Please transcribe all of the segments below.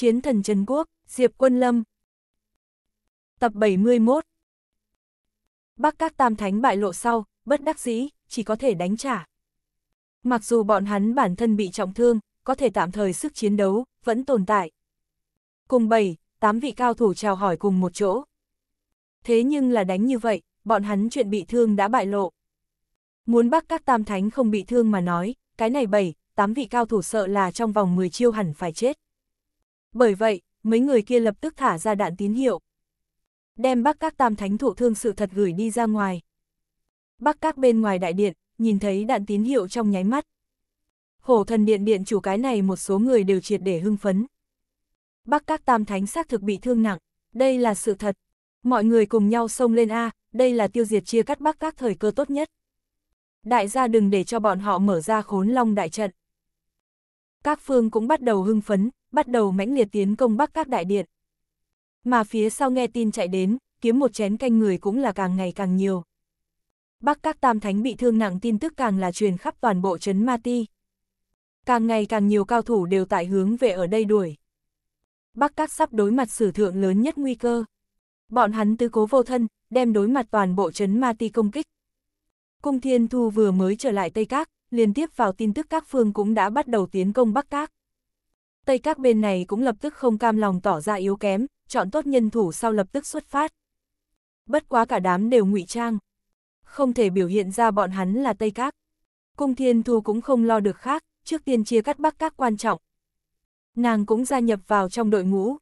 Chiến thần Trần Quốc, Diệp Quân Lâm Tập 71 Bắc các tam thánh bại lộ sau, bất đắc dĩ, chỉ có thể đánh trả. Mặc dù bọn hắn bản thân bị trọng thương, có thể tạm thời sức chiến đấu, vẫn tồn tại. Cùng 7, 8 vị cao thủ chào hỏi cùng một chỗ. Thế nhưng là đánh như vậy, bọn hắn chuyện bị thương đã bại lộ. Muốn bắt các tam thánh không bị thương mà nói, cái này 7, 8 vị cao thủ sợ là trong vòng 10 chiêu hẳn phải chết. Bởi vậy, mấy người kia lập tức thả ra đạn tín hiệu. Đem bắc các tam thánh thụ thương sự thật gửi đi ra ngoài. Bắc các bên ngoài đại điện, nhìn thấy đạn tín hiệu trong nháy mắt. Hổ thần điện điện chủ cái này một số người đều triệt để hưng phấn. Bắc các tam thánh xác thực bị thương nặng, đây là sự thật. Mọi người cùng nhau xông lên A, đây là tiêu diệt chia cắt bắc các thời cơ tốt nhất. Đại gia đừng để cho bọn họ mở ra khốn long đại trận. Các phương cũng bắt đầu hưng phấn, bắt đầu mãnh liệt tiến công bắc các đại điện. Mà phía sau nghe tin chạy đến, kiếm một chén canh người cũng là càng ngày càng nhiều. Bắc các tam thánh bị thương nặng tin tức càng là truyền khắp toàn bộ trấn Ma Ti. Càng ngày càng nhiều cao thủ đều tại hướng về ở đây đuổi. Bắc các sắp đối mặt sử thượng lớn nhất nguy cơ. Bọn hắn tứ cố vô thân, đem đối mặt toàn bộ trấn Ma Ti công kích. Cung Thiên Thu vừa mới trở lại Tây Các, liên tiếp vào tin tức các phương cũng đã bắt đầu tiến công Bắc Các. Tây Các bên này cũng lập tức không cam lòng tỏ ra yếu kém, chọn tốt nhân thủ sau lập tức xuất phát. Bất quá cả đám đều ngụy trang. Không thể biểu hiện ra bọn hắn là Tây Các. Cung Thiên Thu cũng không lo được khác, trước tiên chia cắt Bắc Các quan trọng. Nàng cũng gia nhập vào trong đội ngũ.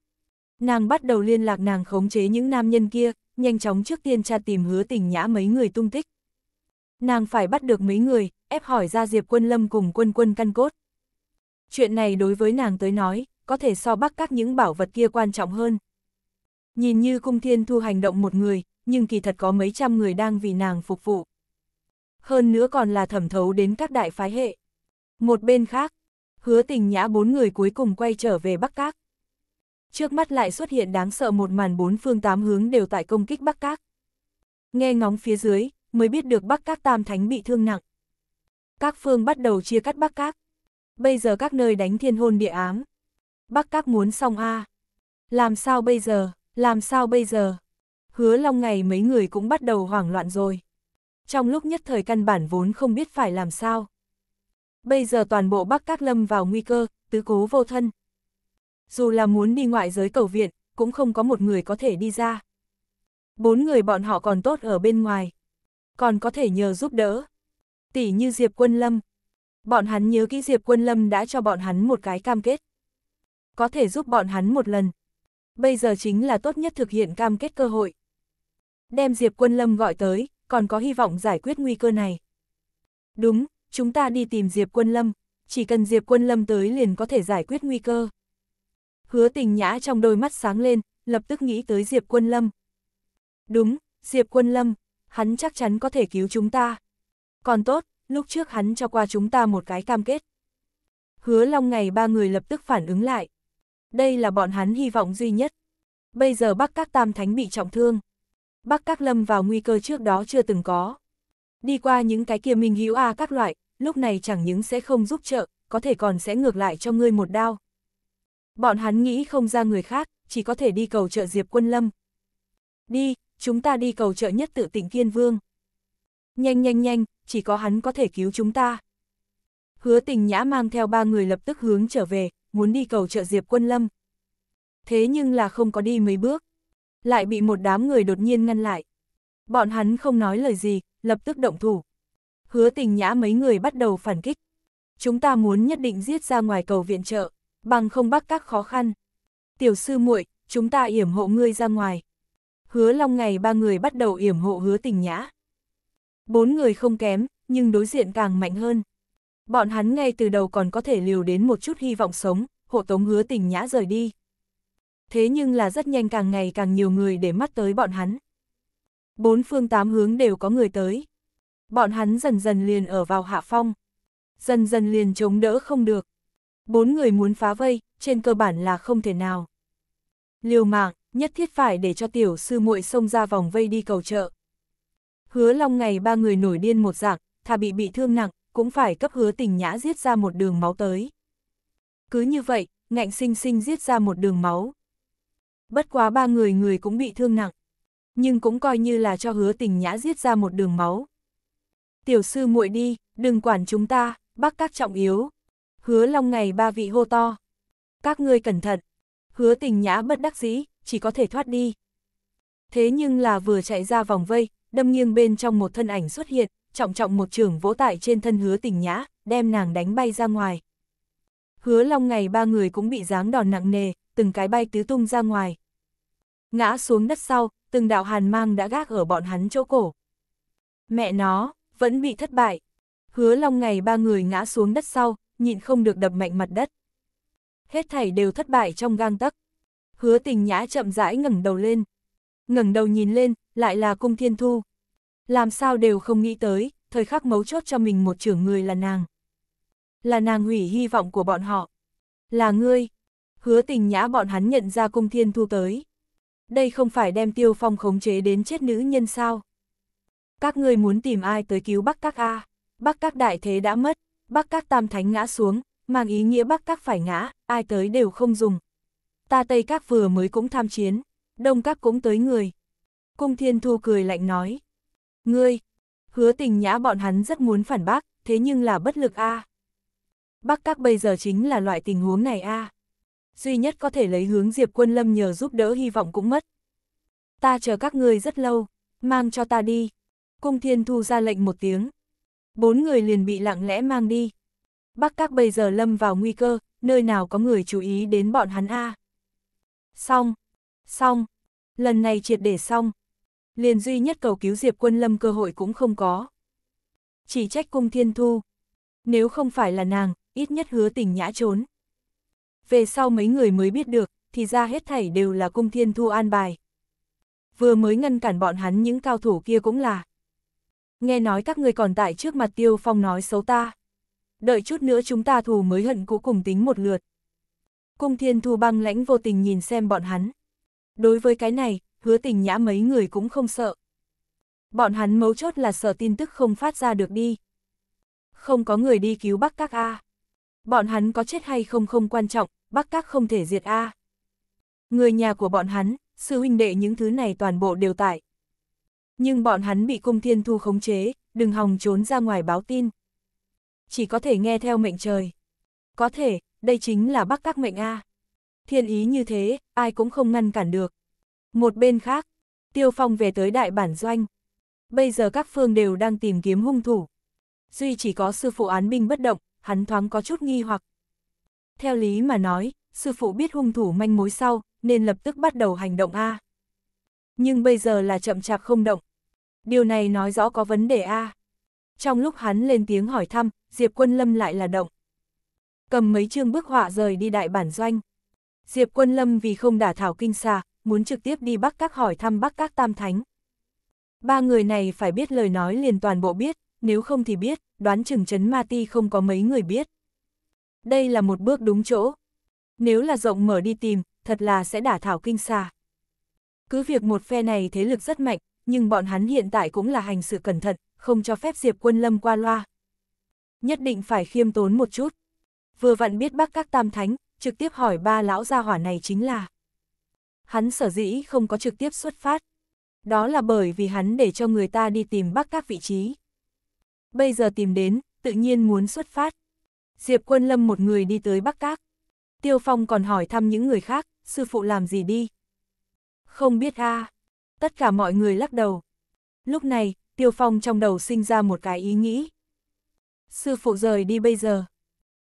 Nàng bắt đầu liên lạc nàng khống chế những nam nhân kia, nhanh chóng trước tiên tra tìm hứa tình nhã mấy người tung tích. Nàng phải bắt được mấy người, ép hỏi ra Diệp Quân Lâm cùng quân quân căn cốt. Chuyện này đối với nàng tới nói, có thể so bắc các những bảo vật kia quan trọng hơn. Nhìn như cung thiên thu hành động một người, nhưng kỳ thật có mấy trăm người đang vì nàng phục vụ. Hơn nữa còn là thẩm thấu đến các đại phái hệ. Một bên khác, hứa tình nhã bốn người cuối cùng quay trở về Bắc Các. Trước mắt lại xuất hiện đáng sợ một màn bốn phương tám hướng đều tại công kích Bắc Các. Nghe ngóng phía dưới, mới biết được Bắc Các Tam Thánh bị thương nặng. Các phương bắt đầu chia cắt Bắc Các. Bây giờ các nơi đánh thiên hôn địa ám. Bắc Các muốn xong A. Làm sao bây giờ, làm sao bây giờ? Hứa long ngày mấy người cũng bắt đầu hoảng loạn rồi. Trong lúc nhất thời căn bản vốn không biết phải làm sao. Bây giờ toàn bộ Bắc Các lâm vào nguy cơ, tứ cố vô thân. Dù là muốn đi ngoại giới cầu viện, cũng không có một người có thể đi ra. Bốn người bọn họ còn tốt ở bên ngoài. Còn có thể nhờ giúp đỡ. Tỷ như Diệp Quân Lâm. Bọn hắn nhớ kỹ Diệp Quân Lâm đã cho bọn hắn một cái cam kết. Có thể giúp bọn hắn một lần. Bây giờ chính là tốt nhất thực hiện cam kết cơ hội. Đem Diệp Quân Lâm gọi tới, còn có hy vọng giải quyết nguy cơ này. Đúng, chúng ta đi tìm Diệp Quân Lâm, chỉ cần Diệp Quân Lâm tới liền có thể giải quyết nguy cơ. Hứa tình nhã trong đôi mắt sáng lên, lập tức nghĩ tới Diệp Quân Lâm. Đúng, Diệp Quân Lâm, hắn chắc chắn có thể cứu chúng ta. Còn tốt, lúc trước hắn cho qua chúng ta một cái cam kết. Hứa Long ngày ba người lập tức phản ứng lại. Đây là bọn hắn hy vọng duy nhất. Bây giờ Bắc Các Tam Thánh bị trọng thương. Bắc Các Lâm vào nguy cơ trước đó chưa từng có. Đi qua những cái kia minh hữu A các loại, lúc này chẳng những sẽ không giúp trợ, có thể còn sẽ ngược lại cho ngươi một đao. Bọn hắn nghĩ không ra người khác, chỉ có thể đi cầu trợ Diệp Quân Lâm. Đi, chúng ta đi cầu trợ nhất tự tỉnh Kiên Vương. Nhanh nhanh nhanh, chỉ có hắn có thể cứu chúng ta. Hứa tình nhã mang theo ba người lập tức hướng trở về, muốn đi cầu trợ Diệp Quân Lâm. Thế nhưng là không có đi mấy bước. Lại bị một đám người đột nhiên ngăn lại. Bọn hắn không nói lời gì, lập tức động thủ. Hứa tình nhã mấy người bắt đầu phản kích. Chúng ta muốn nhất định giết ra ngoài cầu viện trợ, bằng không bắt các khó khăn. Tiểu sư muội, chúng ta yểm hộ ngươi ra ngoài. Hứa long ngày ba người bắt đầu yểm hộ hứa tình nhã. Bốn người không kém, nhưng đối diện càng mạnh hơn. Bọn hắn ngay từ đầu còn có thể liều đến một chút hy vọng sống, hộ tống hứa tình nhã rời đi. Thế nhưng là rất nhanh càng ngày càng nhiều người để mắt tới bọn hắn. Bốn phương tám hướng đều có người tới. Bọn hắn dần dần liền ở vào hạ phong. Dần dần liền chống đỡ không được. Bốn người muốn phá vây, trên cơ bản là không thể nào. Liều mạng, nhất thiết phải để cho tiểu sư muội xông ra vòng vây đi cầu trợ. Hứa long ngày ba người nổi điên một dạng, thà bị bị thương nặng, cũng phải cấp hứa tình nhã giết ra một đường máu tới. Cứ như vậy, ngạnh sinh sinh giết ra một đường máu. Bất quá ba người người cũng bị thương nặng, nhưng cũng coi như là cho hứa tình nhã giết ra một đường máu. Tiểu sư muội đi, đừng quản chúng ta, bác các trọng yếu. Hứa long ngày ba vị hô to. Các ngươi cẩn thận. Hứa tình nhã bất đắc dĩ, chỉ có thể thoát đi. Thế nhưng là vừa chạy ra vòng vây, đâm nghiêng bên trong một thân ảnh xuất hiện, trọng trọng một trường vỗ tại trên thân hứa tình nhã, đem nàng đánh bay ra ngoài. Hứa long ngày ba người cũng bị giáng đòn nặng nề, từng cái bay tứ tung ra ngoài. Ngã xuống đất sau, từng đạo hàn mang đã gác ở bọn hắn chỗ cổ. Mẹ nó, vẫn bị thất bại. Hứa long ngày ba người ngã xuống đất sau, nhịn không được đập mạnh mặt đất. Hết thảy đều thất bại trong gang tấc. Hứa tình nhã chậm rãi ngẩng đầu lên. ngẩng đầu nhìn lên, lại là cung thiên thu. Làm sao đều không nghĩ tới, thời khắc mấu chốt cho mình một trưởng người là nàng. Là nàng hủy hy vọng của bọn họ. Là ngươi. Hứa tình nhã bọn hắn nhận ra cung thiên thu tới. Đây không phải đem tiêu phong khống chế đến chết nữ nhân sao. Các ngươi muốn tìm ai tới cứu Bắc Các A. Bắc Các đại thế đã mất, Bắc Các tam thánh ngã xuống, mang ý nghĩa Bắc Các phải ngã, ai tới đều không dùng. Ta Tây Các vừa mới cũng tham chiến, Đông Các cũng tới người. Cung Thiên Thu cười lạnh nói. Ngươi, hứa tình nhã bọn hắn rất muốn phản bác, thế nhưng là bất lực a. Bắc Các bây giờ chính là loại tình huống này a. Duy nhất có thể lấy hướng Diệp Quân Lâm nhờ giúp đỡ hy vọng cũng mất. Ta chờ các ngươi rất lâu, mang cho ta đi. Cung Thiên Thu ra lệnh một tiếng. Bốn người liền bị lặng lẽ mang đi. Bắc Các bây giờ lâm vào nguy cơ, nơi nào có người chú ý đến bọn hắn a. Xong, xong, lần này triệt để xong. Liền duy nhất cầu cứu Diệp Quân Lâm cơ hội cũng không có. Chỉ trách cung Thiên Thu. Nếu không phải là nàng, ít nhất hứa tình nhã trốn. Về sau mấy người mới biết được, thì ra hết thảy đều là cung Thiên Thu an bài. Vừa mới ngăn cản bọn hắn những cao thủ kia cũng là nghe nói các người còn tại trước mặt Tiêu Phong nói xấu ta. Đợi chút nữa chúng ta thù mới hận cũ cùng tính một lượt. Cung thiên thu băng lãnh vô tình nhìn xem bọn hắn. Đối với cái này, hứa tình nhã mấy người cũng không sợ. Bọn hắn mấu chốt là sợ tin tức không phát ra được đi. Không có người đi cứu Bắc Các A. Bọn hắn có chết hay không không quan trọng, Bắc Các không thể diệt A. Người nhà của bọn hắn, sư huynh đệ những thứ này toàn bộ đều tại. Nhưng bọn hắn bị cung thiên thu khống chế, đừng hòng trốn ra ngoài báo tin. Chỉ có thể nghe theo mệnh trời. Có thể, đây chính là bắc các mệnh A. Thiên ý như thế, ai cũng không ngăn cản được. Một bên khác, Tiêu Phong về tới đại bản doanh. Bây giờ các phương đều đang tìm kiếm hung thủ. Duy chỉ có sư phụ án binh bất động, hắn thoáng có chút nghi hoặc. Theo lý mà nói, sư phụ biết hung thủ manh mối sau, nên lập tức bắt đầu hành động A. Nhưng bây giờ là chậm chạp không động, Điều này nói rõ có vấn đề A. Trong lúc hắn lên tiếng hỏi thăm, Diệp Quân Lâm lại là động. Cầm mấy chương bức họa rời đi đại bản doanh. Diệp Quân Lâm vì không đả thảo kinh xà, muốn trực tiếp đi Bắc Các hỏi thăm Bắc Các Tam Thánh. Ba người này phải biết lời nói liền toàn bộ biết, nếu không thì biết, đoán chừng chấn ma ti không có mấy người biết. Đây là một bước đúng chỗ. Nếu là rộng mở đi tìm, thật là sẽ đả thảo kinh xà. Cứ việc một phe này thế lực rất mạnh, nhưng bọn hắn hiện tại cũng là hành sự cẩn thận, không cho phép Diệp Quân Lâm qua loa. Nhất định phải khiêm tốn một chút. Vừa vặn biết bác các tam thánh, trực tiếp hỏi ba lão gia hỏa này chính là. Hắn sở dĩ không có trực tiếp xuất phát. Đó là bởi vì hắn để cho người ta đi tìm bắc các vị trí. Bây giờ tìm đến, tự nhiên muốn xuất phát. Diệp Quân Lâm một người đi tới Bắc Các. Tiêu Phong còn hỏi thăm những người khác, sư phụ làm gì đi? Không biết a à. Tất cả mọi người lắc đầu. Lúc này, Tiêu Phong trong đầu sinh ra một cái ý nghĩ. Sư phụ rời đi bây giờ.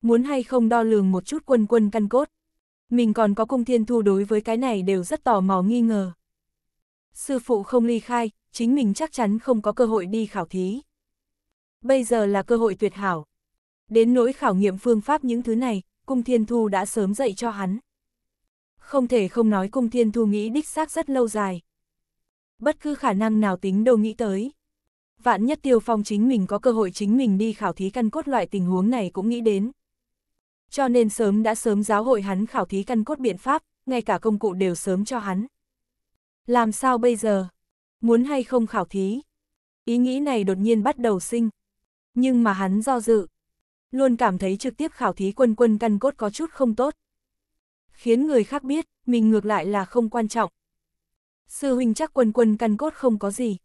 Muốn hay không đo lường một chút quân quân căn cốt. Mình còn có cung thiên thu đối với cái này đều rất tò mò nghi ngờ. Sư phụ không ly khai, chính mình chắc chắn không có cơ hội đi khảo thí. Bây giờ là cơ hội tuyệt hảo. Đến nỗi khảo nghiệm phương pháp những thứ này, cung thiên thu đã sớm dạy cho hắn. Không thể không nói cung thiên thu nghĩ đích xác rất lâu dài bất cứ khả năng nào tính đâu nghĩ tới. Vạn nhất tiêu phong chính mình có cơ hội chính mình đi khảo thí căn cốt loại tình huống này cũng nghĩ đến. Cho nên sớm đã sớm giáo hội hắn khảo thí căn cốt biện pháp, ngay cả công cụ đều sớm cho hắn. Làm sao bây giờ? Muốn hay không khảo thí? Ý nghĩ này đột nhiên bắt đầu sinh. Nhưng mà hắn do dự. Luôn cảm thấy trực tiếp khảo thí quân quân căn cốt có chút không tốt. khiến người khác biết, mình ngược lại là không quan trọng. Sư huynh chắc quân quân căn cốt không có gì.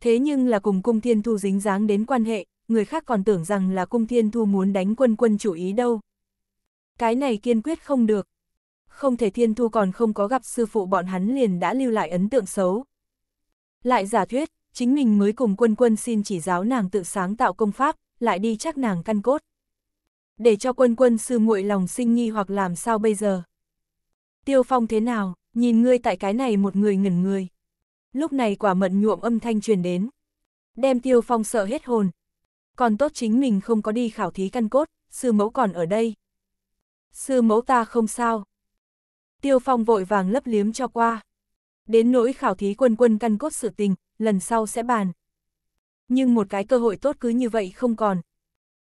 Thế nhưng là cùng cung thiên thu dính dáng đến quan hệ, người khác còn tưởng rằng là cung thiên thu muốn đánh quân quân chủ ý đâu. Cái này kiên quyết không được. Không thể thiên thu còn không có gặp sư phụ bọn hắn liền đã lưu lại ấn tượng xấu. Lại giả thuyết, chính mình mới cùng quân quân xin chỉ giáo nàng tự sáng tạo công pháp, lại đi chắc nàng căn cốt. Để cho quân quân sư muội lòng sinh nghi hoặc làm sao bây giờ. Tiêu phong thế nào, nhìn ngươi tại cái này một người ngẩn người. Lúc này quả mận nhuộm âm thanh truyền đến. Đem tiêu phong sợ hết hồn. Còn tốt chính mình không có đi khảo thí căn cốt, sư mẫu còn ở đây. Sư mẫu ta không sao. Tiêu phong vội vàng lấp liếm cho qua. Đến nỗi khảo thí quân quân căn cốt sự tình, lần sau sẽ bàn. Nhưng một cái cơ hội tốt cứ như vậy không còn.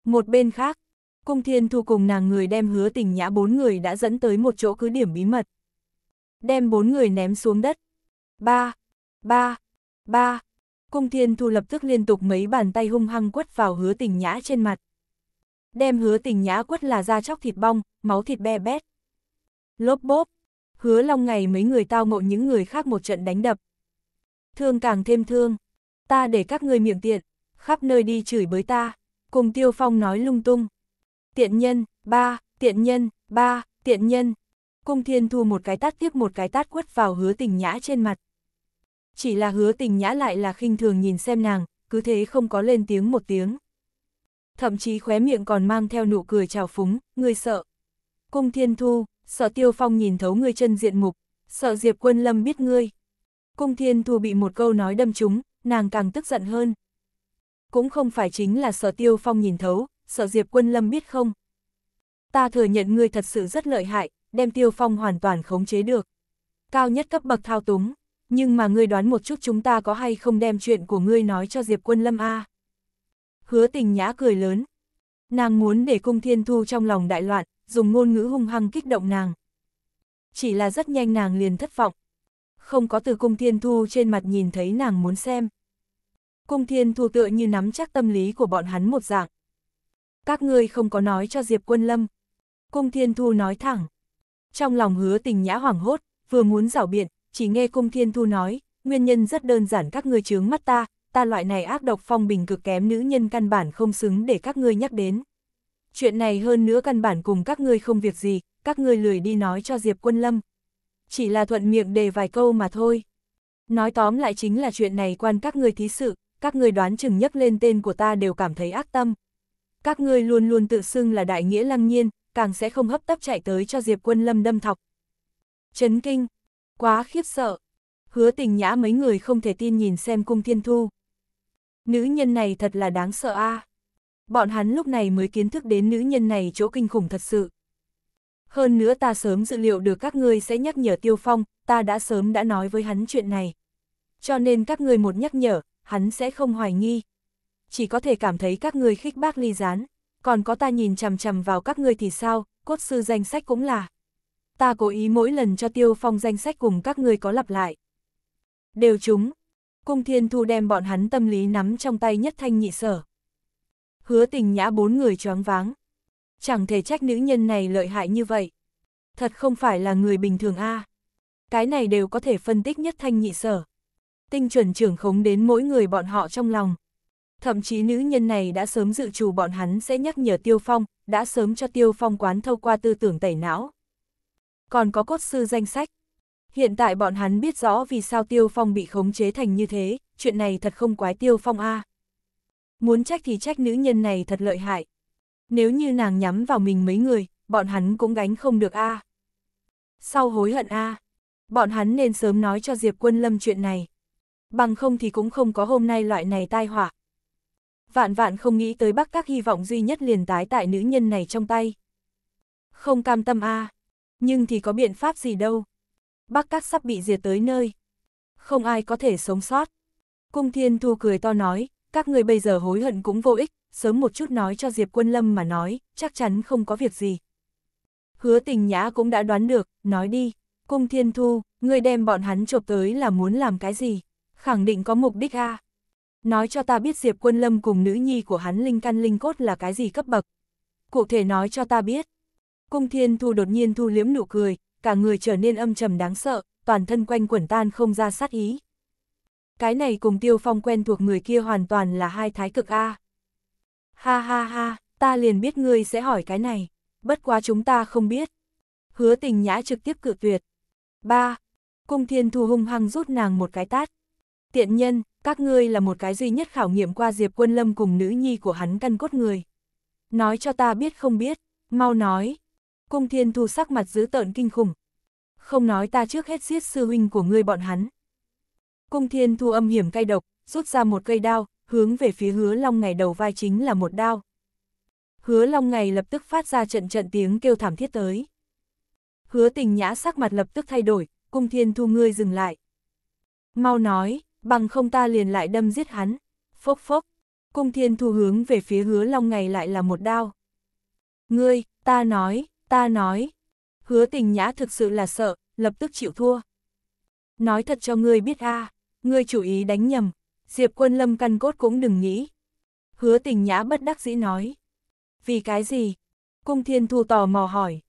Một bên khác, cung thiên thu cùng nàng người đem hứa tình nhã bốn người đã dẫn tới một chỗ cứ điểm bí mật. Đem bốn người ném xuống đất. Ba, ba, ba. Cung thiên thu lập tức liên tục mấy bàn tay hung hăng quất vào hứa tình nhã trên mặt. Đem hứa tình nhã quất là da chóc thịt bong, máu thịt be bét. Lốp bốp, hứa long ngày mấy người tao ngộ những người khác một trận đánh đập. Thương càng thêm thương, ta để các người miệng tiện, khắp nơi đi chửi bới ta, cùng tiêu phong nói lung tung. Tiện nhân, ba, tiện nhân, ba, tiện nhân. Cung thiên thu một cái tát tiếp một cái tát quất vào hứa tình nhã trên mặt. Chỉ là hứa tình nhã lại là khinh thường nhìn xem nàng, cứ thế không có lên tiếng một tiếng. Thậm chí khóe miệng còn mang theo nụ cười trào phúng, ngươi sợ. Cung thiên thu, sợ tiêu phong nhìn thấu ngươi chân diện mục, sợ Diệp Quân Lâm biết ngươi. Cung thiên thu bị một câu nói đâm trúng, nàng càng tức giận hơn. Cũng không phải chính là sợ tiêu phong nhìn thấu, sợ Diệp Quân Lâm biết không. Ta thừa nhận ngươi thật sự rất lợi hại, đem tiêu phong hoàn toàn khống chế được. Cao nhất cấp bậc thao túng, nhưng mà ngươi đoán một chút chúng ta có hay không đem chuyện của ngươi nói cho Diệp Quân Lâm a Hứa tình nhã cười lớn. Nàng muốn để cung thiên thu trong lòng đại loạn, dùng ngôn ngữ hung hăng kích động nàng. Chỉ là rất nhanh nàng liền thất vọng. Không có từ cung thiên thu trên mặt nhìn thấy nàng muốn xem. Cung thiên thu tựa như nắm chắc tâm lý của bọn hắn một dạng. Các ngươi không có nói cho Diệp Quân Lâm. Cung thiên thu nói thẳng. Trong lòng hứa tình nhã hoảng hốt, vừa muốn rảo biện, chỉ nghe cung thiên thu nói, nguyên nhân rất đơn giản các ngươi chướng mắt ta, ta loại này ác độc phong bình cực kém nữ nhân căn bản không xứng để các ngươi nhắc đến. Chuyện này hơn nữa căn bản cùng các ngươi không việc gì, các ngươi lười đi nói cho Diệp Quân Lâm. Chỉ là thuận miệng đề vài câu mà thôi. Nói tóm lại chính là chuyện này quan các ngươi thí sự, các ngươi đoán chừng nhắc lên tên của ta đều cảm thấy ác tâm. Các ngươi luôn luôn tự xưng là đại nghĩa lăng nhiên, càng sẽ không hấp tấp chạy tới cho Diệp Quân Lâm đâm thọc. Chấn kinh, quá khiếp sợ. Hứa tình nhã mấy người không thể tin nhìn xem cung thiên thu. Nữ nhân này thật là đáng sợ a. À. Bọn hắn lúc này mới kiến thức đến nữ nhân này chỗ kinh khủng thật sự. Hơn nữa ta sớm dự liệu được các ngươi sẽ nhắc nhở Tiêu Phong, ta đã sớm đã nói với hắn chuyện này. Cho nên các ngươi một nhắc nhở, hắn sẽ không hoài nghi. Chỉ có thể cảm thấy các ngươi khích bác ly gián, còn có ta nhìn chằm chằm vào các ngươi thì sao, cốt sư danh sách cũng là. Ta cố ý mỗi lần cho Tiêu Phong danh sách cùng các ngươi có lặp lại. Đều chúng, cung thiên thu đem bọn hắn tâm lý nắm trong tay nhất thanh nhị sở. Hứa tình nhã bốn người choáng váng. Chẳng thể trách nữ nhân này lợi hại như vậy. Thật không phải là người bình thường a Cái này đều có thể phân tích nhất thanh nhị sở. Tinh chuẩn trưởng khống đến mỗi người bọn họ trong lòng. Thậm chí nữ nhân này đã sớm dự trù bọn hắn sẽ nhắc nhở Tiêu Phong, đã sớm cho Tiêu Phong quán thâu qua tư tưởng tẩy não. Còn có cốt sư danh sách, Hiện tại bọn hắn biết rõ vì sao Tiêu Phong bị khống chế thành như thế, chuyện này thật không quái Tiêu Phong a. Muốn trách thì trách nữ nhân này thật lợi hại. Nếu như nàng nhắm vào mình mấy người, bọn hắn cũng gánh không được a. Sau hối hận a, bọn hắn nên sớm nói cho Diệp Quân Lâm chuyện này. Bằng không thì cũng không có hôm nay loại này tai họa. Vạn vạn không nghĩ tới Bắc Các hy vọng duy nhất liền tái tại nữ nhân này trong tay. Không cam tâm a, nhưng thì có biện pháp gì đâu. Bắc Cát sắp bị diệt tới nơi. Không ai có thể sống sót. Cung Thiên Thu cười to nói, các người bây giờ hối hận cũng vô ích, sớm một chút nói cho Diệp Quân Lâm mà nói, chắc chắn không có việc gì. Hứa tình nhã cũng đã đoán được, nói đi, Cung Thiên Thu, người đem bọn hắn chộp tới là muốn làm cái gì, khẳng định có mục đích a. Nói cho ta biết Diệp Quân Lâm cùng nữ nhi của hắn linh căn linh cốt là cái gì cấp bậc. Cụ thể nói cho ta biết. Cung Thiên Thu đột nhiên thu liếm nụ cười, cả người trở nên âm trầm đáng sợ, toàn thân quanh quẩn tan không ra sát ý. Cái này cùng tiêu phong quen thuộc người kia hoàn toàn là hai thái cực A. Ha ha ha, ta liền biết ngươi sẽ hỏi cái này, bất quá chúng ta không biết. Hứa tình nhã trực tiếp cự tuyệt. ba Cung thiên thu hung hăng rút nàng một cái tát. Tiện nhân, các ngươi là một cái duy nhất khảo nghiệm qua Diệp Quân Lâm cùng nữ nhi của hắn căn cốt người. Nói cho ta biết không biết, mau nói. Cung thiên thu sắc mặt dữ tợn kinh khủng. Không nói ta trước hết giết sư huynh của ngươi bọn hắn. Cung thiên thu âm hiểm cay độc, rút ra một cây đao, hướng về phía hứa long ngày đầu vai chính là một đao. Hứa long ngày lập tức phát ra trận trận tiếng kêu thảm thiết tới. Hứa tình nhã sắc mặt lập tức thay đổi, cung thiên thu ngươi dừng lại. Mau nói, bằng không ta liền lại đâm giết hắn. Phốc phốc, cung thiên thu hướng về phía hứa long ngày lại là một đao. Ngươi, ta nói, ta nói. Hứa tình nhã thực sự là sợ, lập tức chịu thua. Nói thật cho ngươi biết a ngươi chủ ý đánh nhầm, Diệp quân lâm căn cốt cũng đừng nghĩ. Hứa tình nhã bất đắc dĩ nói. Vì cái gì? Cung thiên thu tò mò hỏi.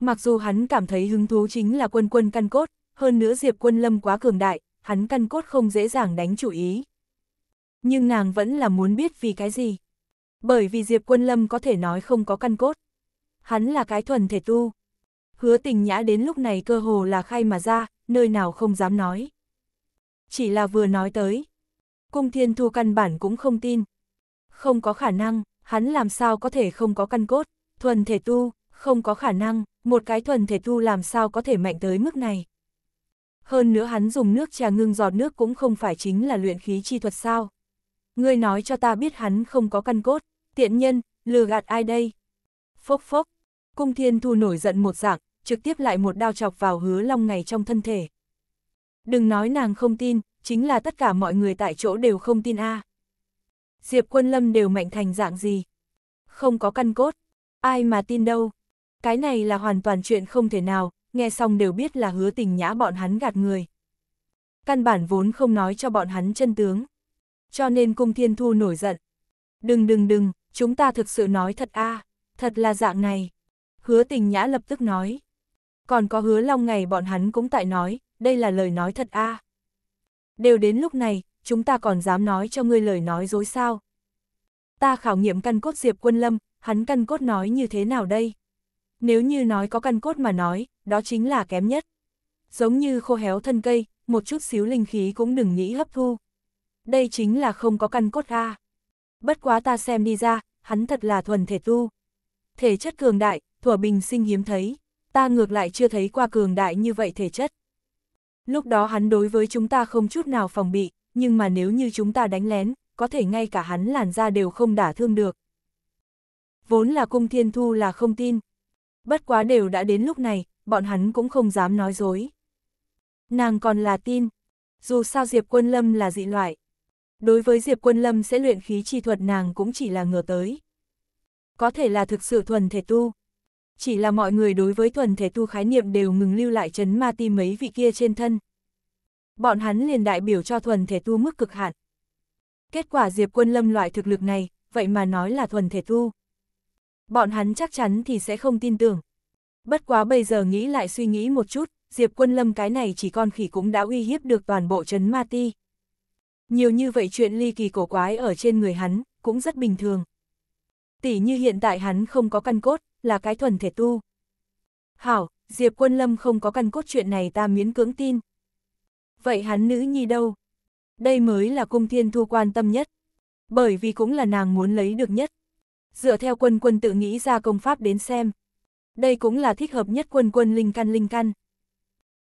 Mặc dù hắn cảm thấy hứng thú chính là quân quân căn cốt, hơn nữa Diệp quân lâm quá cường đại, hắn căn cốt không dễ dàng đánh chủ ý. Nhưng nàng vẫn là muốn biết vì cái gì. Bởi vì Diệp quân lâm có thể nói không có căn cốt. Hắn là cái thuần thể tu. Hứa tình nhã đến lúc này cơ hồ là khai mà ra, nơi nào không dám nói. Chỉ là vừa nói tới. Cung thiên thu căn bản cũng không tin. Không có khả năng, hắn làm sao có thể không có căn cốt, thuần thể tu, không có khả năng, một cái thuần thể tu làm sao có thể mạnh tới mức này. Hơn nữa hắn dùng nước trà ngưng giọt nước cũng không phải chính là luyện khí chi thuật sao. Ngươi nói cho ta biết hắn không có căn cốt, tiện nhân, lừa gạt ai đây? Phốc phốc, cung thiên thu nổi giận một dạng, trực tiếp lại một đao chọc vào hứa long ngày trong thân thể. Đừng nói nàng không tin, chính là tất cả mọi người tại chỗ đều không tin a. Diệp quân lâm đều mạnh thành dạng gì? Không có căn cốt, ai mà tin đâu. Cái này là hoàn toàn chuyện không thể nào, nghe xong đều biết là hứa tình nhã bọn hắn gạt người. Căn bản vốn không nói cho bọn hắn chân tướng. Cho nên cung thiên thu nổi giận. Đừng đừng đừng, chúng ta thực sự nói thật a thật là dạng này. Hứa tình nhã lập tức nói. Còn có hứa long ngày bọn hắn cũng tại nói, đây là lời nói thật a Đều đến lúc này, chúng ta còn dám nói cho ngươi lời nói dối sao. Ta khảo nghiệm căn cốt Diệp Quân Lâm, hắn căn cốt nói như thế nào đây? Nếu như nói có căn cốt mà nói, đó chính là kém nhất. Giống như khô héo thân cây, một chút xíu linh khí cũng đừng nghĩ hấp thu. Đây chính là không có căn cốt a. Bất quá ta xem đi ra, hắn thật là thuần thể tu. Thể chất cường đại, thuở bình sinh hiếm thấy, ta ngược lại chưa thấy qua cường đại như vậy thể chất. Lúc đó hắn đối với chúng ta không chút nào phòng bị, nhưng mà nếu như chúng ta đánh lén, có thể ngay cả hắn làn da đều không đả thương được. Vốn là cung thiên thu là không tin. Bất quá đều đã đến lúc này, bọn hắn cũng không dám nói dối. Nàng còn là tin, dù sao Diệp Quân Lâm là dị loại. Đối với Diệp Quân Lâm sẽ luyện khí chi thuật nàng cũng chỉ là ngờ tới. Có thể là thực sự thuần thể tu. Chỉ là mọi người đối với thuần thể tu khái niệm đều ngừng lưu lại chấn ma ti mấy vị kia trên thân. Bọn hắn liền đại biểu cho thuần thể tu mức cực hạn. Kết quả Diệp Quân Lâm loại thực lực này, vậy mà nói là thuần thể tu. Bọn hắn chắc chắn thì sẽ không tin tưởng. Bất quá bây giờ nghĩ lại suy nghĩ một chút, Diệp Quân Lâm cái này chỉ con khỉ cũng đã uy hiếp được toàn bộ chấn ma ti. Nhiều như vậy chuyện ly kỳ cổ quái ở trên người hắn, cũng rất bình thường. Tỷ như hiện tại hắn không có căn cốt, là cái thuần thể tu. Hảo, Diệp Quân Lâm không có căn cốt chuyện này ta miễn cưỡng tin. Vậy hắn nữ nhi đâu? Đây mới là cung thiên thu quan tâm nhất. Bởi vì cũng là nàng muốn lấy được nhất. Dựa theo quân quân tự nghĩ ra công pháp đến xem. Đây cũng là thích hợp nhất quân quân linh căn linh căn.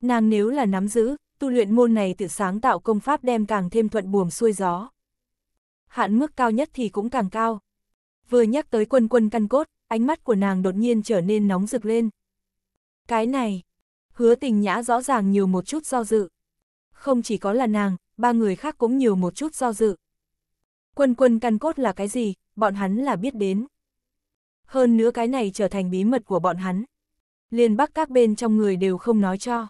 Nàng nếu là nắm giữ, tu luyện môn này tự sáng tạo công pháp đem càng thêm thuận buồm xuôi gió. Hạn mức cao nhất thì cũng càng cao. Vừa nhắc tới quân quân căn cốt, ánh mắt của nàng đột nhiên trở nên nóng rực lên. Cái này, hứa tình nhã rõ ràng nhiều một chút do dự. Không chỉ có là nàng, ba người khác cũng nhiều một chút do dự. Quân quân căn cốt là cái gì, bọn hắn là biết đến. Hơn nữa cái này trở thành bí mật của bọn hắn. Liên bắc các bên trong người đều không nói cho.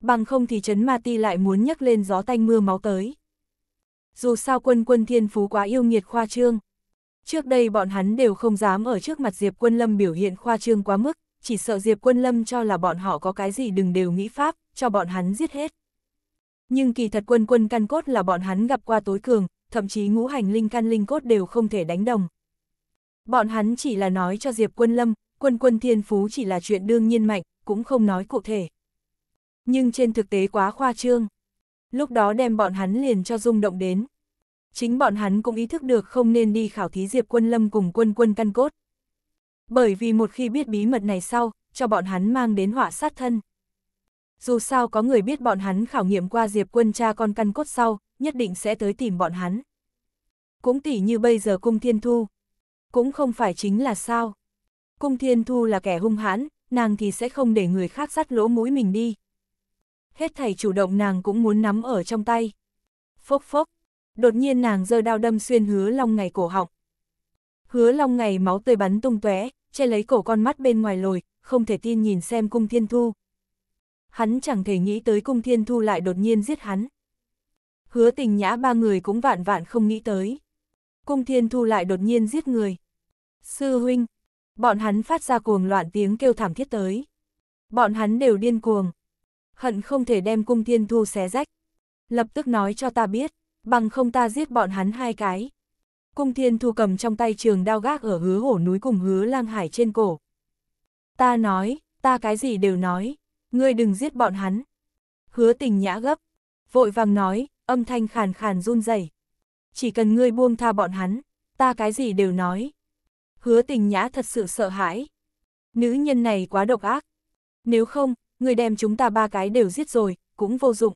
Bằng không thì chấn ma ti lại muốn nhấc lên gió tanh mưa máu tới. Dù sao quân quân thiên phú quá yêu nghiệt khoa trương. Trước đây bọn hắn đều không dám ở trước mặt Diệp Quân Lâm biểu hiện khoa trương quá mức, chỉ sợ Diệp Quân Lâm cho là bọn họ có cái gì đừng đều nghĩ pháp, cho bọn hắn giết hết. Nhưng kỳ thật quân quân căn cốt là bọn hắn gặp qua tối cường, thậm chí ngũ hành linh căn linh cốt đều không thể đánh đồng. Bọn hắn chỉ là nói cho Diệp Quân Lâm, quân quân thiên phú chỉ là chuyện đương nhiên mạnh, cũng không nói cụ thể. Nhưng trên thực tế quá khoa trương. Lúc đó đem bọn hắn liền cho rung động đến. Chính bọn hắn cũng ý thức được không nên đi khảo thí Diệp Quân Lâm cùng quân quân căn cốt. Bởi vì một khi biết bí mật này sau, cho bọn hắn mang đến họa sát thân. Dù sao có người biết bọn hắn khảo nghiệm qua Diệp Quân cha con căn cốt sau, nhất định sẽ tới tìm bọn hắn. Cũng tỉ như bây giờ cung thiên thu. Cũng không phải chính là sao. Cung thiên thu là kẻ hung hãn, nàng thì sẽ không để người khác sắt lỗ mũi mình đi. Hết thầy chủ động nàng cũng muốn nắm ở trong tay. Phốc phốc, đột nhiên nàng giơ đao đâm xuyên hứa long ngày cổ họng. Hứa long ngày máu tươi bắn tung tóe, che lấy cổ con mắt bên ngoài lồi, không thể tin nhìn xem cung thiên thu. Hắn chẳng thể nghĩ tới cung thiên thu lại đột nhiên giết hắn. Hứa tình nhã ba người cũng vạn vạn không nghĩ tới. Cung thiên thu lại đột nhiên giết người. Sư huynh, bọn hắn phát ra cuồng loạn tiếng kêu thảm thiết tới. Bọn hắn đều điên cuồng. Hận không thể đem cung thiên thu xé rách. Lập tức nói cho ta biết, bằng không ta giết bọn hắn hai cái. Cung thiên thu cầm trong tay trường đao gác ở hứa hổ núi cùng hứa lang hải trên cổ. Ta nói, ta cái gì đều nói, ngươi đừng giết bọn hắn. Hứa tình nhã gấp, vội vàng nói, âm thanh khàn khàn run rẩy. Chỉ cần ngươi buông tha bọn hắn, ta cái gì đều nói. Hứa tình nhã thật sự sợ hãi. Nữ nhân này quá độc ác. Nếu không, ngươi đem chúng ta ba cái đều giết rồi, cũng vô dụng.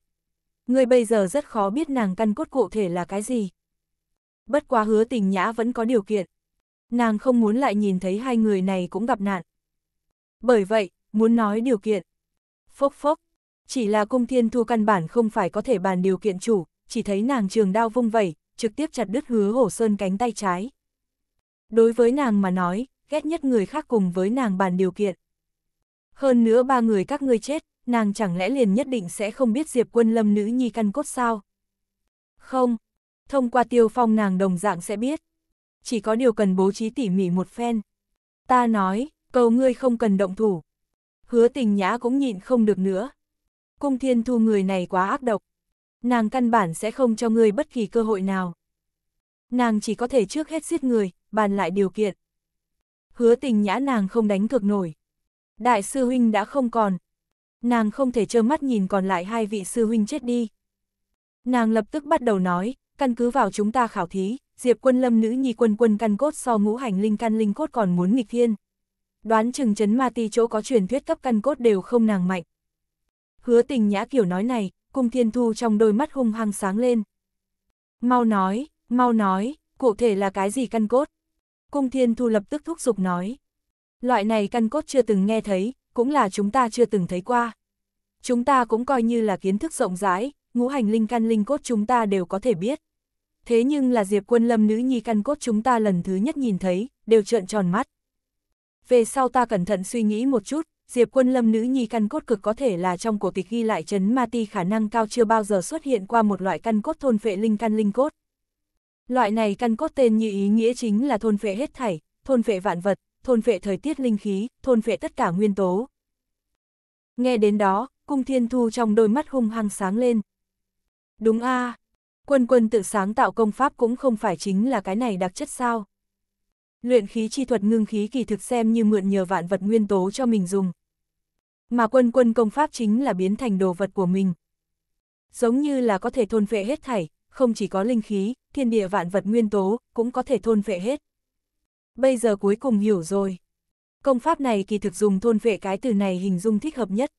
Ngươi bây giờ rất khó biết nàng căn cốt cụ thể là cái gì. Bất quá hứa tình nhã vẫn có điều kiện. Nàng không muốn lại nhìn thấy hai người này cũng gặp nạn. Bởi vậy, muốn nói điều kiện. Phốc phốc, chỉ là cung thiên thu căn bản không phải có thể bàn điều kiện chủ, chỉ thấy nàng trường đao vung vẩy, trực tiếp chặt đứt hứa hổ sơn cánh tay trái. Đối với nàng mà nói, ghét nhất người khác cùng với nàng bàn điều kiện. Hơn nữa ba người các ngươi chết, nàng chẳng lẽ liền nhất định sẽ không biết Diệp quân lâm nữ nhi căn cốt sao? Không, thông qua tiêu phong nàng đồng dạng sẽ biết. Chỉ có điều cần bố trí tỉ mỉ một phen. Ta nói, cầu ngươi không cần động thủ. Hứa tình nhã cũng nhịn không được nữa. Cung thiên thu người này quá ác độc. Nàng căn bản sẽ không cho ngươi bất kỳ cơ hội nào. Nàng chỉ có thể trước hết giết người, bàn lại điều kiện. Hứa tình nhã nàng không đánh cược nổi. Đại sư huynh đã không còn. Nàng không thể trơ mắt nhìn còn lại hai vị sư huynh chết đi. Nàng lập tức bắt đầu nói, căn cứ vào chúng ta khảo thí, Diệp quân lâm nữ nhi quân quân căn cốt so ngũ hành linh căn linh cốt còn muốn nghịch thiên. Đoán chừng chấn ma ti chỗ có truyền thuyết cấp căn cốt đều không nàng mạnh. Hứa tình nhã kiểu nói này, cung thiên thu trong đôi mắt hung hăng sáng lên. Mau nói, mau nói, cụ thể là cái gì căn cốt? Cung thiên thu lập tức thúc giục nói. Loại này căn cốt chưa từng nghe thấy, cũng là chúng ta chưa từng thấy qua. Chúng ta cũng coi như là kiến thức rộng rãi, ngũ hành linh căn linh cốt chúng ta đều có thể biết. Thế nhưng là Diệp quân lâm nữ nhi căn cốt chúng ta lần thứ nhất nhìn thấy, đều trợn tròn mắt. Về sau ta cẩn thận suy nghĩ một chút, Diệp quân lâm nữ nhi căn cốt cực có thể là trong cổ tịch ghi lại chấn ma ti khả năng cao chưa bao giờ xuất hiện qua một loại căn cốt thôn phệ linh căn linh cốt. Loại này căn cốt tên như ý nghĩa chính là thôn phệ hết thảy, thôn phệ vạn vật, thôn phệ thời tiết linh khí, thôn phệ tất cả nguyên tố. Nghe đến đó, cung thiên thu trong đôi mắt hung hăng sáng lên. Đúng a quân quân tự sáng tạo công pháp cũng không phải chính là cái này đặc chất sao. Luyện khí chi thuật ngưng khí kỳ thực xem như mượn nhờ vạn vật nguyên tố cho mình dùng. Mà quân quân công pháp chính là biến thành đồ vật của mình. Giống như là có thể thôn phệ hết thảy, không chỉ có linh khí, thiên địa vạn vật nguyên tố, cũng có thể thôn phệ hết. Bây giờ cuối cùng hiểu rồi. Công pháp này kỳ thực dùng thôn phệ cái từ này hình dung thích hợp nhất.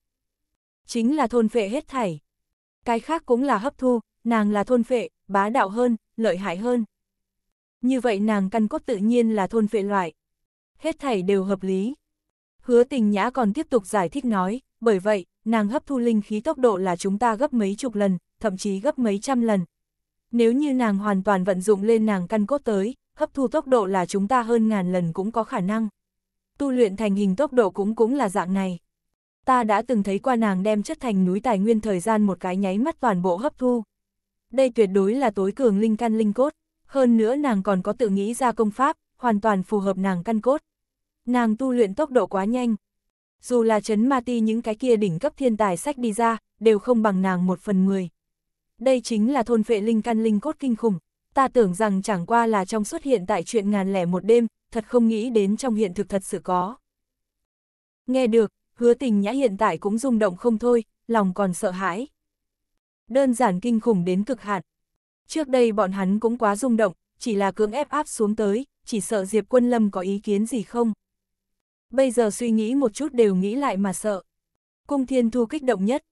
Chính là thôn phệ hết thảy. Cái khác cũng là hấp thu, nàng là thôn phệ, bá đạo hơn, lợi hại hơn. Như vậy nàng căn cốt tự nhiên là thôn phệ loại. Hết thảy đều hợp lý. Hứa tình nhã còn tiếp tục giải thích nói, bởi vậy, nàng hấp thu linh khí tốc độ là chúng ta gấp mấy chục lần, thậm chí gấp mấy trăm lần. Nếu như nàng hoàn toàn vận dụng lên nàng căn cốt tới, hấp thu tốc độ là chúng ta hơn ngàn lần cũng có khả năng. Tu luyện thành hình tốc độ cũng cũng là dạng này. Ta đã từng thấy qua nàng đem chất thành núi tài nguyên thời gian một cái nháy mắt toàn bộ hấp thu. Đây tuyệt đối là tối cường linh căn linh cốt, hơn nữa nàng còn có tự nghĩ ra công pháp, hoàn toàn phù hợp nàng căn cốt. Nàng tu luyện tốc độ quá nhanh. dù là chấn ma ti những cái kia đỉnh cấp thiên tài sách đi ra, đều không bằng nàng một phần mười. Đây chính là thôn phệ linh căn linh cốt kinh khủng, ta tưởng rằng chẳng qua là trong xuất hiện tại chuyện ngàn lẻ một đêm, thật không nghĩ đến trong hiện thực thật sự có. Nghe được, hứa tình nhã hiện tại cũng rung động không thôi, lòng còn sợ hãi. Đơn giản kinh khủng đến cực hạn. Trước đây bọn hắn cũng quá rung động, chỉ là cưỡng ép áp xuống tới, chỉ sợ Diệp Quân Lâm có ý kiến gì không. Bây giờ suy nghĩ một chút đều nghĩ lại mà sợ. Cung thiên thu kích động nhất.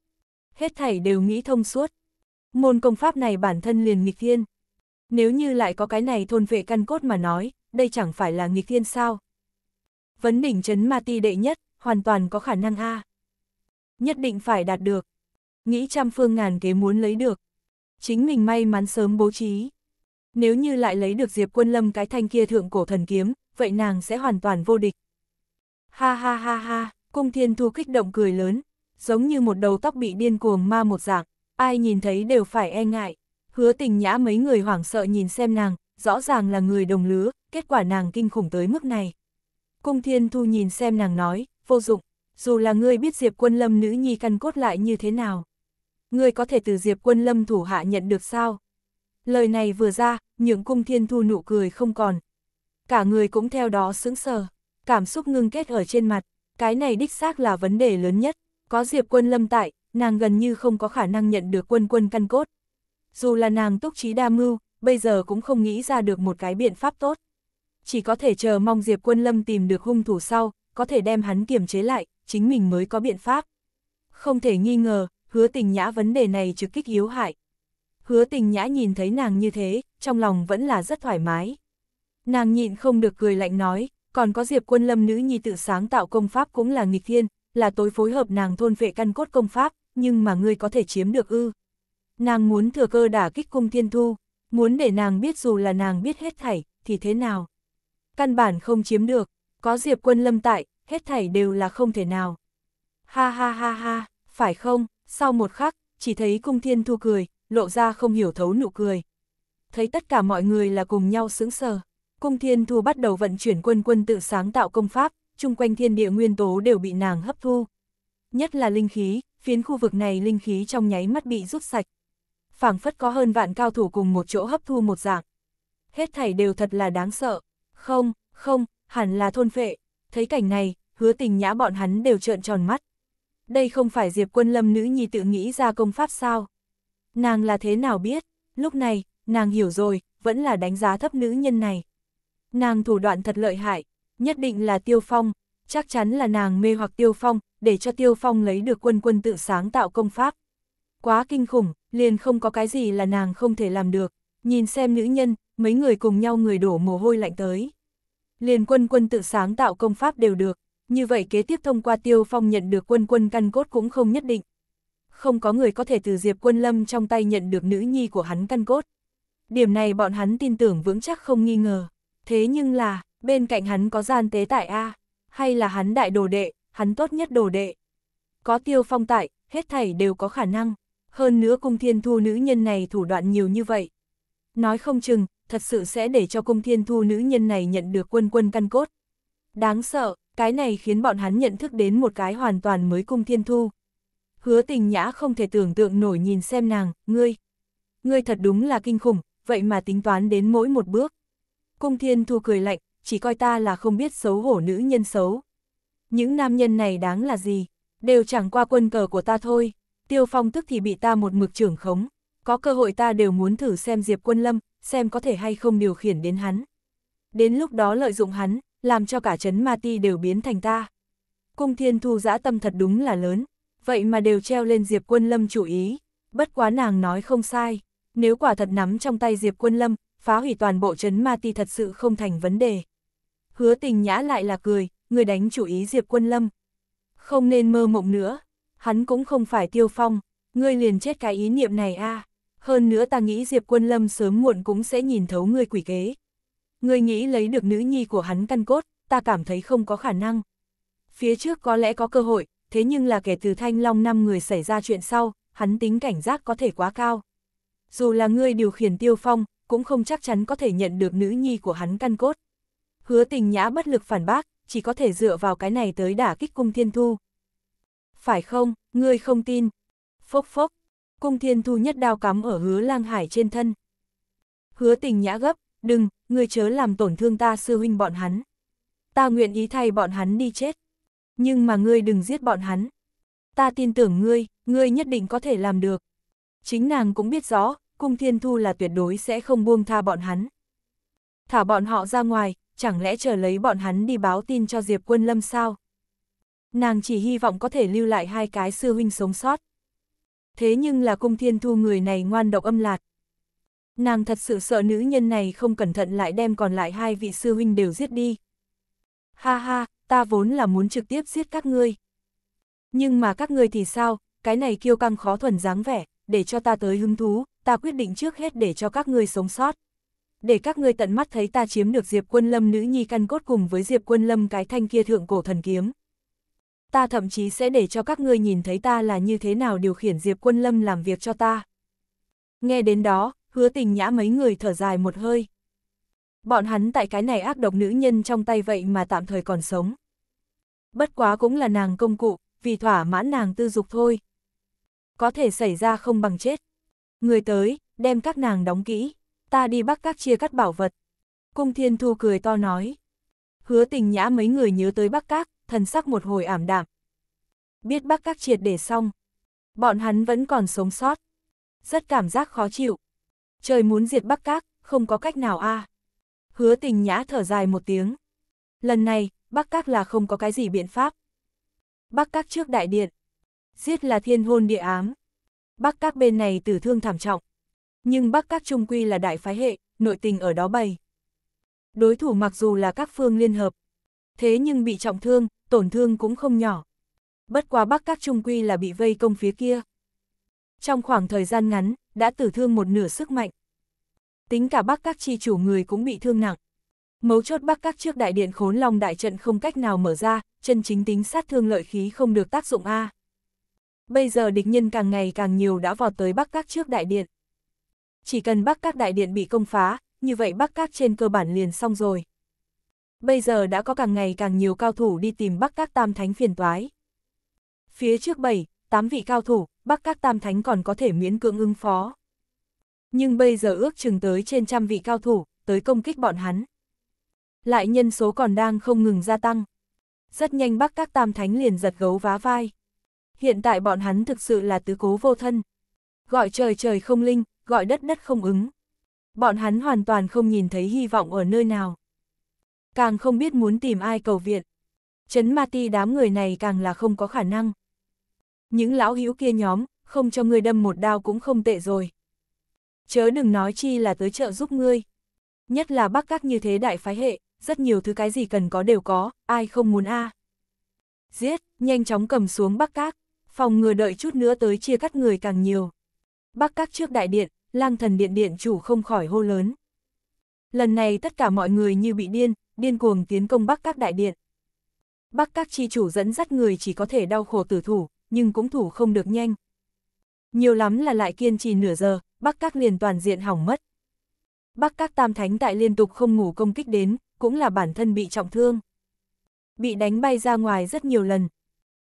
Hết thảy đều nghĩ thông suốt. Môn công pháp này bản thân liền nghịch thiên. Nếu như lại có cái này thôn vệ căn cốt mà nói, đây chẳng phải là nghịch thiên sao. Vấn đỉnh chấn ma ti đệ nhất, hoàn toàn có khả năng A. Nhất định phải đạt được. Nghĩ trăm phương ngàn kế muốn lấy được. Chính mình may mắn sớm bố trí. Nếu như lại lấy được Diệp Quân Lâm cái thanh kia thượng cổ thần kiếm, vậy nàng sẽ hoàn toàn vô địch. Ha ha ha ha, cung thiên thu kích động cười lớn, giống như một đầu tóc bị điên cuồng ma một dạng, ai nhìn thấy đều phải e ngại. Hứa tình nhã mấy người hoảng sợ nhìn xem nàng, rõ ràng là người đồng lứa, kết quả nàng kinh khủng tới mức này. Cung thiên thu nhìn xem nàng nói, vô dụng, dù là ngươi biết Diệp quân lâm nữ nhi căn cốt lại như thế nào. Ngươi có thể từ Diệp quân lâm thủ hạ nhận được sao? Lời này vừa ra, những cung thiên thu nụ cười không còn. Cả người cũng theo đó sững sờ, cảm xúc ngưng kết ở trên mặt, cái này đích xác là vấn đề lớn nhất. Có Diệp quân lâm tại, nàng gần như không có khả năng nhận được quân quân căn cốt. Dù là nàng túc trí đa mưu, bây giờ cũng không nghĩ ra được một cái biện pháp tốt. Chỉ có thể chờ mong Diệp quân lâm tìm được hung thủ sau, có thể đem hắn kiềm chế lại, chính mình mới có biện pháp. Không thể nghi ngờ, hứa tình nhã vấn đề này trực kích yếu hại. Hứa tình nhã nhìn thấy nàng như thế, trong lòng vẫn là rất thoải mái. Nàng nhịn không được cười lạnh nói, còn có Diệp quân lâm nữ nhi tự sáng tạo công pháp cũng là nghịch thiên, là tối phối hợp nàng thôn vệ căn cốt công pháp, nhưng mà ngươi có thể chiếm được ư. Nàng muốn thừa cơ đả kích cung thiên thu, muốn để nàng biết dù là nàng biết hết thảy, thì thế nào. Căn bản không chiếm được, có Diệp quân lâm tại, hết thảy đều là không thể nào. Ha ha ha ha, phải không, sau một khắc, chỉ thấy cung thiên thu cười, lộ ra không hiểu thấu nụ cười. Thấy tất cả mọi người là cùng nhau sững sờ, cung thiên thu bắt đầu vận chuyển quân quân tự sáng tạo công pháp, chung quanh thiên địa nguyên tố đều bị nàng hấp thu. Nhất là linh khí, phiến khu vực này linh khí trong nháy mắt bị rút sạch phảng phất có hơn vạn cao thủ cùng một chỗ hấp thu một dạng. Hết thảy đều thật là đáng sợ. Không, không, hẳn là thôn phệ. Thấy cảnh này, hứa tình nhã bọn hắn đều trợn tròn mắt. Đây không phải Diệp quân lâm nữ nhi tự nghĩ ra công pháp sao? Nàng là thế nào biết? Lúc này, nàng hiểu rồi, vẫn là đánh giá thấp nữ nhân này. Nàng thủ đoạn thật lợi hại, nhất định là Tiêu Phong, chắc chắn là nàng mê hoặc Tiêu Phong, để cho Tiêu Phong lấy được quân quân tự sáng tạo công pháp. Quá kinh khủng, liền không có cái gì là nàng không thể làm được, nhìn xem nữ nhân, mấy người cùng nhau người đổ mồ hôi lạnh tới. Liền quân quân tự sáng tạo công pháp đều được, như vậy kế tiếp thông qua Tiêu Phong nhận được quân quân căn cốt cũng không nhất định. Không có người có thể từ Diệp Quân Lâm trong tay nhận được nữ nhi của hắn căn cốt. Điểm này bọn hắn tin tưởng vững chắc không nghi ngờ. Thế nhưng là, bên cạnh hắn có gian tế tại A, hay là hắn đại đồ đệ, hắn tốt nhất đồ đệ. Có tiêu phong tại, hết thảy đều có khả năng, hơn nữa cung thiên thu nữ nhân này thủ đoạn nhiều như vậy. Nói không chừng, thật sự sẽ để cho cung thiên thu nữ nhân này nhận được quân quân căn cốt. Đáng sợ, cái này khiến bọn hắn nhận thức đến một cái hoàn toàn mới cung thiên thu. Hứa tình nhã không thể tưởng tượng nổi nhìn xem nàng, ngươi. Ngươi thật đúng là kinh khủng, vậy mà tính toán đến mỗi một bước. Cung thiên thu cười lạnh, chỉ coi ta là không biết xấu hổ nữ nhân xấu. Những nam nhân này đáng là gì, đều chẳng qua quân cờ của ta thôi, tiêu phong tức thì bị ta một mực trưởng khống, có cơ hội ta đều muốn thử xem Diệp Quân Lâm, xem có thể hay không điều khiển đến hắn. Đến lúc đó lợi dụng hắn, làm cho cả chấn ma ti đều biến thành ta. Cung thiên thu dã tâm thật đúng là lớn, vậy mà đều treo lên Diệp Quân Lâm chủ ý, bất quá nàng nói không sai, nếu quả thật nắm trong tay Diệp Quân Lâm, phá hủy toàn bộ chấn ma ti thật sự không thành vấn đề. Hứa tình nhã lại là cười, người đánh chủ ý Diệp Quân Lâm. Không nên mơ mộng nữa, hắn cũng không phải tiêu phong, ngươi liền chết cái ý niệm này a à. Hơn nữa ta nghĩ Diệp Quân Lâm sớm muộn cũng sẽ nhìn thấu ngươi quỷ kế. Ngươi nghĩ lấy được nữ nhi của hắn căn cốt, ta cảm thấy không có khả năng. Phía trước có lẽ có cơ hội, thế nhưng là kể từ thanh long năm người xảy ra chuyện sau, hắn tính cảnh giác có thể quá cao. Dù là ngươi điều khiển tiêu phong, cũng không chắc chắn có thể nhận được nữ nhi của hắn căn cốt. Hứa tình nhã bất lực phản bác, chỉ có thể dựa vào cái này tới đả kích cung thiên thu. Phải không, ngươi không tin. Phốc phốc, cung thiên thu nhất đao cắm ở hứa lang hải trên thân. Hứa tình nhã gấp, đừng, ngươi chớ làm tổn thương ta sư huynh bọn hắn. Ta nguyện ý thay bọn hắn đi chết. Nhưng mà ngươi đừng giết bọn hắn. Ta tin tưởng ngươi, ngươi nhất định có thể làm được. Chính nàng cũng biết rõ, cung thiên thu là tuyệt đối sẽ không buông tha bọn hắn. Thả bọn họ ra ngoài, chẳng lẽ chờ lấy bọn hắn đi báo tin cho Diệp Quân Lâm sao? Nàng chỉ hy vọng có thể lưu lại hai cái sư huynh sống sót. Thế nhưng là cung thiên thu người này ngoan độc âm lạt. Nàng thật sự sợ nữ nhân này không cẩn thận lại đem còn lại hai vị sư huynh đều giết đi. Ha ha, ta vốn là muốn trực tiếp giết các ngươi. Nhưng mà các ngươi thì sao, cái này kiêu căng khó thuần dáng vẻ, để cho ta tới hứng thú, ta quyết định trước hết để cho các ngươi sống sót. Để các ngươi tận mắt thấy ta chiếm được Diệp Quân Lâm nữ nhi căn cốt cùng với Diệp Quân Lâm cái thanh kia thượng cổ thần kiếm. Ta thậm chí sẽ để cho các ngươi nhìn thấy ta là như thế nào điều khiển Diệp Quân Lâm làm việc cho ta. Nghe đến đó, hứa tình nhã mấy người thở dài một hơi. Bọn hắn tại cái này ác độc nữ nhân trong tay vậy mà tạm thời còn sống. Bất quá cũng là nàng công cụ, vì thỏa mãn nàng tư dục thôi. Có thể xảy ra không bằng chết. Người tới, đem các nàng đóng kỹ, ta đi bắt các chia cắt bảo vật. Cung thiên thu cười to nói. Hứa tình nhã mấy người nhớ tới bắc các, thần sắc một hồi ảm đạm. Biết bắc các triệt để xong. Bọn hắn vẫn còn sống sót. Rất cảm giác khó chịu. Trời muốn diệt bắc các, không có cách nào a. Hứa tình nhã thở dài một tiếng. Lần này, bắc các là không có cái gì biện pháp. Bắc các trước đại điện. Giết là thiên hôn địa ám. Bắc các bên này tử thương thảm trọng. Nhưng Bắc các trung quy là đại phái hệ, nội tình ở đó bày. Đối thủ mặc dù là các phương liên hợp, thế nhưng bị trọng thương, tổn thương cũng không nhỏ. Bất quá Bắc các trung quy là bị vây công phía kia. Trong khoảng thời gian ngắn, đã tử thương một nửa sức mạnh. Tính cả Bắc các chi chủ người cũng bị thương nặng. Mấu chốt Bắc các trước đại điện khốn long đại trận không cách nào mở ra, chân chính tính sát thương lợi khí không được tác dụng A. Bây giờ địch nhân càng ngày càng nhiều đã vọt tới Bắc các trước đại điện. Chỉ cần Bắc các đại điện bị công phá, như vậy Bắc các trên cơ bản liền xong rồi. Bây giờ đã có càng ngày càng nhiều cao thủ đi tìm Bắc các tam thánh phiền toái. Phía trước 7, 8 vị cao thủ, Bắc các tam thánh còn có thể miễn cưỡng ứng phó. Nhưng bây giờ ước chừng tới trên trăm vị cao thủ, tới công kích bọn hắn. Lại nhân số còn đang không ngừng gia tăng. Rất nhanh Bắc các tam thánh liền giật gấu vá vai. Hiện tại bọn hắn thực sự là tứ cố vô thân. Gọi trời trời không linh, gọi đất đất không ứng. Bọn hắn hoàn toàn không nhìn thấy hy vọng ở nơi nào. Càng không biết muốn tìm ai cầu viện. Chấn ma ti đám người này càng là không có khả năng. Những lão hữu kia nhóm, không cho ngươi đâm một đao cũng không tệ rồi. Chớ đừng nói chi là tới trợ giúp ngươi. Nhất là bắc các như thế đại phái hệ, rất nhiều thứ cái gì cần có đều có, ai không muốn a Giết, nhanh chóng cầm xuống bắc các, phòng ngừa đợi chút nữa tới chia cắt người càng nhiều. Bắc các trước đại điện, lang thần điện điện chủ không khỏi hô lớn. Lần này tất cả mọi người như bị điên, điên cuồng tiến công Bắc các đại điện. Bắc các chi chủ dẫn dắt người chỉ có thể đau khổ tử thủ, nhưng cũng thủ không được nhanh. Nhiều lắm là lại kiên trì nửa giờ, Bắc các liền toàn diện hỏng mất. Bắc các tam thánh tại liên tục không ngủ công kích đến, cũng là bản thân bị trọng thương. Bị đánh bay ra ngoài rất nhiều lần.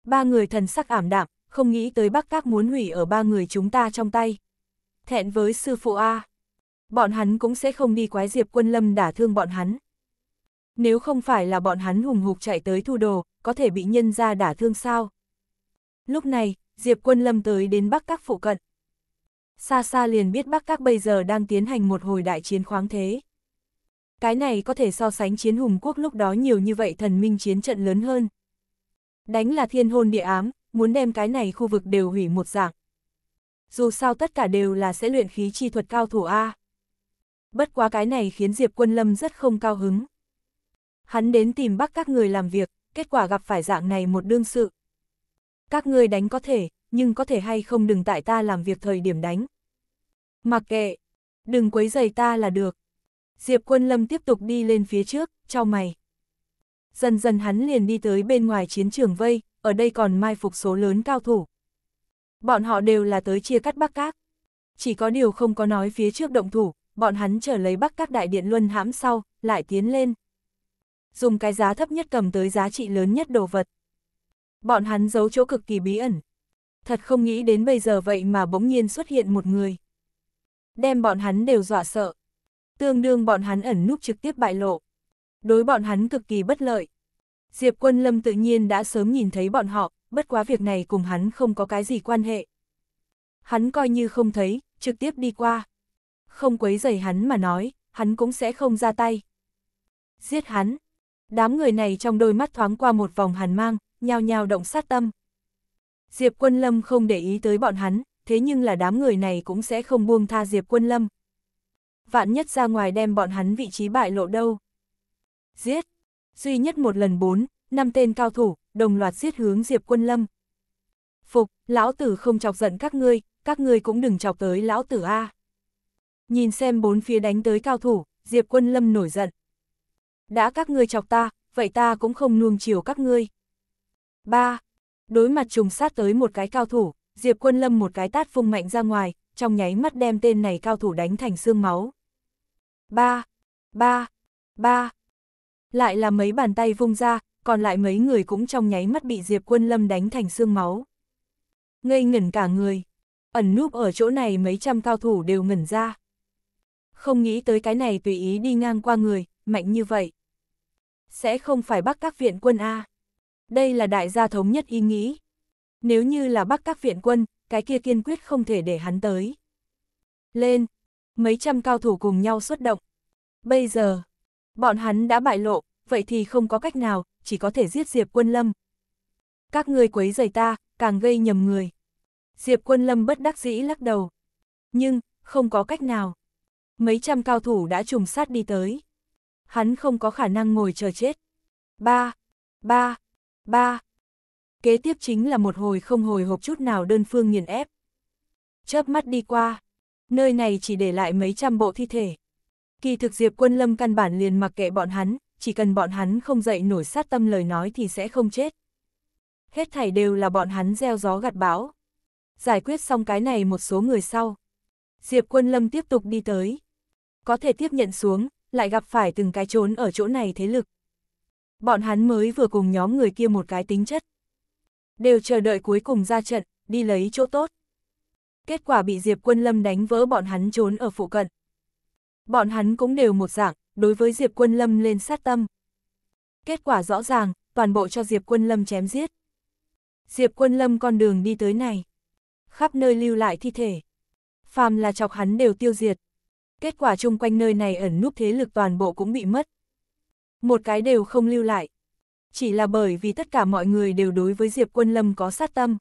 Ba người thần sắc ảm đạm, không nghĩ tới Bắc các muốn hủy ở ba người chúng ta trong tay. Thẹn với sư phụ A. Bọn hắn cũng sẽ không đi quái diệp quân lâm đả thương bọn hắn. Nếu không phải là bọn hắn hùng hục chạy tới thu đồ, có thể bị nhân ra đả thương sao? Lúc này, Diệp quân lâm tới đến Bắc các phụ cận. Xa xa liền biết Bắc các bây giờ đang tiến hành một hồi đại chiến khoáng thế. Cái này có thể so sánh chiến hùng quốc lúc đó nhiều như vậy thần minh chiến trận lớn hơn. Đánh là thiên hôn địa ám, muốn đem cái này khu vực đều hủy một dạng. Dù sao tất cả đều là sẽ luyện khí chi thuật cao thủ A. Bất quá cái này khiến Diệp Quân Lâm rất không cao hứng. Hắn đến tìm bắt các người làm việc, kết quả gặp phải dạng này một đương sự. Các người đánh có thể, nhưng có thể hay không đừng tại ta làm việc thời điểm đánh. Mặc kệ, đừng quấy giày ta là được. Diệp Quân Lâm tiếp tục đi lên phía trước, cho mày. Dần dần hắn liền đi tới bên ngoài chiến trường vây, ở đây còn mai phục số lớn cao thủ. Bọn họ đều là tới chia cắt Bắc Các. Chỉ có điều không có nói phía trước động thủ, bọn hắn trở lấy Bắc Các đại điện luân hãm sau, lại tiến lên. dùng cái giá thấp nhất cầm tới giá trị lớn nhất đồ vật. Bọn hắn giấu chỗ cực kỳ bí ẩn. Thật không nghĩ đến bây giờ vậy mà bỗng nhiên xuất hiện một người. Đem bọn hắn đều dọa sợ. Tương đương bọn hắn ẩn núp trực tiếp bại lộ. Đối bọn hắn cực kỳ bất lợi. Diệp Quân Lâm tự nhiên đã sớm nhìn thấy bọn họ, bất quá việc này cùng hắn không có cái gì quan hệ. Hắn coi như không thấy, trực tiếp đi qua. Không quấy rầy hắn mà nói, hắn cũng sẽ không ra tay. Giết hắn. Đám người này trong đôi mắt thoáng qua một vòng hàn mang, nhao nhao động sát tâm. Diệp Quân Lâm không để ý tới bọn hắn, thế nhưng là đám người này cũng sẽ không buông tha Diệp Quân Lâm. Vạn nhất ra ngoài đem bọn hắn vị trí bại lộ đâu. Giết! Duy nhất một lần bốn, năm tên cao thủ, đồng loạt giết hướng Diệp Quân Lâm. Phục, lão tử không chọc giận các ngươi, các ngươi cũng đừng chọc tới lão tử A. Nhìn xem bốn phía đánh tới cao thủ, Diệp Quân Lâm nổi giận. Đã các ngươi chọc ta, vậy ta cũng không nuông chiều các ngươi. ba Đối mặt trùng sát tới một cái cao thủ, Diệp Quân Lâm một cái tát phung mạnh ra ngoài, trong nháy mắt đem tên này cao thủ đánh thành xương máu. ba ba ba Lại là mấy bàn tay vung ra, còn lại mấy người cũng trong nháy mắt bị Diệp Quân Lâm đánh thành xương máu. Ngây ngẩn cả người, ẩn núp ở chỗ này mấy trăm cao thủ đều ngẩn ra. Không nghĩ tới cái này tùy ý đi ngang qua người, mạnh như vậy. Sẽ không phải bắt các viện quân A. Đây là đại gia thống nhất ý nghĩ. Nếu như là bắt các viện quân, cái kia kiên quyết không thể để hắn tới. Lên, mấy trăm cao thủ cùng nhau xuất động. Bây giờ, bọn hắn đã bại lộ, vậy thì không có cách nào, chỉ có thể giết Diệp Quân Lâm. Các người quấy rầy ta, càng gây nhầm người. Diệp Quân Lâm bất đắc dĩ lắc đầu. Nhưng, không có cách nào. Mấy trăm cao thủ đã trùng sát đi tới. Hắn không có khả năng ngồi chờ chết. Ba, ba, ba. Kế tiếp chính là một hồi không hồi hộp chút nào đơn phương nghiền ép. Chớp mắt đi qua, nơi này chỉ để lại mấy trăm bộ thi thể. Kỳ thực Diệp Quân Lâm căn bản liền mặc kệ bọn hắn, chỉ cần bọn hắn không dậy nổi sát tâm lời nói thì sẽ không chết. Hết thảy đều là bọn hắn gieo gió gặt bão. Giải quyết xong cái này một số người sau. Diệp Quân Lâm tiếp tục đi tới. Có thể tiếp nhận xuống, lại gặp phải từng cái trốn ở chỗ này thế lực. Bọn hắn mới vừa cùng nhóm người kia một cái tính chất. Đều chờ đợi cuối cùng ra trận, đi lấy chỗ tốt. Kết quả bị Diệp Quân Lâm đánh vỡ bọn hắn trốn ở phụ cận. Bọn hắn cũng đều một dạng, đối với Diệp Quân Lâm lên sát tâm. Kết quả rõ ràng, toàn bộ cho Diệp Quân Lâm chém giết. Diệp Quân Lâm con đường đi tới này. Khắp nơi lưu lại thi thể. Phàm là chọc hắn đều tiêu diệt. Kết quả chung quanh nơi này ẩn núp thế lực toàn bộ cũng bị mất. Một cái đều không lưu lại. Chỉ là bởi vì tất cả mọi người đều đối với Diệp Quân Lâm có sát tâm.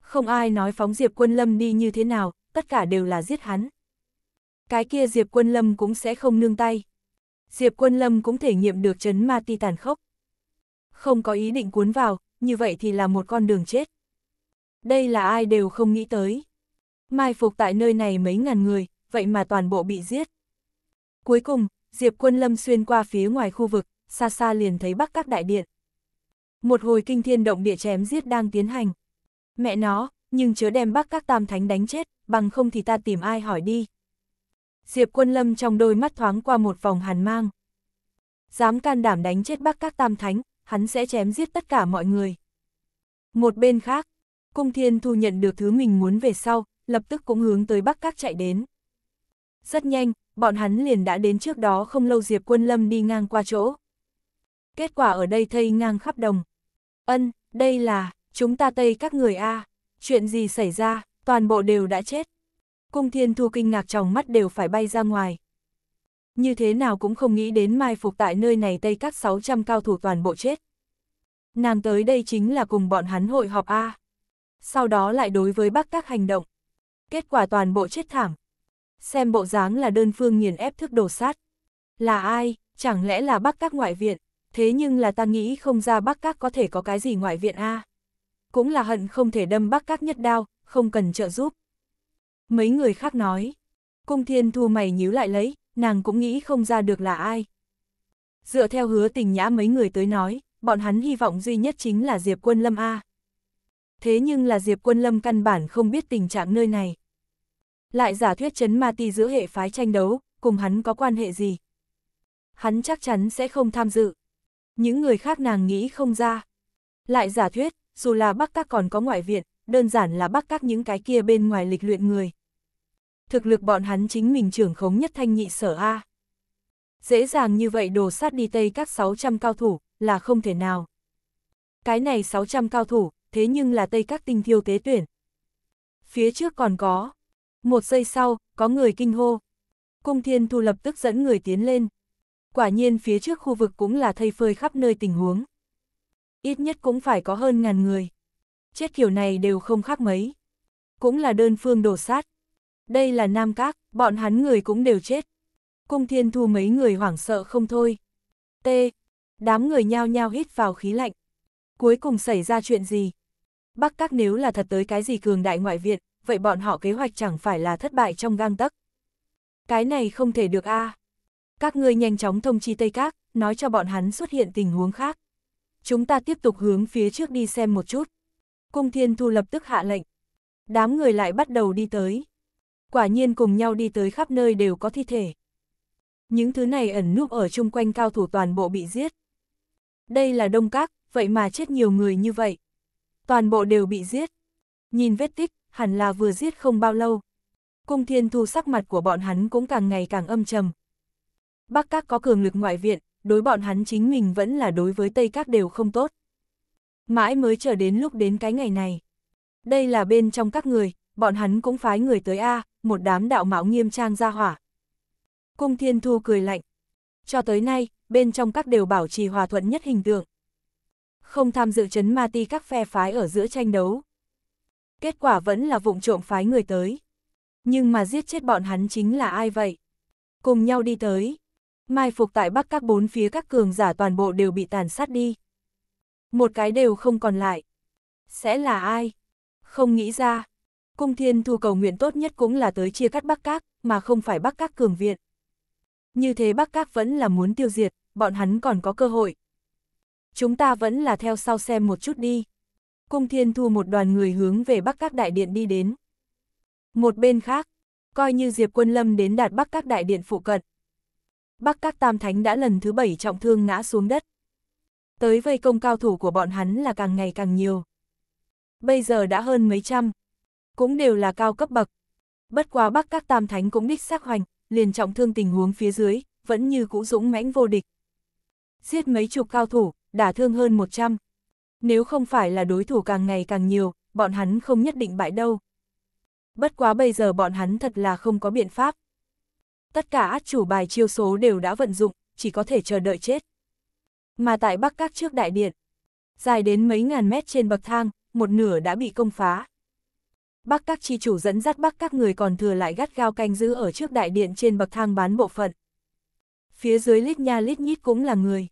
Không ai nói phóng Diệp Quân Lâm đi như thế nào, tất cả đều là giết hắn. Cái kia Diệp Quân Lâm cũng sẽ không nương tay. Diệp Quân Lâm cũng thể nghiệm được chấn ma ti tàn khốc. Không có ý định cuốn vào, như vậy thì là một con đường chết. Đây là ai đều không nghĩ tới. Mai phục tại nơi này mấy ngàn người, vậy mà toàn bộ bị giết. Cuối cùng, Diệp Quân Lâm xuyên qua phía ngoài khu vực, xa xa liền thấy Bắc Các Đại Điện. Một hồi kinh thiên động địa chém giết đang tiến hành. Mẹ nó, nhưng chớ đem Bắc Các Tam Thánh đánh chết, bằng không thì ta tìm ai hỏi đi. Diệp Quân Lâm trong đôi mắt thoáng qua một vòng hàn mang. Dám can đảm đánh chết Bắc Các Tam Thánh, hắn sẽ chém giết tất cả mọi người. Một bên khác, Cung Thiên Thu nhận được thứ mình muốn về sau, lập tức cũng hướng tới Bắc Các chạy đến. Rất nhanh, bọn hắn liền đã đến trước đó không lâu Diệp Quân Lâm đi ngang qua chỗ. Kết quả ở đây thây ngang khắp đồng. Ân, đây là, chúng ta tây các người A, chuyện gì xảy ra, toàn bộ đều đã chết. Cung Thiên Thu kinh ngạc trong mắt đều phải bay ra ngoài. Như thế nào cũng không nghĩ đến mai phục tại nơi này tây các 600 cao thủ toàn bộ chết. Nàng tới đây chính là cùng bọn hắn hội họp A. Sau đó lại đối với bắc các hành động. Kết quả toàn bộ chết thảm. Xem bộ dáng là đơn phương nghiền ép thức đồ sát. Là ai, chẳng lẽ là bắc các ngoại viện, thế nhưng là ta nghĩ không ra bắc các có thể có cái gì ngoại viện A. Cũng là hận không thể đâm bắc các nhất đao, không cần trợ giúp. Mấy người khác nói, cung thiên thu mày nhíu lại lấy, nàng cũng nghĩ không ra được là ai. Dựa theo hứa tình nhã mấy người tới nói, bọn hắn hy vọng duy nhất chính là Diệp Quân Lâm A. Thế nhưng là Diệp Quân Lâm căn bản không biết tình trạng nơi này. Lại giả thuyết chấn ma ti giữa hệ phái tranh đấu, cùng hắn có quan hệ gì. Hắn chắc chắn sẽ không tham dự, Những người khác nàng nghĩ không ra. Lại giả thuyết, dù là Bắc Các còn có ngoại viện, đơn giản là Bắc Các những cái kia bên ngoài lịch luyện người. Thực lực bọn hắn chính mình trưởng khống nhất thanh nhị sở A. Dễ dàng như vậy đồ sát đi Tây các 600 cao thủ, là không thể nào. Cái này 600 cao thủ, thế nhưng là Tây các tinh thiêu tế tuyển. Phía trước còn có. Một giây sau, có người kinh hô. Cung thiên thu lập tức dẫn người tiến lên. Quả nhiên phía trước khu vực cũng là thây phơi khắp nơi tình huống. Ít nhất cũng phải có hơn ngàn người. Chết kiểu này đều không khác mấy. Cũng là đơn phương đổ sát. Đây là Nam Các, bọn hắn người cũng đều chết. Cung thiên thu mấy người hoảng sợ không thôi. T. Đám người nhao nhao hít vào khí lạnh. Cuối cùng xảy ra chuyện gì? Bắc Các nếu là thật tới cái gì cường đại ngoại viện, vậy bọn họ kế hoạch chẳng phải là thất bại trong gang tấc. Cái này không thể được a. À. Các ngươi nhanh chóng thông chi Tây Các, nói cho bọn hắn xuất hiện tình huống khác. Chúng ta tiếp tục hướng phía trước đi xem một chút. Cung Thiên Thu lập tức hạ lệnh. Đám người lại bắt đầu đi tới. Quả nhiên cùng nhau đi tới khắp nơi đều có thi thể. Những thứ này ẩn núp ở chung quanh cao thủ toàn bộ bị giết. Đây là Đông Các, vậy mà chết nhiều người như vậy. Toàn bộ đều bị giết. Nhìn vết tích, hẳn là vừa giết không bao lâu. Cung thiên thu sắc mặt của bọn hắn cũng càng ngày càng âm trầm. Bắc Các có cường lực ngoại viện, đối bọn hắn chính mình vẫn là đối với Tây Các đều không tốt. Mãi mới chờ đến lúc đến cái ngày này. Đây là bên trong các người, bọn hắn cũng phái người tới A, một đám đạo mạo nghiêm trang ra hỏa. Cung Thiên Thu cười lạnh. Cho tới nay, bên trong các đều bảo trì hòa thuận nhất hình tượng. Không tham dự chấn ma ti các phe phái ở giữa tranh đấu. Kết quả vẫn là vụng trộm phái người tới. Nhưng mà giết chết bọn hắn chính là ai vậy? Cùng nhau đi tới. Mai phục tại bắc các bốn phía các cường giả toàn bộ đều bị tàn sát đi. Một cái đều không còn lại. Sẽ là ai? Không nghĩ ra. Cung thiên thu cầu nguyện tốt nhất cũng là tới chia cắt bắc các, mà không phải bắc các cường viện. Như thế bắc các vẫn là muốn tiêu diệt, bọn hắn còn có cơ hội. Chúng ta vẫn là theo sau xem một chút đi. Cung thiên thu một đoàn người hướng về bắc các đại điện đi đến. Một bên khác, coi như Diệp Quân Lâm đến đạt bắc các đại điện phụ cận. Bắc các tam thánh đã lần thứ bảy trọng thương ngã xuống đất. Tới vây công cao thủ của bọn hắn là càng ngày càng nhiều. Bây giờ đã hơn mấy trăm, cũng đều là cao cấp bậc. Bất quá bắc các tam thánh cũng đích xác hoành, liền trọng thương tình huống phía dưới, vẫn như cũ dũng mãnh vô địch. Giết mấy chục cao thủ, đả thương hơn 100. Nếu không phải là đối thủ càng ngày càng nhiều, bọn hắn không nhất định bại đâu. Bất quá bây giờ bọn hắn thật là không có biện pháp. Tất cả át chủ bài chiêu số đều đã vận dụng, chỉ có thể chờ đợi chết. Mà tại Bắc Các trước đại điện, dài đến mấy ngàn mét trên bậc thang, một nửa đã bị công phá. Bắc các chi chủ dẫn dắt Bắc các người còn thừa lại gắt gao canh giữ ở trước đại điện trên bậc thang bán bộ phận. Phía dưới lít nha lít nhít cũng là người.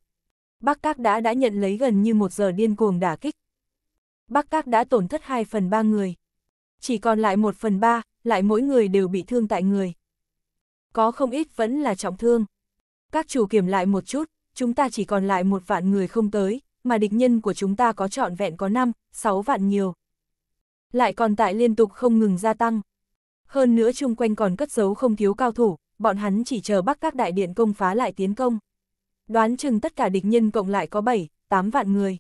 Bắc các đã đã nhận lấy gần như một giờ điên cuồng đả kích. Bắc các đã tổn thất 2 phần 3 người. Chỉ còn lại 1 phần 3, lại mỗi người đều bị thương tại người. Có không ít vẫn là trọng thương. Các chủ kiểm lại một chút, chúng ta chỉ còn lại một vạn người không tới, mà địch nhân của chúng ta có trọn vẹn có 5, 6 vạn nhiều lại còn tại liên tục không ngừng gia tăng. Hơn nữa chung quanh còn cất giấu không thiếu cao thủ, bọn hắn chỉ chờ bắc các đại điện công phá lại tiến công. Đoán chừng tất cả địch nhân cộng lại có 7, 8 vạn người.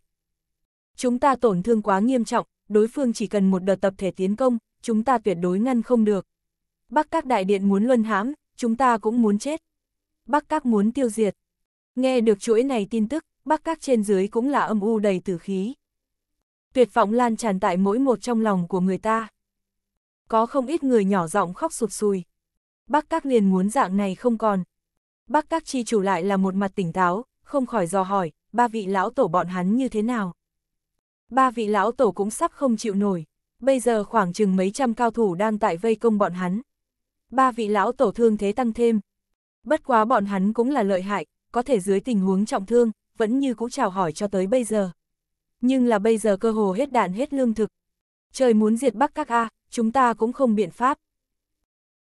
Chúng ta tổn thương quá nghiêm trọng, đối phương chỉ cần một đợt tập thể tiến công, chúng ta tuyệt đối ngăn không được. Bắc các đại điện muốn luân hãm, chúng ta cũng muốn chết. Bắc các muốn tiêu diệt. Nghe được chuỗi này tin tức, Bắc các trên dưới cũng là âm u đầy tử khí tuyệt vọng lan tràn tại mỗi một trong lòng của người ta. Có không ít người nhỏ giọng khóc sụt sùi. Bác Các liền muốn dạng này không còn. Bác Các chi chủ lại là một mặt tỉnh táo, không khỏi dò hỏi, ba vị lão tổ bọn hắn như thế nào. Ba vị lão tổ cũng sắp không chịu nổi, bây giờ khoảng chừng mấy trăm cao thủ đang tại vây công bọn hắn. Ba vị lão tổ thương thế tăng thêm. Bất quá bọn hắn cũng là lợi hại, có thể dưới tình huống trọng thương, vẫn như cũ chào hỏi cho tới bây giờ nhưng là bây giờ cơ hồ hết đạn hết lương thực. Trời muốn diệt Bắc các A, chúng ta cũng không biện pháp.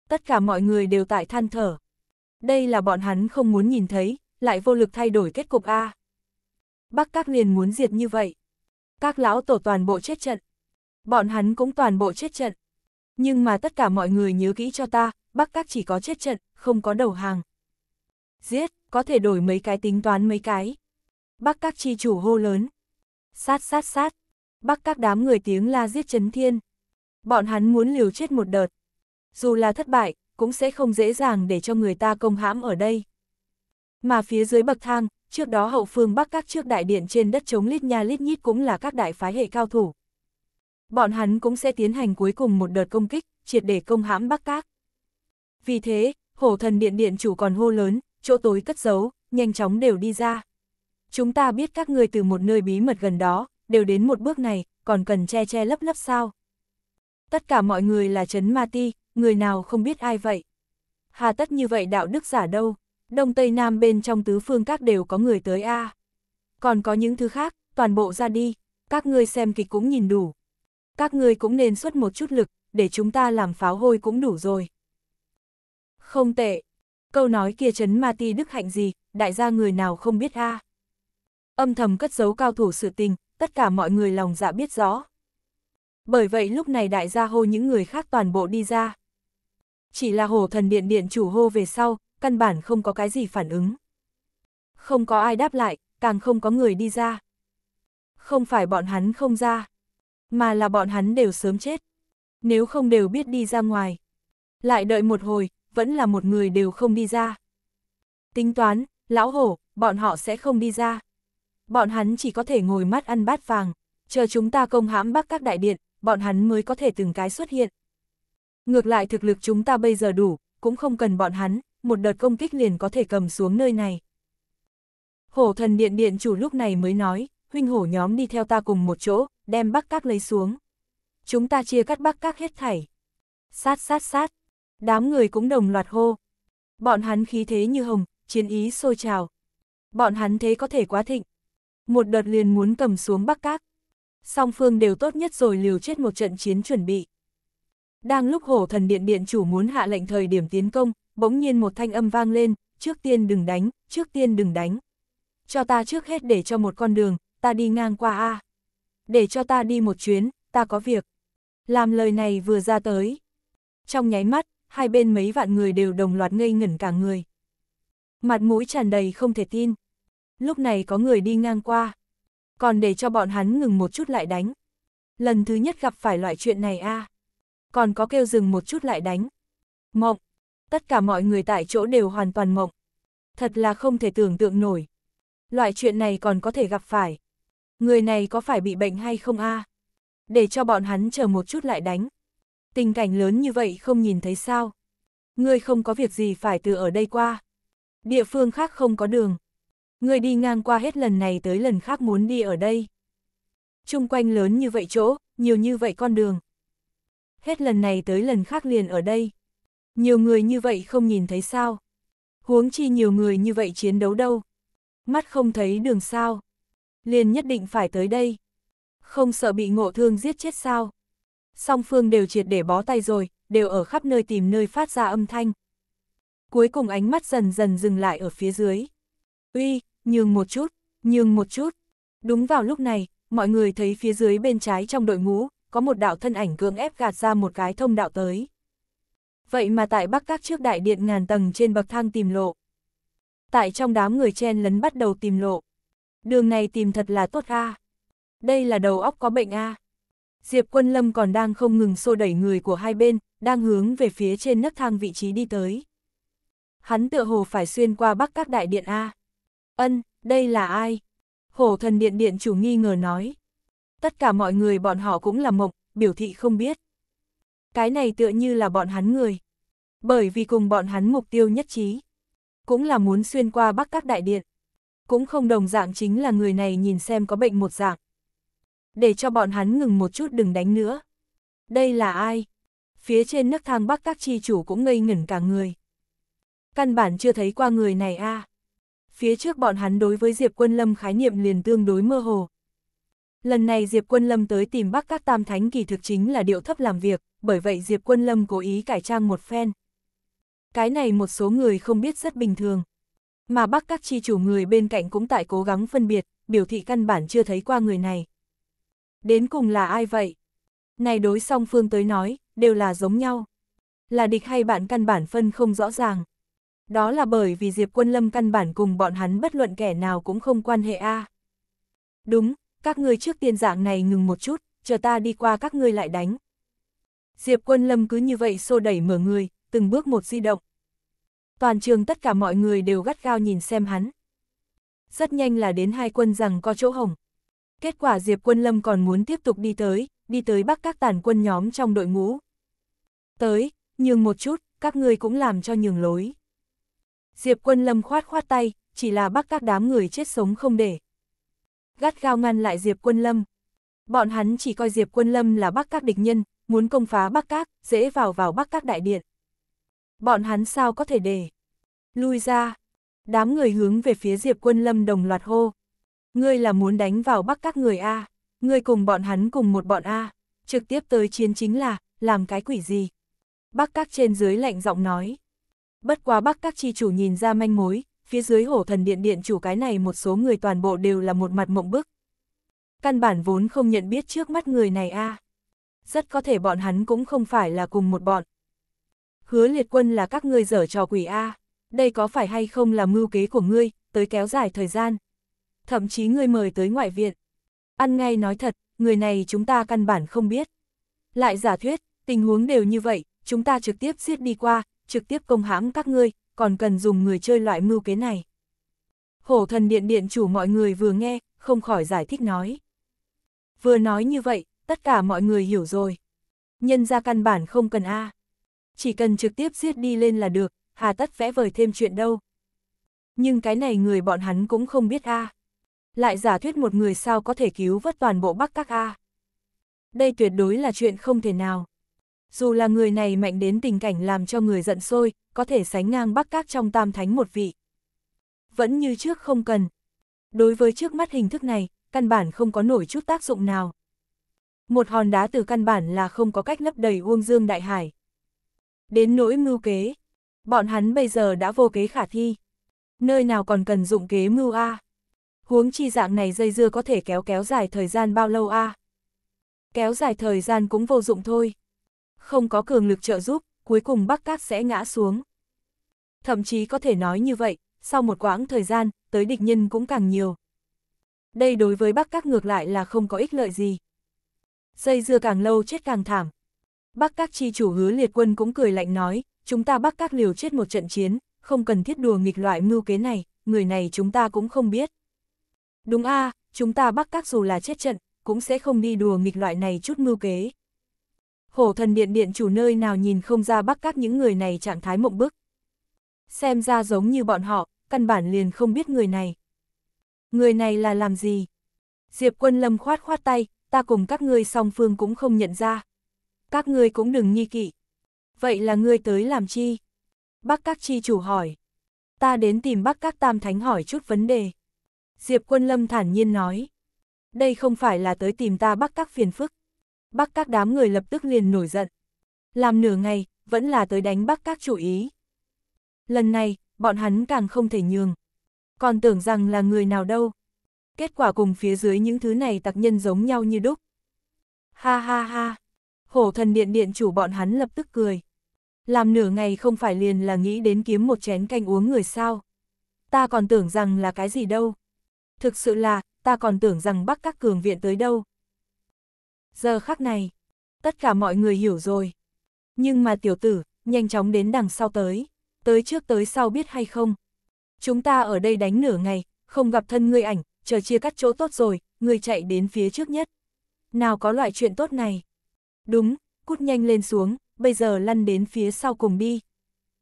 Tất cả mọi người đều tại than thở. Đây là bọn hắn không muốn nhìn thấy, lại vô lực thay đổi kết cục A. Bắc các liền muốn diệt như vậy. Các lão tổ toàn bộ chết trận. Bọn hắn cũng toàn bộ chết trận. Nhưng mà tất cả mọi người nhớ kỹ cho ta, Bắc các chỉ có chết trận, không có đầu hàng. Giết, có thể đổi mấy cái tính toán mấy cái. Bắc các chi chủ hô lớn. Sát sát sát. Bắc các đám người tiếng la giết chấn thiên. Bọn hắn muốn liều chết một đợt. Dù là thất bại, cũng sẽ không dễ dàng để cho người ta công hãm ở đây. Mà phía dưới bậc thang, trước đó hậu phương bắc các trước đại điện trên đất chống lít nha lít nhít cũng là các đại phái hệ cao thủ. Bọn hắn cũng sẽ tiến hành cuối cùng một đợt công kích, triệt để công hãm bắc các. Vì thế, hổ thần điện điện chủ còn hô lớn, chỗ tối cất giấu, nhanh chóng đều đi ra. Chúng ta biết các người từ một nơi bí mật gần đó, đều đến một bước này, còn cần che che lấp lấp sao. Tất cả mọi người là chấn ma ti, người nào không biết ai vậy. Hà tất như vậy đạo đức giả đâu, đông tây nam bên trong tứ phương các đều có người tới a Còn có những thứ khác, toàn bộ ra đi, các ngươi xem kịch cũng nhìn đủ. Các ngươi cũng nên xuất một chút lực, để chúng ta làm pháo hôi cũng đủ rồi. Không tệ, câu nói kia chấn ma ti đức hạnh gì, đại gia người nào không biết a Âm thầm cất giấu cao thủ sự tình, tất cả mọi người lòng dạ biết rõ. Bởi vậy lúc này đại gia hô những người khác toàn bộ đi ra. Chỉ là hổ thần điện điện chủ hô về sau, căn bản không có cái gì phản ứng. Không có ai đáp lại, càng không có người đi ra. Không phải bọn hắn không ra, mà là bọn hắn đều sớm chết. Nếu không đều biết đi ra ngoài. Lại đợi một hồi, vẫn là một người đều không đi ra. Tính toán, lão hổ, bọn họ sẽ không đi ra. Bọn hắn chỉ có thể ngồi mắt ăn bát vàng, chờ chúng ta công hãm bắc các đại điện, bọn hắn mới có thể từng cái xuất hiện. Ngược lại thực lực chúng ta bây giờ đủ, cũng không cần bọn hắn, một đợt công kích liền có thể cầm xuống nơi này. Hổ thần điện điện chủ lúc này mới nói, huynh hổ nhóm đi theo ta cùng một chỗ, đem bắc các lấy xuống. Chúng ta chia cắt bắc các hết thảy. Sát sát sát, đám người cũng đồng loạt hô. Bọn hắn khí thế như hồng, chiến ý sôi trào. Bọn hắn thế có thể quá thịnh. Một đợt liền muốn cầm xuống bắc các. Song phương đều tốt nhất rồi liều chết một trận chiến chuẩn bị. Đang lúc hổ thần điện điện chủ muốn hạ lệnh thời điểm tiến công, bỗng nhiên một thanh âm vang lên, trước tiên đừng đánh, trước tiên đừng đánh. Cho ta trước hết để cho một con đường, ta đi ngang qua A. Để cho ta đi một chuyến, ta có việc. Làm lời này vừa ra tới. Trong nháy mắt, hai bên mấy vạn người đều đồng loạt ngây ngẩn cả người. Mặt mũi tràn đầy không thể tin. Lúc này có người đi ngang qua. Còn để cho bọn hắn ngừng một chút lại đánh. Lần thứ nhất gặp phải loại chuyện này a Còn có kêu dừng một chút lại đánh. Mộng. Tất cả mọi người tại chỗ đều hoàn toàn mộng. Thật là không thể tưởng tượng nổi. Loại chuyện này còn có thể gặp phải. Người này có phải bị bệnh hay không a Để cho bọn hắn chờ một chút lại đánh. Tình cảnh lớn như vậy không nhìn thấy sao. Ngươi không có việc gì phải từ ở đây qua. Địa phương khác không có đường. Người đi ngang qua hết lần này tới lần khác muốn đi ở đây. Trung quanh lớn như vậy chỗ, nhiều như vậy con đường. Hết lần này tới lần khác liền ở đây. Nhiều người như vậy không nhìn thấy sao. Huống chi nhiều người như vậy chiến đấu đâu. Mắt không thấy đường sao. Liền nhất định phải tới đây. Không sợ bị ngộ thương giết chết sao. Song phương đều triệt để bó tay rồi, đều ở khắp nơi tìm nơi phát ra âm thanh. Cuối cùng ánh mắt dần dần dừng lại ở phía dưới. Uy, nhường một chút, nhường một chút. Đúng vào lúc này, mọi người thấy phía dưới bên trái trong đội ngũ, có một đạo thân ảnh cưỡng ép gạt ra một cái thông đạo tới. Vậy mà tại Bắc Các trước đại điện ngàn tầng trên bậc thang tìm lộ. Tại trong đám người chen lấn bắt đầu tìm lộ. Đường này tìm thật là tốt a. Đây là đầu óc có bệnh a. Diệp Quân Lâm còn đang không ngừng xô đẩy người của hai bên, đang hướng về phía trên nấc thang vị trí đi tới. Hắn tựa hồ phải xuyên qua Bắc Các đại điện a. Ân, đây là ai? Hổ thần điện điện chủ nghi ngờ nói. Tất cả mọi người bọn họ cũng là mộc biểu thị không biết. Cái này tựa như là bọn hắn người. Bởi vì cùng bọn hắn mục tiêu nhất trí. Cũng là muốn xuyên qua bắc các đại điện. Cũng không đồng dạng chính là người này nhìn xem có bệnh một dạng. Để cho bọn hắn ngừng một chút đừng đánh nữa. Đây là ai? Phía trên nấc thang bắc các chi chủ cũng ngây ngẩn cả người. Căn bản chưa thấy qua người này a à phía trước bọn hắn đối với Diệp Quân Lâm khái niệm liền tương đối mơ hồ. Lần này Diệp Quân Lâm tới tìm Bắc các tam thánh kỳ thực chính là điệu thấp làm việc, bởi vậy Diệp Quân Lâm cố ý cải trang một phen. Cái này một số người không biết rất bình thường. Mà Bắc các chi chủ người bên cạnh cũng tại cố gắng phân biệt, biểu thị căn bản chưa thấy qua người này. Đến cùng là ai vậy? Này đối song phương tới nói, đều là giống nhau. Là địch hay bạn căn bản phân không rõ ràng. Đó là bởi vì Diệp Quân Lâm căn bản cùng bọn hắn bất luận kẻ nào cũng không quan hệ a. Đúng, các ngươi trước tiên dạng này ngừng một chút, chờ ta đi qua các ngươi lại đánh. Diệp Quân Lâm cứ như vậy xô đẩy mở người, từng bước một di động. Toàn trường tất cả mọi người đều gắt gao nhìn xem hắn. Rất nhanh là đến hai quân rằng có chỗ hồng. Kết quả Diệp Quân Lâm còn muốn tiếp tục đi tới, đi tới bắt các tàn quân nhóm trong đội ngũ. Tới, nhường một chút, các ngươi cũng làm cho nhường lối. Diệp Quân Lâm khoát khoát tay, chỉ là bắt các đám người chết sống không để. Gắt gao ngăn lại Diệp Quân Lâm. Bọn hắn chỉ coi Diệp Quân Lâm là bắt các địch nhân, muốn công phá Bắc Các, dễ vào vào Bắc Các đại điện. Bọn hắn sao có thể để? Lui ra. Đám người hướng về phía Diệp Quân Lâm đồng loạt hô. Ngươi là muốn đánh vào Bắc Các người A, ngươi cùng bọn hắn cùng một bọn A, trực tiếp tới chiến chính là, làm cái quỷ gì? Bắc Các trên dưới lạnh giọng nói. Bất quá Bắc Các chi chủ nhìn ra manh mối, phía dưới hổ thần điện điện chủ cái này một số người toàn bộ đều là một mặt mộng bức. Căn bản vốn không nhận biết trước mắt người này a Rất có thể bọn hắn cũng không phải là cùng một bọn. Hứa liệt quân là các ngươi dở trò quỷ a đây có phải hay không là mưu kế của ngươi, tới kéo dài thời gian. Thậm chí ngươi mời tới ngoại viện. Ăn ngay nói thật, người này chúng ta căn bản không biết. Lại giả thuyết, tình huống đều như vậy, chúng ta trực tiếp giết đi qua, trực tiếp công hãm các ngươi, còn cần dùng người chơi loại mưu kế này. Hổ thần điện điện chủ mọi người vừa nghe, không khỏi giải thích nói. Vừa nói như vậy, tất cả mọi người hiểu rồi. Nhân ra căn bản không cần A. Chỉ cần trực tiếp giết đi lên là được, hà tất vẽ vời thêm chuyện đâu. Nhưng cái này người bọn hắn cũng không biết A. Lại giả thuyết một người sao có thể cứu vớt toàn bộ Bắc các A. Đây tuyệt đối là chuyện không thể nào. Dù là người này mạnh đến tình cảnh làm cho người giận sôi, có thể sánh ngang Bắc các trong tam thánh một vị. Vẫn như trước không cần. Đối với trước mắt hình thức này, căn bản không có nổi chút tác dụng nào. Một hòn đá từ căn bản là không có cách lấp đầy uông dương đại hải. Đến nỗi mưu kế, bọn hắn bây giờ đã vô kế khả thi. Nơi nào còn cần dụng kế mưu A. Huống chi dạng này dây dưa có thể kéo kéo dài thời gian bao lâu A. Kéo dài thời gian cũng vô dụng thôi. Không có cường lực trợ giúp, cuối cùng Bắc Cát sẽ ngã xuống. Thậm chí có thể nói như vậy, sau một quãng thời gian, tới địch nhân cũng càng nhiều. Đây đối với Bắc cát ngược lại là không có ích lợi gì. Dây dưa càng lâu chết càng thảm. Bắc cát chi chủ hứa liệt quân cũng cười lạnh nói, chúng ta Bắc cát liều chết một trận chiến, không cần thiết đùa nghịch loại mưu kế này, người này chúng ta cũng không biết. Đúng a chúng ta Bắc cát dù là chết trận, cũng sẽ không đi đùa nghịch loại này chút mưu kế. Hổ thần điện điện chủ nơi nào nhìn không ra Bắc Các những người này trạng thái mộng bức. Xem ra giống như bọn họ, căn bản liền không biết người này. Người này là làm gì? Diệp quân lâm khoát khoát tay, ta cùng các ngươi song phương cũng không nhận ra. Các ngươi cũng đừng nghi kỵ. Vậy là ngươi tới làm chi? Bắc các chi chủ hỏi. Ta đến tìm Bắc các tam thánh hỏi chút vấn đề. Diệp quân lâm thản nhiên nói. Đây không phải là tới tìm ta Bắc các phiền phức. Bắc các đám người lập tức liền nổi giận. Làm nửa ngày, vẫn là tới đánh Bắc các chủ ý. Lần này, bọn hắn càng không thể nhường. Còn tưởng rằng là người nào đâu. Kết quả cùng phía dưới những thứ này tặc nhân giống nhau như đúc. Ha ha ha. Hổ thần điện điện chủ bọn hắn lập tức cười. Làm nửa ngày không phải liền là nghĩ đến kiếm một chén canh uống người sao. Ta còn tưởng rằng là cái gì đâu. Thực sự là, ta còn tưởng rằng bắc các cường viện tới đâu. Giờ khắc này, tất cả mọi người hiểu rồi. Nhưng mà tiểu tử, nhanh chóng đến đằng sau tới. Tới trước tới sau biết hay không. Chúng ta ở đây đánh nửa ngày, không gặp thân ngươi ảnh, chờ chia cắt chỗ tốt rồi, ngươi chạy đến phía trước nhất. Nào có loại chuyện tốt này. Đúng, cút nhanh lên xuống, bây giờ lăn đến phía sau cùng đi.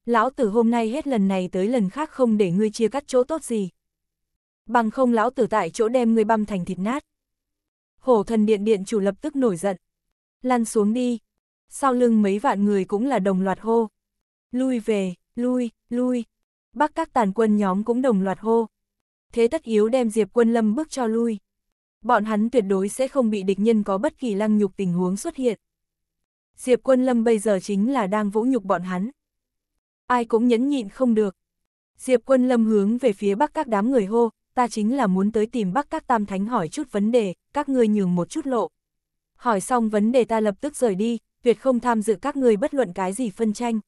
Lão tử hôm nay hết lần này tới lần khác không để ngươi chia cắt chỗ tốt gì. Bằng không lão tử tại chỗ đem ngươi băm thành thịt nát. Hổ thần điện điện chủ lập tức nổi giận. Lăn xuống đi. Sau lưng mấy vạn người cũng là đồng loạt hô. Lui về, lui, lui. Bắc các tàn quân nhóm cũng đồng loạt hô. Thế tất yếu đem Diệp quân lâm bước cho lui. Bọn hắn tuyệt đối sẽ không bị địch nhân có bất kỳ lăng nhục tình huống xuất hiện. Diệp quân lâm bây giờ chính là đang vũ nhục bọn hắn. Ai cũng nhẫn nhịn không được. Diệp quân lâm hướng về phía bắc các đám người hô, ta chính là muốn tới tìm bắc các tam thánh hỏi chút vấn đề, các ngươi nhường một chút lộ. Hỏi xong vấn đề ta lập tức rời đi, tuyệt không tham dự các ngươi bất luận cái gì phân tranh.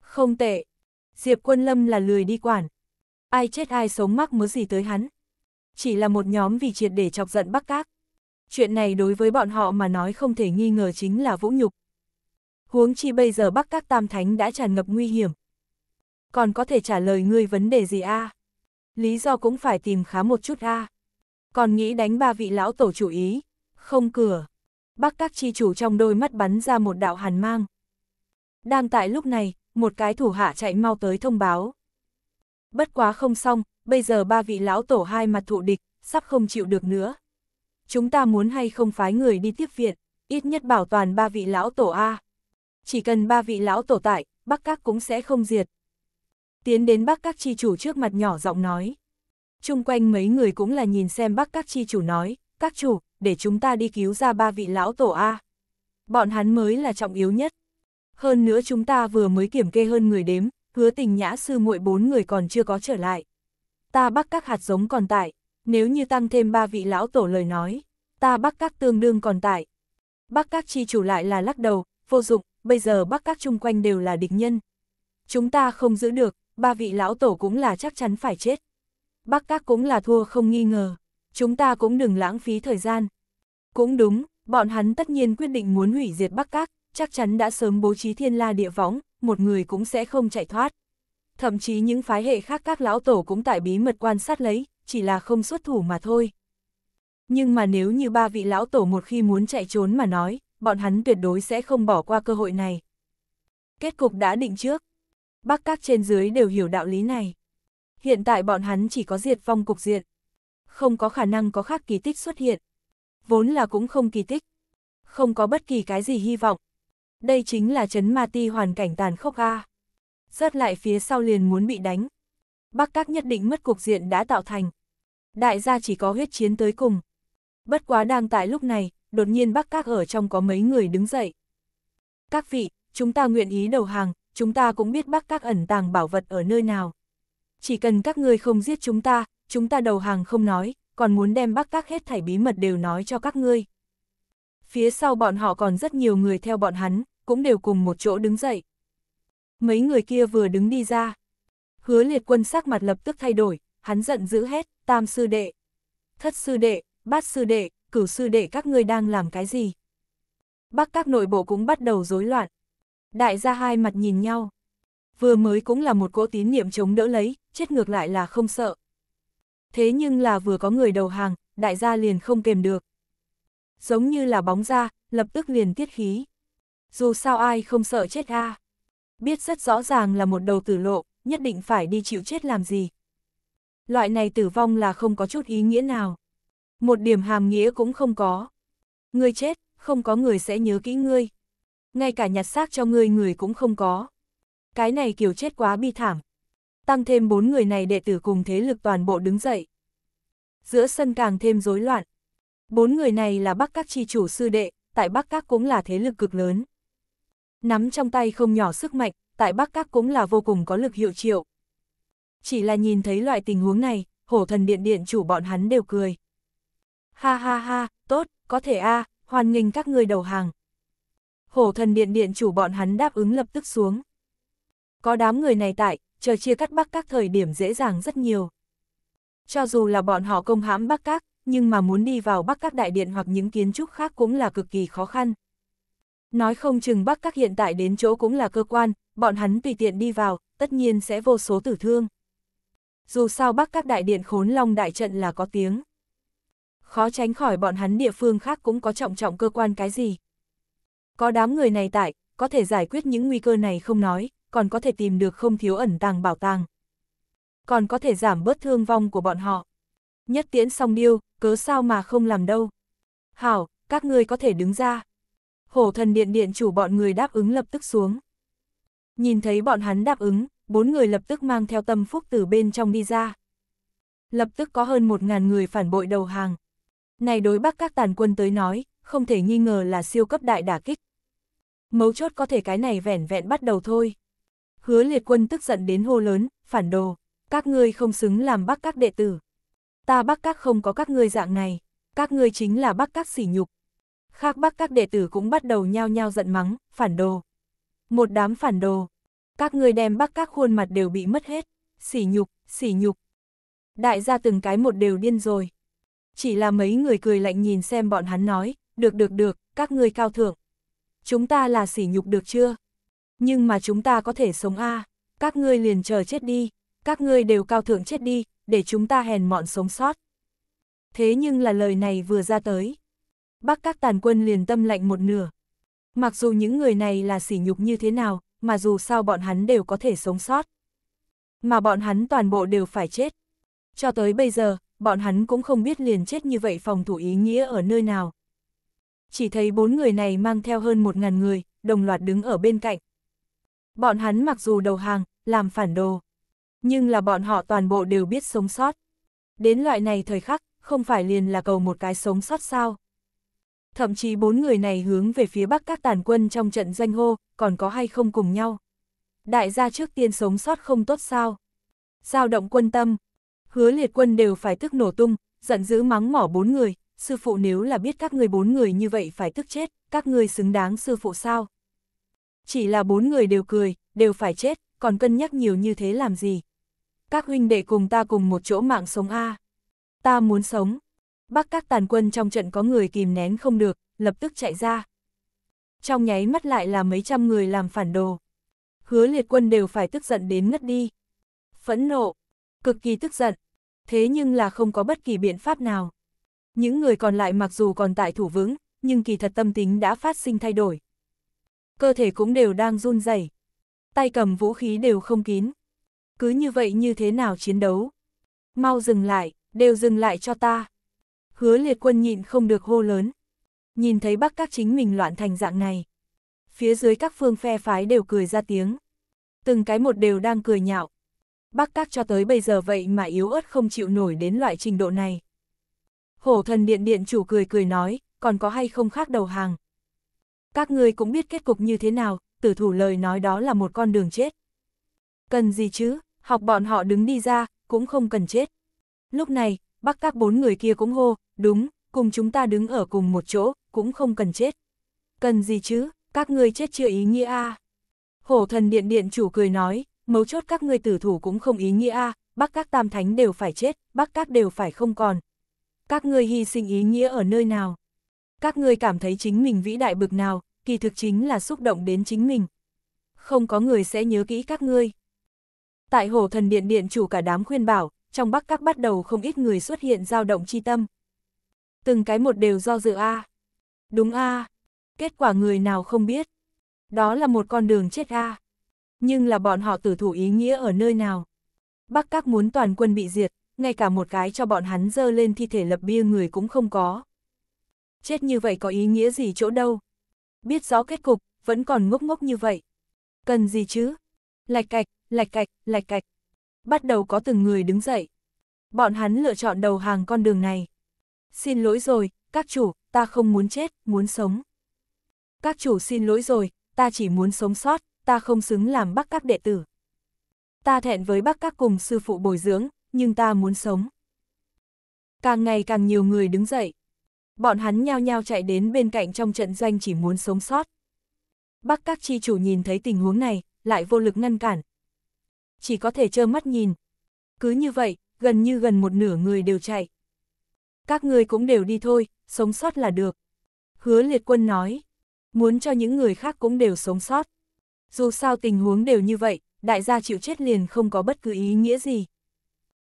Không tệ. Diệp Quân Lâm là lười đi quản. Ai chết ai sống mắc mớ gì tới hắn. Chỉ là một nhóm vì triệt để chọc giận Bắc Các. Chuyện này đối với bọn họ mà nói không thể nghi ngờ chính là vũ nhục. Huống chi bây giờ Bắc Các Tam Thánh đã tràn ngập nguy hiểm. Còn có thể trả lời ngươi vấn đề gì a? Lý do cũng phải tìm khá một chút a. Còn nghĩ đánh ba vị lão tổ chủ ý, không cửa. Bắc Các chi chủ trong đôi mắt bắn ra một đạo hàn mang. Đang tại lúc này, một cái thủ hạ chạy mau tới thông báo. Bất quá không xong, bây giờ ba vị lão tổ hai mặt thụ địch, sắp không chịu được nữa. Chúng ta muốn hay không phái người đi tiếp viện, ít nhất bảo toàn ba vị lão tổ A. Chỉ cần ba vị lão tổ tại, Bắc Các cũng sẽ không diệt. Tiến đến Bắc Các chi chủ trước mặt nhỏ giọng nói. Trung quanh mấy người cũng là nhìn xem Bắc Các chi chủ nói, các chủ, để chúng ta đi cứu ra ba vị lão tổ A. Bọn hắn mới là trọng yếu nhất. Hơn nữa chúng ta vừa mới kiểm kê hơn người đếm, hứa tình nhã sư muội bốn người còn chưa có trở lại. Ta bắt các hạt giống còn tại, nếu như tăng thêm ba vị lão tổ lời nói, ta bắt các tương đương còn tại. Bắc các chi chủ lại là lắc đầu, vô dụng, bây giờ bắc các chung quanh đều là địch nhân. Chúng ta không giữ được, ba vị lão tổ cũng là chắc chắn phải chết. Bắc các cũng là thua không nghi ngờ, chúng ta cũng đừng lãng phí thời gian. Cũng đúng, bọn hắn tất nhiên quyết định muốn hủy diệt bắc các, chắc chắn đã sớm bố trí thiên la địa võng, một người cũng sẽ không chạy thoát. Thậm chí những phái hệ khác các lão tổ cũng tại bí mật quan sát lấy, chỉ là không xuất thủ mà thôi. Nhưng mà nếu như ba vị lão tổ một khi muốn chạy trốn mà nói, bọn hắn tuyệt đối sẽ không bỏ qua cơ hội này. Kết cục đã định trước. Bắc các trên dưới đều hiểu đạo lý này. Hiện tại bọn hắn chỉ có diệt vong cục diện. Không có khả năng có khác kỳ tích xuất hiện. Vốn là cũng không kỳ tích. Không có bất kỳ cái gì hy vọng. Đây chính là chấn ma ti hoàn cảnh tàn khốc A. Rớt lại phía sau liền muốn bị đánh. Bắc các nhất định mất cục diện đã tạo thành. Đại gia chỉ có huyết chiến tới cùng. Bất quá đang tại lúc này, đột nhiên Bắc các ở trong có mấy người đứng dậy. Các vị, chúng ta nguyện ý đầu hàng, chúng ta cũng biết Bắc các ẩn tàng bảo vật ở nơi nào. Chỉ cần các ngươi không giết chúng ta, chúng ta đầu hàng không nói, còn muốn đem Bắc các hết thảy bí mật đều nói cho các ngươi. Phía sau bọn họ còn rất nhiều người theo bọn hắn, cũng đều cùng một chỗ đứng dậy. Mấy người kia vừa đứng đi ra. Hứa liệt quân sắc mặt lập tức thay đổi, hắn giận dữ hết, tam sư đệ. Thất sư đệ, bát sư đệ, cửu sư đệ các ngươi đang làm cái gì? Bắc các nội bộ cũng bắt đầu rối loạn. Đại gia hai mặt nhìn nhau. Vừa mới cũng là một cỗ tín niệm chống đỡ lấy, chết ngược lại là không sợ. Thế nhưng là vừa có người đầu hàng, đại gia liền không kềm được. Giống như là bóng ra, lập tức liền tiết khí. Dù sao ai không sợ chết a Biết rất rõ ràng là một đầu tử lộ, nhất định phải đi chịu chết làm gì. Loại này tử vong là không có chút ý nghĩa nào. Một điểm hàm nghĩa cũng không có. Ngươi chết, không có người sẽ nhớ kỹ ngươi. Ngay cả nhặt xác cho ngươi người cũng không có. Cái này kiểu chết quá bi thảm. Tăng thêm bốn người này đệ tử cùng thế lực toàn bộ đứng dậy. Giữa sân càng thêm rối loạn. Bốn người này là Bắc Các chi chủ sư đệ, tại Bắc Các cũng là thế lực cực lớn. Nắm trong tay không nhỏ sức mạnh, tại Bắc Các cũng là vô cùng có lực hiệu triệu. Chỉ là nhìn thấy loại tình huống này, hổ thần điện điện chủ bọn hắn đều cười. Ha ha ha, tốt, có thể a hoan nghênh các ngươi đầu hàng. Hổ thần điện điện chủ bọn hắn đáp ứng lập tức xuống. Có đám người này tại, chờ chia cắt Bắc Các thời điểm dễ dàng rất nhiều. Cho dù là bọn họ công hãm Bắc Các, nhưng mà muốn đi vào Bắc Các đại điện hoặc những kiến trúc khác cũng là cực kỳ khó khăn. Nói không chừng Bắc Các hiện tại đến chỗ cũng là cơ quan, bọn hắn tùy tiện đi vào, tất nhiên sẽ vô số tử thương. Dù sao Bắc Các đại điện khốn long đại trận là có tiếng. Khó tránh khỏi bọn hắn địa phương khác cũng có trọng trọng cơ quan cái gì. Có đám người này tại, có thể giải quyết những nguy cơ này không nói, còn có thể tìm được không thiếu ẩn tàng bảo tàng. Còn có thể giảm bớt thương vong của bọn họ. Nhất tiễn song điêu, cớ sao mà không làm đâu. Hảo, các ngươi có thể đứng ra. Hổ thần điện điện chủ bọn người đáp ứng lập tức xuống. Nhìn thấy bọn hắn đáp ứng, bốn người lập tức mang theo tâm phúc từ bên trong đi ra. Lập tức có hơn một ngàn người phản bội đầu hàng. Này đối bắc các tàn quân tới nói, không thể nghi ngờ là siêu cấp đại đả kích. Mấu chốt có thể cái này vẻn vẹn bắt đầu thôi. Hứa liệt quân tức giận đến hô lớn, phản đồ, các ngươi không xứng làm bắc các đệ tử. Ta bắc các không có các ngươi dạng này, các ngươi chính là bắc các sỉ nhục. Khác bắc các đệ tử cũng bắt đầu nhao nhao giận mắng, phản đồ. Một đám phản đồ. Các ngươi đem bắc các khuôn mặt đều bị mất hết, sỉ nhục, sỉ nhục. Đại gia từng cái một đều điên rồi. Chỉ là mấy người cười lạnh nhìn xem bọn hắn nói, được được được, các ngươi cao thượng. Chúng ta là sỉ nhục được chưa? Nhưng mà chúng ta có thể sống a các ngươi liền chờ chết đi, các ngươi đều cao thượng chết đi, để chúng ta hèn mọn sống sót. Thế nhưng là lời này vừa ra tới. Bắc các tàn quân liền tâm lạnh một nửa. Mặc dù những người này là sỉ nhục như thế nào, mà dù sao bọn hắn đều có thể sống sót. Mà bọn hắn toàn bộ đều phải chết. Cho tới bây giờ, bọn hắn cũng không biết liền chết như vậy phòng thủ ý nghĩa ở nơi nào. Chỉ thấy bốn người này mang theo hơn một ngàn người, đồng loạt đứng ở bên cạnh. Bọn hắn mặc dù đầu hàng, làm phản đồ, nhưng là bọn họ toàn bộ đều biết sống sót. Đến loại này thời khắc, không phải liền là cầu một cái sống sót sao. Thậm chí bốn người này hướng về phía bắc các tàn quân trong trận danh hô, còn có hay không cùng nhau. Đại gia trước tiên sống sót không tốt sao. Giao động quân tâm, hứa liệt quân đều phải tức nổ tung, giận dữ mắng mỏ bốn người, sư phụ nếu là biết các người bốn người như vậy phải tức chết, các người xứng đáng sư phụ sao. Chỉ là bốn người đều cười, đều phải chết, còn cân nhắc nhiều như thế làm gì. Các huynh đệ cùng ta cùng một chỗ mạng sống A. Ta muốn sống. Bác các tàn quân trong trận có người kìm nén không được, lập tức chạy ra. Trong nháy mắt lại là mấy trăm người làm phản đồ. Hứa liệt quân đều phải tức giận đến ngất đi. Phẫn nộ, cực kỳ tức giận. Thế nhưng là không có bất kỳ biện pháp nào. Những người còn lại mặc dù còn tại thủ vững, nhưng kỳ thật tâm tính đã phát sinh thay đổi. Cơ thể cũng đều đang run rẩy, tay cầm vũ khí đều không kín. Cứ như vậy như thế nào chiến đấu? Mau dừng lại, đều dừng lại cho ta. Hứa liệt quân nhịn không được hô lớn. Nhìn thấy bắc các chính mình loạn thành dạng này. Phía dưới các phương phe phái đều cười ra tiếng. Từng cái một đều đang cười nhạo. Bắc các cho tới bây giờ vậy mà yếu ớt không chịu nổi đến loại trình độ này. Hổ thần điện điện chủ cười cười nói, còn có hay không khác đầu hàng. Các ngươi cũng biết kết cục như thế nào, tử thủ lời nói đó là một con đường chết. Cần gì chứ, học bọn họ đứng đi ra, cũng không cần chết. Lúc này, bắc các bốn người kia cũng hô, đúng, cùng chúng ta đứng ở cùng một chỗ, cũng không cần chết. Cần gì chứ, các ngươi chết chưa ý nghĩa a à? Hổ thần điện điện chủ cười nói, mấu chốt các ngươi tử thủ cũng không ý nghĩa a à, bắc các tam thánh đều phải chết, bắc các đều phải không còn. Các ngươi hy sinh ý nghĩa ở nơi nào? Các ngươi cảm thấy chính mình vĩ đại bực nào, kỳ thực chính là xúc động đến chính mình. Không có người sẽ nhớ kỹ các ngươi. Tại hồ thần điện điện chủ cả đám khuyên bảo, trong bắc các bắt đầu không ít người xuất hiện dao động chi tâm. Từng cái một đều do dự A. Đúng A. Kết quả người nào không biết. Đó là một con đường chết A. Nhưng là bọn họ tử thủ ý nghĩa ở nơi nào. Bắc các muốn toàn quân bị diệt, ngay cả một cái cho bọn hắn dơ lên thi thể lập bia người cũng không có. Chết như vậy có ý nghĩa gì chỗ đâu. Biết rõ kết cục, vẫn còn ngốc ngốc như vậy. Cần gì chứ? Lạch cạch, lạch cạch, lạch cạch. Bắt đầu có từng người đứng dậy. Bọn hắn lựa chọn đầu hàng con đường này. Xin lỗi rồi, các chủ, ta không muốn chết, muốn sống. Các chủ xin lỗi rồi, ta chỉ muốn sống sót, ta không xứng làm bắc các đệ tử. Ta thẹn với bắc các cùng sư phụ bồi dưỡng, nhưng ta muốn sống. Càng ngày càng nhiều người đứng dậy. Bọn hắn nhao nhao chạy đến bên cạnh trong trận doanh chỉ muốn sống sót. Bắc các chi chủ nhìn thấy tình huống này, lại vô lực ngăn cản. Chỉ có thể trơ mắt nhìn. Cứ như vậy, gần như gần một nửa người đều chạy. Các người cũng đều đi thôi, sống sót là được. Hứa liệt quân nói, muốn cho những người khác cũng đều sống sót. Dù sao tình huống đều như vậy, đại gia chịu chết liền không có bất cứ ý nghĩa gì.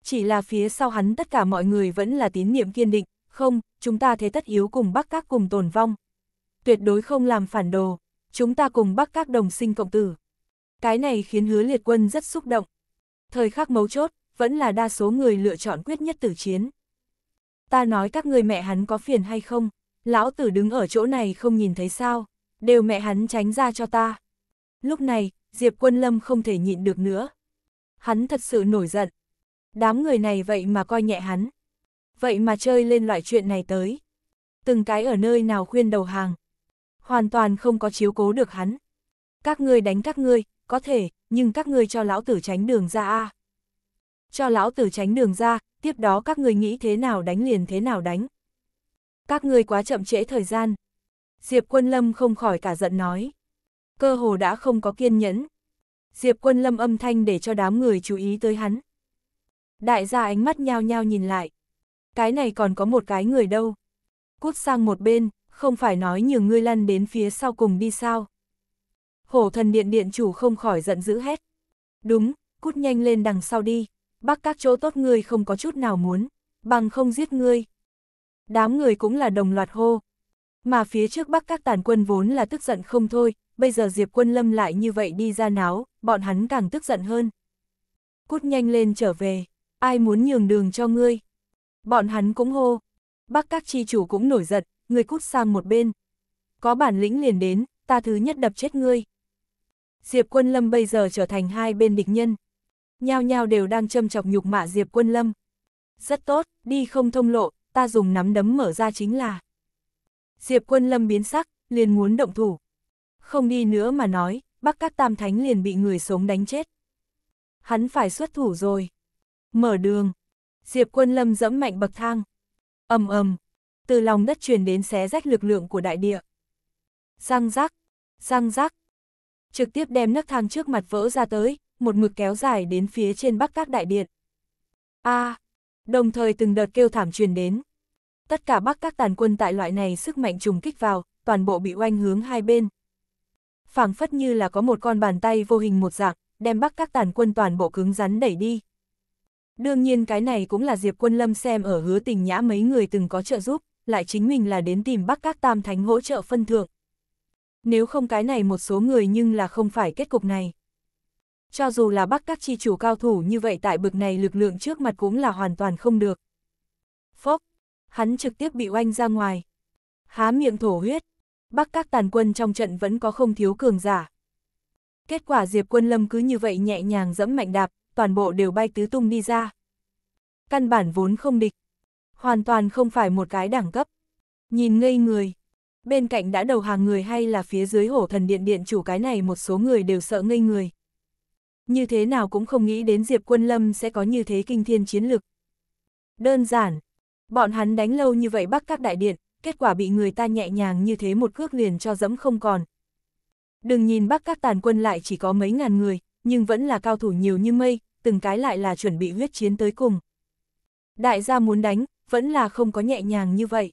Chỉ là phía sau hắn tất cả mọi người vẫn là tín niệm kiên định, không, chúng ta thế tất yếu cùng bắc các cùng tồn vong. Tuyệt đối không làm phản đồ, chúng ta cùng bắc các đồng sinh cộng tử. Cái này khiến hứa liệt quân rất xúc động. Thời khắc mấu chốt, vẫn là đa số người lựa chọn quyết nhất tử chiến. Ta nói các người mẹ hắn có phiền hay không, lão tử đứng ở chỗ này không nhìn thấy sao, đều mẹ hắn tránh ra cho ta. Lúc này, Diệp Quân Lâm không thể nhịn được nữa. Hắn thật sự nổi giận. Đám người này vậy mà coi nhẹ hắn. Vậy mà chơi lên loại chuyện này tới. Từng cái ở nơi nào khuyên đầu hàng. Hoàn toàn không có chiếu cố được hắn. Các ngươi đánh các ngươi, có thể, nhưng các ngươi cho lão tử tránh đường ra a. Cho lão tử tránh đường ra, tiếp đó các ngươi nghĩ thế nào đánh liền thế nào đánh. Các ngươi quá chậm trễ thời gian. Diệp Quân Lâm không khỏi cả giận nói. Cơ hồ đã không có kiên nhẫn. Diệp Quân Lâm âm thanh để cho đám người chú ý tới hắn. Đại gia ánh mắt nhao nhao nhìn lại. Cái này còn có một cái người đâu. Cút sang một bên, không phải nói nhường ngươi lăn đến phía sau cùng đi sao. Hổ thần điện điện chủ không khỏi giận dữ hét. Đúng, cút nhanh lên đằng sau đi, Bác các chỗ tốt ngươi không có chút nào muốn, bằng không giết ngươi. Đám người cũng là đồng loạt hô. Mà phía trước bắc các tàn quân vốn là tức giận không thôi, bây giờ Diệp quân lâm lại như vậy đi ra náo, bọn hắn càng tức giận hơn. Cút nhanh lên trở về, ai muốn nhường đường cho ngươi. Bọn hắn cũng hô. Bác các chi chủ cũng nổi giận, ngươi cút sang một bên. Có bản lĩnh liền đến, ta thứ nhất đập chết ngươi. Diệp Quân Lâm bây giờ trở thành hai bên địch nhân. Nhao nhao đều đang châm chọc nhục mạ Diệp Quân Lâm. Rất tốt, đi không thông lộ, ta dùng nắm đấm mở ra chính là. Diệp Quân Lâm biến sắc, liền muốn động thủ. Không đi nữa mà nói, Bắc Các Tam Thánh liền bị người sống đánh chết. Hắn phải xuất thủ rồi. Mở đường. Diệp Quân Lâm dẫm mạnh bậc thang. ầm ầm, từ lòng đất truyền đến xé rách lực lượng của đại địa. Răng rắc, răng rắc, trực tiếp đem nấc thang trước mặt vỡ ra tới, một mực kéo dài đến phía trên bắc các đại điện. A, à, đồng thời từng đợt kêu thảm truyền đến. Tất cả bắc các tàn quân tại loại này sức mạnh trùng kích vào, toàn bộ bị oanh hướng hai bên. phảng phất như là có một con bàn tay vô hình một dạng, đem bắc các tàn quân toàn bộ cứng rắn đẩy đi. Đương nhiên cái này cũng là Diệp Quân Lâm xem ở hứa tình nhã mấy người từng có trợ giúp, lại chính mình là đến tìm Bắc Các Tam Thánh hỗ trợ phân thượng nếu không cái này một số người nhưng là không phải kết cục này. Cho dù là bắc các chi chủ cao thủ như vậy tại bực này lực lượng trước mặt cũng là hoàn toàn không được. Phốc, hắn trực tiếp bị oanh ra ngoài. Há miệng thổ huyết, bắc các tàn quân trong trận vẫn có không thiếu cường giả. Kết quả Diệp quân lâm cứ như vậy nhẹ nhàng dẫm mạnh đạp, toàn bộ đều bay tứ tung đi ra. Căn bản vốn không địch, hoàn toàn không phải một cái đẳng cấp. Nhìn ngây người, bên cạnh đã đầu hàng người hay là phía dưới hổ thần điện điện chủ cái này một số người đều sợ ngây người. Như thế nào cũng không nghĩ đến Diệp Quân Lâm sẽ có như thế kinh thiên chiến lực. Đơn giản, bọn hắn đánh lâu như vậy bắt các đại điện, kết quả bị người ta nhẹ nhàng như thế một cước liền cho dẫm không còn. Đừng nhìn bắc các tàn quân lại chỉ có mấy ngàn người, nhưng vẫn là cao thủ nhiều như mây, từng cái lại là chuẩn bị huyết chiến tới cùng. Đại gia muốn đánh, vẫn là không có nhẹ nhàng như vậy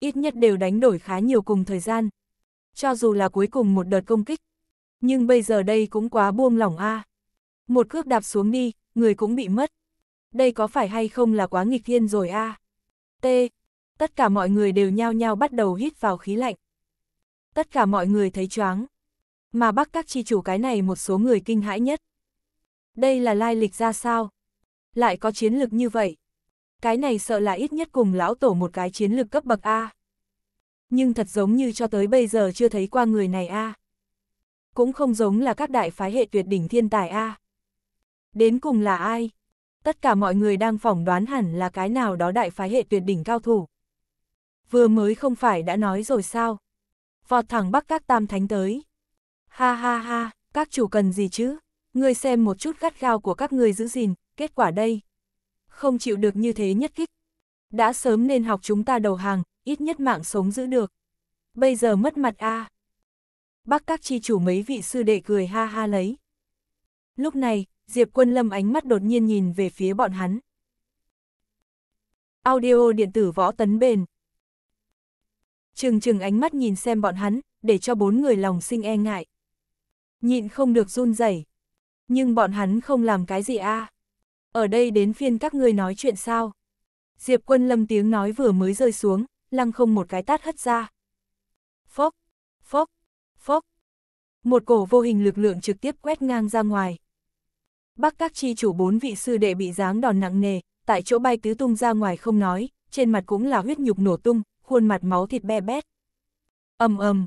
ít nhất đều đánh đổi khá nhiều cùng thời gian. Cho dù là cuối cùng một đợt công kích, nhưng bây giờ đây cũng quá buông lỏng a. Một cước đạp xuống đi, người cũng bị mất. Đây có phải hay không là quá nghịch thiên rồi a? T. Tất cả mọi người đều nhao nhao bắt đầu hít vào khí lạnh. Tất cả mọi người thấy choáng. Mà bắc các chi chủ cái này một số người kinh hãi nhất. Đây là lai lịch ra sao? Lại có chiến lực như vậy cái này sợ là ít nhất cùng lão tổ một cái chiến lược cấp bậc A. Nhưng thật giống như cho tới bây giờ chưa thấy qua người này A. Cũng không giống là các đại phái hệ tuyệt đỉnh thiên tài A. Đến cùng là ai? Tất cả mọi người đang phỏng đoán hẳn là cái nào đó đại phái hệ tuyệt đỉnh cao thủ. Vừa mới không phải đã nói rồi sao? Vọt thẳng bắc các tam thánh tới. Ha ha ha, các chủ cần gì chứ? Ngươi xem một chút gắt gao của các ngươi giữ gìn, kết quả đây không chịu được như thế nhất kích. Đã sớm nên học chúng ta đầu hàng, ít nhất mạng sống giữ được. Bây giờ mất mặt a. À. Bác các chi chủ mấy vị sư đệ cười ha ha lấy. Lúc này, Diệp Quân Lâm ánh mắt đột nhiên nhìn về phía bọn hắn. Audio điện tử võ tấn bền. Trừng trừng ánh mắt nhìn xem bọn hắn, để cho bốn người lòng sinh e ngại. Nhịn không được run rẩy. Nhưng bọn hắn không làm cái gì a. À. Ở đây đến phiên các ngươi nói chuyện sao? Diệp quân lâm tiếng nói vừa mới rơi xuống, lăng không một cái tát hất ra. Phốc, phốc, phốc. Một cổ vô hình lực lượng trực tiếp quét ngang ra ngoài. Bắc các chi chủ bốn vị sư đệ bị giáng đòn nặng nề, tại chỗ bay tứ tung ra ngoài không nói, trên mặt cũng là huyết nhục nổ tung, khuôn mặt máu thịt be bét. ầm ầm.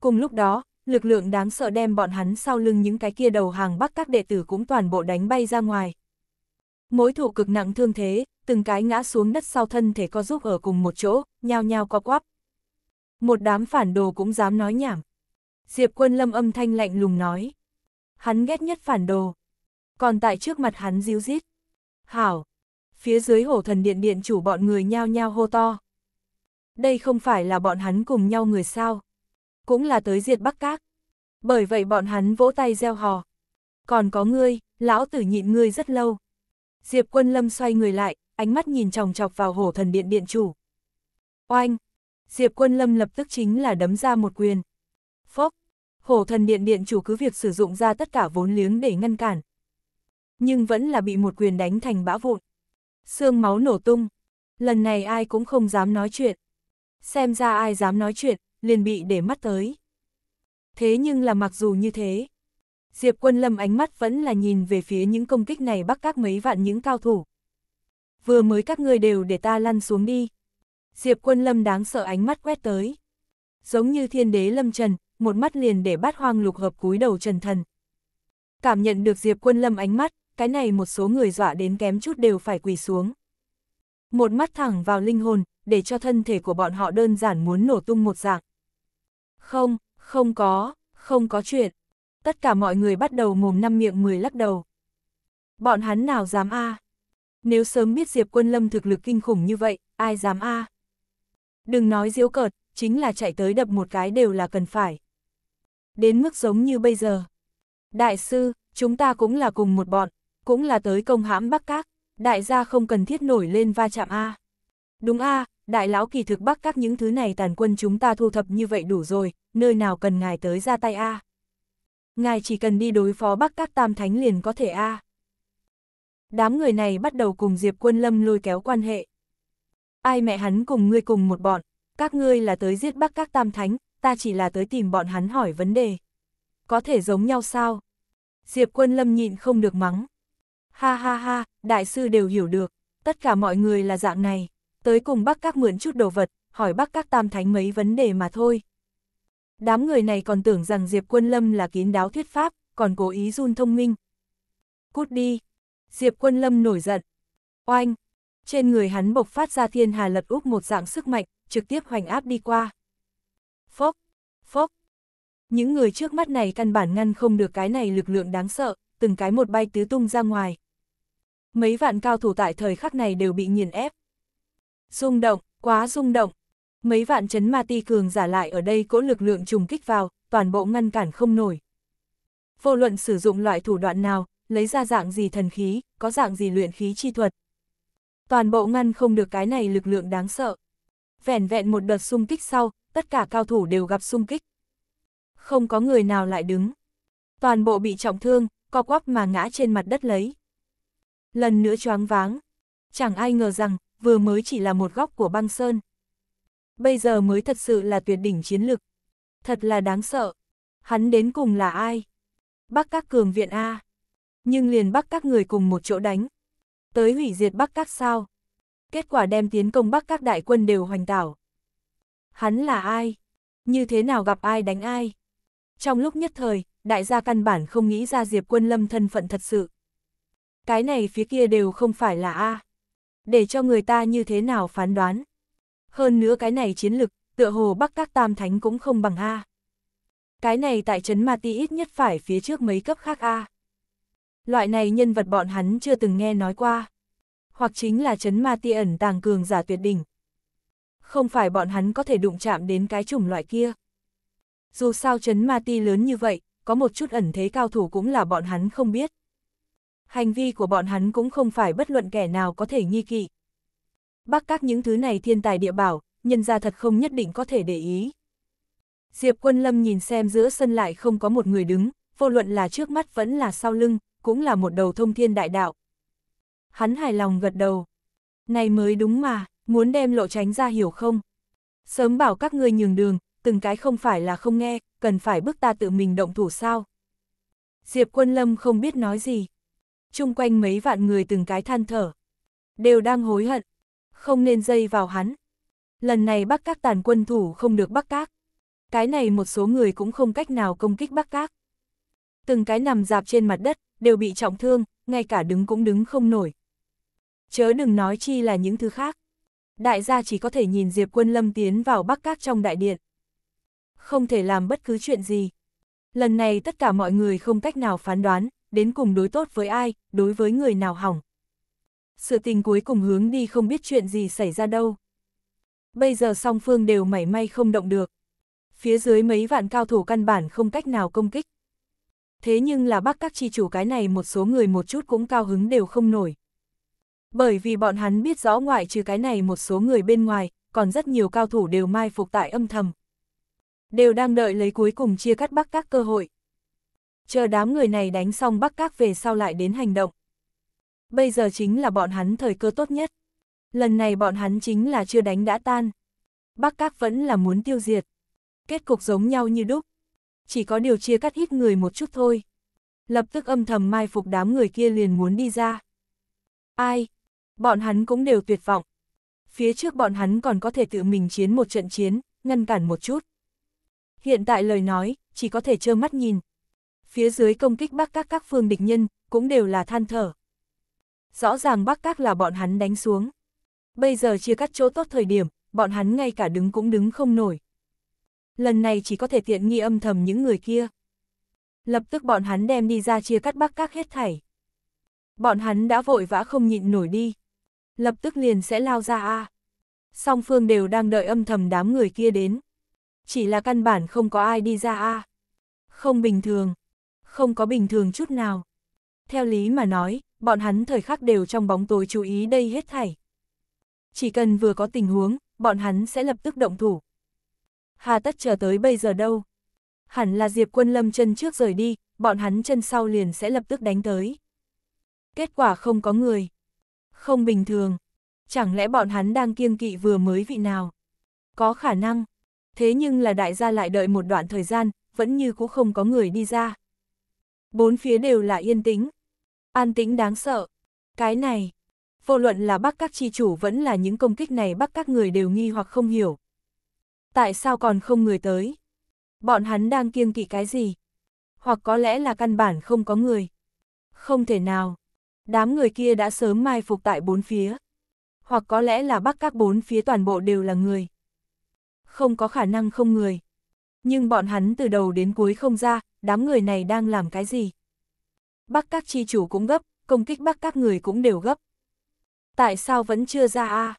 Cùng lúc đó, lực lượng đáng sợ đem bọn hắn sau lưng những cái kia đầu hàng bắc các đệ tử cũng toàn bộ đánh bay ra ngoài. Mỗi thủ cực nặng thương thế, từng cái ngã xuống đất sau thân thể co giúp ở cùng một chỗ, nhao nhao co quắp. Một đám phản đồ cũng dám nói nhảm. Diệp quân lâm âm thanh lạnh lùng nói. Hắn ghét nhất phản đồ. Còn tại trước mặt hắn díu dít. Hảo. Phía dưới hổ thần điện điện chủ bọn người nhao nhao hô to. Đây không phải là bọn hắn cùng nhau người sao. Cũng là tới diệt bắc các. Bởi vậy bọn hắn vỗ tay gieo hò. Còn có ngươi, lão tử nhịn ngươi rất lâu. Diệp quân lâm xoay người lại, ánh mắt nhìn chòng chọc vào hổ thần điện điện chủ. Oanh! Diệp quân lâm lập tức chính là đấm ra một quyền. Phốc! Hổ thần điện điện chủ cứ việc sử dụng ra tất cả vốn liếng để ngăn cản. Nhưng vẫn là bị một quyền đánh thành bã vụn. Xương máu nổ tung. Lần này ai cũng không dám nói chuyện. Xem ra ai dám nói chuyện, liền bị để mắt tới. Thế nhưng là mặc dù như thế, Diệp Quân Lâm ánh mắt vẫn là nhìn về phía những công kích này bắt các mấy vạn những cao thủ. Vừa mới các ngươi đều để ta lăn xuống đi. Diệp Quân Lâm đáng sợ ánh mắt quét tới. Giống như thiên đế lâm trần, một mắt liền để bát hoang lục hợp cúi đầu trần thần. Cảm nhận được Diệp Quân Lâm ánh mắt, cái này một số người dọa đến kém chút đều phải quỳ xuống. Một mắt thẳng vào linh hồn, để cho thân thể của bọn họ đơn giản muốn nổ tung một dạng. Không, không có, không có chuyện. Tất cả mọi người bắt đầu mồm năm miệng mười lắc đầu. Bọn hắn nào dám a? Nếu sớm biết Diệp Quân Lâm thực lực kinh khủng như vậy, ai dám a? Đừng nói diếu cợt, chính là chạy tới đập một cái đều là cần phải. Đến mức giống như bây giờ. Đại sư, chúng ta cũng là cùng một bọn, cũng là tới công hãm Bắc Các, đại gia không cần thiết nổi lên va chạm a. Đúng a, đại lão kỳ thực Bắc Các những thứ này tàn quân chúng ta thu thập như vậy đủ rồi, nơi nào cần ngài tới ra tay a. Ngài chỉ cần đi đối phó Bắc Các Tam Thánh liền có thể a. Đám người này bắt đầu cùng Diệp Quân Lâm lôi kéo quan hệ. Ai mẹ hắn cùng ngươi cùng một bọn, các ngươi là tới giết Bắc Các Tam Thánh, ta chỉ là tới tìm bọn hắn hỏi vấn đề. Có thể giống nhau sao? Diệp Quân Lâm nhịn không được mắng. Ha ha ha, đại sư đều hiểu được, tất cả mọi người là dạng này, tới cùng bác Các mượn chút đồ vật, hỏi Bắc Các Tam Thánh mấy vấn đề mà thôi. Đám người này còn tưởng rằng Diệp Quân Lâm là kín đáo thuyết pháp, còn cố ý run thông minh. Cút đi. Diệp Quân Lâm nổi giận. Oanh. Trên người hắn bộc phát ra thiên hà lật úp một dạng sức mạnh, trực tiếp hoành áp đi qua. Phốc, phốc. Những người trước mắt này căn bản ngăn không được cái này lực lượng đáng sợ, từng cái một bay tứ tung ra ngoài. Mấy vạn cao thủ tại thời khắc này đều bị nghiền ép. Rung động, quá rung động. Mấy vạn chấn ma ti cường giả lại ở đây cỗ lực lượng trùng kích vào, toàn bộ ngăn cản không nổi. Vô luận sử dụng loại thủ đoạn nào, lấy ra dạng gì thần khí, có dạng gì luyện khí chi thuật. Toàn bộ ngăn không được cái này lực lượng đáng sợ. Vẻn vẹn một đợt xung kích sau, tất cả cao thủ đều gặp xung kích. Không có người nào lại đứng. Toàn bộ bị trọng thương, co quắp mà ngã trên mặt đất lấy. Lần nữa choáng váng. Chẳng ai ngờ rằng, vừa mới chỉ là một góc của băng sơn. Bây giờ mới thật sự là tuyệt đỉnh chiến lực. Thật là đáng sợ. Hắn đến cùng là ai? Bắc các cường viện A. Nhưng liền bắc các người cùng một chỗ đánh. Tới hủy diệt bắc các sao? Kết quả đem tiến công bắc các đại quân đều hoành tảo. Hắn là ai? Như thế nào gặp ai đánh ai? Trong lúc nhất thời, đại gia căn bản không nghĩ ra Diệp Quân Lâm thân phận thật sự. Cái này phía kia đều không phải là A. Để cho người ta như thế nào phán đoán. Hơn nữa cái này chiến lực, tựa hồ Bắc các tam thánh cũng không bằng A. Cái này tại trấn Ma Ti ít nhất phải phía trước mấy cấp khác A. Loại này nhân vật bọn hắn chưa từng nghe nói qua. Hoặc chính là trấn Ma Ti ẩn tàng cường giả tuyệt đỉnh. Không phải bọn hắn có thể đụng chạm đến cái chủng loại kia. Dù sao trấn Ma Ti lớn như vậy, có một chút ẩn thế cao thủ cũng là bọn hắn không biết. Hành vi của bọn hắn cũng không phải bất luận kẻ nào có thể nghi kỵ. Bắc các những thứ này thiên tài địa bảo, nhân ra thật không nhất định có thể để ý. Diệp Quân Lâm nhìn xem giữa sân lại không có một người đứng, vô luận là trước mắt vẫn là sau lưng, cũng là một đầu thông thiên đại đạo. Hắn hài lòng gật đầu. Này mới đúng mà, muốn đem lộ tránh ra hiểu không? Sớm bảo các ngươi nhường đường, từng cái không phải là không nghe, cần phải bức ta tự mình động thủ sao? Diệp Quân Lâm không biết nói gì chung quanh mấy vạn người từng cái than thở. Đều đang hối hận. Không nên dây vào hắn. Lần này Bắc Các tàn quân thủ không được Bắc Các. Cái này một số người cũng không cách nào công kích Bắc Các. Từng cái nằm dạp trên mặt đất, đều bị trọng thương, ngay cả đứng cũng đứng không nổi. Chớ đừng nói chi là những thứ khác. Đại gia chỉ có thể nhìn Diệp Quân Lâm tiến vào Bắc Các trong đại điện. Không thể làm bất cứ chuyện gì. Lần này tất cả mọi người không cách nào phán đoán, đến cùng đối tốt với ai, đối với người nào hỏng. Sự tình cuối cùng hướng đi không biết chuyện gì xảy ra đâu. Bây giờ song phương đều mảy may không động được. Phía dưới mấy vạn cao thủ căn bản không cách nào công kích. Thế nhưng là bắc các chi chủ cái này một số người một chút cũng cao hứng đều không nổi. Bởi vì bọn hắn biết rõ ngoại trừ cái này một số người bên ngoài, còn rất nhiều cao thủ đều mai phục tại âm thầm. Đều đang đợi lấy cuối cùng chia cắt bắc các cơ hội. Chờ đám người này đánh xong bắc các về sau lại đến hành động. Bây giờ chính là bọn hắn thời cơ tốt nhất. Lần này bọn hắn chính là chưa đánh đã tan. Bắc các vẫn là muốn tiêu diệt. Kết cục giống nhau như đúc. Chỉ có điều chia cắt ít người một chút thôi. Lập tức âm thầm mai phục đám người kia liền muốn đi ra. Ai? Bọn hắn cũng đều tuyệt vọng. Phía trước bọn hắn còn có thể tự mình chiến một trận chiến, ngăn cản một chút. Hiện tại lời nói, chỉ có thể trơ mắt nhìn. Phía dưới công kích bắc các các phương địch nhân, cũng đều là than thở. Rõ ràng bắc các là bọn hắn đánh xuống. Bây giờ chia cắt chỗ tốt thời điểm, bọn hắn ngay cả đứng cũng đứng không nổi. Lần này chỉ có thể tiện nghi âm thầm những người kia. Lập tức bọn hắn đem đi ra chia cắt bắc các hết thảy. Bọn hắn đã vội vã không nhịn nổi đi. Lập tức liền sẽ lao ra a. Song phương đều đang đợi âm thầm đám người kia đến. Chỉ là căn bản không có ai đi ra a. Không bình thường. Không có bình thường chút nào. Theo lý mà nói, bọn hắn thời khắc đều trong bóng tối chú ý đây hết thảy. Chỉ cần vừa có tình huống, bọn hắn sẽ lập tức động thủ. Hà tất chờ tới bây giờ đâu. Hẳn là Diệp quân lâm chân trước rời đi, bọn hắn chân sau liền sẽ lập tức đánh tới. Kết quả không có người. Không bình thường. Chẳng lẽ bọn hắn đang kiêng kỵ vừa mới vị nào? Có khả năng. Thế nhưng là đại gia lại đợi một đoạn thời gian, vẫn như cũng không có người đi ra. Bốn phía đều là yên tĩnh. An tĩnh đáng sợ. Cái này, vô luận là bắc các chi chủ vẫn là những công kích này bắc các người đều nghi hoặc không hiểu. Tại sao còn không người tới? Bọn hắn đang kiêng kỵ cái gì? Hoặc có lẽ là căn bản không có người. Không thể nào. Đám người kia đã sớm mai phục tại bốn phía. Hoặc có lẽ là bắc các bốn phía toàn bộ đều là người. Không có khả năng không người. Nhưng bọn hắn từ đầu đến cuối không ra, đám người này đang làm cái gì? Bắc các chi chủ cũng gấp, công kích bắc các người cũng đều gấp. Tại sao vẫn chưa ra a?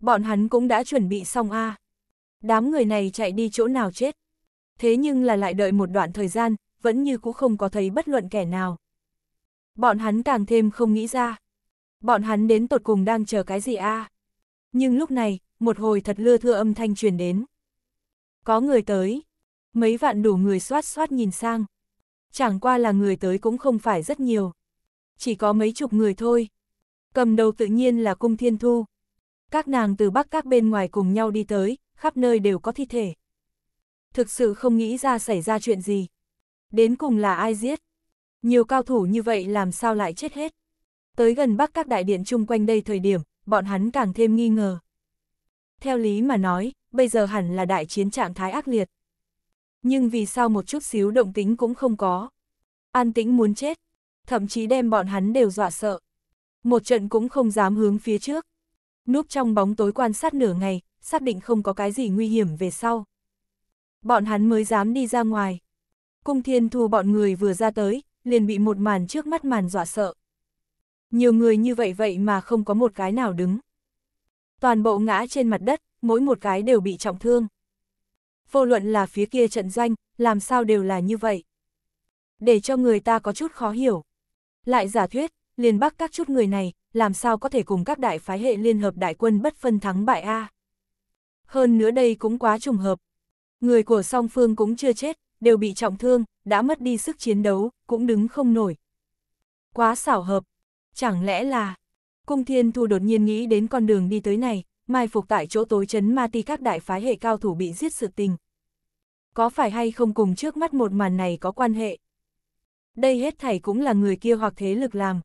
Bọn hắn cũng đã chuẩn bị xong a. Đám người này chạy đi chỗ nào chết? Thế nhưng là lại đợi một đoạn thời gian, vẫn như cũng không có thấy bất luận kẻ nào. Bọn hắn càng thêm không nghĩ ra. Bọn hắn đến tột cùng đang chờ cái gì a? Nhưng lúc này, một hồi thật lưa thưa âm thanh truyền đến. Có người tới. Mấy vạn đủ người soát soát nhìn sang. Chẳng qua là người tới cũng không phải rất nhiều. Chỉ có mấy chục người thôi. Cầm đầu tự nhiên là cung thiên thu. Các nàng từ bắc các bên ngoài cùng nhau đi tới, khắp nơi đều có thi thể. Thực sự không nghĩ ra xảy ra chuyện gì. Đến cùng là ai giết? Nhiều cao thủ như vậy làm sao lại chết hết? Tới gần bắc các đại điện chung quanh đây thời điểm, bọn hắn càng thêm nghi ngờ. Theo lý mà nói, bây giờ hẳn là đại chiến trạng thái ác liệt. Nhưng vì sao một chút xíu động tính cũng không có. An tĩnh muốn chết, thậm chí đem bọn hắn đều dọa sợ. Một trận cũng không dám hướng phía trước. Núp trong bóng tối quan sát nửa ngày, xác định không có cái gì nguy hiểm về sau. Bọn hắn mới dám đi ra ngoài. Cung thiên thu bọn người vừa ra tới, liền bị một màn trước mắt màn dọa sợ. Nhiều người như vậy vậy mà không có một cái nào đứng. Toàn bộ ngã trên mặt đất, mỗi một cái đều bị trọng thương. Vô luận là phía kia trận doanh, làm sao đều là như vậy. Để cho người ta có chút khó hiểu. Lại giả thuyết, liền bắc các chút người này, làm sao có thể cùng các đại phái hệ liên hợp đại quân bất phân thắng bại A. Hơn nữa đây cũng quá trùng hợp. Người của song phương cũng chưa chết, đều bị trọng thương, đã mất đi sức chiến đấu, cũng đứng không nổi. Quá xảo hợp. Chẳng lẽ là... Cung Thiên Thu đột nhiên nghĩ đến con đường đi tới này, mai phục tại chỗ tối chấn ma ti các đại phái hệ cao thủ bị giết sự tình. Có phải hay không cùng trước mắt một màn này có quan hệ? Đây hết thảy cũng là người kia hoặc thế lực làm.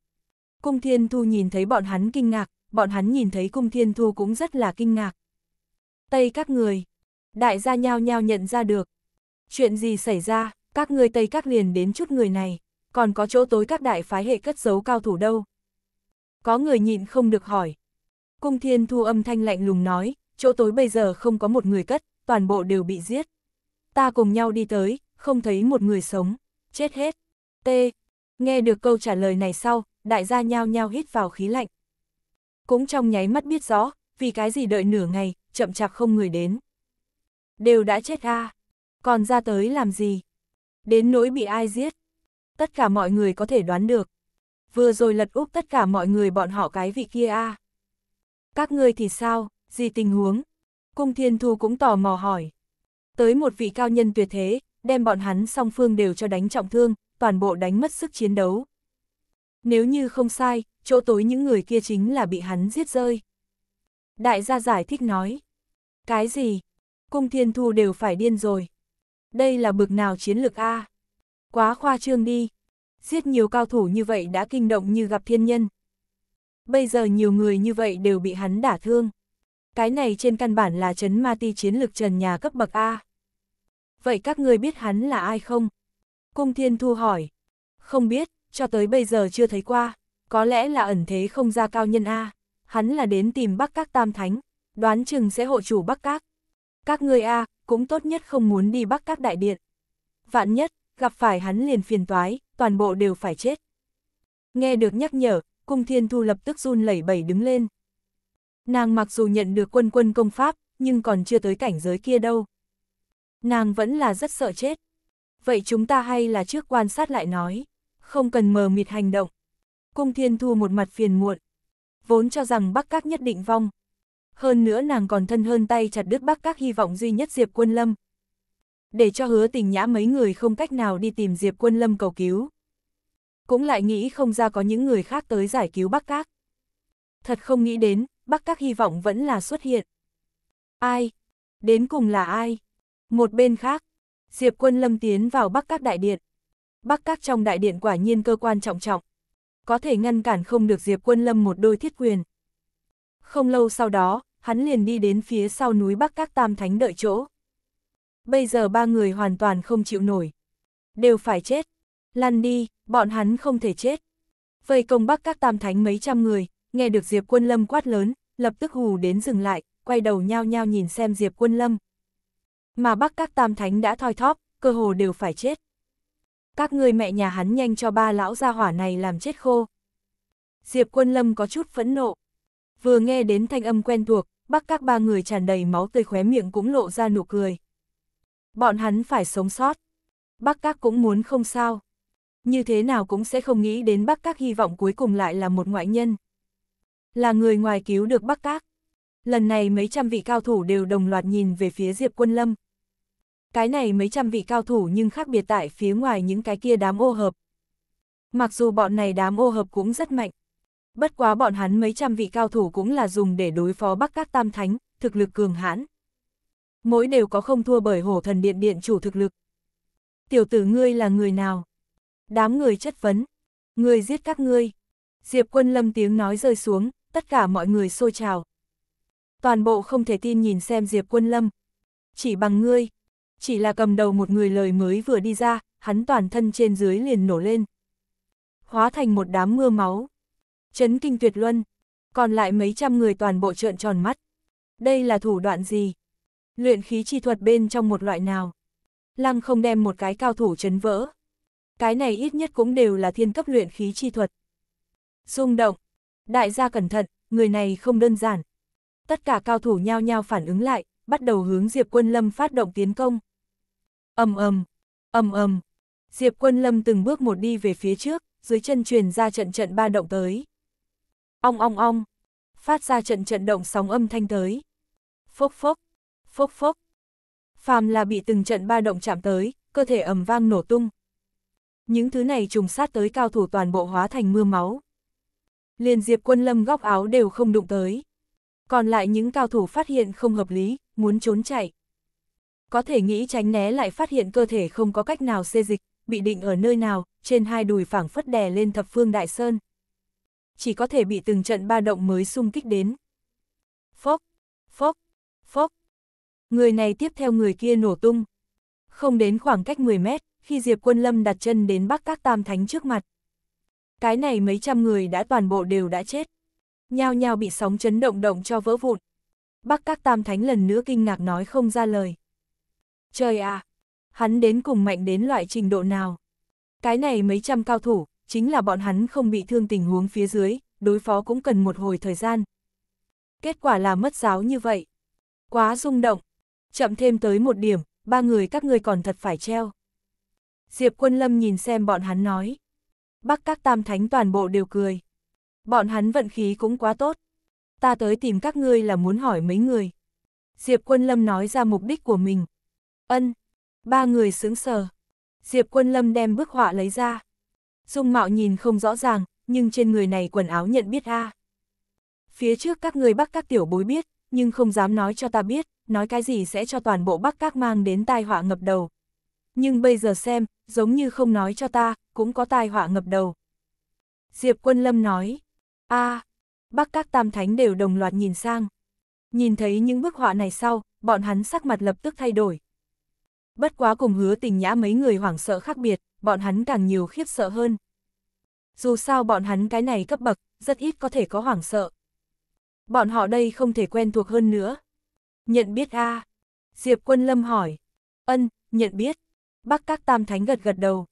Cung Thiên Thu nhìn thấy bọn hắn kinh ngạc, bọn hắn nhìn thấy Cung Thiên Thu cũng rất là kinh ngạc. Tây các người, đại gia nhao nhao nhận ra được. Chuyện gì xảy ra, các người Tây các liền đến chút người này, còn có chỗ tối các đại phái hệ cất giấu cao thủ đâu. Có người nhịn không được hỏi. Cung Thiên Thu âm thanh lạnh lùng nói, chỗ tối bây giờ không có một người cất, toàn bộ đều bị giết. Ta cùng nhau đi tới, không thấy một người sống, chết hết. T. Nghe được câu trả lời này sau, đại gia nhao nhao hít vào khí lạnh. Cũng trong nháy mắt biết rõ, vì cái gì đợi nửa ngày, chậm chạp không người đến. Đều đã chết a còn ra tới làm gì? Đến nỗi bị ai giết? Tất cả mọi người có thể đoán được. Vừa rồi lật úp tất cả mọi người bọn họ cái vị kia a các ngươi thì sao, gì tình huống? Cung Thiên Thu cũng tò mò hỏi. Tới một vị cao nhân tuyệt thế, đem bọn hắn song phương đều cho đánh trọng thương, toàn bộ đánh mất sức chiến đấu. Nếu như không sai, chỗ tối những người kia chính là bị hắn giết rơi. Đại gia giải thích nói. Cái gì? Cung Thiên Thu đều phải điên rồi. Đây là bực nào chiến lược A? Quá khoa trương đi. Giết nhiều cao thủ như vậy đã kinh động như gặp thiên nhân. Bây giờ nhiều người như vậy đều bị hắn đả thương. Cái này trên căn bản là chấn ma ti chiến lược trần nhà cấp bậc A. Vậy các người biết hắn là ai không? Cung Thiên Thu hỏi. Không biết, cho tới bây giờ chưa thấy qua. Có lẽ là ẩn thế không ra cao nhân A. Hắn là đến tìm Bắc Các Tam Thánh, đoán chừng sẽ hộ chủ Bắc Các. Các người A, cũng tốt nhất không muốn đi Bắc Các Đại Điện. Vạn nhất, gặp phải hắn liền phiền toái, toàn bộ đều phải chết. Nghe được nhắc nhở, Cung Thiên Thu lập tức run lẩy bẩy đứng lên. Nàng mặc dù nhận được quân quân công pháp, nhưng còn chưa tới cảnh giới kia đâu. Nàng vẫn là rất sợ chết. Vậy chúng ta hay là trước quan sát lại nói, không cần mờ mịt hành động. Cung Thiên Thu một mặt phiền muộn, vốn cho rằng Bắc Các nhất định vong. Hơn nữa nàng còn thân hơn tay chặt đứt Bắc Các hy vọng duy nhất Diệp Quân Lâm. Để cho hứa tình nhã mấy người không cách nào đi tìm Diệp Quân Lâm cầu cứu. Cũng lại nghĩ không ra có những người khác tới giải cứu Bắc Các. Thật không nghĩ đến, Bắc Các hy vọng vẫn là xuất hiện. Ai? Đến cùng là ai? Một bên khác, Diệp Quân Lâm tiến vào Bắc Các đại điện. Bắc Các trong đại điện quả nhiên cơ quan trọng trọng. Có thể ngăn cản không được Diệp Quân Lâm một đôi thiết quyền. Không lâu sau đó, hắn liền đi đến phía sau núi Bắc Các Tam Thánh đợi chỗ. Bây giờ ba người hoàn toàn không chịu nổi. Đều phải chết. Lăn đi, bọn hắn không thể chết. Vây công Bắc Các Tam Thánh mấy trăm người, nghe được Diệp Quân Lâm quát lớn, lập tức hù đến dừng lại, quay đầu nhao nhao nhìn xem Diệp Quân Lâm. Mà Bắc Các Tam Thánh đã thoi thóp, cơ hồ đều phải chết. Các người mẹ nhà hắn nhanh cho ba lão gia hỏa này làm chết khô. Diệp Quân Lâm có chút phẫn nộ. Vừa nghe đến thanh âm quen thuộc, Bắc Các ba người tràn đầy máu tươi khóe miệng cũng lộ ra nụ cười. Bọn hắn phải sống sót. Bắc Các cũng muốn không sao. Như thế nào cũng sẽ không nghĩ đến Bắc Các hy vọng cuối cùng lại là một ngoại nhân. Là người ngoài cứu được Bắc Các. Lần này mấy trăm vị cao thủ đều đồng loạt nhìn về phía Diệp Quân Lâm. Cái này mấy trăm vị cao thủ nhưng khác biệt tại phía ngoài những cái kia đám ô hợp. Mặc dù bọn này đám ô hợp cũng rất mạnh. Bất quá bọn hắn mấy trăm vị cao thủ cũng là dùng để đối phó Bắc Các Tam Thánh, thực lực cường hãn. Mỗi đều có không thua bởi hổ thần điện điện chủ thực lực. Tiểu tử ngươi là người nào? Đám người chất vấn. người giết các ngươi. Diệp quân lâm tiếng nói rơi xuống, tất cả mọi người xôi trào. Toàn bộ không thể tin nhìn xem Diệp quân lâm. Chỉ bằng ngươi. Chỉ là cầm đầu một người lời mới vừa đi ra, hắn toàn thân trên dưới liền nổ lên. Hóa thành một đám mưa máu. Chấn kinh tuyệt luân. Còn lại mấy trăm người toàn bộ trợn tròn mắt. Đây là thủ đoạn gì? Luyện khí chi thuật bên trong một loại nào? Lăng không đem một cái cao thủ chấn vỡ. Cái này ít nhất cũng đều là thiên cấp luyện khí chi thuật. Rung động. Đại gia cẩn thận, người này không đơn giản. Tất cả cao thủ nhao nhao phản ứng lại, bắt đầu hướng Diệp Quân Lâm phát động tiến công. ầm ầm, ầm ầm. Diệp Quân Lâm từng bước một đi về phía trước, dưới chân truyền ra trận trận ba động tới. Ong ong ong, phát ra trận trận động sóng âm thanh tới. Phốc phốc, phốc phốc. Phàm là bị từng trận ba động chạm tới, cơ thể ầm vang nổ tung. Những thứ này trùng sát tới cao thủ toàn bộ hóa thành mưa máu. Liền Diệp Quân Lâm góc áo đều không đụng tới. Còn lại những cao thủ phát hiện không hợp lý, muốn trốn chạy. Có thể nghĩ tránh né lại phát hiện cơ thể không có cách nào xê dịch, bị định ở nơi nào, trên hai đùi phảng phất đè lên thập phương đại sơn. Chỉ có thể bị từng trận ba động mới xung kích đến. Phốc, phốc, phốc. Người này tiếp theo người kia nổ tung. Không đến khoảng cách 10 mét, khi Diệp Quân Lâm đặt chân đến Bắc Các Tam Thánh trước mặt. Cái này mấy trăm người đã toàn bộ đều đã chết. Nhao nhao bị sóng chấn động động cho vỡ vụn. Bắc Các Tam Thánh lần nữa kinh ngạc nói không ra lời. Trời à! Hắn đến cùng mạnh đến loại trình độ nào? Cái này mấy trăm cao thủ, chính là bọn hắn không bị thương tình huống phía dưới, đối phó cũng cần một hồi thời gian. Kết quả là mất giáo như vậy. Quá rung động. Chậm thêm tới một điểm, ba người các ngươi còn thật phải treo. Diệp Quân Lâm nhìn xem bọn hắn nói. Bắc các tam thánh toàn bộ đều cười. Bọn hắn vận khí cũng quá tốt. Ta tới tìm các ngươi là muốn hỏi mấy người. Diệp Quân Lâm nói ra mục đích của mình. Ân. Ba người sướng sờ. Diệp Quân Lâm đem bức họa lấy ra. Dung mạo nhìn không rõ ràng, nhưng trên người này quần áo nhận biết a. Phía trước các người Bắc các tiểu bối biết, nhưng không dám nói cho ta biết, nói cái gì sẽ cho toàn bộ Bắc Các mang đến tai họa ngập đầu. Nhưng bây giờ xem, giống như không nói cho ta, cũng có tai họa ngập đầu. Diệp Quân Lâm nói, a Bắc Các Tam Thánh đều đồng loạt nhìn sang. Nhìn thấy những bức họa này sau, bọn hắn sắc mặt lập tức thay đổi. Bất quá cùng hứa tình nhã mấy người hoảng sợ khác biệt, bọn hắn càng nhiều khiếp sợ hơn. Dù sao bọn hắn cái này cấp bậc, rất ít có thể có hoảng sợ. Bọn họ đây không thể quen thuộc hơn nữa. Nhận biết a à? Diệp Quân Lâm hỏi. Ân, nhận biết. Bắc các tam thánh gật gật đầu.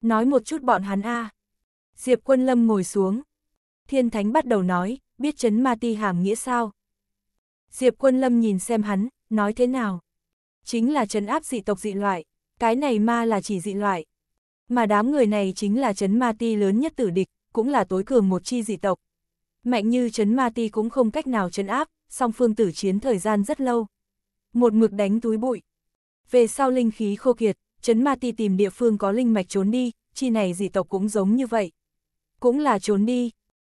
Nói một chút bọn hắn a à? Diệp Quân Lâm ngồi xuống. Thiên Thánh bắt đầu nói, biết chấn ma ti hàm nghĩa sao? Diệp Quân Lâm nhìn xem hắn, nói thế nào? Chính là chấn áp dị tộc dị loại, cái này ma là chỉ dị loại. Mà đám người này chính là chấn ma ti lớn nhất tử địch, cũng là tối cường một chi dị tộc. Mạnh như chấn ma ti cũng không cách nào chấn áp, song phương tử chiến thời gian rất lâu. Một mực đánh túi bụi. Về sau linh khí khô kiệt, chấn ma ti tìm địa phương có linh mạch trốn đi, chi này dị tộc cũng giống như vậy. Cũng là trốn đi.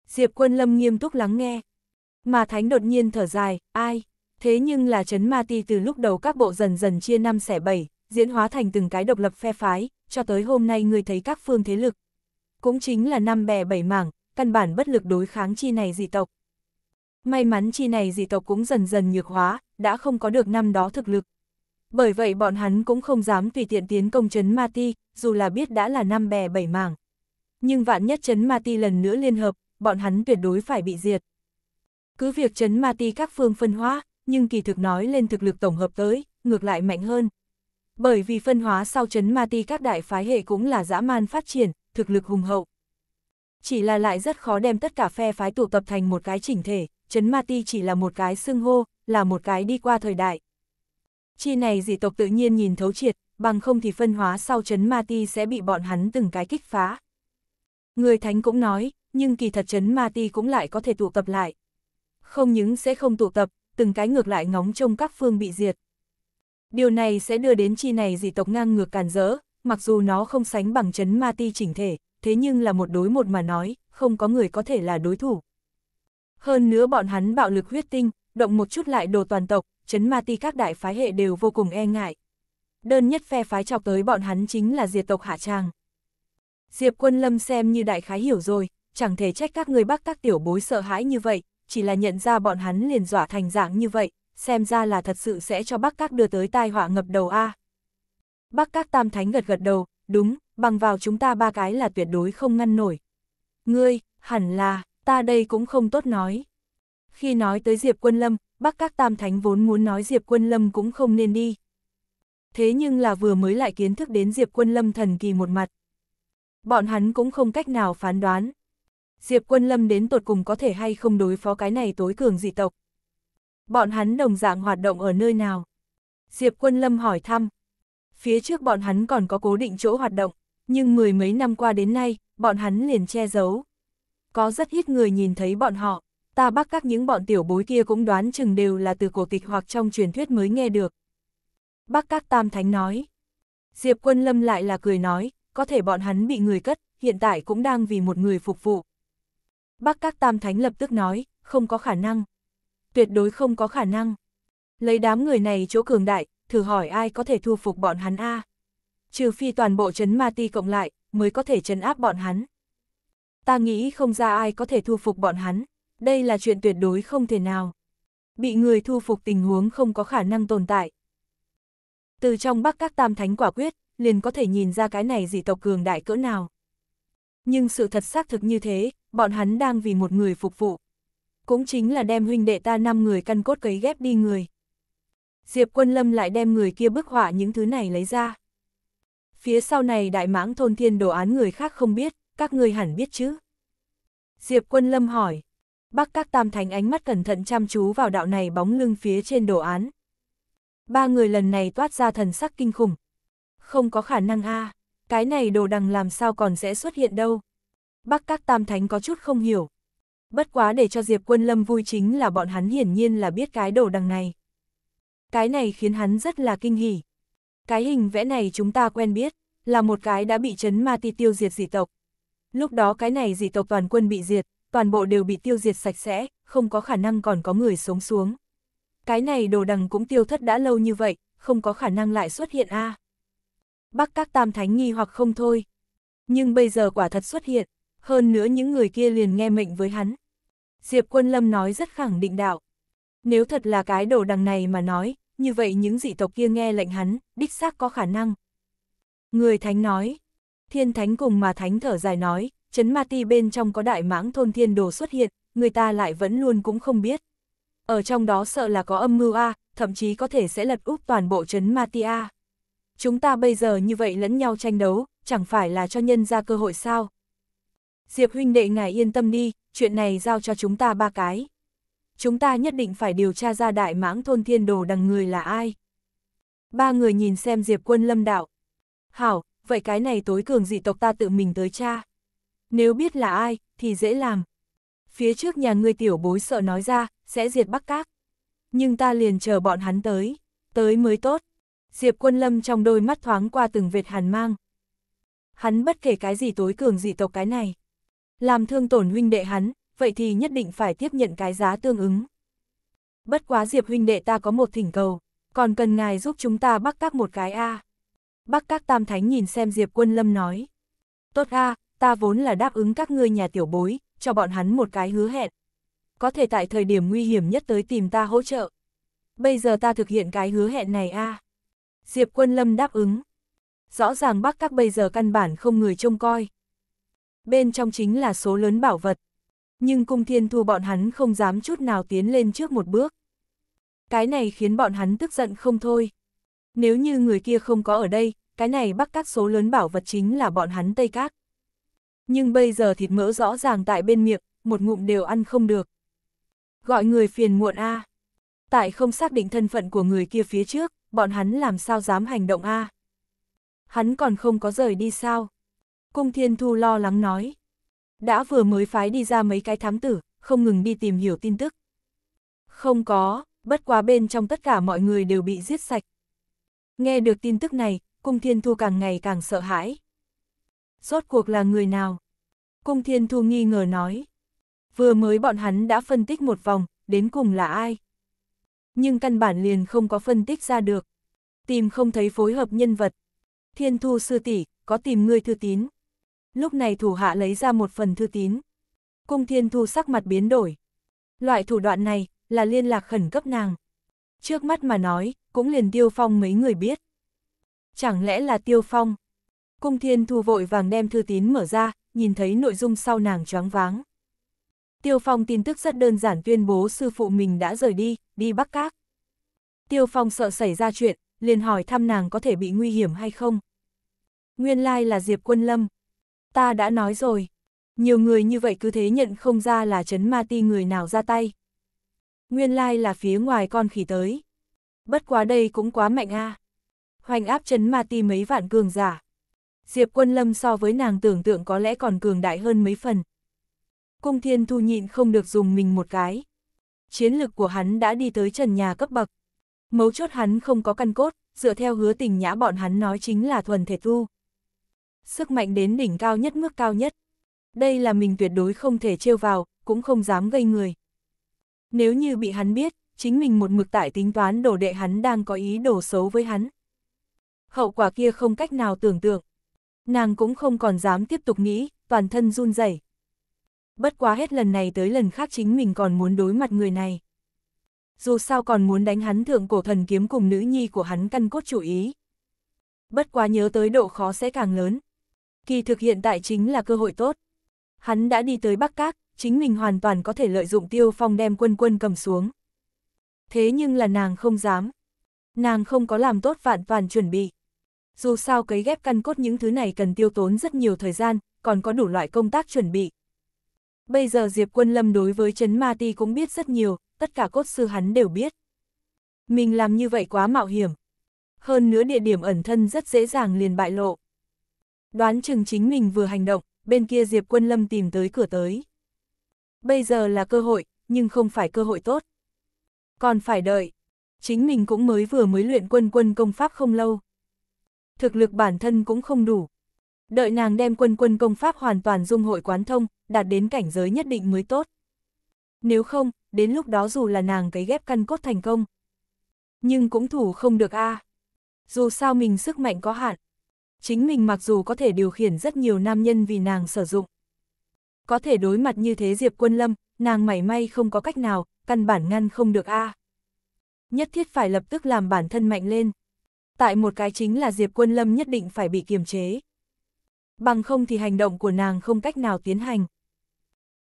Diệp quân lâm nghiêm túc lắng nghe. Mà thánh đột nhiên thở dài, ai? Thế nhưng là chấn ma ti từ lúc đầu các bộ dần dần chia năm xẻ bảy, diễn hóa thành từng cái độc lập phe phái, cho tới hôm nay người thấy các phương thế lực. Cũng chính là năm bè bảy mảng, căn bản bất lực đối kháng chi này dị tộc. May mắn chi này dị tộc cũng dần dần nhược hóa, đã không có được năm đó thực lực. Bởi vậy bọn hắn cũng không dám tùy tiện tiến công chấn ma ti, dù là biết đã là năm bè bảy mảng. Nhưng vạn nhất chấn ma ti lần nữa liên hợp, bọn hắn tuyệt đối phải bị diệt. Cứ việc chấn ma ti các phương phân hóa, nhưng kỳ thực nói lên thực lực tổng hợp tới, ngược lại mạnh hơn. Bởi vì phân hóa sau chấn ma ti các đại phái hệ cũng là dã man phát triển, thực lực hùng hậu. Chỉ là lại rất khó đem tất cả phe phái tụ tập thành một cái chỉnh thể, chấn ma ti chỉ là một cái xưng hô, là một cái đi qua thời đại. Chi này dị tộc tự nhiên nhìn thấu triệt, bằng không thì phân hóa sau chấn ma ti sẽ bị bọn hắn từng cái kích phá. Người thánh cũng nói, nhưng kỳ thật chấn ma ti cũng lại có thể tụ tập lại. Không những sẽ không tụ tập, từng cái ngược lại ngóng trông các phương bị diệt. Điều này sẽ đưa đến chi này dị tộc ngang ngược càn rỡ, mặc dù nó không sánh bằng chấn ma ti chỉnh thể, thế nhưng là một đối một mà nói, không có người có thể là đối thủ. Hơn nữa bọn hắn bạo lực huyết tinh, động một chút lại đồ toàn tộc, chấn ma ti các đại phái hệ đều vô cùng e ngại. Đơn nhất phe phái chọc tới bọn hắn chính là diệt tộc hạ tràng. Diệp quân lâm xem như đại khái hiểu rồi, chẳng thể trách các người bắc các tiểu bối sợ hãi như vậy, chỉ là nhận ra bọn hắn liền dọa thành dạng như vậy, xem ra là thật sự sẽ cho Bắc Các đưa tới tai họa ngập đầu A. Bắc Các Tam Thánh gật gật đầu, đúng, bằng vào chúng ta ba cái là tuyệt đối không ngăn nổi. Ngươi, hẳn là, ta đây cũng không tốt nói. Khi nói tới Diệp Quân Lâm, Bắc Các Tam Thánh vốn muốn nói Diệp Quân Lâm cũng không nên đi. Thế nhưng là vừa mới lại kiến thức đến Diệp Quân Lâm thần kỳ một mặt. Bọn hắn cũng không cách nào phán đoán. Diệp Quân Lâm đến tột cùng có thể hay không đối phó cái này tối cường dị tộc. Bọn hắn đồng dạng hoạt động ở nơi nào? Diệp Quân Lâm hỏi thăm. Phía trước bọn hắn còn có cố định chỗ hoạt động, nhưng mười mấy năm qua đến nay, bọn hắn liền che giấu. Có rất ít người nhìn thấy bọn họ, ta bắt các những bọn tiểu bối kia cũng đoán chừng đều là từ cổ tịch hoặc trong truyền thuyết mới nghe được. Bắc các tam thánh nói. Diệp Quân Lâm lại là cười nói, có thể bọn hắn bị người cất, hiện tại cũng đang vì một người phục vụ. Bắc các tam thánh lập tức nói, không có khả năng tuyệt đối không có khả năng. Lấy đám người này chỗ cường đại, thử hỏi ai có thể thu phục bọn hắn a Trừ phi toàn bộ chấn ma ti cộng lại, mới có thể chấn áp bọn hắn. Ta nghĩ không ra ai có thể thu phục bọn hắn, đây là chuyện tuyệt đối không thể nào. Bị người thu phục tình huống không có khả năng tồn tại. Từ trong bắc các tam thánh quả quyết, liền có thể nhìn ra cái này dị tộc cường đại cỡ nào. Nhưng sự thật xác thực như thế, bọn hắn đang vì một người phục vụ cũng chính là đem huynh đệ ta năm người căn cốt cấy ghép đi người. Diệp Quân Lâm lại đem người kia bức họa những thứ này lấy ra. Phía sau này đại mãng thôn thiên đồ án người khác không biết, các người hẳn biết chứ. Diệp Quân Lâm hỏi. Bắc các tam Thánh ánh mắt cẩn thận chăm chú vào đạo này bóng lưng phía trên đồ án. Ba người lần này toát ra thần sắc kinh khủng. Không có khả năng a Cái này đồ đằng làm sao còn sẽ xuất hiện đâu. Bắc các tam thánh có chút không hiểu. Bất quá để cho Diệp Quân Lâm vui chính là bọn hắn hiển nhiên là biết cái đồ đằng này. Cái này khiến hắn rất là kinh hỉ. Cái hình vẽ này chúng ta quen biết, là một cái đã bị chấn ma ti tiêu diệt dị tộc. Lúc đó cái này dị tộc toàn quân bị diệt, toàn bộ đều bị tiêu diệt sạch sẽ, không có khả năng còn có người sống xuống. Cái này đồ đằng cũng tiêu thất đã lâu như vậy, không có khả năng lại xuất hiện a. À. Bắc các tam thánh nghi hoặc không thôi. Nhưng bây giờ quả thật xuất hiện, hơn nữa những người kia liền nghe mệnh với hắn. Diệp Quân Lâm nói rất khẳng định đạo. Nếu thật là cái đồ đằng này mà nói, như vậy những dị tộc kia nghe lệnh hắn, đích xác có khả năng. Người thánh nói, thiên thánh cùng mà thánh thở dài nói, chấn ma ti bên trong có đại mãng thôn thiên đồ xuất hiện, người ta lại vẫn luôn cũng không biết. Ở trong đó sợ là có âm mưu A, thậm chí có thể sẽ lật úp toàn bộ chấn ma ti A. Chúng ta bây giờ như vậy lẫn nhau tranh đấu, chẳng phải là cho nhân ra cơ hội sao. Diệp huynh đệ ngài yên tâm đi, chuyện này giao cho chúng ta ba cái. Chúng ta nhất định phải điều tra ra đại mãng thôn thiên đồ đằng người là ai. Ba người nhìn xem Diệp quân lâm đạo. Hảo, vậy cái này tối cường dị tộc ta tự mình tới cha. Nếu biết là ai, thì dễ làm. Phía trước nhà ngươi tiểu bối sợ nói ra, sẽ diệt Bắc Các. Nhưng ta liền chờ bọn hắn tới, tới mới tốt. Diệp quân lâm trong đôi mắt thoáng qua từng vệt hàn mang. Hắn bất kể cái gì tối cường dị tộc cái này. Làm thương tổn huynh đệ hắn, vậy thì nhất định phải tiếp nhận cái giá tương ứng. Bất quá Diệp huynh đệ ta có một thỉnh cầu, còn cần ngài giúp chúng ta bắt các một cái A. Bắc các tam thánh nhìn xem Diệp quân lâm nói. Tốt A, ta vốn là đáp ứng các ngươi nhà tiểu bối, cho bọn hắn một cái hứa hẹn. Có thể tại thời điểm nguy hiểm nhất tới tìm ta hỗ trợ. Bây giờ ta thực hiện cái hứa hẹn này a Diệp quân lâm đáp ứng. Rõ ràng Bắc các bây giờ căn bản không người trông coi. Bên trong chính là số lớn bảo vật. Nhưng cung thiên thu bọn hắn không dám chút nào tiến lên trước một bước. Cái này khiến bọn hắn tức giận không thôi. Nếu như người kia không có ở đây, cái này bắc các số lớn bảo vật chính là bọn hắn Tây Các. Nhưng bây giờ thịt mỡ rõ ràng tại bên miệng, một ngụm đều ăn không được. Gọi người phiền muộn A. Tại không xác định thân phận của người kia phía trước, bọn hắn làm sao dám hành động A. Hắn còn không có rời đi sao? Cung Thiên Thu lo lắng nói. Đã vừa mới phái đi ra mấy cái thám tử, không ngừng đi tìm hiểu tin tức. Không có, bất quá bên trong tất cả mọi người đều bị giết sạch. Nghe được tin tức này, Cung Thiên Thu càng ngày càng sợ hãi. Rốt cuộc là người nào? Cung Thiên Thu nghi ngờ nói. Vừa mới bọn hắn đã phân tích một vòng, đến cùng là ai? Nhưng căn bản liền không có phân tích ra được. Tìm không thấy phối hợp nhân vật. Thiên Thu sư tỷ có tìm ngươi thư tín. Lúc này thủ hạ lấy ra một phần thư tín. Cung Thiên Thu sắc mặt biến đổi. Loại thủ đoạn này, là liên lạc khẩn cấp nàng. Trước mắt mà nói, cũng liền Tiêu Phong mấy người biết. Chẳng lẽ là Tiêu Phong? Cung Thiên Thu vội vàng đem thư tín mở ra, nhìn thấy nội dung sau nàng choáng váng. Tiêu Phong tin tức rất đơn giản tuyên bố sư phụ mình đã rời đi, đi Bắc Các. Tiêu Phong sợ xảy ra chuyện, liền hỏi thăm nàng có thể bị nguy hiểm hay không. Nguyên lai là Diệp Quân Lâm. Ta đã nói rồi, nhiều người như vậy cứ thế nhận không ra là chấn ma ti người nào ra tay. Nguyên lai là phía ngoài con khỉ tới. Bất quá đây cũng quá mạnh a. À. Hoành áp chấn ma ti mấy vạn cường giả. Diệp quân lâm so với nàng tưởng tượng có lẽ còn cường đại hơn mấy phần. Cung thiên thu nhịn không được dùng mình một cái. Chiến lực của hắn đã đi tới trần nhà cấp bậc. Mấu chốt hắn không có căn cốt, dựa theo hứa tình nhã bọn hắn nói chính là thuần thể tu. Sức mạnh đến đỉnh cao nhất mức cao nhất. Đây là mình tuyệt đối không thể trêu vào, cũng không dám gây người. Nếu như bị hắn biết, chính mình một mực tại tính toán đổ đệ hắn đang có ý đồ xấu với hắn. Hậu quả kia không cách nào tưởng tượng. Nàng cũng không còn dám tiếp tục nghĩ, toàn thân run rẩy. Bất quá hết lần này tới lần khác chính mình còn muốn đối mặt người này. Dù sao còn muốn đánh hắn thượng cổ thần kiếm cùng nữ nhi của hắn căn cốt chủ ý. Bất quá nhớ tới độ khó sẽ càng lớn. Kỳ thực hiện tại chính là cơ hội tốt. Hắn đã đi tới Bắc Các, chính mình hoàn toàn có thể lợi dụng tiêu phong đem quân quân cầm xuống. Thế nhưng là nàng không dám. Nàng không có làm tốt vạn toàn chuẩn bị. Dù sao cấy ghép căn cốt những thứ này cần tiêu tốn rất nhiều thời gian, còn có đủ loại công tác chuẩn bị. Bây giờ Diệp Quân Lâm đối với chấn ma ti cũng biết rất nhiều, tất cả cốt sư hắn đều biết. Mình làm như vậy quá mạo hiểm. Hơn nữa địa điểm ẩn thân rất dễ dàng liền bại lộ. Đoán chừng chính mình vừa hành động, bên kia Diệp Quân Lâm tìm tới cửa tới. Bây giờ là cơ hội, nhưng không phải cơ hội tốt. Còn phải đợi. Chính mình cũng mới vừa mới luyện quân quân công pháp không lâu. Thực lực bản thân cũng không đủ. Đợi nàng đem quân quân công pháp hoàn toàn dung hội quán thông, đạt đến cảnh giới nhất định mới tốt. Nếu không, đến lúc đó dù là nàng cấy ghép căn cốt thành công. Nhưng cũng thủ không được a Dù sao mình sức mạnh có hạn. Chính mình mặc dù có thể điều khiển rất nhiều nam nhân vì nàng sử dụng. Có thể đối mặt như thế Diệp Quân Lâm, nàng mảy may không có cách nào, căn bản ngăn không được a Nhất thiết phải lập tức làm bản thân mạnh lên. Tại một cái chính là Diệp Quân Lâm nhất định phải bị kiềm chế. Bằng không thì hành động của nàng không cách nào tiến hành.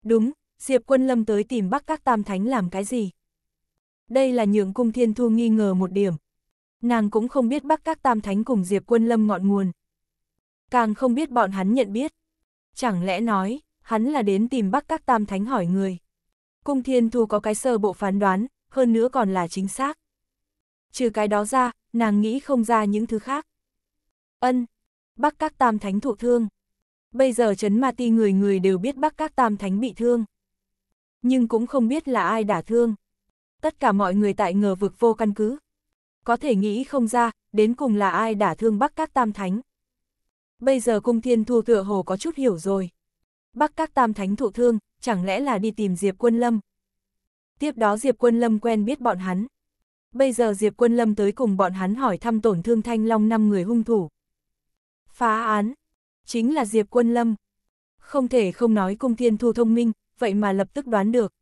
Đúng, Diệp Quân Lâm tới tìm Bắc Các Tam Thánh làm cái gì? Đây là nhượng cung thiên thu nghi ngờ một điểm. Nàng cũng không biết Bắc Các Tam Thánh cùng Diệp Quân Lâm ngọn nguồn. Càng không biết bọn hắn nhận biết. Chẳng lẽ nói, hắn là đến tìm Bắc Các Tam Thánh hỏi người. Cung thiên thu có cái sơ bộ phán đoán, hơn nữa còn là chính xác. Trừ cái đó ra, nàng nghĩ không ra những thứ khác. Ân, Bắc Các Tam Thánh thụ thương. Bây giờ chấn ma ti người người đều biết Bắc Các Tam Thánh bị thương. Nhưng cũng không biết là ai đả thương. Tất cả mọi người tại ngờ vực vô căn cứ. Có thể nghĩ không ra, đến cùng là ai đả thương Bắc Các Tam Thánh. Bây giờ cung thiên thu tựa hồ có chút hiểu rồi. Bắc Các Tam Thánh thụ thương, chẳng lẽ là đi tìm Diệp Quân Lâm. Tiếp đó Diệp Quân Lâm quen biết bọn hắn. Bây giờ Diệp Quân Lâm tới cùng bọn hắn hỏi thăm tổn thương Thanh Long năm người hung thủ. Phá án, chính là Diệp Quân Lâm. Không thể không nói cung thiên thu thông minh, vậy mà lập tức đoán được.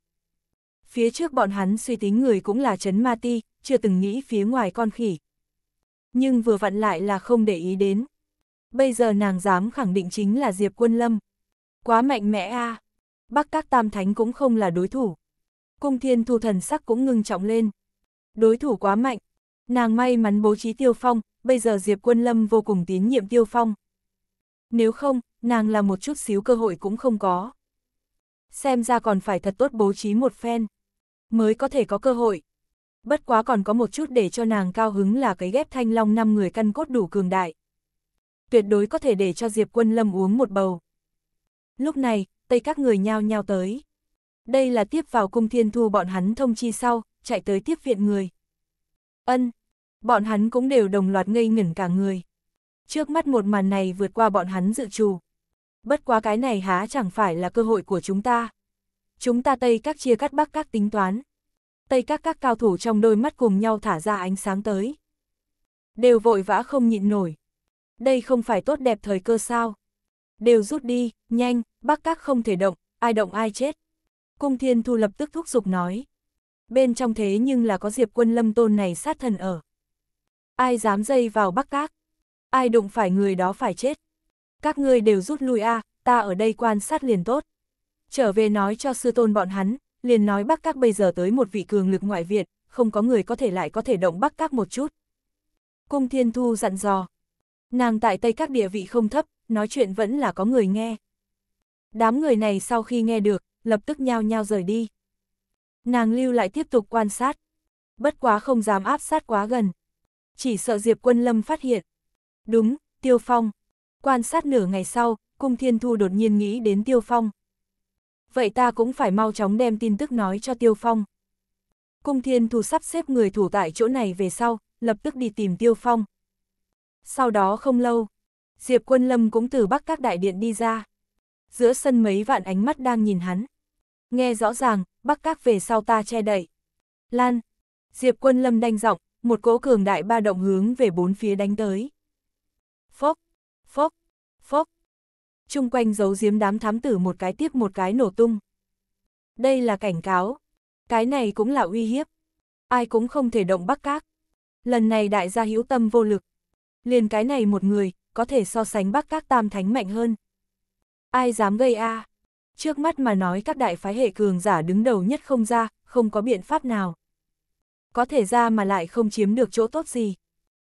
Phía trước bọn hắn suy tính người cũng là Trấn Ma Ti, chưa từng nghĩ phía ngoài con khỉ. Nhưng vừa vặn lại là không để ý đến. Bây giờ nàng dám khẳng định chính là Diệp Quân Lâm. Quá mạnh mẽ a à. Bắc các tam thánh cũng không là đối thủ. Cung thiên thu thần sắc cũng ngưng trọng lên. Đối thủ quá mạnh. Nàng may mắn bố trí tiêu phong, bây giờ Diệp Quân Lâm vô cùng tín nhiệm tiêu phong. Nếu không, nàng là một chút xíu cơ hội cũng không có. Xem ra còn phải thật tốt bố trí một phen. Mới có thể có cơ hội. Bất quá còn có một chút để cho nàng cao hứng là cái ghép thanh long năm người căn cốt đủ cường đại. Tuyệt đối có thể để cho Diệp Quân Lâm uống một bầu. Lúc này, tây các người nhao nhao tới. Đây là tiếp vào cung thiên thu bọn hắn thông chi sau, chạy tới tiếp viện người. Ân, bọn hắn cũng đều đồng loạt ngây ngẩn cả người. Trước mắt một màn này vượt qua bọn hắn dự trù. Bất quá cái này há chẳng phải là cơ hội của chúng ta. Chúng ta Tây các chia cắt Bắc các tính toán. Tây các các cao thủ trong đôi mắt cùng nhau thả ra ánh sáng tới. Đều vội vã không nhịn nổi. Đây không phải tốt đẹp thời cơ sao. Đều rút đi, nhanh, Bắc các không thể động, ai động ai chết. Cung Thiên Thu lập tức thúc giục nói. Bên trong thế nhưng là có Diệp quân lâm tôn này sát thần ở. Ai dám dây vào Bắc các? Ai đụng phải người đó phải chết. Các ngươi đều rút lui a, ta ở đây quan sát liền tốt. Trở về nói cho sư tôn bọn hắn, liền nói Bắc các bây giờ tới một vị cường lực ngoại viện, không có người có thể lại có thể động Bắc các một chút. Cung Thiên Thu dặn dò. Nàng tại Tây các địa vị không thấp, nói chuyện vẫn là có người nghe. Đám người này sau khi nghe được, lập tức nhao nhao rời đi. Nàng lưu lại tiếp tục quan sát. Bất quá không dám áp sát quá gần. Chỉ sợ Diệp Quân Lâm phát hiện. Đúng, Tiêu Phong. Quan sát nửa ngày sau, Cung Thiên Thu đột nhiên nghĩ đến Tiêu Phong. Vậy ta cũng phải mau chóng đem tin tức nói cho Tiêu Phong. Cung Thiên Thu sắp xếp người thủ tại chỗ này về sau, lập tức đi tìm Tiêu Phong. Sau đó không lâu, Diệp Quân Lâm cũng từ Bắc các đại điện đi ra. Giữa sân mấy vạn ánh mắt đang nhìn hắn. Nghe rõ ràng, Bắc các về sau ta che đậy. Lan, Diệp Quân Lâm đanh giọng, một cỗ cường đại ba động hướng về bốn phía đánh tới. Phốc, phốc, phốc. Trung quanh giấu giếm đám thám tử một cái tiếp một cái nổ tung. Đây là cảnh cáo. Cái này cũng là uy hiếp. Ai cũng không thể động bắc các. Lần này đại gia hữu tâm vô lực. Liền cái này một người, có thể so sánh bắc các tam thánh mạnh hơn. Ai dám gây a à? Trước mắt mà nói các đại phái hệ cường giả đứng đầu nhất không ra, không có biện pháp nào. Có thể ra mà lại không chiếm được chỗ tốt gì.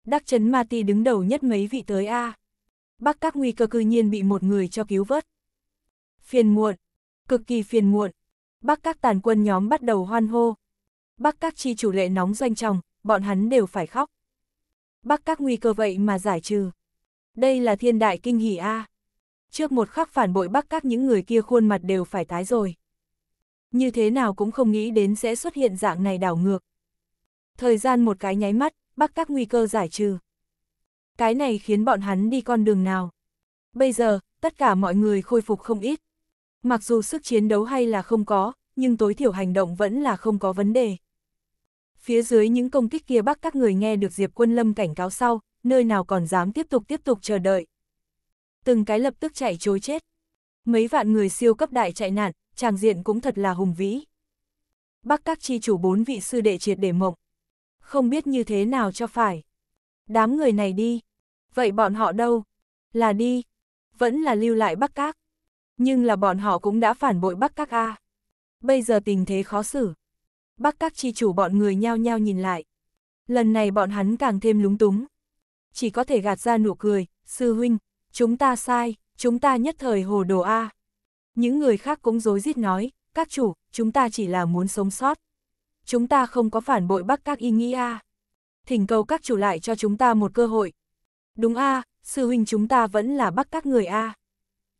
Đắc chấn ma ti đứng đầu nhất mấy vị tới A. Bắc các nguy cơ cư nhiên bị một người cho cứu vớt. Phiền muộn, cực kỳ phiền muộn. Bắc các tàn quân nhóm bắt đầu hoan hô. Bắc các chi chủ lệ nóng doanh trọng, bọn hắn đều phải khóc. Bắc các nguy cơ vậy mà giải trừ. Đây là thiên đại kinh hỉ a. Trước một khắc phản bội bắc các những người kia khuôn mặt đều phải tái rồi. Như thế nào cũng không nghĩ đến sẽ xuất hiện dạng này đảo ngược. Thời gian một cái nháy mắt, bắc các nguy cơ giải trừ. Cái này khiến bọn hắn đi con đường nào. Bây giờ, tất cả mọi người khôi phục không ít. Mặc dù sức chiến đấu hay là không có, nhưng tối thiểu hành động vẫn là không có vấn đề. Phía dưới những công kích kia bắc các người nghe được Diệp Quân Lâm cảnh cáo sau, nơi nào còn dám tiếp tục tiếp tục chờ đợi. Từng cái lập tức chạy chối chết. Mấy vạn người siêu cấp đại chạy nạn, tràng diện cũng thật là hùng vĩ. Bắc các chi chủ bốn vị sư đệ triệt để mộng. Không biết như thế nào cho phải. Đám người này đi. Vậy bọn họ đâu? Là đi. Vẫn là lưu lại Bắc các. Nhưng là bọn họ cũng đã phản bội Bắc các A. Bây giờ tình thế khó xử. Bắc các chi chủ bọn người nhao nhao nhìn lại. Lần này bọn hắn càng thêm lúng túng. Chỉ có thể gạt ra nụ cười, sư huynh, chúng ta sai, chúng ta nhất thời hồ đồ A. Những người khác cũng dối rít nói, các chủ, chúng ta chỉ là muốn sống sót. Chúng ta không có phản bội bắc các ý nghĩ A. Thỉnh cầu các chủ lại cho chúng ta một cơ hội. Đúng A, sư huynh chúng ta vẫn là bắc các người A.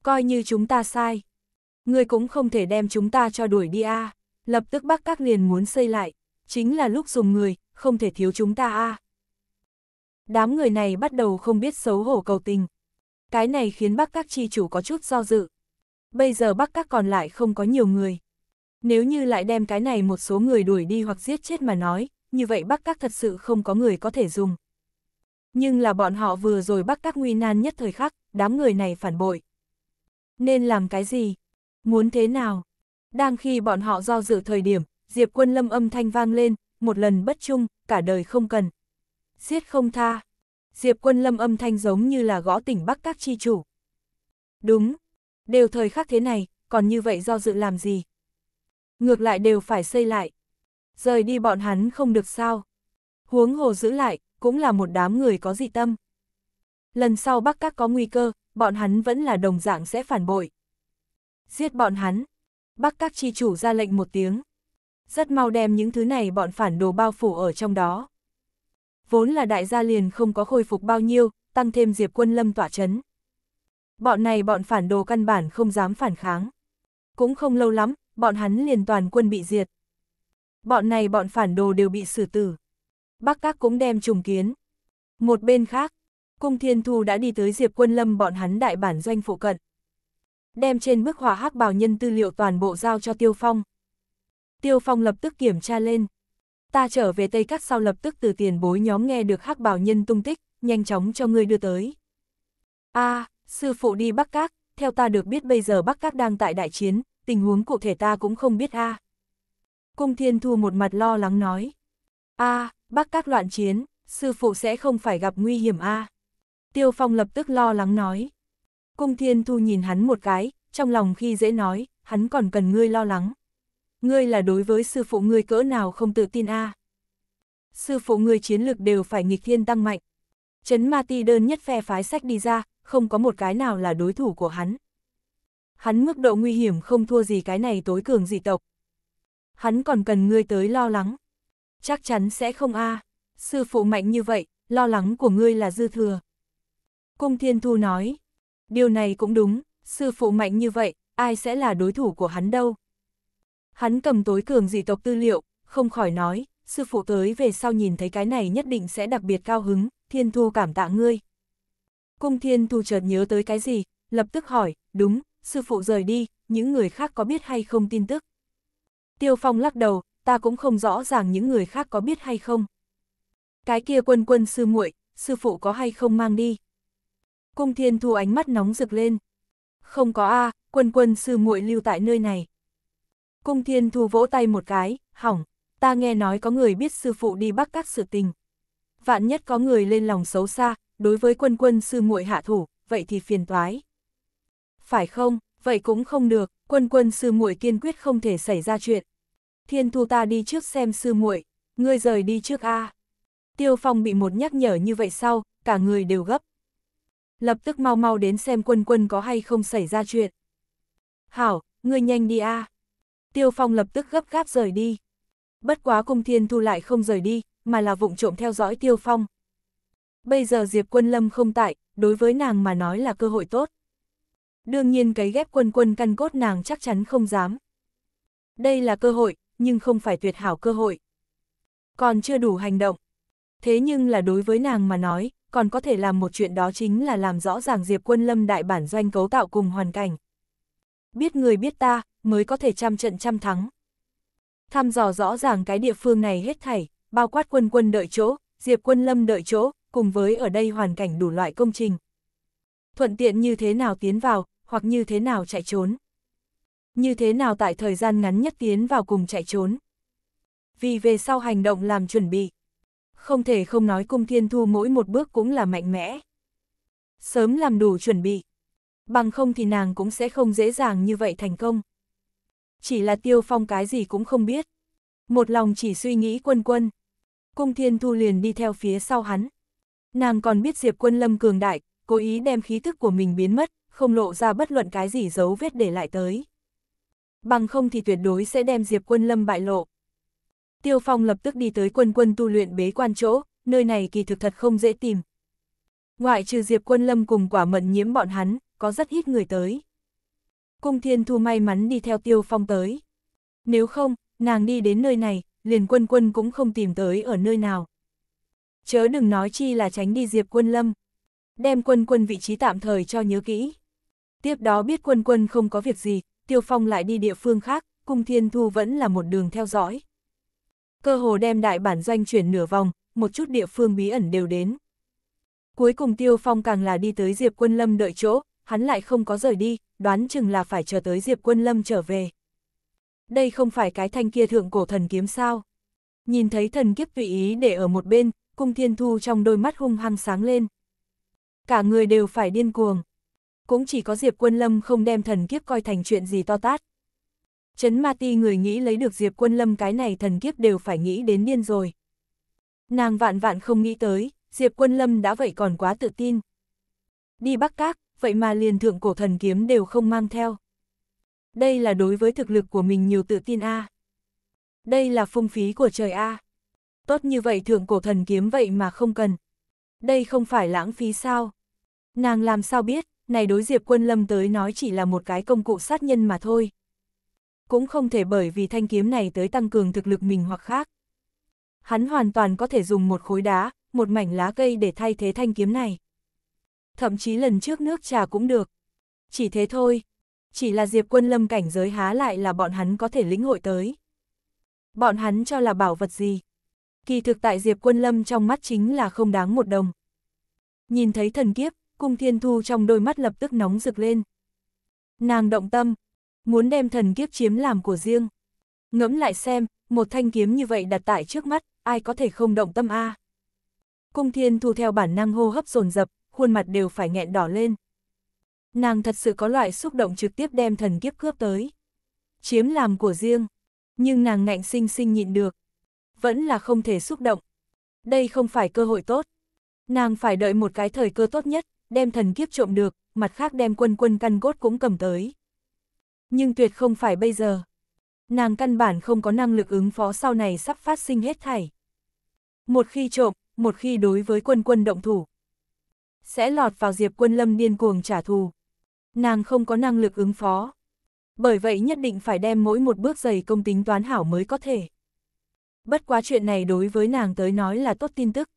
Coi như chúng ta sai. Người cũng không thể đem chúng ta cho đuổi đi A. Lập tức bắc các liền muốn xây lại. Chính là lúc dùng người, không thể thiếu chúng ta A. Đám người này bắt đầu không biết xấu hổ cầu tình. Cái này khiến bắc các chi chủ có chút do dự. Bây giờ bắc các còn lại không có nhiều người. Nếu như lại đem cái này một số người đuổi đi hoặc giết chết mà nói, như vậy bắc các thật sự không có người có thể dùng. Nhưng là bọn họ vừa rồi bắc các nguy nan nhất thời khắc, đám người này phản bội. Nên làm cái gì? Muốn thế nào? Đang khi bọn họ do dự thời điểm, Diệp quân lâm âm thanh vang lên, một lần bất chung, cả đời không cần. Giết không tha. Diệp quân lâm âm thanh giống như là gõ tỉnh bắc các chi chủ. Đúng. Đều thời khắc thế này, còn như vậy do dự làm gì? Ngược lại đều phải xây lại. Rời đi bọn hắn không được sao. Huống hồ giữ lại, cũng là một đám người có dị tâm. Lần sau Bắc Các có nguy cơ, bọn hắn vẫn là đồng dạng sẽ phản bội. Giết bọn hắn. Bắc Các chi chủ ra lệnh một tiếng. Rất mau đem những thứ này bọn phản đồ bao phủ ở trong đó. Vốn là đại gia liền không có khôi phục bao nhiêu, tăng thêm Diệp Quân Lâm tỏa chấn. Bọn này bọn phản đồ căn bản không dám phản kháng. Cũng không lâu lắm, bọn hắn liền toàn quân bị diệt. Bọn này bọn phản đồ đều bị xử tử. Bắc Các cũng đem trùng kiến. Một bên khác, Cung Thiên Thu đã đi tới Diệp Quân Lâm bọn hắn đại bản doanh phụ cận. Đem trên bức họa hắc bào nhân tư liệu toàn bộ giao cho Tiêu Phong. Tiêu Phong lập tức kiểm tra lên. Ta trở về Tây Cát sau lập tức từ tiền bối nhóm nghe được hắc bảo nhân tung tích, nhanh chóng cho ngươi đưa tới. a sư phụ đi Bắc Các, theo ta được biết bây giờ Bắc Các đang tại đại chiến, tình huống cụ thể ta cũng không biết a. Cung Thiên Thu một mặt lo lắng nói. a Bắc Các loạn chiến, sư phụ sẽ không phải gặp nguy hiểm a. Tiêu Phong lập tức lo lắng nói. Cung Thiên Thu nhìn hắn một cái, trong lòng khi dễ nói, hắn còn cần ngươi lo lắng. Ngươi là đối với sư phụ ngươi cỡ nào không tự tin a? Sư phụ ngươi chiến lực đều phải nghịch thiên tăng mạnh. Chấn ma ti đơn nhất phe phái sách đi ra, không có một cái nào là đối thủ của hắn. Hắn mức độ nguy hiểm không thua gì cái này tối cường dị tộc. Hắn còn cần ngươi tới lo lắng. Chắc chắn sẽ không a sư phụ mạnh như vậy, lo lắng của ngươi là dư thừa. Cung Thiên Thu nói, điều này cũng đúng, sư phụ mạnh như vậy, ai sẽ là đối thủ của hắn đâu. Hắn cầm tối cường dị tộc tư liệu, không khỏi nói, sư phụ tới về sau nhìn thấy cái này nhất định sẽ đặc biệt cao hứng, Thiên Thu cảm tạ ngươi. Cung Thiên Thu chợt nhớ tới cái gì, lập tức hỏi, đúng, sư phụ rời đi, những người khác có biết hay không tin tức. Tiêu Phong lắc đầu, ta cũng không rõ ràng những người khác có biết hay không. Cái kia quân quân sư muội, sư phụ có hay không mang đi. Cung Thiên Thu ánh mắt nóng rực lên. Không có a, quân quân sư muội lưu tại nơi này. Cung Thiên Thu vỗ tay một cái, hỏng, ta nghe nói có người biết sư phụ đi bắt các sự tình. Vạn nhất có người lên lòng xấu xa, đối với quân quân sư muội hạ thủ, vậy thì phiền toái. Phải không, vậy cũng không được, quân quân sư muội kiên quyết không thể xảy ra chuyện. Thiên thu ta đi trước xem sư muội, ngươi rời đi trước a. Tiêu Phong bị một nhắc nhở như vậy sau, cả người đều gấp. Lập tức mau mau đến xem quân quân có hay không xảy ra chuyện. Hảo, ngươi nhanh đi a. Tiêu Phong lập tức gấp gáp rời đi. Bất quá cung thiên thu lại không rời đi, mà là vụng trộm theo dõi Tiêu Phong. Bây giờ Diệp Quân Lâm không tại, đối với nàng mà nói là cơ hội tốt. Đương nhiên cái ghép quân quân căn cốt nàng chắc chắn không dám. Đây là cơ hội, nhưng không phải tuyệt hảo cơ hội. Còn chưa đủ hành động. Thế nhưng là đối với nàng mà nói, còn có thể làm một chuyện đó chính là làm rõ ràng Diệp Quân Lâm đại bản doanh cấu tạo cùng hoàn cảnh. Biết người biết ta, mới có thể trăm trận trăm thắng. Thăm dò rõ ràng cái địa phương này hết thảy, bao quát quân quân đợi chỗ, Diệp Quân Lâm đợi chỗ, cùng với ở đây hoàn cảnh đủ loại công trình. Thuận tiện như thế nào tiến vào, hoặc như thế nào chạy trốn. Như thế nào tại thời gian ngắn nhất tiến vào cùng chạy trốn. Vì về sau hành động làm chuẩn bị. Không thể không nói cung thiên thu mỗi một bước cũng là mạnh mẽ. Sớm làm đủ chuẩn bị. Bằng không thì nàng cũng sẽ không dễ dàng như vậy thành công. Chỉ là tiêu phong cái gì cũng không biết. Một lòng chỉ suy nghĩ quân quân. Cung thiên thu liền đi theo phía sau hắn. Nàng còn biết Diệp quân lâm cường đại, cố ý đem khí thức của mình biến mất, không lộ ra bất luận cái gì dấu vết để lại tới. Bằng không thì tuyệt đối sẽ đem Diệp quân lâm bại lộ. Tiêu Phong lập tức đi tới quân quân tu luyện bế quan chỗ, nơi này kỳ thực thật không dễ tìm. Ngoại trừ Diệp quân lâm cùng quả mận nhiễm bọn hắn, có rất ít người tới. Cung Thiên Thu may mắn đi theo Tiêu Phong tới. Nếu không, nàng đi đến nơi này, liền quân quân cũng không tìm tới ở nơi nào. Chớ đừng nói chi là tránh đi Diệp quân lâm. Đem quân quân vị trí tạm thời cho nhớ kỹ. Tiếp đó biết quân quân không có việc gì, Tiêu Phong lại đi địa phương khác, Cung Thiên Thu vẫn là một đường theo dõi. Cơ hồ đem đại bản doanh chuyển nửa vòng, một chút địa phương bí ẩn đều đến. Cuối cùng Tiêu Phong càng là đi tới Diệp Quân Lâm đợi chỗ, hắn lại không có rời đi, đoán chừng là phải chờ tới Diệp Quân Lâm trở về. Đây không phải cái thanh kia thượng cổ thần kiếm sao? Nhìn thấy thần kiếp tùy ý để ở một bên, cung thiên thu trong đôi mắt hung hăng sáng lên. Cả người đều phải điên cuồng. Cũng chỉ có Diệp Quân Lâm không đem thần kiếp coi thành chuyện gì to tát. Chấn ma ti người nghĩ lấy được Diệp Quân Lâm cái này thần kiếp đều phải nghĩ đến điên rồi. Nàng vạn vạn không nghĩ tới, Diệp Quân Lâm đã vậy còn quá tự tin. Đi Bắc Các, vậy mà liền thượng cổ thần kiếm đều không mang theo. Đây là đối với thực lực của mình nhiều tự tin a. Đây là phung phí của trời a. Tốt như vậy thượng cổ thần kiếm vậy mà không cần. Đây không phải lãng phí sao? Nàng làm sao biết, này đối Diệp Quân Lâm tới nói chỉ là một cái công cụ sát nhân mà thôi. Cũng không thể bởi vì thanh kiếm này tới tăng cường thực lực mình hoặc khác. Hắn hoàn toàn có thể dùng một khối đá, một mảnh lá cây để thay thế thanh kiếm này. Thậm chí lần trước nước trà cũng được. Chỉ thế thôi. Chỉ là Diệp Quân Lâm cảnh giới há lại là bọn hắn có thể lĩnh hội tới. Bọn hắn cho là bảo vật gì? Kỳ thực tại Diệp Quân Lâm trong mắt chính là không đáng một đồng. Nhìn thấy thần kiếp, cung thiên thu trong đôi mắt lập tức nóng rực lên. Nàng động tâm, muốn đem thần kiếp chiếm làm của riêng. Ngẫm lại xem, một thanh kiếm như vậy đặt tại trước mắt, ai có thể không động tâm a? Cung thiên thu theo bản năng hô hấp dồn dập, khuôn mặt đều phải nghẹn đỏ lên. Nàng thật sự có loại xúc động trực tiếp đem thần kiếp cướp tới. Chiếm làm của riêng, nhưng nàng ngạnh sinh sinh nhịn được. Vẫn là không thể xúc động. Đây không phải cơ hội tốt. Nàng phải đợi một cái thời cơ tốt nhất, đem thần kiếp trộm được, mặt khác đem quân quân căn cốt cũng cầm tới. Nhưng tuyệt không phải bây giờ. Nàng căn bản không có năng lực ứng phó sau này sắp phát sinh hết thảy. Một khi trộm, một khi đối với quân quân động thủ, sẽ lọt vào Diệp Quân Lâm điên cuồng trả thù. Nàng không có năng lực ứng phó. Bởi vậy nhất định phải đem mỗi một bước giày công tính toán hảo mới có thể. Bất quá chuyện này đối với nàng tới nói là tốt tin tức.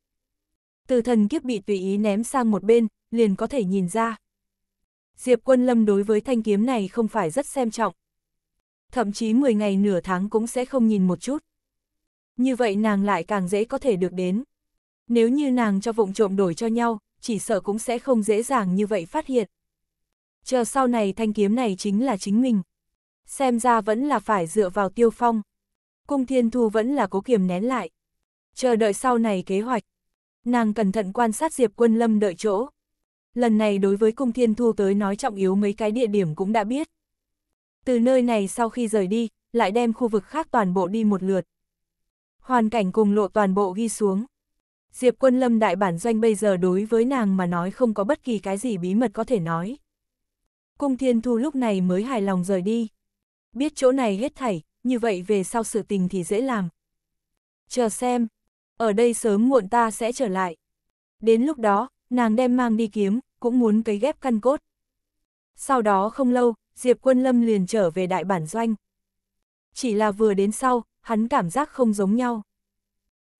Từ thần kiếp bị tùy ý ném sang một bên, liền có thể nhìn ra. Diệp Quân Lâm đối với thanh kiếm này không phải rất xem trọng. Thậm chí 10 ngày nửa tháng cũng sẽ không nhìn một chút. Như vậy nàng lại càng dễ có thể được đến. Nếu như nàng cho vụng trộm đổi cho nhau, chỉ sợ cũng sẽ không dễ dàng như vậy phát hiện. Chờ sau này thanh kiếm này chính là chính mình. Xem ra vẫn là phải dựa vào tiêu phong. Cung thiên thu vẫn là cố kiềm nén lại. Chờ đợi sau này kế hoạch. Nàng cẩn thận quan sát Diệp Quân Lâm đợi chỗ. Lần này đối với cung thiên thu tới nói trọng yếu mấy cái địa điểm cũng đã biết. Từ nơi này sau khi rời đi, lại đem khu vực khác toàn bộ đi một lượt. Hoàn cảnh cùng lộ toàn bộ ghi xuống. Diệp quân lâm đại bản doanh bây giờ đối với nàng mà nói không có bất kỳ cái gì bí mật có thể nói. Cung thiên thu lúc này mới hài lòng rời đi. Biết chỗ này hết thảy, như vậy về sau sự tình thì dễ làm. Chờ xem, ở đây sớm muộn ta sẽ trở lại. Đến lúc đó, nàng đem mang đi kiếm, cũng muốn cấy ghép căn cốt. Sau đó không lâu, Diệp Quân Lâm liền trở về đại bản doanh. Chỉ là vừa đến sau, hắn cảm giác không giống nhau.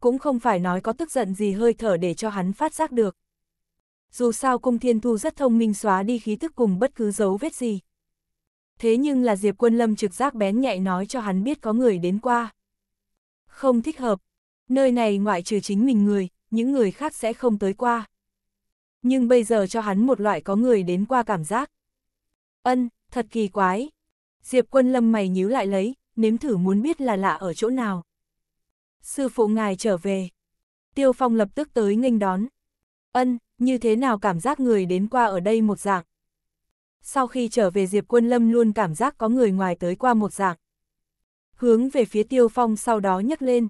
Cũng không phải nói có tức giận gì hơi thở để cho hắn phát giác được. Dù sao cung thiên thu rất thông minh xóa đi khí thức cùng bất cứ dấu vết gì. Thế nhưng là Diệp Quân Lâm trực giác bén nhạy nói cho hắn biết có người đến qua. Không thích hợp, nơi này ngoại trừ chính mình người, những người khác sẽ không tới qua. Nhưng bây giờ cho hắn một loại có người đến qua cảm giác. Ân, thật kỳ quái. Diệp Quân Lâm mày nhíu lại lấy, nếm thử muốn biết là lạ ở chỗ nào. Sư phụ ngài trở về. Tiêu Phong lập tức tới nghênh đón. Ân, như thế nào cảm giác người đến qua ở đây một dạng. Sau khi trở về Diệp Quân Lâm luôn cảm giác có người ngoài tới qua một dạng. Hướng về phía Tiêu Phong sau đó nhấc lên.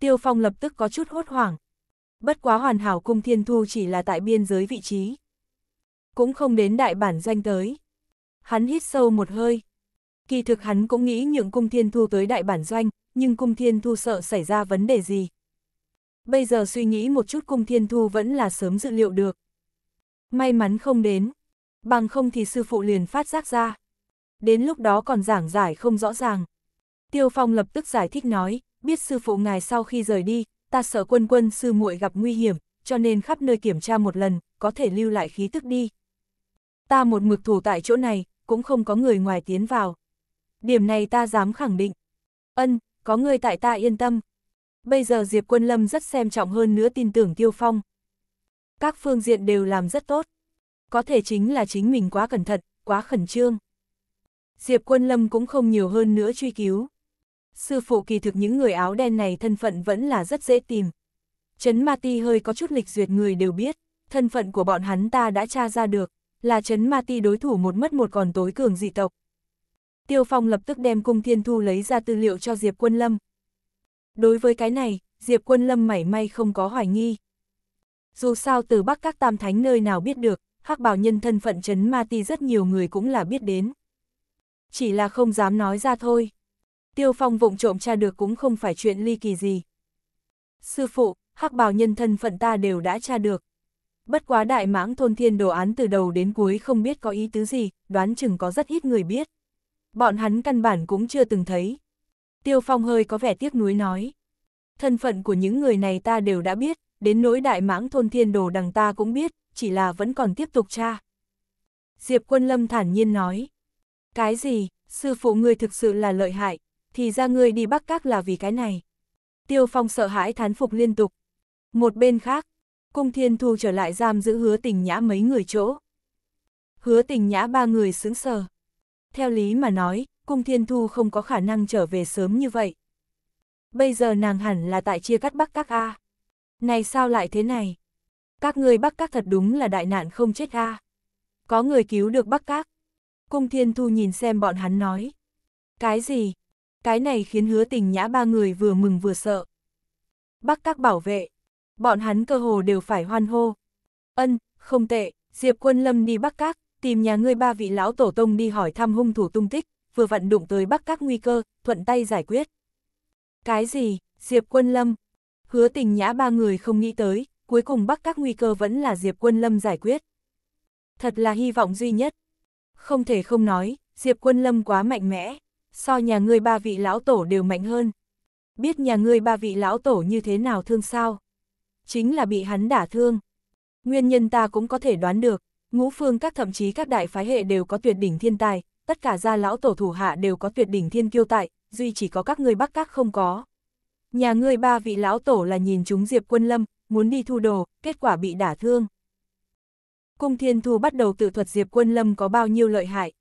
Tiêu Phong lập tức có chút hốt hoảng. Bất quá hoàn hảo cung thiên thu chỉ là tại biên giới vị trí. Cũng không đến đại bản doanh tới. Hắn hít sâu một hơi. Kỳ thực hắn cũng nghĩ nhượng cung thiên thu tới đại bản doanh, nhưng cung thiên thu sợ xảy ra vấn đề gì. Bây giờ suy nghĩ một chút cung thiên thu vẫn là sớm dự liệu được. May mắn không đến, bằng không thì sư phụ liền phát giác ra. Đến lúc đó còn giảng giải không rõ ràng. Tiêu Phong lập tức giải thích nói, biết sư phụ ngài sau khi rời đi, ta sợ quân quân sư muội gặp nguy hiểm, cho nên khắp nơi kiểm tra một lần, có thể lưu lại khí tức đi. Ta một mực thủ tại chỗ này, cũng không có người ngoài tiến vào. Điểm này ta dám khẳng định. Ân, có người tại ta yên tâm. Bây giờ Diệp Quân Lâm rất xem trọng hơn nữa tin tưởng Tiêu Phong. Các phương diện đều làm rất tốt. Có thể chính là chính mình quá cẩn thận, quá khẩn trương. Diệp Quân Lâm cũng không nhiều hơn nữa truy cứu. Sư phụ kỳ thực những người áo đen này thân phận vẫn là rất dễ tìm. Trấn Ma Ti hơi có chút lịch duyệt người đều biết, thân phận của bọn hắn ta đã tra ra được, là Trấn Ma Ti đối thủ một mất một còn tối cường dị tộc. Tiêu Phong lập tức đem cung thiên thu lấy ra tư liệu cho Diệp Quân Lâm. Đối với cái này, Diệp Quân Lâm mảy may không có hoài nghi. Dù sao từ Bắc các tam thánh nơi nào biết được, hắc bảo nhân thân phận chấn Ma Ti rất nhiều người cũng là biết đến. Chỉ là không dám nói ra thôi. Tiêu Phong vụng trộm tra được cũng không phải chuyện ly kỳ gì. Sư phụ, hắc bào nhân thân phận ta đều đã tra được. Bất quá đại mãng thôn thiên đồ án từ đầu đến cuối không biết có ý tứ gì, đoán chừng có rất ít người biết. Bọn hắn căn bản cũng chưa từng thấy. Tiêu Phong hơi có vẻ tiếc nuối nói. Thân phận của những người này ta đều đã biết, đến nỗi đại mãng thôn thiên đồ đằng ta cũng biết, chỉ là vẫn còn tiếp tục tra. Diệp Quân Lâm thản nhiên nói. Cái gì, sư phụ ngươi thực sự là lợi hại, thì ra ngươi đi Bắc Các là vì cái này. Tiêu Phong sợ hãi thán phục liên tục. Một bên khác, cung thiên thu trở lại giam giữ hứa tình nhã mấy người chỗ. Hứa tình nhã ba người sướng sờ. Theo lý mà nói, cung thiên thu không có khả năng trở về sớm như vậy. Bây giờ nàng hẳn là tại chia cắt Bắc Các A. Này sao lại thế này? Các người Bắc Các thật đúng là đại nạn không chết A. Có người cứu được Bắc Các. Cung thiên thu nhìn xem bọn hắn nói. Cái gì? Cái này khiến hứa tình nhã ba người vừa mừng vừa sợ. Bắc các bảo vệ, bọn hắn cơ hồ đều phải hoan hô. Ân, không tệ, Diệp Quân Lâm đi Bắc Các, tìm nhà ngươi ba vị lão tổ tông đi hỏi thăm hung thủ tung tích, vừa vận đụng tới Bắc Các nguy cơ, thuận tay giải quyết. Cái gì, Diệp Quân Lâm? Hứa tình nhã ba người không nghĩ tới, cuối cùng Bắc Các nguy cơ vẫn là Diệp Quân Lâm giải quyết. Thật là hy vọng duy nhất. Không thể không nói, Diệp Quân Lâm quá mạnh mẽ so nhà ngươi ba vị lão tổ đều mạnh hơn. Biết nhà ngươi ba vị lão tổ như thế nào thương sao? Chính là bị hắn đả thương. Nguyên nhân ta cũng có thể đoán được, ngũ phương các thậm chí các đại phái hệ đều có tuyệt đỉnh thiên tài, tất cả gia lão tổ thủ hạ đều có tuyệt đỉnh thiên kiêu tại, duy chỉ có các ngươi bắc các không có. Nhà ngươi ba vị lão tổ là nhìn chúng Diệp Quân Lâm, muốn đi thu đồ, kết quả bị đả thương. Cung Thiên Thu bắt đầu tự thuật Diệp Quân Lâm có bao nhiêu lợi hại,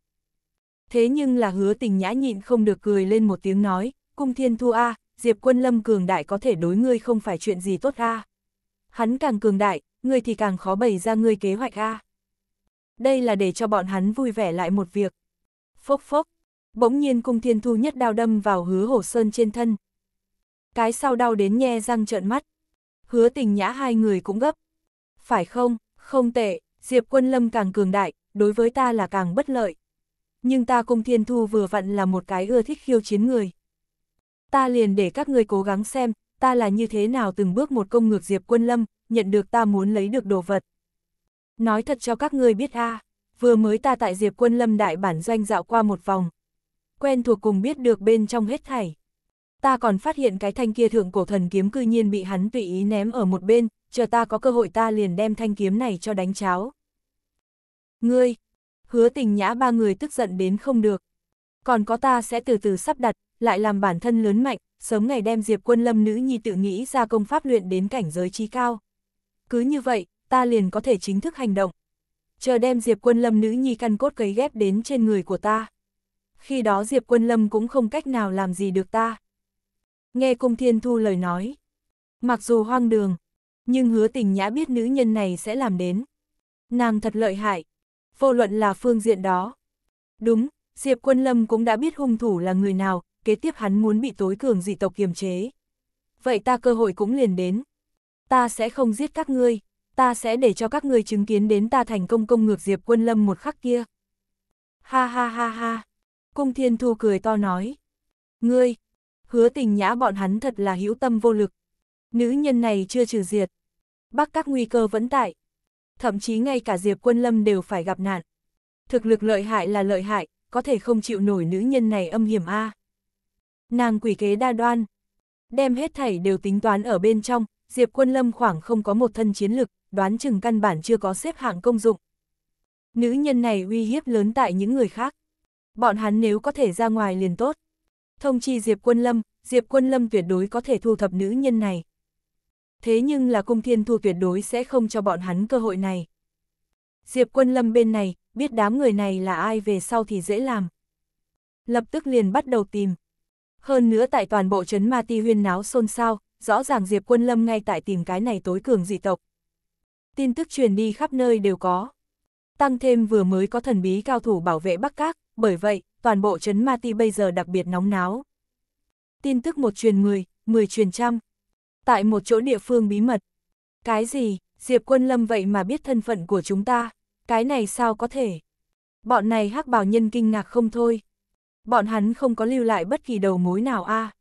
Thế nhưng là hứa tình nhã nhịn không được cười lên một tiếng nói, cung thiên thu A, Diệp quân lâm cường đại có thể đối ngươi không phải chuyện gì tốt A. Hắn càng cường đại, ngươi thì càng khó bày ra ngươi kế hoạch A. Đây là để cho bọn hắn vui vẻ lại một việc. Phốc phốc, bỗng nhiên cung thiên thu nhất đao đâm vào hứa hổ sơn trên thân. Cái sau đau đến nhe răng trợn mắt. Hứa tình nhã hai người cũng gấp. Phải không, không tệ, Diệp quân lâm càng cường đại, đối với ta là càng bất lợi nhưng ta cung thiên thu vừa vặn là một cái ưa thích khiêu chiến người. Ta liền để các người cố gắng xem, ta là như thế nào từng bước một công ngược Diệp Quân Lâm, nhận được ta muốn lấy được đồ vật. Nói thật cho các ngươi biết a vừa mới ta tại Diệp Quân Lâm đại bản doanh dạo qua một vòng. Quen thuộc cùng biết được bên trong hết thảy. Ta còn phát hiện cái thanh kia thượng cổ thần kiếm cư nhiên bị hắn tùy ý ném ở một bên, chờ ta có cơ hội ta liền đem thanh kiếm này cho đánh cháo. Ngươi, hứa tình nhã ba người tức giận đến không được. Còn có ta sẽ từ từ sắp đặt, lại làm bản thân lớn mạnh, sớm ngày đem Diệp quân lâm nữ nhi tự nghĩ ra công pháp luyện đến cảnh giới trí cao. Cứ như vậy, ta liền có thể chính thức hành động. Chờ đem Diệp quân lâm nữ nhi căn cốt cấy ghép đến trên người của ta. Khi đó Diệp quân lâm cũng không cách nào làm gì được ta. Nghe cung thiên thu lời nói. Mặc dù hoang đường, nhưng hứa tình nhã biết nữ nhân này sẽ làm đến. Nàng thật lợi hại, vô luận là phương diện đó. Đúng, Diệp Quân Lâm cũng đã biết hung thủ là người nào, kế tiếp hắn muốn bị tối cường dị tộc kiềm chế. Vậy ta cơ hội cũng liền đến. Ta sẽ không giết các ngươi, ta sẽ để cho các ngươi chứng kiến đến ta thành công công ngược Diệp Quân Lâm một khắc kia. Ha ha ha ha, cung thiên thu cười to nói. Ngươi, hứa tình nhã bọn hắn thật là hữu tâm vô lực. Nữ nhân này chưa trừ diệt. Bắc các nguy cơ vẫn tại. Thậm chí ngay cả Diệp Quân Lâm đều phải gặp nạn. Thực lực lợi hại là lợi hại, có thể không chịu nổi nữ nhân này âm hiểm a. Nàng quỷ kế đa đoan, đem hết thảy đều tính toán ở bên trong, Diệp Quân Lâm khoảng không có một thân chiến lực, đoán chừng căn bản chưa có xếp hạng công dụng. Nữ nhân này uy hiếp lớn tại những người khác. Bọn hắn nếu có thể ra ngoài liền tốt. Thông chi Diệp Quân Lâm, Diệp Quân Lâm tuyệt đối có thể thu thập nữ nhân này. Thế nhưng là cung thiên thu tuyệt đối sẽ không cho bọn hắn cơ hội này. Diệp Quân Lâm bên này, biết đám người này là ai về sau thì dễ làm. Lập tức liền bắt đầu tìm. Hơn nữa tại toàn bộ trấn Ma Ti huyên náo xôn xao, rõ ràng Diệp Quân Lâm ngay tại tìm cái này tối cường dị tộc. Tin tức truyền đi khắp nơi đều có. Tăng thêm vừa mới có thần bí cao thủ bảo vệ Bắc Các, bởi vậy, toàn bộ trấn Ma Ti bây giờ đặc biệt nóng náo. Tin tức một truyền 10, 10 truyền trăm. Tại một chỗ địa phương bí mật. Cái gì, Diệp Quân Lâm vậy mà biết thân phận của chúng ta? Cái này sao có thể? Bọn này hắc bảo nhân kinh ngạc không thôi. Bọn hắn không có lưu lại bất kỳ đầu mối nào a.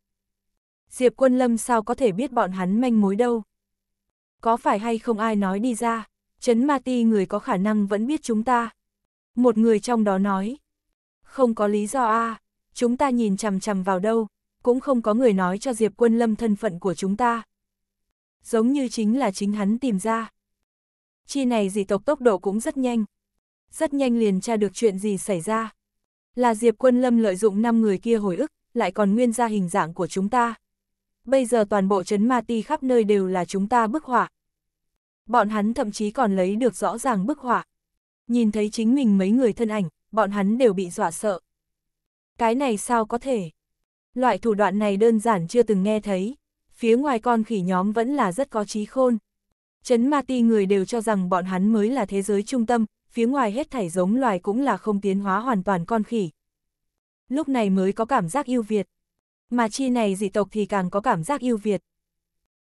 Diệp quân lâm sao có thể biết bọn hắn manh mối đâu? Có phải hay không ai nói đi ra, chấn ma ti người có khả năng vẫn biết chúng ta. Một người trong đó nói, không có lý do a chúng ta nhìn chằm chằm vào đâu, cũng không có người nói cho Diệp quân lâm thân phận của chúng ta. Giống như chính là chính hắn tìm ra chi này dị tộc tốc độ cũng rất nhanh. Rất nhanh liền tra được chuyện gì xảy ra. Là Diệp Quân Lâm lợi dụng 5 người kia hồi ức, lại còn nguyên ra hình dạng của chúng ta. Bây giờ toàn bộ chấn ma ti khắp nơi đều là chúng ta bức họa. Bọn hắn thậm chí còn lấy được rõ ràng bức họa. Nhìn thấy chính mình mấy người thân ảnh, bọn hắn đều bị dọa sợ. Cái này sao có thể? Loại thủ đoạn này đơn giản chưa từng nghe thấy. Phía ngoài con khỉ nhóm vẫn là rất có trí khôn. Chấn ma ti người đều cho rằng bọn hắn mới là thế giới trung tâm, phía ngoài hết thảy giống loài cũng là không tiến hóa hoàn toàn con khỉ. Lúc này mới có cảm giác yêu Việt. Mà chi này dị tộc thì càng có cảm giác yêu Việt.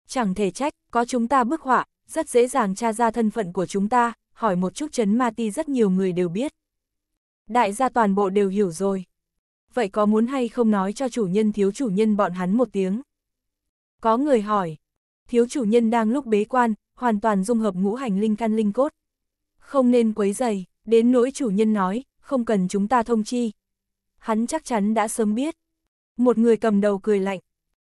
Chẳng thể trách, có chúng ta bức họa, rất dễ dàng tra ra thân phận của chúng ta, hỏi một chút chấn ma ti rất nhiều người đều biết. Đại gia toàn bộ đều hiểu rồi. Vậy có muốn hay không nói cho chủ nhân thiếu chủ nhân bọn hắn một tiếng? Có người hỏi, thiếu chủ nhân đang lúc bế quan, hoàn toàn dung hợp ngũ hành linh căn linh cốt. Không nên quấy dày, đến nỗi chủ nhân nói, không cần chúng ta thông chi. Hắn chắc chắn đã sớm biết. Một người cầm đầu cười lạnh.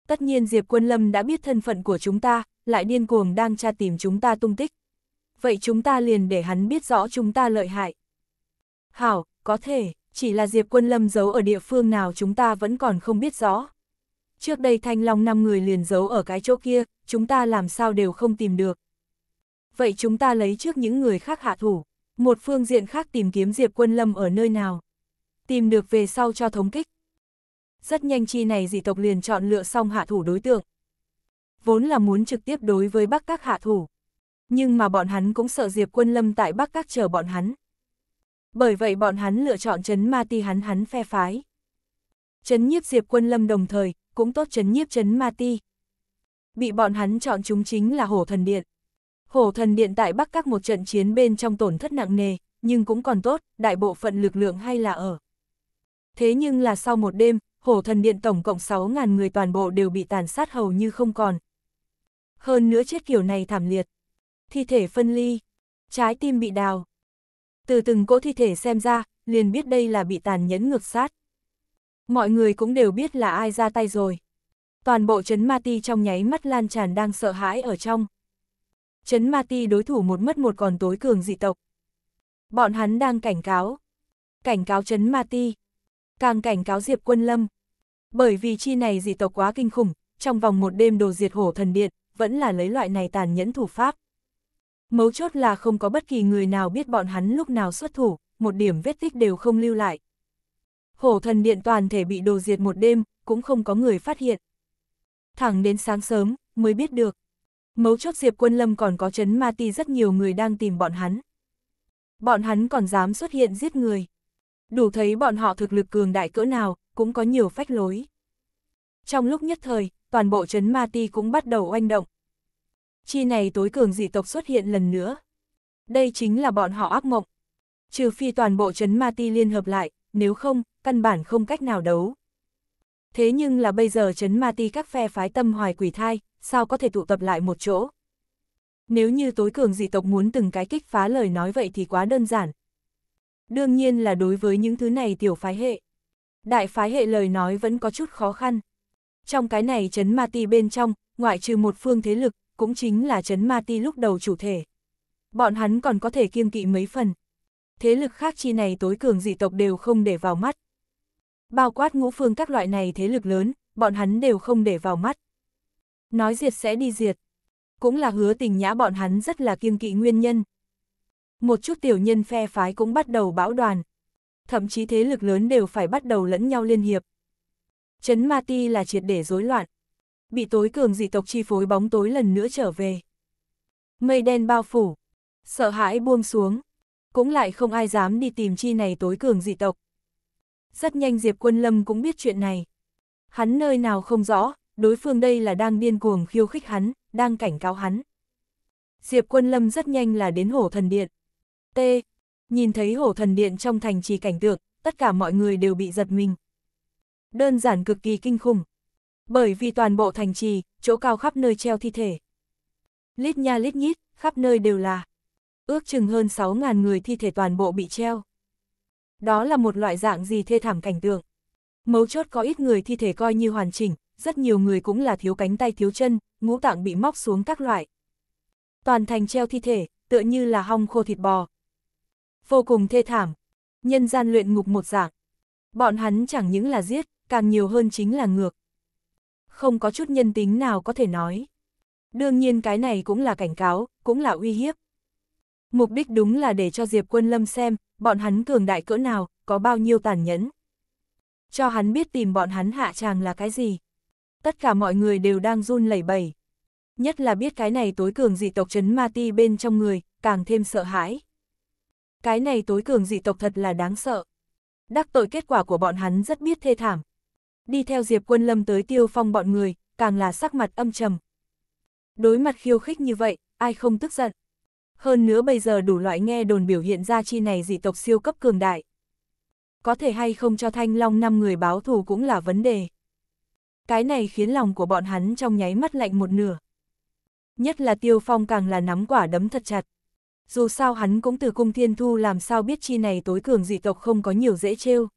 Tất nhiên Diệp Quân Lâm đã biết thân phận của chúng ta, lại điên cuồng đang tra tìm chúng ta tung tích. Vậy chúng ta liền để hắn biết rõ chúng ta lợi hại. Hảo, có thể, chỉ là Diệp Quân Lâm giấu ở địa phương nào chúng ta vẫn còn không biết rõ. Trước đây Thanh Long năm người liền giấu ở cái chỗ kia, chúng ta làm sao đều không tìm được vậy chúng ta lấy trước những người khác hạ thủ, một phương diện khác tìm kiếm Diệp Quân Lâm ở nơi nào. Tìm được về sau cho thống kích. Rất nhanh chi này dị tộc liền chọn lựa xong hạ thủ đối tượng. Vốn là muốn trực tiếp đối với Bắc Các hạ thủ. Nhưng mà bọn hắn cũng sợ Diệp Quân Lâm tại Bắc Các chờ bọn hắn. Bởi vậy bọn hắn lựa chọn chấn ma ti hắn hắn phe phái. Chấn nhiếp Diệp Quân Lâm đồng thời, cũng tốt chấn nhiếp chấn ma ti. Bị bọn hắn chọn chúng chính là hổ thần điện. Hổ thần điện tại Bắc các một trận chiến bên trong tổn thất nặng nề, nhưng cũng còn tốt, đại bộ phận lực lượng hay là ở. Thế nhưng là sau một đêm, hổ thần điện tổng cộng 6.000 người toàn bộ đều bị tàn sát hầu như không còn. Hơn nữa chết kiểu này thảm liệt. Thi thể phân ly. trái tim bị đào. Từ từng cỗ thi thể xem ra, liền biết đây là bị tàn nhẫn ngược sát. Mọi người cũng đều biết là ai ra tay rồi. Toàn bộ chấn ma ti trong nháy mắt lan tràn đang sợ hãi ở trong. Chấn ma ti đối thủ một mất một còn tối cường dị tộc. Bọn hắn đang cảnh cáo. Cảnh cáo chấn ma ti. Càng cảnh cáo Diệp Quân Lâm. Bởi vì chi này dị tộc quá kinh khủng, trong vòng một đêm đồ diệt hổ thần điện, vẫn là lấy loại này tàn nhẫn thủ pháp. Mấu chốt là không có bất kỳ người nào biết bọn hắn lúc nào xuất thủ, một điểm vết tích đều không lưu lại. Hổ thần điện toàn thể bị đồ diệt một đêm, cũng không có người phát hiện. Thẳng đến sáng sớm, mới biết được. Mấu chốt Diệp Quân Lâm còn có chấn ma ti rất nhiều người đang tìm bọn hắn. Bọn hắn còn dám xuất hiện giết người. Đủ thấy bọn họ thực lực cường đại cỡ nào, cũng có nhiều phách lối. Trong lúc nhất thời, toàn bộ chấn ma ti cũng bắt đầu oanh động. Chi này tối cường dị tộc xuất hiện lần nữa. Đây chính là bọn họ ác mộng. Trừ phi toàn bộ chấn ma ti liên hợp lại, nếu không, căn bản không cách nào đấu. Thế nhưng là bây giờ chấn ma ti các phe phái tâm hoài quỷ thai, sao có thể tụ tập lại một chỗ? Nếu như tối cường dị tộc muốn từng cái kích phá lời nói vậy thì quá đơn giản. Đương nhiên là đối với những thứ này tiểu phái hệ. Đại phái hệ lời nói vẫn có chút khó khăn. Trong cái này chấn ma ti bên trong, ngoại trừ một phương thế lực, cũng chính là chấn ma ti lúc đầu chủ thể. Bọn hắn còn có thể kiêng kỵ mấy phần. Thế lực khác chi này tối cường dị tộc đều không để vào mắt. Bao quát ngũ phương các loại này thế lực lớn, bọn hắn đều không để vào mắt. Nói diệt sẽ đi diệt. Cũng là hứa tình nhã bọn hắn rất là kiêng kỵ nguyên nhân. Một chút tiểu nhân phe phái cũng bắt đầu bão đoàn. Thậm chí thế lực lớn đều phải bắt đầu lẫn nhau liên hiệp. Chấn Ma Ti là triệt để rối loạn. Bị tối cường dị tộc chi phối bóng tối lần nữa trở về. Mây đen bao phủ. Sợ hãi buông xuống. Cũng lại không ai dám đi tìm chi này tối cường dị tộc. Rất nhanh Diệp Quân Lâm cũng biết chuyện này. Hắn nơi nào không rõ, đối phương đây là đang điên cuồng khiêu khích hắn, đang cảnh cáo hắn. Diệp Quân Lâm rất nhanh là đến hổ thần điện. T. Nhìn thấy hổ thần điện trong thành trì cảnh tượng, tất cả mọi người đều bị giật mình. Đơn giản cực kỳ kinh khủng. Bởi vì toàn bộ thành trì, chỗ cao khắp nơi treo thi thể. Lít nha lít nhít, khắp nơi đều là. Ước chừng hơn 6.000 người thi thể toàn bộ bị treo. Đó là một loại dạng gì thê thảm cảnh tượng. Mấu chốt có ít người thi thể coi như hoàn chỉnh, rất nhiều người cũng là thiếu cánh tay thiếu chân, ngũ tạng bị móc xuống các loại. Toàn thành treo thi thể, tựa như là hong khô thịt bò. Vô cùng thê thảm, nhân gian luyện ngục một dạng. Bọn hắn chẳng những là giết, càng nhiều hơn chính là ngược. Không có chút nhân tính nào có thể nói. Đương nhiên cái này cũng là cảnh cáo, cũng là uy hiếp. Mục đích đúng là để cho Diệp Quân Lâm xem, bọn hắn cường đại cỡ nào, có bao nhiêu tàn nhẫn. Cho hắn biết tìm bọn hắn hạ tràng là cái gì. Tất cả mọi người đều đang run lẩy bẩy. Nhất là biết cái này tối cường dị tộc chấn ma ti bên trong người, càng thêm sợ hãi. Cái này tối cường dị tộc thật là đáng sợ. Đắc tội kết quả của bọn hắn rất biết thê thảm. Đi theo Diệp Quân Lâm tới tiêu phong bọn người, càng là sắc mặt âm trầm. Đối mặt khiêu khích như vậy, ai không tức giận. Hơn nữa bây giờ đủ loại nghe đồn biểu hiện ra chi này dị tộc siêu cấp cường đại. Có thể hay không cho Thanh Long năm người báo thù cũng là vấn đề. Cái này khiến lòng của bọn hắn trong nháy mắt lạnh một nửa. Nhất là Tiêu Phong càng là nắm quả đấm thật chặt. Dù sao hắn cũng từ cung thiên thu làm sao biết chi này tối cường dị tộc không có nhiều dễ trêu.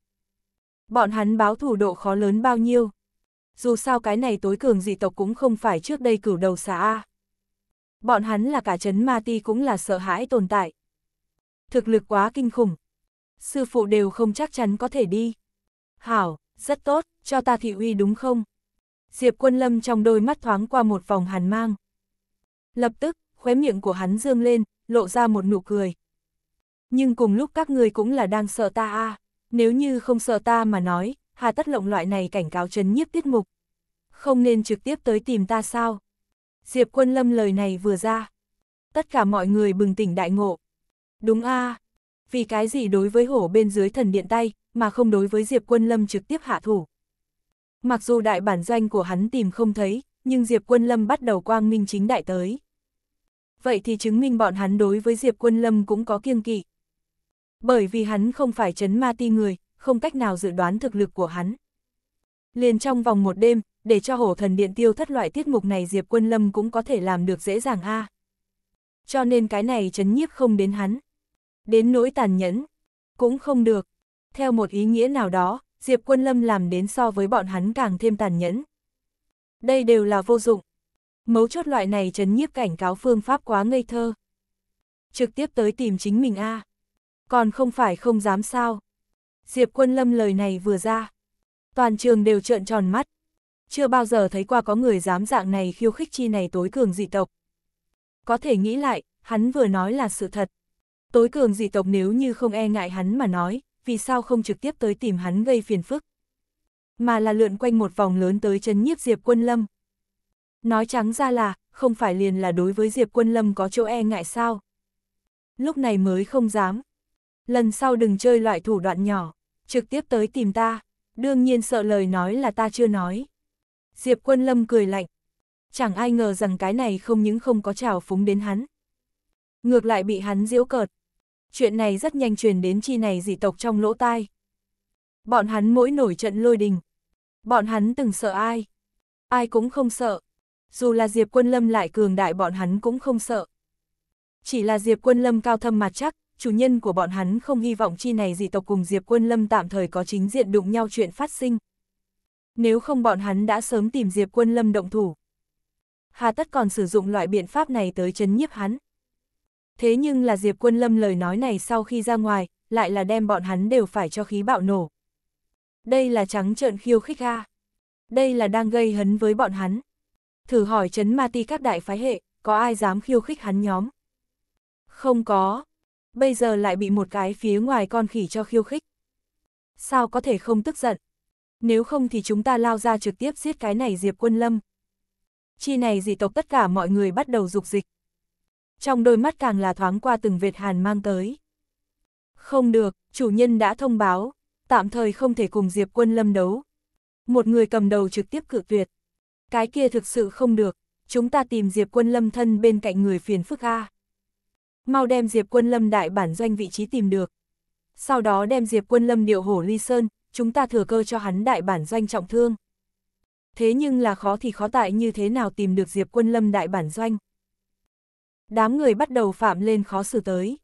Bọn hắn báo thủ độ khó lớn bao nhiêu. Dù sao cái này tối cường dị tộc cũng không phải trước đây cửu đầu xà A bọn hắn là cả chấn ma ti cũng là sợ hãi tồn tại. Thực lực quá kinh khủng. Sư phụ đều không chắc chắn có thể đi. Hảo, rất tốt, cho ta thị uy đúng không? Diệp quân lâm trong đôi mắt thoáng qua một vòng hàn mang. Lập tức, khóe miệng của hắn dương lên, lộ ra một nụ cười. Nhưng cùng lúc các ngươi cũng là đang sợ ta a nếu như không sợ ta mà nói, hà tất lộng loại này cảnh cáo chấn nhiếp tiết mục. Không nên trực tiếp tới tìm ta sao? Diệp Quân Lâm lời này vừa ra. Tất cả mọi người bừng tỉnh đại ngộ. Đúng a Vì cái gì đối với hổ bên dưới thần điện tay, mà không đối với Diệp Quân Lâm trực tiếp hạ thủ. Mặc dù đại bản doanh của hắn tìm không thấy, nhưng Diệp Quân Lâm bắt đầu quang minh chính đại tới. Vậy thì chứng minh bọn hắn đối với Diệp Quân Lâm cũng có kiêng kỵ. Bởi vì hắn không phải chấn ma ti người, không cách nào dự đoán thực lực của hắn. Liền trong vòng một đêm, để cho hổ thần điện tiêu thất loại tiết mục này Diệp Quân Lâm cũng có thể làm được dễ dàng a. Cho nên cái này chấn nhiếp không đến hắn. Đến nỗi tàn nhẫn, cũng không được. Theo một ý nghĩa nào đó, Diệp Quân Lâm làm đến so với bọn hắn càng thêm tàn nhẫn. Đây đều là vô dụng. Mấu chốt loại này chấn nhiếp cảnh cáo phương pháp quá ngây thơ. Trực tiếp tới tìm chính mình a Còn không phải không dám sao. Diệp Quân Lâm lời này vừa ra. Toàn trường đều trợn tròn mắt. Chưa bao giờ thấy qua có người dám dạng này khiêu khích chi này tối cường dị tộc. Có thể nghĩ lại, hắn vừa nói là sự thật. Tối cường dị tộc nếu như không e ngại hắn mà nói, vì sao không trực tiếp tới tìm hắn gây phiền phức. Mà là lượn quanh một vòng lớn tới chấn nhiếp Diệp Quân Lâm. Nói trắng ra là, không phải liền là đối với Diệp Quân Lâm có chỗ e ngại sao. Lúc này mới không dám. Lần sau đừng chơi loại thủ đoạn nhỏ, trực tiếp tới tìm ta, đương nhiên sợ lời nói là ta chưa nói. Diệp Quân Lâm cười lạnh. Chẳng ai ngờ rằng cái này không những không có trào phúng đến hắn. Ngược lại bị hắn diễu cợt. Chuyện này rất nhanh truyền đến chi này dị tộc trong lỗ tai. Bọn hắn mỗi nổi trận lôi đình. Bọn hắn từng sợ ai. Ai cũng không sợ. Dù là Diệp Quân Lâm lại cường đại bọn hắn cũng không sợ. Chỉ là Diệp Quân Lâm cao thâm mặt chắc, chủ nhân của bọn hắn không hy vọng chi này dị tộc cùng Diệp Quân Lâm tạm thời có chính diện đụng nhau chuyện phát sinh. Nếu không bọn hắn đã sớm tìm Diệp Quân Lâm động thủ. Hà tất còn sử dụng loại biện pháp này tới chấn nhiếp hắn. Thế nhưng là Diệp Quân Lâm lời nói này sau khi ra ngoài, lại là đem bọn hắn đều phải cho khí bạo nổ. Đây là trắng trợn khiêu khích a. Đây là đang gây hấn với bọn hắn. Thử hỏi chấn ma ti các đại phái hệ, có ai dám khiêu khích hắn nhóm? Không có. Bây giờ lại bị một cái phía ngoài con khỉ cho khiêu khích. Sao có thể không tức giận? Nếu không thì chúng ta lao ra trực tiếp giết cái này Diệp Quân Lâm. Chi này dị tộc tất cả mọi người bắt đầu dục dịch. Trong đôi mắt càng là thoáng qua từng vệt hàn mang tới. Không được, chủ nhân đã thông báo, tạm thời không thể cùng Diệp Quân Lâm đấu. Một người cầm đầu trực tiếp cự tuyệt. Cái kia thực sự không được, chúng ta tìm Diệp Quân Lâm thân bên cạnh người phiền phức A. Mau đem Diệp Quân Lâm đại bản doanh vị trí tìm được. Sau đó đem Diệp Quân Lâm điệu hổ ly sơn, chúng ta thừa cơ cho hắn đại bản doanh trọng thương. Thế nhưng là khó thì khó tại như thế nào tìm được Diệp Quân Lâm đại bản doanh. Đám người bắt đầu phạm lên khó xử tới.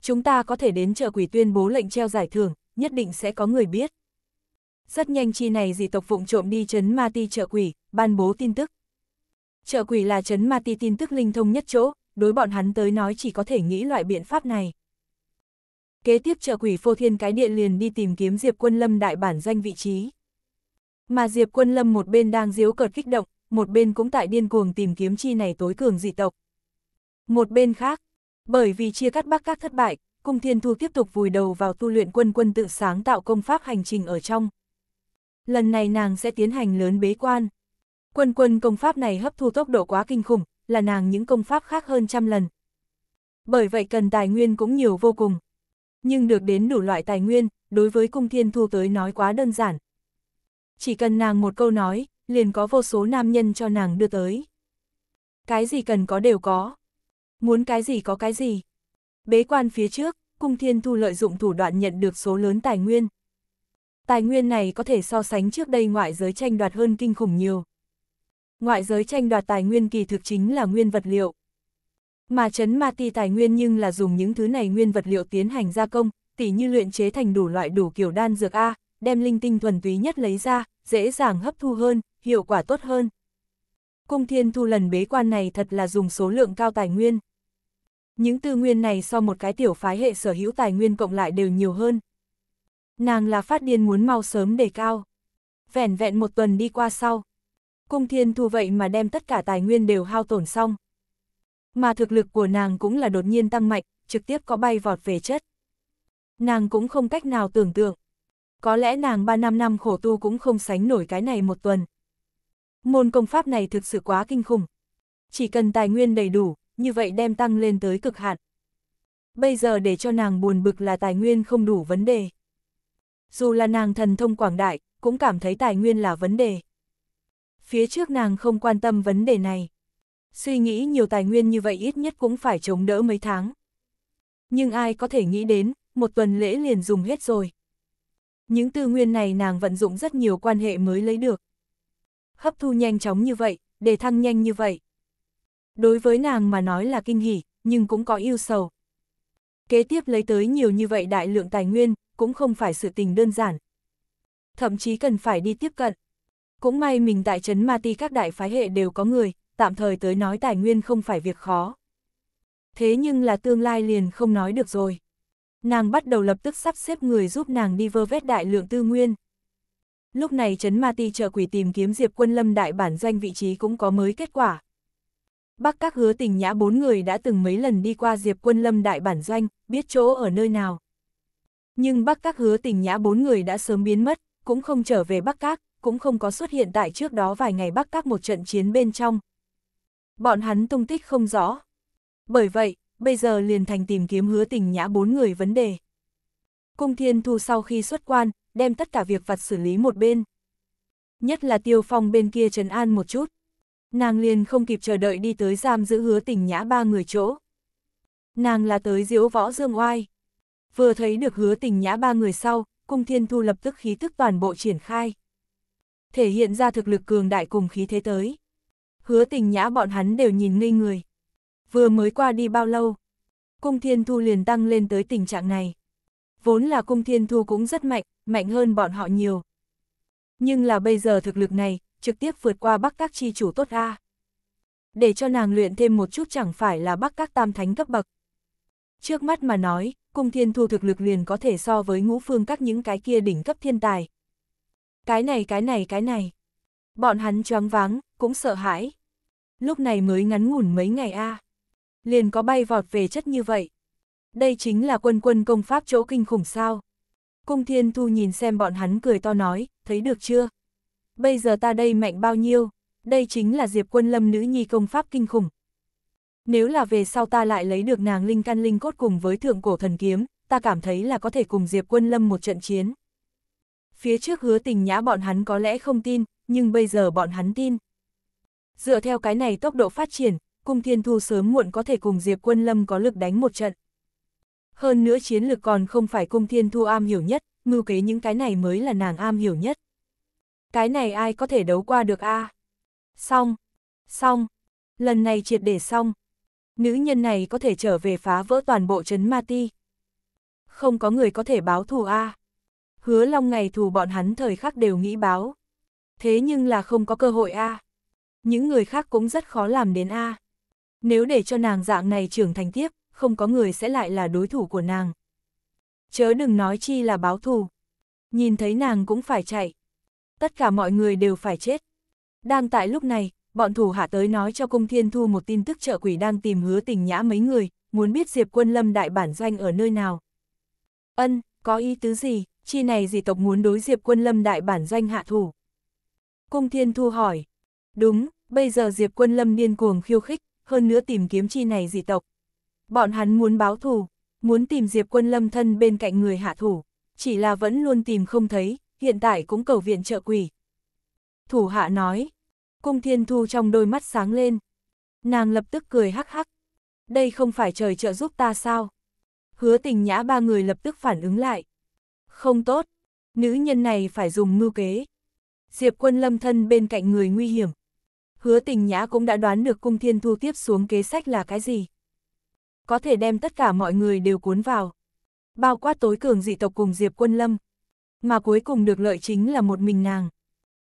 Chúng ta có thể đến chợ quỷ tuyên bố lệnh treo giải thưởng, nhất định sẽ có người biết. Rất nhanh chi này dị tộc vụng trộm đi chấn ma ti chợ quỷ, ban bố tin tức. Chợ quỷ là chấn ma ti tin tức linh thông nhất chỗ, đối bọn hắn tới nói chỉ có thể nghĩ loại biện pháp này. Kế tiếp chợ quỷ phô thiên cái điện liền đi tìm kiếm Diệp Quân Lâm đại bản doanh vị trí. Mà Diệp Quân Lâm một bên đang diếu cợt kích động, một bên cũng tại điên cuồng tìm kiếm chi này tối cường dị tộc. Một bên khác, bởi vì chia cắt bắc các thất bại, Cung Thiên Thu tiếp tục vùi đầu vào tu luyện quân quân tự sáng tạo công pháp hành trình ở trong. Lần này nàng sẽ tiến hành lớn bế quan. Quân quân công pháp này hấp thu tốc độ quá kinh khủng, là nàng những công pháp khác hơn trăm lần. Bởi vậy cần tài nguyên cũng nhiều vô cùng. Nhưng được đến đủ loại tài nguyên, đối với cung thiên thu tới nói quá đơn giản. Chỉ cần nàng một câu nói, liền có vô số nam nhân cho nàng đưa tới. Cái gì cần có đều có. Muốn cái gì có cái gì. Bế quan phía trước, cung thiên thu lợi dụng thủ đoạn nhận được số lớn tài nguyên. Tài nguyên này có thể so sánh trước đây ngoại giới tranh đoạt hơn kinh khủng nhiều. Ngoại giới tranh đoạt tài nguyên kỳ thực chính là nguyên vật liệu. Mà chấn ma ti tài nguyên nhưng là dùng những thứ này nguyên vật liệu tiến hành gia công, tỉ như luyện chế thành đủ loại đủ kiểu đan dược A, đem linh tinh thuần túy nhất lấy ra, dễ dàng hấp thu hơn, hiệu quả tốt hơn. Cung thiên thu lần bế quan này thật là dùng số lượng cao tài nguyên. Những tư nguyên này so một cái tiểu phái hệ sở hữu tài nguyên cộng lại đều nhiều hơn. Nàng là phát điên muốn mau sớm đề cao. Vẻn vẹn một tuần đi qua sau. Cung thiên thu vậy mà đem tất cả tài nguyên đều hao tổn xong. Mà thực lực của nàng cũng là đột nhiên tăng mạnh, trực tiếp có bay vọt về chất. Nàng cũng không cách nào tưởng tượng. Có lẽ nàng 3 năm năm khổ tu cũng không sánh nổi cái này một tuần. Môn công pháp này thực sự quá kinh khủng. Chỉ cần tài nguyên đầy đủ, như vậy đem tăng lên tới cực hạn. Bây giờ để cho nàng buồn bực là tài nguyên không đủ vấn đề. Dù là nàng thần thông quảng đại, cũng cảm thấy tài nguyên là vấn đề. Phía trước nàng không quan tâm vấn đề này. Suy nghĩ nhiều tài nguyên như vậy ít nhất cũng phải chống đỡ mấy tháng. Nhưng ai có thể nghĩ đến, một tuần lễ liền dùng hết rồi. Những tư nguyên này nàng vận dụng rất nhiều quan hệ mới lấy được. Hấp thu nhanh chóng như vậy, đề thăng nhanh như vậy. Đối với nàng mà nói là kinh hỉ, nhưng cũng có yêu sầu. Kế tiếp lấy tới nhiều như vậy đại lượng tài nguyên, cũng không phải sự tình đơn giản. Thậm chí cần phải đi tiếp cận. Cũng may mình tại trấn Ma Ti các đại phái hệ đều có người, tạm thời tới nói tài nguyên không phải việc khó. Thế nhưng là tương lai liền không nói được rồi. Nàng bắt đầu lập tức sắp xếp người giúp nàng đi vơ vét đại lượng tư nguyên. Lúc này Trấn Ma Ti trợ quỷ tìm kiếm Diệp Quân Lâm đại bản doanh vị trí cũng có mới kết quả. Bắc các hứa tình nhã bốn người đã từng mấy lần đi qua Diệp Quân Lâm đại bản doanh, biết chỗ ở nơi nào. Nhưng Bắc các hứa tình nhã bốn người đã sớm biến mất, cũng không trở về Bắc các, cũng không có xuất hiện tại trước đó vài ngày Bắc các một trận chiến bên trong. Bọn hắn tung tích không rõ. Bởi vậy, bây giờ liền thành tìm kiếm hứa tình nhã bốn người vấn đề. Cung Thiên Thu sau khi xuất quan, đem tất cả việc vặt xử lý một bên. Nhất là Tiêu Phong bên kia trấn an một chút. Nàng liền không kịp chờ đợi đi tới giam giữ hứa tình nhã ba người chỗ. Nàng là tới diễu võ dương oai. Vừa thấy được hứa tình nhã ba người sau, cung thiên thu lập tức khí tức toàn bộ triển khai. Thể hiện ra thực lực cường đại cùng khí thế tới. Hứa tình nhã bọn hắn đều nhìn ngây người. Vừa mới qua đi bao lâu, cung thiên thu liền tăng lên tới tình trạng này. Vốn là cung thiên thu cũng rất mạnh, mạnh hơn bọn họ nhiều. Nhưng là bây giờ thực lực này, trực tiếp vượt qua bắc các chi chủ tốt A. Để cho nàng luyện thêm một chút chẳng phải là bắc các tam thánh cấp bậc. Trước mắt mà nói, cung thiên thu thực lực liền có thể so với ngũ phương các những cái kia đỉnh cấp thiên tài. Cái này cái này cái này. Bọn hắn choáng váng, cũng sợ hãi. Lúc này mới ngắn ngủn mấy ngày a Liền có bay vọt về chất như vậy. Đây chính là quân quân công pháp chỗ kinh khủng sao. Cung thiên thu nhìn xem bọn hắn cười to nói, thấy được chưa? Bây giờ ta đây mạnh bao nhiêu? Đây chính là Diệp quân lâm nữ nhi công pháp kinh khủng. Nếu là về sau ta lại lấy được nàng linh căn linh cốt cùng với thượng cổ thần kiếm, ta cảm thấy là có thể cùng Diệp quân lâm một trận chiến. Phía trước hứa tình nhã bọn hắn có lẽ không tin, nhưng bây giờ bọn hắn tin. Dựa theo cái này tốc độ phát triển, cung thiên thu sớm muộn có thể cùng Diệp quân lâm có lực đánh một trận. Hơn nữa chiến lược còn không phải cung thiên thu am hiểu nhất, mưu kế những cái này mới là nàng am hiểu nhất. Cái này ai có thể đấu qua được a? Xong, xong, lần này triệt để xong. Nữ nhân này có thể trở về phá vỡ toàn bộ trấn ma ti. Không có người có thể báo thù a. Hứa long ngày thù bọn hắn thời khắc đều nghĩ báo. Thế nhưng là không có cơ hội a. Những người khác cũng rất khó làm đến a. Nếu để cho nàng dạng này trưởng thành tiếp, không có người sẽ lại là đối thủ của nàng. Chớ đừng nói chi là báo thù. Nhìn thấy nàng cũng phải chạy. Tất cả mọi người đều phải chết. Đang tại lúc này, bọn thủ hạ tới nói cho cung thiên thu một tin tức trợ quỷ đang tìm hứa tình nhã mấy người, muốn biết Diệp quân lâm đại bản doanh ở nơi nào. Ân, có ý tứ gì, chi này gì tộc muốn đối Diệp quân lâm đại bản doanh hạ thủ. Cung thiên thu hỏi, đúng, bây giờ Diệp quân lâm điên cuồng khiêu khích, hơn nữa tìm kiếm chi này dị tộc. Bọn hắn muốn báo thù, muốn tìm Diệp quân lâm thân bên cạnh người hạ thủ, chỉ là vẫn luôn tìm không thấy, hiện tại cũng cầu viện trợ quỷ. Thủ hạ nói, cung thiên thu trong đôi mắt sáng lên. Nàng lập tức cười hắc hắc. Đây không phải trời trợ giúp ta sao? Hứa tình nhã ba người lập tức phản ứng lại. Không tốt, nữ nhân này phải dùng mưu kế. Diệp quân lâm thân bên cạnh người nguy hiểm. Hứa tình nhã cũng đã đoán được cung thiên thu tiếp xuống kế sách là cái gì. Có thể đem tất cả mọi người đều cuốn vào. Bao quát tối cường dị tộc cùng Diệp quân lâm. Mà cuối cùng được lợi chính là một mình nàng.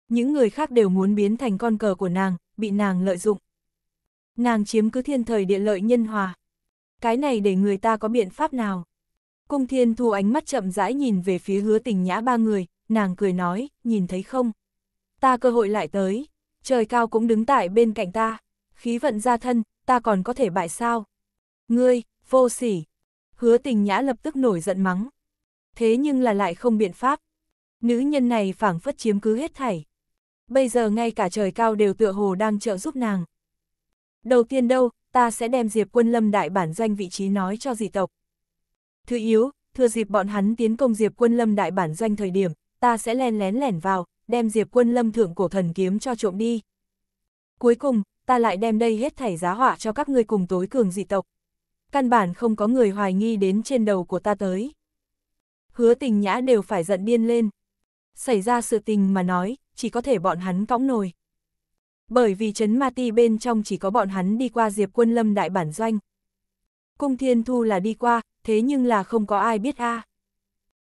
Những người khác đều muốn biến thành con cờ của nàng, bị nàng lợi dụng. Nàng chiếm cứ thiên thời địa lợi nhân hòa. Cái này để người ta có biện pháp nào? Cung thiên thu ánh mắt chậm rãi nhìn về phía hứa tình nhã ba người, nàng cười nói, nhìn thấy không? Ta cơ hội lại tới, trời cao cũng đứng tại bên cạnh ta, khí vận ra thân, ta còn có thể bại sao? Ngươi, vô sỉ! Hứa tình nhã lập tức nổi giận mắng. Thế nhưng là lại không biện pháp. Nữ nhân này phảng phất chiếm cứ hết thảy. Bây giờ ngay cả trời cao đều tựa hồ đang trợ giúp nàng. Đầu tiên đâu, ta sẽ đem Diệp quân lâm đại bản doanh vị trí nói cho dị tộc. Thứ yếu, thừa dịp bọn hắn tiến công Diệp quân lâm đại bản doanh thời điểm, ta sẽ len lén lẻn vào, đem Diệp quân lâm thượng cổ thần kiếm cho trộm đi. Cuối cùng, ta lại đem đây hết thảy giá họa cho các ngươi cùng tối cường dị tộc. Căn bản không có người hoài nghi đến trên đầu của ta tới. Hứa tình nhã đều phải giận điên lên. Xảy ra sự tình mà nói, chỉ có thể bọn hắn cõng nồi. Bởi vì chấn ma ti bên trong chỉ có bọn hắn đi qua Diệp quân lâm đại bản doanh. Cung Thiên Thu là đi qua, thế nhưng là không có ai biết a.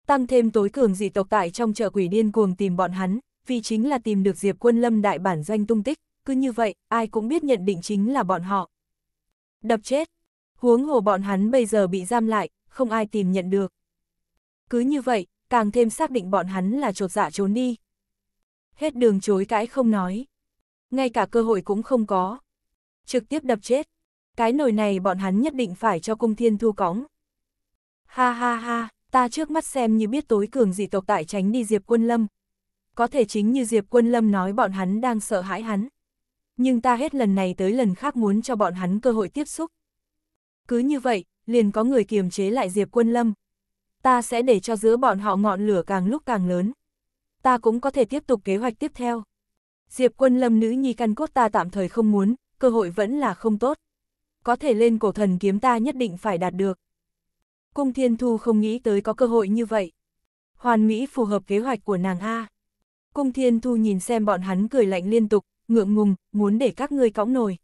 Tăng thêm tối cường dị tộc tại trong chợ quỷ điên cuồng tìm bọn hắn, vì chính là tìm được Diệp Quân Lâm đại bản doanh tung tích, cứ như vậy, ai cũng biết nhận định chính là bọn họ. Đập chết, huống hồ bọn hắn bây giờ bị giam lại, không ai tìm nhận được. Cứ như vậy, càng thêm xác định bọn hắn là trột dạ trốn đi. Hết đường chối cãi không nói. Ngay cả cơ hội cũng không có. Trực tiếp đập chết. Cái nồi này bọn hắn nhất định phải cho cung thiên thu cóng. Ha ha ha, ta trước mắt xem như biết tối cường dị tộc tại tránh đi Diệp Quân Lâm. Có thể chính như Diệp Quân Lâm nói bọn hắn đang sợ hãi hắn. Nhưng ta hết lần này tới lần khác muốn cho bọn hắn cơ hội tiếp xúc. Cứ như vậy, liền có người kiềm chế lại Diệp Quân Lâm. Ta sẽ để cho giữa bọn họ ngọn lửa càng lúc càng lớn. Ta cũng có thể tiếp tục kế hoạch tiếp theo. Diệp Quân Lâm nữ nhi căn cốt ta tạm thời không muốn, cơ hội vẫn là không tốt. Có thể lên cổ thần kiếm ta nhất định phải đạt được. Cung Thiên Thu không nghĩ tới có cơ hội như vậy. Hoàn Mỹ phù hợp kế hoạch của nàng A. Cung Thiên Thu nhìn xem bọn hắn cười lạnh liên tục, ngượng ngùng, muốn để các ngươi cõng nồi.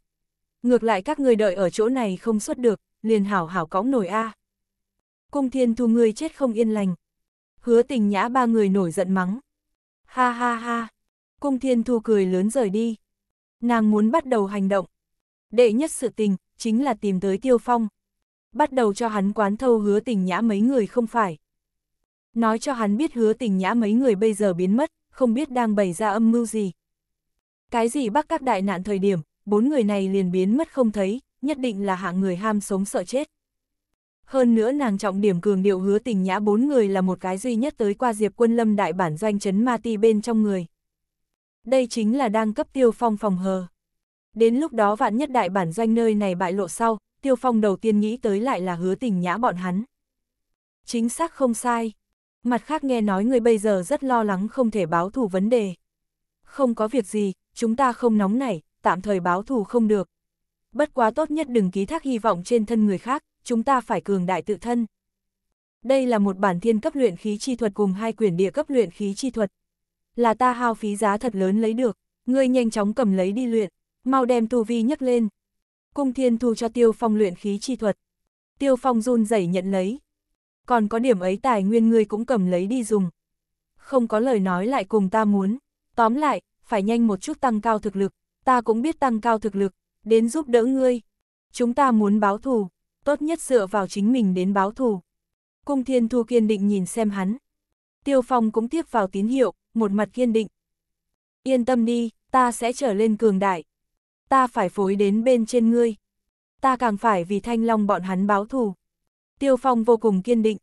Ngược lại các ngươi đợi ở chỗ này không xuất được, liền hảo hảo cõng nồi A. Cung Thiên Thu ngươi chết không yên lành. Hứa tình nhã ba người nổi giận mắng. Ha ha ha. Cung Thiên Thu cười lớn rời đi. Nàng muốn bắt đầu hành động. Đệ nhất sự tình, chính là tìm tới Tiêu Phong. Bắt đầu cho hắn quán thâu hứa tình nhã mấy người không phải. Nói cho hắn biết hứa tình nhã mấy người bây giờ biến mất, không biết đang bày ra âm mưu gì. Cái gì bắt các đại nạn thời điểm, bốn người này liền biến mất không thấy, nhất định là hạng người ham sống sợ chết. Hơn nữa nàng trọng điểm cường điệu hứa tình nhã bốn người là một cái duy nhất tới qua diệp quân lâm đại bản doanh chấn ma ti bên trong người. Đây chính là đang cấp tiêu phong phòng hờ. Đến lúc đó vạn nhất đại bản doanh nơi này bại lộ sau, tiêu phong đầu tiên nghĩ tới lại là hứa tình nhã bọn hắn. Chính xác không sai. Mặt khác nghe nói người bây giờ rất lo lắng không thể báo thù vấn đề. Không có việc gì, chúng ta không nóng nảy, tạm thời báo thù không được. Bất quá tốt nhất đừng ký thác hy vọng trên thân người khác, chúng ta phải cường đại tự thân. Đây là một bản thiên cấp luyện khí chi thuật cùng hai quyển địa cấp luyện khí chi thuật. Là ta hao phí giá thật lớn lấy được, ngươi nhanh chóng cầm lấy đi luyện, mau đem tu vi nhấc lên. Cung thiên thu cho tiêu phong luyện khí chi thuật. Tiêu phong run rẩy nhận lấy. Còn có điểm ấy tài nguyên ngươi cũng cầm lấy đi dùng. Không có lời nói lại cùng ta muốn. Tóm lại, phải nhanh một chút tăng cao thực lực, ta cũng biết tăng cao thực lực, đến giúp đỡ ngươi. Chúng ta muốn báo thù, tốt nhất dựa vào chính mình đến báo thù. Cung thiên thu kiên định nhìn xem hắn. Tiêu phong cũng tiếp vào tín hiệu, một mặt kiên định. Yên tâm đi, ta sẽ trở lên cường đại. Ta phải phối đến bên trên ngươi. Ta càng phải vì thanh long bọn hắn báo thù. Tiêu phong vô cùng kiên định.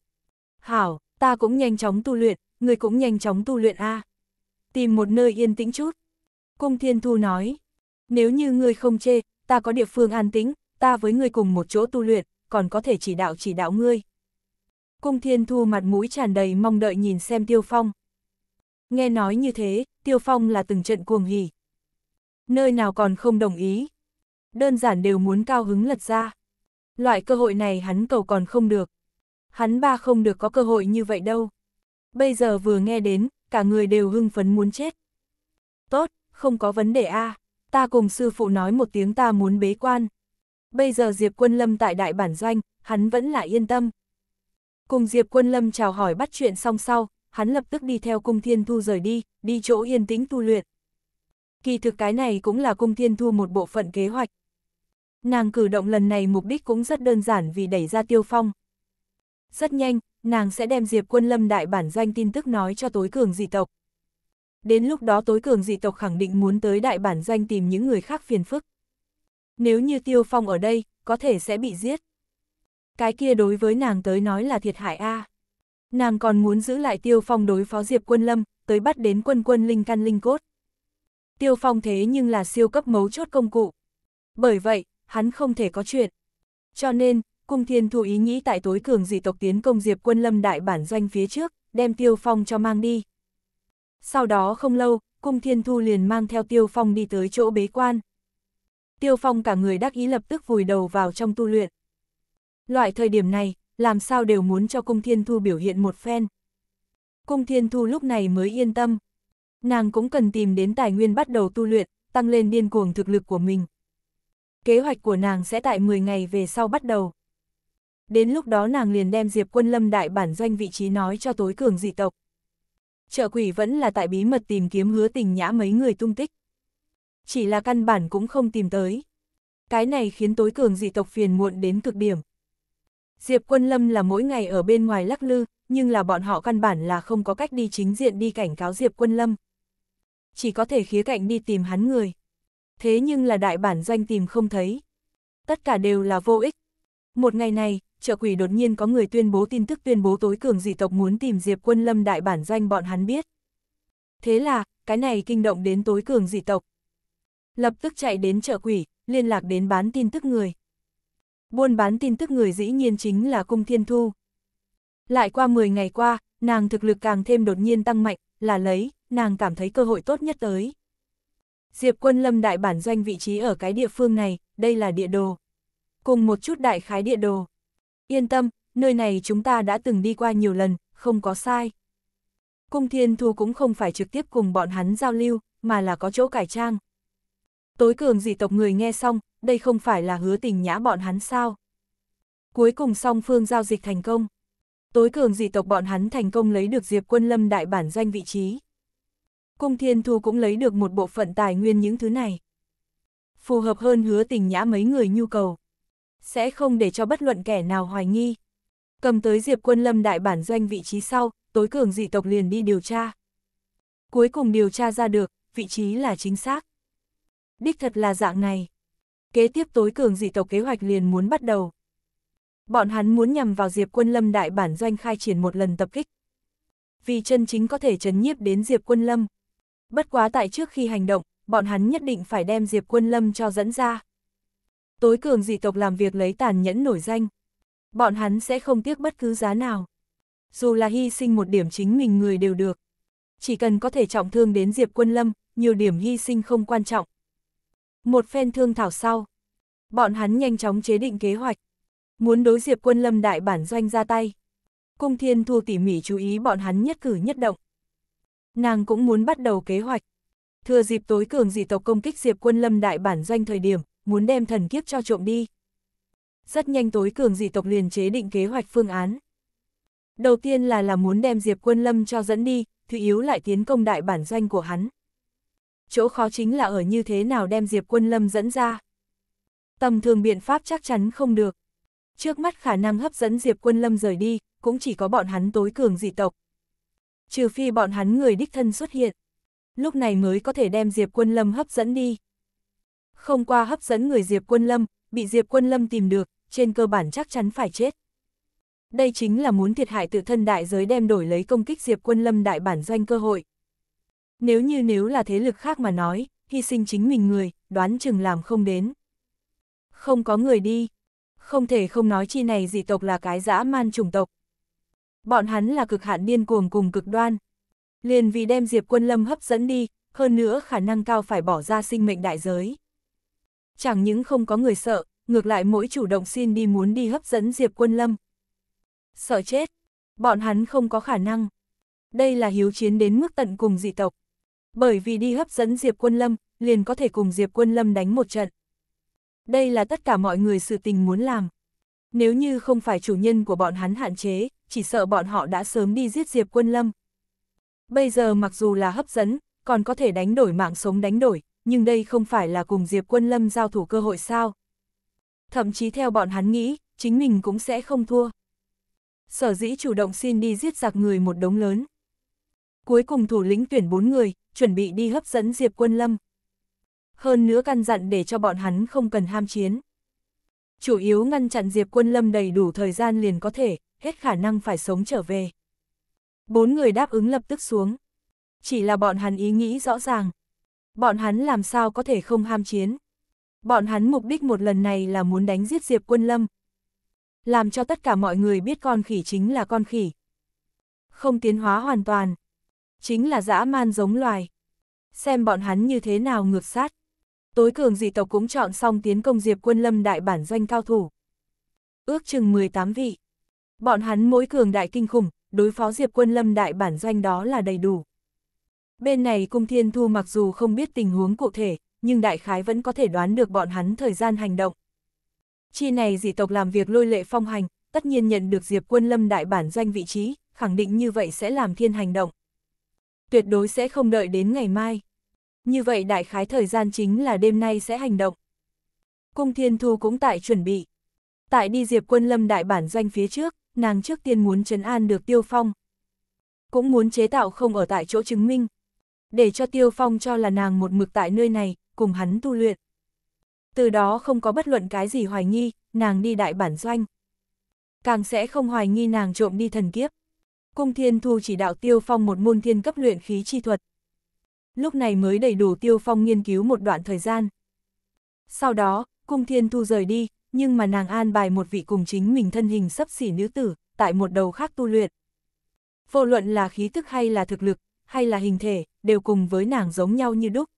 Hảo, ta cũng nhanh chóng tu luyện, ngươi cũng nhanh chóng tu luyện A. Tìm một nơi yên tĩnh chút. Cung thiên thu nói. Nếu như ngươi không chê, ta có địa phương an tĩnh, ta với ngươi cùng một chỗ tu luyện, còn có thể chỉ đạo chỉ đạo ngươi. Cung thiên thu mặt mũi tràn đầy mong đợi nhìn xem Tiêu Phong. Nghe nói như thế, Tiêu Phong là từng trận cuồng hỉ. Nơi nào còn không đồng ý. Đơn giản đều muốn cao hứng lật ra. Loại cơ hội này hắn cầu còn không được. Hắn ba không được có cơ hội như vậy đâu. Bây giờ vừa nghe đến, cả người đều hưng phấn muốn chết. Tốt, không có vấn đề a ta cùng sư phụ nói một tiếng ta muốn bế quan. Bây giờ Diệp Quân Lâm tại đại bản doanh, hắn vẫn là yên tâm. Cùng Diệp Quân Lâm chào hỏi bắt chuyện xong sau, hắn lập tức đi theo cung thiên thu rời đi, đi chỗ yên tĩnh tu luyện. Kỳ thực cái này cũng là cung thiên thu một bộ phận kế hoạch. Nàng cử động lần này mục đích cũng rất đơn giản vì đẩy ra tiêu phong. Rất nhanh, nàng sẽ đem Diệp Quân Lâm đại bản doanh tin tức nói cho tối cường dị tộc. Đến lúc đó tối cường dị tộc khẳng định muốn tới đại bản doanh tìm những người khác phiền phức. Nếu như Tiêu Phong ở đây, có thể sẽ bị giết. Cái kia đối với nàng tới nói là thiệt hại a. Nàng còn muốn giữ lại Tiêu Phong đối phó Diệp Quân Lâm, tới bắt đến quân quân linh căn linh cốt. Tiêu Phong thế nhưng là siêu cấp mấu chốt công cụ. Bởi vậy, hắn không thể có chuyện. Cho nên, Cung Thiên Thu ý nghĩ tại tối cường dị tộc tiến công Diệp Quân Lâm đại bản doanh phía trước, đem Tiêu Phong cho mang đi. Sau đó không lâu, Cung Thiên Thu liền mang theo Tiêu Phong đi tới chỗ bế quan. Tiêu Phong cả người đắc ý lập tức vùi đầu vào trong tu luyện. Loại thời điểm này, làm sao đều muốn cho Cung Thiên Thu biểu hiện một phen. Cung Thiên Thu lúc này mới yên tâm. Nàng cũng cần tìm đến tài nguyên bắt đầu tu luyện, tăng lên điên cuồng thực lực của mình. Kế hoạch của nàng sẽ tại 10 ngày về sau bắt đầu. Đến lúc đó nàng liền đem Diệp Quân Lâm đại bản doanh vị trí nói cho tối cường dị tộc. Trợ quỷ vẫn là tại bí mật tìm kiếm hứa tình nhã mấy người tung tích. Chỉ là căn bản cũng không tìm tới. Cái này khiến tối cường dị tộc phiền muộn đến cực điểm. Diệp Quân Lâm là mỗi ngày ở bên ngoài lắc lư, nhưng là bọn họ căn bản là không có cách đi chính diện đi cảnh cáo Diệp Quân Lâm. Chỉ có thể khía cạnh đi tìm hắn người. Thế nhưng là đại bản doanh tìm không thấy. Tất cả đều là vô ích. Một ngày này, trợ quỷ đột nhiên có người tuyên bố tin tức tuyên bố tối cường dị tộc muốn tìm Diệp Quân Lâm đại bản doanh bọn hắn biết. Thế là, cái này kinh động đến tối cường dị tộc. Lập tức chạy đến chợ quỷ, liên lạc đến bán tin tức người. Buôn bán tin tức người dĩ nhiên chính là Cung Thiên Thu. Lại qua 10 ngày qua, nàng thực lực càng thêm đột nhiên tăng mạnh, là lấy, nàng cảm thấy cơ hội tốt nhất tới. Diệp quân lâm đại bản doanh vị trí ở cái địa phương này, đây là địa đồ. Cùng một chút đại khái địa đồ. Yên tâm, nơi này chúng ta đã từng đi qua nhiều lần, không có sai. Cung Thiên Thu cũng không phải trực tiếp cùng bọn hắn giao lưu, mà là có chỗ cải trang. Tối cường dị tộc người nghe xong, đây không phải là hứa tình nhã bọn hắn sao. Cuối cùng song phương giao dịch thành công. Tối cường dị tộc bọn hắn thành công lấy được Diệp Quân Lâm đại bản doanh vị trí. Cung Thiên Thu cũng lấy được một bộ phận tài nguyên những thứ này. Phù hợp hơn hứa tình nhã mấy người nhu cầu. Sẽ không để cho bất luận kẻ nào hoài nghi. Cầm tới Diệp Quân Lâm đại bản doanh vị trí sau, tối cường dị tộc liền đi điều tra. Cuối cùng điều tra ra được, vị trí là chính xác. Đích thật là dạng này. Kế tiếp tối cường dị tộc kế hoạch liền muốn bắt đầu. Bọn hắn muốn nhằm vào Diệp Quân Lâm đại bản doanh khai triển một lần tập kích. Vì chân chính có thể chấn nhiếp đến Diệp Quân Lâm. Bất quá tại trước khi hành động, bọn hắn nhất định phải đem Diệp Quân Lâm cho dẫn ra. Tối cường dị tộc làm việc lấy tàn nhẫn nổi danh. Bọn hắn sẽ không tiếc bất cứ giá nào. Dù là hy sinh một điểm chính mình người đều được. Chỉ cần có thể trọng thương đến Diệp Quân Lâm, nhiều điểm hy sinh không quan trọng. Một phen thương thảo sau. Bọn hắn nhanh chóng chế định kế hoạch. Muốn đối Diệp Quân Lâm đại bản doanh ra tay. Cung Thiên Thu tỉ mỉ chú ý bọn hắn nhất cử nhất động. Nàng cũng muốn bắt đầu kế hoạch. Thừa dịp tối cường dị tộc công kích Diệp Quân Lâm đại bản doanh thời điểm, muốn đem thần kiếp cho trộm đi. Rất nhanh tối cường dị tộc liền chế định kế hoạch phương án. Đầu tiên là là muốn đem Diệp Quân Lâm cho dẫn đi, thụy Yếu lại tiến công đại bản doanh của hắn. Chỗ khó chính là ở như thế nào đem Diệp Quân Lâm dẫn ra. Tầm thường biện pháp chắc chắn không được. Trước mắt khả năng hấp dẫn Diệp Quân Lâm rời đi, cũng chỉ có bọn hắn tối cường dị tộc. Trừ phi bọn hắn người đích thân xuất hiện. Lúc này mới có thể đem Diệp Quân Lâm hấp dẫn đi. Không qua hấp dẫn người Diệp Quân Lâm, bị Diệp Quân Lâm tìm được, trên cơ bản chắc chắn phải chết. Đây chính là muốn thiệt hại tự thân đại giới đem đổi lấy công kích Diệp Quân Lâm đại bản doanh cơ hội. Nếu như nếu là thế lực khác mà nói, hy sinh chính mình người, đoán chừng làm không đến. Không có người đi. Không thể không nói chi này dị tộc là cái dã man chủng tộc. Bọn hắn là cực hạn điên cuồng cùng cực đoan. Liền vì đem Diệp Quân Lâm hấp dẫn đi, hơn nữa khả năng cao phải bỏ ra sinh mệnh đại giới. Chẳng những không có người sợ, ngược lại mỗi chủ động xin đi muốn đi hấp dẫn Diệp Quân Lâm. Sợ chết, bọn hắn không có khả năng. Đây là hiếu chiến đến mức tận cùng dị tộc. Bởi vì đi hấp dẫn Diệp Quân Lâm, liền có thể cùng Diệp Quân Lâm đánh một trận. Đây là tất cả mọi người sự tình muốn làm. Nếu như không phải chủ nhân của bọn hắn hạn chế, chỉ sợ bọn họ đã sớm đi giết Diệp Quân Lâm. Bây giờ mặc dù là hấp dẫn, còn có thể đánh đổi mạng sống đánh đổi, nhưng đây không phải là cùng Diệp Quân Lâm giao thủ cơ hội sao. Thậm chí theo bọn hắn nghĩ, chính mình cũng sẽ không thua. Sở dĩ chủ động xin đi giết giặc người một đống lớn. Cuối cùng thủ lĩnh tuyển bốn người, chuẩn bị đi hấp dẫn Diệp Quân Lâm. Hơn nữa căn dặn để cho bọn hắn không cần ham chiến. Chủ yếu ngăn chặn Diệp Quân Lâm đầy đủ thời gian liền có thể, hết khả năng phải sống trở về. Bốn người đáp ứng lập tức xuống. Chỉ là bọn hắn ý nghĩ rõ ràng. Bọn hắn làm sao có thể không ham chiến. Bọn hắn mục đích một lần này là muốn đánh giết Diệp Quân Lâm. Làm cho tất cả mọi người biết con khỉ chính là con khỉ. Không tiến hóa hoàn toàn chính là dã man giống loài. Xem bọn hắn như thế nào ngược sát. Tối cường dị tộc cũng chọn xong tiến công Diệp quân lâm đại bản doanh cao thủ. Ước chừng 18 vị. Bọn hắn mỗi cường đại kinh khủng, đối phó Diệp quân lâm đại bản doanh đó là đầy đủ. Bên này cung thiên thu mặc dù không biết tình huống cụ thể, nhưng đại khái vẫn có thể đoán được bọn hắn thời gian hành động. Chi này dị tộc làm việc lôi lệ phong hành, tất nhiên nhận được Diệp Quân Lâm đại bản doanh vị trí, khẳng định như vậy sẽ làm thiên hành động. Tuyệt đối sẽ không đợi đến ngày mai. Như vậy đại khái thời gian chính là đêm nay sẽ hành động. Cung Thiên Thu cũng tại chuẩn bị. Tại đi Diệp Quân Lâm đại bản doanh phía trước, nàng trước tiên muốn trấn an được Tiêu Phong. Cũng muốn chế tạo không ở tại chỗ chứng minh. Để cho Tiêu Phong cho là nàng một mực tại nơi này, cùng hắn tu luyện. Từ đó không có bất luận cái gì hoài nghi, nàng đi đại bản doanh. Càng sẽ không hoài nghi nàng trộm đi thần kiếp. Cung Thiên Thu chỉ đạo Tiêu Phong một môn thiên cấp luyện khí chi thuật. Lúc này mới đầy đủ Tiêu Phong nghiên cứu một đoạn thời gian. Sau đó, Cung Thiên Thu rời đi, nhưng mà nàng an bài một vị cùng chính mình thân hình sấp xỉ nữ tử, tại một đầu khác tu luyện. Vô luận là khí thức hay là thực lực, hay là hình thể, đều cùng với nàng giống nhau như đúc.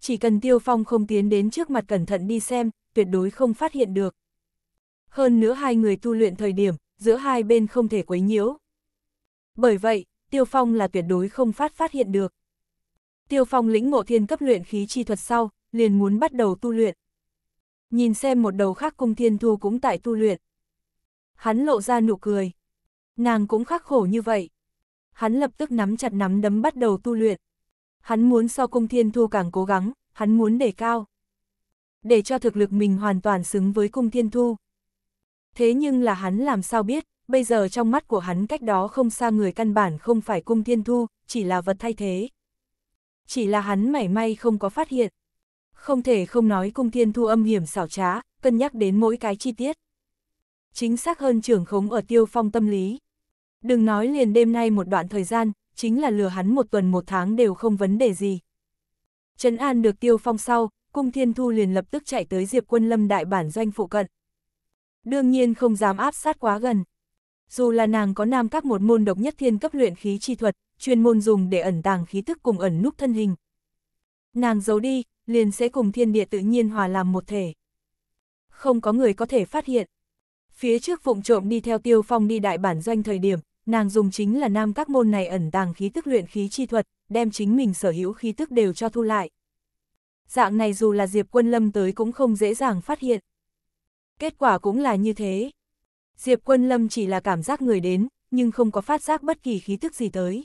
Chỉ cần Tiêu Phong không tiến đến trước mặt cẩn thận đi xem, tuyệt đối không phát hiện được. Hơn nữa hai người tu luyện thời điểm, giữa hai bên không thể quấy nhiễu. Bởi vậy, Tiêu Phong là tuyệt đối không phát phát hiện được. Tiêu Phong lĩnh ngộ thiên cấp luyện khí chi thuật sau, liền muốn bắt đầu tu luyện. Nhìn xem một đầu khác cung thiên thu cũng tại tu luyện. Hắn lộ ra nụ cười. Nàng cũng khắc khổ như vậy. Hắn lập tức nắm chặt nắm đấm bắt đầu tu luyện. Hắn muốn so cung thiên thu càng cố gắng, hắn muốn để cao. Để cho thực lực mình hoàn toàn xứng với cung thiên thu. Thế nhưng là hắn làm sao biết, bây giờ trong mắt của hắn cách đó không xa người căn bản không phải cung thiên thu, chỉ là vật thay thế. Chỉ là hắn mảy may không có phát hiện. Không thể không nói cung thiên thu âm hiểm xảo trá, cân nhắc đến mỗi cái chi tiết. Chính xác hơn trưởng khống ở tiêu phong tâm lý. Đừng nói liền đêm nay một đoạn thời gian, chính là lừa hắn một tuần một tháng đều không vấn đề gì. Trấn an được tiêu phong sau, cung thiên thu liền lập tức chạy tới Diệp quân lâm đại bản doanh phụ cận. Đương nhiên không dám áp sát quá gần. Dù là nàng có nam các một môn độc nhất thiên cấp luyện khí chi thuật, chuyên môn dùng để ẩn tàng khí tức cùng ẩn núp thân hình. Nàng giấu đi, liền sẽ cùng thiên địa tự nhiên hòa làm một thể. Không có người có thể phát hiện. Phía trước vụng trộm đi theo tiêu phong đi đại bản doanh thời điểm, nàng dùng chính là nam các môn này ẩn tàng khí tức luyện khí chi thuật, đem chính mình sở hữu khí tức đều cho thu lại. Dạng này dù là Diệp Quân Lâm tới cũng không dễ dàng phát hiện. Kết quả cũng là như thế. Diệp Quân Lâm chỉ là cảm giác người đến, nhưng không có phát giác bất kỳ khí tức gì tới.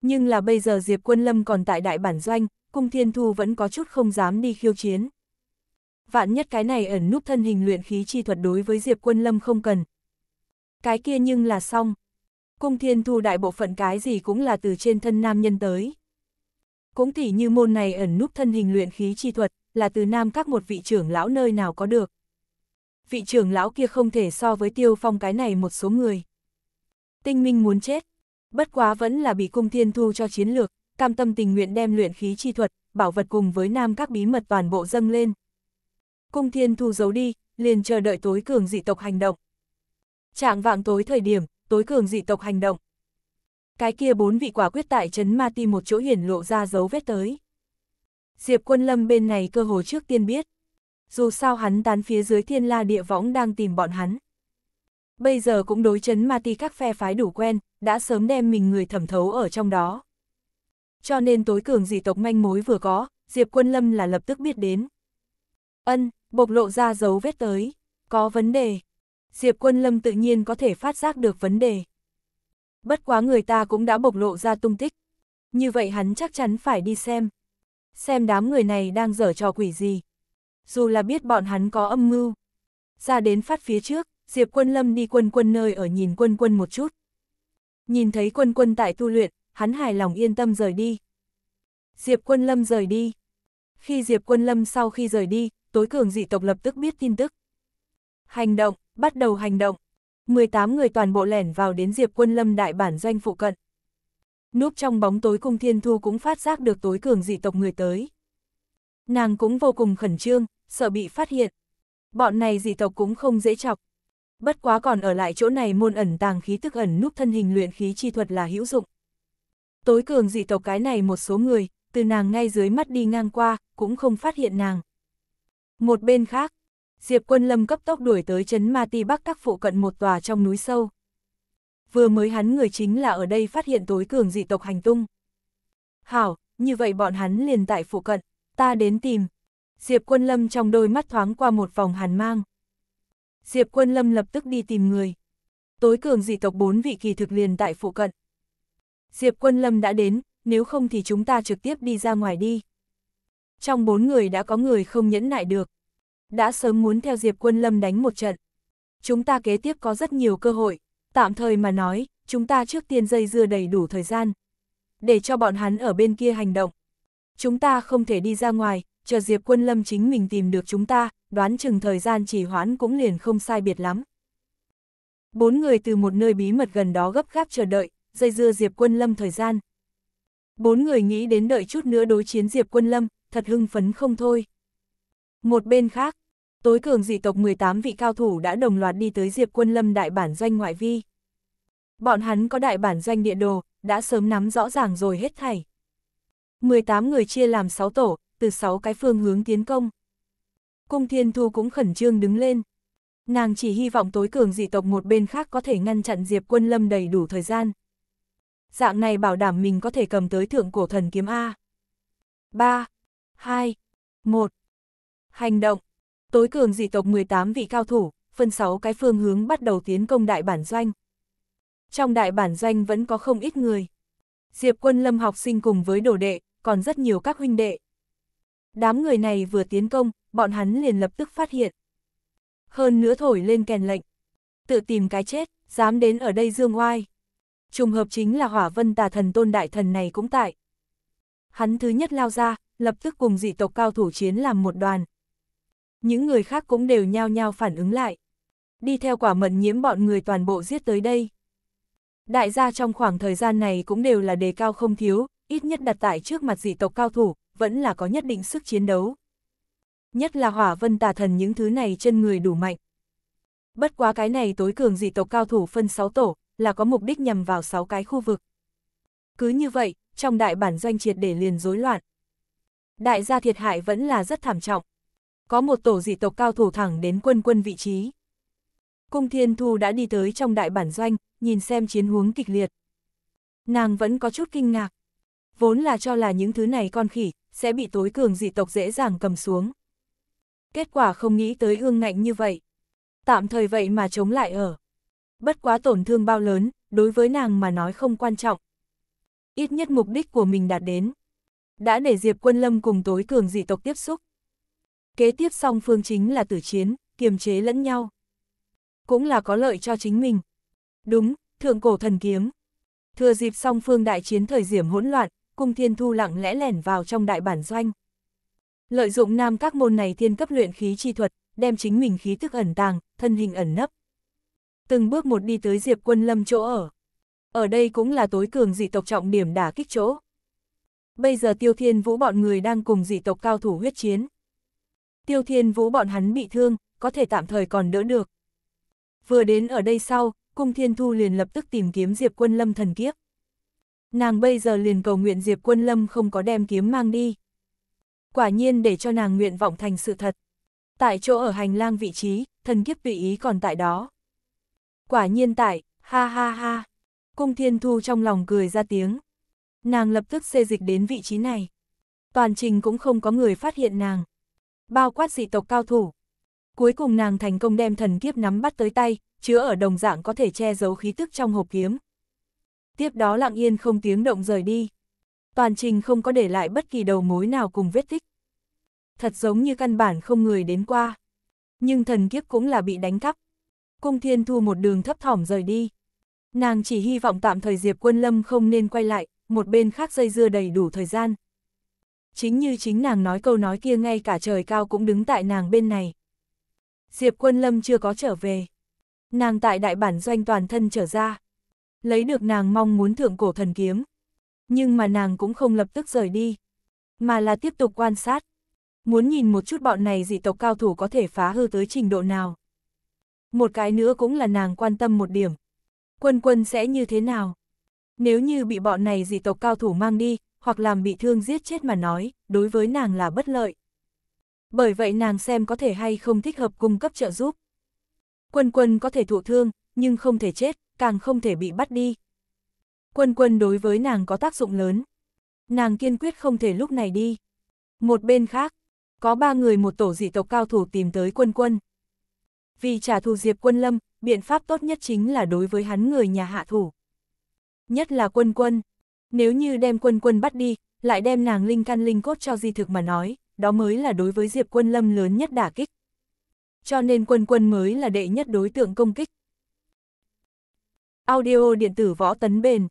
Nhưng là bây giờ Diệp Quân Lâm còn tại đại bản doanh, cung thiên thu vẫn có chút không dám đi khiêu chiến. Vạn nhất cái này ẩn núp thân hình luyện khí chi thuật đối với Diệp Quân Lâm không cần. Cái kia nhưng là xong. Cung thiên thu đại bộ phận cái gì cũng là từ trên thân nam nhân tới. Cũng tỉ như môn này ẩn núp thân hình luyện khí chi thuật, là từ nam các một vị trưởng lão nơi nào có được. Vị trưởng lão kia không thể so với tiêu phong cái này một số người. Tinh minh muốn chết, bất quá vẫn là bị cung thiên thu cho chiến lược, cam tâm tình nguyện đem luyện khí chi thuật, bảo vật cùng với nam các bí mật toàn bộ dâng lên. Cung thiên thu giấu đi, liền chờ đợi tối cường dị tộc hành động. Trạng vạng tối thời điểm, tối cường dị tộc hành động. Cái kia bốn vị quả quyết tại trấn ma ti một chỗ hiển lộ ra dấu vết tới. Diệp quân lâm bên này cơ hồ trước tiên biết. Dù sao hắn tán phía dưới thiên la địa võng đang tìm bọn hắn. Bây giờ cũng đối chấn ma ti các phe phái đủ quen, đã sớm đem mình người thẩm thấu ở trong đó. Cho nên tối cường dị tộc manh mối vừa có, Diệp Quân Lâm là lập tức biết đến. Ân, bộc lộ ra dấu vết tới, có vấn đề. Diệp Quân Lâm tự nhiên có thể phát giác được vấn đề. Bất quá người ta cũng đã bộc lộ ra tung tích. Như vậy hắn chắc chắn phải đi xem. Xem đám người này đang dở trò quỷ gì. Dù là biết bọn hắn có âm mưu. Ra đến phát phía trước, Diệp Quân Lâm đi quân quân nơi ở nhìn quân quân một chút. Nhìn thấy quân quân tại tu luyện, hắn hài lòng yên tâm rời đi. Diệp Quân Lâm rời đi. Khi Diệp Quân Lâm sau khi rời đi, tối cường dị tộc lập tức biết tin tức. Hành động, bắt đầu hành động. 18 người toàn bộ lẻn vào đến Diệp Quân Lâm đại bản doanh phụ cận. Núp trong bóng tối cung thiên thu cũng phát giác được tối cường dị tộc người tới. Nàng cũng vô cùng khẩn trương, sợ bị phát hiện. Bọn này dị tộc cũng không dễ chọc. Bất quá còn ở lại chỗ này môn ẩn tàng khí tức ẩn núp thân hình luyện khí chi thuật là hữu dụng. Tối cường dị tộc cái này một số người, từ nàng ngay dưới mắt đi ngang qua, cũng không phát hiện nàng. Một bên khác, Diệp quân lâm cấp tốc đuổi tới chấn Ma Ti Bắc các phụ cận một tòa trong núi sâu. Vừa mới hắn người chính là ở đây phát hiện tối cường dị tộc hành tung. Hảo, như vậy bọn hắn liền tại phụ cận, ta đến tìm. Diệp quân lâm trong đôi mắt thoáng qua một vòng hàn mang. Diệp Quân Lâm lập tức đi tìm người. Tối cường dị tộc bốn vị kỳ thực liền tại phụ cận. Diệp Quân Lâm đã đến, nếu không thì chúng ta trực tiếp đi ra ngoài đi. Trong bốn người đã có người không nhẫn nại được. Đã sớm muốn theo Diệp Quân Lâm đánh một trận. Chúng ta kế tiếp có rất nhiều cơ hội, tạm thời mà nói, chúng ta trước tiên dây dưa đầy đủ thời gian. Để cho bọn hắn ở bên kia hành động. Chúng ta không thể đi ra ngoài, chờ Diệp Quân Lâm chính mình tìm được chúng ta, đoán chừng thời gian chỉ hoãn cũng liền không sai biệt lắm. Bốn người từ một nơi bí mật gần đó gấp gáp chờ đợi, dây dưa Diệp Quân Lâm thời gian. Bốn người nghĩ đến đợi chút nữa đối chiến Diệp Quân Lâm, thật hưng phấn không thôi. Một bên khác, tối cường dị tộc 18 vị cao thủ đã đồng loạt đi tới Diệp Quân Lâm đại bản doanh ngoại vi. Bọn hắn có đại bản doanh địa đồ, đã sớm nắm rõ ràng rồi hết thảy. 18 người chia làm 6 tổ, từ 6 cái phương hướng tiến công. Cung Thiên Thu cũng khẩn trương đứng lên. Nàng chỉ hy vọng tối cường dị tộc một bên khác có thể ngăn chặn Diệp Quân Lâm đầy đủ thời gian. Dạng này bảo đảm mình có thể cầm tới thượng cổ thần kiếm A. 3, 2, 1. Hành động. Tối cường dị tộc 18 vị cao thủ, phân 6 cái phương hướng bắt đầu tiến công đại bản doanh. Trong đại bản doanh vẫn có không ít người. Diệp quân lâm học sinh cùng với đồ đệ, còn rất nhiều các huynh đệ. Đám người này vừa tiến công, bọn hắn liền lập tức phát hiện. Hơn nữa thổi lên kèn lệnh. Tự tìm cái chết, dám đến ở đây dương oai. Trùng hợp chính là hỏa vân tà thần tôn đại thần này cũng tại. Hắn thứ nhất lao ra, lập tức cùng dị tộc cao thủ chiến làm một đoàn. Những người khác cũng đều nhao nhao phản ứng lại. Đi theo quả mận nhiễm bọn người toàn bộ giết tới đây. Đại gia trong khoảng thời gian này cũng đều là đề cao không thiếu, ít nhất đặt tại trước mặt dị tộc cao thủ, vẫn là có nhất định sức chiến đấu. Nhất là hỏa vân tà thần những thứ này chân người đủ mạnh. Bất quá cái này tối cường dị tộc cao thủ phân 6 tổ, là có mục đích nhằm vào 6 cái khu vực. Cứ như vậy, trong đại bản doanh triệt để liền rối loạn. Đại gia thiệt hại vẫn là rất thảm trọng. Có một tổ dị tộc cao thủ thẳng đến quân quân vị trí. Cung Thiên Thu đã đi tới trong đại bản doanh, nhìn xem chiến huống kịch liệt. Nàng vẫn có chút kinh ngạc. Vốn là cho là những thứ này con khỉ, sẽ bị tối cường dị tộc dễ dàng cầm xuống. Kết quả không nghĩ tới ương ngạnh như vậy. Tạm thời vậy mà chống lại ở. Bất quá tổn thương bao lớn, đối với nàng mà nói không quan trọng. Ít nhất mục đích của mình đạt đến. Đã để Diệp Quân Lâm cùng tối cường dị tộc tiếp xúc. Kế tiếp song phương chính là tử chiến, kiềm chế lẫn nhau. Cũng là có lợi cho chính mình. Đúng, thượng cổ thần kiếm. Thừa dịp song phương đại chiến thời điểm hỗn loạn, cung thiên thu lặng lẽ lẻn vào trong đại bản doanh. Lợi dụng nam các môn này thiên cấp luyện khí chi thuật, đem chính mình khí tức ẩn tàng, thân hình ẩn nấp. Từng bước một đi tới Diệp Quân Lâm chỗ ở. Ở đây cũng là tối cường dị tộc trọng điểm đả kích chỗ. Bây giờ Tiêu Thiên Vũ bọn người đang cùng dị tộc cao thủ huyết chiến. Tiêu Thiên Vũ bọn hắn bị thương, có thể tạm thời còn đỡ được. Vừa đến ở đây sau, Cung Thiên Thu liền lập tức tìm kiếm Diệp Quân Lâm thần kiếp. Nàng bây giờ liền cầu nguyện Diệp Quân Lâm không có đem kiếm mang đi. Quả nhiên để cho nàng nguyện vọng thành sự thật. Tại chỗ ở hành lang vị trí, thần kiếp vị ý còn tại đó. Quả nhiên tại, ha ha ha. Cung Thiên Thu trong lòng cười ra tiếng. Nàng lập tức xê dịch đến vị trí này. Toàn trình cũng không có người phát hiện nàng. Bao quát dị tộc cao thủ. Cuối cùng nàng thành công đem thần kiếp nắm bắt tới tay, chứa ở đồng dạng có thể che giấu khí tức trong hộp kiếm. Tiếp đó lặng yên không tiếng động rời đi. Toàn trình không có để lại bất kỳ đầu mối nào cùng vết tích. Thật giống như căn bản không người đến qua. Nhưng thần kiếp cũng là bị đánh cắp. Cung thiên thu một đường thấp thỏm rời đi. Nàng chỉ hy vọng tạm thời Diệp Quân Lâm không nên quay lại, một bên khác dây dưa đầy đủ thời gian. Chính như chính nàng nói câu nói kia ngay cả trời cao cũng đứng tại nàng bên này. Diệp Quân Lâm chưa có trở về. Nàng tại đại bản doanh toàn thân trở ra. Lấy được nàng mong muốn thượng cổ thần kiếm. Nhưng mà nàng cũng không lập tức rời đi. Mà là tiếp tục quan sát. Muốn nhìn một chút bọn này dị tộc cao thủ có thể phá hư tới trình độ nào. Một cái nữa cũng là nàng quan tâm một điểm. Quân quân sẽ như thế nào? Nếu như bị bọn này dị tộc cao thủ mang đi, hoặc làm bị thương giết chết mà nói, đối với nàng là bất lợi. Bởi vậy nàng xem có thể hay không thích hợp cung cấp trợ giúp. Quân quân có thể thụ thương, nhưng không thể chết, càng không thể bị bắt đi. Quân quân đối với nàng có tác dụng lớn. Nàng kiên quyết không thể lúc này đi. Một bên khác, có ba người một tổ dị tộc cao thủ tìm tới quân quân. Vì trả thù Diệp Quân Lâm, biện pháp tốt nhất chính là đối với hắn người nhà hạ thủ. Nhất là quân quân. Nếu như đem quân quân bắt đi, lại đem nàng linh căn linh cốt cho di thực mà nói, đó mới là đối với Diệp Quân Lâm lớn nhất đả kích. Cho nên quân quân mới là đệ nhất đối tượng công kích. Audio điện tử võ tấn bền.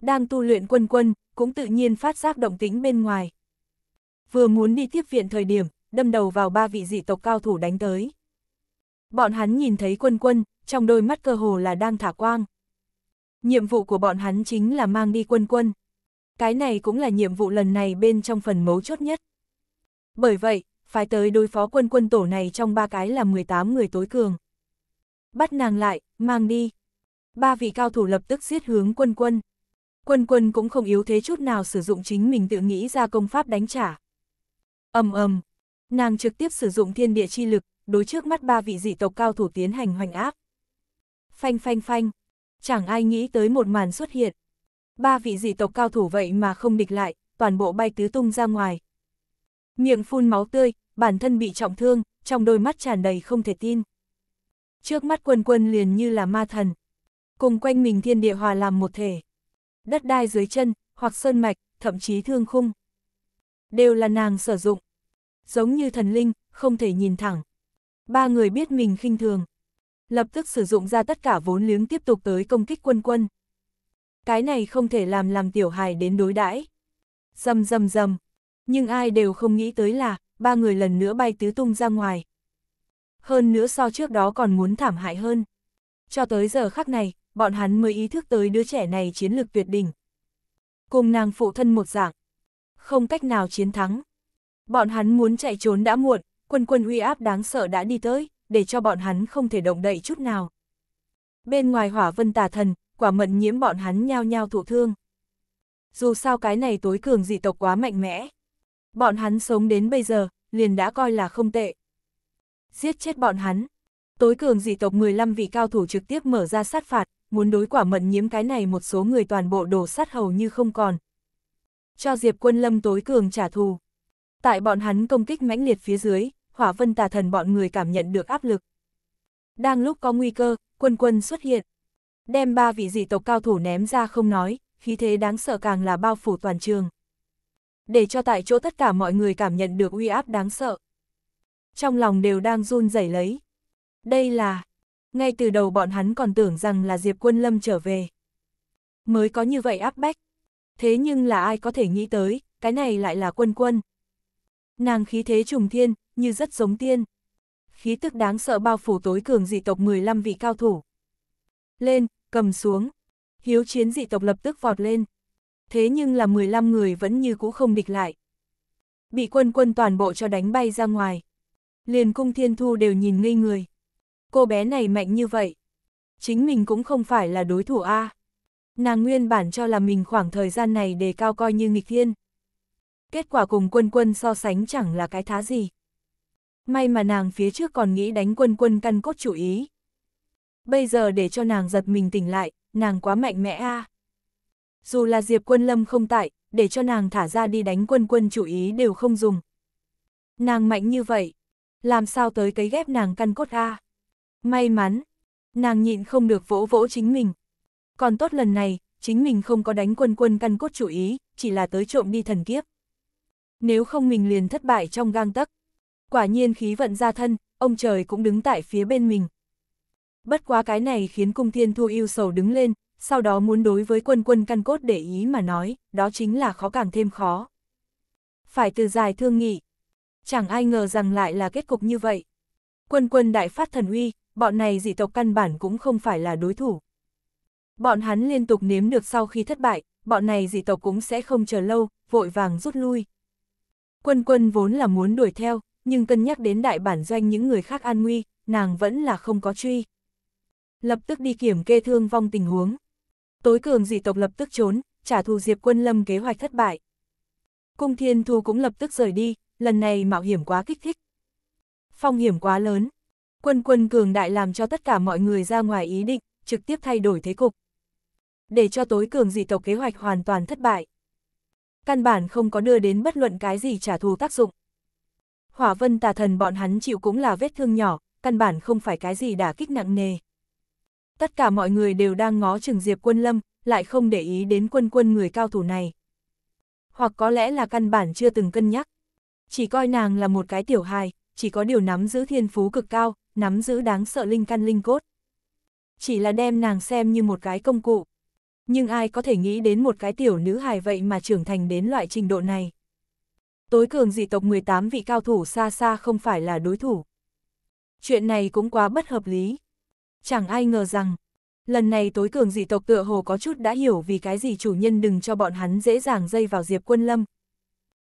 Đang tu luyện quân quân, cũng tự nhiên phát giác động tĩnh bên ngoài. Vừa muốn đi tiếp viện thời điểm, đâm đầu vào ba vị dị tộc cao thủ đánh tới. Bọn hắn nhìn thấy quân quân, trong đôi mắt cơ hồ là đang thả quang. Nhiệm vụ của bọn hắn chính là mang đi quân quân. Cái này cũng là nhiệm vụ lần này bên trong phần mấu chốt nhất. Bởi vậy, phải tới đối phó quân quân tổ này trong ba cái là 18 người tối cường. Bắt nàng lại, mang đi. Ba vị cao thủ lập tức giết hướng quân quân. Quân quân cũng không yếu thế chút nào sử dụng chính mình tự nghĩ ra công pháp đánh trả. ầm ầm, nàng trực tiếp sử dụng thiên địa chi lực, đối trước mắt ba vị dị tộc cao thủ tiến hành hoành áp. Phanh phanh phanh, chẳng ai nghĩ tới một màn xuất hiện. Ba vị dị tộc cao thủ vậy mà không địch lại, toàn bộ bay tứ tung ra ngoài. Miệng phun máu tươi, bản thân bị trọng thương, trong đôi mắt tràn đầy không thể tin. Trước mắt quân quân liền như là ma thần. Cùng quanh mình thiên địa hòa làm một thể. Đất đai dưới chân, hoặc sơn mạch, thậm chí thương khung. Đều là nàng sử dụng. Giống như thần linh, không thể nhìn thẳng. Ba người biết mình khinh thường. Lập tức sử dụng ra tất cả vốn liếng tiếp tục tới công kích quân quân. Cái này không thể làm làm tiểu hài đến đối đãi. Dầm dầm dầm. Nhưng ai đều không nghĩ tới là, ba người lần nữa bay tứ tung ra ngoài. Hơn nữa so trước đó còn muốn thảm hại hơn. Cho tới giờ khắc này, bọn hắn mới ý thức tới đứa trẻ này chiến lược tuyệt đỉnh. Cùng nàng phụ thân một dạng. Không cách nào chiến thắng. Bọn hắn muốn chạy trốn đã muộn, quân quân uy áp đáng sợ đã đi tới, để cho bọn hắn không thể động đậy chút nào. Bên ngoài hỏa vân tà thần, quả mận nhiễm bọn hắn nhao nhao thụ thương. Dù sao cái này tối cường dị tộc quá mạnh mẽ. Bọn hắn sống đến bây giờ, liền đã coi là không tệ. Giết chết bọn hắn. Tối cường dị tộc 15 vị cao thủ trực tiếp mở ra sát phạt, muốn đối quả mận nhiễm cái này một số người toàn bộ đổ sát hầu như không còn. Cho Diệp quân lâm tối cường trả thù. Tại bọn hắn công kích mãnh liệt phía dưới, hỏa vân tà thần bọn người cảm nhận được áp lực. Đang lúc có nguy cơ, quân quân xuất hiện. Đem ba vị dị tộc cao thủ ném ra không nói, khí thế đáng sợ càng là bao phủ toàn trường. Để cho tại chỗ tất cả mọi người cảm nhận được uy áp đáng sợ. Trong lòng đều đang run rẩy lấy. Đây là, ngay từ đầu bọn hắn còn tưởng rằng là Diệp Quân Lâm trở về. Mới có như vậy áp bách. Thế nhưng là ai có thể nghĩ tới, cái này lại là quân quân. Nàng khí thế trùng thiên, như rất giống tiên. Khí tức đáng sợ bao phủ tối cường dị tộc 15 vị cao thủ. Lên, cầm xuống. Hiếu chiến dị tộc lập tức vọt lên. Thế nhưng là 15 người vẫn như cũ không địch lại. Bị quân quân toàn bộ cho đánh bay ra ngoài. Liền cung thiên thu đều nhìn ngây người. Cô bé này mạnh như vậy. Chính mình cũng không phải là đối thủ A. Nàng nguyên bản cho là mình khoảng thời gian này đề cao coi như nghịch thiên. Kết quả cùng quân quân so sánh chẳng là cái thá gì. May mà nàng phía trước còn nghĩ đánh quân quân căn cốt chủ ý. Bây giờ để cho nàng giật mình tỉnh lại, nàng quá mạnh mẽ a. Dù là Diệp quân lâm không tại, để cho nàng thả ra đi đánh quân quân chủ ý đều không dùng. Nàng mạnh như vậy, làm sao tới cấy ghép nàng căn cốt a? May mắn, nàng nhịn không được vỗ vỗ chính mình. Còn tốt lần này, chính mình không có đánh quân quân căn cốt chủ ý, chỉ là tới trộm đi thần kiếp. Nếu không mình liền thất bại trong gang tấc. Quả nhiên khí vận ra thân, ông trời cũng đứng tại phía bên mình. Bất quá cái này khiến cung thiên thu yêu sầu đứng lên, sau đó muốn đối với quân quân căn cốt để ý mà nói, đó chính là khó càng thêm khó. Phải từ dài thương nghị. Chẳng ai ngờ rằng lại là kết cục như vậy. Quân quân đại phát thần uy, bọn này dị tộc căn bản cũng không phải là đối thủ. Bọn hắn liên tục nếm được sau khi thất bại, bọn này dị tộc cũng sẽ không chờ lâu, vội vàng rút lui. Quân quân vốn là muốn đuổi theo, nhưng cân nhắc đến đại bản doanh những người khác an nguy, nàng vẫn là không có truy. Lập tức đi kiểm kê thương vong tình huống. Tối cường dị tộc lập tức trốn, trả thù Diệp Quân Lâm kế hoạch thất bại. Cung Thiên Thu cũng lập tức rời đi, lần này mạo hiểm quá kích thích. Phong hiểm quá lớn. Quân quân cường đại làm cho tất cả mọi người ra ngoài ý định, trực tiếp thay đổi thế cục. Để cho tối cường dị tộc kế hoạch hoàn toàn thất bại. Căn bản không có đưa đến bất luận cái gì trả thù tác dụng. Hỏa vân tà thần bọn hắn chịu cũng là vết thương nhỏ, căn bản không phải cái gì đả kích nặng nề. Tất cả mọi người đều đang ngó chừng Diệp Quân Lâm, lại không để ý đến quân quân người cao thủ này. Hoặc có lẽ là căn bản chưa từng cân nhắc. Chỉ coi nàng là một cái tiểu hài, chỉ có điều nắm giữ thiên phú cực cao, nắm giữ đáng sợ linh căn linh cốt. Chỉ là đem nàng xem như một cái công cụ. Nhưng ai có thể nghĩ đến một cái tiểu nữ hài vậy mà trưởng thành đến loại trình độ này. Tối cường dị tộc 18 vị cao thủ xa xa không phải là đối thủ. Chuyện này cũng quá bất hợp lý. Chẳng ai ngờ rằng, lần này tối cường dị tộc tựa hồ có chút đã hiểu vì cái gì chủ nhân đừng cho bọn hắn dễ dàng dây vào Diệp Quân Lâm.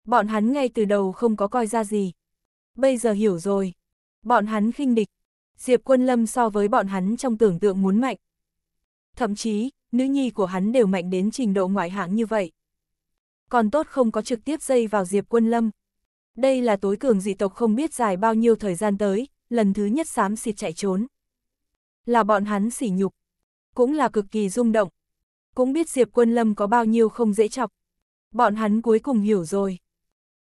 Bọn hắn ngay từ đầu không có coi ra gì. Bây giờ hiểu rồi. Bọn hắn khinh địch. Diệp Quân Lâm so với bọn hắn trong tưởng tượng muốn mạnh. Thậm chí, nữ nhi của hắn đều mạnh đến trình độ ngoại hạng như vậy. Còn tốt không có trực tiếp dây vào Diệp Quân Lâm. Đây là tối cường dị tộc không biết dài bao nhiêu thời gian tới, lần thứ nhất xám xịt chạy trốn. Là bọn hắn sỉ nhục, cũng là cực kỳ rung động. Cũng biết Diệp Quân Lâm có bao nhiêu không dễ chọc. Bọn hắn cuối cùng hiểu rồi.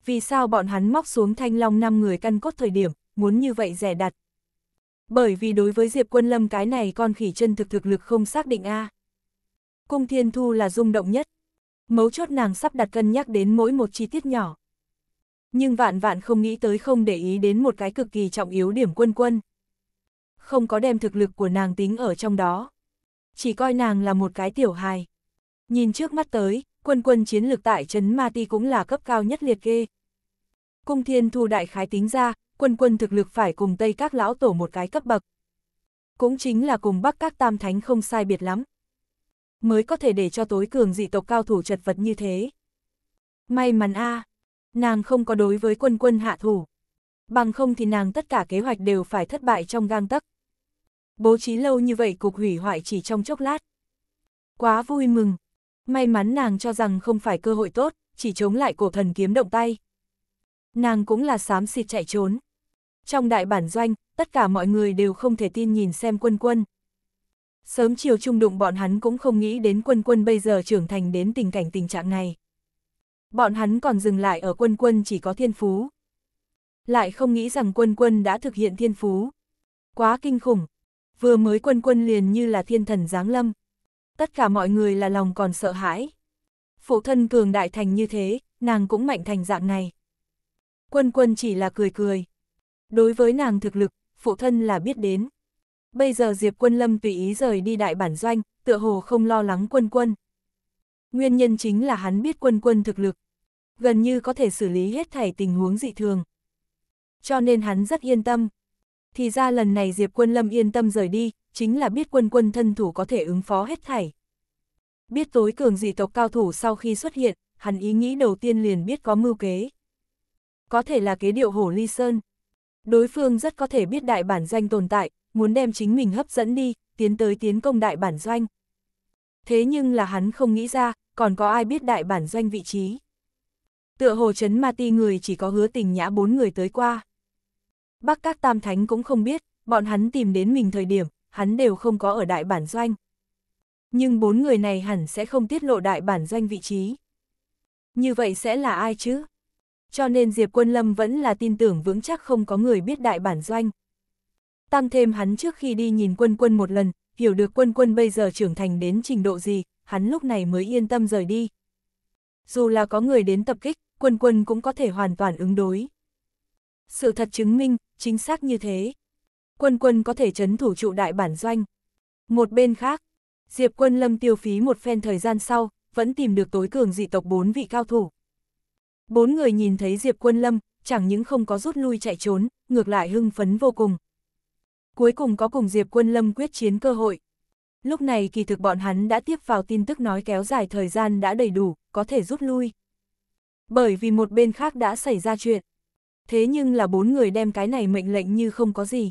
Vì sao bọn hắn móc xuống thanh long năm người căn cốt thời điểm, muốn như vậy rẻ đặt. Bởi vì đối với Diệp Quân Lâm cái này con khỉ chân thực thực lực không xác định a. Cung Thiên Thu là rung động nhất. Mấu chốt nàng sắp đặt cân nhắc đến mỗi một chi tiết nhỏ. Nhưng vạn vạn không nghĩ tới không để ý đến một cái cực kỳ trọng yếu điểm quân quân. Không có đem thực lực của nàng tính ở trong đó. Chỉ coi nàng là một cái tiểu hài. Nhìn trước mắt tới, quân quân chiến lược tại trấn Ma Ti cũng là cấp cao nhất liệt kê. Cung Thiên Thu đại khái tính ra, quân quân thực lực phải cùng Tây các lão tổ một cái cấp bậc. Cũng chính là cùng Bắc các tam thánh không sai biệt lắm. Mới có thể để cho tối cường dị tộc cao thủ chật vật như thế. May mắn a nàng không có đối với quân quân hạ thủ. Bằng không thì nàng tất cả kế hoạch đều phải thất bại trong gang tấc. Bố trí lâu như vậy cục hủy hoại chỉ trong chốc lát. Quá vui mừng. May mắn nàng cho rằng không phải cơ hội tốt, chỉ chống lại cổ thần kiếm động tay. Nàng cũng là xám xịt chạy trốn. Trong đại bản doanh, tất cả mọi người đều không thể tin nhìn xem quân quân. Sớm chiều trung đụng bọn hắn cũng không nghĩ đến quân quân bây giờ trưởng thành đến tình cảnh tình trạng này. Bọn hắn còn dừng lại ở quân quân chỉ có thiên phú. Lại không nghĩ rằng quân quân đã thực hiện thiên phú. Quá kinh khủng. Vừa mới quân quân liền như là thiên thần giáng lâm. Tất cả mọi người là lòng còn sợ hãi. Phụ thân cường đại thành như thế, nàng cũng mạnh thành dạng này. Quân quân chỉ là cười cười. Đối với nàng thực lực, phụ thân là biết đến. Bây giờ Diệp Quân Lâm tùy ý rời đi đại bản doanh, tựa hồ không lo lắng quân quân. Nguyên nhân chính là hắn biết quân quân thực lực, gần như có thể xử lý hết thảy tình huống dị thường. Cho nên hắn rất yên tâm. Thì ra lần này Diệp Quân Lâm yên tâm rời đi, chính là biết quân quân thân thủ có thể ứng phó hết thảy. Biết tối cường dị tộc cao thủ sau khi xuất hiện, hắn ý nghĩ đầu tiên liền biết có mưu kế. Có thể là kế điệu hổ ly sơn. Đối phương rất có thể biết đại bản doanh tồn tại, muốn đem chính mình hấp dẫn đi, tiến tới tiến công đại bản doanh. Thế nhưng là hắn không nghĩ ra, còn có ai biết đại bản doanh vị trí. Tựa hồ chấn ma ti người chỉ có hứa tình nhã bốn người tới qua. Bắc các tam thánh cũng không biết, bọn hắn tìm đến mình thời điểm, hắn đều không có ở đại bản doanh. Nhưng bốn người này hẳn sẽ không tiết lộ đại bản doanh vị trí. Như vậy sẽ là ai chứ? Cho nên Diệp Quân Lâm vẫn là tin tưởng vững chắc không có người biết đại bản doanh. Tăng thêm hắn trước khi đi nhìn quân quân một lần, hiểu được quân quân bây giờ trưởng thành đến trình độ gì, hắn lúc này mới yên tâm rời đi. Dù là có người đến tập kích, quân quân cũng có thể hoàn toàn ứng đối. Sự thật chứng minh, chính xác như thế. Quân quân có thể chấn thủ trụ đại bản doanh. Một bên khác, Diệp quân lâm tiêu phí một phen thời gian sau, vẫn tìm được tối cường dị tộc bốn vị cao thủ. Bốn người nhìn thấy Diệp quân lâm, chẳng những không có rút lui chạy trốn, ngược lại hưng phấn vô cùng. Cuối cùng có cùng Diệp quân lâm quyết chiến cơ hội. Lúc này kỳ thực bọn hắn đã tiếp vào tin tức nói kéo dài thời gian đã đầy đủ, có thể rút lui. Bởi vì một bên khác đã xảy ra chuyện. Thế nhưng là bốn người đem cái này mệnh lệnh như không có gì.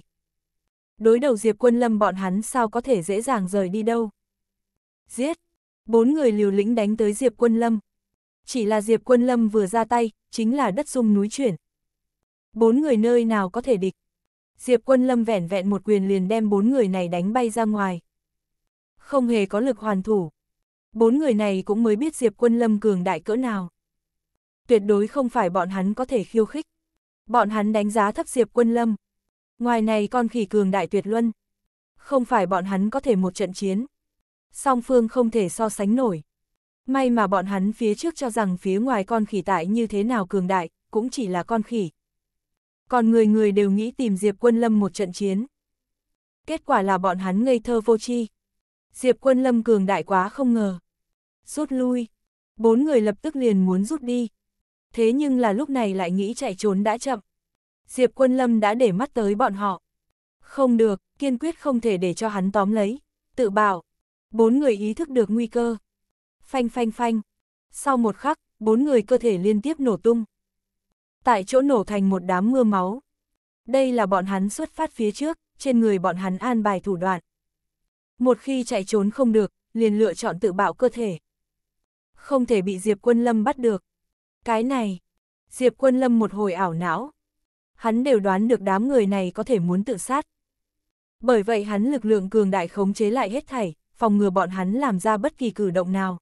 Đối đầu Diệp quân lâm bọn hắn sao có thể dễ dàng rời đi đâu. Giết! Bốn người liều lĩnh đánh tới Diệp quân lâm. Chỉ là Diệp quân lâm vừa ra tay, chính là đất rung núi chuyển. Bốn người nơi nào có thể địch. Diệp quân lâm vẻn vẹn một quyền liền đem bốn người này đánh bay ra ngoài. Không hề có lực hoàn thủ. Bốn người này cũng mới biết Diệp quân lâm cường đại cỡ nào. Tuyệt đối không phải bọn hắn có thể khiêu khích. Bọn hắn đánh giá thấp Diệp quân lâm. Ngoài này con khỉ cường đại tuyệt luân. Không phải bọn hắn có thể một trận chiến. Song phương không thể so sánh nổi. May mà bọn hắn phía trước cho rằng phía ngoài con khỉ tại như thế nào cường đại, cũng chỉ là con khỉ. Còn người người đều nghĩ tìm Diệp Quân Lâm một trận chiến. Kết quả là bọn hắn ngây thơ vô tri. Diệp Quân Lâm cường đại quá không ngờ. Rút lui. Bốn người lập tức liền muốn rút đi. Thế nhưng là lúc này lại nghĩ chạy trốn đã chậm. Diệp Quân Lâm đã để mắt tới bọn họ. Không được, kiên quyết không thể để cho hắn tóm lấy. Tự bảo. Bốn người ý thức được nguy cơ. Phanh phanh phanh. Sau một khắc, bốn người cơ thể liên tiếp nổ tung. Tại chỗ nổ thành một đám mưa máu. Đây là bọn hắn xuất phát phía trước, trên người bọn hắn an bài thủ đoạn. Một khi chạy trốn không được, liền lựa chọn tự bạo cơ thể. Không thể bị Diệp Quân Lâm bắt được. Cái này, Diệp Quân Lâm một hồi ảo não. Hắn đều đoán được đám người này có thể muốn tự sát. Bởi vậy hắn lực lượng cường đại khống chế lại hết thảy, phòng ngừa bọn hắn làm ra bất kỳ cử động nào.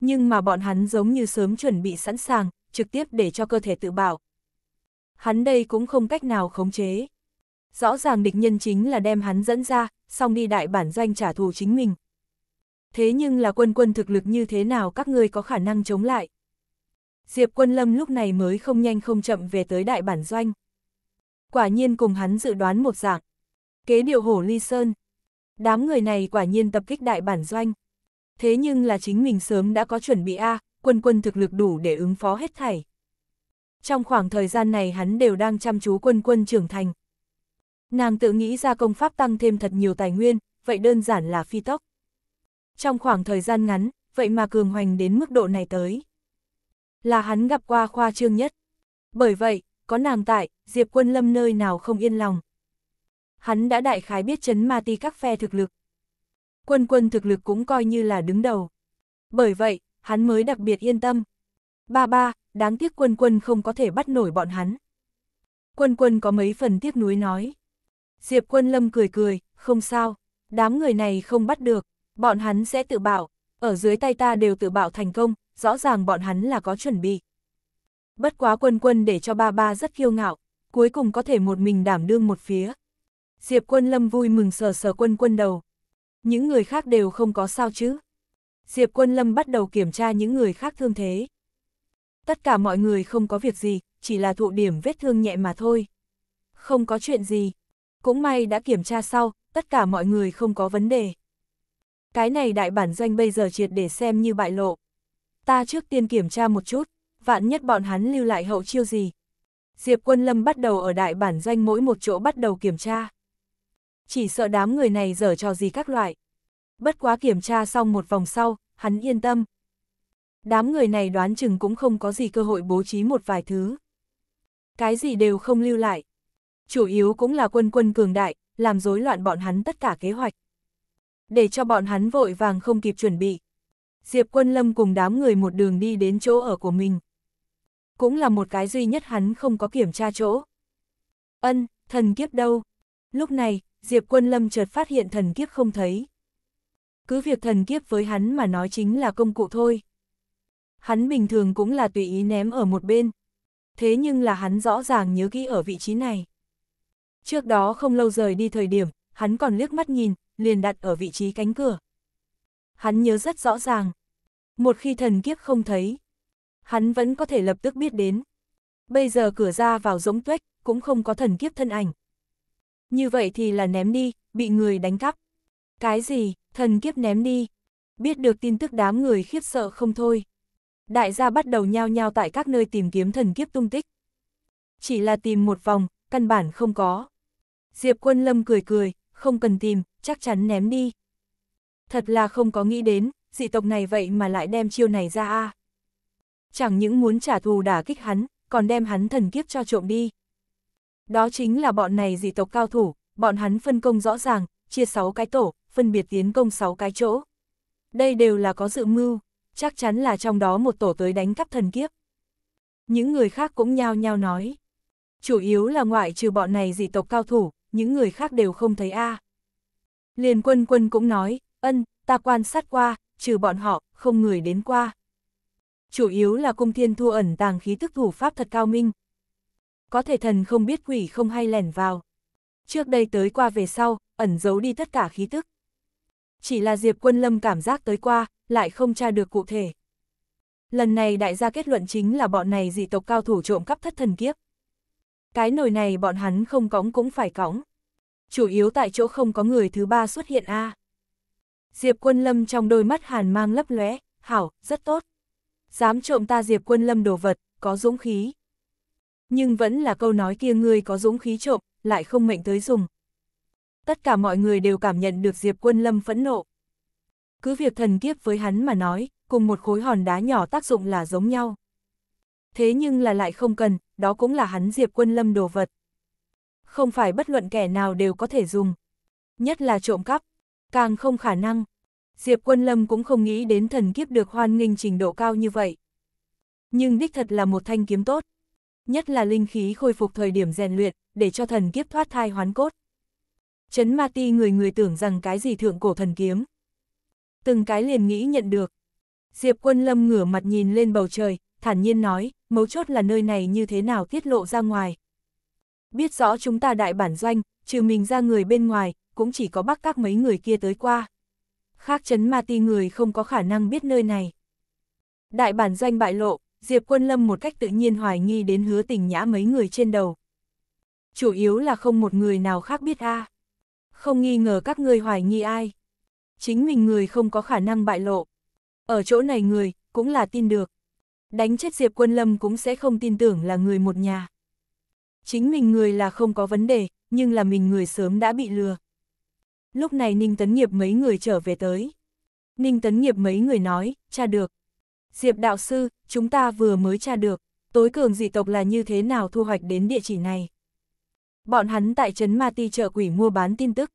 Nhưng mà bọn hắn giống như sớm chuẩn bị sẵn sàng, trực tiếp để cho cơ thể tự bảo. Hắn đây cũng không cách nào khống chế. Rõ ràng địch nhân chính là đem hắn dẫn ra, xong đi đại bản doanh trả thù chính mình. Thế nhưng là quân quân thực lực như thế nào các ngươi có khả năng chống lại? Diệp quân lâm lúc này mới không nhanh không chậm về tới đại bản doanh. Quả nhiên cùng hắn dự đoán một dạng. Kế điệu hổ ly sơn. Đám người này quả nhiên tập kích đại bản doanh. Thế nhưng là chính mình sớm đã có chuẩn bị A, quân quân thực lực đủ để ứng phó hết thảy. Trong khoảng thời gian này hắn đều đang chăm chú quân quân trưởng thành. Nàng tự nghĩ ra công pháp tăng thêm thật nhiều tài nguyên, vậy đơn giản là phi tốc. Trong khoảng thời gian ngắn, vậy mà cường hoành đến mức độ này tới. Là hắn gặp qua khoa trương nhất. Bởi vậy, có nàng tại, Diệp Quân Lâm nơi nào không yên lòng. Hắn đã đại khái biết chấn ma ti các phe thực lực. Quân quân thực lực cũng coi như là đứng đầu. Bởi vậy, hắn mới đặc biệt yên tâm. Ba ba, đáng tiếc quân quân không có thể bắt nổi bọn hắn. Quân quân có mấy phần tiếc nuối nói. Diệp quân lâm cười cười, không sao, đám người này không bắt được, bọn hắn sẽ tự bảo, ở dưới tay ta đều tự bảo thành công, rõ ràng bọn hắn là có chuẩn bị. Bất quá quân quân để cho ba ba rất kiêu ngạo, cuối cùng có thể một mình đảm đương một phía. Diệp quân lâm vui mừng sờ sờ quân quân đầu. Những người khác đều không có sao chứ. Diệp quân lâm bắt đầu kiểm tra những người khác thương thế. Tất cả mọi người không có việc gì, chỉ là thụ điểm vết thương nhẹ mà thôi. Không có chuyện gì. Cũng may đã kiểm tra sau, tất cả mọi người không có vấn đề. Cái này đại bản doanh bây giờ triệt để xem như bại lộ. Ta trước tiên kiểm tra một chút, vạn nhất bọn hắn lưu lại hậu chiêu gì. Diệp Quân Lâm bắt đầu ở đại bản doanh mỗi một chỗ bắt đầu kiểm tra. Chỉ sợ đám người này dở trò gì các loại. Bất quá kiểm tra xong một vòng sau, hắn yên tâm. Đám người này đoán chừng cũng không có gì cơ hội bố trí một vài thứ. Cái gì đều không lưu lại. Chủ yếu cũng là quân quân cường đại, làm rối loạn bọn hắn tất cả kế hoạch. Để cho bọn hắn vội vàng không kịp chuẩn bị. Diệp quân lâm cùng đám người một đường đi đến chỗ ở của mình. Cũng là một cái duy nhất hắn không có kiểm tra chỗ. Ân, thần kiếp đâu? Lúc này, Diệp quân lâm chợt phát hiện thần kiếp không thấy. Cứ việc thần kiếp với hắn mà nói chính là công cụ thôi. Hắn bình thường cũng là tùy ý ném ở một bên. Thế nhưng là hắn rõ ràng nhớ kỹ ở vị trí này. Trước đó không lâu rời đi thời điểm, hắn còn liếc mắt nhìn, liền đặt ở vị trí cánh cửa. Hắn nhớ rất rõ ràng. Một khi thần kiếp không thấy, hắn vẫn có thể lập tức biết đến. Bây giờ cửa ra vào giống tuếch, cũng không có thần kiếp thân ảnh. Như vậy thì là ném đi, bị người đánh cắp. Cái gì, thần kiếp ném đi. Biết được tin tức đám người khiếp sợ không thôi. Đại gia bắt đầu nhao nhao tại các nơi tìm kiếm thần kiếp tung tích. Chỉ là tìm một vòng, căn bản không có. Diệp quân lâm cười cười, không cần tìm, chắc chắn ném đi. Thật là không có nghĩ đến, dị tộc này vậy mà lại đem chiêu này ra a Chẳng những muốn trả thù đả kích hắn, còn đem hắn thần kiếp cho trộm đi. Đó chính là bọn này dị tộc cao thủ, bọn hắn phân công rõ ràng, chia 6 cái tổ, phân biệt tiến công 6 cái chỗ. Đây đều là có dự mưu, chắc chắn là trong đó một tổ tới đánh cắp thần kiếp. Những người khác cũng nhao nhao nói. Chủ yếu là ngoại trừ bọn này dị tộc cao thủ, những người khác đều không thấy a. À. Liền quân quân cũng nói, ân, ta quan sát qua, trừ bọn họ, không người đến qua. Chủ yếu là cung thiên thu ẩn tàng khí tức thủ pháp thật cao minh. Có thể thần không biết quỷ không hay lẻn vào. Trước đây tới qua về sau, ẩn giấu đi tất cả khí tức. Chỉ là Diệp Quân Lâm cảm giác tới qua, lại không tra được cụ thể. Lần này đại gia kết luận chính là bọn này dị tộc cao thủ trộm cắp thất thần kiếp. Cái nồi này bọn hắn không cõng cũng phải cõng. Chủ yếu tại chỗ không có người thứ ba xuất hiện a. Diệp Quân Lâm trong đôi mắt hàn mang lấp lóe, hảo, rất tốt. Dám trộm ta Diệp Quân Lâm đồ vật, có dũng khí. Nhưng vẫn là câu nói kia ngươi có dũng khí trộm, lại không mệnh tới dùng. Tất cả mọi người đều cảm nhận được Diệp Quân Lâm phẫn nộ. Cứ việc thần kiếp với hắn mà nói, cùng một khối hòn đá nhỏ tác dụng là giống nhau. Thế nhưng là lại không cần, đó cũng là hắn Diệp Quân Lâm đồ vật. Không phải bất luận kẻ nào đều có thể dùng. Nhất là trộm cắp, càng không khả năng. Diệp Quân Lâm cũng không nghĩ đến thần kiếp được hoan nghênh trình độ cao như vậy. Nhưng đích thật là một thanh kiếm tốt. Nhất là linh khí khôi phục thời điểm rèn luyện, để cho thần kiếp thoát thai hoán cốt. Chấn ma ti người người tưởng rằng cái gì thượng cổ thần kiếm. Từng cái liền nghĩ nhận được. Diệp quân lâm ngửa mặt nhìn lên bầu trời, thản nhiên nói, mấu chốt là nơi này như thế nào tiết lộ ra ngoài. Biết rõ chúng ta đại bản doanh, trừ mình ra người bên ngoài, cũng chỉ có bắc các mấy người kia tới qua. Khác chấn ma ti người không có khả năng biết nơi này. Đại bản doanh bại lộ, Diệp Quân Lâm một cách tự nhiên hoài nghi đến hứa tình nhã mấy người trên đầu. Chủ yếu là không một người nào khác biết a Không nghi ngờ các ngươi hoài nghi ai. Chính mình người không có khả năng bại lộ. Ở chỗ này người, cũng là tin được. Đánh chết Diệp Quân Lâm cũng sẽ không tin tưởng là người một nhà. Chính mình người là không có vấn đề, nhưng là mình người sớm đã bị lừa. Lúc này Ninh Tấn Nghiệp mấy người trở về tới. Ninh Tấn Nghiệp mấy người nói, cha được. Diệp đạo sư, chúng ta vừa mới tra được, tối cường dị tộc là như thế nào thu hoạch đến địa chỉ này. Bọn hắn tại trấn Ma Ti chợ quỷ mua bán tin tức.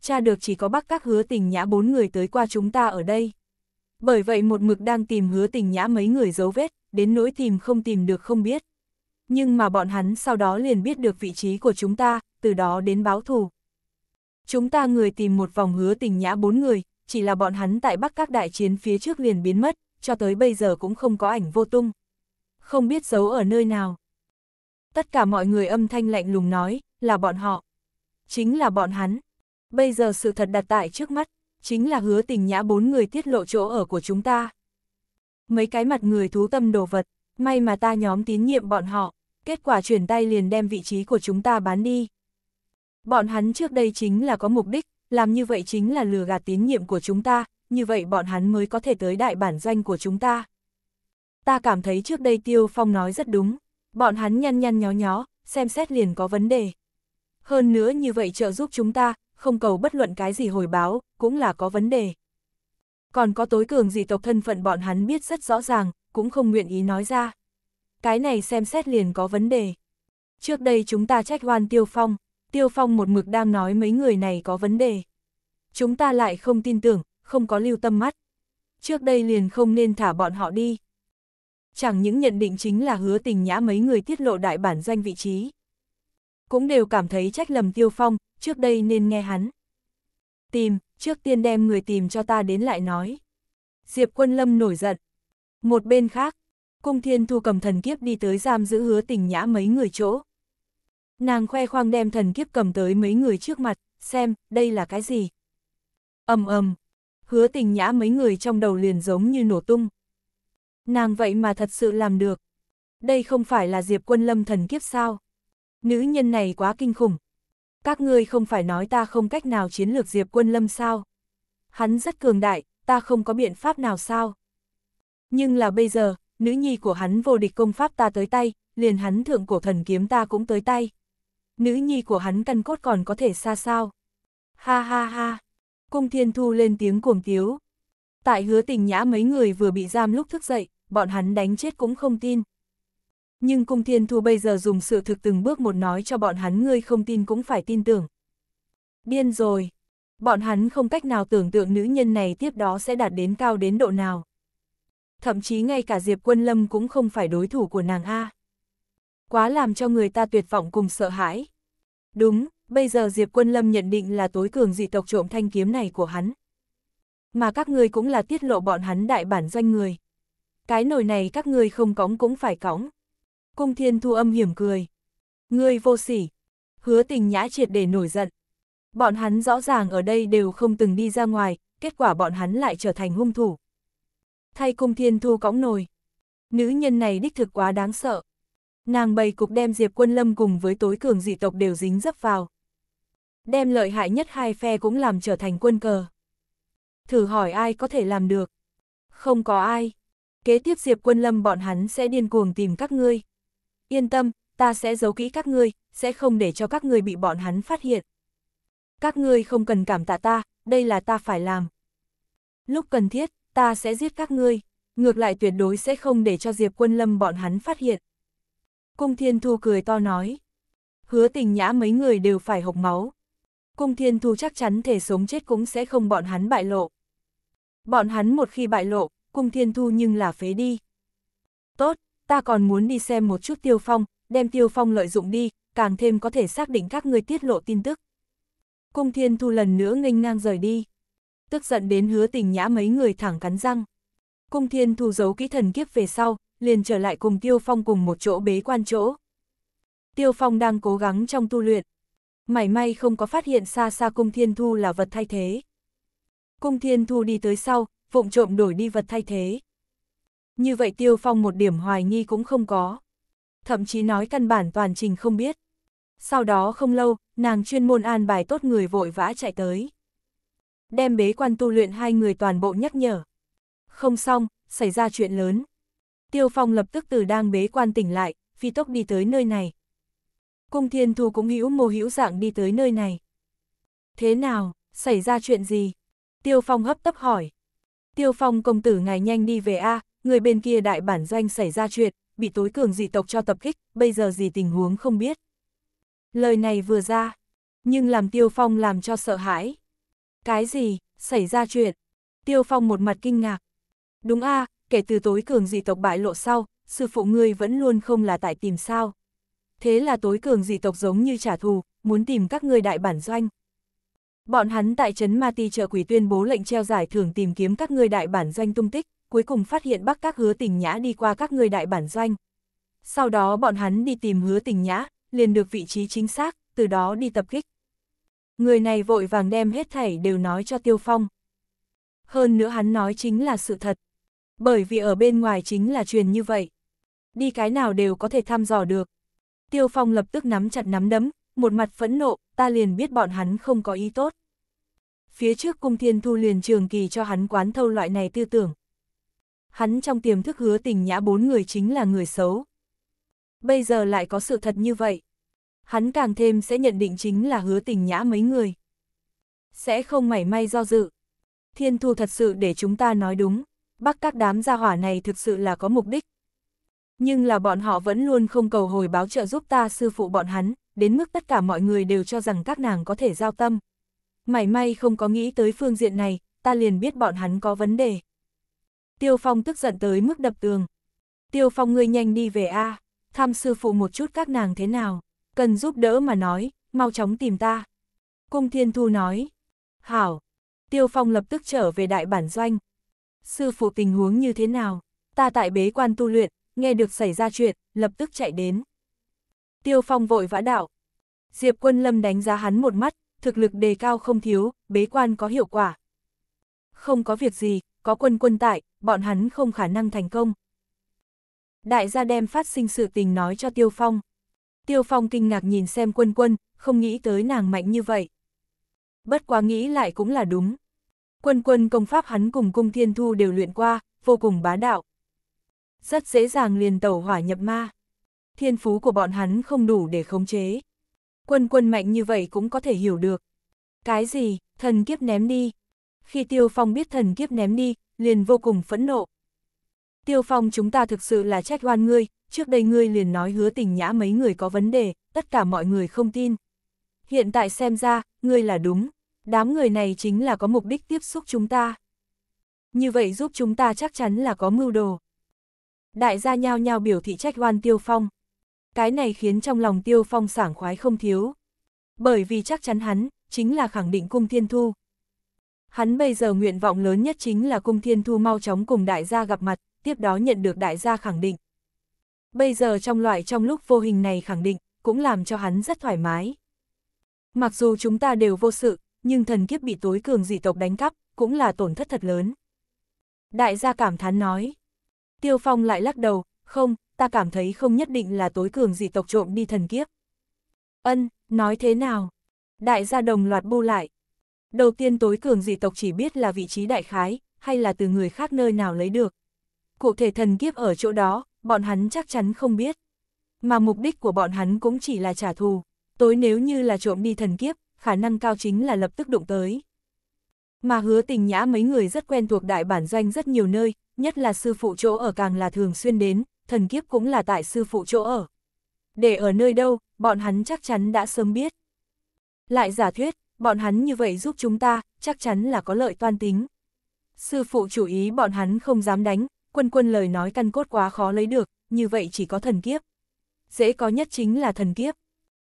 Tra được chỉ có bắc các hứa tình nhã bốn người tới qua chúng ta ở đây. Bởi vậy một mực đang tìm hứa tình nhã mấy người dấu vết, đến nỗi tìm không tìm được không biết. Nhưng mà bọn hắn sau đó liền biết được vị trí của chúng ta, từ đó đến báo thù. Chúng ta người tìm một vòng hứa tình nhã bốn người, chỉ là bọn hắn tại Bắc các đại chiến phía trước liền biến mất, cho tới bây giờ cũng không có ảnh vô tung. Không biết giấu ở nơi nào. Tất cả mọi người âm thanh lạnh lùng nói, là bọn họ. Chính là bọn hắn. Bây giờ sự thật đặt tại trước mắt, chính là hứa tình nhã bốn người tiết lộ chỗ ở của chúng ta. Mấy cái mặt người thú tâm đồ vật, may mà ta nhóm tín nhiệm bọn họ, kết quả chuyển tay liền đem vị trí của chúng ta bán đi. Bọn hắn trước đây chính là có mục đích, làm như vậy chính là lừa gạt tín nhiệm của chúng ta, như vậy bọn hắn mới có thể tới đại bản doanh của chúng ta. Ta cảm thấy trước đây Tiêu Phong nói rất đúng, bọn hắn nhăn nhăn nhó nhó, xem xét liền có vấn đề. Hơn nữa như vậy trợ giúp chúng ta, không cầu bất luận cái gì hồi báo, cũng là có vấn đề. Còn có tối cường dị tộc thân phận bọn hắn biết rất rõ ràng, cũng không nguyện ý nói ra. Cái này xem xét liền có vấn đề. Trước đây chúng ta trách oan Tiêu Phong, Tiêu Phong một mực đang nói mấy người này có vấn đề. Chúng ta lại không tin tưởng, không có lưu tâm mắt. Trước đây liền không nên thả bọn họ đi. Chẳng những nhận định chính là hứa tình nhã mấy người tiết lộ đại bản doanh vị trí. Cũng đều cảm thấy trách lầm tiêu phong, trước đây nên nghe hắn. Tìm, trước tiên đem người tìm cho ta đến lại nói. Diệp quân lâm nổi giận. Một bên khác, cung thiên thu cầm thần kiếp đi tới giam giữ hứa tình nhã mấy người chỗ. Nàng khoe khoang đem thần kiếp cầm tới mấy người trước mặt, xem, đây là cái gì? ầm ầm hứa tình nhã mấy người trong đầu liền giống như nổ tung. Nàng vậy mà thật sự làm được. Đây không phải là Diệp quân lâm thần kiếp sao? Nữ nhân này quá kinh khủng. Các ngươi không phải nói ta không cách nào chiến lược Diệp quân lâm sao? Hắn rất cường đại, ta không có biện pháp nào sao? Nhưng là bây giờ, nữ nhi của hắn vô địch công pháp ta tới tay, liền hắn thượng cổ thần kiếm ta cũng tới tay. Nữ nhi của hắn căn cốt còn có thể xa sao? Ha ha ha! Cung Thiên Thu lên tiếng cuồng tiếu. Tại hứa tình nhã mấy người vừa bị giam lúc thức dậy, bọn hắn đánh chết cũng không tin. Nhưng Cung Thiên Thu bây giờ dùng sự thực từng bước một nói cho bọn hắn ngươi không tin cũng phải tin tưởng. Điên rồi! Bọn hắn không cách nào tưởng tượng nữ nhân này tiếp đó sẽ đạt đến cao đến độ nào. Thậm chí ngay cả Diệp Quân Lâm cũng không phải đối thủ của nàng A. Quá làm cho người ta tuyệt vọng cùng sợ hãi. Đúng, bây giờ Diệp Quân Lâm nhận định là tối cường dị tộc trộm thanh kiếm này của hắn. Mà các ngươi cũng là tiết lộ bọn hắn đại bản doanh người. Cái nồi này các ngươi không cõng cũng phải cõng. Cung thiên thu âm hiểm cười. Ngươi vô sỉ. hứa tình nhã triệt để nổi giận. Bọn hắn rõ ràng ở đây đều không từng đi ra ngoài, kết quả bọn hắn lại trở thành hung thủ. Thay cung thiên thu cõng nồi. Nữ nhân này đích thực quá đáng sợ. Nàng bày cục đem Diệp Quân Lâm cùng với tối cường dị tộc đều dính dấp vào. Đem lợi hại nhất hai phe cũng làm trở thành quân cờ. Thử hỏi ai có thể làm được? Không có ai. Kế tiếp Diệp Quân Lâm bọn hắn sẽ điên cuồng tìm các ngươi. Yên tâm, ta sẽ giấu kỹ các ngươi, sẽ không để cho các ngươi bị bọn hắn phát hiện. Các ngươi không cần cảm tạ ta, đây là ta phải làm. Lúc cần thiết, ta sẽ giết các ngươi, ngược lại tuyệt đối sẽ không để cho Diệp Quân Lâm bọn hắn phát hiện. Cung Thiên Thu cười to nói. Hứa tình nhã mấy người đều phải hộc máu. Cung Thiên Thu chắc chắn thể sống chết cũng sẽ không bọn hắn bại lộ. Bọn hắn một khi bại lộ, Cung Thiên Thu nhưng là phế đi. Tốt, ta còn muốn đi xem một chút Tiêu Phong, đem Tiêu Phong lợi dụng đi, càng thêm có thể xác định các người tiết lộ tin tức. Cung Thiên Thu lần nữa nghênh ngang rời đi. Tức giận đến hứa tình nhã mấy người thẳng cắn răng. Cung Thiên Thu giấu kỹ thần kiếp về sau, liền trở lại cùng Tiêu Phong cùng một chỗ bế quan chỗ. Tiêu Phong đang cố gắng trong tu luyện. Mảy may không có phát hiện xa xa Cung Thiên Thu là vật thay thế. Cung Thiên Thu đi tới sau, vụng trộm đổi đi vật thay thế. Như vậy Tiêu Phong một điểm hoài nghi cũng không có. Thậm chí nói căn bản toàn trình không biết. Sau đó không lâu, nàng chuyên môn an bài tốt người vội vã chạy tới. Đem bế quan tu luyện hai người toàn bộ nhắc nhở. Không xong, xảy ra chuyện lớn. Tiêu Phong lập tức từ đang bế quan tỉnh lại, phi tốc đi tới nơi này. Cung Thiên Thu cũng hữu mô hữu dạng đi tới nơi này. Thế nào, xảy ra chuyện gì? Tiêu Phong hấp tấp hỏi. Tiêu Phong công tử ngài nhanh đi về A, người bên kia đại bản doanh xảy ra chuyện, bị tối cường dị tộc cho tập kích, bây giờ gì tình huống không biết. Lời này vừa ra, nhưng làm Tiêu Phong làm cho sợ hãi. Cái gì, xảy ra chuyện? Tiêu Phong một mặt kinh ngạc. Đúng a kể từ tối cường dị tộc bại lộ sau, sư phụ ngươi vẫn luôn không là tại tìm sao. Thế là tối cường dị tộc giống như trả thù, muốn tìm các ngươi đại bản doanh. Bọn hắn tại trấn Ma Ti trợ quỷ tuyên bố lệnh treo giải thưởng tìm kiếm các ngươi đại bản doanh tung tích, cuối cùng phát hiện bắc các hứa tình nhã đi qua các ngươi đại bản doanh. Sau đó bọn hắn đi tìm hứa tình nhã, liền được vị trí chính xác, từ đó đi tập kích. Người này vội vàng đem hết thảy đều nói cho Tiêu Phong. Hơn nữa hắn nói chính là sự thật. Bởi vì ở bên ngoài chính là truyền như vậy. Đi cái nào đều có thể thăm dò được. Tiêu Phong lập tức nắm chặt nắm đấm, một mặt phẫn nộ, ta liền biết bọn hắn không có ý tốt. Phía trước cung thiên thu liền trường kỳ cho hắn quán thâu loại này tư tưởng. Hắn trong tiềm thức hứa tình nhã bốn người chính là người xấu. Bây giờ lại có sự thật như vậy. Hắn càng thêm sẽ nhận định chính là hứa tình nhã mấy người. Sẽ không mảy may do dự. Thiên thu thật sự để chúng ta nói đúng, bắc các đám gia hỏa này thực sự là có mục đích. Nhưng là bọn họ vẫn luôn không cầu hồi báo trợ giúp ta sư phụ bọn hắn, đến mức tất cả mọi người đều cho rằng các nàng có thể giao tâm. Mảy may không có nghĩ tới phương diện này, ta liền biết bọn hắn có vấn đề. Tiêu Phong tức giận tới mức đập tường. Tiêu Phong ngươi nhanh đi về a, thăm sư phụ một chút các nàng thế nào, cần giúp đỡ mà nói, mau chóng tìm ta. Cung Thiên Thu nói, hảo, Tiêu Phong lập tức trở về đại bản doanh. Sư phụ tình huống như thế nào, ta tại bế quan tu luyện, nghe được xảy ra chuyện, lập tức chạy đến. Tiêu Phong vội vã đạo. Diệp Quân Lâm đánh giá hắn một mắt, thực lực đề cao không thiếu, bế quan có hiệu quả. Không có việc gì, có quân quân tại, bọn hắn không khả năng thành công. Đại gia đem phát sinh sự tình nói cho Tiêu Phong. Tiêu Phong kinh ngạc nhìn xem quân quân, không nghĩ tới nàng mạnh như vậy. Bất quá nghĩ lại cũng là đúng. Quân quân công pháp hắn cùng cung thiên thu đều luyện qua, vô cùng bá đạo. Rất dễ dàng liền tẩu hỏa nhập ma. Thiên phú của bọn hắn không đủ để khống chế. Quân quân mạnh như vậy cũng có thể hiểu được. Cái gì, thần kiếp ném đi. Khi Tiêu Phong biết thần kiếp ném đi, liền vô cùng phẫn nộ. Tiêu Phong chúng ta thực sự là trách oan ngươi, trước đây ngươi liền nói hứa tình nhã mấy người có vấn đề, tất cả mọi người không tin. Hiện tại xem ra, ngươi là đúng, đám người này chính là có mục đích tiếp xúc chúng ta. Như vậy giúp chúng ta chắc chắn là có mưu đồ. Đại gia nhao nhao biểu thị trách oan Tiêu Phong. Cái này khiến trong lòng Tiêu Phong sảng khoái không thiếu. Bởi vì chắc chắn hắn, chính là khẳng định cung thiên thu. Hắn bây giờ nguyện vọng lớn nhất chính là cung thiên thu mau chóng cùng đại gia gặp mặt, tiếp đó nhận được đại gia khẳng định. Bây giờ trong loại trong lúc vô hình này khẳng định, cũng làm cho hắn rất thoải mái. Mặc dù chúng ta đều vô sự, nhưng thần kiếp bị tối cường dị tộc đánh cắp, cũng là tổn thất thật lớn. Đại gia cảm thán nói. Tiêu Phong lại lắc đầu, không, ta cảm thấy không nhất định là tối cường dị tộc trộm đi thần kiếp. Ân, nói thế nào? Đại gia đồng loạt bu lại. Đầu tiên tối cường dị tộc chỉ biết là vị trí đại khái, hay là từ người khác nơi nào lấy được. Cụ thể thần kiếp ở chỗ đó, bọn hắn chắc chắn không biết. Mà mục đích của bọn hắn cũng chỉ là trả thù. Tối nếu như là trộm đi thần kiếp, khả năng cao chính là lập tức đụng tới. Mà hứa tình nhã mấy người rất quen thuộc đại bản doanh rất nhiều nơi, nhất là sư phụ chỗ ở càng là thường xuyên đến, thần kiếp cũng là tại sư phụ chỗ ở. Để ở nơi đâu, bọn hắn chắc chắn đã sớm biết. Lại giả thuyết, bọn hắn như vậy giúp chúng ta, chắc chắn là có lợi toan tính. Sư phụ chủ ý bọn hắn không dám đánh, quân quân lời nói căn cốt quá khó lấy được, như vậy chỉ có thần kiếp. Dễ có nhất chính là thần kiếp.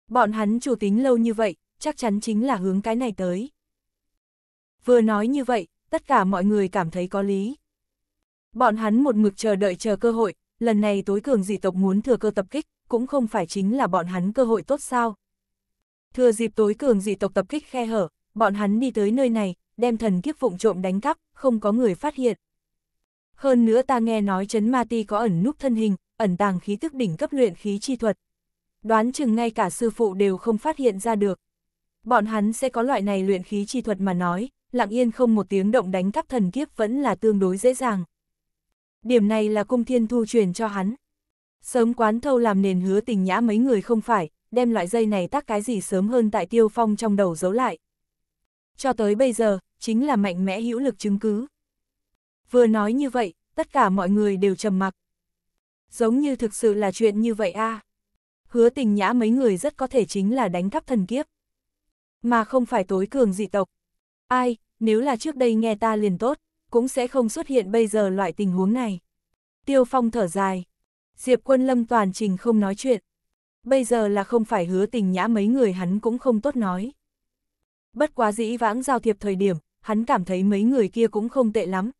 Bọn hắn chủ tính lâu như vậy, chắc chắn chính là hướng cái này tới. Vừa nói như vậy, tất cả mọi người cảm thấy có lý. Bọn hắn một mực chờ đợi chờ cơ hội, lần này tối cường dị tộc muốn thừa cơ tập kích, cũng không phải chính là bọn hắn cơ hội tốt sao. Thừa dịp tối cường dị tộc tập kích khe hở, bọn hắn đi tới nơi này, đem thần kiếp vụng trộm đánh cắp, không có người phát hiện. Hơn nữa ta nghe nói chấn ma ti có ẩn núp thân hình, ẩn tàng khí tức đỉnh cấp luyện khí chi thuật. Đoán chừng ngay cả sư phụ đều không phát hiện ra được. Bọn hắn sẽ có loại này luyện khí chi thuật mà nói, lặng yên không một tiếng động đánh cắp thần kiếp vẫn là tương đối dễ dàng. Điểm này là cung thiên thu truyền cho hắn. Sớm quán thâu làm nền hứa tình nhã mấy người không phải, đem loại dây này tác cái gì sớm hơn tại tiêu phong trong đầu giấu lại. Cho tới bây giờ, chính là mạnh mẽ hữu lực chứng cứ. Vừa nói như vậy, tất cả mọi người đều trầm mặc. Giống như thực sự là chuyện như vậy a Hứa tình nhã mấy người rất có thể chính là đánh cắp thần kiếp. Mà không phải tối cường dị tộc. Ai, nếu là trước đây nghe ta liền tốt, cũng sẽ không xuất hiện bây giờ loại tình huống này. Tiêu Phong thở dài. Diệp quân lâm toàn trình không nói chuyện. Bây giờ là không phải hứa tình nhã mấy người hắn cũng không tốt nói. Bất quá dĩ vãng giao thiệp thời điểm, hắn cảm thấy mấy người kia cũng không tệ lắm.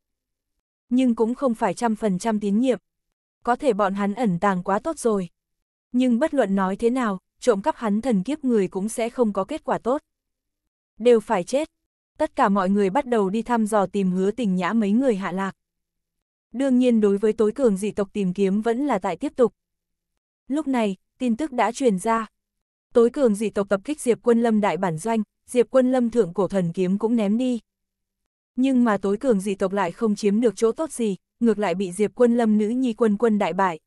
Nhưng cũng không phải trăm phần trăm tín nhiệm. Có thể bọn hắn ẩn tàng quá tốt rồi. Nhưng bất luận nói thế nào, trộm cắp hắn thần kiếp người cũng sẽ không có kết quả tốt. Đều phải chết. Tất cả mọi người bắt đầu đi thăm dò tìm hứa tình nhã mấy người hạ lạc. Đương nhiên đối với tối cường dị tộc tìm kiếm vẫn là tại tiếp tục. Lúc này, tin tức đã truyền ra. Tối cường dị tộc tập kích Diệp Quân Lâm đại bản doanh, Diệp Quân Lâm thượng cổ thần kiếm cũng ném đi. Nhưng mà tối cường dị tộc lại không chiếm được chỗ tốt gì, ngược lại bị Diệp Quân Lâm nữ nhi quân quân đại bại.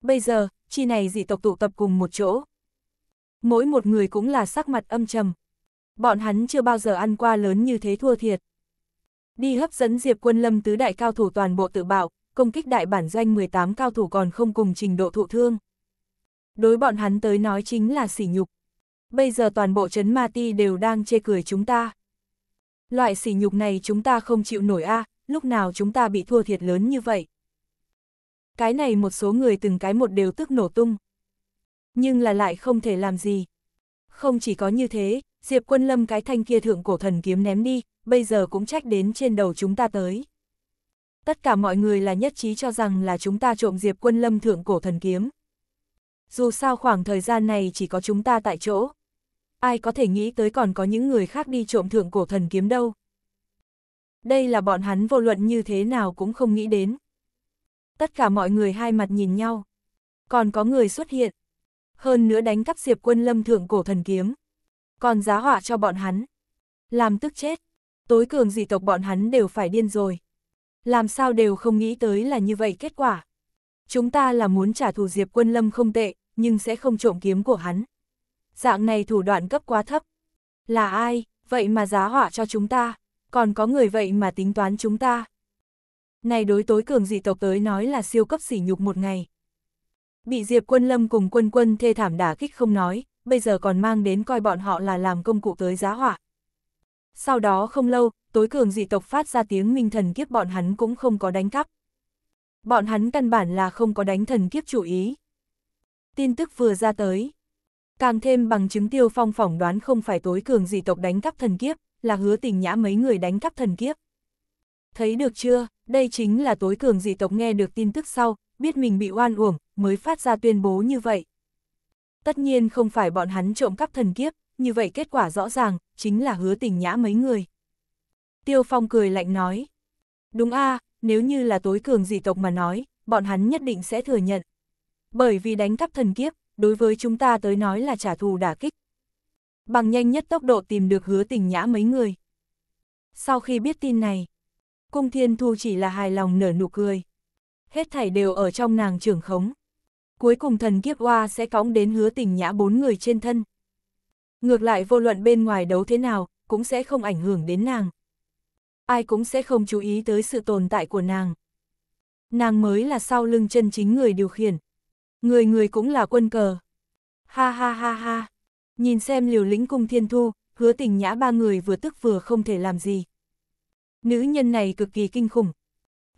Bây giờ, chi này dị tộc tụ tập cùng một chỗ. Mỗi một người cũng là sắc mặt âm trầm. Bọn hắn chưa bao giờ ăn qua lớn như thế thua thiệt. Đi hấp dẫn Diệp Quân Lâm tứ đại cao thủ toàn bộ tự bảo, công kích đại bản doanh 18 cao thủ còn không cùng trình độ thụ thương. Đối bọn hắn tới nói chính là sỉ nhục. Bây giờ toàn bộ chấn ma ti đều đang chê cười chúng ta. Loại sỉ nhục này chúng ta không chịu nổi a lúc nào chúng ta bị thua thiệt lớn như vậy. Cái này một số người từng cái một đều tức nổ tung. Nhưng là lại không thể làm gì. Không chỉ có như thế, Diệp quân lâm cái thanh kia thượng cổ thần kiếm ném đi, bây giờ cũng trách đến trên đầu chúng ta tới. Tất cả mọi người là nhất trí cho rằng là chúng ta trộm Diệp quân lâm thượng cổ thần kiếm. Dù sao khoảng thời gian này chỉ có chúng ta tại chỗ. Ai có thể nghĩ tới còn có những người khác đi trộm thượng cổ thần kiếm đâu. Đây là bọn hắn vô luận như thế nào cũng không nghĩ đến. Tất cả mọi người hai mặt nhìn nhau. Còn có người xuất hiện. Hơn nữa đánh cắp diệp quân lâm thượng cổ thần kiếm. Còn giá họa cho bọn hắn. Làm tức chết. Tối cường dị tộc bọn hắn đều phải điên rồi. Làm sao đều không nghĩ tới là như vậy kết quả. Chúng ta là muốn trả thù Diệp Quân Lâm không tệ, nhưng sẽ không trộm kiếm của hắn. Dạng này thủ đoạn cấp quá thấp. Là ai, vậy mà giá họa cho chúng ta, còn có người vậy mà tính toán chúng ta. Này đối tối cường dị tộc tới nói là siêu cấp sỉ nhục một ngày. Bị Diệp Quân Lâm cùng quân quân thê thảm đả kích không nói, bây giờ còn mang đến coi bọn họ là làm công cụ tới giá họa. Sau đó không lâu, tối cường dị tộc phát ra tiếng minh thần kiếp bọn hắn cũng không có đánh cắp. Bọn hắn căn bản là không có đánh thần kiếp chủ ý. Tin tức vừa ra tới. Càng thêm bằng chứng tiêu phong phỏng đoán không phải tối cường dị tộc đánh cắp thần kiếp, là hứa tình nhã mấy người đánh cắp thần kiếp. Thấy được chưa, đây chính là tối cường dị tộc nghe được tin tức sau, biết mình bị oan uổng, mới phát ra tuyên bố như vậy. Tất nhiên không phải bọn hắn trộm cắp thần kiếp, như vậy kết quả rõ ràng, chính là hứa tình nhã mấy người. Tiêu Phong cười lạnh nói. Đúng a nếu như là tối cường dị tộc mà nói, bọn hắn nhất định sẽ thừa nhận. Bởi vì đánh cắp thần kiếp, đối với chúng ta tới nói là trả thù đả kích. Bằng nhanh nhất tốc độ tìm được hứa tình nhã mấy người. Sau khi biết tin này, cung thiên thu chỉ là hài lòng nở nụ cười. Hết thảy đều ở trong nàng trưởng khống. Cuối cùng thần kiếp oa sẽ cõng đến hứa tình nhã bốn người trên thân. Ngược lại vô luận bên ngoài đấu thế nào, cũng sẽ không ảnh hưởng đến nàng. Ai cũng sẽ không chú ý tới sự tồn tại của nàng. Nàng mới là sau lưng chân chính người điều khiển. Người người cũng là quân cờ. Ha ha ha ha. Nhìn xem liều lĩnh cung thiên thu, hứa tình nhã ba người vừa tức vừa không thể làm gì. Nữ nhân này cực kỳ kinh khủng.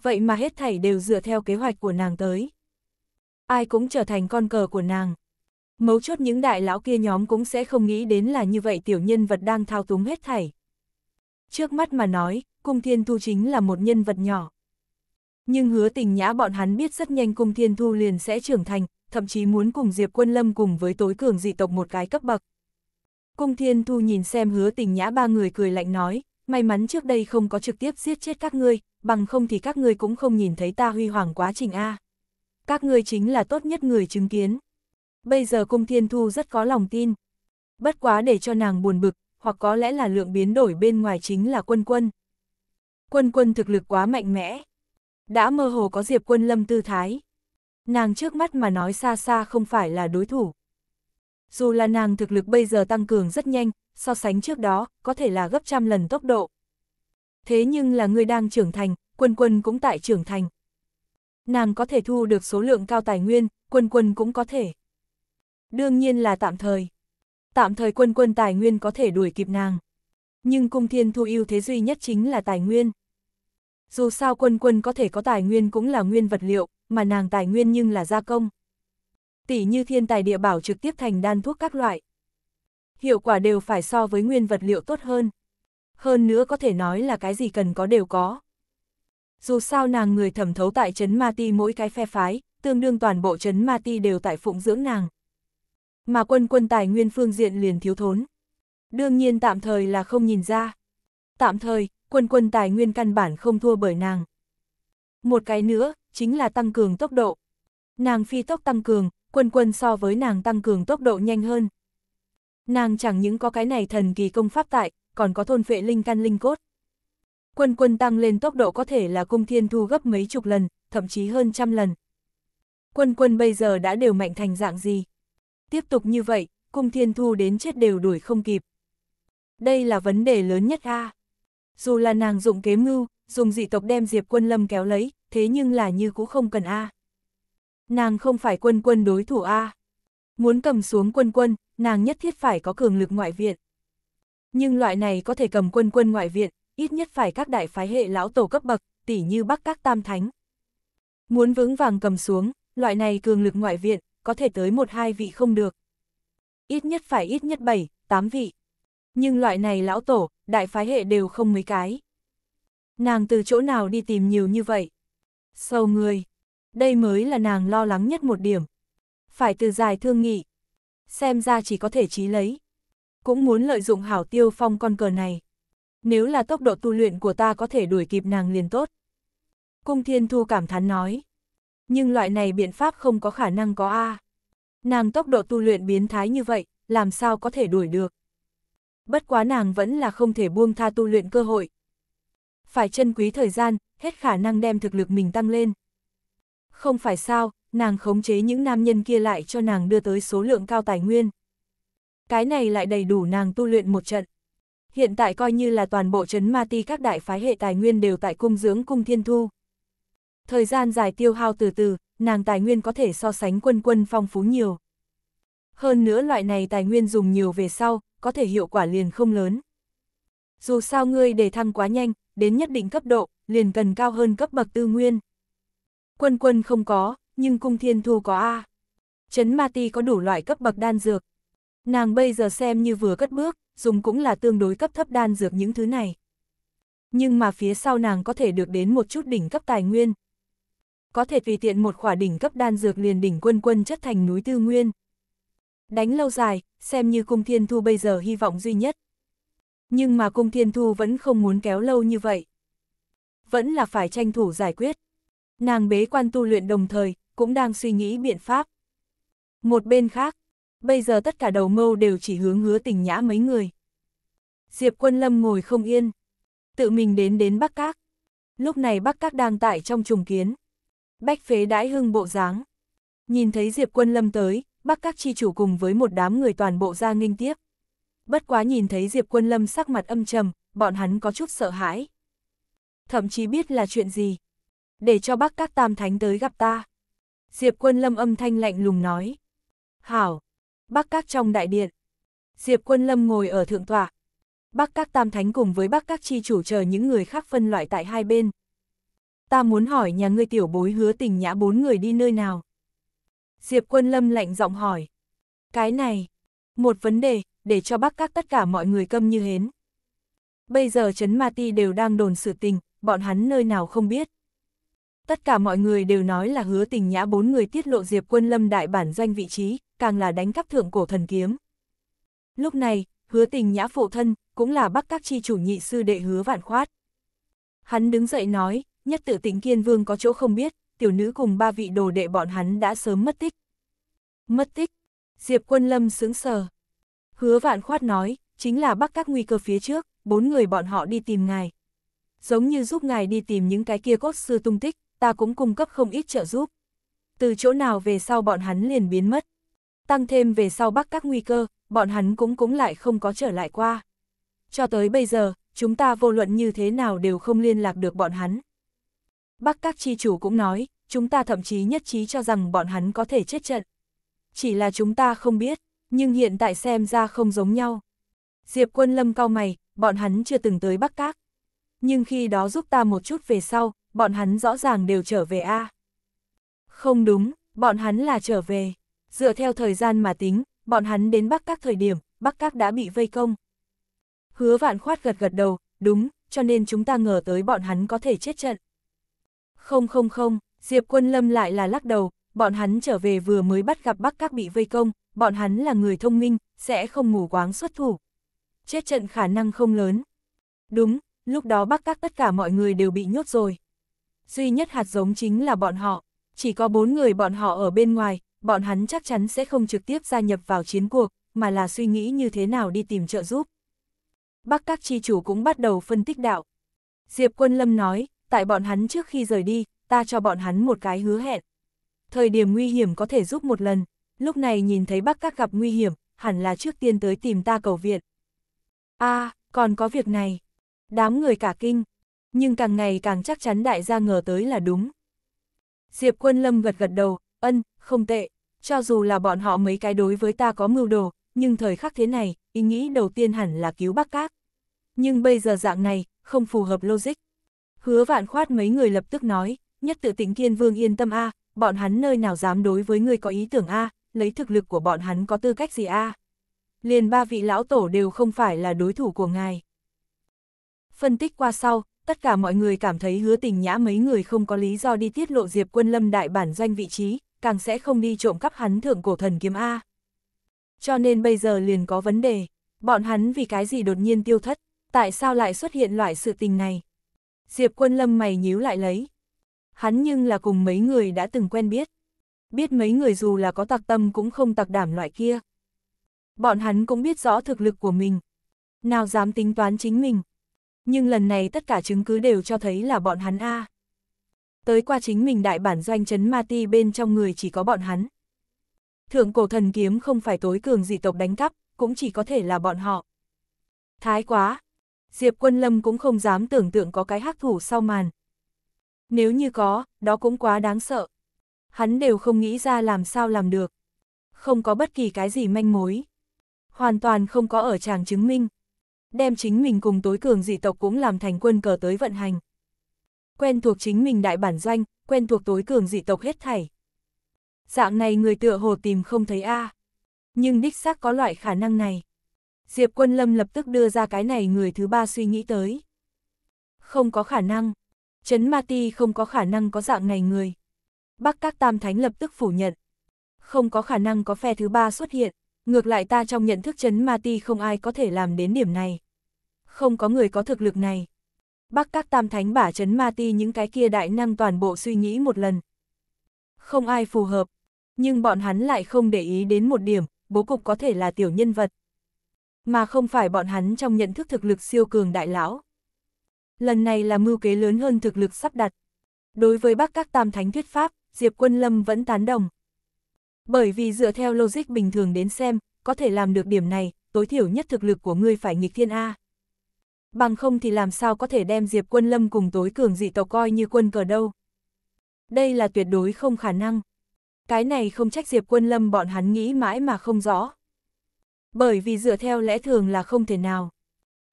Vậy mà hết thảy đều dựa theo kế hoạch của nàng tới. Ai cũng trở thành con cờ của nàng. Mấu chốt những đại lão kia nhóm cũng sẽ không nghĩ đến là như vậy tiểu nhân vật đang thao túng hết thảy. Trước mắt mà nói, cung thiên thu chính là một nhân vật nhỏ. Nhưng hứa tình nhã bọn hắn biết rất nhanh cung thiên thu liền sẽ trưởng thành, thậm chí muốn cùng Diệp Quân Lâm cùng với tối cường dị tộc một cái cấp bậc. Cung thiên thu nhìn xem hứa tình nhã ba người cười lạnh nói, may mắn trước đây không có trực tiếp giết chết các ngươi, bằng không thì các ngươi cũng không nhìn thấy ta huy hoàng quá trình A. Các ngươi chính là tốt nhất người chứng kiến. Bây giờ cung thiên thu rất có lòng tin. Bất quá để cho nàng buồn bực, hoặc có lẽ là lượng biến đổi bên ngoài chính là quân quân. Quân quân thực lực quá mạnh mẽ. Đã mơ hồ có diệp quân lâm tư thái. Nàng trước mắt mà nói xa xa không phải là đối thủ. Dù là nàng thực lực bây giờ tăng cường rất nhanh, so sánh trước đó, có thể là gấp trăm lần tốc độ. Thế nhưng là người đang trưởng thành, quân quân cũng tại trưởng thành. Nàng có thể thu được số lượng cao tài nguyên, quân quân cũng có thể. Đương nhiên là tạm thời. Tạm thời quân quân tài nguyên có thể đuổi kịp nàng. Nhưng cung thiên thu ưu thế duy nhất chính là tài nguyên. Dù sao quân quân có thể có tài nguyên cũng là nguyên vật liệu, mà nàng tài nguyên nhưng là gia công. Tỷ như thiên tài địa bảo trực tiếp thành đan thuốc các loại. Hiệu quả đều phải so với nguyên vật liệu tốt hơn. Hơn nữa có thể nói là cái gì cần có đều có. Dù sao nàng người thẩm thấu tại trấn Ma Ti mỗi cái phe phái, tương đương toàn bộ trấn Ma Ti đều tại phụng dưỡng nàng. Mà quân quân tài nguyên phương diện liền thiếu thốn. Đương nhiên tạm thời là không nhìn ra. Tạm thời, quân quân tài nguyên căn bản không thua bởi nàng. Một cái nữa, chính là tăng cường tốc độ. Nàng phi tốc tăng cường, quân quân so với nàng tăng cường tốc độ nhanh hơn. Nàng chẳng những có cái này thần kỳ công pháp tại, còn có thôn phệ linh căn linh cốt. Quân quân tăng lên tốc độ có thể là cung thiên thu gấp mấy chục lần, thậm chí hơn trăm lần. Quân quân bây giờ đã đều mạnh thành dạng gì? Tiếp tục như vậy, cung thiên thu đến chết đều đuổi không kịp. Đây là vấn đề lớn nhất a. Dù là nàng dụng kế mưu, dùng dị tộc đem Diệp Quân Lâm kéo lấy, thế nhưng là như cũng không cần a. Nàng không phải quân quân đối thủ a. Muốn cầm xuống quân quân, nàng nhất thiết phải có cường lực ngoại viện. Nhưng loại này có thể cầm quân quân ngoại viện, ít nhất phải các đại phái hệ lão tổ cấp bậc, tỉ như Bắc các tam thánh. Muốn vững vàng cầm xuống, loại này cường lực ngoại viện, có thể tới một hai vị không được. Ít nhất phải ít nhất 7, 8 vị. Nhưng loại này lão tổ, đại phái hệ đều không mấy cái. Nàng từ chỗ nào đi tìm nhiều như vậy? Sâu người. Đây mới là nàng lo lắng nhất một điểm. Phải từ dài thương nghị. Xem ra chỉ có thể trí lấy. Cũng muốn lợi dụng hảo tiêu phong con cờ này. Nếu là tốc độ tu luyện của ta có thể đuổi kịp nàng liền tốt. Cung thiên thu cảm thán nói. Nhưng loại này biện pháp không có khả năng có A. Nàng tốc độ tu luyện biến thái như vậy, làm sao có thể đuổi được. Bất quá nàng vẫn là không thể buông tha tu luyện cơ hội. Phải chân quý thời gian, hết khả năng đem thực lực mình tăng lên. Không phải sao, nàng khống chế những nam nhân kia lại cho nàng đưa tới số lượng cao tài nguyên. Cái này lại đầy đủ nàng tu luyện một trận. Hiện tại coi như là toàn bộ chấn ma ti các đại phái hệ tài nguyên đều tại cung dưỡng cung thiên thu. Thời gian dài tiêu hao từ từ, nàng tài nguyên có thể so sánh quân quân phong phú nhiều. Hơn nữa loại này tài nguyên dùng nhiều về sau, có thể hiệu quả liền không lớn. Dù sao ngươi để thăng quá nhanh, đến nhất định cấp độ, liền cần cao hơn cấp bậc tư nguyên. Quân quân không có, nhưng cung thiên thu có A. Trấn Ma Ti có đủ loại cấp bậc đan dược. Nàng bây giờ xem như vừa cất bước, dùng cũng là tương đối cấp thấp đan dược những thứ này. Nhưng mà phía sau nàng có thể được đến một chút đỉnh cấp tài nguyên. Có thể tùy tiện một khỏa đỉnh cấp đan dược liền đỉnh quân quân chất thành núi tư nguyên. Đánh lâu dài, xem như cung thiên thu bây giờ hy vọng duy nhất. Nhưng mà cung thiên thu vẫn không muốn kéo lâu như vậy. Vẫn là phải tranh thủ giải quyết. Nàng bế quan tu luyện đồng thời, cũng đang suy nghĩ biện pháp. Một bên khác, bây giờ tất cả đầu mâu đều chỉ hướng hứa tình nhã mấy người. Diệp quân lâm ngồi không yên, tự mình đến đến Bắc Các. Lúc này Bắc Các đang tại trong trùng kiến. Bách phế đãi hưng bộ dáng. Nhìn thấy Diệp quân lâm tới, Bắc Các chi chủ cùng với một đám người toàn bộ ra nghênh tiếp. Bất quá nhìn thấy Diệp quân lâm sắc mặt âm trầm, bọn hắn có chút sợ hãi. Thậm chí biết là chuyện gì. Để cho Bắc Các tam thánh tới gặp ta. Diệp quân lâm âm thanh lạnh lùng nói. Hảo, Bắc Các trong đại điện. Diệp quân lâm ngồi ở thượng tọa. Bắc Các tam thánh cùng với Bắc Các chi chủ chờ những người khác phân loại tại hai bên. Ta muốn hỏi nhà ngươi tiểu bối hứa tình nhã bốn người đi nơi nào? Diệp quân lâm lạnh giọng hỏi. Cái này, một vấn đề, để cho Bắc Các tất cả mọi người câm như hến. Bây giờ Trấn Ma Ti đều đang đồn sự tình, bọn hắn nơi nào không biết. Tất cả mọi người đều nói là hứa tình nhã bốn người tiết lộ Diệp quân lâm đại bản doanh vị trí, càng là đánh cắp thượng cổ thần kiếm. Lúc này, hứa tình nhã phụ thân, cũng là bắc các chi chủ nhị sư đệ hứa vạn khoát. Hắn đứng dậy nói, nhất tự tính kiên vương có chỗ không biết, tiểu nữ cùng ba vị đồ đệ bọn hắn đã sớm mất tích. Mất tích, Diệp quân lâm sướng sờ. Hứa vạn khoát nói, chính là bắc các nguy cơ phía trước, bốn người bọn họ đi tìm ngài. Giống như giúp ngài đi tìm những cái kia cốt sư tung tích, ta cũng cung cấp không ít trợ giúp. Từ chỗ nào về sau bọn hắn liền biến mất. Tăng thêm về sau bắc các nguy cơ, bọn hắn cũng cũng lại không có trở lại qua. Cho tới bây giờ, chúng ta vô luận như thế nào đều không liên lạc được bọn hắn. Bắc các chi chủ cũng nói, chúng ta thậm chí nhất trí cho rằng bọn hắn có thể chết trận. Chỉ là chúng ta không biết, nhưng hiện tại xem ra không giống nhau. Diệp quân lâm cao mày, bọn hắn chưa từng tới Bắc Các. Nhưng khi đó giúp ta một chút về sau, bọn hắn rõ ràng đều trở về A. Không đúng, bọn hắn là trở về. Dựa theo thời gian mà tính, bọn hắn đến Bắc Các thời điểm, Bắc Các đã bị vây công. Hứa vạn khoát gật gật đầu, đúng, cho nên chúng ta ngờ tới bọn hắn có thể chết trận. Không không không, Diệp quân lâm lại là lắc đầu, bọn hắn trở về vừa mới bắt gặp Bắc Các bị vây công, bọn hắn là người thông minh, sẽ không ngủ quáng xuất thủ. Chết trận khả năng không lớn. Đúng, lúc đó Bắc Các tất cả mọi người đều bị nhốt rồi. Duy nhất hạt giống chính là bọn họ, chỉ có bốn người bọn họ ở bên ngoài, bọn hắn chắc chắn sẽ không trực tiếp gia nhập vào chiến cuộc, mà là suy nghĩ như thế nào đi tìm trợ giúp. Bắc các chi chủ cũng bắt đầu phân tích đạo. Diệp Quân Lâm nói, tại bọn hắn trước khi rời đi, ta cho bọn hắn một cái hứa hẹn. Thời điểm nguy hiểm có thể giúp một lần, lúc này nhìn thấy Bắc các gặp nguy hiểm, hẳn là trước tiên tới tìm ta cầu viện. a à, còn có việc này. Đám người cả kinh, nhưng càng ngày càng chắc chắn đại gia ngờ tới là đúng. Diệp Quân Lâm gật gật đầu, ân, không tệ, cho dù là bọn họ mấy cái đối với ta có mưu đồ, nhưng thời khắc thế này, ý nghĩ đầu tiên hẳn là cứu Bắc cát Nhưng bây giờ dạng này, không phù hợp logic. Hứa vạn khoát mấy người lập tức nói, nhất tự tĩnh kiên vương yên tâm a bọn hắn nơi nào dám đối với người có ý tưởng a lấy thực lực của bọn hắn có tư cách gì a Liền ba vị lão tổ đều không phải là đối thủ của ngài. Phân tích qua sau, tất cả mọi người cảm thấy hứa tình nhã mấy người không có lý do đi tiết lộ Diệp quân lâm đại bản doanh vị trí, càng sẽ không đi trộm cắp hắn thượng cổ thần kiếm A. Cho nên bây giờ liền có vấn đề, bọn hắn vì cái gì đột nhiên tiêu thất, tại sao lại xuất hiện loại sự tình này? Diệp quân lâm mày nhíu lại lấy. Hắn nhưng là cùng mấy người đã từng quen biết. Biết mấy người dù là có tặc tâm cũng không tặc đảm loại kia. Bọn hắn cũng biết rõ thực lực của mình. Nào dám tính toán chính mình. Nhưng lần này tất cả chứng cứ đều cho thấy là bọn hắn A. Tới qua chính mình đại bản doanh chấn ma ti bên trong người chỉ có bọn hắn. Thượng cổ thần kiếm không phải tối cường dị tộc đánh cắp, cũng chỉ có thể là bọn họ. Thái quá! Diệp quân lâm cũng không dám tưởng tượng có cái hắc thủ sau màn. Nếu như có, đó cũng quá đáng sợ. Hắn đều không nghĩ ra làm sao làm được. Không có bất kỳ cái gì manh mối. Hoàn toàn không có ở chàng chứng minh. Đem chính mình cùng tối cường dị tộc cũng làm thành quân cờ tới vận hành. Quen thuộc chính mình đại bản doanh, quen thuộc tối cường dị tộc hết thảy. Dạng này người tựa hồ tìm không thấy A. Nhưng đích xác có loại khả năng này. Diệp Quân Lâm lập tức đưa ra cái này người thứ ba suy nghĩ tới. Không có khả năng. Trấn Ma Ti không có khả năng có dạng này người. Bắc các tam thánh lập tức phủ nhận. Không có khả năng có phe thứ ba xuất hiện, Ngược lại ta trong nhận thức chấn ma ti không ai có thể làm đến điểm này. Không có người có thực lực này. Bắc các tam thánh bả chấn ma ti những cái kia đại năng toàn bộ suy nghĩ một lần. Không ai phù hợp, nhưng bọn hắn lại không để ý đến một điểm, bố cục có thể là tiểu nhân vật. Mà không phải bọn hắn trong nhận thức thực lực siêu cường đại lão. Lần này là mưu kế lớn hơn thực lực sắp đặt. Đối với bắc các tam thánh thuyết pháp, Diệp Quân Lâm vẫn tán đồng. Bởi vì dựa theo logic bình thường đến xem, có thể làm được điểm này, tối thiểu nhất thực lực của ngươi phải nghịch thiên A. Bằng không thì làm sao có thể đem Diệp Quân Lâm cùng tối cường dị tộc coi như quân cờ đâu. Đây là tuyệt đối không khả năng. Cái này không trách Diệp Quân Lâm bọn hắn nghĩ mãi mà không rõ. Bởi vì dựa theo lẽ thường là không thể nào.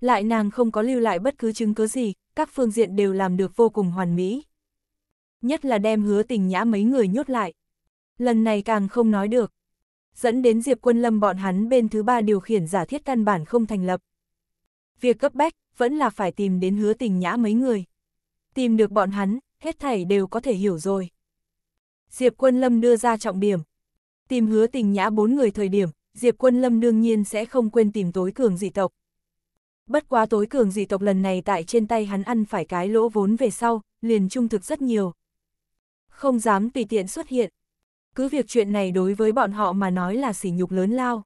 Lại nàng không có lưu lại bất cứ chứng cứ gì, các phương diện đều làm được vô cùng hoàn mỹ. Nhất là đem hứa tình nhã mấy người nhốt lại. Lần này càng không nói được. Dẫn đến Diệp Quân Lâm bọn hắn bên thứ ba điều khiển giả thiết căn bản không thành lập. Việc cấp bách, vẫn là phải tìm đến hứa tình nhã mấy người. Tìm được bọn hắn, hết thảy đều có thể hiểu rồi. Diệp Quân Lâm đưa ra trọng điểm. Tìm hứa tình nhã bốn người thời điểm, Diệp Quân Lâm đương nhiên sẽ không quên tìm tối cường dị tộc. Bất quá tối cường dị tộc lần này tại trên tay hắn ăn phải cái lỗ vốn về sau, liền trung thực rất nhiều. Không dám tùy tiện xuất hiện. Cứ việc chuyện này đối với bọn họ mà nói là sỉ nhục lớn lao.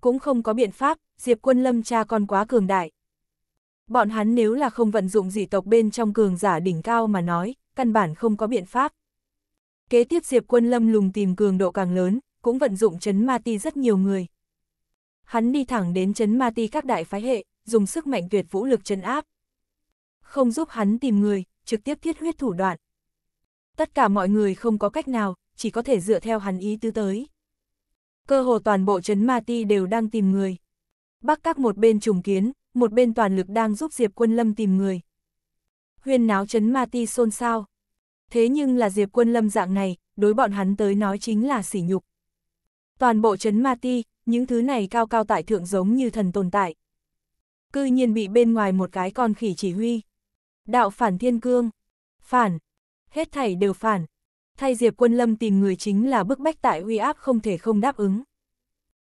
Cũng không có biện pháp, Diệp Quân Lâm cha con quá cường đại. Bọn hắn nếu là không vận dụng dị tộc bên trong cường giả đỉnh cao mà nói, căn bản không có biện pháp. Kế tiếp Diệp Quân Lâm lùng tìm cường độ càng lớn, cũng vận dụng chấn ma ti rất nhiều người. Hắn đi thẳng đến chấn ma ti các đại phái hệ, dùng sức mạnh tuyệt vũ lực chấn áp. Không giúp hắn tìm người, trực tiếp thiết huyết thủ đoạn. Tất cả mọi người không có cách nào, chỉ có thể dựa theo hắn ý tứ tới. Cơ hồ toàn bộ chấn ma ti đều đang tìm người. Bắc các một bên trùng kiến, một bên toàn lực đang giúp Diệp Quân Lâm tìm người. Huyên náo chấn ma ti xôn xao. Thế nhưng là Diệp Quân Lâm dạng này, đối bọn hắn tới nói chính là sỉ nhục. Toàn bộ chấn ma ti, những thứ này cao cao tại thượng giống như thần tồn tại. Cư nhiên bị bên ngoài một cái con khỉ chỉ huy. Đạo phản thiên cương. Phản. Hết thảy đều phản. Thay Diệp Quân Lâm tìm người chính là bức bách tại uy áp không thể không đáp ứng.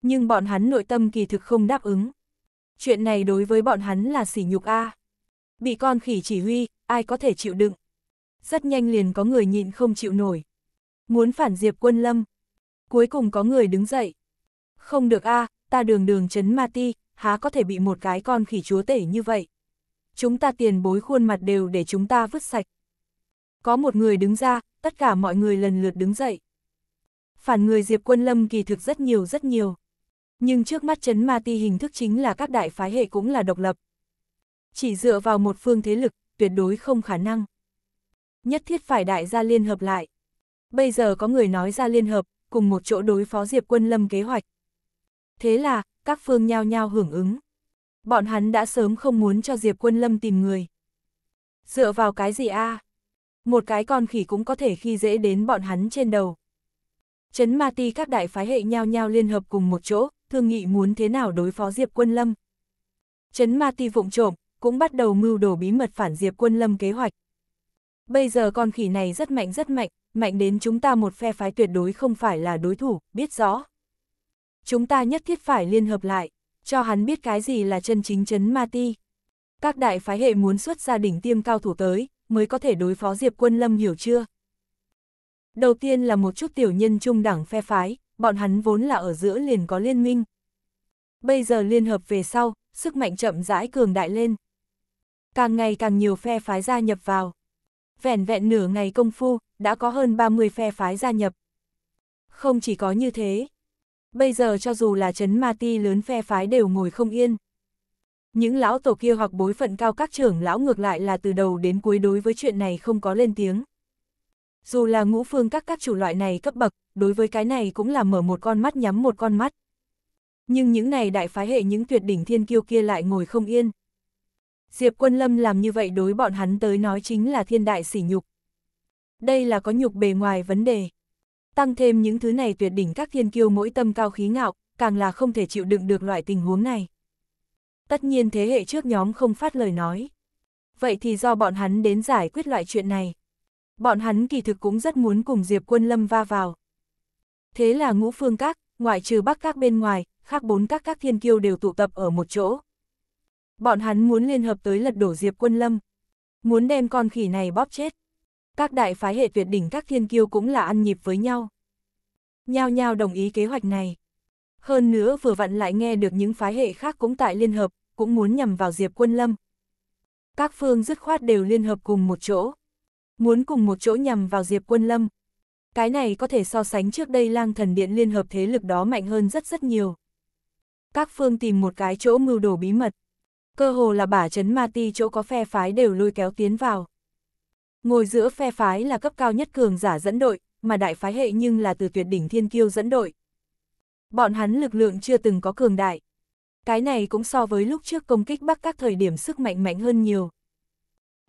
Nhưng bọn hắn nội tâm kỳ thực không đáp ứng. Chuyện này đối với bọn hắn là sỉ nhục A. Bị con khỉ chỉ huy, ai có thể chịu đựng. Rất nhanh liền có người nhịn không chịu nổi. Muốn phản Diệp Quân Lâm. Cuối cùng có người đứng dậy. Không được A, ta đường đường chấn ma ti, há có thể bị một cái con khỉ chúa tể như vậy. Chúng ta tiền bối khuôn mặt đều để chúng ta vứt sạch. Có một người đứng ra, tất cả mọi người lần lượt đứng dậy. Phản người Diệp Quân Lâm kỳ thực rất nhiều rất nhiều. Nhưng trước mắt chấn ma ti hình thức chính là các đại phái hệ cũng là độc lập. Chỉ dựa vào một phương thế lực, tuyệt đối không khả năng. Nhất thiết phải đại gia liên hợp lại. Bây giờ có người nói ra liên hợp, cùng một chỗ đối phó Diệp Quân Lâm kế hoạch. Thế là, các phương nhao nhao hưởng ứng. Bọn hắn đã sớm không muốn cho Diệp Quân Lâm tìm người. Dựa vào cái gì a? Một cái con khỉ cũng có thể khi dễ đến bọn hắn trên đầu. Chấn ma ti các đại phái hệ nhau nhau liên hợp cùng một chỗ, thương nghị muốn thế nào đối phó Diệp Quân Lâm. Chấn ma ti vụng trộm, cũng bắt đầu mưu đồ bí mật phản Diệp Quân Lâm kế hoạch. Bây giờ con khỉ này rất mạnh rất mạnh, mạnh đến chúng ta một phe phái tuyệt đối không phải là đối thủ, biết rõ. Chúng ta nhất thiết phải liên hợp lại, cho hắn biết cái gì là chân chính chấn ma ti. Các đại phái hệ muốn xuất ra đỉnh tiêm cao thủ tới, mới có thể đối phó Diệp Quân Lâm hiểu chưa? Đầu tiên là một chút tiểu nhân trung đẳng phe phái, bọn hắn vốn là ở giữa liền có liên minh. Bây giờ liên hợp về sau, sức mạnh chậm rãi cường đại lên. Càng ngày càng nhiều phe phái gia nhập vào. Vẻn vẹn nửa ngày công phu, đã có hơn 30 phe phái gia nhập. Không chỉ có như thế. Bây giờ cho dù là chấn ma ti lớn phe phái đều ngồi không yên. Những lão tổ kia hoặc bối phận cao các trưởng lão ngược lại là từ đầu đến cuối đối với chuyện này không có lên tiếng. Dù là ngũ phương các các chủ loại này cấp bậc, đối với cái này cũng là mở một con mắt nhắm một con mắt. Nhưng những này đại phái hệ những tuyệt đỉnh thiên kiêu kia lại ngồi không yên. Diệp Quân Lâm làm như vậy đối bọn hắn tới nói chính là thiên đại sỉ nhục. Đây là có nhục bề ngoài vấn đề. Tăng thêm những thứ này tuyệt đỉnh các thiên kiêu mỗi tâm cao khí ngạo, càng là không thể chịu đựng được loại tình huống này. Tất nhiên thế hệ trước nhóm không phát lời nói. Vậy thì do bọn hắn đến giải quyết loại chuyện này. Bọn hắn kỳ thực cũng rất muốn cùng Diệp Quân Lâm va vào. Thế là ngũ phương các, ngoại trừ bắc các bên ngoài, khác bốn các các thiên kiêu đều tụ tập ở một chỗ. Bọn hắn muốn liên hợp tới lật đổ Diệp Quân Lâm, muốn đem con khỉ này bóp chết. Các đại phái hệ tuyệt đỉnh các thiên kiêu cũng là ăn nhịp với nhau. Nhao nhao đồng ý kế hoạch này. Hơn nữa vừa vặn lại nghe được những phái hệ khác cũng tại liên hợp, cũng muốn nhằm vào Diệp Quân Lâm. Các phương dứt khoát đều liên hợp cùng một chỗ. Muốn cùng một chỗ nhằm vào Diệp Quân Lâm. Cái này có thể so sánh trước đây lang thần điện liên hợp thế lực đó mạnh hơn rất rất nhiều. Các phương tìm một cái chỗ mưu đồ bí mật. Cơ hồ là bả chấn ma ti chỗ có phe phái đều lôi kéo tiến vào. Ngồi giữa phe phái là cấp cao nhất cường giả dẫn đội, mà đại phái hệ nhưng là từ tuyệt đỉnh thiên kiêu dẫn đội. Bọn hắn lực lượng chưa từng có cường đại. Cái này cũng so với lúc trước công kích bắc các thời điểm sức mạnh mạnh hơn nhiều.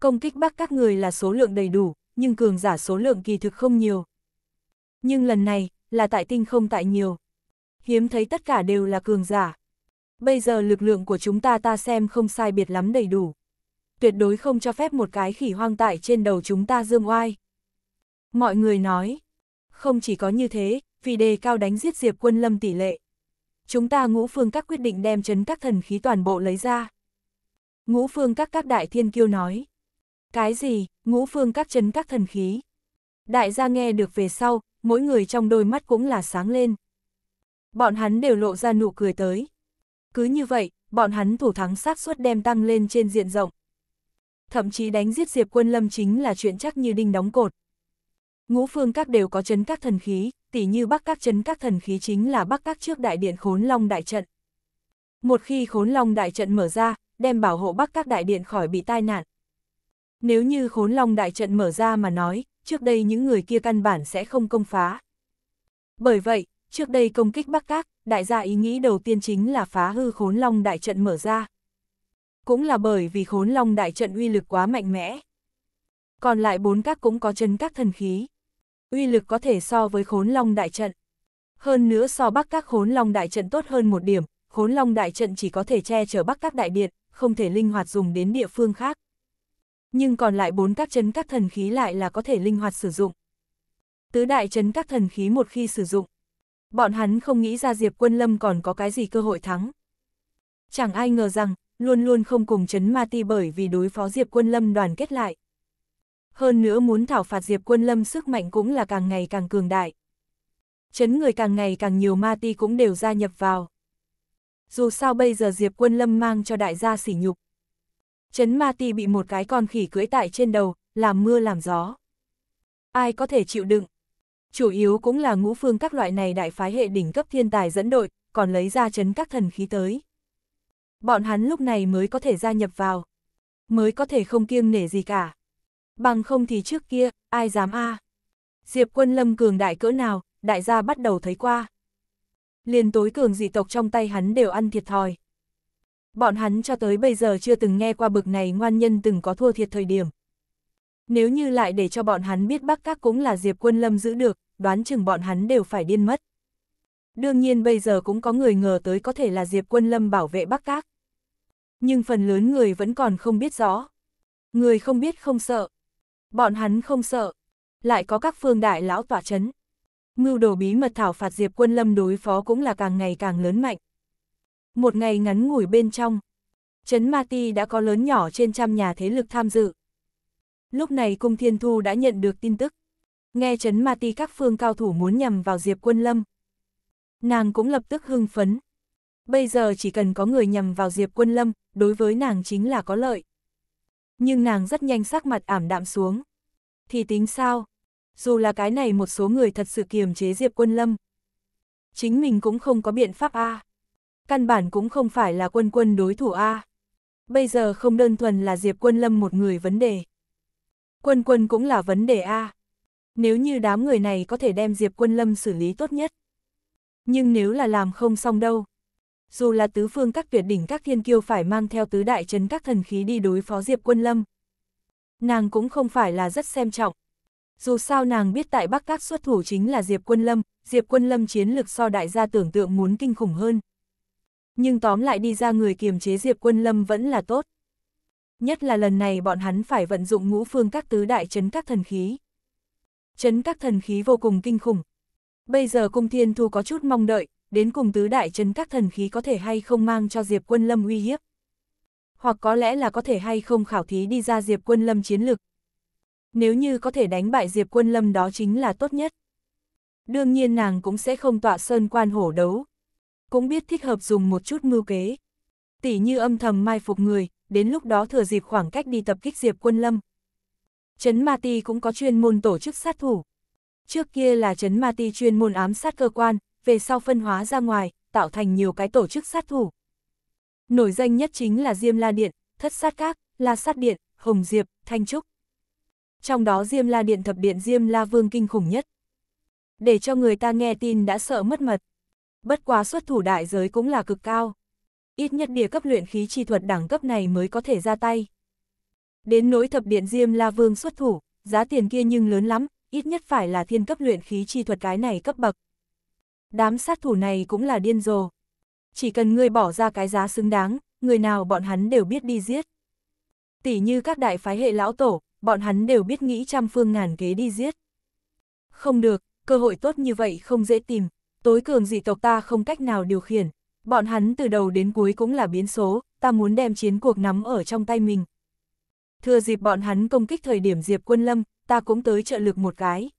Công kích bắc các người là số lượng đầy đủ, nhưng cường giả số lượng kỳ thực không nhiều. Nhưng lần này, là tại tinh không tại nhiều. Hiếm thấy tất cả đều là cường giả. Bây giờ lực lượng của chúng ta ta xem không sai biệt lắm đầy đủ. Tuyệt đối không cho phép một cái khỉ hoang tại trên đầu chúng ta dương oai. Mọi người nói, không chỉ có như thế, vì đề cao đánh giết Diệp quân lâm tỷ lệ. Chúng ta ngũ phương các quyết định đem chấn các thần khí toàn bộ lấy ra. Ngũ phương các các đại thiên kiêu nói. Cái gì, ngũ phương các chấn các thần khí? Đại gia nghe được về sau, mỗi người trong đôi mắt cũng là sáng lên. Bọn hắn đều lộ ra nụ cười tới. Cứ như vậy, bọn hắn thủ thắng xác suất đem tăng lên trên diện rộng. Thậm chí đánh giết Diệp quân lâm chính là chuyện chắc như đinh đóng cột. Ngũ phương các đều có chấn các thần khí, tỉ như bắc các chấn các thần khí chính là bắc các trước đại điện khốn long đại trận. Một khi khốn long đại trận mở ra, đem bảo hộ bắc các đại điện khỏi bị tai nạn. Nếu như khốn long đại trận mở ra mà nói, trước đây những người kia căn bản sẽ không công phá. Bởi vậy, trước đây công kích Bắc Các, đại gia ý nghĩ đầu tiên chính là phá hư khốn long đại trận mở ra. Cũng là bởi vì khốn long đại trận uy lực quá mạnh mẽ. Còn lại bốn các cũng có chân các thần khí. Uy lực có thể so với khốn long đại trận. Hơn nữa so Bắc Các khốn long đại trận tốt hơn một điểm, khốn long đại trận chỉ có thể che chở Bắc Các đại điện, không thể linh hoạt dùng đến địa phương khác nhưng còn lại bốn các chấn các thần khí lại là có thể linh hoạt sử dụng. Tứ đại chấn các thần khí một khi sử dụng, bọn hắn không nghĩ ra Diệp Quân Lâm còn có cái gì cơ hội thắng. Chẳng ai ngờ rằng, luôn luôn không cùng chấn ma ti bởi vì đối phó Diệp Quân Lâm đoàn kết lại. Hơn nữa muốn thảo phạt Diệp Quân Lâm sức mạnh cũng là càng ngày càng cường đại. Chấn người càng ngày càng nhiều ma ti cũng đều gia nhập vào. Dù sao bây giờ Diệp Quân Lâm mang cho đại gia sỉ nhục. chấn Ma Ti bị một cái con khỉ cưỡi tại trên đầu, làm mưa làm gió. Ai có thể chịu đựng? Chủ yếu cũng là ngũ phương các loại này đại phái hệ đỉnh cấp thiên tài dẫn đội, còn lấy ra chấn các thần khí tới. Bọn hắn lúc này mới có thể gia nhập vào, mới có thể không kiêng nể gì cả. Bằng không thì trước kia, ai dám a Diệp quân lâm cường đại cỡ nào, đại gia bắt đầu thấy qua. Liền tối cường dị tộc trong tay hắn đều ăn thiệt thòi bọn hắn cho tới bây giờ chưa từng nghe qua bực này ngoan nhân từng có thua thiệt thời điểm. Nếu như lại để cho bọn hắn biết Bắc Các cũng là Diệp Quân Lâm giữ được, đoán chừng bọn hắn đều phải điên mất. Đương nhiên bây giờ cũng có người ngờ tới có thể là Diệp Quân Lâm bảo vệ Bắc Các. Nhưng phần lớn người vẫn còn không biết rõ. Người không biết không sợ. Bọn hắn không sợ. Lại có các phương đại lão tỏa chấn. Mưu đồ bí mật thảo phạt Diệp Quân Lâm đối phó cũng là càng ngày càng lớn mạnh. Một ngày ngắn ngủi bên trong, Trấn Ma Ti đã có lớn nhỏ trên trăm nhà thế lực tham dự. Lúc này Cung Thiên Thu đã nhận được tin tức. Nghe Trấn Ma Ti các phương cao thủ muốn nhằm vào Diệp Quân Lâm. Nàng cũng lập tức hưng phấn. Bây giờ chỉ cần có người nhằm vào Diệp Quân Lâm, đối với nàng chính là có lợi. Nhưng nàng rất nhanh sắc mặt ảm đạm xuống. Thì tính sao? Dù là cái này một số người thật sự kiềm chế Diệp Quân Lâm. Chính mình cũng không có biện pháp A căn bản cũng không phải là quân quân đối thủ A. Bây giờ không đơn thuần là Diệp Quân Lâm một người vấn đề. Quân quân cũng là vấn đề A. Nếu như đám người này có thể đem Diệp Quân Lâm xử lý tốt nhất. Nhưng nếu là làm không xong đâu. Dù là tứ phương các tuyệt đỉnh các thiên kiêu phải mang theo tứ đại chấn các thần khí đi đối phó Diệp Quân Lâm. Nàng cũng không phải là rất xem trọng. Dù sao nàng biết tại Bắc Các xuất thủ chính là Diệp Quân Lâm, Diệp Quân Lâm chiến lực so đại gia tưởng tượng muốn kinh khủng hơn nhưng tóm lại đi ra người kiềm chế Diệp Quân Lâm vẫn là tốt. Nhất là lần này bọn hắn phải vận dụng ngũ phương các tứ đại chấn các thần khí. Chấn các thần khí vô cùng kinh khủng. Bây giờ cung thiên thu có chút mong đợi, đến cùng tứ đại chấn các thần khí có thể hay không mang cho Diệp Quân Lâm uy hiếp. Hoặc có lẽ là có thể hay không khảo thí đi ra Diệp Quân Lâm chiến lực. Nếu như có thể đánh bại Diệp Quân Lâm đó chính là tốt nhất. Đương nhiên nàng cũng sẽ không tọa sơn quan hổ đấu. Cũng biết thích hợp dùng một chút mưu kế. Tỉ như âm thầm mai phục người, đến lúc đó thừa dịp khoảng cách đi tập kích Diệp Quân Lâm. Trấn Ma Ti cũng có chuyên môn tổ chức sát thủ. Trước kia là Trấn Ma Ti chuyên môn ám sát cơ quan, về sau phân hóa ra ngoài, tạo thành nhiều cái tổ chức sát thủ. Nổi danh nhất chính là Diêm La Điện, Thất Sát Các, La Sát Điện, Hồng Diệp, Thanh Trúc. Trong đó Diêm La Điện thập điện Diêm La Vương kinh khủng nhất. Để cho người ta nghe tin đã sợ mất mật. Bất quá xuất thủ đại giới cũng là cực cao. Ít nhất địa cấp luyện khí chi thuật đẳng cấp này mới có thể ra tay. Đến nỗi thập điện Diêm La Vương xuất thủ, giá tiền kia nhưng lớn lắm, ít nhất phải là thiên cấp luyện khí chi thuật cái này cấp bậc. Đám sát thủ này cũng là điên rồ. Chỉ cần ngươi bỏ ra cái giá xứng đáng, người nào bọn hắn đều biết đi giết. Tỷ như các đại phái hệ lão tổ, bọn hắn đều biết nghĩ trăm phương ngàn kế đi giết. Không được, cơ hội tốt như vậy không dễ tìm, tối cường dị tộc ta không cách nào điều khiển. Bọn hắn từ đầu đến cuối cũng là biến số, ta muốn đem chiến cuộc nắm ở trong tay mình. Thừa dịp bọn hắn công kích thời điểm Diệp Quân Lâm, ta cũng tới trợ lực một cái.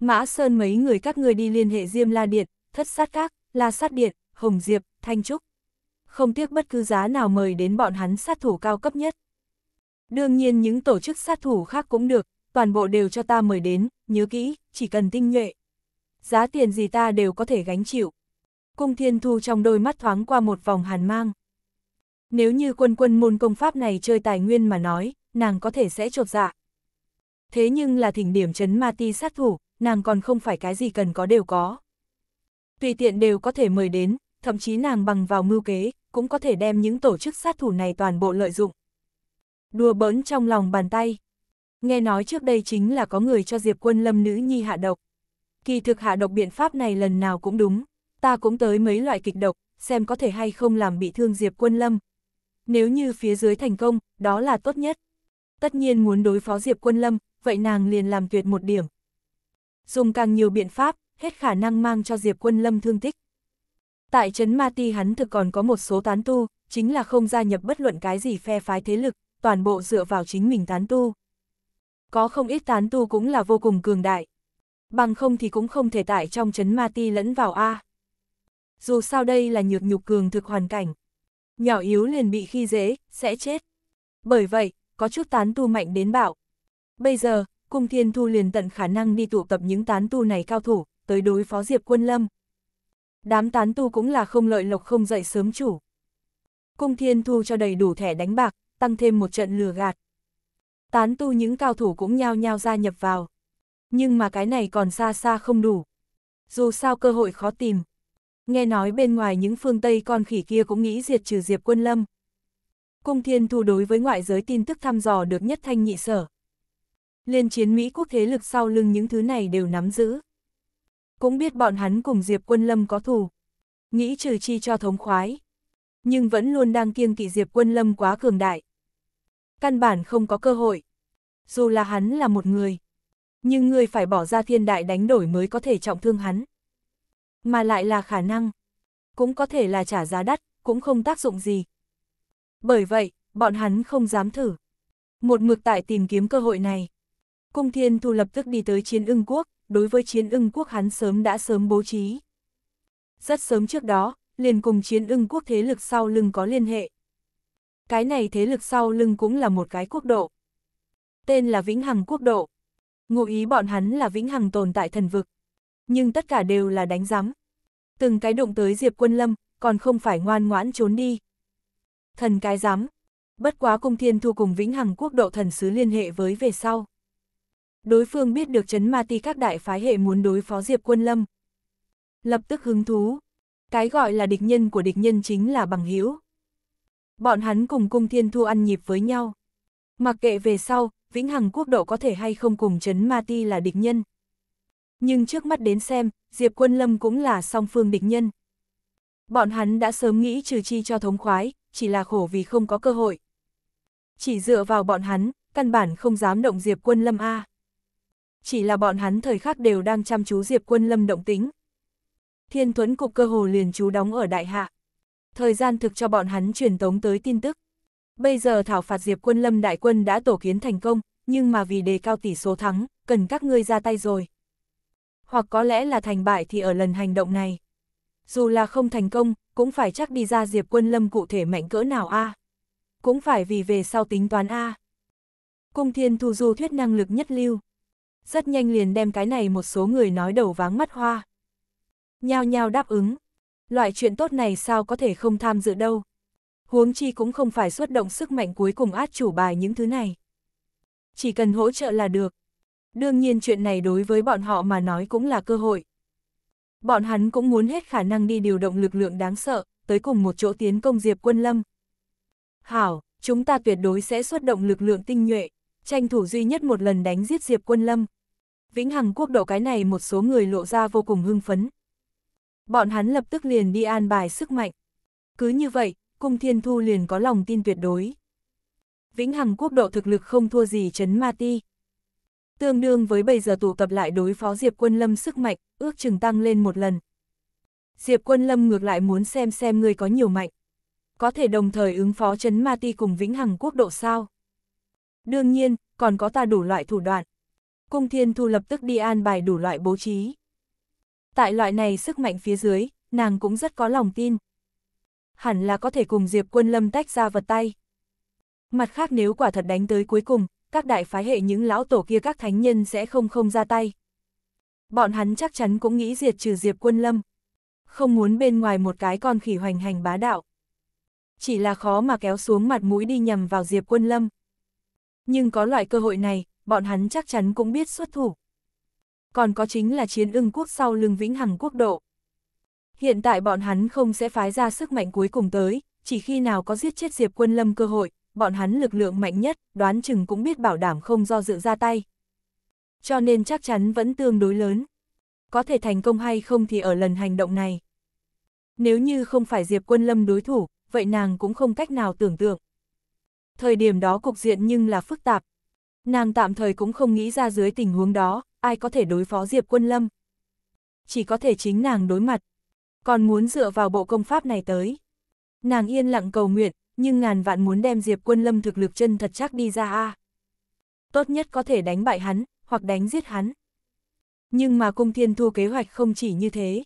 Mã Sơn mấy người các người đi liên hệ Diêm La Điện, Thất Sát Các, La Sát Điện, Hồng Diệp, Thanh Trúc. Không tiếc bất cứ giá nào mời đến bọn hắn sát thủ cao cấp nhất. Đương nhiên những tổ chức sát thủ khác cũng được, toàn bộ đều cho ta mời đến, nhớ kỹ, chỉ cần tinh nhuệ. Giá tiền gì ta đều có thể gánh chịu. Cung Thiên Thu trong đôi mắt thoáng qua một vòng hàn mang. Nếu như quân quân môn công pháp này chơi tài nguyên mà nói, nàng có thể sẽ trột dạ. Thế nhưng là thỉnh điểm chấn ma ti sát thủ, nàng còn không phải cái gì cần có đều có. Tùy tiện đều có thể mời đến, thậm chí nàng bằng vào mưu kế, cũng có thể đem những tổ chức sát thủ này toàn bộ lợi dụng. Đùa bỡn trong lòng bàn tay. Nghe nói trước đây chính là có người cho Diệp quân lâm nữ nhi hạ độc. Kỳ thực hạ độc biện pháp này lần nào cũng đúng, ta cũng tới mấy loại kịch độc, xem có thể hay không làm bị thương Diệp quân lâm. Nếu như phía dưới thành công, đó là tốt nhất. Tất nhiên muốn đối phó Diệp quân lâm, vậy nàng liền làm tuyệt một điểm. Dùng càng nhiều biện pháp, hết khả năng mang cho Diệp quân lâm thương tích. Tại Trấn Ma Ti hắn thực còn có một số tán tu, chính là không gia nhập bất luận cái gì phe phái thế lực, toàn bộ dựa vào chính mình tán tu. Có không ít tán tu cũng là vô cùng cường đại. Bằng không thì cũng không thể tại trong Trấn Ma Ti lẫn vào A. Dù sao đây là nhược nhục cường thực hoàn cảnh. Nhỏ yếu liền bị khi dễ, sẽ chết. Bởi vậy, có chút tán tu mạnh đến bạo. Bây giờ, Cung Thiên Thu liền tận khả năng đi tụ tập những tán tu này cao thủ, tới đối phó Diệp Quân Lâm. Đám tán tu cũng là không lợi lộc không dậy sớm chủ. Cung Thiên Thu cho đầy đủ thẻ đánh bạc, tăng thêm một trận lừa gạt. Tán tu những cao thủ cũng nhao nhao gia nhập vào. Nhưng mà cái này còn xa xa không đủ. Dù sao cơ hội khó tìm. Nghe nói bên ngoài những phương Tây con khỉ kia cũng nghĩ diệt trừ Diệp Quân Lâm. Cung Thiên Thu đối với ngoại giới tin tức thăm dò được nhất thanh nhị sở. Liên chiến Mỹ quốc thế lực sau lưng những thứ này đều nắm giữ. Cũng biết bọn hắn cùng Diệp Quân Lâm có thù. Nghĩ trừ chi cho thống khoái. Nhưng vẫn luôn đang kiêng kỵ Diệp Quân Lâm quá cường đại. Căn bản không có cơ hội. Dù là hắn là một người. Nhưng người phải bỏ ra thiên đại đánh đổi mới có thể trọng thương hắn. Mà lại là khả năng. Cũng có thể là trả giá đắt, cũng không tác dụng gì. Bởi vậy, bọn hắn không dám thử. Một mực tại tìm kiếm cơ hội này. Cung Thiên Thu lập tức đi tới chiến ưng quốc, đối với chiến ưng quốc hắn sớm đã sớm bố trí. Rất sớm trước đó, liền cùng chiến ưng quốc thế lực sau lưng có liên hệ. Cái này thế lực sau lưng cũng là một cái quốc độ. Tên là Vĩnh Hằng Quốc độ. Ngụ ý bọn hắn là Vĩnh Hằng tồn tại thần vực. Nhưng tất cả đều là đánh giám. Từng cái động tới Diệp Quân Lâm, còn không phải ngoan ngoãn trốn đi. Thần cái giám. Bất quá cung thiên thu cùng Vĩnh Hằng Quốc độ thần sứ liên hệ với về sau đối phương biết được chấn ma ti các đại phái hệ muốn đối phó Diệp Quân Lâm. Lập tức hứng thú. Cái gọi là địch nhân của địch nhân chính là bằng hữu Bọn hắn cùng cung thiên thu ăn nhịp với nhau. Mặc kệ về sau, Vĩnh Hằng quốc độ có thể hay không cùng chấn ma ti là địch nhân. Nhưng trước mắt đến xem, Diệp Quân Lâm cũng là song phương địch nhân. Bọn hắn đã sớm nghĩ trừ chi cho thống khoái, chỉ là khổ vì không có cơ hội. Chỉ dựa vào bọn hắn, căn bản không dám động Diệp Quân Lâm A chỉ là bọn hắn thời khắc đều đang chăm chú Diệp Quân Lâm động tính. Thiên Tuấn Cục cơ hồ liền chú đóng ở Đại Hạ. Thời gian thực cho bọn hắn truyền tống tới tin tức. Bây giờ thảo phạt Diệp quân lâm đại quân đã tổ kiến thành công, nhưng mà vì đề cao tỷ số thắng, cần các ngươi ra tay rồi. Hoặc có lẽ là thành bại thì ở lần hành động này. Dù là không thành công, cũng phải chắc đi ra Diệp quân lâm cụ thể mạnh cỡ nào a Cũng phải vì về sau tính toán a Cung thiên thu du thuyết năng lực nhất lưu. Rất nhanh liền đem cái này một số người nói đầu váng mắt hoa. Nhao nhao đáp ứng. Loại chuyện tốt này sao có thể không tham dự đâu. Huống chi cũng không phải xuất động sức mạnh cuối cùng át chủ bài những thứ này. Chỉ cần hỗ trợ là được. Đương nhiên chuyện này đối với bọn họ mà nói cũng là cơ hội. Bọn hắn cũng muốn hết khả năng đi điều động lực lượng đáng sợ, tới cùng một chỗ tiến công Diệp Quân Lâm. Hảo, chúng ta tuyệt đối sẽ xuất động lực lượng tinh nhuệ, tranh thủ duy nhất một lần đánh giết Diệp Quân Lâm. Vĩnh Hằng quốc độ cái này một số người lộ ra vô cùng hưng phấn. Bọn hắn lập tức liền đi an bài sức mạnh. Cứ như vậy, cung thiên thu liền có lòng tin tuyệt đối. Vĩnh Hằng quốc độ thực lực không thua gì chấn ma ti. Tương đương với bây giờ tụ tập lại đối phó Diệp Quân Lâm sức mạnh, ước chừng tăng lên một lần. Diệp Quân Lâm ngược lại muốn xem xem người có nhiều mạnh. Có thể đồng thời ứng phó chấn ma ti cùng Vĩnh Hằng quốc độ sao? Đương nhiên, còn có ta đủ loại thủ đoạn. Cung Thiên Thu lập tức đi an bài đủ loại bố trí. Tại loại này sức mạnh phía dưới, nàng cũng rất có lòng tin. Hẳn là có thể cùng Diệp Quân Lâm tách ra vật tay. Mặt khác nếu quả thật đánh tới cuối cùng, các đại phái hệ những lão tổ kia các thánh nhân sẽ không không ra tay. Bọn hắn chắc chắn cũng nghĩ diệt trừ Diệp Quân Lâm. Không muốn bên ngoài một cái con khỉ hoành hành bá đạo. Chỉ là khó mà kéo xuống mặt mũi đi nhầm vào Diệp Quân Lâm. Nhưng có loại cơ hội này, bọn hắn chắc chắn cũng biết xuất thủ. Còn có chính là chiến ưng quốc sau lưng vĩnh hằng quốc độ. Hiện tại bọn hắn không sẽ phái ra sức mạnh cuối cùng tới, chỉ khi nào có giết chết Diệp Quân Lâm cơ hội, bọn hắn lực lượng mạnh nhất, đoán chừng cũng biết bảo đảm không do dự ra tay. Cho nên chắc chắn vẫn tương đối lớn. Có thể thành công hay không thì ở lần hành động này. Nếu như không phải Diệp Quân Lâm đối thủ, vậy nàng cũng không cách nào tưởng tượng. Thời điểm đó cục diện nhưng là phức tạp. Nàng tạm thời cũng không nghĩ ra dưới tình huống đó, ai có thể đối phó Diệp Quân Lâm. Chỉ có thể chính nàng đối mặt. Còn muốn dựa vào bộ công pháp này tới. Nàng yên lặng cầu nguyện, nhưng ngàn vạn muốn đem Diệp Quân Lâm thực lực chân thật chắc đi ra a. Tốt nhất có thể đánh bại hắn, hoặc đánh giết hắn. Nhưng mà cung thiên thu kế hoạch không chỉ như thế.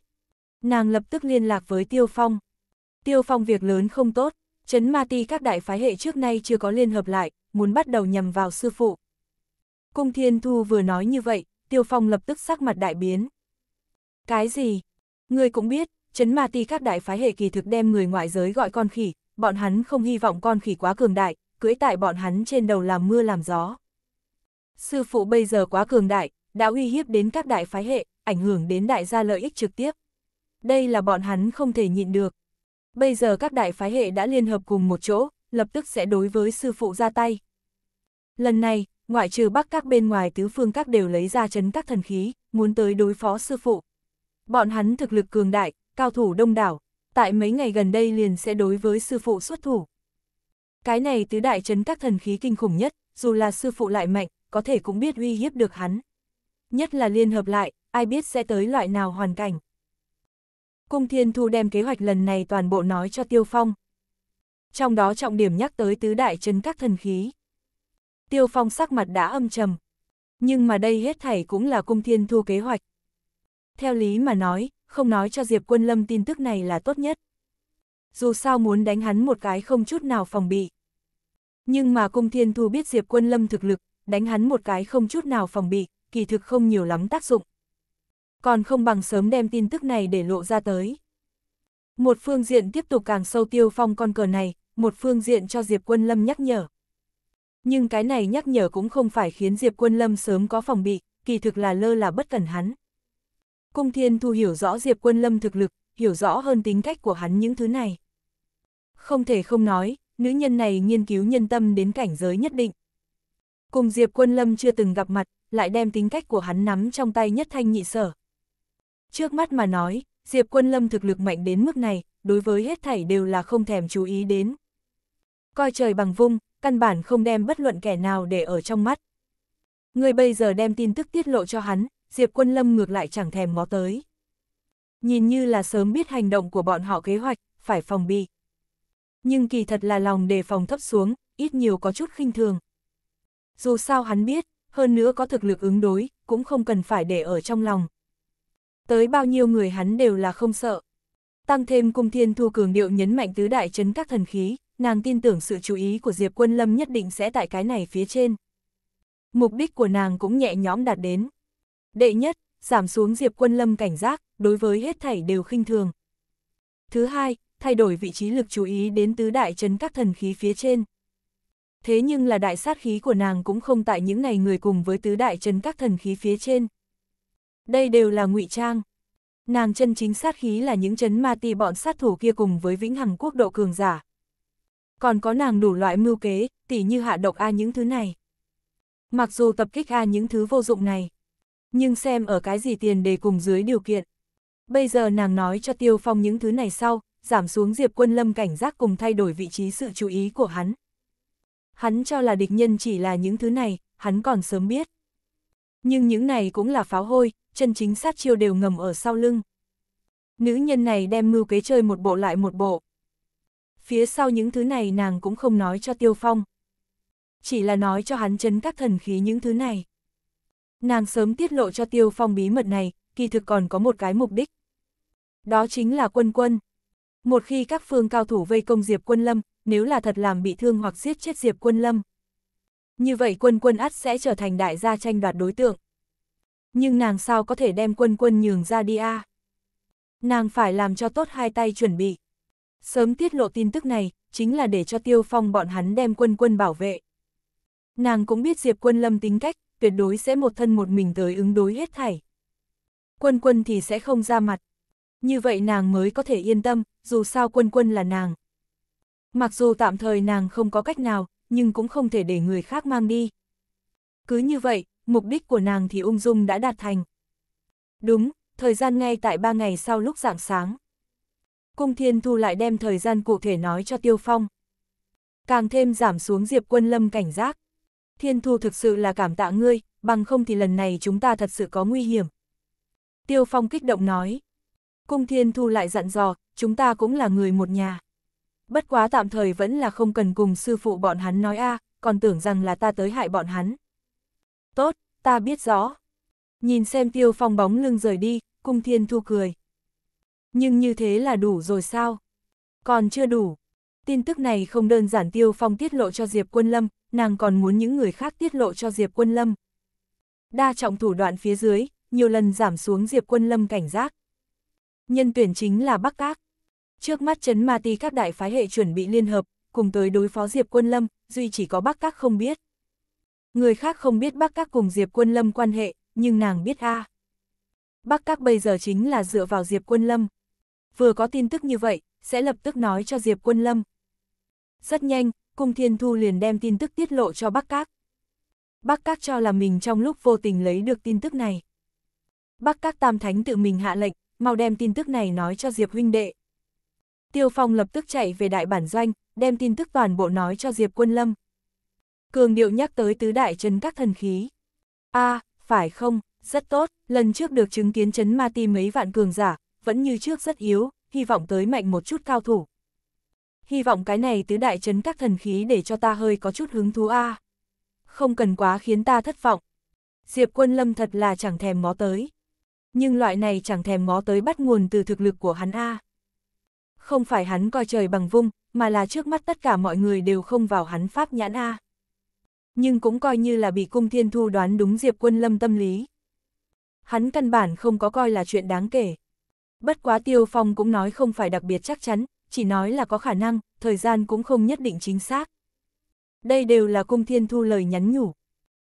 Nàng lập tức liên lạc với Tiêu Phong. Tiêu Phong việc lớn không tốt, chấn ma ti các đại phái hệ trước nay chưa có liên hợp lại, muốn bắt đầu nhằm vào sư phụ. Cung thiên thu vừa nói như vậy, Tiêu Phong lập tức sắc mặt đại biến. Cái gì? Người cũng biết, chấn ma ti các đại phái hệ kỳ thực đem người ngoại giới gọi con khỉ, bọn hắn không hy vọng con khỉ quá cường đại, cưỡi tại bọn hắn trên đầu làm mưa làm gió. Sư phụ bây giờ quá cường đại, đã uy hiếp đến các đại phái hệ, ảnh hưởng đến đại gia lợi ích trực tiếp. Đây là bọn hắn không thể nhịn được. Bây giờ các đại phái hệ đã liên hợp cùng một chỗ, lập tức sẽ đối với sư phụ ra tay. Lần này, ngoại trừ bắc các bên ngoài tứ phương các đều lấy ra chấn các thần khí, muốn tới đối phó sư phụ. Bọn hắn thực lực cường đại, cao thủ đông đảo, tại mấy ngày gần đây liền sẽ đối với sư phụ xuất thủ. Cái này tứ đại chấn các thần khí kinh khủng nhất, dù là sư phụ lại mạnh, có thể cũng biết uy hiếp được hắn. Nhất là liên hợp lại, ai biết sẽ tới loại nào hoàn cảnh. Cung Thiên Thu đem kế hoạch lần này toàn bộ nói cho Tiêu Phong. Trong đó trọng điểm nhắc tới tứ đại chấn các thần khí. Tiêu Phong sắc mặt đã âm trầm. Nhưng mà đây hết thảy cũng là Cung Thiên Thu kế hoạch. Theo lý mà nói, không nói cho Diệp Quân Lâm tin tức này là tốt nhất. Dù sao muốn đánh hắn một cái không chút nào phòng bị. Nhưng mà Cung Thiên Thu biết Diệp Quân Lâm thực lực, đánh hắn một cái không chút nào phòng bị, kỳ thực không nhiều lắm tác dụng. Còn không bằng sớm đem tin tức này để lộ ra tới. Một phương diện tiếp tục càng sâu tiêu phong con cờ này, một phương diện cho Diệp Quân Lâm nhắc nhở. Nhưng cái này nhắc nhở cũng không phải khiến Diệp Quân Lâm sớm có phòng bị, kỳ thực là lơ là bất cẩn hắn. Cung Thiên Thu hiểu rõ Diệp Quân Lâm thực lực, hiểu rõ hơn tính cách của hắn những thứ này. Không thể không nói, nữ nhân này nghiên cứu nhân tâm đến cảnh giới nhất định. Cùng Diệp Quân Lâm chưa từng gặp mặt, lại đem tính cách của hắn nắm trong tay nhất thanh nhị sở. Trước mắt mà nói, Diệp Quân Lâm thực lực mạnh đến mức này, đối với hết thảy đều là không thèm chú ý đến. Coi trời bằng vung, căn bản không đem bất luận kẻ nào để ở trong mắt. Người bây giờ đem tin tức tiết lộ cho hắn, Diệp Quân Lâm ngược lại chẳng thèm ngó tới. Nhìn như là sớm biết hành động của bọn họ kế hoạch, phải phòng bị. Nhưng kỳ thật là lòng đề phòng thấp xuống, ít nhiều có chút khinh thường. Dù sao hắn biết, hơn nữa có thực lực ứng đối, cũng không cần phải để ở trong lòng. Tới bao nhiêu người hắn đều là không sợ. Tăng thêm cung thiên thu cường điệu nhấn mạnh tứ đại chấn các thần khí, nàng tin tưởng sự chú ý của Diệp Quân Lâm nhất định sẽ tại cái này phía trên. Mục đích của nàng cũng nhẹ nhõm đạt đến. Đệ nhất, giảm xuống Diệp Quân Lâm cảnh giác, đối với hết thảy đều khinh thường. Thứ hai, thay đổi vị trí lực chú ý đến tứ đại chấn các thần khí phía trên. Thế nhưng là đại sát khí của nàng cũng không tại những này người cùng với tứ đại chấn các thần khí phía trên. Đây đều là ngụy trang. Nàng chân chính sát khí là những chấn ma ti bọn sát thủ kia cùng với vĩnh hằng quốc độ cường giả. Còn có nàng đủ loại mưu kế, tỉ như hạ độc A những thứ này. Mặc dù tập kích A những thứ vô dụng này, nhưng xem ở cái gì tiền đề cùng dưới điều kiện. Bây giờ nàng nói cho Tiêu Phong những thứ này sau, giảm xuống Diệp Quân Lâm cảnh giác cùng thay đổi vị trí sự chú ý của hắn. Hắn cho là địch nhân chỉ là những thứ này, hắn còn sớm biết. Nhưng những này cũng là pháo hôi, chân chính sát chiêu đều ngầm ở sau lưng. Nữ nhân này đem mưu kế chơi một bộ lại một bộ. Phía sau những thứ này nàng cũng không nói cho Tiêu Phong. Chỉ là nói cho hắn chấn các thần khí những thứ này. Nàng sớm tiết lộ cho Tiêu Phong bí mật này, kỳ thực còn có một cái mục đích. Đó chính là quân quân. Một khi các phương cao thủ vây công Diệp Quân Lâm, nếu là thật làm bị thương hoặc giết chết Diệp Quân Lâm. Như vậy quân quân ắt sẽ trở thành đại gia tranh đoạt đối tượng. Nhưng nàng sao có thể đem quân quân nhường ra đi a? À? Nàng phải làm cho tốt hai tay chuẩn bị. Sớm tiết lộ tin tức này, chính là để cho Tiêu Phong bọn hắn đem quân quân bảo vệ. Nàng cũng biết Diệp Quân Lâm tính cách, tuyệt đối sẽ một thân một mình tới ứng đối hết thảy. Quân quân thì sẽ không ra mặt. Như vậy nàng mới có thể yên tâm, dù sao quân quân là nàng. Mặc dù tạm thời nàng không có cách nào, nhưng cũng không thể để người khác mang đi. Cứ như vậy, mục đích của nàng thì ung dung đã đạt thành. Đúng, thời gian ngay tại ba ngày sau lúc rạng sáng. Cung Thiên Thu lại đem thời gian cụ thể nói cho Tiêu Phong. Càng thêm giảm xuống Diệp Quân Lâm cảnh giác. Thiên Thu thực sự là cảm tạ ngươi, bằng không thì lần này chúng ta thật sự có nguy hiểm. Tiêu Phong kích động nói. Cung Thiên Thu lại dặn dò, chúng ta cũng là người một nhà. Bất quá tạm thời vẫn là không cần cùng sư phụ bọn hắn nói a, còn tưởng rằng là ta tới hại bọn hắn. Tốt, ta biết rõ. Nhìn xem Tiêu Phong bóng lưng rời đi, Cung Thiên Thu cười. Nhưng như thế là đủ rồi sao? Còn chưa đủ. Tin tức này không đơn giản Tiêu Phong tiết lộ cho Diệp Quân Lâm, nàng còn muốn những người khác tiết lộ cho Diệp Quân Lâm. Đa trọng thủ đoạn phía dưới, nhiều lần giảm xuống Diệp Quân Lâm cảnh giác. Nhân tuyển chính là Bắc Các. Trước mắt chấn ma ti các đại phái hệ chuẩn bị liên hợp, cùng tới đối phó Diệp Quân Lâm, duy chỉ có Bắc Các không biết. Người khác không biết Bắc Các cùng Diệp Quân Lâm quan hệ, nhưng nàng biết a. À. Bắc Các bây giờ chính là dựa vào Diệp Quân Lâm. Vừa có tin tức như vậy, sẽ lập tức nói cho Diệp Quân Lâm. Rất nhanh, Cung Thiên Thu liền đem tin tức tiết lộ cho Bắc Các. Bắc Các cho là mình trong lúc vô tình lấy được tin tức này. Bắc Các Tam Thánh tự mình hạ lệnh, mau đem tin tức này nói cho Diệp huynh đệ. Tiêu Phong lập tức chạy về đại bản doanh, đem tin tức toàn bộ nói cho Diệp Quân Lâm. Cường điệu nhắc tới tứ đại chân các thần khí. a à, phải không, rất tốt, lần trước được chứng kiến chấn ma ti mấy vạn cường giả, vẫn như trước rất yếu, hy vọng tới mạnh một chút cao thủ. Hy vọng cái này tứ đại chấn các thần khí để cho ta hơi có chút hứng thú a. À. Không cần quá khiến ta thất vọng. Diệp Quân Lâm thật là chẳng thèm ngó tới. Nhưng loại này chẳng thèm ngó tới bắt nguồn từ thực lực của hắn a. Không phải hắn coi trời bằng vung, mà là trước mắt tất cả mọi người đều không vào hắn pháp nhãn a. Nhưng cũng coi như là bị cung thiên thu đoán đúng Diệp Quân Lâm tâm lý. Hắn căn bản không có coi là chuyện đáng kể. Bất quá Tiêu Phong cũng nói không phải đặc biệt chắc chắn, chỉ nói là có khả năng, thời gian cũng không nhất định chính xác. Đây đều là cung thiên thu lời nhắn nhủ.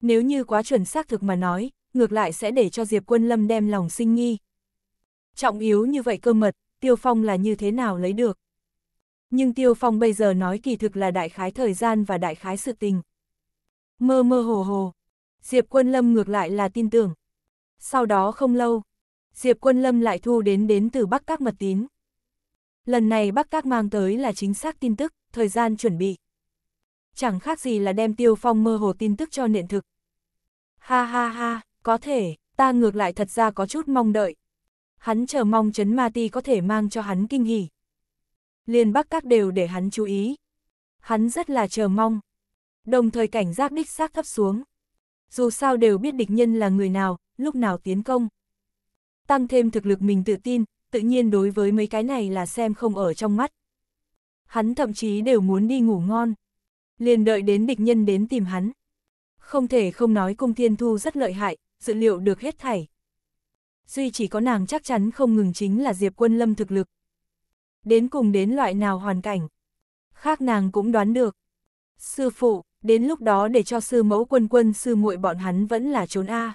Nếu như quá chuẩn xác thực mà nói, ngược lại sẽ để cho Diệp Quân Lâm đem lòng sinh nghi. Trọng yếu như vậy cơ mật, Tiêu Phong là như thế nào lấy được? Nhưng Tiêu Phong bây giờ nói kỳ thực là đại khái thời gian và đại khái sự tình. Mơ mơ hồ hồ, Diệp Quân Lâm ngược lại là tin tưởng. Sau đó không lâu, Diệp Quân Lâm lại thu đến đến từ Bắc Các mật tín. Lần này Bắc Các mang tới là chính xác tin tức, thời gian chuẩn bị. Chẳng khác gì là đem Tiêu Phong mơ hồ tin tức cho niệm thực. Ha ha ha, có thể, ta ngược lại thật ra có chút mong đợi. Hắn chờ mong chấn ma ti có thể mang cho hắn kinh hỉ. Liên Bắc các đều để hắn chú ý. Hắn rất là chờ mong. Đồng thời cảnh giác đích xác thấp xuống. Dù sao đều biết địch nhân là người nào, lúc nào tiến công. Tăng thêm thực lực mình tự tin, tự nhiên đối với mấy cái này là xem không ở trong mắt. Hắn thậm chí đều muốn đi ngủ ngon. Liền đợi đến địch nhân đến tìm hắn. Không thể không nói cung thiên thu rất lợi hại, dự liệu được hết thảy. Duy chỉ có nàng chắc chắn không ngừng chính là Diệp Quân Lâm thực lực. Đến cùng đến loại nào hoàn cảnh. Khác nàng cũng đoán được. Sư phụ, đến lúc đó để cho sư mẫu quân quân sư muội bọn hắn vẫn là trốn A.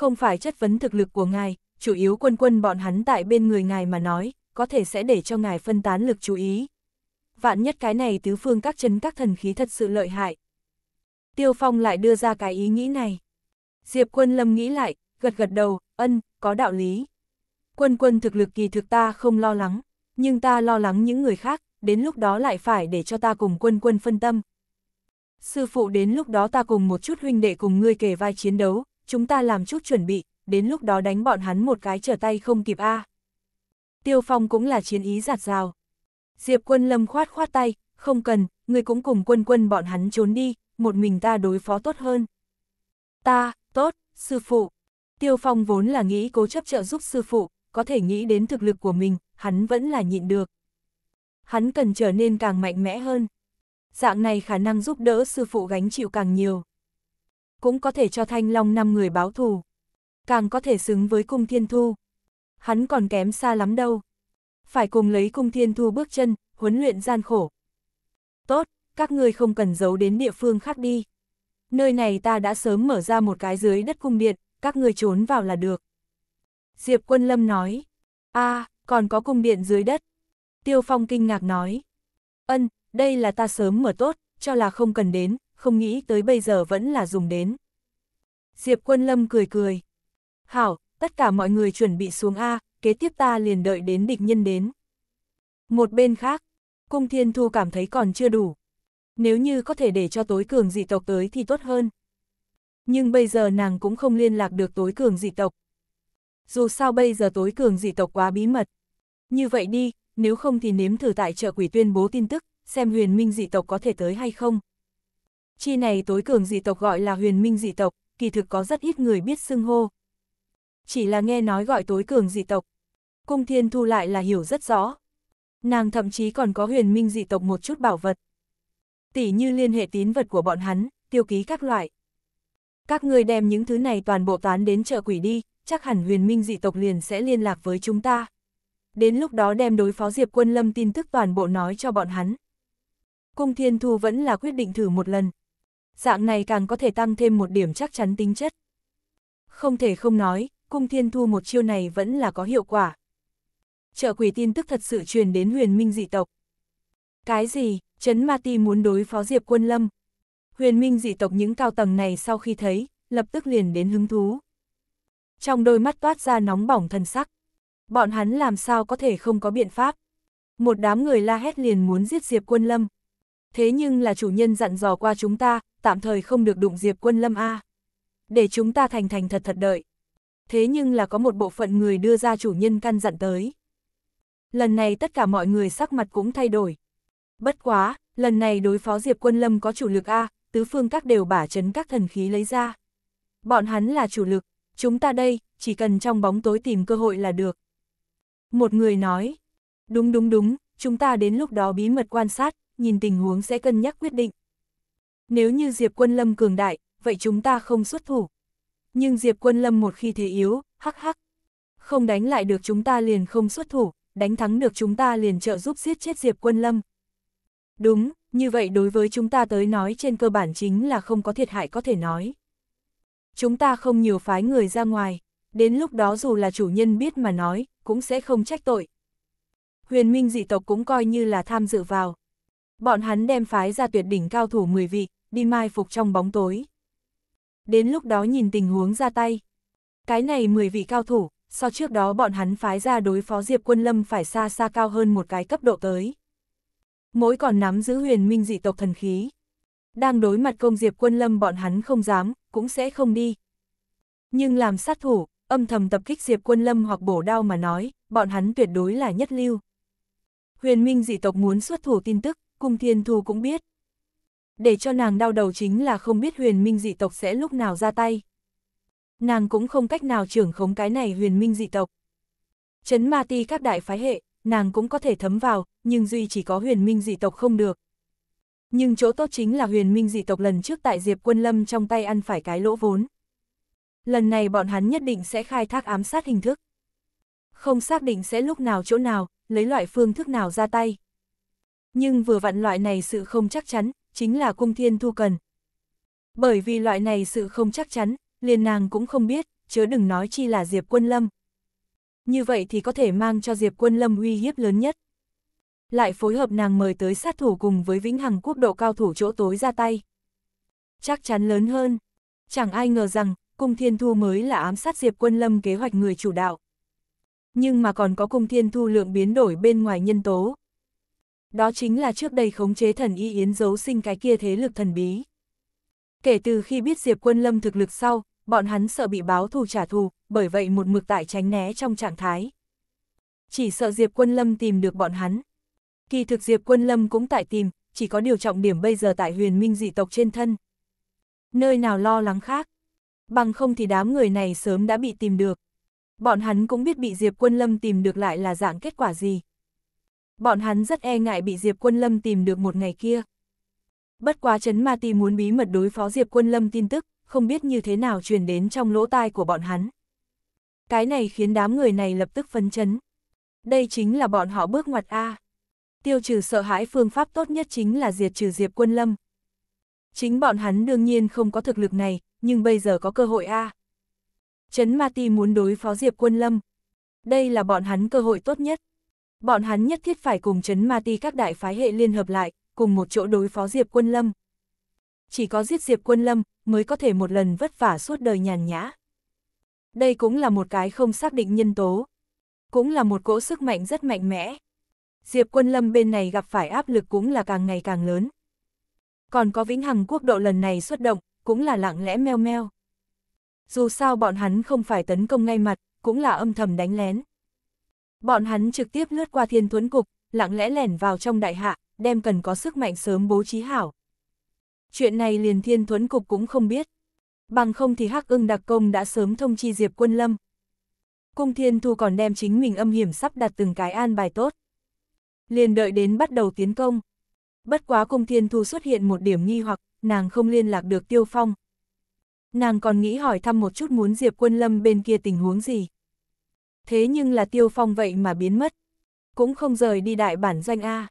Không phải chất vấn thực lực của ngài, chủ yếu quân quân bọn hắn tại bên người ngài mà nói, có thể sẽ để cho ngài phân tán lực chú ý. Vạn nhất cái này tứ phương các chân các thần khí thật sự lợi hại. Tiêu Phong lại đưa ra cái ý nghĩ này. Diệp quân lâm nghĩ lại, gật gật đầu, ân, có đạo lý. Quân quân thực lực kỳ thực ta không lo lắng, nhưng ta lo lắng những người khác, đến lúc đó lại phải để cho ta cùng quân quân phân tâm. Sư phụ đến lúc đó ta cùng một chút huynh đệ cùng ngươi kề vai chiến đấu, chúng ta làm chút chuẩn bị, đến lúc đó đánh bọn hắn một cái trở tay không kịp a. Tiêu Phong cũng là chiến ý giạt rào. Diệp quân lâm khoát khoát tay, không cần, người cũng cùng quân quân bọn hắn trốn đi, một mình ta đối phó tốt hơn. Ta, tốt, sư phụ. Tiêu Phong vốn là nghĩ cố chấp trợ giúp sư phụ, có thể nghĩ đến thực lực của mình, hắn vẫn là nhịn được. Hắn cần trở nên càng mạnh mẽ hơn. Dạng này khả năng giúp đỡ sư phụ gánh chịu càng nhiều. Cũng có thể cho Thanh Long năm người báo thù. Càng có thể xứng với cung thiên thu. Hắn còn kém xa lắm đâu. Phải cùng lấy cung thiên thu bước chân, huấn luyện gian khổ. Tốt, các ngươi không cần giấu đến địa phương khác đi. Nơi này ta đã sớm mở ra một cái dưới đất cung điện, các ngươi trốn vào là được. Diệp Quân Lâm nói, a à, còn có cung điện dưới đất. Tiêu Phong kinh ngạc nói, ân, đây là ta sớm mở tốt, cho là không cần đến, không nghĩ tới bây giờ vẫn là dùng đến. Diệp Quân Lâm cười cười. Hảo, tất cả mọi người chuẩn bị xuống A, kế tiếp ta liền đợi đến địch nhân đến. Một bên khác, Cung Thiên Thu cảm thấy còn chưa đủ. Nếu như có thể để cho tối cường dị tộc tới thì tốt hơn. Nhưng bây giờ nàng cũng không liên lạc được tối cường dị tộc. Dù sao bây giờ tối cường dị tộc quá bí mật. Như vậy đi, nếu không thì nếm thử tại chợ quỷ tuyên bố tin tức, xem huyền minh dị tộc có thể tới hay không. Chi này tối cường dị tộc gọi là huyền minh dị tộc, kỳ thực có rất ít người biết xưng hô. Chỉ là nghe nói gọi tối cường dị tộc. Cung thiên thu lại là hiểu rất rõ. Nàng thậm chí còn có huyền minh dị tộc một chút bảo vật. Tỷ như liên hệ tín vật của bọn hắn, tiêu ký các loại. Các người đem những thứ này toàn bộ toán đến chợ quỷ đi, chắc hẳn huyền minh dị tộc liền sẽ liên lạc với chúng ta. Đến lúc đó đem đối phó Diệp Quân Lâm tin tức toàn bộ nói cho bọn hắn. Cung Thiên Thu vẫn là quyết định thử một lần. Dạng này càng có thể tăng thêm một điểm chắc chắn tính chất. Không thể không nói, Cung Thiên Thu một chiêu này vẫn là có hiệu quả. Trợ quỷ tin tức thật sự truyền đến huyền minh dị tộc. Cái gì, Trấn Ma Ti muốn đối phó Diệp Quân Lâm? Huyền minh dị tộc những cao tầng này sau khi thấy, lập tức liền đến hứng thú. Trong đôi mắt toát ra nóng bỏng thần sắc. Bọn hắn làm sao có thể không có biện pháp. Một đám người la hét liền muốn giết Diệp Quân Lâm. Thế nhưng là chủ nhân dặn dò qua chúng ta, tạm thời không được đụng Diệp Quân Lâm A. Để chúng ta thành thành thật thật đợi. Thế nhưng là có một bộ phận người đưa ra chủ nhân căn dặn tới. Lần này tất cả mọi người sắc mặt cũng thay đổi. Bất quá, lần này đối phó Diệp Quân Lâm có chủ lực A, tứ phương các đều bả chấn các thần khí lấy ra. Bọn hắn là chủ lực, chúng ta đây, chỉ cần trong bóng tối tìm cơ hội là được. Một người nói, đúng đúng đúng, chúng ta đến lúc đó bí mật quan sát, nhìn tình huống sẽ cân nhắc quyết định. Nếu như Diệp Quân Lâm cường đại, vậy chúng ta không xuất thủ. Nhưng Diệp Quân Lâm một khi thế yếu, hắc hắc. Không đánh lại được chúng ta liền không xuất thủ, đánh thắng được chúng ta liền trợ giúp giết chết Diệp Quân Lâm. Đúng, như vậy đối với chúng ta tới nói trên cơ bản chính là không có thiệt hại có thể nói. Chúng ta không nhiều phái người ra ngoài, đến lúc đó dù là chủ nhân biết mà nói, cũng sẽ không trách tội. Huyền minh dị tộc cũng coi như là tham dự vào. Bọn hắn đem phái ra tuyệt đỉnh cao thủ 10 vị, đi mai phục trong bóng tối. Đến lúc đó nhìn tình huống ra tay. Cái này 10 vị cao thủ, so trước đó bọn hắn phái ra đối phó Diệp Quân Lâm phải xa xa cao hơn một cái cấp độ tới. Mỗi còn nắm giữ huyền minh dị tộc thần khí. Đang đối mặt công Diệp Quân Lâm bọn hắn không dám, cũng sẽ không đi. Nhưng làm sát thủ, âm thầm tập kích Diệp Quân Lâm hoặc bổ đao mà nói, bọn hắn tuyệt đối là nhất lưu. Huyền Minh dị tộc muốn xuất thủ tin tức, Cung Thiên Thu cũng biết. Để cho nàng đau đầu chính là không biết huyền minh dị tộc sẽ lúc nào ra tay. Nàng cũng không cách nào trưởng khống cái này huyền minh dị tộc. Chấn ma ti các đại phái hệ, nàng cũng có thể thấm vào, nhưng duy chỉ có huyền minh dị tộc không được. Nhưng chỗ tốt chính là huyền minh dị tộc lần trước tại Diệp Quân Lâm trong tay ăn phải cái lỗ vốn. Lần này bọn hắn nhất định sẽ khai thác ám sát hình thức. Không xác định sẽ lúc nào chỗ nào, lấy loại phương thức nào ra tay. Nhưng vừa vặn loại này sự không chắc chắn, chính là cung thiên thu cần. Bởi vì loại này sự không chắc chắn, liền nàng cũng không biết, chớ đừng nói chi là Diệp Quân Lâm. Như vậy thì có thể mang cho Diệp Quân Lâm uy hiếp lớn nhất. Lại phối hợp nàng mời tới sát thủ cùng với vĩnh hằng quốc độ cao thủ chỗ tối ra tay. Chắc chắn lớn hơn. Chẳng ai ngờ rằng, cung thiên thu mới là ám sát Diệp Quân Lâm kế hoạch người chủ đạo. Nhưng mà còn có cung thiên thu lượng biến đổi bên ngoài nhân tố. Đó chính là trước đây khống chế thần y yến giấu sinh cái kia thế lực thần bí. Kể từ khi biết Diệp Quân Lâm thực lực sau, bọn hắn sợ bị báo thù trả thù, bởi vậy một mực tại tránh né trong trạng thái. Chỉ sợ Diệp Quân Lâm tìm được bọn hắn. Kỳ thực Diệp Quân Lâm cũng tại tìm, chỉ có điều trọng điểm bây giờ tại huyền minh dị tộc trên thân. Nơi nào lo lắng khác, bằng không thì đám người này sớm đã bị tìm được. Bọn hắn cũng biết bị Diệp Quân Lâm tìm được lại là dạng kết quả gì. Bọn hắn rất e ngại bị Diệp Quân Lâm tìm được một ngày kia. Bất quá chấn ma ti muốn bí mật đối phó Diệp Quân Lâm tin tức, không biết như thế nào truyền đến trong lỗ tai của bọn hắn. Cái này khiến đám người này lập tức phấn chấn. Đây chính là bọn họ bước ngoặt A. Tiêu trừ sợ hãi phương pháp tốt nhất chính là diệt trừ Diệp Quân Lâm. Chính bọn hắn đương nhiên không có thực lực này, nhưng bây giờ có cơ hội A. Trấn Ma Ti muốn đối phó Diệp Quân Lâm. Đây là bọn hắn cơ hội tốt nhất. Bọn hắn nhất thiết phải cùng chấn Ma Ti các đại phái hệ liên hợp lại, cùng một chỗ đối phó Diệp Quân Lâm. Chỉ có giết Diệp Quân Lâm mới có thể một lần vất vả suốt đời nhàn nhã. Đây cũng là một cái không xác định nhân tố. Cũng là một cỗ sức mạnh rất mạnh mẽ. Diệp Quân Lâm bên này gặp phải áp lực cũng là càng ngày càng lớn. Còn có Vĩnh Hằng quốc độ lần này xuất động, cũng là lặng lẽ meo meo. Dù sao bọn hắn không phải tấn công ngay mặt, cũng là âm thầm đánh lén. Bọn hắn trực tiếp lướt qua thiên thuấn cục, lặng lẽ lẻn vào trong đại hạ, đem cần có sức mạnh sớm bố trí hảo. Chuyện này liền thiên thuấn cục cũng không biết. Bằng không thì hắc ưng đặc công đã sớm thông chi Diệp Quân Lâm. Cung thiên thu còn đem chính mình âm hiểm sắp đặt từng cái an bài tốt. Liền đợi đến bắt đầu tiến công. Bất quá cung thiên thu xuất hiện một điểm nghi hoặc, nàng không liên lạc được tiêu phong. Nàng còn nghĩ hỏi thăm một chút muốn Diệp Quân Lâm bên kia tình huống gì. Thế nhưng là tiêu phong vậy mà biến mất. Cũng không rời đi đại bản doanh A.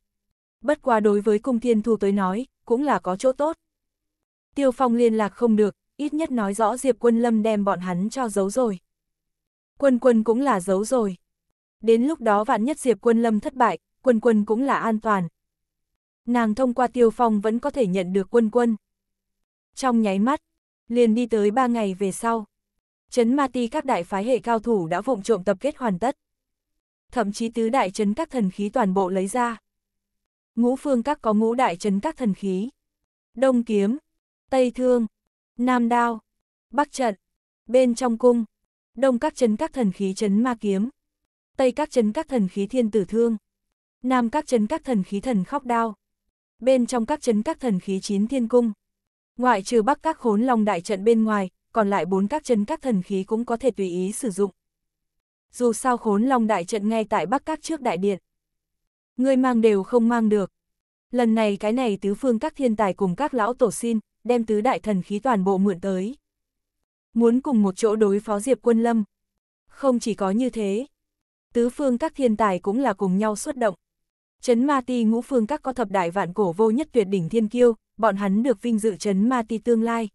Bất quá đối với cung thiên thu tới nói, cũng là có chỗ tốt. Tiêu phong liên lạc không được, ít nhất nói rõ Diệp Quân Lâm đem bọn hắn cho giấu rồi. Quân quân cũng là giấu rồi. Đến lúc đó vạn nhất Diệp Quân Lâm thất bại, quân quân cũng là an toàn. Nàng thông qua tiêu phong vẫn có thể nhận được quân quân. Trong nháy mắt, liền đi tới ba ngày về sau. Chấn Ma Ti các đại phái hệ cao thủ đã vụng trộm tập kết hoàn tất. Thậm chí tứ đại chấn các thần khí toàn bộ lấy ra. Ngũ phương các có ngũ đại chấn các thần khí. Đông kiếm, Tây thương, Nam đao, Bắc trận, bên trong cung, Đông các chấn các thần khí chấn ma kiếm, Tây các chấn các thần khí thiên tử thương, Nam các chấn các thần khí thần khóc đao, bên trong các chấn các thần khí chín thiên cung. Ngoại trừ bắc các khốn long đại trận bên ngoài, còn lại bốn các chân các thần khí cũng có thể tùy ý sử dụng. Dù sao khốn long đại trận ngay tại bắc các trước đại điện. Người mang đều không mang được. Lần này cái này tứ phương các thiên tài cùng các lão tổ xin, đem tứ đại thần khí toàn bộ mượn tới. Muốn cùng một chỗ đối phó Diệp Quân Lâm. Không chỉ có như thế. Tứ phương các thiên tài cũng là cùng nhau xuất động. Trấn Ma Ti ngũ phương các có thập đại vạn cổ vô nhất tuyệt đỉnh thiên kiêu, bọn hắn được vinh dự Trấn Ma Ti tương lai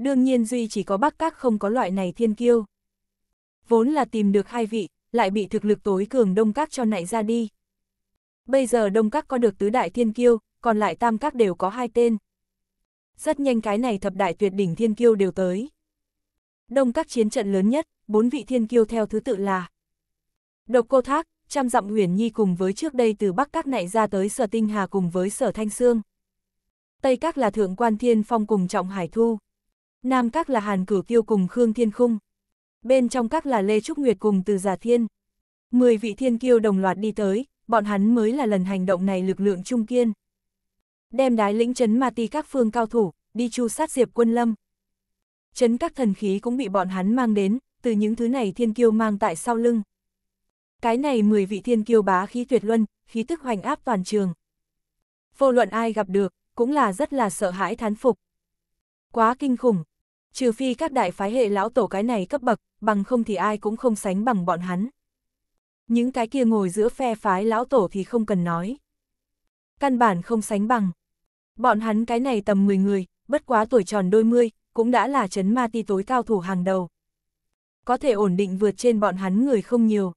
đương nhiên duy chỉ có Bắc Các không có loại này thiên kiêu. Vốn là tìm được hai vị, lại bị thực lực tối cường Đông Các cho nại ra đi. Bây giờ Đông Các có được tứ đại thiên kiêu, còn lại Tam Các đều có hai tên. Rất nhanh cái này thập đại tuyệt đỉnh thiên kiêu đều tới. Đông Các chiến trận lớn nhất, bốn vị thiên kiêu theo thứ tự là Độc Cô Thác, trăm dặm huyền nhi cùng với trước đây từ Bắc Các nại ra tới Sở Tinh Hà cùng với Sở Thanh Sương. Tây Các là Thượng Quan Thiên Phong cùng Trọng Hải Thu. Nam Các là Hàn Cửu Tiêu cùng Khương Thiên Khung. Bên trong các là Lê Trúc Nguyệt cùng từ giả thiên. Mười vị thiên kiêu đồng loạt đi tới, bọn hắn mới là lần hành động này lực lượng trung kiên. Đem đái lĩnh chấn ma ti các phương cao thủ, đi chu sát diệp quân lâm. Chấn các thần khí cũng bị bọn hắn mang đến, từ những thứ này thiên kiêu mang tại sau lưng. Cái này 10 vị thiên kiêu bá khí tuyệt luân, khí tức hoành áp toàn trường. Vô luận ai gặp được, cũng là rất là sợ hãi thán phục. Quá kinh khủng. Trừ phi các đại phái hệ lão tổ cái này cấp bậc, bằng không thì ai cũng không sánh bằng bọn hắn. Những cái kia ngồi giữa phe phái lão tổ thì không cần nói. Căn bản không sánh bằng. Bọn hắn cái này tầm 10 người, bất quá tuổi tròn đôi mươi, cũng đã là chấn ma ti tối cao thủ hàng đầu. Có thể ổn định vượt trên bọn hắn người không nhiều.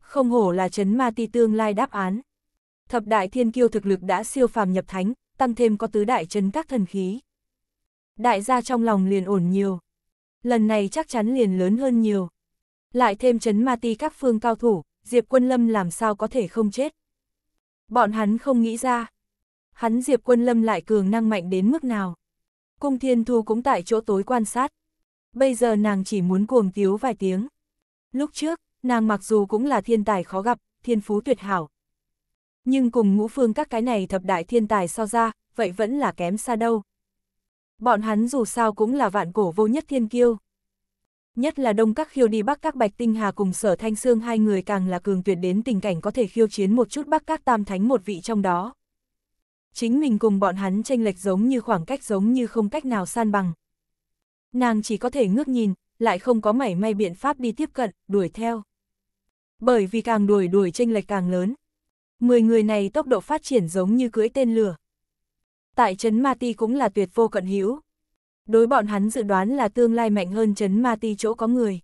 Không hổ là chấn ma ti tương lai đáp án. Thập đại thiên kiêu thực lực đã siêu phàm nhập thánh, tăng thêm có tứ đại chấn các thần khí. Đại gia trong lòng liền ổn nhiều. Lần này chắc chắn liền lớn hơn nhiều. Lại thêm chấn ma ti các phương cao thủ, Diệp Quân Lâm làm sao có thể không chết. Bọn hắn không nghĩ ra. Hắn Diệp Quân Lâm lại cường năng mạnh đến mức nào. Cung Thiên Thu cũng tại chỗ tối quan sát. Bây giờ nàng chỉ muốn cuồng tiếu vài tiếng. Lúc trước, nàng mặc dù cũng là thiên tài khó gặp, thiên phú tuyệt hảo. Nhưng cùng ngũ phương các cái này thập đại thiên tài so ra, vậy vẫn là kém xa đâu. Bọn hắn dù sao cũng là vạn cổ vô nhất thiên kiêu. Nhất là đông các khiêu đi bắc các bạch tinh hà cùng sở thanh xương hai người càng là cường tuyệt đến tình cảnh có thể khiêu chiến một chút bắc các tam thánh một vị trong đó. Chính mình cùng bọn hắn tranh lệch giống như khoảng cách giống như không cách nào san bằng. Nàng chỉ có thể ngước nhìn, lại không có mảy may biện pháp đi tiếp cận, đuổi theo. Bởi vì càng đuổi đuổi tranh lệch càng lớn. Mười người này tốc độ phát triển giống như cưỡi tên lửa. Tại Trấn Ma Ti cũng là tuyệt vô cận hữu Đối bọn hắn dự đoán là tương lai mạnh hơn Trấn Ma Ti chỗ có người.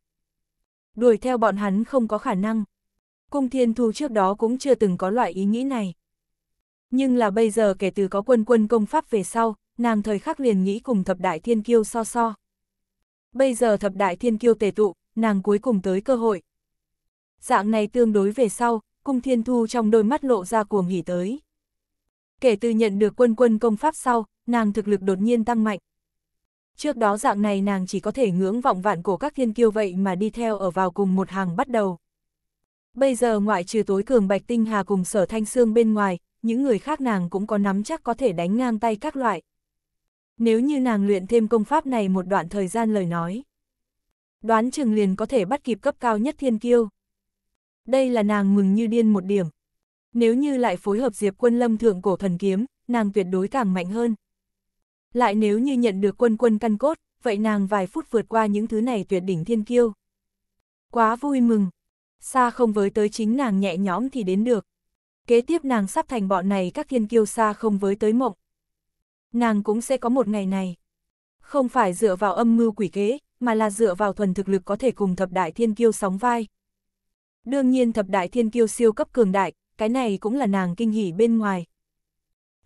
Đuổi theo bọn hắn không có khả năng. Cung Thiên Thu trước đó cũng chưa từng có loại ý nghĩ này. Nhưng là bây giờ kể từ có quân quân công pháp về sau, nàng thời khắc liền nghĩ cùng thập đại thiên kiêu so so. Bây giờ thập đại thiên kiêu tề tụ, nàng cuối cùng tới cơ hội. Dạng này tương đối về sau, cung thiên thu trong đôi mắt lộ ra cuồng hỉ tới. Kể từ nhận được quân quân công pháp sau, nàng thực lực đột nhiên tăng mạnh. Trước đó dạng này nàng chỉ có thể ngưỡng vọng vạn cổ các thiên kiêu vậy mà đi theo ở vào cùng một hàng bắt đầu. Bây giờ ngoại trừ tối cường Bạch Tinh Hà cùng sở thanh xương bên ngoài, những người khác nàng cũng có nắm chắc có thể đánh ngang tay các loại. Nếu như nàng luyện thêm công pháp này một đoạn thời gian lời nói. Đoán chừng liền có thể bắt kịp cấp cao nhất thiên kiêu. Đây là nàng mừng như điên một điểm. Nếu như lại phối hợp Diệp quân lâm thượng cổ thần kiếm, nàng tuyệt đối càng mạnh hơn. Lại nếu như nhận được quân quân căn cốt, vậy nàng vài phút vượt qua những thứ này tuyệt đỉnh thiên kiêu. Quá vui mừng. Xa không với tới chính nàng nhẹ nhõm thì đến được. Kế tiếp nàng sắp thành bọn này các thiên kiêu xa không với tới mộng. Nàng cũng sẽ có một ngày này. Không phải dựa vào âm mưu quỷ kế, mà là dựa vào thuần thực lực có thể cùng thập đại thiên kiêu sóng vai. Đương nhiên thập đại thiên kiêu siêu cấp cường đại, cái này cũng là nàng kinh hỉ bên ngoài.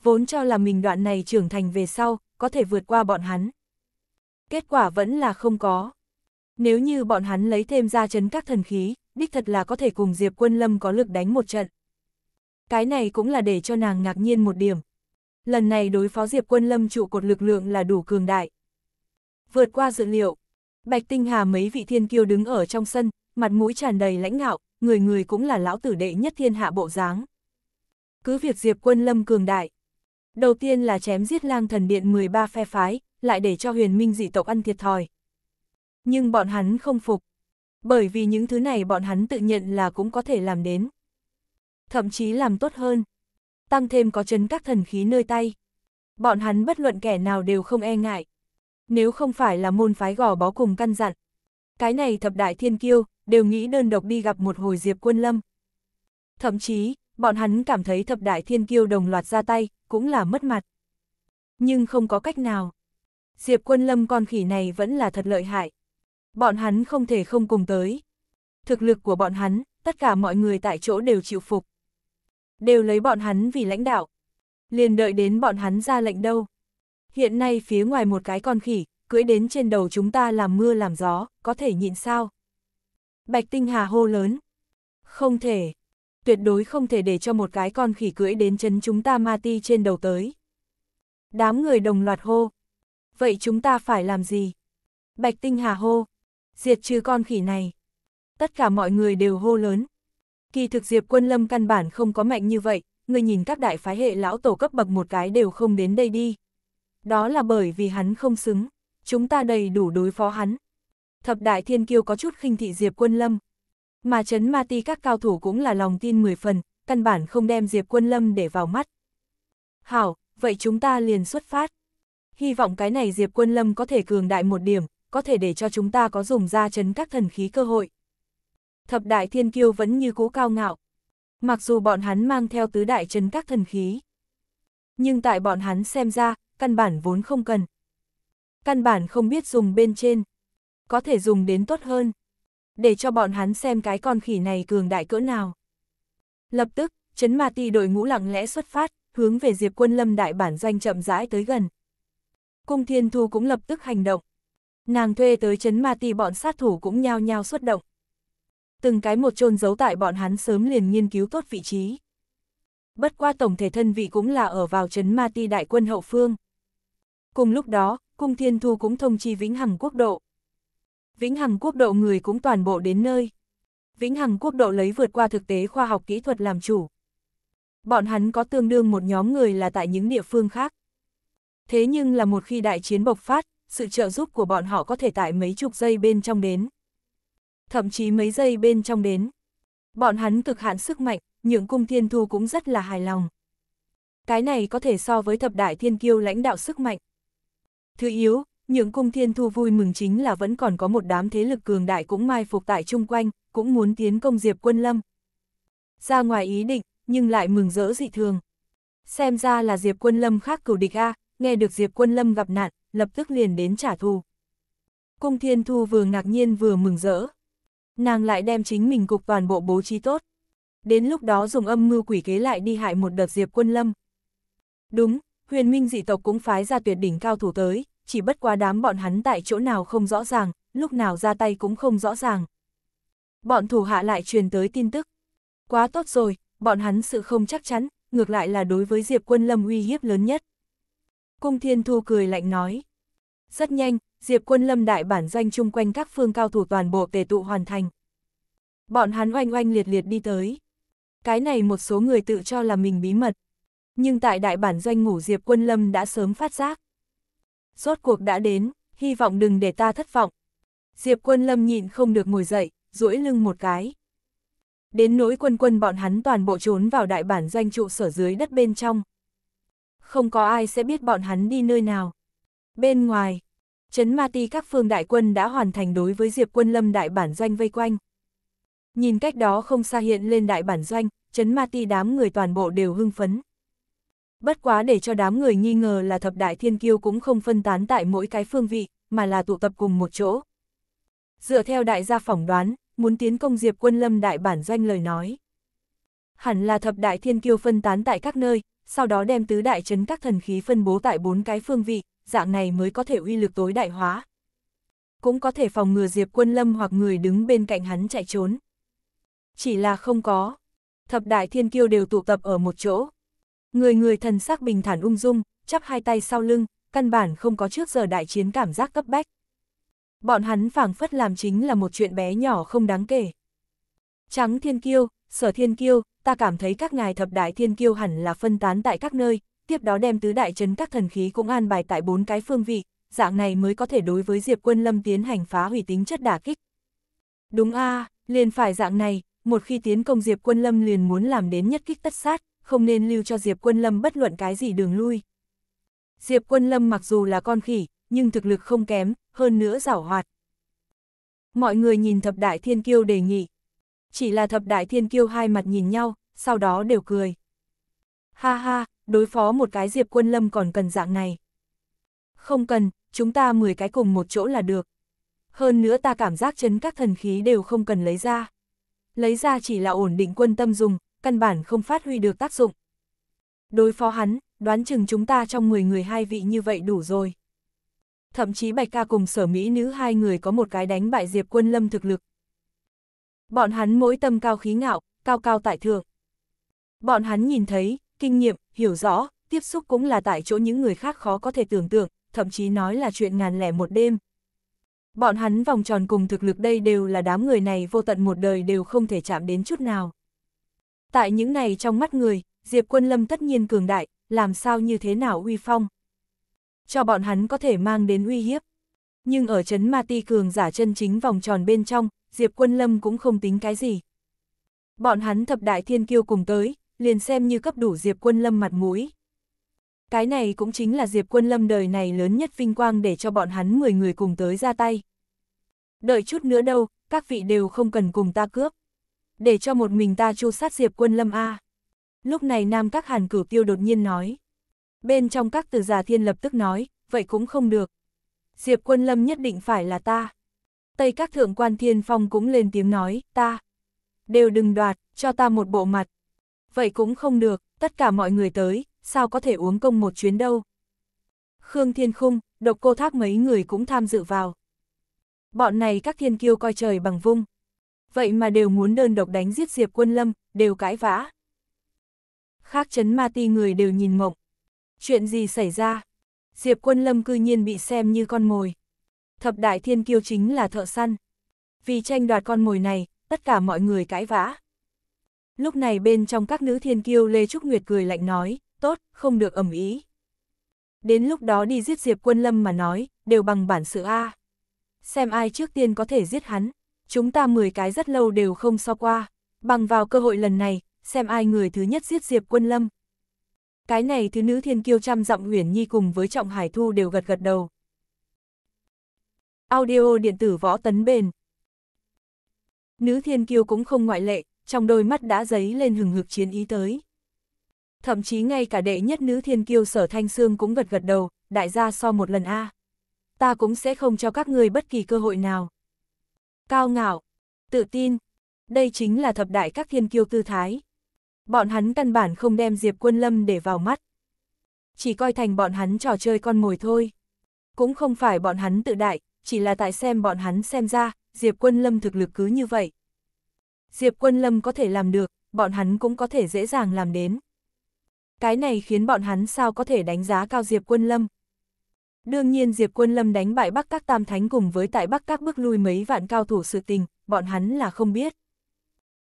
Vốn cho là mình đoạn này trưởng thành về sau, có thể vượt qua bọn hắn. Kết quả vẫn là không có. Nếu như bọn hắn lấy thêm ra chấn các thần khí, đích thật là có thể cùng Diệp Quân Lâm có lực đánh một trận. Cái này cũng là để cho nàng ngạc nhiên một điểm. Lần này đối phó Diệp Quân Lâm trụ cột lực lượng là đủ cường đại. Vượt qua dự liệu, Bạch Tinh Hà mấy vị thiên kiêu đứng ở trong sân, mặt mũi tràn đầy lãnh ngạo, người người cũng là lão tử đệ nhất thiên hạ bộ dáng. Cứ việc Diệp Quân Lâm cường đại. Đầu tiên là chém giết lang thần điện 13 phe phái, lại để cho huyền minh dị tộc ăn thiệt thòi. Nhưng bọn hắn không phục. Bởi vì những thứ này bọn hắn tự nhận là cũng có thể làm đến. Thậm chí làm tốt hơn. Tăng thêm có chấn các thần khí nơi tay. Bọn hắn bất luận kẻ nào đều không e ngại. Nếu không phải là môn phái gò bó cùng căn dặn. Cái này thập đại thiên kiêu, đều nghĩ đơn độc đi gặp một hồi Diệp Quân Lâm. Thậm chí, bọn hắn cảm thấy thập đại thiên kiêu đồng loạt ra tay, cũng là mất mặt. Nhưng không có cách nào. Diệp Quân Lâm con khỉ này vẫn là thật lợi hại. Bọn hắn không thể không cùng tới. Thực lực của bọn hắn, tất cả mọi người tại chỗ đều chịu phục. Đều lấy bọn hắn vì lãnh đạo. Liền đợi đến bọn hắn ra lệnh đâu. Hiện nay phía ngoài một cái con khỉ, cưỡi đến trên đầu chúng ta làm mưa làm gió, có thể nhịn sao? Bạch Tinh Hà hô lớn. Không thể. Tuyệt đối không thể để cho một cái con khỉ cưỡi đến chân chúng ta ma ti trên đầu tới. Đám người đồng loạt hô. Vậy chúng ta phải làm gì? Bạch Tinh Hà hô. Diệt trừ con khỉ này. Tất cả mọi người đều hô lớn. Kỳ thực Diệp Quân Lâm căn bản không có mạnh như vậy, người nhìn các đại phái hệ lão tổ cấp bậc một cái đều không đến đây đi. Đó là bởi vì hắn không xứng, chúng ta đầy đủ đối phó hắn. Thập đại thiên kiêu có chút khinh thị Diệp Quân Lâm. Mà chấn ma ti các cao thủ cũng là lòng tin 10 phần, căn bản không đem Diệp Quân Lâm để vào mắt. Hảo, vậy chúng ta liền xuất phát. Hy vọng cái này Diệp Quân Lâm có thể cường đại một điểm, có thể để cho chúng ta có dùng ra chấn các thần khí cơ hội. Thập đại thiên kiêu vẫn như cũ cao ngạo. Mặc dù bọn hắn mang theo tứ đại chấn các thần khí. Nhưng tại bọn hắn xem ra, căn bản vốn không cần. Căn bản không biết dùng bên trên. Có thể dùng đến tốt hơn. Để cho bọn hắn xem cái con khỉ này cường đại cỡ nào. Lập tức, chấn ma ti đội ngũ lặng lẽ xuất phát, hướng về Diệp Quân Lâm đại bản doanh chậm rãi tới gần. Cung Thiên Thu cũng lập tức hành động. Nàng thuê tới chấn ma ti bọn sát thủ cũng nhao nhao xuất động. Từng cái một chôn giấu tại bọn hắn sớm liền nghiên cứu tốt vị trí. Bất qua tổng thể thân vị cũng là ở vào chấn ma ti đại quân hậu phương. Cùng lúc đó, Cung Thiên Thu cũng thông chi Vĩnh Hằng Quốc độ. Vĩnh Hằng Quốc độ người cũng toàn bộ đến nơi. Vĩnh Hằng Quốc độ lấy vượt qua thực tế khoa học kỹ thuật làm chủ. Bọn hắn có tương đương một nhóm người là tại những địa phương khác. Thế nhưng là một khi đại chiến bộc phát, sự trợ giúp của bọn họ có thể tại mấy chục giây bên trong đến. Thậm chí mấy giây bên trong đến. Bọn hắn cực hạn sức mạnh, những cung thiên thu cũng rất là hài lòng. Cái này có thể so với thập đại thiên kiêu lãnh đạo sức mạnh. Thứ yếu, những cung thiên thu vui mừng chính là vẫn còn có một đám thế lực cường đại cũng mai phục tại chung quanh, cũng muốn tiến công Diệp Quân Lâm. Ra ngoài ý định, nhưng lại mừng rỡ dị thường. Xem ra là Diệp Quân Lâm khác cửu địch A, nghe được Diệp Quân Lâm gặp nạn, lập tức liền đến trả thù. Cung Thiên Thu vừa ngạc nhiên vừa mừng rỡ. Nàng lại đem chính mình cục toàn bộ bố trí tốt. Đến lúc đó dùng âm mưu quỷ kế lại đi hại một đợt Diệp Quân Lâm. Đúng, huyền minh dị tộc cũng phái ra tuyệt đỉnh cao thủ tới, chỉ bất quá đám bọn hắn tại chỗ nào không rõ ràng, lúc nào ra tay cũng không rõ ràng. Bọn thủ hạ lại truyền tới tin tức. Quá tốt rồi, bọn hắn sự không chắc chắn, ngược lại là đối với Diệp Quân Lâm uy hiếp lớn nhất. Cung Thiên Thu cười lạnh nói. Rất nhanh, Diệp Quân Lâm đại bản doanh chung quanh các phương cao thủ toàn bộ tề tụ hoàn thành. Bọn hắn oanh oanh liệt liệt đi tới. Cái này một số người tự cho là mình bí mật. Nhưng tại đại bản doanh ngủ Diệp Quân Lâm đã sớm phát giác. Rốt cuộc đã đến, hy vọng đừng để ta thất vọng. Diệp Quân Lâm nhịn không được ngồi dậy, duỗi lưng một cái. Đến nỗi quân quân bọn hắn toàn bộ trốn vào đại bản doanh trụ sở dưới đất bên trong. Không có ai sẽ biết bọn hắn đi nơi nào. Bên ngoài, Trấn Ma Ti các phương đại quân đã hoàn thành đối với Diệp Quân Lâm đại bản doanh vây quanh. Nhìn cách đó không xa hiện lên đại bản doanh, Trấn Ma Ti đám người toàn bộ đều hưng phấn. Bất quá để cho đám người nghi ngờ là thập đại thiên kiêu cũng không phân tán tại mỗi cái phương vị, mà là tụ tập cùng một chỗ. Dựa theo đại gia phỏng đoán, muốn tiến công Diệp Quân Lâm đại bản doanh lời nói. Hẳn là thập đại thiên kiêu phân tán tại các nơi, sau đó đem tứ đại chấn các thần khí phân bố tại bốn cái phương vị, dạng này mới có thể uy lực tối đại hóa. Cũng có thể phòng ngừa Diệp Quân Lâm hoặc người đứng bên cạnh hắn chạy trốn. Chỉ là không có. Thập đại thiên kiêu đều tụ tập ở một chỗ. Người người thần sắc bình thản ung dung, chắp hai tay sau lưng, căn bản không có trước giờ đại chiến cảm giác cấp bách. Bọn hắn phảng phất làm chính là một chuyện bé nhỏ không đáng kể. Trắng thiên kiêu, sở thiên kiêu, ta cảm thấy các ngài thập đại thiên kiêu hẳn là phân tán tại các nơi, tiếp đó đem tứ đại trấn các thần khí cũng an bài tại bốn cái phương vị, dạng này mới có thể đối với Diệp Quân Lâm tiến hành phá hủy tính chất đả kích. Đúng a, à, liền phải dạng này, một khi tiến công Diệp Quân Lâm liền muốn làm đến nhất kích tất sát, không nên lưu cho Diệp Quân Lâm bất luận cái gì đường lui. Diệp Quân Lâm mặc dù là con khỉ, nhưng thực lực không kém, hơn nữa giảo hoạt. Mọi người nhìn thập đại thiên kiêu đề nghị. Chỉ là thập đại thiên kiêu hai mặt nhìn nhau, sau đó đều cười. Ha ha, đối phó một cái Diệp Quân Lâm còn cần dạng này. Không cần, chúng ta 10 cái cùng một chỗ là được. Hơn nữa ta cảm giác chấn các thần khí đều không cần lấy ra. Lấy ra chỉ là ổn định quân tâm dùng, căn bản không phát huy được tác dụng. Đối phó hắn, đoán chừng chúng ta trong 10 người hai vị như vậy đủ rồi. Thậm chí Bạch Ca cùng sở Mỹ nữ hai người có một cái đánh bại Diệp Quân Lâm thực lực. Bọn hắn mỗi tâm cao khí ngạo, cao cao tại thượng. Bọn hắn nhìn thấy, kinh nghiệm, hiểu rõ, tiếp xúc cũng là tại chỗ những người khác khó có thể tưởng tượng, thậm chí nói là chuyện ngàn lẻ một đêm. Bọn hắn vòng tròn cùng thực lực đây đều là đám người này vô tận một đời đều không thể chạm đến chút nào. Tại những này trong mắt người, Diệp Quân Lâm tất nhiên cường đại, làm sao như thế nào uy phong. Cho bọn hắn có thể mang đến uy hiếp. Nhưng ở chấn ma ti cường giả chân chính vòng tròn bên trong, Diệp Quân Lâm cũng không tính cái gì. Bọn hắn thập đại thiên kiêu cùng tới, liền xem như cấp đủ Diệp Quân Lâm mặt mũi. Cái này cũng chính là Diệp Quân Lâm đời này lớn nhất vinh quang để cho bọn hắn 10 người cùng tới ra tay. Đợi chút nữa đâu, các vị đều không cần cùng ta cướp. Để cho một mình ta chu sát Diệp Quân Lâm A. Lúc này Nam các hàn cửu tiêu đột nhiên nói. Bên trong các từ giả thiên lập tức nói, vậy cũng không được. Diệp Quân Lâm nhất định phải là ta. Tây các thượng quan thiên phong cũng lên tiếng nói, ta. Đều đừng đoạt, cho ta một bộ mặt. Vậy cũng không được, tất cả mọi người tới, sao có thể uống công một chuyến đâu. Khương Thiên Khung, độc cô thác mấy người cũng tham dự vào. Bọn này các thiên kiêu coi trời bằng vung. Vậy mà đều muốn đơn độc đánh giết Diệp Quân Lâm, đều cãi vã. Khác chấn ma ti người đều nhìn mộng. Chuyện gì xảy ra? Diệp Quân Lâm cư nhiên bị xem như con mồi. Thập đại thiên kiêu chính là thợ săn. Vì tranh đoạt con mồi này, tất cả mọi người cãi vã. Lúc này bên trong các nữ thiên kiêu Lê Trúc Nguyệt cười lạnh nói, tốt, không được ẩm ý. Đến lúc đó đi giết Diệp Quân Lâm mà nói, đều bằng bản sự A. Xem ai trước tiên có thể giết hắn, chúng ta 10 cái rất lâu đều không so qua, bằng vào cơ hội lần này, xem ai người thứ nhất giết Diệp Quân Lâm. Cái này thứ nữ thiên kiêu trăm dặm Huyền Nhi cùng với Trọng Hải Thu đều gật gật đầu. Audio điện tử võ tấn bền. Nữ thiên kiêu cũng không ngoại lệ, trong đôi mắt đã giấy lên hừng hực chiến ý tới. Thậm chí ngay cả đệ nhất nữ thiên kiêu sở thanh xương cũng gật gật đầu, đại gia so một lần A. Ta cũng sẽ không cho các người bất kỳ cơ hội nào. Cao ngạo, tự tin, đây chính là thập đại các thiên kiêu tư thái. Bọn hắn căn bản không đem Diệp Quân Lâm để vào mắt. Chỉ coi thành bọn hắn trò chơi con mồi thôi. Cũng không phải bọn hắn tự đại, chỉ là tại xem bọn hắn xem ra, Diệp Quân Lâm thực lực cứ như vậy. Diệp Quân Lâm có thể làm được, bọn hắn cũng có thể dễ dàng làm đến. Cái này khiến bọn hắn sao có thể đánh giá cao Diệp Quân Lâm. Đương nhiên Diệp Quân Lâm đánh bại Bắc các tam thánh cùng với tại Bắc các bước lui mấy vạn cao thủ sự tình, bọn hắn là không biết.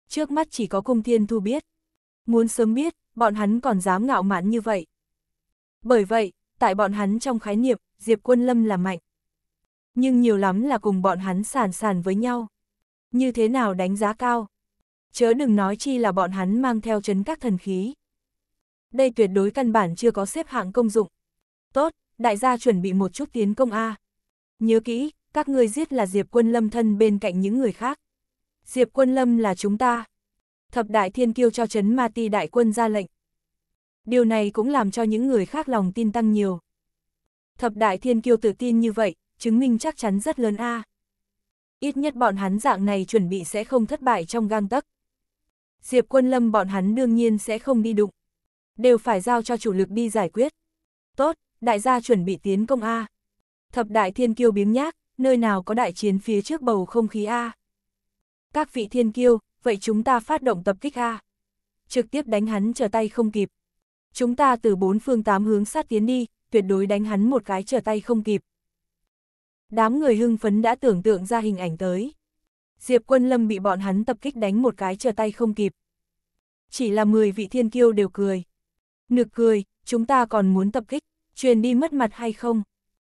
Trước mắt chỉ có cung thiên thu biết. Muốn sớm biết, bọn hắn còn dám ngạo mạn như vậy. Bởi vậy, tại bọn hắn trong khái niệm, Diệp Quân Lâm là mạnh. Nhưng nhiều lắm là cùng bọn hắn sàn sàn với nhau. Như thế nào đánh giá cao? Chớ đừng nói chi là bọn hắn mang theo chấn các thần khí. Đây tuyệt đối căn bản chưa có xếp hạng công dụng. Tốt, đại gia chuẩn bị một chút tiến công A. Nhớ kỹ, các người giết là Diệp Quân Lâm thân bên cạnh những người khác. Diệp Quân Lâm là chúng ta. Thập đại thiên kiêu cho chấn ma ti đại quân ra lệnh. Điều này cũng làm cho những người khác lòng tin tăng nhiều. Thập đại thiên kiêu tự tin như vậy, chứng minh chắc chắn rất lớn A. Ít nhất bọn hắn dạng này chuẩn bị sẽ không thất bại trong gang tấc. Diệp quân lâm bọn hắn đương nhiên sẽ không đi đụng. Đều phải giao cho chủ lực đi giải quyết. Tốt, đại gia chuẩn bị tiến công A. Thập đại thiên kiêu biếng nhác, nơi nào có đại chiến phía trước bầu không khí A. Các vị thiên kiêu, vậy chúng ta phát động tập kích A. Trực tiếp đánh hắn trở tay không kịp. Chúng ta từ bốn phương tám hướng sát tiến đi, tuyệt đối đánh hắn một cái trở tay không kịp. Đám người hưng phấn đã tưởng tượng ra hình ảnh tới. Diệp Quân Lâm bị bọn hắn tập kích đánh một cái trở tay không kịp. Chỉ là 10 vị thiên kiêu đều cười. Nực cười, chúng ta còn muốn tập kích, truyền đi mất mặt hay không?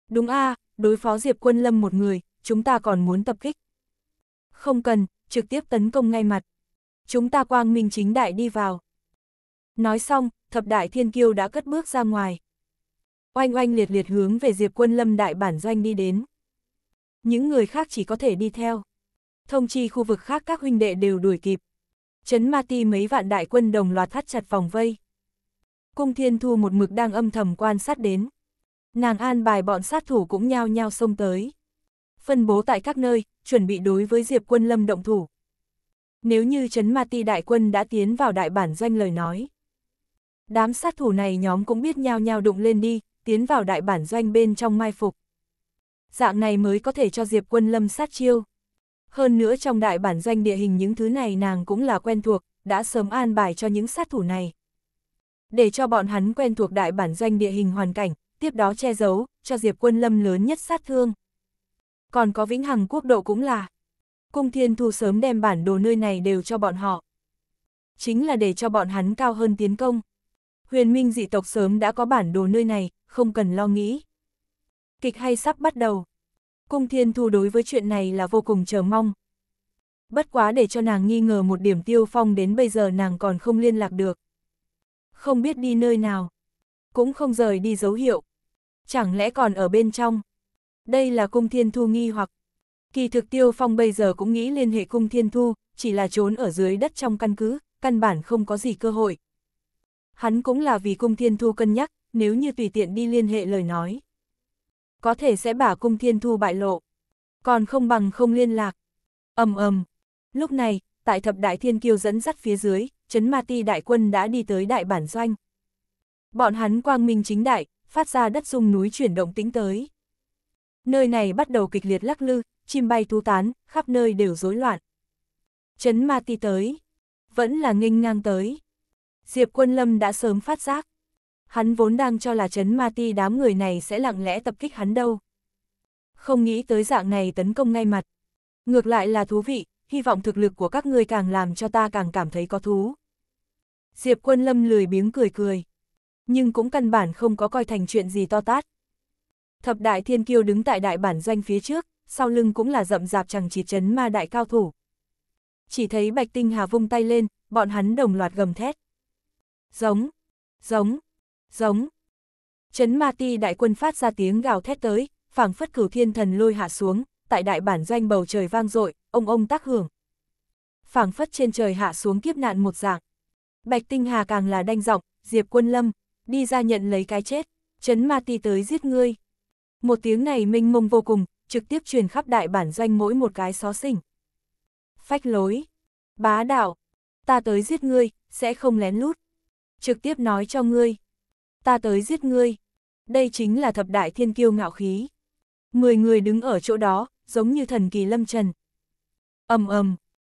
Đúng a đối phó Diệp Quân Lâm một người, chúng ta còn muốn tập kích. Không cần, trực tiếp tấn công ngay mặt. Chúng ta quang minh chính đại đi vào. Nói xong, thập đại thiên kiêu đã cất bước ra ngoài. Oanh oanh liệt liệt hướng về Diệp Quân Lâm đại bản doanh đi đến. Những người khác chỉ có thể đi theo. Thông chi khu vực khác các huynh đệ đều đuổi kịp. Trấn Ma Ti mấy vạn đại quân đồng loạt thắt chặt vòng vây. Cung Thiên Thu một mực đang âm thầm quan sát đến. Nàng an bài bọn sát thủ cũng nhao nhao xông tới. Phân bố tại các nơi, chuẩn bị đối với Diệp quân lâm động thủ. Nếu như Trấn Ma Ti đại quân đã tiến vào đại bản doanh lời nói. Đám sát thủ này nhóm cũng biết nhao nhao đụng lên đi, tiến vào đại bản doanh bên trong mai phục. Dạng này mới có thể cho Diệp quân lâm sát chiêu. Hơn nữa trong đại bản doanh địa hình những thứ này nàng cũng là quen thuộc, đã sớm an bài cho những sát thủ này. Để cho bọn hắn quen thuộc đại bản doanh địa hình hoàn cảnh, tiếp đó che giấu, cho Diệp Quân Lâm lớn nhất sát thương. còn có vĩnh hằng quốc độ cũng là. Cung thiên thu sớm đem bản đồ nơi này đều cho bọn họ. Chính là để cho bọn hắn cao hơn tiến công. Huyền minh dị tộc sớm đã có bản đồ nơi này, không cần lo nghĩ. Kịch hay sắp bắt đầu. Cung thiên thu đối với chuyện này là vô cùng chờ mong. Bất quá để cho nàng nghi ngờ một điểm tiêu phong đến bây giờ nàng còn không liên lạc được. Không biết đi nơi nào. Cũng không rời đi dấu hiệu. Chẳng lẽ còn ở bên trong. Đây là cung thiên thu nghi hoặc. Kỳ thực tiêu phong bây giờ cũng nghĩ liên hệ cung thiên thu, chỉ là trốn ở dưới đất trong căn cứ, căn bản không có gì cơ hội. Hắn cũng là vì cung thiên thu cân nhắc, nếu như tùy tiện đi liên hệ lời nói. Có thể sẽ bả cung thiên thu bại lộ. Còn không bằng không liên lạc. ầm ầm Lúc này, tại thập đại thiên kiêu dẫn dắt phía dưới, chấn ma ti đại quân đã đi tới đại bản doanh. Bọn hắn quang minh chính đại, phát ra đất rung núi chuyển động tĩnh tới. Nơi này bắt đầu kịch liệt lắc lư, chim bay thú tán, khắp nơi đều rối loạn. Chấn ma ti tới, vẫn là nghênh ngang tới. Diệp quân lâm đã sớm phát giác. Hắn vốn đang cho là chấn ma ti đám người này sẽ lặng lẽ tập kích hắn đâu. Không nghĩ tới dạng này tấn công ngay mặt. Ngược lại là thú vị, hy vọng thực lực của các ngươi càng làm cho ta càng cảm thấy có thú. Diệp quân lâm lười biếng cười cười. Nhưng cũng căn bản không có coi thành chuyện gì to tát. Thập đại thiên kiêu đứng tại đại bản doanh phía trước, sau lưng cũng là rậm rạp chẳng chỉ chấn ma đại cao thủ. Chỉ thấy Bạch Tinh Hà vung tay lên, bọn hắn đồng loạt gầm thét. Giống, giống, giống. Chấn ma ti đại quân phát ra tiếng gào thét tới, phảng phất cửu thiên thần lôi hạ xuống, tại đại bản doanh bầu trời vang dội, ông ông tác hưởng. phảng phất trên trời hạ xuống kiếp nạn một dạng. Bạch Tinh Hà càng là đanh giọng, Diệp Quân Lâm, đi ra nhận lấy cái chết, chấn ma ti tới giết ngươi. Một tiếng này minh mông vô cùng, trực tiếp truyền khắp đại bản doanh mỗi một cái xó xỉnh. Phách lối, bá đạo, ta tới giết ngươi, sẽ không lén lút. Trực tiếp nói cho ngươi, ta tới giết ngươi. Đây chính là thập đại thiên kiêu ngạo khí. Mười người đứng ở chỗ đó, giống như thần kỳ lâm trần. ầm ầm,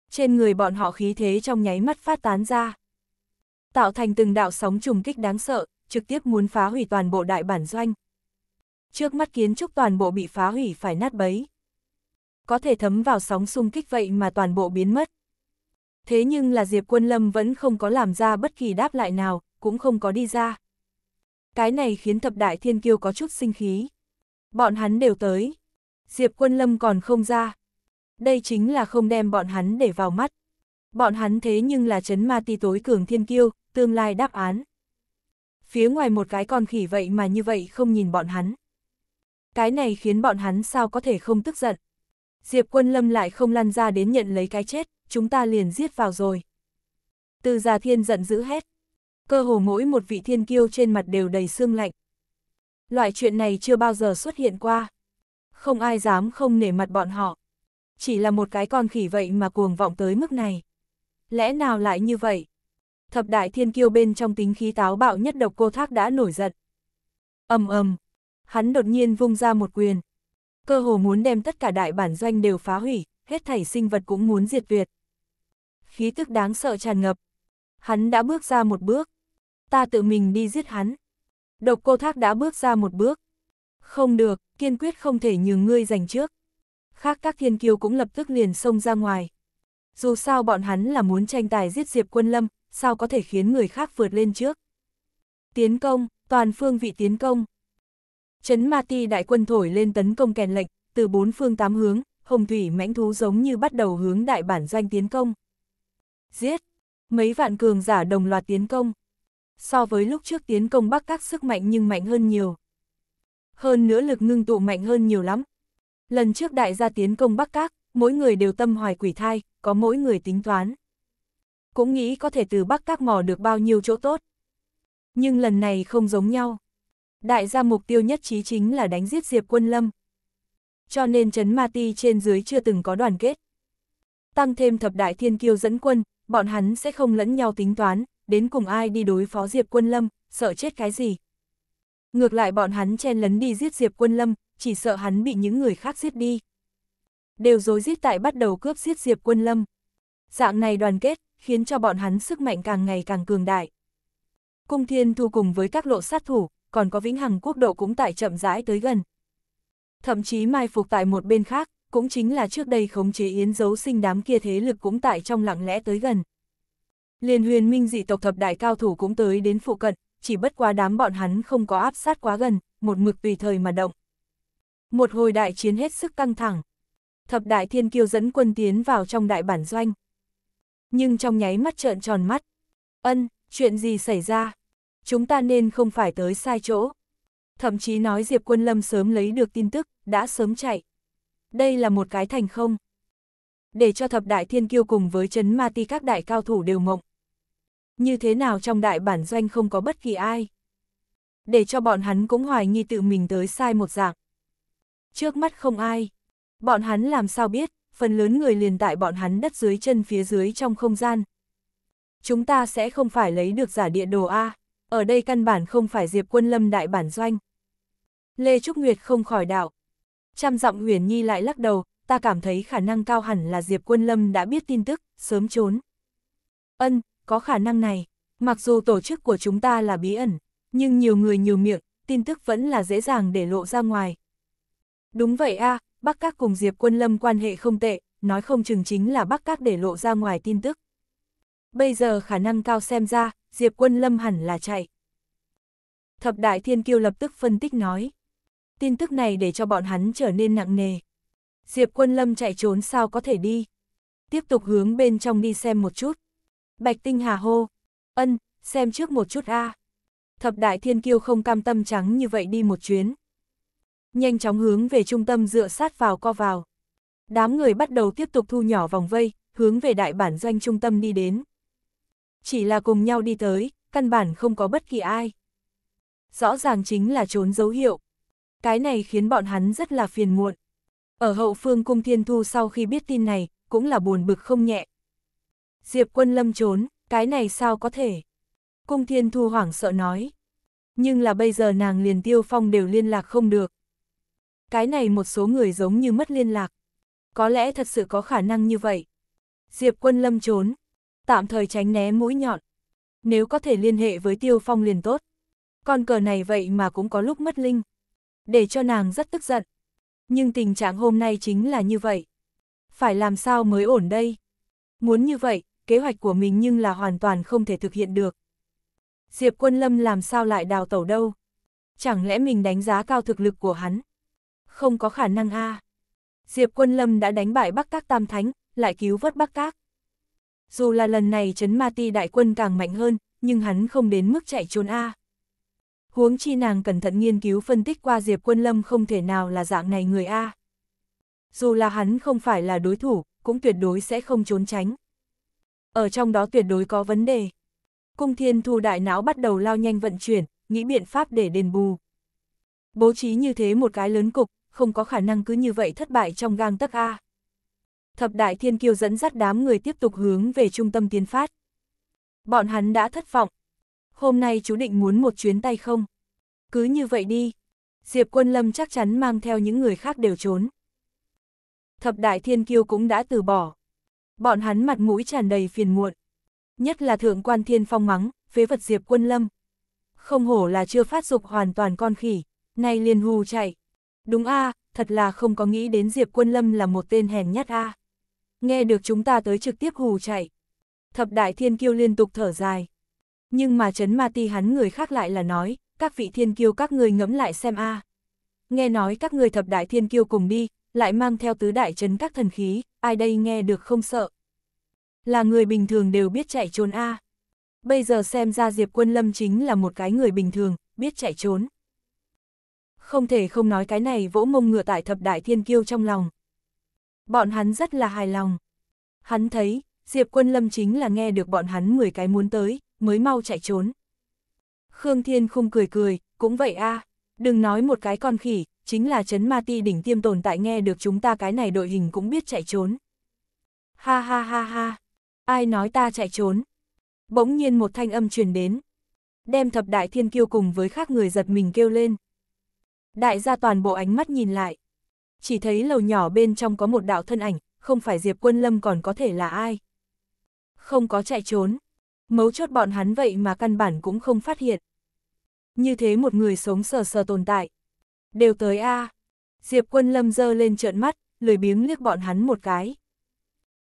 trên người bọn họ khí thế trong nháy mắt phát tán ra. Tạo thành từng đạo sóng trùng kích đáng sợ, trực tiếp muốn phá hủy toàn bộ đại bản doanh. Trước mắt kiến trúc toàn bộ bị phá hủy phải nát bấy. Có thể thấm vào sóng xung kích vậy mà toàn bộ biến mất. Thế nhưng là Diệp Quân Lâm vẫn không có làm ra bất kỳ đáp lại nào, cũng không có đi ra. Cái này khiến thập đại thiên kiêu có chút sinh khí. Bọn hắn đều tới. Diệp Quân Lâm còn không ra. Đây chính là không đem bọn hắn để vào mắt. Bọn hắn thế nhưng là chấn ma ti tối cường thiên kiêu, tương lai đáp án. Phía ngoài một cái con khỉ vậy mà như vậy không nhìn bọn hắn. Cái này khiến bọn hắn sao có thể không tức giận. Diệp quân lâm lại không lăn ra đến nhận lấy cái chết, chúng ta liền giết vào rồi. Từ già thiên giận dữ hết. Cơ hồ mỗi một vị thiên kiêu trên mặt đều đầy xương lạnh. Loại chuyện này chưa bao giờ xuất hiện qua. Không ai dám không nể mặt bọn họ. Chỉ là một cái con khỉ vậy mà cuồng vọng tới mức này. Lẽ nào lại như vậy? Thập đại thiên kiêu bên trong tính khí táo bạo nhất độc cô thác đã nổi giận. ầm ầm, hắn đột nhiên vung ra một quyền. Cơ hồ muốn đem tất cả đại bản doanh đều phá hủy, hết thảy sinh vật cũng muốn diệt tuyệt. Khí tức đáng sợ tràn ngập. Hắn đã bước ra một bước. Ta tự mình đi giết hắn. Độc cô thác đã bước ra một bước. Không được, kiên quyết không thể nhường ngươi giành trước. Khác các thiên kiêu cũng lập tức liền xông ra ngoài. Dù sao bọn hắn là muốn tranh tài giết Diệp Quân Lâm, sao có thể khiến người khác vượt lên trước. Tiến công, toàn phương vị tiến công. Trấn Ma Ti đại quân thổi lên tấn công kèn lệnh, từ bốn phương tám hướng, hồng thủy mãnh thú giống như bắt đầu hướng đại bản doanh tiến công. Giết! Mấy vạn cường giả đồng loạt tiến công. So với lúc trước tiến công bắc các sức mạnh nhưng mạnh hơn nhiều. Hơn nữa lực ngưng tụ mạnh hơn nhiều lắm. Lần trước đại gia tiến công bắc các, mỗi người đều tâm hoài quỷ thai, có mỗi người tính toán. Cũng nghĩ có thể từ bắc các mò được bao nhiêu chỗ tốt. Nhưng lần này không giống nhau. Đại gia mục tiêu nhất trí chính là đánh giết Diệp Quân Lâm. Cho nên Trấn Ma Ti trên dưới chưa từng có đoàn kết. Tăng thêm thập đại thiên kiêu dẫn quân, bọn hắn sẽ không lẫn nhau tính toán, đến cùng ai đi đối phó Diệp Quân Lâm, sợ chết cái gì. Ngược lại bọn hắn chen lấn đi giết Diệp Quân Lâm, chỉ sợ hắn bị những người khác giết đi. Đều dối giết tại bắt đầu cướp giết Diệp Quân Lâm. Dạng này đoàn kết, khiến cho bọn hắn sức mạnh càng ngày càng cường đại. Cung Thiên Thu cùng với các lộ sát thủ, còn có vĩnh hằng quốc độ cũng tại chậm rãi tới gần. Thậm chí mai phục tại một bên khác, cũng chính là trước đây khống chế yến dấu sinh đám kia thế lực cũng tại trong lặng lẽ tới gần. Liên huyền minh dị tộc thập đại cao thủ cũng tới đến phụ cận, chỉ bất quá đám bọn hắn không có áp sát quá gần, một mực tùy thời mà động. Một hồi đại chiến hết sức căng thẳng. Thập đại thiên kiêu dẫn quân tiến vào trong đại bản doanh. Nhưng trong nháy mắt trợn tròn mắt. Ân, chuyện gì xảy ra? Chúng ta nên không phải tới sai chỗ. Thậm chí nói Diệp Quân Lâm sớm lấy được tin tức, đã sớm chạy. Đây là một cái thành không. Để cho thập đại thiên kiêu cùng với chấn ma ti các đại cao thủ đều mộng. Như thế nào trong đại bản doanh không có bất kỳ ai? Để cho bọn hắn cũng hoài nghi tự mình tới sai một dạng. Trước mắt không ai. Bọn hắn làm sao biết, phần lớn người liền tại bọn hắn đất dưới chân phía dưới trong không gian. Chúng ta sẽ không phải lấy được giả địa đồ A, ở đây căn bản không phải Diệp Quân Lâm đại bản doanh. Lê Trúc Nguyệt không khỏi đạo. Trăm giọng huyền nhi lại lắc đầu, ta cảm thấy khả năng cao hẳn là Diệp Quân Lâm đã biết tin tức, sớm trốn. Ân, có khả năng này, mặc dù tổ chức của chúng ta là bí ẩn, nhưng nhiều người nhiều miệng, tin tức vẫn là dễ dàng để lộ ra ngoài. Đúng vậy a, Bắc Các cùng Diệp Quân Lâm quan hệ không tệ, nói không chừng chính là Bắc Các để lộ ra ngoài tin tức. Bây giờ khả năng cao xem ra, Diệp Quân Lâm hẳn là chạy. Thập Đại Thiên Kiêu lập tức phân tích nói. Tin tức này để cho bọn hắn trở nên nặng nề. Diệp Quân Lâm chạy trốn sao có thể đi. Tiếp tục hướng bên trong đi xem một chút. Bạch Tinh Hà hô. Ân, xem trước một chút a. Thập Đại Thiên Kiêu không cam tâm trắng như vậy đi một chuyến nhanh chóng hướng về trung tâm dựa sát vào co vào. Đám người bắt đầu tiếp tục thu nhỏ vòng vây, hướng về đại bản doanh trung tâm đi đến. Chỉ là cùng nhau đi tới, căn bản không có bất kỳ ai. Rõ ràng chính là trốn dấu hiệu. Cái này khiến bọn hắn rất là phiền muộn. Ở hậu phương cung thiên thu sau khi biết tin này, cũng là buồn bực không nhẹ. Diệp quân lâm trốn, cái này sao có thể? Cung thiên thu hoảng sợ nói. Nhưng là bây giờ nàng liền tiêu phong đều liên lạc không được. Cái này một số người giống như mất liên lạc. Có lẽ thật sự có khả năng như vậy. Diệp quân lâm trốn, tạm thời tránh né mũi nhọn. Nếu có thể liên hệ với tiêu phong liền tốt. Con cờ này vậy mà cũng có lúc mất linh. Để cho nàng rất tức giận. Nhưng tình trạng hôm nay chính là như vậy. Phải làm sao mới ổn đây? Muốn như vậy, kế hoạch của mình nhưng là hoàn toàn không thể thực hiện được. Diệp quân lâm làm sao lại đào tẩu đâu? Chẳng lẽ mình đánh giá cao thực lực của hắn? Không có khả năng a. Diệp Quân Lâm đã đánh bại Bắc Các Tam Thánh, lại cứu vớt Bắc Các. Dù là lần này chấn ma ti đại quân càng mạnh hơn, nhưng hắn không đến mức chạy trốn a. Huống chi nàng cẩn thận nghiên cứu phân tích qua Diệp Quân Lâm không thể nào là dạng này người a. Dù là hắn không phải là đối thủ, cũng tuyệt đối sẽ không trốn tránh. Ở trong đó tuyệt đối có vấn đề. Cung thiên thu đại não bắt đầu lao nhanh vận chuyển, nghĩ biện pháp để đền bù. Bố trí như thế một cái lớn cục, không có khả năng cứ như vậy thất bại trong gang tấc A. Thập đại thiên kiêu dẫn dắt đám người tiếp tục hướng về trung tâm tiến phát. Bọn hắn đã thất vọng. Hôm nay chú định muốn một chuyến tay không? Cứ như vậy đi. Diệp quân lâm chắc chắn mang theo những người khác đều trốn. Thập đại thiên kiêu cũng đã từ bỏ. Bọn hắn mặt mũi tràn đầy phiền muộn. Nhất là thượng quan thiên phong mắng, phế vật Diệp quân lâm. Không hổ là chưa phát dục hoàn toàn con khỉ, nay liền hù chạy. Đúng a, thật là không có nghĩ đến Diệp Quân Lâm là một tên hèn nhát a. Nghe được chúng ta tới trực tiếp hù chạy. Thập đại thiên kiêu liên tục thở dài. Nhưng mà chấn ma ti hắn người khác lại là nói, các vị thiên kiêu các người ngẫm lại xem a. Nghe nói các người thập đại thiên kiêu cùng đi, lại mang theo tứ đại chấn các thần khí, ai đây nghe được không sợ. Là người bình thường đều biết chạy trốn a. Bây giờ xem ra Diệp Quân Lâm chính là một cái người bình thường, biết chạy trốn không thể không nói cái này vỗ mông ngựa tại thập đại thiên kiêu trong lòng. Bọn hắn rất là hài lòng. Hắn thấy, Diệp Quân Lâm chính là nghe được bọn hắn 10 cái muốn tới, mới mau chạy trốn. Khương Thiên không cười cười, cũng vậy a đừng nói một cái con khỉ, chính là chấn ma ti đỉnh tiêm tồn tại nghe được chúng ta cái này đội hình cũng biết chạy trốn. Ha ha ha ha, ai nói ta chạy trốn? Bỗng nhiên một thanh âm truyền đến. Đem thập đại thiên kiêu cùng với khác người giật mình kêu lên. Đại gia toàn bộ ánh mắt nhìn lại. Chỉ thấy lầu nhỏ bên trong có một đạo thân ảnh, không phải Diệp Quân Lâm còn có thể là ai. Không có chạy trốn. Mấu chốt bọn hắn vậy mà căn bản cũng không phát hiện. Như thế một người sống sờ sờ tồn tại. Đều tới A. Diệp quân lâm dơ lên trợn mắt, lười biếng liếc bọn hắn một cái.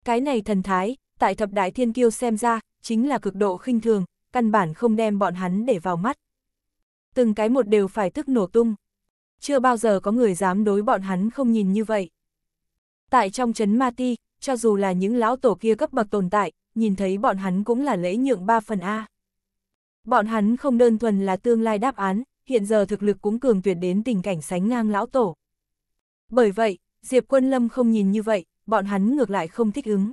Cái này thần thái, tại thập đại thiên kiêu xem ra, chính là cực độ khinh thường, căn bản không đem bọn hắn để vào mắt. Từng cái một đều phải tức nổ tung. Chưa bao giờ có người dám đối bọn hắn không nhìn như vậy. Tại trong trấn Ma Ti, cho dù là những lão tổ kia cấp bậc tồn tại, nhìn thấy bọn hắn cũng là lễ nhượng ba phần A. Bọn hắn không đơn thuần là tương lai đáp án, hiện giờ thực lực cũng cường tuyệt đến tình cảnh sánh ngang lão tổ. Bởi vậy, Diệp Quân Lâm không nhìn như vậy, bọn hắn ngược lại không thích ứng.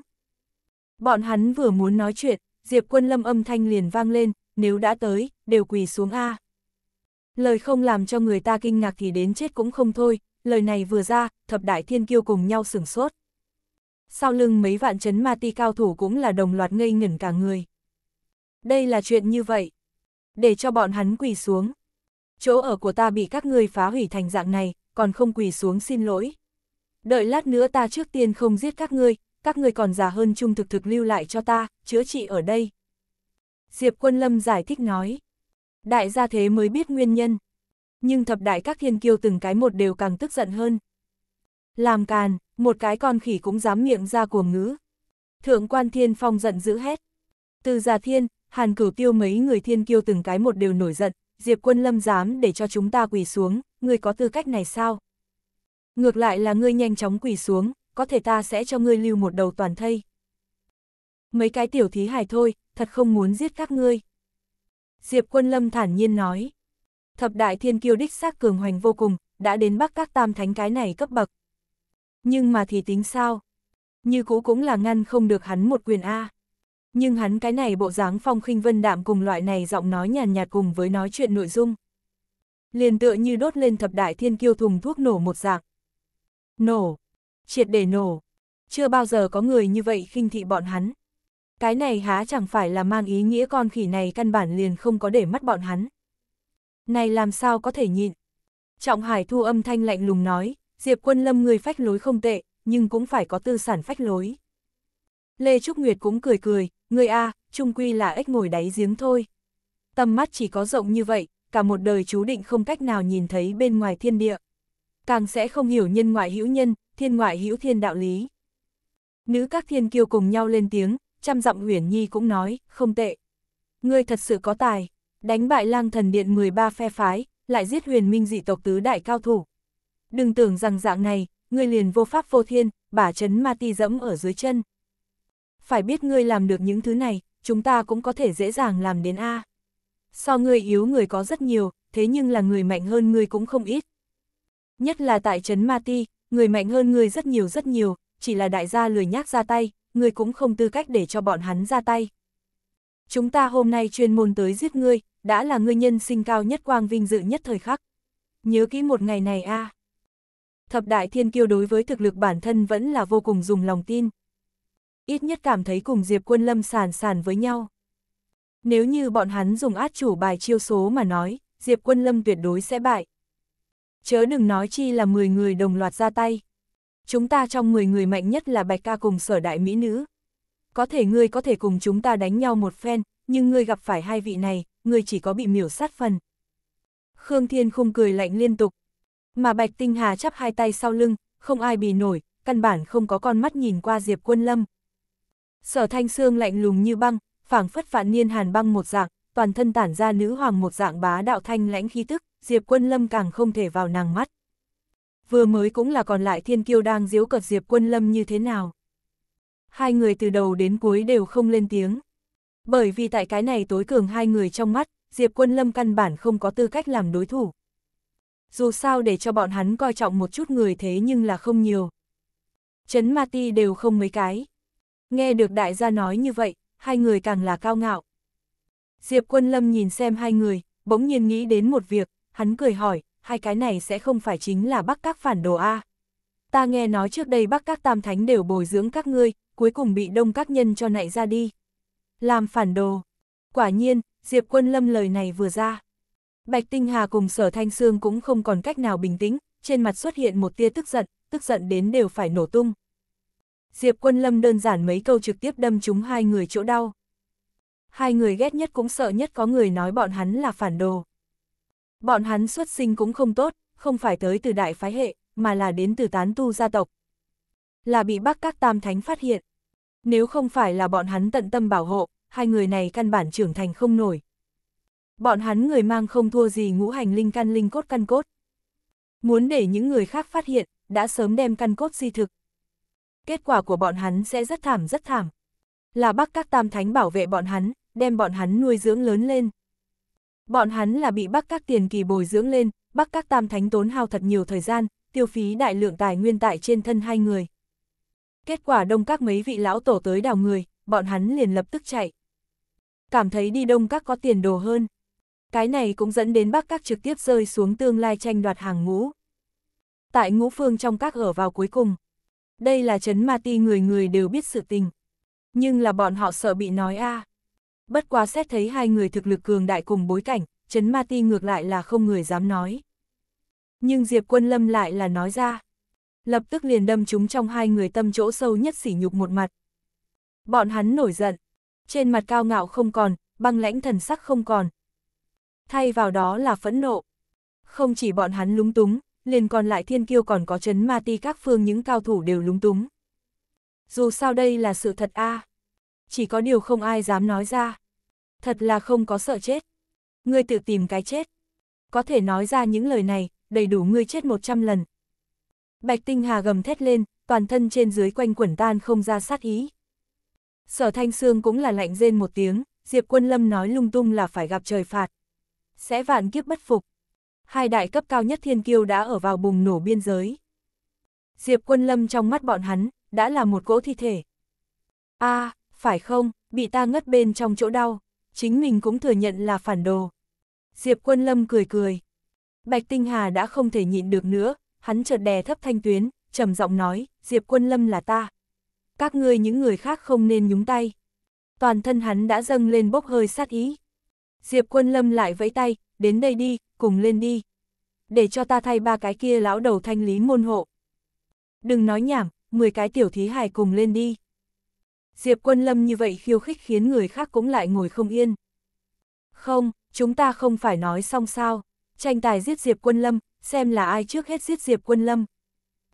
Bọn hắn vừa muốn nói chuyện, Diệp Quân Lâm âm thanh liền vang lên, nếu đã tới, đều quỳ xuống A. Lời không làm cho người ta kinh ngạc thì đến chết cũng không thôi, lời này vừa ra, thập đại thiên kiêu cùng nhau sửng sốt. Sau lưng mấy vạn chấn ma ti cao thủ cũng là đồng loạt ngây ngẩn cả người. Đây là chuyện như vậy. Để cho bọn hắn quỳ xuống. Chỗ ở của ta bị các ngươi phá hủy thành dạng này, còn không quỳ xuống xin lỗi. Đợi lát nữa ta trước tiên không giết các ngươi, các ngươi còn già hơn trung thực thực lưu lại cho ta, chữa trị ở đây. Diệp Quân Lâm giải thích nói. Đại gia thế mới biết nguyên nhân. Nhưng thập đại các thiên kiêu từng cái một đều càng tức giận hơn. Làm càn, một cái con khỉ cũng dám miệng ra cuồng ngữ. Thượng quan thiên phong giận dữ hét. Từ già thiên, hàn cửu tiêu mấy người thiên kiêu từng cái một đều nổi giận, Diệp quân lâm dám để cho chúng ta quỳ xuống, ngươi có tư cách này sao? Ngược lại là ngươi nhanh chóng quỳ xuống, có thể ta sẽ cho ngươi lưu một đầu toàn thây. Mấy cái tiểu thí hài thôi, thật không muốn giết các ngươi. Diệp quân lâm thản nhiên nói. Thập đại thiên kiêu đích xác cường hoành vô cùng, đã đến bắc các tam thánh cái này cấp bậc. Nhưng mà thì tính sao? Như cũ cũng là ngăn không được hắn một quyền A. Nhưng hắn cái này bộ dáng phong khinh vân đạm cùng loại này giọng nói nhàn nhạt cùng với nói chuyện nội dung. Liền tựa như đốt lên thập đại thiên kiêu thùng thuốc nổ một dạng. Nổ. Triệt để nổ. Chưa bao giờ có người như vậy khinh thị bọn hắn. Cái này há chẳng phải là mang ý nghĩa con khỉ này căn bản liền không có để mắt bọn hắn. Này làm sao có thể nhịn? Trọng Hải thu âm thanh lạnh lùng nói, Diệp Quân Lâm người phách lối không tệ, nhưng cũng phải có tư sản phách lối. Lê Trúc Nguyệt cũng cười cười, người A, trung quy là ếch ngồi đáy giếng thôi. Tầm mắt chỉ có rộng như vậy, cả một đời chú định không cách nào nhìn thấy bên ngoài thiên địa. Càng sẽ không hiểu nhân ngoại hữu nhân, thiên ngoại hữu thiên đạo lý. Nữ các thiên kiêu cùng nhau lên tiếng, trăm dặm huyền nhi cũng nói, không tệ. Ngươi thật sự có tài, đánh bại lang thần điện 13 phe phái, lại giết huyền minh dị tộc tứ đại cao thủ. Đừng tưởng rằng dạng này, ngươi liền vô pháp vô thiên, bả chấn ma ti dẫm ở dưới chân. Phải biết ngươi làm được những thứ này, chúng ta cũng có thể dễ dàng làm đến A. So ngươi yếu người có rất nhiều, thế nhưng là người mạnh hơn ngươi cũng không ít. Nhất là tại chấn ma ti, người mạnh hơn ngươi rất nhiều rất nhiều, chỉ là đại gia lười nhác ra tay, ngươi cũng không tư cách để cho bọn hắn ra tay. Chúng ta hôm nay chuyên môn tới giết ngươi, đã là ngươi nhân sinh cao nhất quang vinh dự nhất thời khắc. Nhớ kỹ một ngày này a. Thập đại thiên kiêu đối với thực lực bản thân vẫn là vô cùng dùng lòng tin. Ít nhất cảm thấy cùng Diệp Quân Lâm sàn sàn với nhau. Nếu như bọn hắn dùng át chủ bài chiêu số mà nói, Diệp Quân Lâm tuyệt đối sẽ bại. Chớ đừng nói chi là 10 người đồng loạt ra tay. Chúng ta trong 10 người mạnh nhất là Bạch Ca cùng sở đại mỹ nữ. Có thể ngươi có thể cùng chúng ta đánh nhau một phen, nhưng ngươi gặp phải hai vị này, ngươi chỉ có bị miểu sát phần. Khương Thiên khung cười lạnh liên tục. Mà Bạch Tinh Hà chắp hai tay sau lưng, không ai bì nổi, căn bản không có con mắt nhìn qua Diệp Quân Lâm. Sở Thanh Sương lạnh lùng như băng, phảng phất vạn niên hàn băng một dạng, toàn thân tản ra nữ hoàng một dạng bá đạo thanh lãnh khí tức, Diệp Quân Lâm càng không thể vào nàng mắt. Vừa mới cũng là còn lại thiên kiêu đang diếu cợt Diệp Quân Lâm như thế nào. Hai người từ đầu đến cuối đều không lên tiếng. Bởi vì tại cái này tối cường hai người trong mắt, Diệp Quân Lâm căn bản không có tư cách làm đối thủ. Dù sao để cho bọn hắn coi trọng một chút người thế nhưng là không nhiều. chấn Ma Ti đều không mấy cái. Nghe được đại gia nói như vậy, hai người càng là cao ngạo. Diệp Quân Lâm nhìn xem hai người, bỗng nhiên nghĩ đến một việc, hắn cười hỏi, hai cái này sẽ không phải chính là Bắc Các phản đồ A. Ta nghe nói trước đây Bắc Các Tam Thánh đều bồi dưỡng các ngươi, cuối cùng bị đông các nhân cho nại ra đi. Làm phản đồ. Quả nhiên, Diệp Quân Lâm lời này vừa ra. Bạch Tinh Hà cùng Sở Thanh Sương cũng không còn cách nào bình tĩnh, trên mặt xuất hiện một tia tức giận, tức giận đến đều phải nổ tung. Diệp Quân Lâm đơn giản mấy câu trực tiếp đâm chúng hai người chỗ đau. Hai người ghét nhất cũng sợ nhất có người nói bọn hắn là phản đồ. Bọn hắn xuất sinh cũng không tốt, không phải tới từ đại phái hệ, mà là đến từ tán tu gia tộc. Là bị Bắc Các Tam Thánh phát hiện. Nếu không phải là bọn hắn tận tâm bảo hộ, hai người này căn bản trưởng thành không nổi. Bọn hắn người mang không thua gì ngũ hành linh căn linh cốt căn cốt. Muốn để những người khác phát hiện, đã sớm đem căn cốt di thực. Kết quả của bọn hắn sẽ rất thảm rất thảm. Là Bắc Các Tam Thánh bảo vệ bọn hắn, đem bọn hắn nuôi dưỡng lớn lên. Bọn hắn là bị Bắc Các tiền kỳ bồi dưỡng lên, Bắc Các Tam Thánh tốn hao thật nhiều thời gian, tiêu phí đại lượng tài nguyên tại trên thân hai người. Kết quả đông các mấy vị lão tổ tới đào người, bọn hắn liền lập tức chạy. Cảm thấy đi đông các có tiền đồ hơn. Cái này cũng dẫn đến Bắc Các trực tiếp rơi xuống tương lai tranh đoạt hàng ngũ. Tại ngũ phương trong các ở vào cuối cùng. Đây là chấn ma ti người người đều biết sự tình. Nhưng là bọn họ sợ bị nói a Bất quá xét thấy hai người thực lực cường đại cùng bối cảnh, chấn ma ti ngược lại là không người dám nói. Nhưng Diệp Quân Lâm lại là nói ra. Lập tức liền đâm chúng trong hai người tâm chỗ sâu nhất sỉ nhục một mặt. Bọn hắn nổi giận. Trên mặt cao ngạo không còn, băng lãnh thần sắc không còn. Thay vào đó là phẫn nộ. Không chỉ bọn hắn lúng túng, liền còn lại thiên kiêu còn có chấn ma ti các phương những cao thủ đều lúng túng. Dù sao đây là sự thật a chỉ có điều không ai dám nói ra. Thật là không có sợ chết. Ngươi tự tìm cái chết. Có thể nói ra những lời này, đầy đủ ngươi chết 100 lần. Bạch Tinh Hà gầm thét lên, toàn thân trên dưới quanh quẩn tan không ra sát ý. Sở Thanh Sương cũng là lạnh rên một tiếng, Diệp Quân Lâm nói lung tung là phải gặp trời phạt. Sẽ vạn kiếp bất phục. Hai đại cấp cao nhất thiên kiêu đã ở vào bùng nổ biên giới. Diệp Quân Lâm trong mắt bọn hắn, đã là một cỗ thi thể. a à, phải không, bị ta ngất bên trong chỗ đau, chính mình cũng thừa nhận là phản đồ. Diệp Quân Lâm cười cười. Bạch Tinh Hà đã không thể nhịn được nữa, hắn chợt đè thấp thanh tuyến, trầm giọng nói, Diệp Quân Lâm là ta. Các ngươi những người khác không nên nhúng tay. Toàn thân hắn đã dâng lên bốc hơi sát ý. Diệp Quân Lâm lại vẫy tay, đến đây đi, cùng lên đi. Để cho ta thay ba cái kia lão đầu thanh lý môn hộ. Đừng nói nhảm, 10 cái tiểu thí hài cùng lên đi. Diệp Quân Lâm như vậy khiêu khích khiến người khác cũng lại ngồi không yên. Không, chúng ta không phải nói xong sao, tranh tài giết Diệp Quân Lâm, xem là ai trước hết giết Diệp Quân Lâm.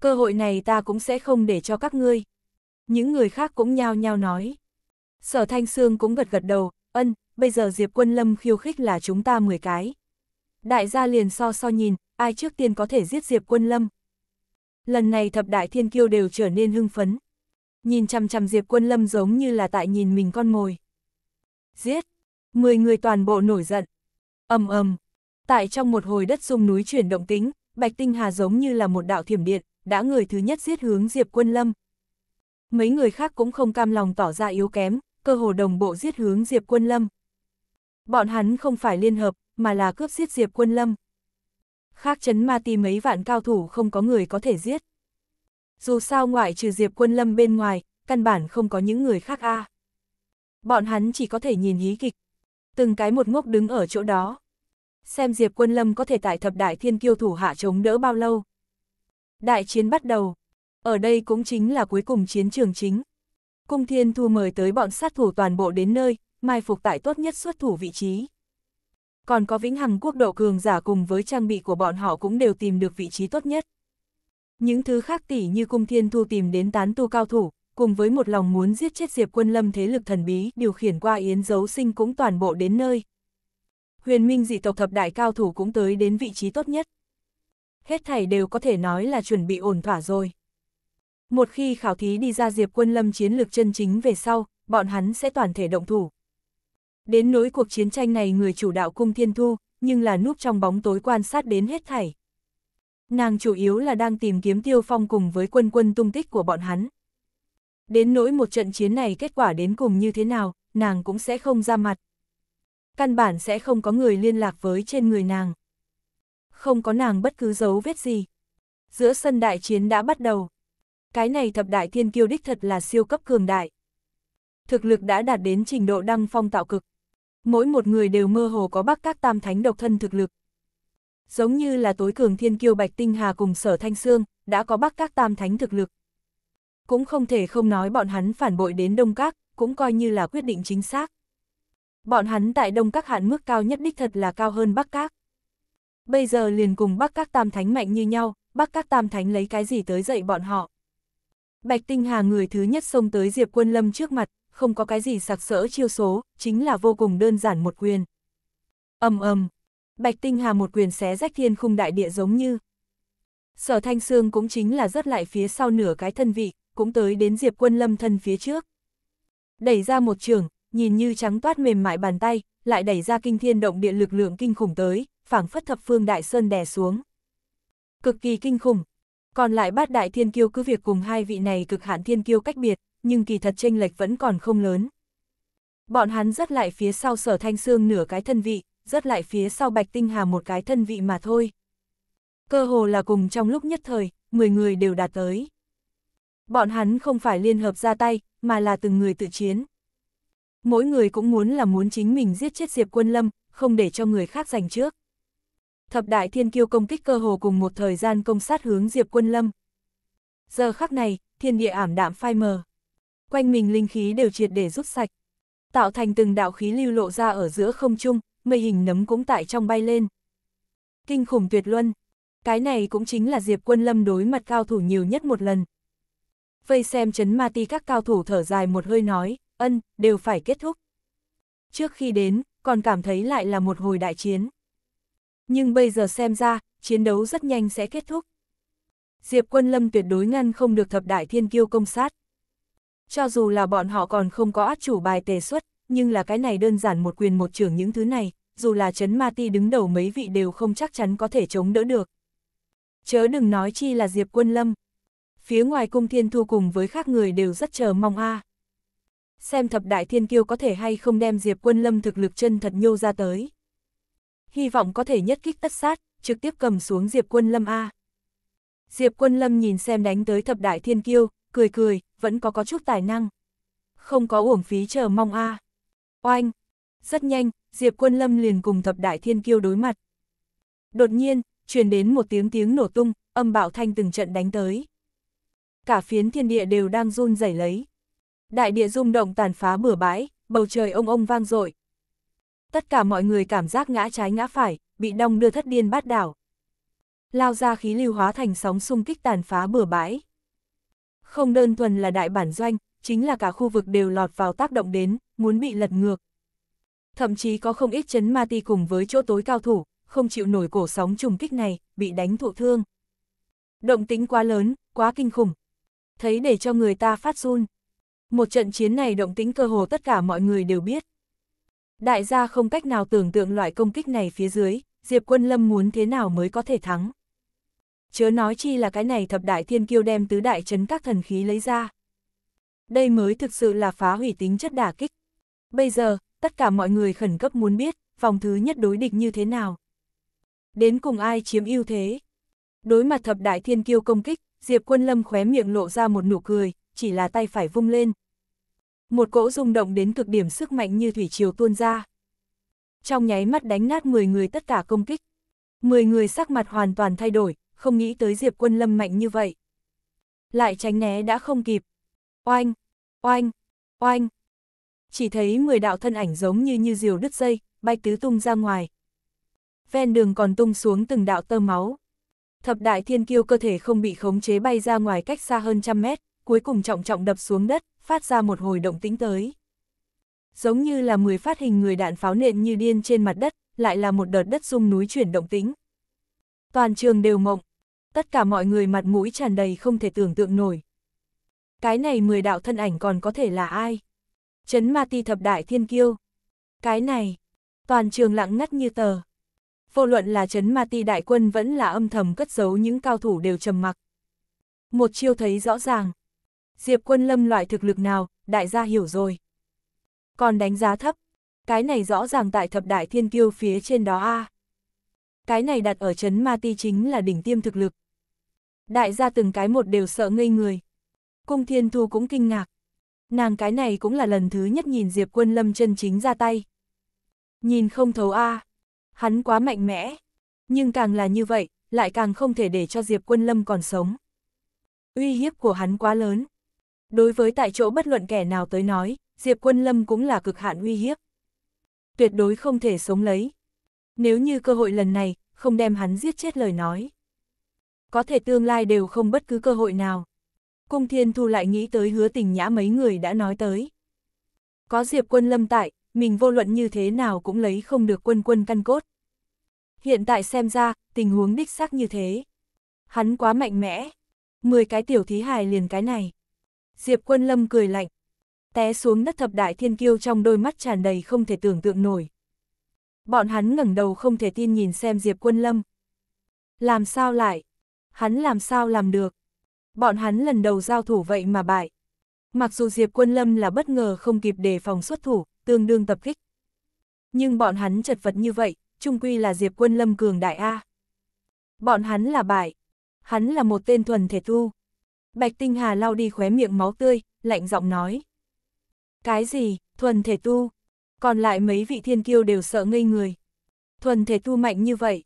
Cơ hội này ta cũng sẽ không để cho các ngươi. Những người khác cũng nhao nhao nói. Sở Thanh Sương cũng gật gật đầu, ân, bây giờ Diệp Quân Lâm khiêu khích là chúng ta 10 cái. Đại gia liền so so nhìn, ai trước tiên có thể giết Diệp Quân Lâm. Lần này thập đại thiên kiêu đều trở nên hưng phấn. Nhìn chằm chằm Diệp Quân Lâm giống như là tại nhìn mình con mồi. Giết! Mười người toàn bộ nổi giận. ầm ầm, Tại trong một hồi đất sung núi chuyển động tính, Bạch Tinh Hà giống như là một đạo thiểm điện, đã người thứ nhất giết hướng Diệp Quân Lâm. Mấy người khác cũng không cam lòng tỏ ra yếu kém, cơ hồ đồng bộ giết hướng Diệp Quân Lâm. Bọn hắn không phải liên hợp, mà là cướp giết Diệp Quân Lâm. Khác chấn ma ti mấy vạn cao thủ không có người có thể giết. Dù sao ngoại trừ Diệp Quân Lâm bên ngoài, căn bản không có những người khác a. Bọn hắn chỉ có thể nhìn hí kịch. Từng cái một ngốc đứng ở chỗ đó xem Diệp Quân Lâm có thể tại thập đại thiên kiêu thủ hạ chống đỡ bao lâu. Đại chiến bắt đầu, ở đây cũng chính là cuối cùng chiến trường chính. Cung Thiên Thu mời tới bọn sát thủ toàn bộ đến nơi, mai phục tại tốt nhất xuất thủ vị trí. Còn có vĩnh hằng quốc độ cường giả cùng với trang bị của bọn họ cũng đều tìm được vị trí tốt nhất. Những thứ khác tỉ như Cung Thiên Thu tìm đến tán tu cao thủ, cùng với một lòng muốn giết chết Diệp Quân Lâm thế lực thần bí điều khiển qua Yến Dấu Sinh cũng toàn bộ đến nơi huyền minh dị tộc thập đại cao thủ cũng tới đến vị trí tốt nhất. Hết thảy đều có thể nói là chuẩn bị ổn thỏa rồi. Một khi khảo thí đi ra Diệp Quân Lâm chiến lược chân chính về sau, bọn hắn sẽ toàn thể động thủ. Đến nỗi cuộc chiến tranh này người chủ đạo cung thiên thu, nhưng là núp trong bóng tối quan sát đến hết thảy. Nàng chủ yếu là đang tìm kiếm tiêu phong cùng với quân quân tung tích của bọn hắn. Đến nỗi một trận chiến này kết quả đến cùng như thế nào, nàng cũng sẽ không ra mặt căn bản sẽ không có người liên lạc với trên người nàng. Không có nàng bất cứ dấu vết gì. Giữa sân đại chiến đã bắt đầu. Cái này thập đại thiên kiêu đích thật là siêu cấp cường đại. Thực lực đã đạt đến trình độ đăng phong tạo cực. Mỗi một người đều mơ hồ có bắc các tam thánh độc thân thực lực. Giống như là tối cường thiên kiêu Bạch Tinh Hà cùng sở Thanh Sương, đã có bắc các tam thánh thực lực. Cũng không thể không nói bọn hắn phản bội đến Đông Các, cũng coi như là quyết định chính xác. Bọn hắn tại Đông Các hạn mức cao nhất đích thật là cao hơn Bắc Các. Bây giờ liền cùng Bắc Các tam thánh mạnh như nhau, Bắc các tam thánh lấy cái gì tới dạy bọn họ. Bạch Tinh Hà người thứ nhất xông tới Diệp Quân Lâm trước mặt, không có cái gì sặc sỡ chiêu số, chính là vô cùng đơn giản một quyền. ầm ầm, Bạch Tinh Hà một quyền xé rách thiên khung đại địa giống như. Sở Thanh Sương cũng chính là rất lại phía sau nửa cái thân vị, cũng tới đến Diệp Quân Lâm thân phía trước. Đẩy ra một trường, nhìn như trắng toát mềm mại bàn tay, lại đẩy ra kinh thiên động địa lực lượng kinh khủng tới, phảng phất thập phương đại sơn đè xuống. Cực kỳ kinh khủng. Còn lại bát đại thiên kiêu cứ việc cùng hai vị này cực hạn thiên kiêu cách biệt, nhưng kỳ thật chênh lệch vẫn còn không lớn. Bọn hắn rất lại phía sau sở thanh xương nửa cái thân vị, rất lại phía sau bạch tinh hà một cái thân vị mà thôi. Cơ hồ là cùng trong lúc nhất thời, 10 người đều đạt tới. Bọn hắn không phải liên hợp ra tay, mà là từng người tự chiến. Mỗi người cũng muốn là muốn chính mình giết chết Diệp Quân Lâm, không để cho người khác giành trước. Thập đại thiên kiêu công kích cơ hồ cùng một thời gian công sát hướng Diệp Quân Lâm. Giờ khắc này, thiên địa ảm đạm phai mờ. Quanh mình linh khí đều triệt để rút sạch. Tạo thành từng đạo khí lưu lộ ra ở giữa không trung, mây hình nấm cũng tại trong bay lên. Kinh khủng tuyệt luân. Cái này cũng chính là Diệp Quân Lâm đối mặt cao thủ nhiều nhất một lần. Vây xem chấn ma ti các cao thủ thở dài một hơi nói, ân, đều phải kết thúc. Trước khi đến, còn cảm thấy lại là một hồi đại chiến. Nhưng bây giờ xem ra, chiến đấu rất nhanh sẽ kết thúc. Diệp Quân Lâm tuyệt đối ngăn không được thập đại thiên kiêu công sát. Cho dù là bọn họ còn không có át chủ bài tề xuất, nhưng là cái này đơn giản một quyền một trưởng những thứ này, dù là chấn ma ti đứng đầu mấy vị đều không chắc chắn có thể chống đỡ được. Chớ đừng nói chi là Diệp Quân Lâm. Phía ngoài cung thiên thu cùng với khác người đều rất chờ mong a Xem thập đại thiên kiêu có thể hay không đem Diệp Quân Lâm thực lực chân thật nhô ra tới. Hy vọng có thể nhất kích tất sát, trực tiếp cầm xuống Diệp Quân Lâm A. Diệp Quân Lâm nhìn xem đánh tới thập đại thiên kiêu, cười cười, vẫn có có chút tài năng. Không có uổng phí chờ mong A. Oanh! Rất nhanh, Diệp Quân Lâm liền cùng thập đại thiên kiêu đối mặt. Đột nhiên, truyền đến một tiếng tiếng nổ tung, âm bạo thanh từng trận đánh tới. Cả phiến thiên địa đều đang run rẩy lấy. Đại địa rung động tàn phá bừa bãi, bầu trời ông ông vang dội. Tất cả mọi người cảm giác ngã trái ngã phải, bị đong đưa thất điên bát đảo. Lao ra khí lưu hóa thành sóng xung kích tàn phá bừa bãi. Không đơn thuần là đại bản doanh, chính là cả khu vực đều lọt vào tác động đến, muốn bị lật ngược. Thậm chí có không ít chấn ma ti cùng với chỗ tối cao thủ, không chịu nổi cổ sóng trùng kích này, bị đánh thụ thương. Động tính quá lớn, quá kinh khủng. Thấy để cho người ta phát run. Một trận chiến này động tính cơ hồ tất cả mọi người đều biết. Đại gia không cách nào tưởng tượng loại công kích này phía dưới, Diệp Quân Lâm muốn thế nào mới có thể thắng. Chớ nói chi là cái này thập đại thiên kiêu đem tứ đại chấn các thần khí lấy ra. Đây mới thực sự là phá hủy tính chất đả kích. Bây giờ, tất cả mọi người khẩn cấp muốn biết, vòng thứ nhất đối địch như thế nào. Đến cùng ai chiếm ưu thế. Đối mặt thập đại thiên kiêu công kích, Diệp Quân Lâm khóe miệng lộ ra một nụ cười, chỉ là tay phải vung lên. Một cỗ rung động đến cực điểm sức mạnh như thủy triều tuôn ra. Trong nháy mắt đánh nát 10 người tất cả công kích. 10 người sắc mặt hoàn toàn thay đổi, không nghĩ tới Diệp Quân Lâm mạnh như vậy. Lại tránh né đã không kịp. Oanh, oanh, oanh. Chỉ thấy 10 đạo thân ảnh giống như như diều đứt dây, bay tứ tung ra ngoài. Ven đường còn tung xuống từng đạo tơ máu. Thập đại thiên kiêu cơ thể không bị khống chế bay ra ngoài cách xa hơn trăm mét, cuối cùng trọng trọng đập xuống đất, phát ra một hồi động tĩnh tới. Giống như là 10 phát hình người đạn pháo nện như điên trên mặt đất, lại là một đợt đất rung núi chuyển động tĩnh. Toàn trường đều mộng, tất cả mọi người mặt mũi tràn đầy không thể tưởng tượng nổi. Cái này 10 đạo thân ảnh còn có thể là ai? Chấn ma ti thập đại thiên kiêu. Cái này, toàn trường lặng ngắt như tờ. Vô luận là chấn ma ti đại quân vẫn là âm thầm cất giấu những cao thủ đều trầm mặc. Một chiêu thấy rõ ràng. Diệp quân lâm loại thực lực nào, đại gia hiểu rồi. Còn đánh giá thấp, cái này rõ ràng tại thập đại thiên kiêu phía trên đó a Cái này đặt ở chấn ma ti chính là đỉnh tiêm thực lực. Đại gia từng cái một đều sợ ngây người. Cung thiên thu cũng kinh ngạc. Nàng cái này cũng là lần thứ nhất nhìn Diệp quân lâm chân chính ra tay. Nhìn không thấu a Hắn quá mạnh mẽ. Nhưng càng là như vậy, lại càng không thể để cho Diệp quân lâm còn sống. Uy hiếp của hắn quá lớn. Đối với tại chỗ bất luận kẻ nào tới nói, Diệp Quân Lâm cũng là cực hạn uy hiếp. Tuyệt đối không thể sống lấy. Nếu như cơ hội lần này, không đem hắn giết chết lời nói. có thể tương lai đều không bất cứ cơ hội nào. Cung Thiên Thu lại nghĩ tới hứa tình nhã mấy người đã nói tới. Có Diệp quân lâm tại, mình vô luận như thế nào cũng lấy không được quân quân căn cốt. Hiện tại xem ra, tình huống đích xác như thế. Hắn quá mạnh mẽ. Mười cái tiểu thí hài liền cái này. Diệp quân lâm cười lạnh. Té xuống đất thập đại thiên kiêu trong đôi mắt tràn đầy không thể tưởng tượng nổi. Bọn hắn ngẩng đầu không thể tin nhìn xem Diệp quân lâm. Làm sao lại? Hắn làm sao làm được? Bọn hắn lần đầu giao thủ vậy mà bại. Mặc dù Diệp Quân Lâm là bất ngờ không kịp đề phòng xuất thủ, tương đương tập kích. Nhưng bọn hắn chật vật như vậy, trung quy là Diệp Quân Lâm cường đại A. Bọn hắn là bại. Hắn là một tên thuần thể tu. Bạch Tinh Hà lau đi khóe miệng máu tươi, lạnh giọng nói. Cái gì, thuần thể tu? Còn lại mấy vị thiên kiêu đều sợ ngây người. Thuần thể tu mạnh như vậy.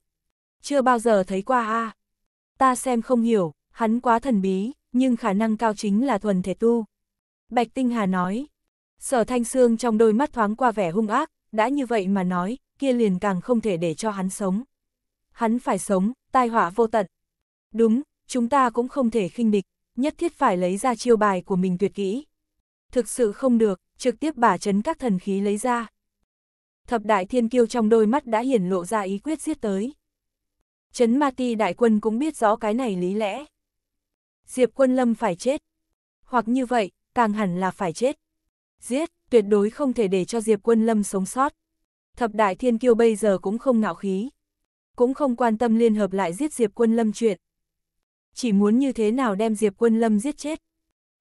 Chưa bao giờ thấy qua a Ta xem không hiểu, hắn quá thần bí, nhưng khả năng cao chính là thuần thể tu. Bạch Tinh Hà nói. Sở Thanh xương trong đôi mắt thoáng qua vẻ hung ác, đã như vậy mà nói, kia liền càng không thể để cho hắn sống. Hắn phải sống, tai họa vô tận. Đúng, chúng ta cũng không thể khinh địch, nhất thiết phải lấy ra chiêu bài của mình tuyệt kỹ. Thực sự không được, trực tiếp bả chấn các thần khí lấy ra. Thập đại thiên kiêu trong đôi mắt đã hiển lộ ra ý quyết giết tới. Chấn ma ti đại quân cũng biết rõ cái này lý lẽ. Diệp quân lâm phải chết. Hoặc như vậy, càng hẳn là phải chết. Giết, tuyệt đối không thể để cho Diệp quân lâm sống sót. Thập đại thiên kiêu bây giờ cũng không ngạo khí. Cũng không quan tâm liên hợp lại giết Diệp quân lâm chuyện. Chỉ muốn như thế nào đem Diệp quân lâm giết chết.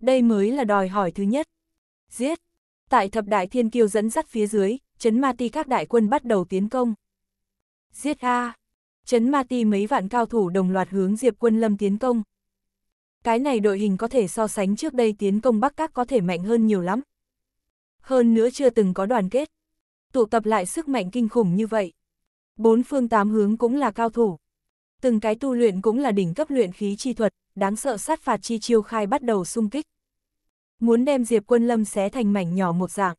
Đây mới là đòi hỏi thứ nhất. Giết. Tại thập đại thiên kiêu dẫn dắt phía dưới, chấn ma ti các đại quân bắt đầu tiến công. Giết A. Chấn ma ti mấy vạn cao thủ đồng loạt hướng Diệp quân lâm tiến công. Cái này đội hình có thể so sánh trước đây tiến công Bắc Các có thể mạnh hơn nhiều lắm. Hơn nữa chưa từng có đoàn kết. Tụ tập lại sức mạnh kinh khủng như vậy. Bốn phương tám hướng cũng là cao thủ. Từng cái tu luyện cũng là đỉnh cấp luyện khí chi thuật, đáng sợ sát phạt chi chiêu khai bắt đầu xung kích. Muốn đem Diệp Quân Lâm xé thành mảnh nhỏ một dạng.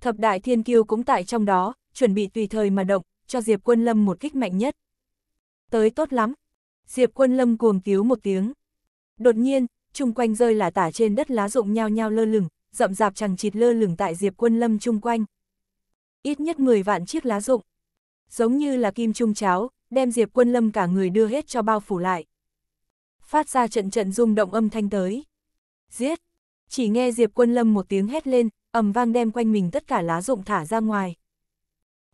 Thập đại thiên kiêu cũng tại trong đó, chuẩn bị tùy thời mà động, cho Diệp Quân Lâm một kích mạnh nhất. Tới tốt lắm. Diệp Quân Lâm cuồng cứu một tiếng. Đột nhiên, chung quanh rơi là tả trên đất lá rụng nhao nhao lơ lửng, rậm rạp chẳng chịt lơ lửng tại Diệp Quân Lâm chung quanh. Ít nhất 10 vạn chiếc lá rụng. Giống như là kim trung cháo, đem Diệp Quân Lâm cả người đưa hết cho bao phủ lại. Phát ra trận trận rung động âm thanh tới. Giết! Chỉ nghe Diệp Quân Lâm một tiếng hét lên, ầm vang đem quanh mình tất cả lá rụng thả ra ngoài.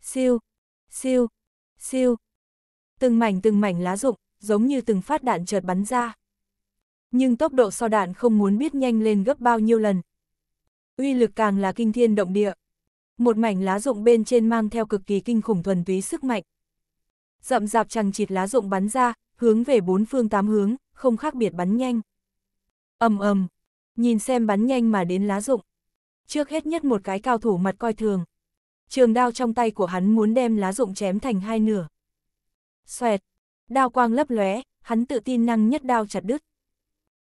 Siêu! Siêu! Siêu! Từng mảnh từng mảnh lá rụng, giống như từng phát đạn chợt bắn ra. Nhưng tốc độ so đạn không muốn biết nhanh lên gấp bao nhiêu lần. Uy lực càng là kinh thiên động địa. Một mảnh lá rụng bên trên mang theo cực kỳ kinh khủng thuần túy sức mạnh. Rậm rạp chẳng chịt lá rụng bắn ra, hướng về bốn phương tám hướng, không khác biệt bắn nhanh. ầm ầm, nhìn xem bắn nhanh mà đến lá rụng. Trước hết nhất một cái cao thủ mặt coi thường. Trường đao trong tay của hắn muốn đem lá rụng chém thành hai nửa. Xoẹt, đao quang lấp lóe, hắn tự tin năng nhất đao chặt đứt.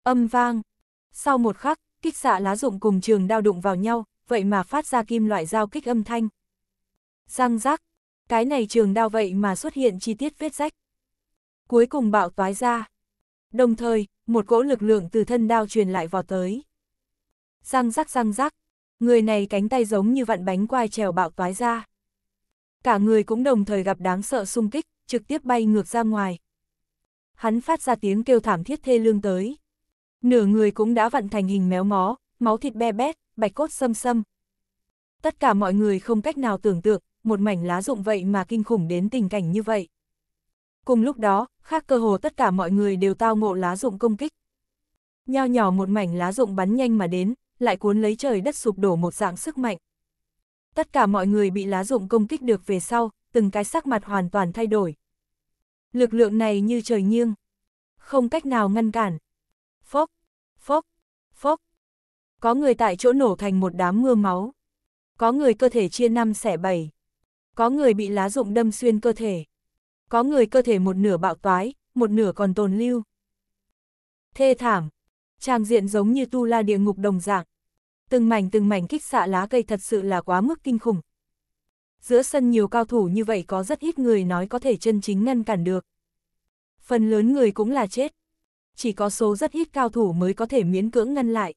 Âm vang. Sau một khắc, kích xạ lá rụng cùng trường đao đụng vào nhau, vậy mà phát ra kim loại dao kích âm thanh. Răng rác, cái này trường đao vậy mà xuất hiện chi tiết vết rách. Cuối cùng bạo toái ra. Đồng thời, một cỗ lực lượng từ thân đao truyền lại vào tới. Răng rắc răng rắc, người này cánh tay giống như vặn bánh quai trèo bạo toái ra. Cả người cũng đồng thời gặp đáng sợ xung kích, trực tiếp bay ngược ra ngoài. Hắn phát ra tiếng kêu thảm thiết thê lương tới. Nửa người cũng đã vặn thành hình méo mó, máu thịt be bét, bạch cốt xâm xâm. Tất cả mọi người không cách nào tưởng tượng, một mảnh lá rụng vậy mà kinh khủng đến tình cảnh như vậy. Cùng lúc đó, khác cơ hồ tất cả mọi người đều tao ngộ lá rụng công kích. Nho nhỏ một mảnh lá rụng bắn nhanh mà đến, lại cuốn lấy trời đất sụp đổ một dạng sức mạnh. Tất cả mọi người bị lá rụng công kích được về sau, từng cái sắc mặt hoàn toàn thay đổi. Lực lượng này như trời nghiêng, không cách nào ngăn cản. Phốc, phốc, phốc. Có người tại chỗ nổ thành một đám mưa máu. Có người cơ thể chia năm xẻ bảy. Có người bị lá rụng đâm xuyên cơ thể. Có người cơ thể một nửa bạo toái, một nửa còn tồn lưu. Thê thảm, trang diện giống như tu la địa ngục đồng dạng. Từng mảnh từng mảnh kích xạ lá cây thật sự là quá mức kinh khủng. Giữa sân nhiều cao thủ như vậy có rất ít người nói có thể chân chính ngăn cản được. Phần lớn người cũng là chết, chỉ có số rất ít cao thủ mới có thể miễn cưỡng ngăn lại.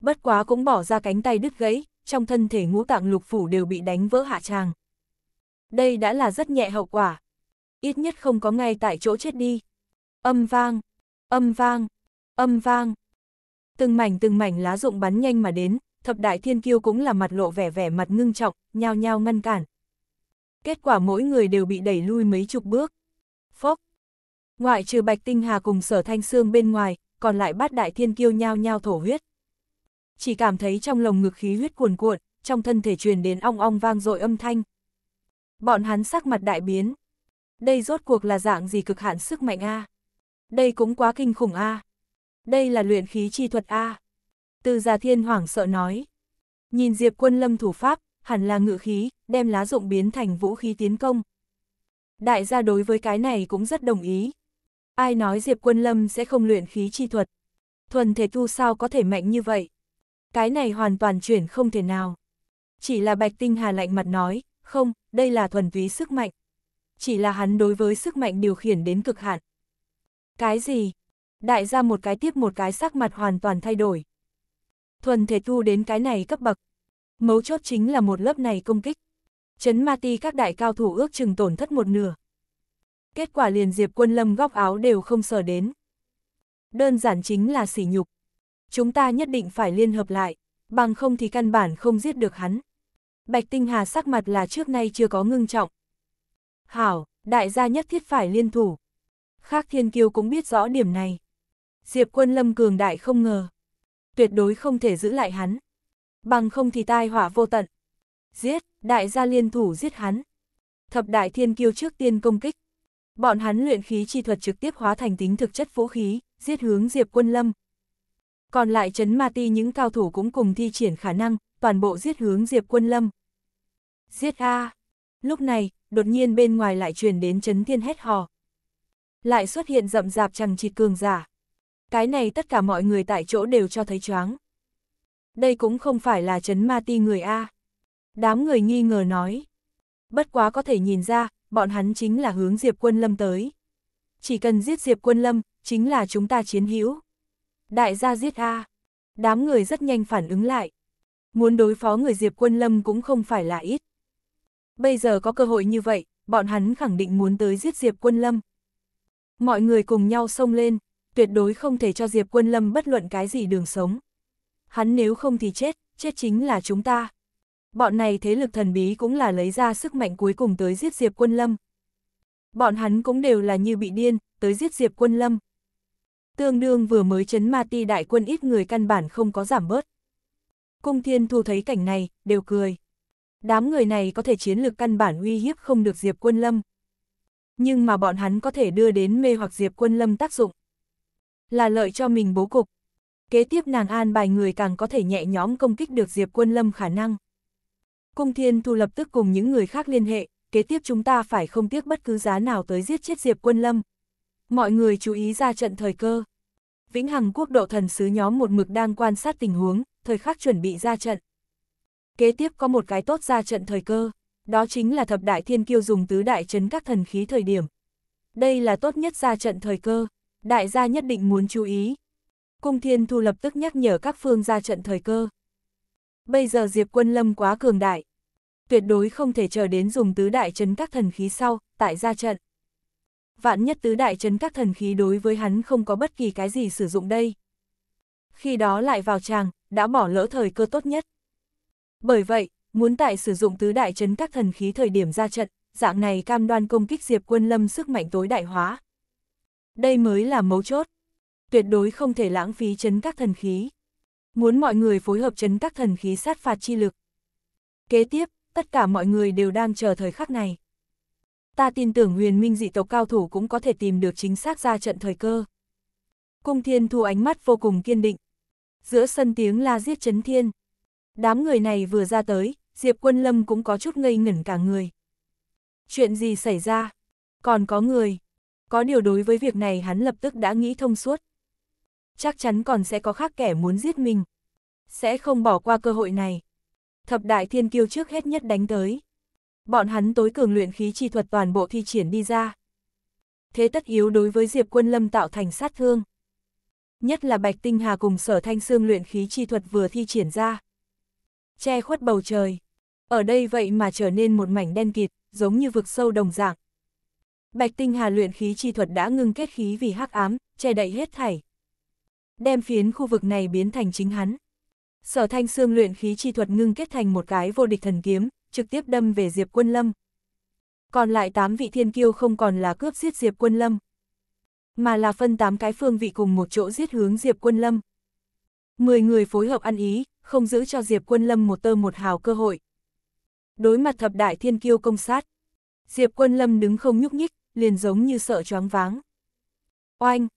Bất quá cũng bỏ ra cánh tay đứt gãy, trong thân thể ngũ tạng lục phủ đều bị đánh vỡ hạ tràng. Đây đã là rất nhẹ hậu quả. Ít nhất không có ngay tại chỗ chết đi. Âm vang, âm vang, âm vang. Từng mảnh từng mảnh lá rụng bắn nhanh mà đến, thập đại thiên kiêu cũng là mặt lộ vẻ vẻ mặt ngưng trọng, nhao nhao ngăn cản. Kết quả mỗi người đều bị đẩy lui mấy chục bước. Phốc. Ngoại trừ Bạch Tinh Hà cùng sở thanh xương bên ngoài, còn lại bát đại thiên kiêu nhao nhao thổ huyết. Chỉ cảm thấy trong lồng ngực khí huyết cuồn cuộn, trong thân thể truyền đến ong ong vang dội âm thanh. Bọn hắn sắc mặt đại biến. Đây rốt cuộc là dạng gì cực hạn sức mạnh A. Đây cũng quá kinh khủng A. Đây là luyện khí chi thuật A. Từ già thiên hoảng sợ nói. Nhìn Diệp quân lâm thủ pháp, hẳn là ngự khí, đem lá dụng biến thành vũ khí tiến công. Đại gia đối với cái này cũng rất đồng ý. Ai nói Diệp quân lâm sẽ không luyện khí chi thuật. Thuần thể tu sao có thể mạnh như vậy? Cái này hoàn toàn chuyển không thể nào. Chỉ là Bạch Tinh Hà lạnh mặt nói, không, đây là thuần túy sức mạnh. Chỉ là hắn đối với sức mạnh điều khiển đến cực hạn. Cái gì? Đại gia một cái tiếp một cái sắc mặt hoàn toàn thay đổi. Thuần thể tu đến cái này cấp bậc. Mấu chốt chính là một lớp này công kích. Chấn ma ti các đại cao thủ ước chừng tổn thất một nửa. Kết quả liền diệp quân lâm góc áo đều không sờ đến. Đơn giản chính là sỉ nhục. Chúng ta nhất định phải liên hợp lại, bằng không thì căn bản không giết được hắn. Bạch Tinh Hà sắc mặt là trước nay chưa có ngưng trọng. Hảo, đại gia nhất thiết phải liên thủ. Khác thiên kiêu cũng biết rõ điểm này. Diệp quân lâm cường đại không ngờ. Tuyệt đối không thể giữ lại hắn. Bằng không thì tai họa vô tận. Giết, đại gia liên thủ giết hắn. Thập đại thiên kiêu trước tiên công kích. Bọn hắn luyện khí chi thuật trực tiếp hóa thành tính thực chất vũ khí, giết hướng Diệp quân lâm. Còn lại chấn ma ti những cao thủ cũng cùng thi triển khả năng, toàn bộ giết hướng Diệp quân lâm. Giết A! Lúc này, đột nhiên bên ngoài lại truyền đến chấn thiên hét hò. Lại xuất hiện rậm rạp chẳng chịt cường giả. Cái này tất cả mọi người tại chỗ đều cho thấy choáng. Đây cũng không phải là chấn ma ti người A. Đám người nghi ngờ nói. Bất quá có thể nhìn ra, bọn hắn chính là hướng Diệp Quân Lâm tới. Chỉ cần giết Diệp Quân Lâm, chính là chúng ta chiến hữu. Đại gia giết A. Đám người rất nhanh phản ứng lại. Muốn đối phó người Diệp Quân Lâm cũng không phải là ít. Bây giờ có cơ hội như vậy, bọn hắn khẳng định muốn tới giết Diệp Quân Lâm. Mọi người cùng nhau xông lên, tuyệt đối không thể cho Diệp Quân Lâm bất luận cái gì đường sống. Hắn nếu không thì chết, chết chính là chúng ta. Bọn này thế lực thần bí cũng là lấy ra sức mạnh cuối cùng tới giết Diệp Quân Lâm. Bọn hắn cũng đều là như bị điên, tới giết Diệp Quân Lâm. Tương đương vừa mới chấn ma ti đại quân ít người căn bản không có giảm bớt. Cung thiên thu thấy cảnh này, đều cười. Đám người này có thể chiến lược căn bản uy hiếp không được Diệp Quân Lâm. Nhưng mà bọn hắn có thể đưa đến mê hoặc Diệp Quân Lâm tác dụng. Là lợi cho mình bố cục. Kế tiếp nàng an bài người càng có thể nhẹ nhõm công kích được Diệp Quân Lâm khả năng. Cung Thiên Thu lập tức cùng những người khác liên hệ, kế tiếp chúng ta phải không tiếc bất cứ giá nào tới giết chết Diệp Quân Lâm. Mọi người chú ý ra trận thời cơ. Vĩnh Hằng quốc độ thần sứ nhóm một mực đang quan sát tình huống, thời khắc chuẩn bị ra trận. Kế tiếp có một cái tốt ra trận thời cơ, đó chính là thập đại thiên kiêu dùng tứ đại trấn các thần khí thời điểm. Đây là tốt nhất ra trận thời cơ, đại gia nhất định muốn chú ý. Cung Thiên Thu lập tức nhắc nhở các phương ra trận thời cơ. Bây giờ Diệp Quân Lâm quá cường đại. Tuyệt đối không thể chờ đến dùng tứ đại chấn các thần khí sau, tại ra trận. Vạn nhất tứ đại chấn các thần khí đối với hắn không có bất kỳ cái gì sử dụng đây. Khi đó lại vào tràng, đã bỏ lỡ thời cơ tốt nhất. Bởi vậy, muốn tại sử dụng tứ đại chấn các thần khí thời điểm ra trận, dạng này cam đoan công kích Diệp Quân Lâm sức mạnh tối đại hóa. Đây mới là mấu chốt. Tuyệt đối không thể lãng phí chấn các thần khí. Muốn mọi người phối hợp chấn các thần khí sát phạt chi lực. Kế tiếp, tất cả mọi người đều đang chờ thời khắc này. Ta tin tưởng huyền minh dị tộc cao thủ cũng có thể tìm được chính xác ra trận thời cơ. Cung thiên thu ánh mắt vô cùng kiên định. Giữa sân tiếng la giết chấn thiên. Đám người này vừa ra tới, Diệp Quân Lâm cũng có chút ngây ngẩn cả người. Chuyện gì xảy ra? Còn có người. Có điều đối với việc này hắn lập tức đã nghĩ thông suốt. Chắc chắn còn sẽ có khác kẻ muốn giết mình. Sẽ không bỏ qua cơ hội này. Thập đại thiên kiêu trước hết nhất đánh tới. Bọn hắn tối cường luyện khí chi thuật toàn bộ thi triển đi ra. Thế tất yếu đối với Diệp Quân Lâm tạo thành sát thương. Nhất là Bạch Tinh Hà cùng sở thanh xương luyện khí chi thuật vừa thi triển ra. Che khuất bầu trời. Ở đây vậy mà trở nên một mảnh đen kịt, giống như vực sâu đồng dạng. Bạch Tinh Hà luyện khí chi thuật đã ngưng kết khí vì hắc ám, che đậy hết thảy. Đem phiến khu vực này biến thành chính hắn. Sở Thanh Sương luyện khí chi thuật ngưng kết thành một cái vô địch thần kiếm, trực tiếp đâm về Diệp Quân Lâm. Còn lại 8 vị thiên kiêu không còn là cướp giết Diệp Quân Lâm, mà là phân 8 cái phương vị cùng một chỗ giết hướng Diệp Quân Lâm. 10 người phối hợp ăn ý, không giữ cho Diệp Quân Lâm một tơ một hào cơ hội. Đối mặt thập đại thiên kiêu công sát, Diệp Quân Lâm đứng không nhúc nhích, liền giống như sợ choáng váng. Oanh!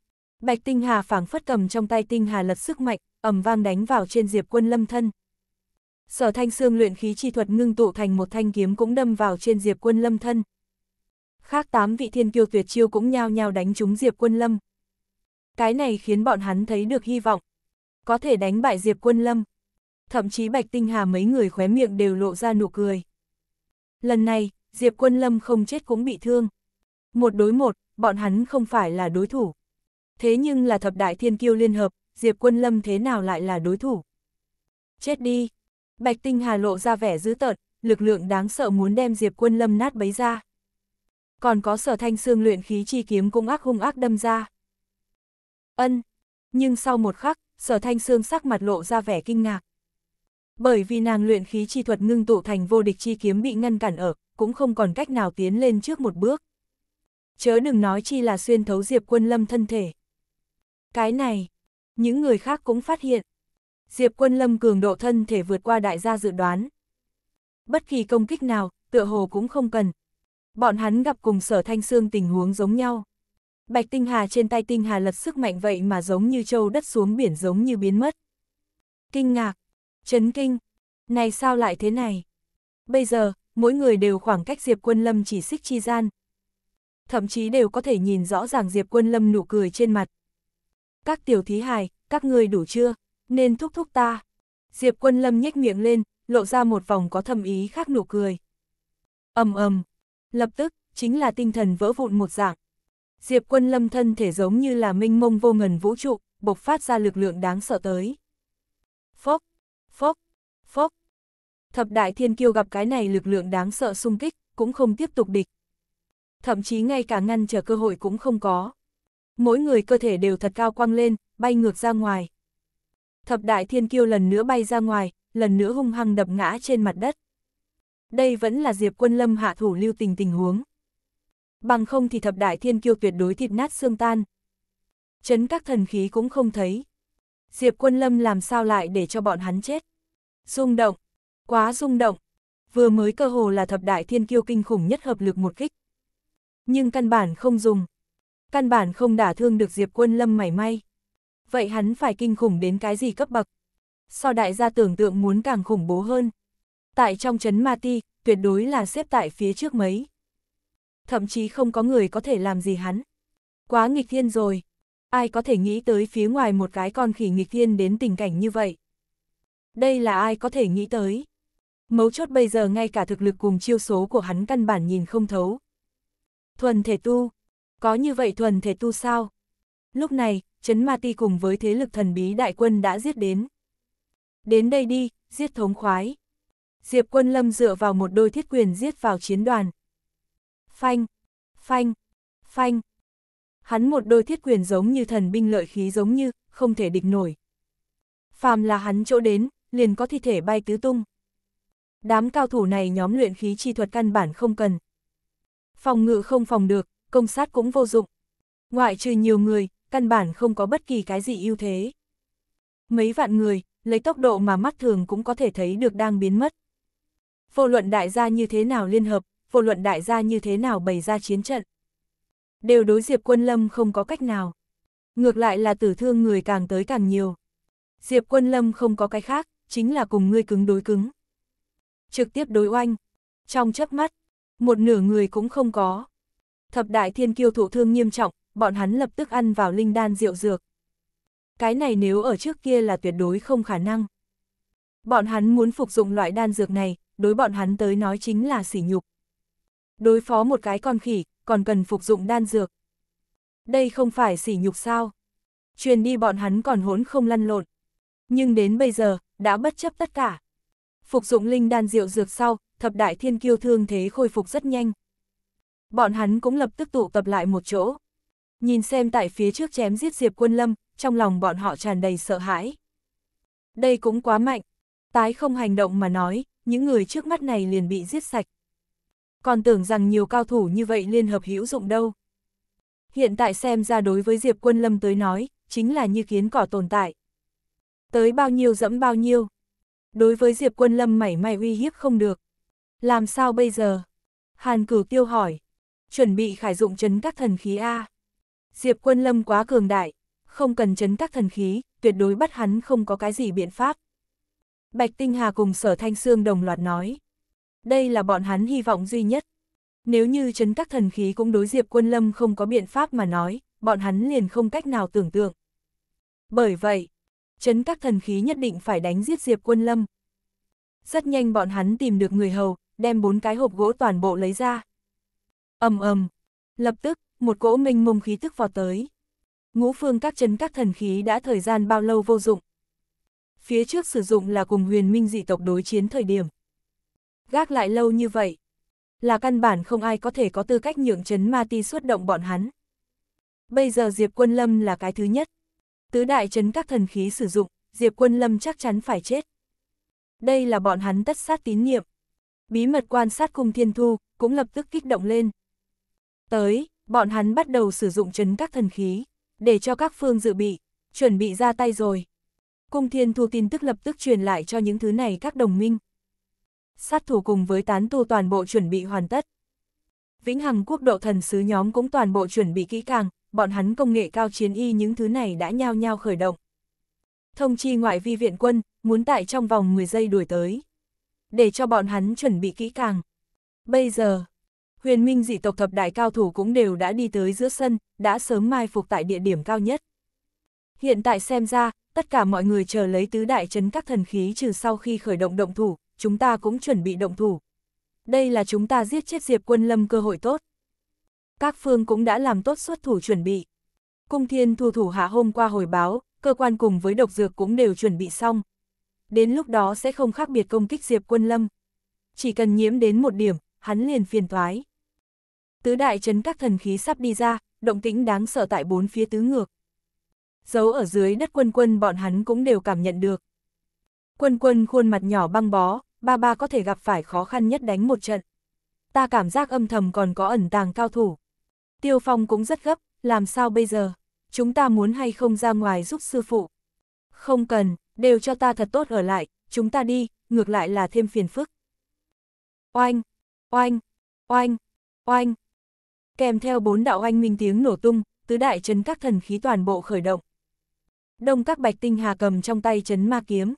Bạch Tinh Hà phảng phất cầm trong tay Tinh Hà lật sức mạnh, ầm vang đánh vào trên Diệp Quân Lâm thân. Sở Thanh Sương luyện khí chi thuật ngưng tụ thành một thanh kiếm cũng đâm vào trên Diệp Quân Lâm thân. Khác tám vị thiên kiêu tuyệt chiêu cũng nhao nhao đánh trúng Diệp Quân Lâm. Cái này khiến bọn hắn thấy được hy vọng. Có thể đánh bại Diệp Quân Lâm. Thậm chí Bạch Tinh Hà mấy người khóe miệng đều lộ ra nụ cười. Lần này, Diệp Quân Lâm không chết cũng bị thương. Một đối một, bọn hắn không phải là đối thủ. Thế nhưng là thập đại thiên kiêu liên hợp, Diệp Quân Lâm thế nào lại là đối thủ? Chết đi! Bạch Tinh Hà lộ ra vẻ dữ tợn, lực lượng đáng sợ muốn đem Diệp Quân Lâm nát bấy ra. Còn có sở thanh xương luyện khí chi kiếm cũng ác hung ác đâm ra. Ân! Nhưng sau một khắc, sở thanh xương sắc mặt lộ ra vẻ kinh ngạc. Bởi vì nàng luyện khí chi thuật ngưng tụ thành vô địch chi kiếm bị ngăn cản ở, cũng không còn cách nào tiến lên trước một bước. Chớ đừng nói chi là xuyên thấu Diệp Quân Lâm thân thể. Cái này, những người khác cũng phát hiện. Diệp Quân Lâm cường độ thân thể vượt qua đại gia dự đoán. Bất kỳ công kích nào, tựa hồ cũng không cần. Bọn hắn gặp cùng sở thanh xương tình huống giống nhau. Bạch Tinh Hà trên tay Tinh Hà lật sức mạnh vậy mà giống như châu đất xuống biển giống như biến mất. Kinh ngạc, chấn kinh, này sao lại thế này? Bây giờ, mỗi người đều khoảng cách Diệp Quân Lâm chỉ xích chi gian. Thậm chí đều có thể nhìn rõ ràng Diệp Quân Lâm nụ cười trên mặt. Các tiểu thí hài, các người đủ chưa? Nên thúc thúc ta. Diệp Quân Lâm nhếch miệng lên, lộ ra một vòng có thầm ý khác nụ cười. ầm ầm, lập tức, chính là tinh thần vỡ vụn một dạng. Diệp Quân Lâm thân thể giống như là minh mông vô ngần vũ trụ, bộc phát ra lực lượng đáng sợ tới. Phốc, phốc, phốc. Thập đại thiên kiêu gặp cái này lực lượng đáng sợ xung kích, cũng không tiếp tục địch. Thậm chí ngay cả ngăn trở cơ hội cũng không có. Mỗi người cơ thể đều thật cao quăng lên, bay ngược ra ngoài. Thập đại thiên kiêu lần nữa bay ra ngoài, lần nữa hung hăng đập ngã trên mặt đất. Đây vẫn là Diệp Quân Lâm hạ thủ lưu tình tình huống. Bằng không thì thập đại thiên kiêu tuyệt đối thịt nát xương tan. Chấn các thần khí cũng không thấy. Diệp Quân Lâm làm sao lại để cho bọn hắn chết. Rung động, quá rung động. Vừa mới cơ hồ là thập đại thiên kiêu kinh khủng nhất hợp lực một kích. Nhưng căn bản không dùng. Căn bản không đả thương được Diệp Quân Lâm mảy may. Vậy hắn phải kinh khủng đến cái gì cấp bậc? So đại gia tưởng tượng muốn càng khủng bố hơn. Tại trong chấn Ma Ti, tuyệt đối là xếp tại phía trước mấy. Thậm chí không có người có thể làm gì hắn. Quá nghịch thiên rồi. Ai có thể nghĩ tới phía ngoài một cái con khỉ nghịch thiên đến tình cảnh như vậy? Đây là ai có thể nghĩ tới? Mấu chốt bây giờ ngay cả thực lực cùng chiêu số của hắn căn bản nhìn không thấu. Thuần thể tu. Có như vậy thuần thể tu sao? Lúc này, Trấn Ma Ti cùng với thế lực thần bí đại quân đã giết đến. Đến đây đi, giết thống khoái. Diệp quân lâm dựa vào một đôi thiết quyền giết vào chiến đoàn. Phanh, phanh, phanh. Hắn một đôi thiết quyền giống như thần binh lợi khí giống như, không thể địch nổi. Phàm là hắn chỗ đến, liền có thi thể bay tứ tung. Đám cao thủ này nhóm luyện khí chi thuật căn bản không cần. Phòng ngự không phòng được, công sát cũng vô dụng. Ngoại trừ nhiều người, căn bản không có bất kỳ cái gì ưu thế. Mấy vạn người, lấy tốc độ mà mắt thường cũng có thể thấy được đang biến mất. Vô luận đại gia như thế nào liên hợp, vô luận đại gia như thế nào bày ra chiến trận. Đều đối Diệp Quân Lâm không có cách nào. Ngược lại là tử thương người càng tới càng nhiều. Diệp Quân Lâm không có cái khác, chính là cùng ngươi cứng đối cứng. Trực tiếp đối oanh. Trong chớp mắt, một nửa người cũng không có. Thập đại thiên kiêu thụ thương nghiêm trọng, bọn hắn lập tức ăn vào linh đan rượu dược. Cái này nếu ở trước kia là tuyệt đối không khả năng. Bọn hắn muốn phục dụng loại đan dược này, đối bọn hắn tới nói chính là sỉ nhục. Đối phó một cái con khỉ, còn cần phục dụng đan dược. Đây không phải sỉ nhục sao? truyền đi bọn hắn còn hốn không lăn lộn. Nhưng đến bây giờ, đã bất chấp tất cả. Phục dụng linh đan rượu dược sau, thập đại thiên kiêu thương thế khôi phục rất nhanh. Bọn hắn cũng lập tức tụ tập lại một chỗ. Nhìn xem tại phía trước chém giết Diệp Quân Lâm, trong lòng bọn họ tràn đầy sợ hãi. Đây cũng quá mạnh. Tái không hành động mà nói, những người trước mắt này liền bị giết sạch. Còn tưởng rằng nhiều cao thủ như vậy liên hợp hữu dụng đâu. Hiện tại xem ra đối với Diệp Quân Lâm tới nói, chính là như kiến cỏ tồn tại. Tới bao nhiêu dẫm bao nhiêu. Đối với Diệp Quân Lâm mảy may uy hiếp không được. Làm sao bây giờ? Hàn cửu tiêu hỏi. Chuẩn bị khải dụng chấn các thần khí A. Diệp Quân Lâm quá cường đại, không cần chấn các thần khí, tuyệt đối bắt hắn không có cái gì biện pháp. Bạch Tinh Hà cùng Sở Thanh xương đồng loạt nói. Đây là bọn hắn hy vọng duy nhất. Nếu như chấn các thần khí cũng đối Diệp Quân Lâm không có biện pháp mà nói, bọn hắn liền không cách nào tưởng tượng. Bởi vậy, chấn các thần khí nhất định phải đánh giết Diệp Quân Lâm. Rất nhanh bọn hắn tìm được người hầu, đem bốn cái hộp gỗ toàn bộ lấy ra ầm ầm, lập tức, một cỗ minh mông khí tức vọt tới. Ngũ phương các chấn các thần khí đã thời gian bao lâu vô dụng. Phía trước sử dụng là cùng huyền minh dị tộc đối chiến thời điểm. Gác lại lâu như vậy, là căn bản không ai có thể có tư cách nhượng chấn ma ti xuất động bọn hắn. Bây giờ Diệp Quân Lâm là cái thứ nhất. Tứ đại chấn các thần khí sử dụng, Diệp Quân Lâm chắc chắn phải chết. Đây là bọn hắn tất sát tín niệm. Bí mật quan sát cung thiên thu, cũng lập tức kích động lên. Tới, bọn hắn bắt đầu sử dụng chấn các thần khí, để cho các phương dự bị, chuẩn bị ra tay rồi. Cung thiên thu tin tức lập tức truyền lại cho những thứ này các đồng minh. Sát thủ cùng với tán tu toàn bộ chuẩn bị hoàn tất. Vĩnh Hằng quốc độ thần sứ nhóm cũng toàn bộ chuẩn bị kỹ càng, bọn hắn công nghệ cao chiến y những thứ này đã nhao nhao khởi động. Thông chi ngoại vi viện quân, muốn tại trong vòng 10 giây đuổi tới. Để cho bọn hắn chuẩn bị kỹ càng. Bây giờ, huyền minh dị tộc thập đại cao thủ cũng đều đã đi tới giữa sân, đã sớm mai phục tại địa điểm cao nhất. Hiện tại xem ra, tất cả mọi người chờ lấy tứ đại chấn các thần khí trừ sau khi khởi động động thủ, chúng ta cũng chuẩn bị động thủ. Đây là chúng ta giết chết Diệp Quân Lâm cơ hội tốt. Các phương cũng đã làm tốt xuất thủ chuẩn bị. Cung thiên thu thủ hạ hôm qua hồi báo, cơ quan cùng với độc dược cũng đều chuẩn bị xong. Đến lúc đó sẽ không khác biệt công kích Diệp Quân Lâm. Chỉ cần nhiễm đến một điểm, hắn liền phiền toái. Tứ đại chấn các thần khí sắp đi ra, động tĩnh đáng sợ tại bốn phía tứ ngược. Giấu ở dưới đất quân quân bọn hắn cũng đều cảm nhận được. Quân quân khuôn mặt nhỏ băng bó, ba ba có thể gặp phải khó khăn nhất đánh một trận. Ta cảm giác âm thầm còn có ẩn tàng cao thủ. Tiêu Phong cũng rất gấp, làm sao bây giờ? Chúng ta muốn hay không ra ngoài giúp sư phụ? Không cần, đều cho ta thật tốt ở lại, chúng ta đi, ngược lại là thêm phiền phức. Oanh, oanh, oanh, oanh. Kèm theo bốn đạo oanh minh tiếng nổ tung, tứ đại chấn các thần khí toàn bộ khởi động. Đông các bạch tinh hà cầm trong tay chấn ma kiếm.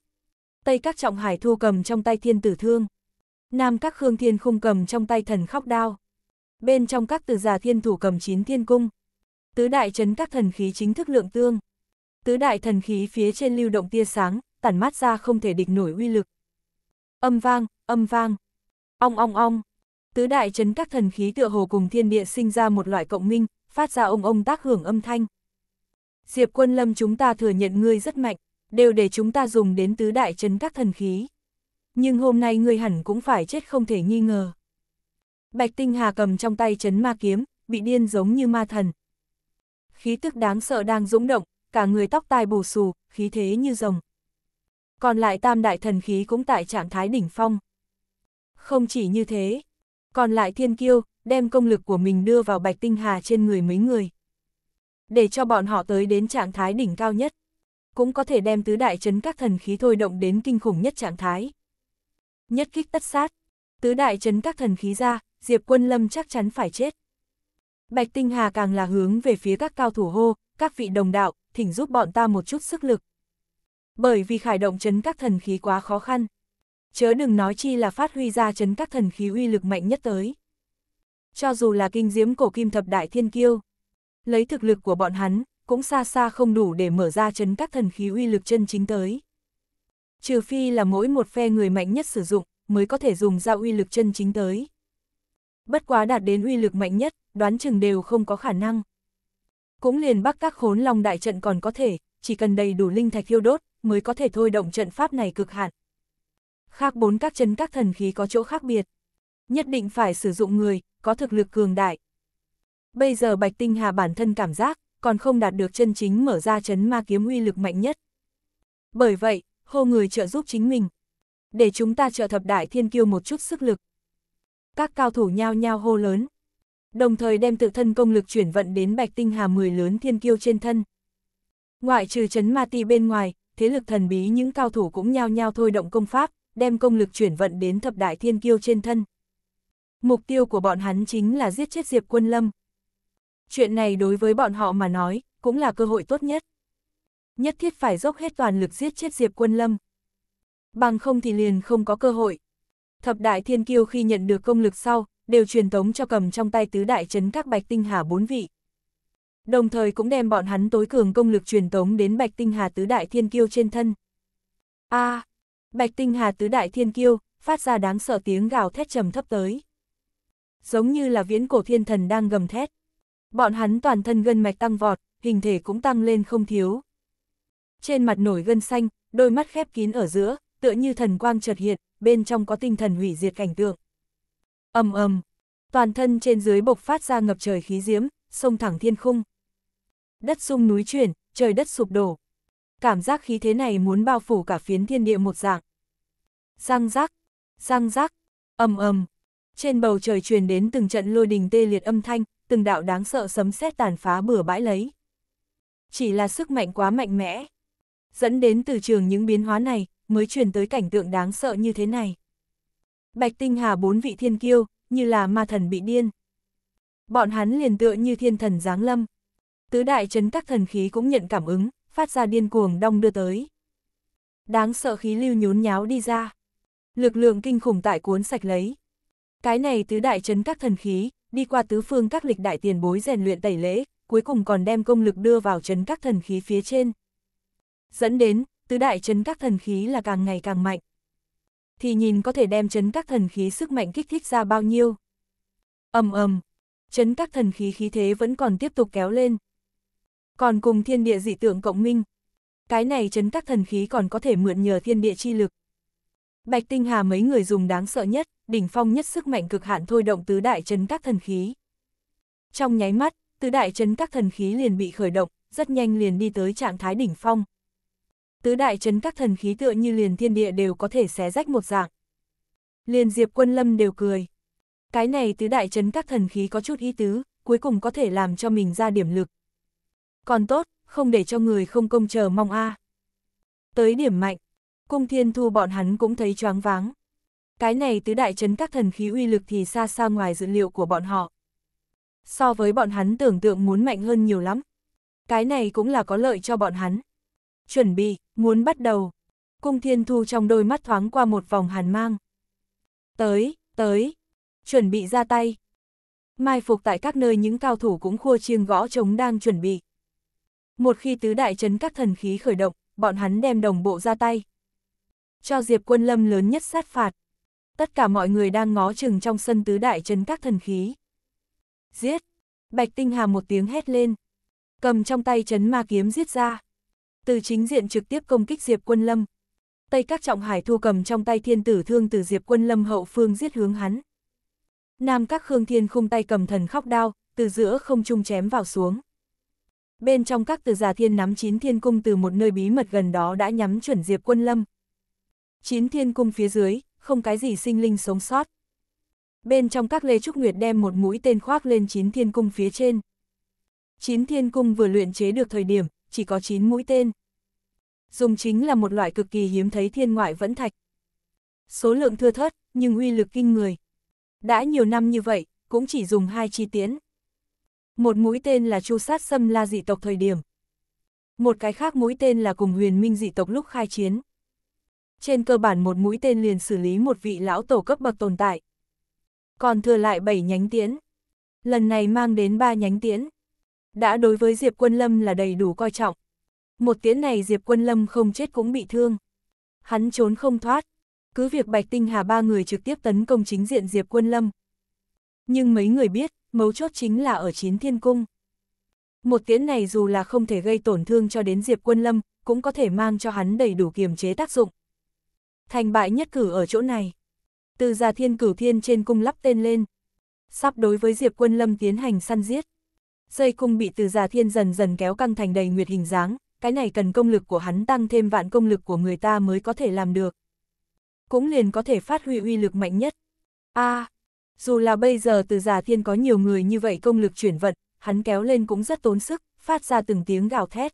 Tây các trọng hải thu cầm trong tay thiên tử thương. Nam các khương thiên khung cầm trong tay thần khóc đao. Bên trong các từ già thiên thủ cầm chín thiên cung. Tứ đại chấn các thần khí chính thức lượng tương. Tứ đại thần khí phía trên lưu động tia sáng, tản mát ra không thể địch nổi uy lực. Âm vang, âm vang. Ong ong ong. Tứ đại chấn các thần khí tựa hồ cùng thiên địa sinh ra một loại cộng minh, phát ra ông ông tác hưởng âm thanh. Diệp quân lâm chúng ta thừa nhận ngươi rất mạnh, đều để chúng ta dùng đến tứ đại chấn các thần khí. Nhưng hôm nay ngươi hẳn cũng phải chết không thể nghi ngờ. Bạch Tinh Hà cầm trong tay chấn ma kiếm, bị điên giống như ma thần. Khí tức đáng sợ đang dũng động, cả người tóc tai bù xù, khí thế như rồng. Còn lại tam đại thần khí cũng tại trạng thái đỉnh phong. Không chỉ như thế, còn lại thiên kiêu, đem công lực của mình đưa vào Bạch Tinh Hà trên người mấy người. Để cho bọn họ tới đến trạng thái đỉnh cao nhất. Cũng có thể đem tứ đại chấn các thần khí thôi động đến kinh khủng nhất trạng thái. Nhất kích tất sát. Tứ đại chấn các thần khí ra, Diệp Quân Lâm chắc chắn phải chết. Bạch Tinh Hà càng là hướng về phía các cao thủ hô, các vị đồng đạo, thỉnh giúp bọn ta một chút sức lực. Bởi vì khải động chấn các thần khí quá khó khăn. Chớ đừng nói chi là phát huy ra chấn các thần khí uy lực mạnh nhất tới. Cho dù là kinh diếm cổ kim thập đại thiên kiêu, lấy thực lực của bọn hắn, cũng xa xa không đủ để mở ra chấn các thần khí uy lực chân chính tới. Trừ phi là mỗi một phe người mạnh nhất sử dụng, mới có thể dùng ra uy lực chân chính tới. Bất quá đạt đến uy lực mạnh nhất, đoán chừng đều không có khả năng. Cũng liền bắc các khốn long đại trận còn có thể, chỉ cần đầy đủ linh thạch thiêu đốt, mới có thể thôi động trận pháp này cực hạn. Khác bốn các chân các thần khí có chỗ khác biệt. Nhất định phải sử dụng người, có thực lực cường đại. Bây giờ Bạch Tinh Hà bản thân cảm giác, còn không đạt được chân chính mở ra chấn ma kiếm uy lực mạnh nhất. Bởi vậy, hô người trợ giúp chính mình. Để chúng ta trợ thập đại thiên kiêu một chút sức lực. Các cao thủ nhao nhao hô lớn. Đồng thời đem tự thân công lực chuyển vận đến Bạch Tinh Hà 10 lớn thiên kiêu trên thân. Ngoại trừ chấn ma ti bên ngoài, thế lực thần bí những cao thủ cũng nhao nhao thôi động công pháp, đem công lực chuyển vận đến thập đại thiên kiêu trên thân. Mục tiêu của bọn hắn chính là giết chết Diệp Quân Lâm. Chuyện này đối với bọn họ mà nói, cũng là cơ hội tốt nhất. Nhất thiết phải dốc hết toàn lực giết chết Diệp Quân Lâm. Bằng không thì liền không có cơ hội. Thập đại thiên kiêu khi nhận được công lực sau, đều truyền tống cho cầm trong tay tứ đại chấn các bạch tinh hà bốn vị. Đồng thời cũng đem bọn hắn tối cường công lực truyền tống đến bạch tinh hà tứ đại thiên kiêu trên thân. A, à, bạch tinh hà tứ đại thiên kiêu, phát ra đáng sợ tiếng gào thét trầm thấp tới. Giống như là viễn cổ thiên thần đang gầm thét. Bọn hắn toàn thân gân mạch tăng vọt, hình thể cũng tăng lên không thiếu. Trên mặt nổi gân xanh, đôi mắt khép kín ở giữa, tựa như thần quang chợt hiện, bên trong có tinh thần hủy diệt cảnh tượng. ầm ầm, toàn thân trên dưới bộc phát ra ngập trời khí diễm, sông thẳng thiên khung. Đất sung núi chuyển, trời đất sụp đổ. Cảm giác khí thế này muốn bao phủ cả phiến thiên địa một dạng. Răng rắc, răng rắc, ầm ầm. Trên bầu trời truyền đến từng trận lôi đình tê liệt âm thanh, từng đạo đáng sợ sấm sét tàn phá bừa bãi lấy. Chỉ là sức mạnh quá mạnh mẽ. Dẫn đến từ trường những biến hóa này, mới truyền tới cảnh tượng đáng sợ như thế này. Bạch Tinh Hà bốn vị thiên kiêu, như là ma thần bị điên. Bọn hắn liền tựa như thiên thần giáng lâm. Tứ đại chấn các thần khí cũng nhận cảm ứng, phát ra điên cuồng đong đưa tới. Đáng sợ khí lưu nhốn nháo đi ra. Lực lượng kinh khủng tại cuốn sạch lấy. Cái này tứ đại chấn các thần khí, đi qua tứ phương các lịch đại tiền bối rèn luyện tẩy lễ, cuối cùng còn đem công lực đưa vào chấn các thần khí phía trên. Dẫn đến, tứ đại chấn các thần khí là càng ngày càng mạnh. Thì nhìn có thể đem chấn các thần khí sức mạnh kích thích ra bao nhiêu. ầm ầm, chấn các thần khí khí thế vẫn còn tiếp tục kéo lên. Còn cùng thiên địa dị tượng cộng minh. Cái này chấn các thần khí còn có thể mượn nhờ thiên địa chi lực. Bạch Tinh Hà mấy người dùng đáng sợ nhất, đỉnh phong nhất sức mạnh cực hạn thôi động tứ đại chấn các thần khí. Trong nháy mắt, tứ đại chấn các thần khí liền bị khởi động, rất nhanh liền đi tới trạng thái đỉnh phong. Tứ đại chấn các thần khí tựa như liền thiên địa đều có thể xé rách một dạng. Liền Diệp Quân Lâm đều cười. Cái này tứ đại chấn các thần khí có chút ý tứ, cuối cùng có thể làm cho mình ra điểm lực. Còn tốt, không để cho người không công chờ mong a. Tới điểm mạnh, cung thiên thu bọn hắn cũng thấy choáng váng. Cái này tứ đại chấn các thần khí uy lực thì xa xa ngoài dự liệu của bọn họ. So với bọn hắn tưởng tượng muốn mạnh hơn nhiều lắm. Cái này cũng là có lợi cho bọn hắn. Chuẩn bị, muốn bắt đầu. Cung thiên thu trong đôi mắt thoáng qua một vòng hàn mang. Tới, tới, chuẩn bị ra tay. Mai phục tại các nơi những cao thủ cũng khua chiêng gõ trống đang chuẩn bị. Một khi tứ đại chấn các thần khí khởi động, bọn hắn đem đồng bộ ra tay. Cho Diệp Quân Lâm lớn nhất sát phạt. Tất cả mọi người đang ngó chừng trong sân tứ đại chấn các thần khí. Giết! Bạch Tinh Hà một tiếng hét lên. Cầm trong tay chấn ma kiếm giết ra. Từ chính diện trực tiếp công kích Diệp Quân Lâm. Tây các trọng hải thu cầm trong tay thiên tử thương từ Diệp Quân Lâm hậu phương giết hướng hắn. Nam các khương thiên khung tay cầm thần khóc đao, từ giữa không trung chém vào xuống. Bên trong các từ giả thiên nắm chín thiên cung từ một nơi bí mật gần đó đã nhắm chuẩn Diệp Quân Lâm. Chín thiên cung phía dưới, không cái gì sinh linh sống sót. Bên trong các Lê Trúc Nguyệt đem một mũi tên khoác lên chín thiên cung phía trên. Chín thiên cung vừa luyện chế được thời điểm, chỉ có 9 mũi tên. Dùng chính là một loại cực kỳ hiếm thấy thiên ngoại vẫn thạch. Số lượng thưa thớt, nhưng uy lực kinh người. Đã nhiều năm như vậy, cũng chỉ dùng hai chi tiến một mũi tên là chu sát xâm la dị tộc thời điểm. Một cái khác mũi tên là cùng huyền minh dị tộc lúc khai chiến. Trên cơ bản một mũi tên liền xử lý một vị lão tổ cấp bậc tồn tại. Còn thừa lại 7 nhánh tiến Lần này mang đến 3 nhánh tiến Đã đối với Diệp Quân Lâm là đầy đủ coi trọng. Một tiến này Diệp Quân Lâm không chết cũng bị thương. Hắn trốn không thoát. Cứ việc Bạch Tinh Hà ba người trực tiếp tấn công chính diện Diệp Quân Lâm. Nhưng mấy người biết, mấu chốt chính là ở chín thiên cung. Một tiễn này dù là không thể gây tổn thương cho đến Diệp Quân Lâm, cũng có thể mang cho hắn đầy đủ kiềm chế tác dụng. Thành bại nhất cử ở chỗ này. Từ già thiên cửu thiên trên cung lắp tên lên. Sắp đối với Diệp Quân Lâm tiến hành săn giết. Dây cung bị từ già thiên dần dần kéo căng thành đầy nguyệt hình dáng, cái này cần công lực của hắn tăng thêm vạn công lực của người ta mới có thể làm được. Cũng liền có thể phát huy uy lực mạnh nhất. a à, dù là bây giờ từ già thiên có nhiều người như vậy công lực chuyển vận, hắn kéo lên cũng rất tốn sức, phát ra từng tiếng gào thét.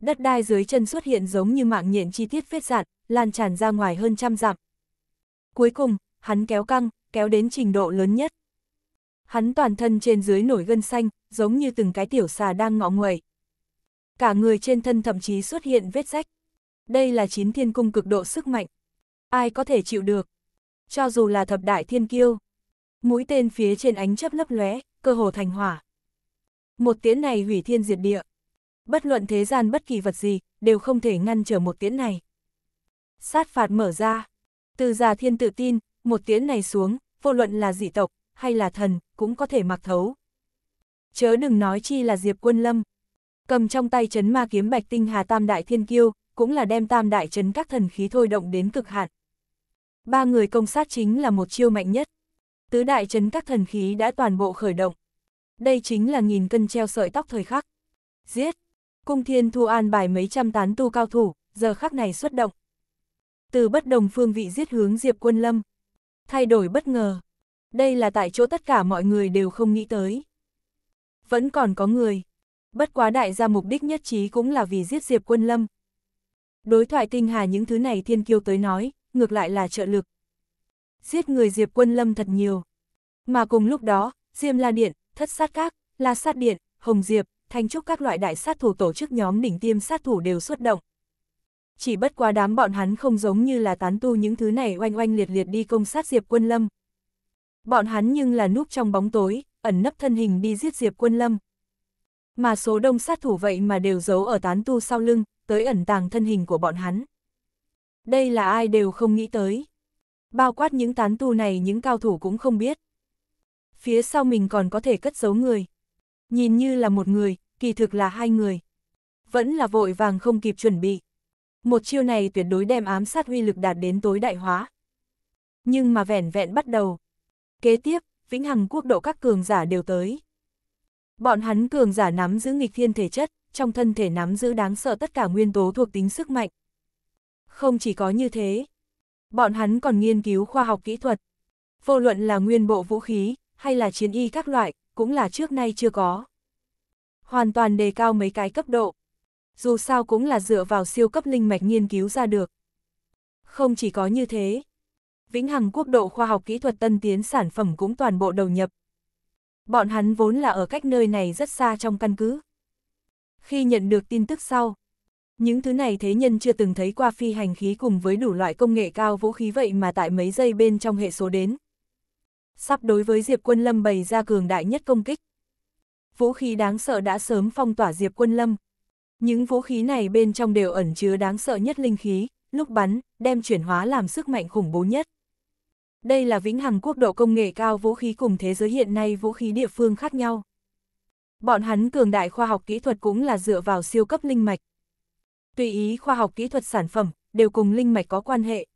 Đất đai dưới chân xuất hiện giống như mạng nhện chi tiết vết dạn, lan tràn ra ngoài hơn trăm dặm. Cuối cùng, hắn kéo căng, kéo đến trình độ lớn nhất. Hắn toàn thân trên dưới nổi gân xanh, giống như từng cái tiểu xà đang ngọ nguậy. Cả người trên thân thậm chí xuất hiện vết rách. Đây là chín thiên cung cực độ sức mạnh. Ai có thể chịu được? Cho dù là thập đại thiên kiêu. Mũi tên phía trên ánh chấp lấp lóe, cơ hồ thành hỏa. Một tiễn này hủy thiên diệt địa. Bất luận thế gian bất kỳ vật gì, đều không thể ngăn trở một tiễn này. Sát phạt mở ra. Từ già thiên tự tin, một tiễn này xuống, vô luận là dị tộc, hay là thần, cũng có thể mặc thấu. Chớ đừng nói chi là Diệp Quân Lâm. Cầm trong tay chấn ma kiếm bạch tinh hà tam đại thiên kiêu, cũng là đem tam đại chấn các thần khí thôi động đến cực hạn. Ba người công sát chính là một chiêu mạnh nhất. Tứ đại chấn các thần khí đã toàn bộ khởi động. Đây chính là nghìn cân treo sợi tóc thời khắc. Giết! Cung thiên thu an bài mấy trăm tán tu cao thủ, giờ khắc này xuất động. Từ bất đồng phương vị giết hướng Diệp Quân Lâm. Thay đổi bất ngờ. Đây là tại chỗ tất cả mọi người đều không nghĩ tới. Vẫn còn có người. Bất quá đại gia mục đích nhất trí cũng là vì giết Diệp Quân Lâm. Đối thoại tinh hà những thứ này thiên kiêu tới nói, ngược lại là trợ lực. Giết người Diệp Quân Lâm thật nhiều. Mà cùng lúc đó, Diêm La Điện, Thất Sát Các, La Sát Điện, Hồng Diệp, Thanh Trúc các loại đại sát thủ tổ chức nhóm đỉnh tiêm sát thủ đều xuất động. Chỉ bất quá đám bọn hắn không giống như là tán tu những thứ này oanh oanh liệt liệt đi công sát Diệp Quân Lâm. Bọn hắn nhưng là núp trong bóng tối, ẩn nấp thân hình đi giết Diệp Quân Lâm. Mà số đông sát thủ vậy mà đều giấu ở tán tu sau lưng, tới ẩn tàng thân hình của bọn hắn. Đây là ai đều không nghĩ tới. Bao quát những tán tu này những cao thủ cũng không biết. Phía sau mình còn có thể cất giấu người. Nhìn như là một người, kỳ thực là hai người. Vẫn là vội vàng không kịp chuẩn bị. Một chiêu này tuyệt đối đem ám sát huy lực đạt đến tối đại hóa. Nhưng mà vẻn vẹn bắt đầu. Kế tiếp, vĩnh hằng quốc độ các cường giả đều tới. Bọn hắn cường giả nắm giữ nghịch thiên thể chất, trong thân thể nắm giữ đáng sợ tất cả nguyên tố thuộc tính sức mạnh. Không chỉ có như thế, bọn hắn còn nghiên cứu khoa học kỹ thuật. Vô luận là nguyên bộ vũ khí, hay là chiến y các loại, cũng là trước nay chưa có. Hoàn toàn đề cao mấy cái cấp độ. Dù sao cũng là dựa vào siêu cấp linh mạch nghiên cứu ra được. Không chỉ có như thế, Vĩnh Hằng quốc độ khoa học kỹ thuật tân tiến sản phẩm cũng toàn bộ đầu nhập. Bọn hắn vốn là ở cách nơi này rất xa trong căn cứ. Khi nhận được tin tức sau, những thứ này thế nhân chưa từng thấy qua phi hành khí cùng với đủ loại công nghệ cao vũ khí vậy mà tại mấy giây bên trong hệ số đến. Sắp đối với Diệp Quân Lâm bày ra cường đại nhất công kích. Vũ khí đáng sợ đã sớm phong tỏa Diệp Quân Lâm. Những vũ khí này bên trong đều ẩn chứa đáng sợ nhất linh khí, lúc bắn, đem chuyển hóa làm sức mạnh khủng bố nhất. Đây là vĩnh hằng quốc độ công nghệ cao vũ khí cùng thế giới hiện nay vũ khí địa phương khác nhau. Bọn hắn cường đại khoa học kỹ thuật cũng là dựa vào siêu cấp linh mạch. Tùy ý khoa học kỹ thuật sản phẩm, đều cùng linh mạch có quan hệ.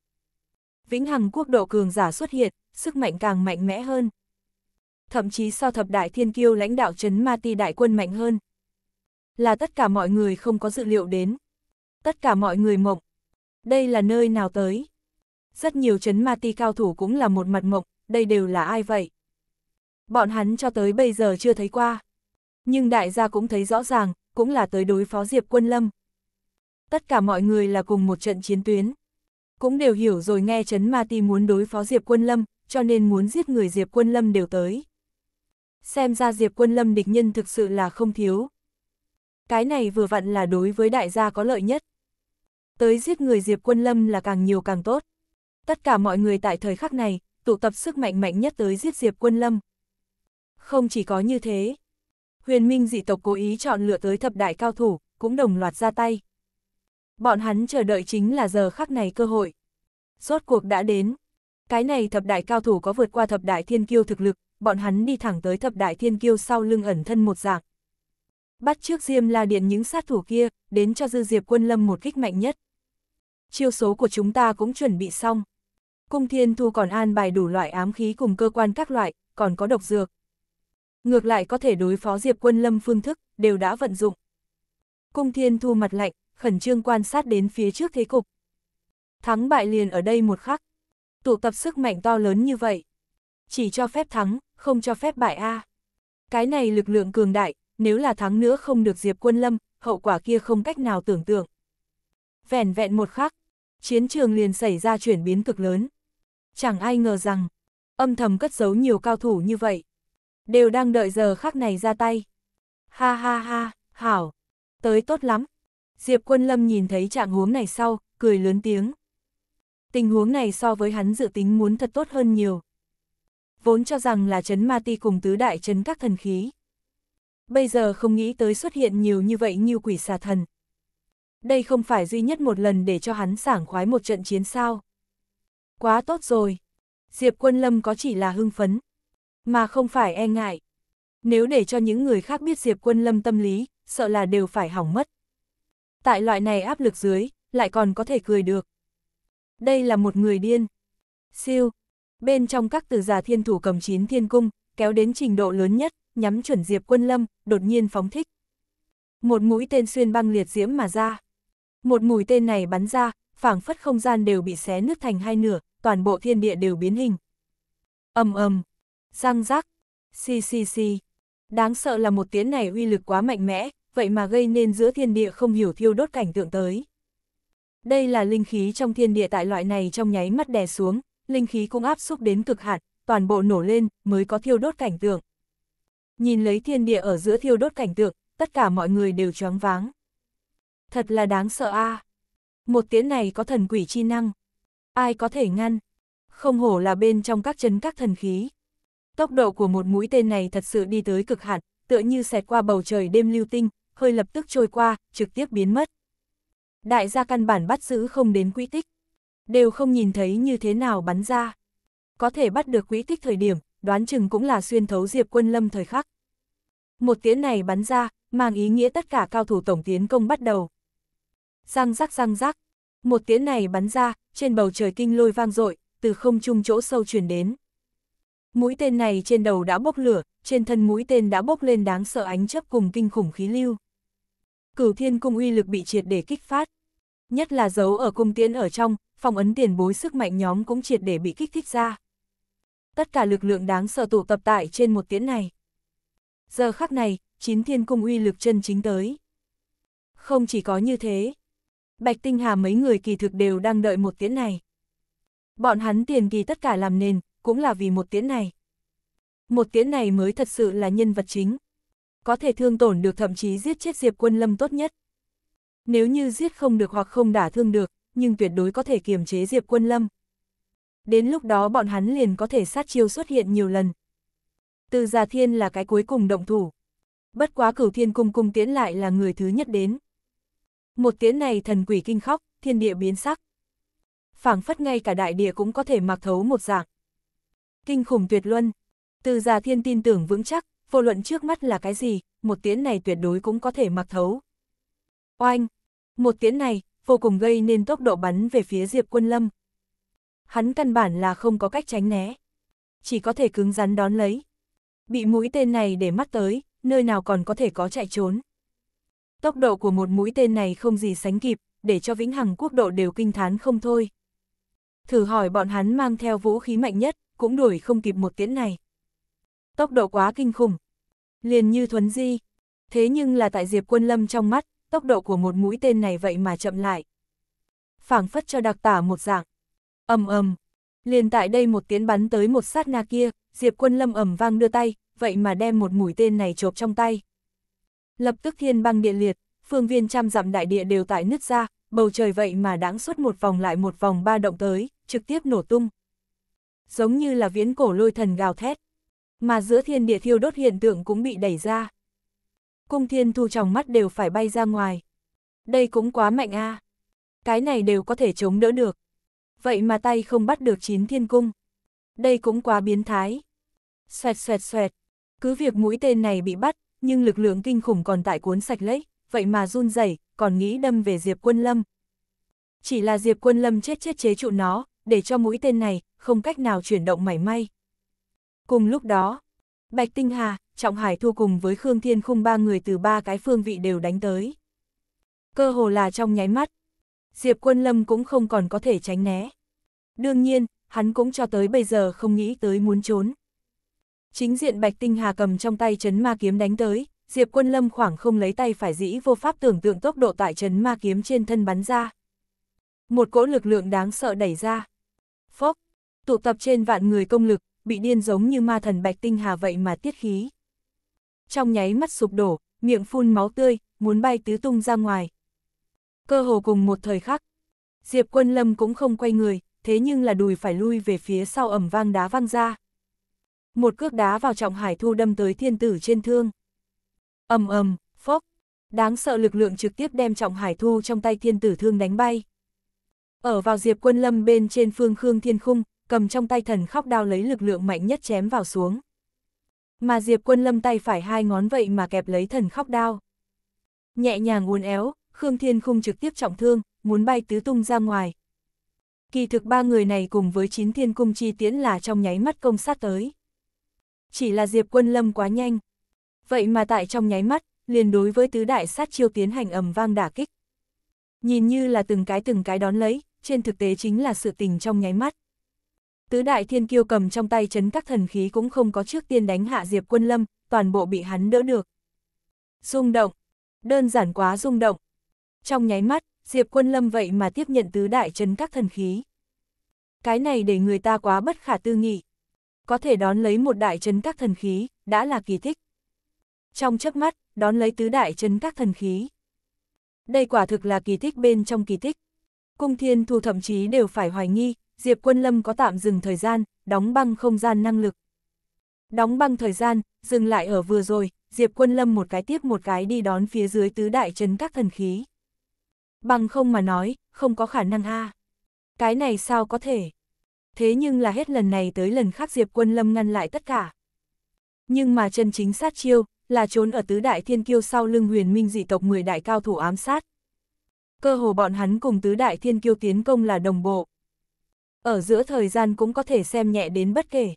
Vĩnh hằng quốc độ cường giả xuất hiện, sức mạnh càng mạnh mẽ hơn. Thậm chí so thập đại thiên kiêu lãnh đạo chấn ma ti đại quân mạnh hơn. Là tất cả mọi người không có dự liệu đến. Tất cả mọi người mộng. Đây là nơi nào tới? Rất nhiều chấn ma ti cao thủ cũng là một mặt mộng, đây đều là ai vậy? Bọn hắn cho tới bây giờ chưa thấy qua. Nhưng đại gia cũng thấy rõ ràng, cũng là tới đối phó Diệp Quân Lâm. Tất cả mọi người là cùng một trận chiến tuyến. Cũng đều hiểu rồi nghe chấn ma ti muốn đối phó Diệp Quân Lâm, cho nên muốn giết người Diệp Quân Lâm đều tới. Xem ra Diệp Quân Lâm địch nhân thực sự là không thiếu. Cái này vừa vặn là đối với đại gia có lợi nhất. Tới giết người Diệp Quân Lâm là càng nhiều càng tốt. Tất cả mọi người tại thời khắc này, tụ tập sức mạnh mạnh nhất tới giết Diệp Quân Lâm. Không chỉ có như thế, huyền minh dị tộc cố ý chọn lựa tới thập đại cao thủ, cũng đồng loạt ra tay. Bọn hắn chờ đợi chính là giờ khắc này cơ hội. Rốt cuộc đã đến. Cái này thập đại cao thủ có vượt qua thập đại thiên kiêu thực lực, bọn hắn đi thẳng tới thập đại thiên kiêu sau lưng ẩn thân một dạng. Bắt trước Diêm La Điện những sát thủ kia, đến cho Dư Diệp Quân Lâm một kích mạnh nhất. Chiêu số của chúng ta cũng chuẩn bị xong. Cung Thiên Thu còn an bài đủ loại ám khí cùng cơ quan các loại, còn có độc dược. Ngược lại có thể đối phó Diệp Quân Lâm phương thức, đều đã vận dụng. Cung Thiên Thu mặt lạnh, khẩn trương quan sát đến phía trước thế cục. Thắng bại liền ở đây một khắc. Tụ tập sức mạnh to lớn như vậy. Chỉ cho phép thắng, không cho phép bại A. Cái này lực lượng cường đại, nếu là thắng nữa không được Diệp Quân Lâm, hậu quả kia không cách nào tưởng tượng. Vẹn vẹn một khắc, chiến trường liền xảy ra chuyển biến cực lớn. Chẳng ai ngờ rằng, âm thầm cất giấu nhiều cao thủ như vậy. Đều đang đợi giờ khắc này ra tay. Ha ha ha, hảo, tới tốt lắm. Diệp Quân Lâm nhìn thấy trạng huống này sau, cười lớn tiếng. Tình huống này so với hắn dự tính muốn thật tốt hơn nhiều. Vốn cho rằng là chấn ma ti cùng tứ đại chấn các thần khí. Bây giờ không nghĩ tới xuất hiện nhiều như vậy như quỷ xà thần. Đây không phải duy nhất một lần để cho hắn sảng khoái một trận chiến sao. Quá tốt rồi. Diệp Quân Lâm có chỉ là hưng phấn, mà không phải e ngại. Nếu để cho những người khác biết Diệp Quân Lâm tâm lý, sợ là đều phải hỏng mất. Tại loại này áp lực dưới, lại còn có thể cười được. Đây là một người điên. Siêu. Bên trong các từ giả thiên thủ cầm chín thiên cung, kéo đến trình độ lớn nhất, nhắm chuẩn Diệp Quân Lâm, đột nhiên phóng thích. Một mũi tên xuyên băng liệt diễm mà ra. Một mũi tên này bắn ra, phảng phất không gian đều bị xé nứt thành hai nửa, toàn bộ thiên địa đều biến hình. ầm ầm, răng rắc, xì xì xì. Đáng sợ là một tiếng này uy lực quá mạnh mẽ, vậy mà gây nên giữa thiên địa không hiểu thiêu đốt cảnh tượng tới. Đây là linh khí trong thiên địa tại loại này trong nháy mắt đè xuống, linh khí cũng áp xúc đến cực hạn, toàn bộ nổ lên, mới có thiêu đốt cảnh tượng. Nhìn lấy thiên địa ở giữa thiêu đốt cảnh tượng, tất cả mọi người đều choáng váng. Thật là đáng sợ a. Một tiếng này có thần quỷ chi năng. Ai có thể ngăn? Không hổ là bên trong các chân các thần khí. Tốc độ của một mũi tên này thật sự đi tới cực hạn, tựa như xẹt qua bầu trời đêm lưu tinh, hơi lập tức trôi qua, trực tiếp biến mất. Đại gia căn bản bắt giữ không đến quỹ tích, đều không nhìn thấy như thế nào bắn ra. Có thể bắt được quỹ tích thời điểm, đoán chừng cũng là xuyên thấu Diệp Quân Lâm thời khắc. Một tiếng này bắn ra, mang ý nghĩa tất cả cao thủ tổng tiến công bắt đầu. Răng rắc răng rắc, một tiếng này bắn ra, trên bầu trời kinh lôi vang dội, từ không trung chỗ sâu truyền đến. Mũi tên này trên đầu đã bốc lửa, trên thân mũi tên đã bốc lên đáng sợ ánh chấp cùng kinh khủng khí lưu. Cửu thiên cung uy lực bị triệt để kích phát. Nhất là dấu ở cung tiễn ở trong, phong ấn tiền bối sức mạnh nhóm cũng triệt để bị kích thích ra. Tất cả lực lượng đáng sợ tụ tập tại trên một tiễn này. Giờ khắc này, chín thiên cung uy lực chân chính tới. Không chỉ có như thế, Bạch Tinh Hà mấy người kỳ thực đều đang đợi một tiễn này. Bọn hắn tiền kỳ tất cả làm nền, cũng là vì một tiễn này. Một tiễn này mới thật sự là nhân vật chính. Có thể thương tổn được thậm chí giết chết Diệp Quân Lâm tốt nhất. Nếu như giết không được hoặc không đả thương được, nhưng tuyệt đối có thể kiềm chế Diệp Quân Lâm. Đến lúc đó bọn hắn liền có thể sát chiêu xuất hiện nhiều lần. Từ Già Thiên là cái cuối cùng động thủ. Bất quá cửu thiên cung cung tiễn lại là người thứ nhất đến. Một tiễn này thần quỷ kinh khóc, thiên địa biến sắc. phảng phất ngay cả đại địa cũng có thể mặc thấu một dạng. Kinh khủng tuyệt luân. Từ Già Thiên tin tưởng vững chắc, vô luận trước mắt là cái gì, một tiếng này tuyệt đối cũng có thể mặc thấu. Oanh! Một tiếng này, vô cùng gây nên tốc độ bắn về phía Diệp Quân Lâm. Hắn căn bản là không có cách tránh né. Chỉ có thể cứng rắn đón lấy. Bị mũi tên này để mắt tới, nơi nào còn có thể có chạy trốn. Tốc độ của một mũi tên này không gì sánh kịp, để cho vĩnh hằng quốc độ đều kinh thán không thôi. Thử hỏi bọn hắn mang theo vũ khí mạnh nhất, cũng đuổi không kịp một tiễn này. Tốc độ quá kinh khủng. Liền như thuấn di. Thế nhưng là tại Diệp Quân Lâm trong mắt, tốc độ của một mũi tên này vậy mà chậm lại. phảng phất cho đặc tả một dạng. ầm ầm Liền tại đây một tiếng bắn tới một sát na kia, Diệp Quân Lâm ầm vang đưa tay, vậy mà đem một mũi tên này chộp trong tay. Lập tức thiên băng địa liệt, phương viên trăm dặm đại địa đều tại nứt ra, bầu trời vậy mà đáng suốt một vòng lại một vòng ba động tới, trực tiếp nổ tung. Giống như là viễn cổ lôi thần gào thét, mà giữa thiên địa thiêu đốt hiện tượng cũng bị đẩy ra. Cung thiên thu trong mắt đều phải bay ra ngoài. Đây cũng quá mạnh a Cái này đều có thể chống đỡ được. Vậy mà tay không bắt được chín thiên cung. Đây cũng quá biến thái. Xoẹt xoẹt xoẹt. Cứ việc mũi tên này bị bắt, nhưng lực lượng kinh khủng còn tại cuốn sạch lấy, vậy mà run rẩy còn nghĩ đâm về Diệp Quân Lâm. Chỉ là Diệp Quân Lâm chết chết chế trụ nó, để cho mũi tên này, không cách nào chuyển động mảy may. Cùng lúc đó, Bạch Tinh Hà, Trọng Hải Thu cùng với Khương Thiên Khung ba người từ ba cái phương vị đều đánh tới. Cơ hồ là trong nháy mắt, Diệp Quân Lâm cũng không còn có thể tránh né. Đương nhiên, hắn cũng cho tới bây giờ không nghĩ tới muốn trốn. Chính diện Bạch Tinh Hà cầm trong tay chấn ma kiếm đánh tới, Diệp Quân Lâm khoảng không lấy tay phải dĩ vô pháp tưởng tượng tốc độ tại chấn ma kiếm trên thân bắn ra. Một cỗ lực lượng đáng sợ đẩy ra. Phốc, tụ tập trên vạn người công lực, bị điên giống như ma thần Bạch Tinh Hà vậy mà tiết khí. Trong nháy mắt sụp đổ, miệng phun máu tươi, muốn bay tứ tung ra ngoài. Cơ hồ cùng một thời khắc, Diệp Quân Lâm cũng không quay người, thế nhưng là đùi phải lui về phía sau ẩm vang đá văng ra. Một cước đá vào trọng hải thu đâm tới thiên tử trên thương. ầm ầm, phốc, đáng sợ lực lượng trực tiếp đem trọng hải thu trong tay thiên tử thương đánh bay. Ở vào Diệp Quân Lâm bên trên phương Khương Thiên Khung, cầm trong tay thần khóc đao lấy lực lượng mạnh nhất chém vào xuống. Mà Diệp Quân Lâm tay phải hai ngón vậy mà kẹp lấy thần khóc đao. Nhẹ nhàng uốn éo, Khương Thiên Khung trực tiếp trọng thương, muốn bay tứ tung ra ngoài. Kỳ thực ba người này cùng với chín thiên cung chi tiễn là trong nháy mắt công sát tới. Chỉ là Diệp Quân Lâm quá nhanh. Vậy mà tại trong nháy mắt, liền đối với tứ đại sát chiêu tiến hành ầm vang đả kích. Nhìn như là từng cái từng cái đón lấy, trên thực tế chính là sự tình trong nháy mắt. Tứ đại thiên kiêu cầm trong tay chấn các thần khí cũng không có trước tiên đánh hạ Diệp Quân Lâm, toàn bộ bị hắn đỡ được. Rung động, đơn giản quá rung động. Trong nháy mắt, Diệp Quân Lâm vậy mà tiếp nhận tứ đại chấn các thần khí. Cái này để người ta quá bất khả tư nghị. Có thể đón lấy một đại chấn các thần khí, đã là kỳ tích. Trong chớp mắt, đón lấy tứ đại chấn các thần khí. Đây quả thực là kỳ tích bên trong kỳ tích. Cung thiên thu thậm chí đều phải hoài nghi, Diệp Quân Lâm có tạm dừng thời gian, đóng băng không gian năng lực. Đóng băng thời gian, dừng lại ở vừa rồi, Diệp Quân Lâm một cái tiếp một cái đi đón phía dưới tứ đại chấn các thần khí. Bằng không mà nói, không có khả năng a. Cái này sao có thể? Thế nhưng là hết lần này tới lần khác Diệp Quân Lâm ngăn lại tất cả. Nhưng mà chân chính sát chiêu, là trốn ở tứ đại thiên kiêu sau lưng huyền minh dị tộc 10 đại cao thủ ám sát. Cơ hồ bọn hắn cùng tứ đại thiên kiêu tiến công là đồng bộ. Ở giữa thời gian cũng có thể xem nhẹ đến bất kể.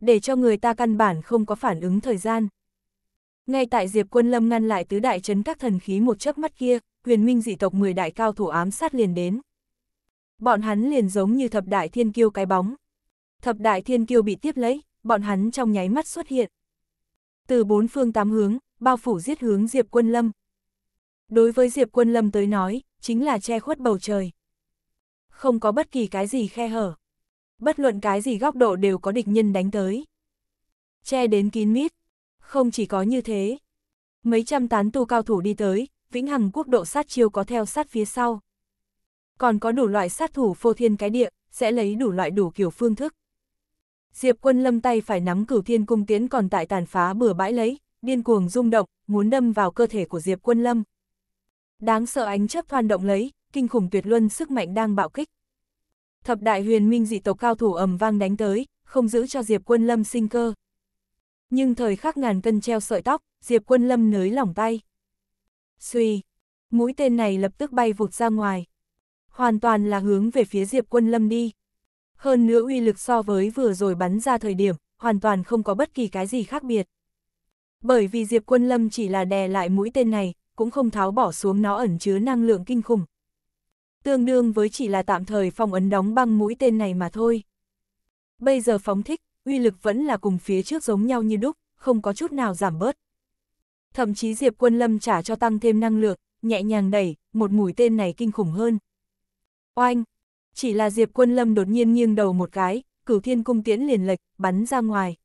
Để cho người ta căn bản không có phản ứng thời gian. Ngay tại Diệp Quân Lâm ngăn lại tứ đại chấn các thần khí một chớp mắt kia, huyền minh dị tộc 10 đại cao thủ ám sát liền đến. Bọn hắn liền giống như thập đại thiên kiêu cái bóng. Thập đại thiên kiêu bị tiếp lấy, bọn hắn trong nháy mắt xuất hiện. Từ bốn phương tám hướng, bao phủ giết hướng Diệp Quân Lâm. Đối với Diệp Quân Lâm tới nói, chính là che khuất bầu trời. Không có bất kỳ cái gì khe hở. Bất luận cái gì góc độ đều có địch nhân đánh tới. Che đến kín mít. Không chỉ có như thế. Mấy trăm tán tu cao thủ đi tới, vĩnh hằng quốc độ sát chiêu có theo sát phía sau. Còn có đủ loại sát thủ phô thiên cái địa, sẽ lấy đủ loại đủ kiểu phương thức. Diệp quân lâm tay phải nắm cửu thiên cung tiến còn tại tàn phá bừa bãi lấy, điên cuồng rung động, muốn đâm vào cơ thể của Diệp quân lâm. Đáng sợ ánh chấp thoan động lấy, kinh khủng tuyệt luân sức mạnh đang bạo kích. Thập đại huyền minh dị tộc cao thủ ầm vang đánh tới, không giữ cho Diệp quân lâm sinh cơ. Nhưng thời khắc ngàn cân treo sợi tóc, Diệp quân lâm nới lỏng tay. Xuy, mũi tên này lập tức bay vụt ra ngoài. Hoàn toàn là hướng về phía Diệp quân lâm đi. Hơn nữa uy lực so với vừa rồi bắn ra thời điểm, hoàn toàn không có bất kỳ cái gì khác biệt. Bởi vì Diệp quân lâm chỉ là đè lại mũi tên này, cũng không tháo bỏ xuống nó ẩn chứa năng lượng kinh khủng. Tương đương với chỉ là tạm thời phong ấn đóng băng mũi tên này mà thôi. Bây giờ phóng thích, uy lực vẫn là cùng phía trước giống nhau như đúc, không có chút nào giảm bớt. Thậm chí Diệp Quân Lâm trả cho tăng thêm năng lượng, nhẹ nhàng đẩy, một mũi tên này kinh khủng hơn. Oanh! Chỉ là Diệp Quân Lâm đột nhiên nghiêng đầu một cái, cửu thiên cung tiễn liền lệch, bắn ra ngoài.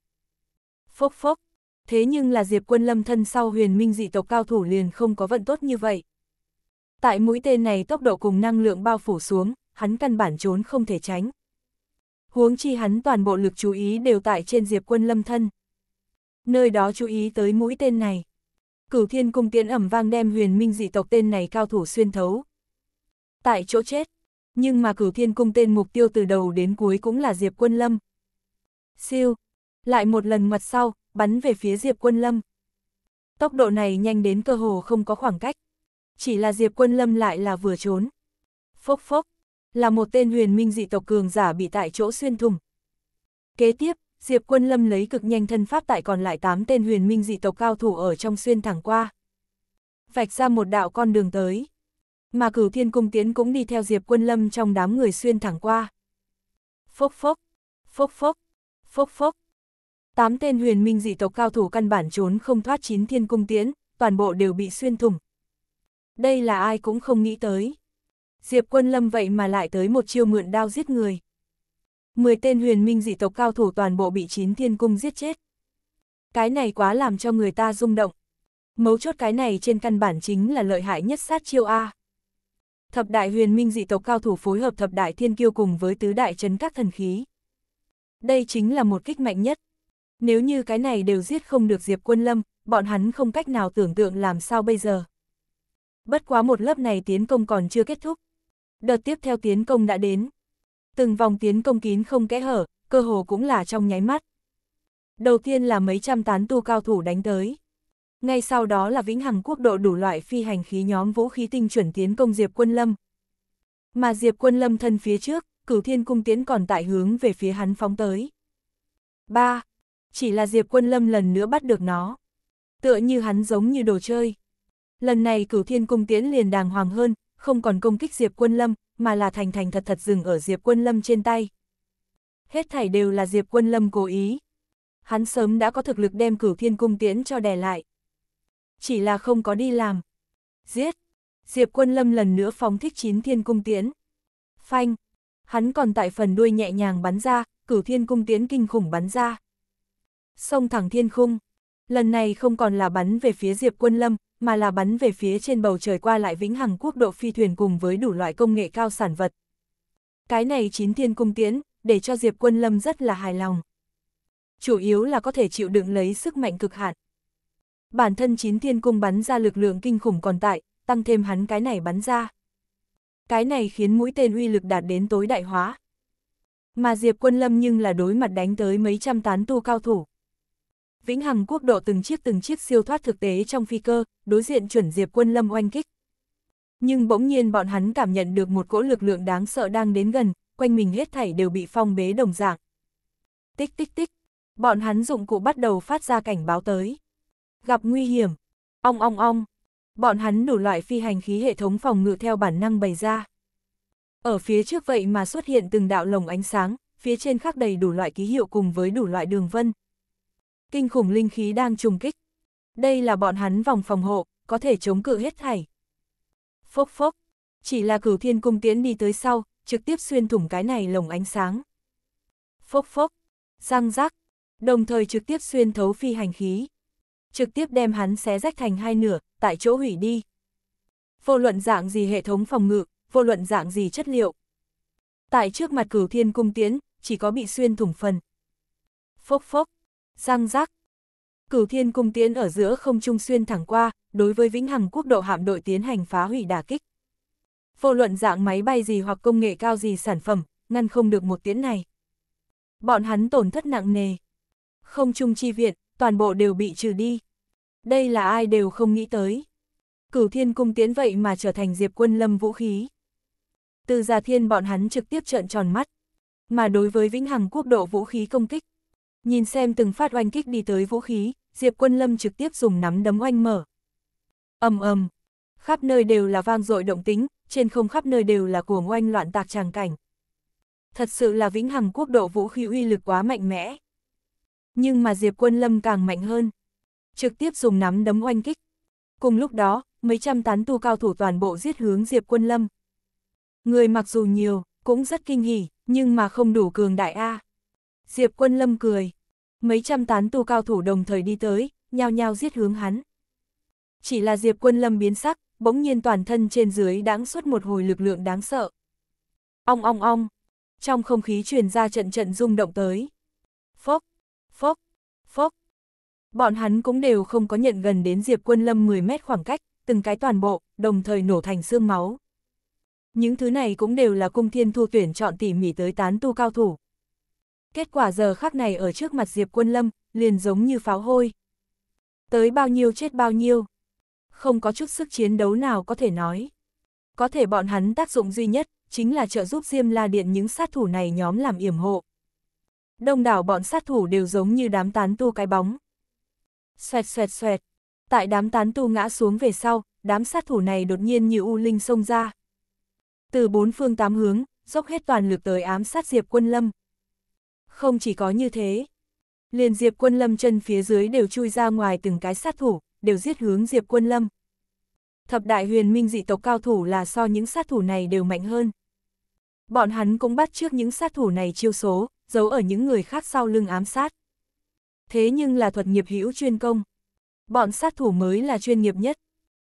Phốc phốc! Thế nhưng là Diệp Quân Lâm thân sau huyền minh dị tộc cao thủ liền không có vận tốt như vậy. Tại mũi tên này tốc độ cùng năng lượng bao phủ xuống, hắn căn bản trốn không thể tránh. Huống chi hắn toàn bộ lực chú ý đều tại trên Diệp Quân Lâm thân. Nơi đó chú ý tới mũi tên này. Cửu thiên cung tiễn ẩm vang đem huyền minh dị tộc tên này cao thủ xuyên thấu. Tại chỗ chết, nhưng mà cửu thiên cung tên mục tiêu từ đầu đến cuối cũng là Diệp Quân Lâm. Siêu, lại một lần mặt sau, bắn về phía Diệp Quân Lâm. Tốc độ này nhanh đến cơ hồ không có khoảng cách. Chỉ là Diệp Quân Lâm lại là vừa trốn. Phốc phốc, là một tên huyền minh dị tộc cường giả bị tại chỗ xuyên thùng. Kế tiếp, Diệp Quân Lâm lấy cực nhanh thân pháp tại còn lại 8 tên huyền minh dị tộc cao thủ ở trong xuyên thẳng qua. Vạch ra một đạo con đường tới. Mà cửu thiên cung tiến cũng đi theo Diệp Quân Lâm trong đám người xuyên thẳng qua. Phốc phốc, phốc phốc, phốc phốc. Tám tên huyền minh dị tộc cao thủ căn bản trốn không thoát chín thiên cung tiến, toàn bộ đều bị xuyên thủng. Đây là ai cũng không nghĩ tới. Diệp quân lâm vậy mà lại tới một chiêu mượn đao giết người. Mười tên huyền minh dị tộc cao thủ toàn bộ bị chín thiên cung giết chết. Cái này quá làm cho người ta rung động. Mấu chốt cái này trên căn bản chính là lợi hại nhất sát chiêu A. Thập đại huyền minh dị tộc cao thủ phối hợp thập đại thiên kiêu cùng với tứ đại chấn các thần khí. Đây chính là một kích mạnh nhất. Nếu như cái này đều giết không được Diệp Quân Lâm, bọn hắn không cách nào tưởng tượng làm sao bây giờ. Bất quá một lớp này tiến công còn chưa kết thúc. Đợt tiếp theo tiến công đã đến. Từng vòng tiến công kín không kẽ hở, cơ hồ cũng là trong nháy mắt. Đầu tiên là mấy trăm tán tu cao thủ đánh tới. Ngay sau đó là vĩnh hằng quốc độ đủ loại phi hành khí nhóm vũ khí tinh chuẩn tiến công Diệp Quân Lâm. Mà Diệp Quân Lâm thân phía trước, cửu thiên cung tiến còn tại hướng về phía hắn phóng tới. 3. Chỉ là Diệp Quân Lâm lần nữa bắt được nó. Tựa như hắn giống như đồ chơi. Lần này cửu thiên cung tiễn liền đàng hoàng hơn, không còn công kích Diệp Quân Lâm, mà là thành thành thật thật dừng ở Diệp Quân Lâm trên tay. Hết thảy đều là Diệp Quân Lâm cố ý. Hắn sớm đã có thực lực đem cửu thiên cung tiễn cho đè lại. Chỉ là không có đi làm. Giết! Diệp Quân Lâm lần nữa phóng thích chín thiên cung tiễn. Phanh! Hắn còn tại phần đuôi nhẹ nhàng bắn ra, cửu thiên cung tiễn kinh khủng bắn ra. Sông thẳng thiên khung. Lần này không còn là bắn về phía Diệp Quân Lâm, mà là bắn về phía trên bầu trời qua lại vĩnh hằng quốc độ phi thuyền cùng với đủ loại công nghệ cao sản vật. Cái này chín thiên cung tiễn, để cho Diệp Quân Lâm rất là hài lòng. Chủ yếu là có thể chịu đựng lấy sức mạnh cực hạn. Bản thân chín thiên cung bắn ra lực lượng kinh khủng còn tại, tăng thêm hắn cái này bắn ra. Cái này khiến mũi tên uy lực đạt đến tối đại hóa. Mà Diệp Quân Lâm nhưng là đối mặt đánh tới mấy trăm tán tu cao thủ. Vĩnh Hằng quốc độ từng chiếc từng chiếc siêu thoát thực tế trong phi cơ, đối diện chuẩn Diệp Quân Lâm oanh kích. Nhưng bỗng nhiên bọn hắn cảm nhận được một cỗ lực lượng đáng sợ đang đến gần, quanh mình hết thảy đều bị phong bế đồng dạng. Tích tích tích, bọn hắn dụng cụ bắt đầu phát ra cảnh báo tới. Gặp nguy hiểm, ong ong ong, bọn hắn đủ loại phi hành khí hệ thống phòng ngự theo bản năng bày ra. Ở phía trước vậy mà xuất hiện từng đạo lồng ánh sáng, phía trên khắc đầy đủ loại ký hiệu cùng với đủ loại đường vân, kinh khủng linh khí đang trùng kích. Đây là bọn hắn vòng phòng hộ, có thể chống cự hết thảy. Phốc phốc, chỉ là cửu thiên cung tiến đi tới sau, trực tiếp xuyên thủng cái này lồng ánh sáng. Phốc phốc, răng rác, đồng thời trực tiếp xuyên thấu phi hành khí. Trực tiếp đem hắn xé rách thành hai nửa, tại chỗ hủy đi. Vô luận dạng gì hệ thống phòng ngự, vô luận dạng gì chất liệu. Tại trước mặt cửu thiên cung tiến, chỉ có bị xuyên thủng phần. Phốc phốc, răng rắc. Cửu thiên cung tiến ở giữa không trung xuyên thẳng qua, đối với vĩnh hằng quốc độ hạm đội tiến hành phá hủy đả kích. Vô luận dạng máy bay gì hoặc công nghệ cao gì sản phẩm, ngăn không được một tiến này. Bọn hắn tổn thất nặng nề. Không trung chi viện, toàn bộ đều bị trừ đi. Đây là ai đều không nghĩ tới. Cửu thiên cung tiến vậy mà trở thành diệp quân lâm vũ khí. Từ gia thiên bọn hắn trực tiếp trợn tròn mắt. Mà đối với vĩnh hằng quốc độ vũ khí công kích, Nhìn xem từng phát oanh kích đi tới vũ khí, Diệp Quân Lâm trực tiếp dùng nắm đấm oanh mở. ầm ầm, khắp nơi đều là vang dội động tính, trên không khắp nơi đều là cuồng oanh loạn tạc tràng cảnh. Thật sự là vĩnh hằng quốc độ vũ khí uy lực quá mạnh mẽ. Nhưng mà Diệp Quân Lâm càng mạnh hơn. Trực tiếp dùng nắm đấm oanh kích. Cùng lúc đó, mấy trăm tán tu cao thủ toàn bộ giết hướng Diệp Quân Lâm. Người mặc dù nhiều, cũng rất kinh hỉ, nhưng mà không đủ cường đại A. Diệp Quân Lâm cười. Mấy trăm tán tu cao thủ đồng thời đi tới, nhao nhao giết hướng hắn. Chỉ là Diệp Quân Lâm biến sắc, bỗng nhiên toàn thân trên dưới đáng xuất một hồi lực lượng đáng sợ. Ong ong ong, trong không khí truyền ra trận trận rung động tới. Phốc, phốc, phốc. Bọn hắn cũng đều không có nhận gần đến Diệp Quân Lâm 10 mét khoảng cách, từng cái toàn bộ, đồng thời nổ thành xương máu. Những thứ này cũng đều là cung thiên thu tuyển chọn tỉ mỉ tới tán tu cao thủ. Kết quả giờ khắc này ở trước mặt Diệp Quân Lâm, liền giống như pháo hôi. Tới bao nhiêu chết bao nhiêu. Không có chút sức chiến đấu nào có thể nói. Có thể bọn hắn tác dụng duy nhất, chính là trợ giúp Diêm La Điện những sát thủ này nhóm làm yểm hộ. Đông đảo bọn sát thủ đều giống như đám tán tu cái bóng. Xoẹt xoẹt xoẹt, tại đám tán tu ngã xuống về sau, đám sát thủ này đột nhiên như u linh xông ra. Từ bốn phương tám hướng, dốc hết toàn lực tới ám sát Diệp Quân Lâm. Không chỉ có như thế, liền Diệp Quân Lâm chân phía dưới đều chui ra ngoài từng cái sát thủ, đều giết hướng Diệp Quân Lâm. Thập đại huyền minh dị tộc cao thủ là so những sát thủ này đều mạnh hơn. Bọn hắn cũng bắt trước những sát thủ này chiêu số, giấu ở những người khác sau lưng ám sát. Thế nhưng là thuật nghiệp hữu chuyên công. Bọn sát thủ mới là chuyên nghiệp nhất.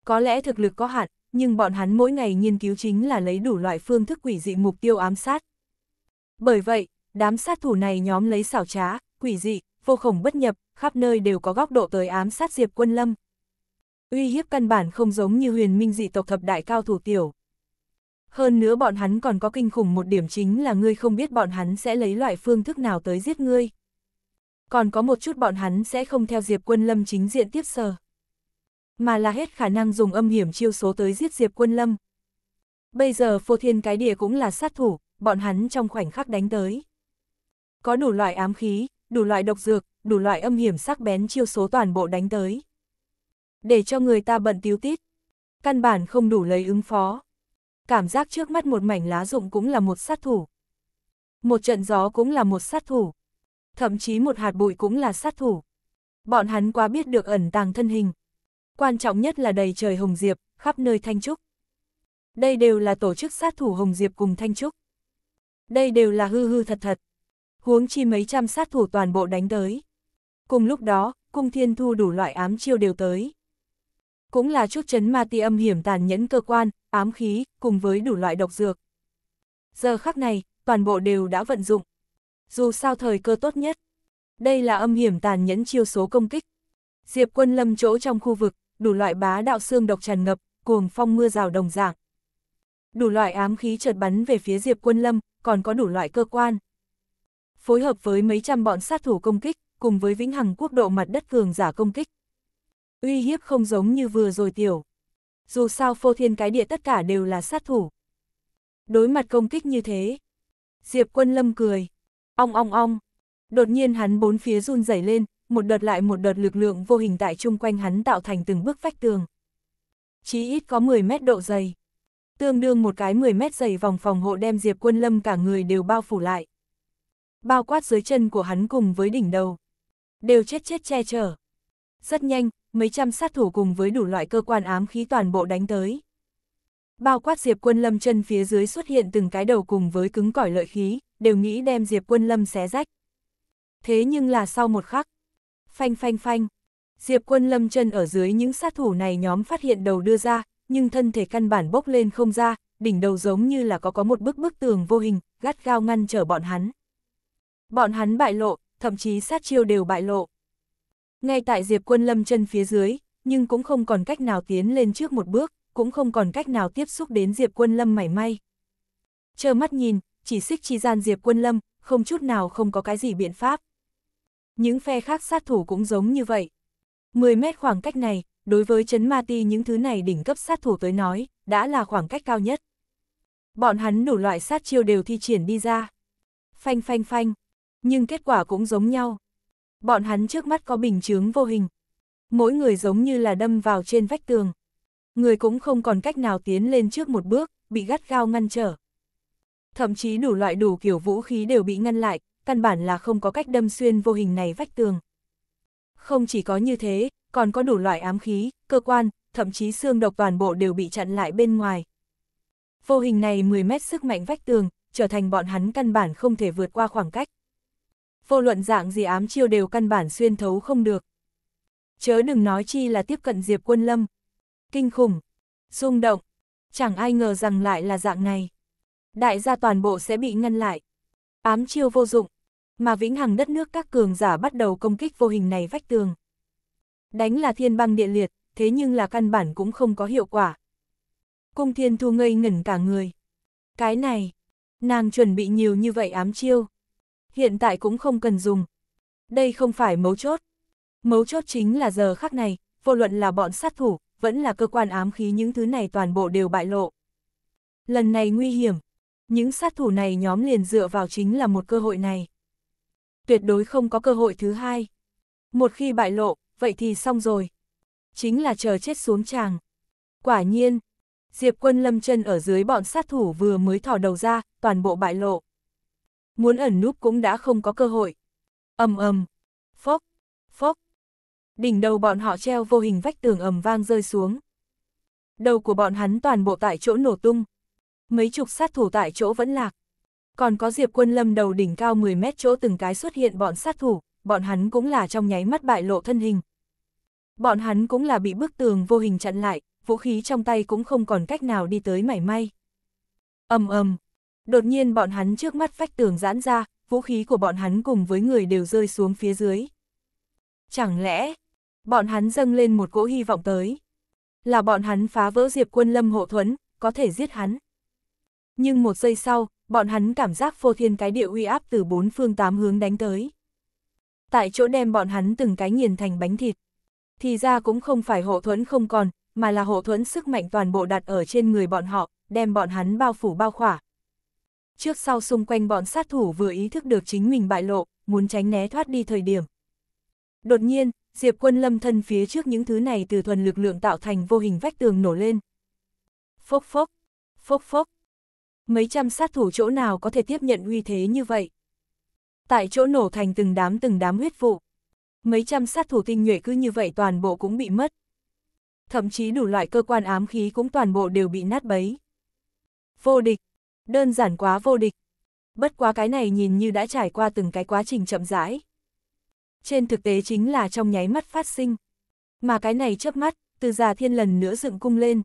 Có lẽ thực lực có hạn, nhưng bọn hắn mỗi ngày nghiên cứu chính là lấy đủ loại phương thức quỷ dị mục tiêu ám sát. Bởi vậy, đám sát thủ này nhóm lấy xảo trá, quỷ dị, vô khổng bất nhập, khắp nơi đều có góc độ tới ám sát Diệp Quân Lâm. Uy hiếp căn bản không giống như huyền minh dị tộc thập đại cao thủ tiểu. Hơn nữa bọn hắn còn có kinh khủng một điểm chính là ngươi không biết bọn hắn sẽ lấy loại phương thức nào tới giết ngươi. Còn có một chút bọn hắn sẽ không theo Diệp Quân Lâm chính diện tiếp sờ. Mà là hết khả năng dùng âm hiểm chiêu số tới giết Diệp Quân Lâm. Bây giờ phô thiên cái địa cũng là sát thủ, bọn hắn trong khoảnh khắc đánh tới. Có đủ loại ám khí, đủ loại độc dược, đủ loại âm hiểm sắc bén chiêu số toàn bộ đánh tới. Để cho người ta bận tiêu tít. Căn bản không đủ lấy ứng phó. Cảm giác trước mắt một mảnh lá rụng cũng là một sát thủ. Một trận gió cũng là một sát thủ. Thậm chí một hạt bụi cũng là sát thủ. Bọn hắn quá biết được ẩn tàng thân hình. Quan trọng nhất là đầy trời hồng diệp, khắp nơi thanh trúc. Đây đều là tổ chức sát thủ hồng diệp cùng thanh trúc. Đây đều là hư hư thật thật. Huống chi mấy trăm sát thủ toàn bộ đánh tới. Cùng lúc đó, cung thiên thu đủ loại ám chiêu đều tới. Cũng là chút chấn ma ti âm hiểm tàn nhẫn cơ quan, ám khí, cùng với đủ loại độc dược. Giờ khắc này, toàn bộ đều đã vận dụng. Dù sao thời cơ tốt nhất. Đây là âm hiểm tàn nhẫn chiêu số công kích. Diệp quân lâm chỗ trong khu vực, đủ loại bá đạo xương độc tràn ngập, cuồng phong mưa rào đồng dạng. Đủ loại ám khí chợt bắn về phía Diệp quân lâm, còn có đủ loại cơ quan. Phối hợp với mấy trăm bọn sát thủ công kích, cùng với vĩnh hằng quốc độ mặt đất cường giả công kích. Uy hiếp không giống như vừa rồi tiểu. Dù sao phô thiên cái địa tất cả đều là sát thủ. Đối mặt công kích như thế. Diệp quân lâm cười. Ong ong ong. Đột nhiên hắn bốn phía run rẩy lên, một đợt lại một đợt lực lượng vô hình tại chung quanh hắn tạo thành từng bước vách tường. Chí ít có 10 mét độ dày. Tương đương một cái 10 mét dày vòng phòng hộ đem Diệp Quân Lâm cả người đều bao phủ lại. Bao quát dưới chân của hắn cùng với đỉnh đầu. Đều chết chết che chở. Rất nhanh, mấy trăm sát thủ cùng với đủ loại cơ quan ám khí toàn bộ đánh tới. Bao quát Diệp Quân Lâm chân phía dưới xuất hiện từng cái đầu cùng với cứng cỏi lợi khí, đều nghĩ đem Diệp Quân Lâm xé rách. Thế nhưng là sau một khắc, phanh phanh phanh, Diệp Quân Lâm chân ở dưới những sát thủ này nhóm phát hiện đầu đưa ra, nhưng thân thể căn bản bốc lên không ra, đỉnh đầu giống như là có có một bức bức tường vô hình, gắt gao ngăn trở bọn hắn. Bọn hắn bại lộ, thậm chí sát chiêu đều bại lộ. Ngay tại Diệp Quân Lâm chân phía dưới, nhưng cũng không còn cách nào tiến lên trước một bước, cũng không còn cách nào tiếp xúc đến Diệp Quân Lâm mảy may. Chờ mắt nhìn, chỉ xích chi gian Diệp Quân Lâm, không chút nào không có cái gì biện pháp. Những phe khác sát thủ cũng giống như vậy. 10 mét khoảng cách này, đối với chấn ma ti những thứ này đỉnh cấp sát thủ tới nói, đã là khoảng cách cao nhất. Bọn hắn đủ loại sát chiêu đều thi triển đi ra. Phanh phanh phanh, nhưng kết quả cũng giống nhau. Bọn hắn trước mắt có bình chướng vô hình. Mỗi người giống như là đâm vào trên vách tường. Người cũng không còn cách nào tiến lên trước một bước, bị gắt gao ngăn trở. Thậm chí đủ loại đủ kiểu vũ khí đều bị ngăn lại, căn bản là không có cách đâm xuyên vô hình này vách tường. Không chỉ có như thế, còn có đủ loại ám khí, cơ quan, thậm chí xương độc toàn bộ đều bị chặn lại bên ngoài. Vô hình này 10 mét sức mạnh vách tường, trở thành bọn hắn căn bản không thể vượt qua khoảng cách. Vô luận dạng gì ám chiêu đều căn bản xuyên thấu không được. Chớ đừng nói chi là tiếp cận Diệp Quân Lâm. Kinh khủng, rung động, chẳng ai ngờ rằng lại là dạng này. Đại gia toàn bộ sẽ bị ngăn lại. Ám chiêu vô dụng, mà vĩnh hằng đất nước các cường giả bắt đầu công kích vô hình này vách tường. Đánh là thiên băng địa liệt, thế nhưng là căn bản cũng không có hiệu quả. Cung thiên thu ngây ngẩn cả người. Cái này, nàng chuẩn bị nhiều như vậy ám chiêu. Hiện tại cũng không cần dùng. Đây không phải mấu chốt. Mấu chốt chính là giờ khắc này, vô luận là bọn sát thủ, vẫn là cơ quan ám khí những thứ này toàn bộ đều bại lộ. Lần này nguy hiểm, những sát thủ này nhóm liền dựa vào chính là một cơ hội này. Tuyệt đối không có cơ hội thứ hai. Một khi bại lộ, vậy thì xong rồi. Chính là chờ chết xuống tràng. Quả nhiên, Diệp quân lâm chân ở dưới bọn sát thủ vừa mới thỏ đầu ra, toàn bộ bại lộ. Muốn ẩn núp cũng đã không có cơ hội. ầm ầm, phốc, phốc. Đỉnh đầu bọn họ treo vô hình vách tường ầm vang rơi xuống. Đầu của bọn hắn toàn bộ tại chỗ nổ tung. Mấy chục sát thủ tại chỗ vẫn lạc. Còn có Diệp quân lâm đầu đỉnh cao 10 mét chỗ từng cái xuất hiện bọn sát thủ, bọn hắn cũng là trong nháy mắt bại lộ thân hình. Bọn hắn cũng là bị bức tường vô hình chặn lại, vũ khí trong tay cũng không còn cách nào đi tới mảy may. ầm ầm, đột nhiên bọn hắn trước mắt vách tường giãn ra, vũ khí của bọn hắn cùng với người đều rơi xuống phía dưới. Chẳng lẽ, bọn hắn dâng lên một cỗ hy vọng tới. Là bọn hắn phá vỡ Diệp quân lâm hộ thuẫn, có thể giết hắn. Nhưng một giây sau, bọn hắn cảm giác phô thiên cái địa uy áp từ bốn phương tám hướng đánh tới. Tại chỗ đem bọn hắn từng cái nghiền thành bánh thịt. Thì ra cũng không phải hộ thuẫn không còn, mà là hộ thuẫn sức mạnh toàn bộ đặt ở trên người bọn họ, đem bọn hắn bao phủ bao khỏa. Trước sau xung quanh bọn sát thủ vừa ý thức được chính mình bại lộ, muốn tránh né thoát đi thời điểm. Đột nhiên, Diệp quân lâm thân phía trước những thứ này từ thuần lực lượng tạo thành vô hình vách tường nổ lên. Phốc phốc, phốc phốc. Mấy trăm sát thủ chỗ nào có thể tiếp nhận uy thế như vậy? Tại chỗ nổ thành từng đám từng đám huyết vụ. Mấy trăm sát thủ tinh nhuệ cứ như vậy toàn bộ cũng bị mất. Thậm chí đủ loại cơ quan ám khí cũng toàn bộ đều bị nát bấy. Vô địch, đơn giản quá vô địch. Bất quá cái này nhìn như đã trải qua từng cái quá trình chậm rãi. Trên thực tế chính là trong nháy mắt phát sinh. Mà cái này chớp mắt, từ già thiên lần nữa dựng cung lên.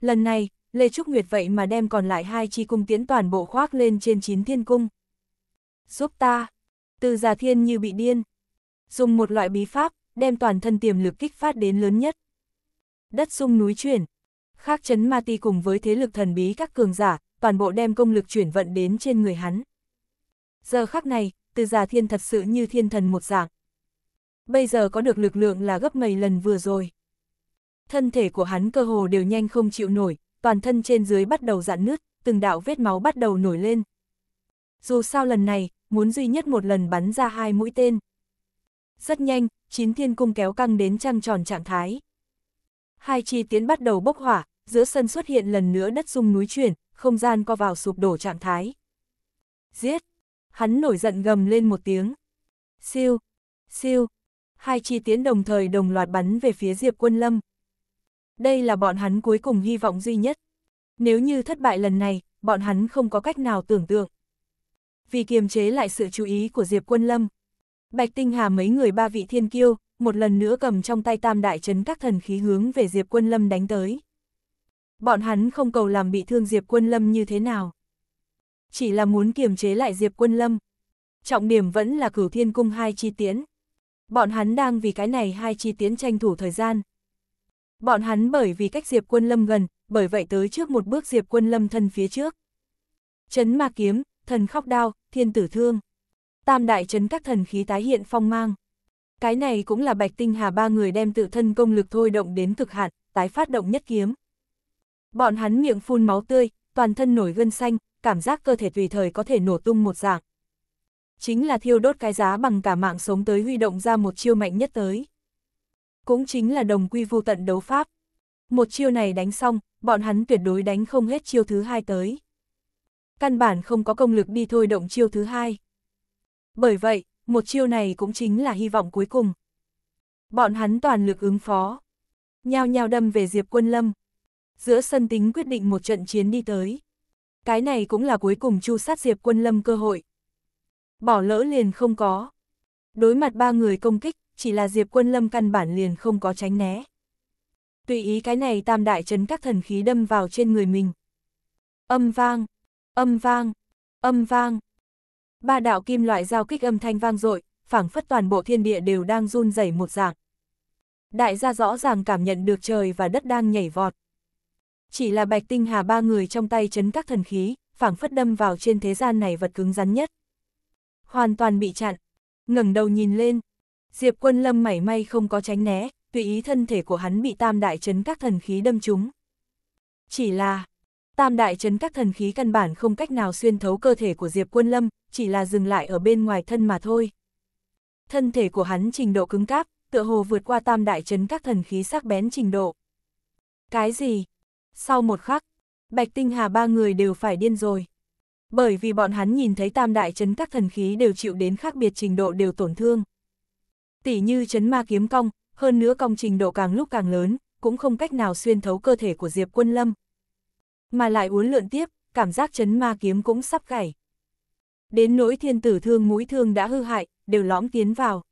Lần này, Lê Trúc Nguyệt vậy mà đem còn lại hai chi cung tiến toàn bộ khoác lên trên chín thiên cung. Giúp ta! Từ già thiên như bị điên. Dùng một loại bí pháp, đem toàn thân tiềm lực kích phát đến lớn nhất. Đất sung núi chuyển. Khác chấn ma ti cùng với thế lực thần bí các cường giả, toàn bộ đem công lực chuyển vận đến trên người hắn. Giờ khắc này, từ già thiên thật sự như thiên thần một dạng. Bây giờ có được lực lượng là gấp mấy lần vừa rồi. Thân thể của hắn cơ hồ đều nhanh không chịu nổi, toàn thân trên dưới bắt đầu dạn nứt, từng đạo vết máu bắt đầu nổi lên. Dù sao lần này, muốn duy nhất một lần bắn ra hai mũi tên. Rất nhanh, chín thiên cung kéo căng đến trăng tròn trạng thái. Hai chi tiến bắt đầu bốc hỏa, giữa sân xuất hiện lần nữa đất rung núi chuyển, không gian co vào sụp đổ trạng thái. Giết! Hắn nổi giận gầm lên một tiếng. Siêu! Siêu! Hai chi tiến đồng thời đồng loạt bắn về phía Diệp Quân Lâm. Đây là bọn hắn cuối cùng hy vọng duy nhất. Nếu như thất bại lần này, bọn hắn không có cách nào tưởng tượng. Vì kiềm chế lại sự chú ý của Diệp Quân Lâm, Bạch Tinh Hà mấy người ba vị thiên kiêu, một lần nữa cầm trong tay tam đại chấn các thần khí hướng về Diệp Quân Lâm đánh tới. Bọn hắn không cầu làm bị thương Diệp Quân Lâm như thế nào. Chỉ là muốn kiềm chế lại Diệp Quân Lâm. Trọng điểm vẫn là cửu thiên cung hai chi tiến. Bọn hắn đang vì cái này hai chi tiến tranh thủ thời gian. Bọn hắn bởi vì cách Diệp Quân Lâm gần, bởi vậy tới trước một bước Diệp Quân Lâm thân phía trước. Chấn ma kiếm, thần khóc đao, thiên tử thương. Tam đại chấn các thần khí tái hiện phong mang. Cái này cũng là Bạch Tinh Hà ba người đem tự thân công lực thôi động đến cực hạn, tái phát động nhất kiếm. Bọn hắn miệng phun máu tươi, toàn thân nổi gân xanh, cảm giác cơ thể tùy thời có thể nổ tung một dạng. Chính là thiêu đốt cái giá bằng cả mạng sống tới huy động ra một chiêu mạnh nhất tới. Cũng chính là đồng quy vu tận đấu pháp. Một chiêu này đánh xong, bọn hắn tuyệt đối đánh không hết chiêu thứ hai tới. Căn bản không có công lực đi thôi động chiêu thứ hai. Bởi vậy, một chiêu này cũng chính là hy vọng cuối cùng. Bọn hắn toàn lực ứng phó. Nhao nhao đâm về Diệp Quân Lâm. Giữa sân tính quyết định một trận chiến đi tới. Cái này cũng là cuối cùng chu sát Diệp Quân Lâm cơ hội. Bỏ lỡ liền không có. Đối mặt ba người công kích, chỉ là Diệp Quân Lâm căn bản liền không có tránh né. Tùy ý cái này tam đại chấn các thần khí đâm vào trên người mình. Âm vang, âm vang, âm vang. Ba đạo kim loại giao kích âm thanh vang dội, phảng phất toàn bộ thiên địa đều đang run rẩy một dạng. Đại gia rõ ràng cảm nhận được trời và đất đang nhảy vọt. Chỉ là Bạch Tinh Hà ba người trong tay chấn các thần khí, phảng phất đâm vào trên thế gian này vật cứng rắn nhất. Hoàn toàn bị chặn, ngẩng đầu nhìn lên, Diệp Quân Lâm mảy may không có tránh né, tùy ý thân thể của hắn bị tam đại chấn các thần khí đâm trúng. Chỉ là, tam đại chấn các thần khí căn bản không cách nào xuyên thấu cơ thể của Diệp Quân Lâm, chỉ là dừng lại ở bên ngoài thân mà thôi. Thân thể của hắn trình độ cứng cáp, tựa hồ vượt qua tam đại chấn các thần khí sắc bén trình độ. Cái gì? Sau một khắc, Bạch Tinh Hà ba người đều phải điên rồi. Bởi vì bọn hắn nhìn thấy tam đại chấn các thần khí đều chịu đến khác biệt trình độ đều tổn thương. Tỷ như chấn ma kiếm cong, hơn nữa cong trình độ càng lúc càng lớn, cũng không cách nào xuyên thấu cơ thể của Diệp Quân Lâm. Mà lại uốn lượn tiếp, cảm giác chấn ma kiếm cũng sắp gãy. Đến nỗi thiên tử thương mũi thương đã hư hại, đều lõm tiến vào.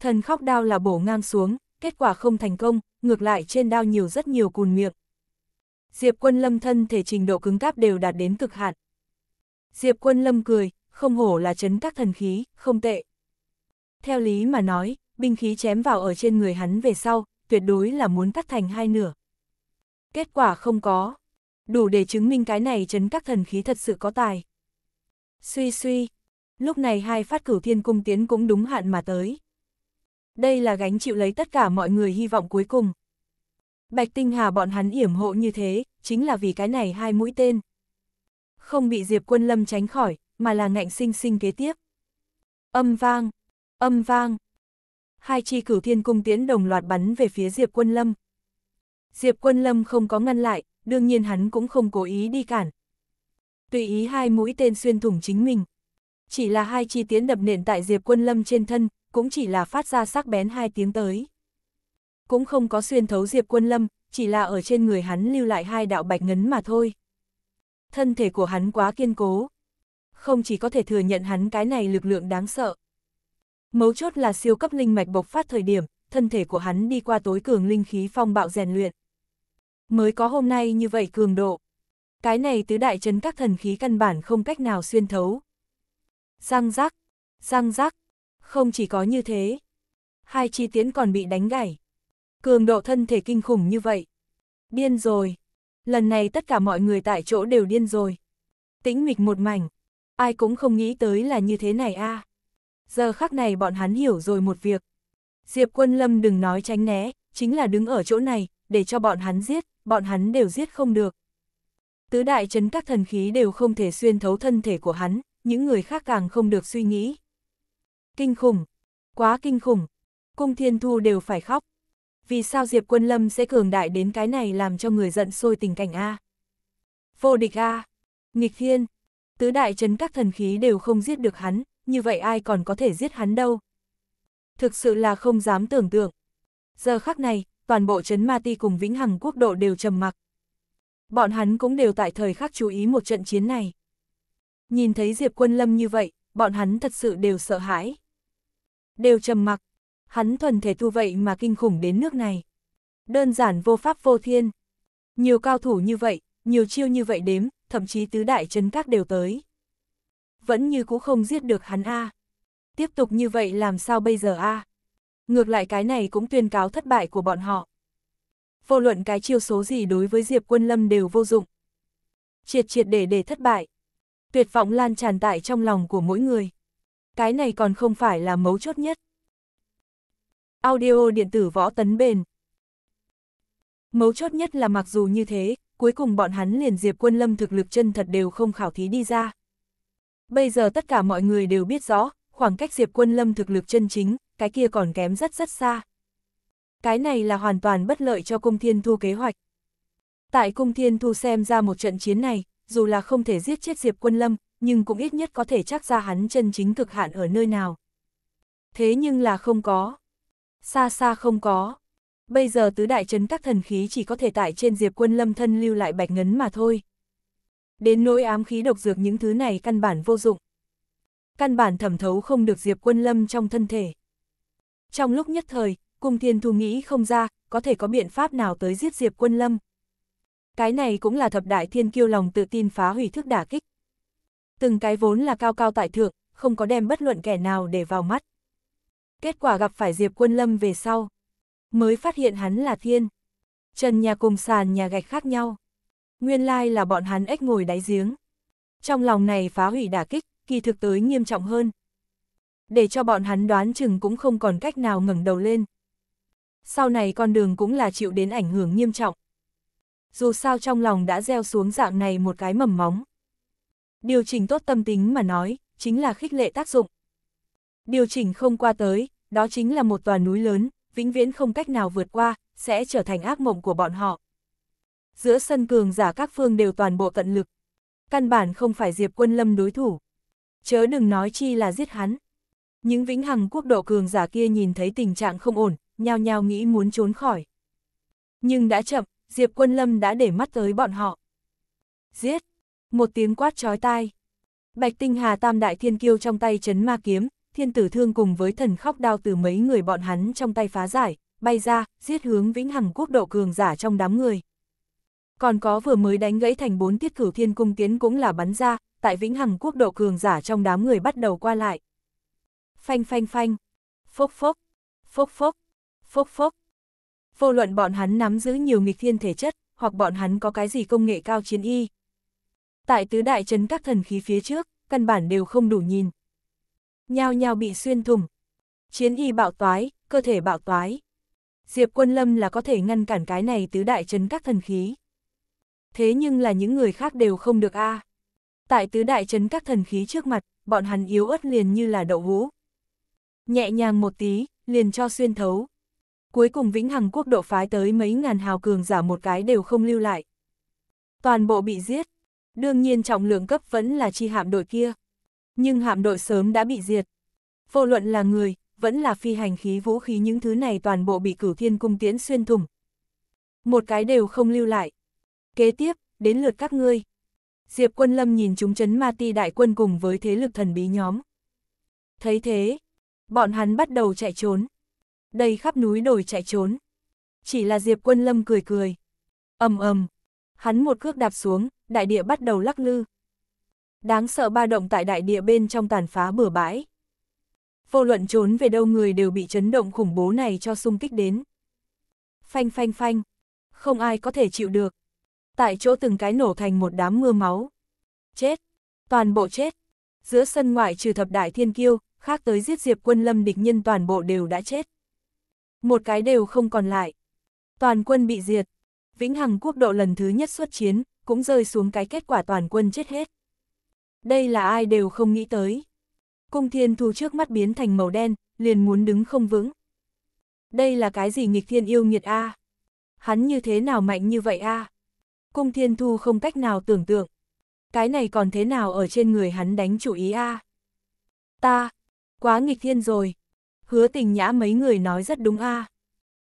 Thần khóc đao là bổ ngang xuống, kết quả không thành công, ngược lại trên đao nhiều rất nhiều cùn miệng. Diệp quân lâm thân thể trình độ cứng cáp đều đạt đến cực hạn. Diệp quân lâm cười, không hổ là chấn các thần khí, không tệ. Theo lý mà nói, binh khí chém vào ở trên người hắn về sau, tuyệt đối là muốn cắt thành hai nửa. Kết quả không có. Đủ để chứng minh cái này chấn các thần khí thật sự có tài. Suy suy. Lúc này hai phát cửu thiên cung tiến cũng đúng hạn mà tới. Đây là gánh chịu lấy tất cả mọi người hy vọng cuối cùng. Bạch Tinh Hà bọn hắn yểm hộ như thế, chính là vì cái này hai mũi tên. Không bị Diệp Quân Lâm tránh khỏi, mà là ngạnh sinh sinh kế tiếp. Âm vang, âm vang. Hai chi cửu thiên cung tiễn đồng loạt bắn về phía Diệp Quân Lâm. Diệp Quân Lâm không có ngăn lại, đương nhiên hắn cũng không cố ý đi cản. Tùy ý hai mũi tên xuyên thủng chính mình. Chỉ là hai chi tiến đập nện tại Diệp Quân Lâm trên thân, cũng chỉ là phát ra sắc bén hai tiếng tới. Cũng không có xuyên thấu Diệp Quân Lâm, chỉ là ở trên người hắn lưu lại hai đạo bạch ngấn mà thôi. Thân thể của hắn quá kiên cố. Không chỉ có thể thừa nhận hắn cái này lực lượng đáng sợ. Mấu chốt là siêu cấp linh mạch bộc phát thời điểm, thân thể của hắn đi qua tối cường linh khí phong bạo rèn luyện. Mới có hôm nay như vậy cường độ. Cái này tứ đại chấn các thần khí căn bản không cách nào xuyên thấu. Răng rắc, răng rắc, không chỉ có như thế. Hai chi tiến còn bị đánh gãy. Cường độ thân thể kinh khủng như vậy. Điên rồi. Lần này tất cả mọi người tại chỗ đều điên rồi. Tĩnh mịch một mảnh. Ai cũng không nghĩ tới là như thế này a. Giờ khắc này bọn hắn hiểu rồi một việc. Diệp quân lâm đừng nói tránh né, chính là đứng ở chỗ này, để cho bọn hắn giết, bọn hắn đều giết không được. Tứ đại chấn các thần khí đều không thể xuyên thấu thân thể của hắn, những người khác càng không được suy nghĩ. Kinh khủng, quá kinh khủng, cung thiên thu đều phải khóc. Vì sao Diệp Quân Lâm sẽ cường đại đến cái này làm cho người giận sôi tình cảnh A? Vô địch A, nghịch thiên, tứ đại chấn các thần khí đều không giết được hắn, như vậy ai còn có thể giết hắn đâu? Thực sự là không dám tưởng tượng. Giờ khắc này, toàn bộ chấn ma ti cùng vĩnh hằng quốc độ đều trầm mặc. Bọn hắn cũng đều tại thời khắc chú ý một trận chiến này. Nhìn thấy Diệp Quân Lâm như vậy, bọn hắn thật sự đều sợ hãi. Đều trầm mặc, hắn thuần thể tu vậy mà kinh khủng đến nước này. Đơn giản vô pháp vô thiên. Nhiều cao thủ như vậy, nhiều chiêu như vậy đếm, thậm chí tứ đại chấn các đều tới. Vẫn như cũ không giết được hắn A. Tiếp tục như vậy làm sao bây giờ A? Ngược lại cái này cũng tuyên cáo thất bại của bọn họ. Vô luận cái chiêu số gì đối với Diệp Quân Lâm đều vô dụng. Triệt triệt để để thất bại. Tuyệt vọng lan tràn tại trong lòng của mỗi người. Cái này còn không phải là mấu chốt nhất. Audio điện tử võ tấn bền. Mấu chốt nhất là mặc dù như thế, cuối cùng bọn hắn liền Diệp Quân Lâm thực lực chân thật đều không khảo thí đi ra. Bây giờ tất cả mọi người đều biết rõ, khoảng cách Diệp Quân Lâm thực lực chân chính, cái kia còn kém rất rất xa. Cái này là hoàn toàn bất lợi cho cung thiên thu kế hoạch. Tại cung thiên thu xem ra một trận chiến này, dù là không thể giết chết Diệp Quân Lâm, nhưng cũng ít nhất có thể chắc ra hắn chân chính cực hạn ở nơi nào. Thế nhưng là không có. Xa xa không có. Bây giờ tứ đại trấn các thần khí chỉ có thể tại trên Diệp Quân Lâm thân lưu lại bạch ngấn mà thôi. Đến nỗi ám khí độc dược những thứ này căn bản vô dụng. Căn bản thẩm thấu không được Diệp Quân Lâm trong thân thể. Trong lúc nhất thời, Cung Thiên Thu nghĩ không ra, có thể có biện pháp nào tới giết Diệp Quân Lâm. Cái này cũng là thập đại thiên kiêu lòng tự tin phá hủy thức đả kích. Từng cái vốn là cao cao tại thượng, không có đem bất luận kẻ nào để vào mắt. Kết quả gặp phải Diệp Quân Lâm về sau. Mới phát hiện hắn là thiên. Trần nhà cùng sàn nhà gạch khác nhau. Nguyên lai là bọn hắn ếch ngồi đáy giếng. Trong lòng này phá hủy đả kích, kỳ thực tới nghiêm trọng hơn. để cho bọn hắn đoán chừng cũng không còn cách nào ngẩng đầu lên. Sau này con đường cũng là chịu đến ảnh hưởng nghiêm trọng. Dù sao trong lòng đã gieo xuống dạng này một cái mầm móng. Điều chỉnh tốt tâm tính mà nói, chính là khích lệ tác dụng. Điều chỉnh không qua tới, đó chính là một tòa núi lớn, vĩnh viễn không cách nào vượt qua, sẽ trở thành ác mộng của bọn họ. Giữa sân cường giả các phương đều toàn bộ tận lực. Căn bản không phải Diệp Quân Lâm đối thủ. Chớ đừng nói chi là giết hắn. Những vĩnh hằng quốc độ cường giả kia nhìn thấy tình trạng không ổn, nhao nhao nghĩ muốn trốn khỏi. Nhưng đã chậm, Diệp Quân Lâm đã để mắt tới bọn họ. Giết! Một tiếng quát chói tai. Bạch Tinh Hà Tam Đại Thiên Kiêu trong tay chấn ma kiếm, thiên tử thương cùng với thần khóc đao từ mấy người bọn hắn trong tay phá giải, bay ra, giết hướng vĩnh hằng quốc độ cường giả trong đám người. Còn có vừa mới đánh gãy thành bốn tiết cửu thiên cung tiến cũng là bắn ra, tại vĩnh hằng quốc độ cường giả trong đám người bắt đầu qua lại. Phanh phanh phanh, phốc phốc, phốc phốc, phốc phốc. Vô luận bọn hắn nắm giữ nhiều nghịch thiên thể chất, hoặc bọn hắn có cái gì công nghệ cao chiến y. Tại tứ đại trấn các thần khí phía trước, căn bản đều không đủ nhìn. Nhao nhao bị xuyên thủng. Chiến y bạo toái, cơ thể bạo toái. Diệp Quân Lâm là có thể ngăn cản cái này tứ đại trấn các thần khí. Thế nhưng là những người khác đều không được a. Tại tứ đại trấn các thần khí trước mặt, bọn hắn yếu ớt liền như là đậu hũ. Nhẹ nhàng một tí, liền cho xuyên thấu. Cuối cùng vĩnh hằng quốc độ phái tới mấy ngàn hào cường giả một cái đều không lưu lại. Toàn bộ bị giết. Đương nhiên trọng lượng cấp vẫn là chi hạm đội kia. Nhưng hạm đội sớm đã bị diệt. Vô luận là người, vẫn là phi hành khí vũ khí những thứ này toàn bộ bị cửu thiên cung tiễn xuyên thủng. Một cái đều không lưu lại. Kế tiếp, đến lượt các ngươi. Diệp quân lâm nhìn chúng chấn ma ti đại quân cùng với thế lực thần bí nhóm. Thấy thế, bọn hắn bắt đầu chạy trốn. Đây khắp núi đồi chạy trốn. Chỉ là Diệp quân lâm cười cười. ầm ầm, hắn một cước đạp xuống, đại địa bắt đầu lắc lư. Đáng sợ ba động tại đại địa bên trong tàn phá bừa bãi. Vô luận trốn về đâu người đều bị chấn động khủng bố này cho xung kích đến. Phanh phanh phanh, không ai có thể chịu được. Tại chỗ từng cái nổ thành một đám mưa máu. Chết, toàn bộ chết. Giữa sân ngoại trừ thập đại thiên kiêu, khác tới giết diệp quân lâm địch nhân toàn bộ đều đã chết. Một cái đều không còn lại. Toàn quân bị diệt. Vĩnh Hằng quốc độ lần thứ nhất xuất chiến, cũng rơi xuống cái kết quả toàn quân chết hết. Đây là ai đều không nghĩ tới. Cung thiên thu trước mắt biến thành màu đen, liền muốn đứng không vững. Đây là cái gì nghịch thiên yêu nghiệt a? Hắn như thế nào mạnh như vậy a? Cung thiên thu không cách nào tưởng tượng. Cái này còn thế nào ở trên người hắn đánh chủ ý a? Ta, quá nghịch thiên rồi. Hứa tình nhã mấy người nói rất đúng a.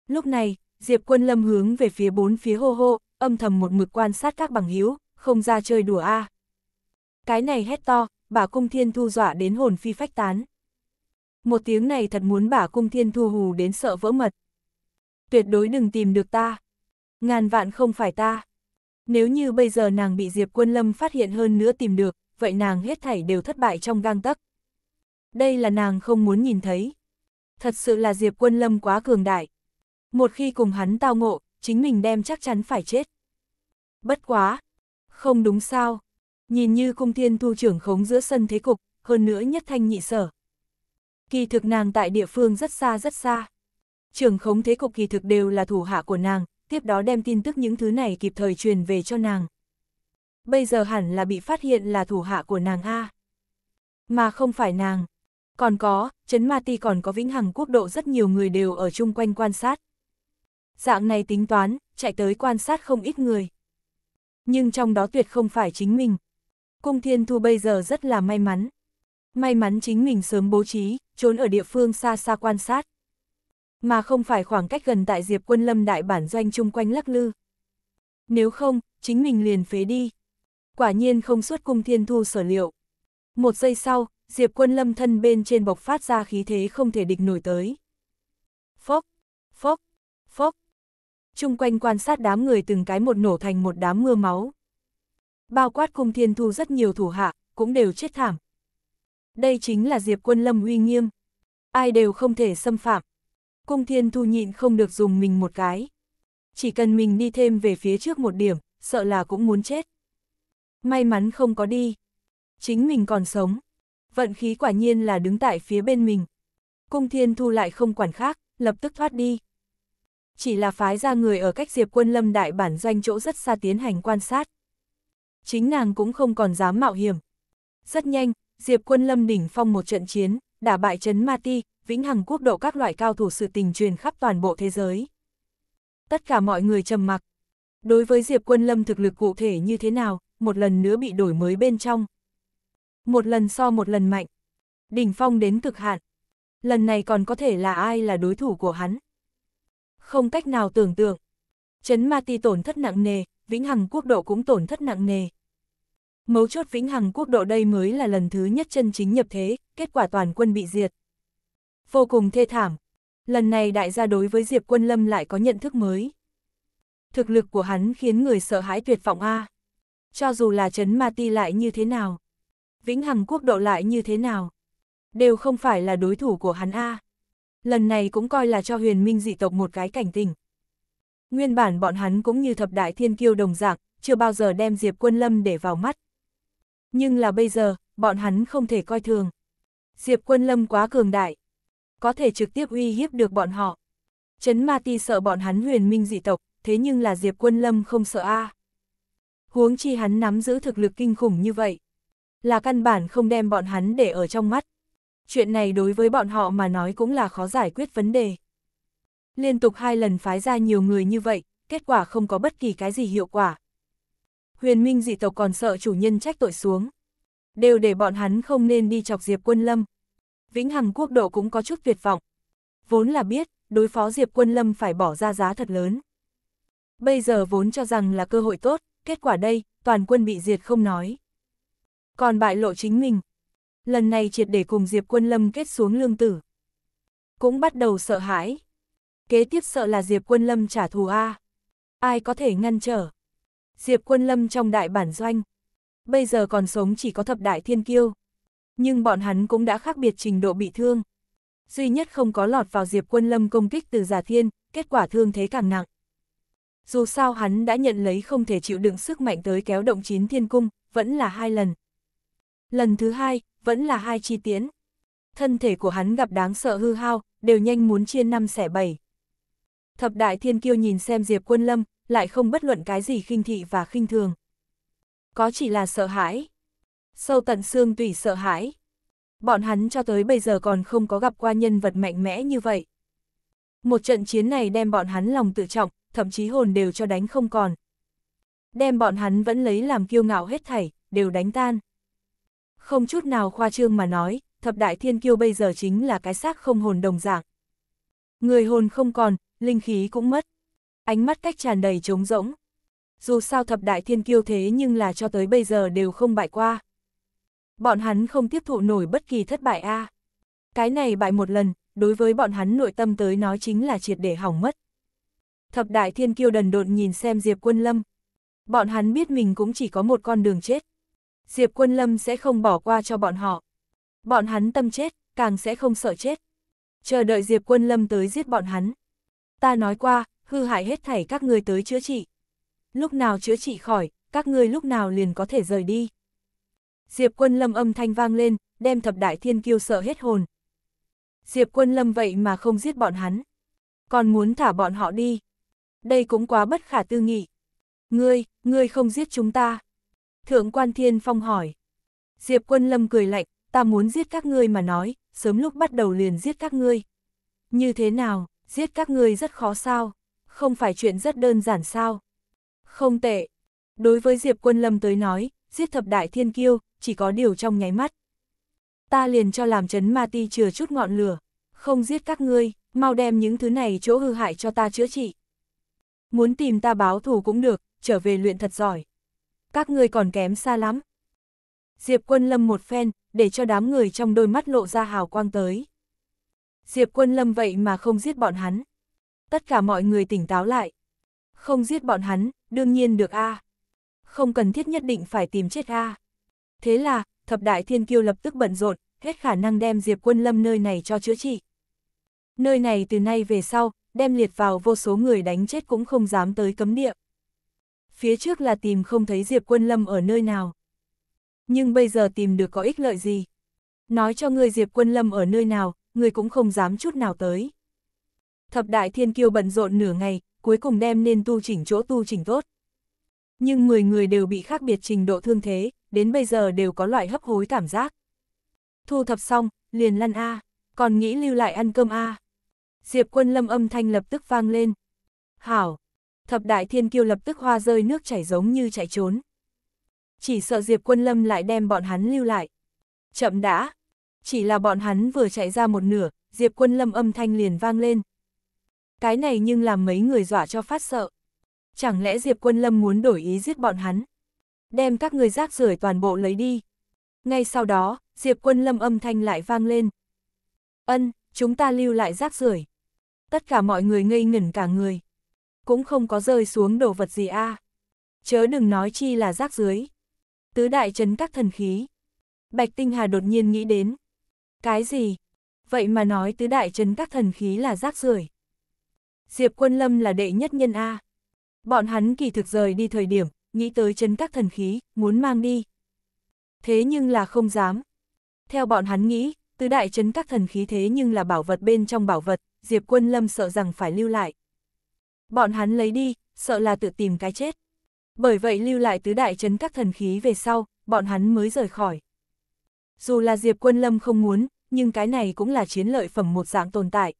Lúc này, Diệp quân lâm hướng về phía bốn phía hô hô, âm thầm một mực quan sát các bằng hữu không ra chơi đùa a. Cái này hét to, bà cung thiên thu dọa đến hồn phi phách tán. Một tiếng này thật muốn bà cung thiên thu hù đến sợ vỡ mật. Tuyệt đối đừng tìm được ta. Ngàn vạn không phải ta. Nếu như bây giờ nàng bị Diệp Quân Lâm phát hiện hơn nữa tìm được, vậy nàng hết thảy đều thất bại trong gang tấc. Đây là nàng không muốn nhìn thấy. Thật sự là Diệp Quân Lâm quá cường đại. Một khi cùng hắn tao ngộ, chính mình đem chắc chắn phải chết. Bất quá. Không đúng sao. Nhìn như cung thiên thu trưởng khống giữa sân thế cục, hơn nữa nhất thanh nhị sở. Kỳ thực nàng tại địa phương rất xa rất xa. Trưởng khống thế cục kỳ thực đều là thủ hạ của nàng, tiếp đó đem tin tức những thứ này kịp thời truyền về cho nàng. Bây giờ hẳn là bị phát hiện là thủ hạ của nàng A. Mà không phải nàng. Còn có, Trấn Ma Ti còn có vĩnh hằng quốc độ rất nhiều người đều ở chung quanh quan sát. Dạng này tính toán, chạy tới quan sát không ít người. Nhưng trong đó tuyệt không phải chính mình. Cung Thiên Thu bây giờ rất là may mắn. May mắn chính mình sớm bố trí, trốn ở địa phương xa xa quan sát. Mà không phải khoảng cách gần tại Diệp Quân Lâm đại bản doanh chung quanh lắc lư. Nếu không, chính mình liền phế đi. Quả nhiên không xuất cung Thiên Thu sở liệu. Một giây sau, Diệp Quân Lâm thân bên trên bộc phát ra khí thế không thể địch nổi tới. Phốc, phốc, phốc. trung quanh quan sát đám người từng cái một nổ thành một đám mưa máu. Bao quát cung thiên thu rất nhiều thủ hạ, cũng đều chết thảm. Đây chính là Diệp Quân Lâm uy nghiêm. Ai đều không thể xâm phạm. Cung thiên thu nhịn không được dùng mình một cái. Chỉ cần mình đi thêm về phía trước một điểm, sợ là cũng muốn chết. May mắn không có đi. Chính mình còn sống. Vận khí quả nhiên là đứng tại phía bên mình. Cung thiên thu lại không quản khác, lập tức thoát đi. Chỉ là phái ra người ở cách Diệp quân lâm đại bản doanh chỗ rất xa tiến hành quan sát. Chính nàng cũng không còn dám mạo hiểm. Rất nhanh, Diệp quân lâm đỉnh phong một trận chiến, đả bại Trấn Ma Ti, vĩnh hằng quốc độ các loại cao thủ sự tình truyền khắp toàn bộ thế giới. Tất cả mọi người trầm mặc. Đối với Diệp Quân Lâm thực lực cụ thể như thế nào, một lần nữa bị đổi mới bên trong. Một lần so một lần mạnh. Đỉnh phong đến cực hạn. Lần này còn có thể là ai là đối thủ của hắn. Không cách nào tưởng tượng. Trấn Ma Ti tổn thất nặng nề, Vĩnh Hằng quốc độ cũng tổn thất nặng nề. Mấu chốt Vĩnh Hằng quốc độ đây mới là lần thứ nhất chân chính nhập thế, kết quả toàn quân bị diệt. Vô cùng thê thảm. Lần này đại gia đối với Diệp Quân Lâm lại có nhận thức mới. Thực lực của hắn khiến người sợ hãi tuyệt vọng A. Cho dù là chấn ma ti lại như thế nào. Vĩnh Hằng quốc độ lại như thế nào. Đều không phải là đối thủ của hắn A. Lần này cũng coi là cho huyền minh dị tộc một cái cảnh tình. Nguyên bản bọn hắn cũng như thập đại thiên kiêu đồng dạng, chưa bao giờ đem Diệp Quân Lâm để vào mắt. Nhưng là bây giờ, bọn hắn không thể coi thường. Diệp Quân Lâm quá cường đại, có thể trực tiếp uy hiếp được bọn họ. Trấn Ma Ti sợ bọn hắn huyền minh dị tộc, thế nhưng là Diệp Quân Lâm không sợ a. Huống chi hắn nắm giữ thực lực kinh khủng như vậy, là căn bản không đem bọn hắn để ở trong mắt. Chuyện này đối với bọn họ mà nói cũng là khó giải quyết vấn đề. Liên tục hai lần phái ra nhiều người như vậy, kết quả không có bất kỳ cái gì hiệu quả. Huyền Minh dị tộc còn sợ chủ nhân trách tội xuống. Đều để bọn hắn không nên đi chọc Diệp Quân Lâm. Vĩnh Hằng quốc độ cũng có chút tuyệt vọng. Vốn là biết, đối phó Diệp Quân Lâm phải bỏ ra giá thật lớn. Bây giờ vốn cho rằng là cơ hội tốt, kết quả đây, toàn quân bị diệt không nói. Còn bại lộ chính mình. Lần này triệt để cùng Diệp Quân Lâm kết xuống lương tử. Cũng bắt đầu sợ hãi. Kế tiếp sợ là Diệp Quân Lâm trả thù A. Ai có thể ngăn trở? Diệp Quân Lâm trong đại bản doanh. Bây giờ còn sống chỉ có thập đại thiên kiêu. Nhưng bọn hắn cũng đã khác biệt trình độ bị thương. Duy nhất không có lọt vào Diệp Quân Lâm công kích từ giả thiên, kết quả thương thế càng nặng. Dù sao hắn đã nhận lấy không thể chịu đựng sức mạnh tới kéo động chín thiên cung, vẫn là hai lần. Lần thứ hai, vẫn là hai chi tiến. Thân thể của hắn gặp đáng sợ hư hao, đều nhanh muốn chia năm xẻ bảy. Thập đại thiên kiêu nhìn xem Diệp Quân Lâm, lại không bất luận cái gì khinh thị và khinh thường. Có chỉ là sợ hãi. Sâu tận xương tủy sợ hãi. Bọn hắn cho tới bây giờ còn không có gặp qua nhân vật mạnh mẽ như vậy. Một trận chiến này đem bọn hắn lòng tự trọng, thậm chí hồn đều cho đánh không còn. Đem bọn hắn vẫn lấy làm kiêu ngạo hết thảy, đều đánh tan. Không chút nào khoa trương mà nói, thập đại thiên kiêu bây giờ chính là cái xác không hồn đồng dạng. Người hồn không còn, linh khí cũng mất. Ánh mắt cách tràn đầy trống rỗng. Dù sao thập đại thiên kiêu thế nhưng là cho tới bây giờ đều không bại qua. Bọn hắn không tiếp thụ nổi bất kỳ thất bại a. Cái này bại một lần, đối với bọn hắn nội tâm tới nói chính là triệt để hỏng mất. Thập đại thiên kiêu đần độn nhìn xem Diệp Quân Lâm. Bọn hắn biết mình cũng chỉ có một con đường chết. Diệp Quân Lâm sẽ không bỏ qua cho bọn họ. Bọn hắn tâm chết, càng sẽ không sợ chết. Chờ đợi Diệp Quân Lâm tới giết bọn hắn. Ta nói qua, hư hại hết thảy các ngươi tới chữa trị. Lúc nào chữa trị khỏi, các ngươi lúc nào liền có thể rời đi. Diệp Quân Lâm âm thanh vang lên, đem thập đại thiên kiêu sợ hết hồn. Diệp Quân Lâm vậy mà không giết bọn hắn. Còn muốn thả bọn họ đi. Đây cũng quá bất khả tư nghị. Ngươi, ngươi không giết chúng ta. Thượng quan Thiên Phong hỏi. Diệp Quân Lâm cười lạnh, ta muốn giết các ngươi mà nói, sớm lúc bắt đầu liền giết các ngươi. Như thế nào, giết các ngươi rất khó sao? Không phải chuyện rất đơn giản sao? Không tệ. Đối với Diệp Quân Lâm tới nói, giết thập đại thiên kiêu, chỉ có điều trong nháy mắt. Ta liền cho làm chấn ma ti chừa chút ngọn lửa, không giết các ngươi, mau đem những thứ này chỗ hư hại cho ta chữa trị. Muốn tìm ta báo thù cũng được, trở về luyện thật giỏi. Các ngươi còn kém xa lắm. Diệp quân lâm một phen, để cho đám người trong đôi mắt lộ ra hào quang tới. Diệp quân lâm vậy mà không giết bọn hắn. Tất cả mọi người tỉnh táo lại. Không giết bọn hắn, đương nhiên được a. Không cần thiết nhất định phải tìm chết a. Thế là, thập đại thiên kiêu lập tức bận rộn, hết khả năng đem Diệp Quân Lâm nơi này cho chữa trị. Nơi này từ nay về sau, đem liệt vào vô số người đánh chết cũng không dám tới cấm địa. Phía trước là tìm không thấy Diệp Quân Lâm ở nơi nào. Nhưng bây giờ tìm được có ích lợi gì? Nói cho ngươi Diệp Quân Lâm ở nơi nào, ngươi cũng không dám chút nào tới. Thập đại thiên kiêu bận rộn nửa ngày, cuối cùng đem nên tu chỉnh chỗ tu chỉnh tốt. Nhưng 10 người đều bị khác biệt trình độ thương thế, đến bây giờ đều có loại hấp hối cảm giác. Thu thập xong, liền lăn A, còn nghĩ lưu lại ăn cơm A. Diệp quân lâm âm thanh lập tức vang lên. Hảo! Thập đại thiên kiêu lập tức hoa rơi nước chảy giống như chạy trốn. Chỉ sợ Diệp quân lâm lại đem bọn hắn lưu lại. Chậm đã! Chỉ là bọn hắn vừa chạy ra một nửa, Diệp quân lâm âm thanh liền vang lên. Cái này nhưng làm mấy người dọa cho phát sợ. Chẳng lẽ Diệp quân lâm muốn đổi ý giết bọn hắn? Đem các người rác rưởi toàn bộ lấy đi. Ngay sau đó, Diệp quân lâm âm thanh lại vang lên. Ân, chúng ta lưu lại rác rưởi. Tất cả mọi người ngây ngẩn cả người. Cũng không có rơi xuống đồ vật gì a. Chớ đừng nói chi là rác dưới. Tứ đại trấn các thần khí. Bạch Tinh Hà đột nhiên nghĩ đến. Cái gì? Vậy mà nói tứ đại trấn các thần khí là rác rưởi. Diệp Quân Lâm là đệ nhất nhân A. Bọn hắn kỳ thực rời đi thời điểm, nghĩ tới chấn các thần khí, muốn mang đi. Thế nhưng là không dám. Theo bọn hắn nghĩ, tứ đại chấn các thần khí thế nhưng là bảo vật bên trong bảo vật, Diệp Quân Lâm sợ rằng phải lưu lại. Bọn hắn lấy đi, sợ là tự tìm cái chết. Bởi vậy lưu lại tứ đại chấn các thần khí về sau, bọn hắn mới rời khỏi. Dù là Diệp Quân Lâm không muốn, nhưng cái này cũng là chiến lợi phẩm một dạng tồn tại.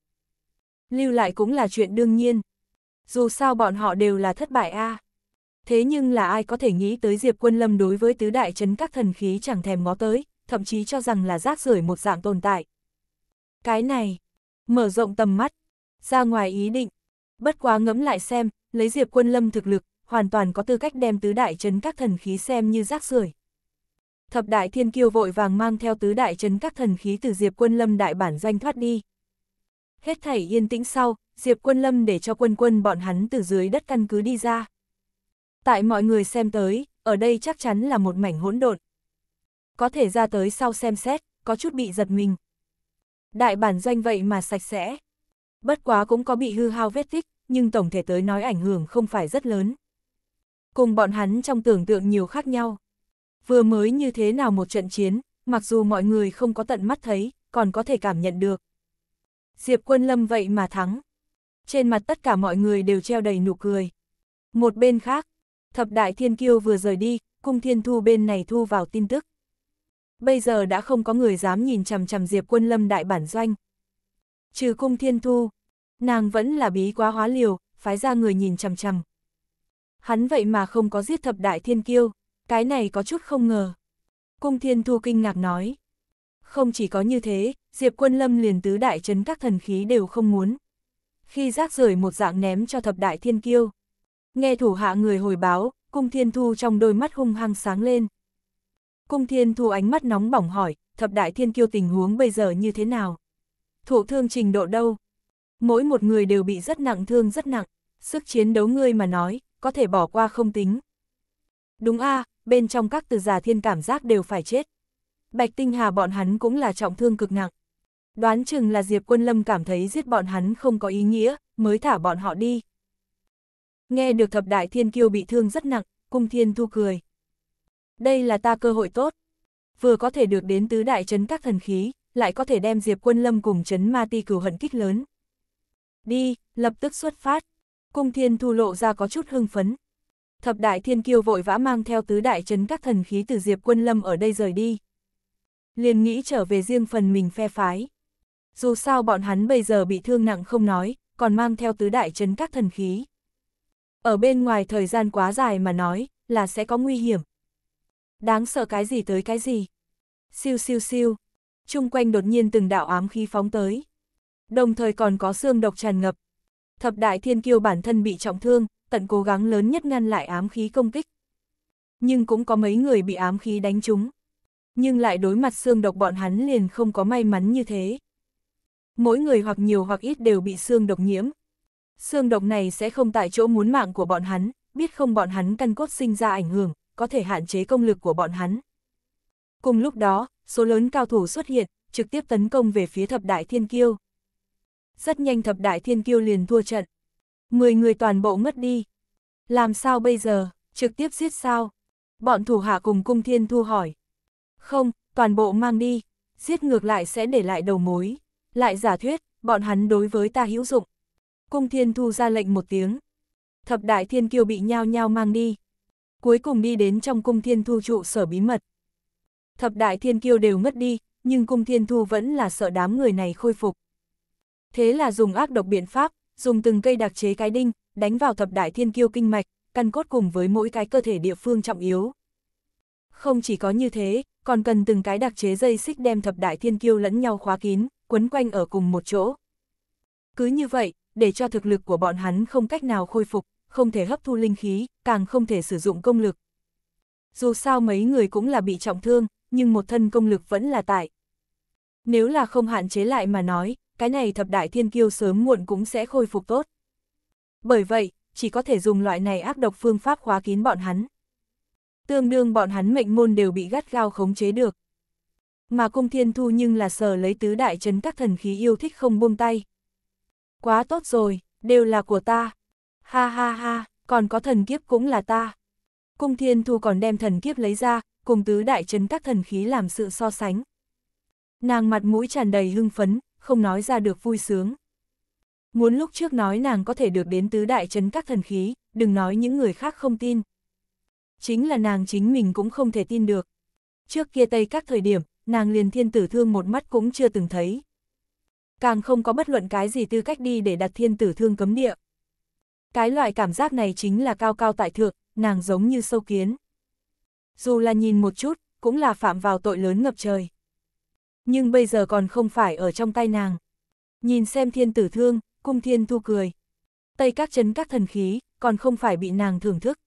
Lưu lại cũng là chuyện đương nhiên. Dù sao bọn họ đều là thất bại a. Thế nhưng là ai có thể nghĩ tới Diệp Quân Lâm đối với tứ đại trấn các thần khí chẳng thèm ngó tới, thậm chí cho rằng là rác rưởi một dạng tồn tại. Cái này, mở rộng tầm mắt, ra ngoài ý định, bất quá ngẫm lại xem, lấy Diệp Quân Lâm thực lực, hoàn toàn có tư cách đem tứ đại trấn các thần khí xem như rác rưởi. Thập đại thiên kiêu vội vàng mang theo tứ đại trấn các thần khí từ Diệp Quân Lâm đại bản doanh thoát đi. Hết thảy yên tĩnh sau, Diệp Quân Lâm để cho quân quân bọn hắn từ dưới đất căn cứ đi ra. Tại mọi người xem tới, ở đây chắc chắn là một mảnh hỗn độn. Có thể ra tới sau xem xét, có chút bị giật mình. Đại bản doanh vậy mà sạch sẽ. Bất quá cũng có bị hư hao vết tích, nhưng tổng thể tới nói ảnh hưởng không phải rất lớn. Cùng bọn hắn trong tưởng tượng nhiều khác nhau. Vừa mới như thế nào một trận chiến, mặc dù mọi người không có tận mắt thấy, còn có thể cảm nhận được. Diệp quân lâm vậy mà thắng. Trên mặt tất cả mọi người đều treo đầy nụ cười. Một bên khác, thập đại thiên kiêu vừa rời đi, cung thiên thu bên này thu vào tin tức. Bây giờ đã không có người dám nhìn chằm chằm Diệp quân lâm đại bản doanh. Trừ cung thiên thu, nàng vẫn là bí quá hóa liều, phái ra người nhìn chằm chằm. Hắn vậy mà không có giết thập đại thiên kiêu, cái này có chút không ngờ. Cung thiên thu kinh ngạc nói. Không chỉ có như thế, Diệp quân lâm liền tứ đại chấn các thần khí đều không muốn. Khi rác rời một dạng ném cho thập đại thiên kiêu. Nghe thủ hạ người hồi báo, cung thiên thu trong đôi mắt hung hăng sáng lên. Cung thiên thu ánh mắt nóng bỏng hỏi, thập đại thiên kiêu tình huống bây giờ như thế nào? Thụ thương trình độ đâu? Mỗi một người đều bị rất nặng thương rất nặng, sức chiến đấu ngươi mà nói, có thể bỏ qua không tính. Đúng a bên trong các từ giả thiên cảm giác đều phải chết. Bạch Tinh Hà bọn hắn cũng là trọng thương cực nặng. Đoán chừng là Diệp Quân Lâm cảm thấy giết bọn hắn không có ý nghĩa, mới thả bọn họ đi. Nghe được thập đại thiên kiêu bị thương rất nặng, cung thiên thu cười. Đây là ta cơ hội tốt. Vừa có thể được đến tứ đại chấn các thần khí, lại có thể đem Diệp Quân Lâm cùng chấn ma ti cửu hận kích lớn. Đi, lập tức xuất phát. Cung thiên thu lộ ra có chút hưng phấn. Thập đại thiên kiêu vội vã mang theo tứ đại chấn các thần khí từ Diệp Quân Lâm ở đây rời đi. Liền nghĩ trở về riêng phần mình phe phái. Dù sao bọn hắn bây giờ bị thương nặng không nói, còn mang theo tứ đại chấn các thần khí. Ở bên ngoài thời gian quá dài mà nói, là sẽ có nguy hiểm. Đáng sợ cái gì tới cái gì. Siêu siêu siêu, chung quanh đột nhiên từng đạo ám khí phóng tới. Đồng thời còn có xương độc tràn ngập. Thập đại thiên kiêu bản thân bị trọng thương, tận cố gắng lớn nhất ngăn lại ám khí công kích. Nhưng cũng có mấy người bị ám khí đánh trúng. Nhưng lại đối mặt xương độc bọn hắn liền không có may mắn như thế. Mỗi người hoặc nhiều hoặc ít đều bị xương độc nhiễm. Xương độc này sẽ không tại chỗ muốn mạng của bọn hắn, biết không bọn hắn căn cốt sinh ra ảnh hưởng, có thể hạn chế công lực của bọn hắn. Cùng lúc đó, số lớn cao thủ xuất hiện, trực tiếp tấn công về phía thập đại thiên kiêu. Rất nhanh thập đại thiên kiêu liền thua trận. Mười người toàn bộ mất đi. Làm sao bây giờ, trực tiếp giết sao? Bọn thủ hạ cùng cung thiên thu hỏi. Không, toàn bộ mang đi. giết ngược lại sẽ để lại đầu mối. Lại giả thuyết, bọn hắn đối với ta hữu dụng. Cung thiên thu ra lệnh một tiếng. Thập đại thiên kiêu bị nhao nhao mang đi. Cuối cùng đi đến trong cung thiên thu trụ sở bí mật. Thập đại thiên kiêu đều ngất đi, nhưng cung thiên thu vẫn là sợ đám người này khôi phục. Thế là dùng ác độc biện pháp, dùng từng cây đặc chế cái đinh, đánh vào thập đại thiên kiêu kinh mạch, căn cốt cùng với mỗi cái cơ thể địa phương trọng yếu. Không chỉ có như thế, còn cần từng cái đặc chế dây xích đem thập đại thiên kiêu lẫn nhau khóa kín, quấn quanh ở cùng một chỗ. Cứ như vậy, để cho thực lực của bọn hắn không cách nào khôi phục, không thể hấp thu linh khí, càng không thể sử dụng công lực. Dù sao mấy người cũng là bị trọng thương, nhưng một thân công lực vẫn là tại. Nếu là không hạn chế lại mà nói, cái này thập đại thiên kiêu sớm muộn cũng sẽ khôi phục tốt. Bởi vậy, chỉ có thể dùng loại này ác độc phương pháp khóa kín bọn hắn. Tương đương bọn hắn mệnh môn đều bị gắt gao khống chế được. Mà cung thiên thu nhưng là sờ lấy tứ đại chấn các thần khí yêu thích không buông tay. Quá tốt rồi, đều là của ta. Ha ha ha, còn có thần kiếp cũng là ta. Cung thiên thu còn đem thần kiếp lấy ra, cùng tứ đại chấn các thần khí làm sự so sánh. Nàng mặt mũi tràn đầy hưng phấn, không nói ra được vui sướng. Muốn lúc trước nói nàng có thể được đến tứ đại chấn các thần khí, đừng nói những người khác không tin. Chính là nàng chính mình cũng không thể tin được. Trước kia Tây các thời điểm, nàng liền thiên tử thương một mắt cũng chưa từng thấy. Càng không có bất luận cái gì tư cách đi để đặt thiên tử thương cấm địa. Cái loại cảm giác này chính là cao cao tại thượng, nàng giống như sâu kiến. Dù là nhìn một chút, cũng là phạm vào tội lớn ngập trời. Nhưng bây giờ còn không phải ở trong tay nàng. Nhìn xem thiên tử thương, cung thiên thu cười. Tây các chấn các thần khí, còn không phải bị nàng thưởng thức.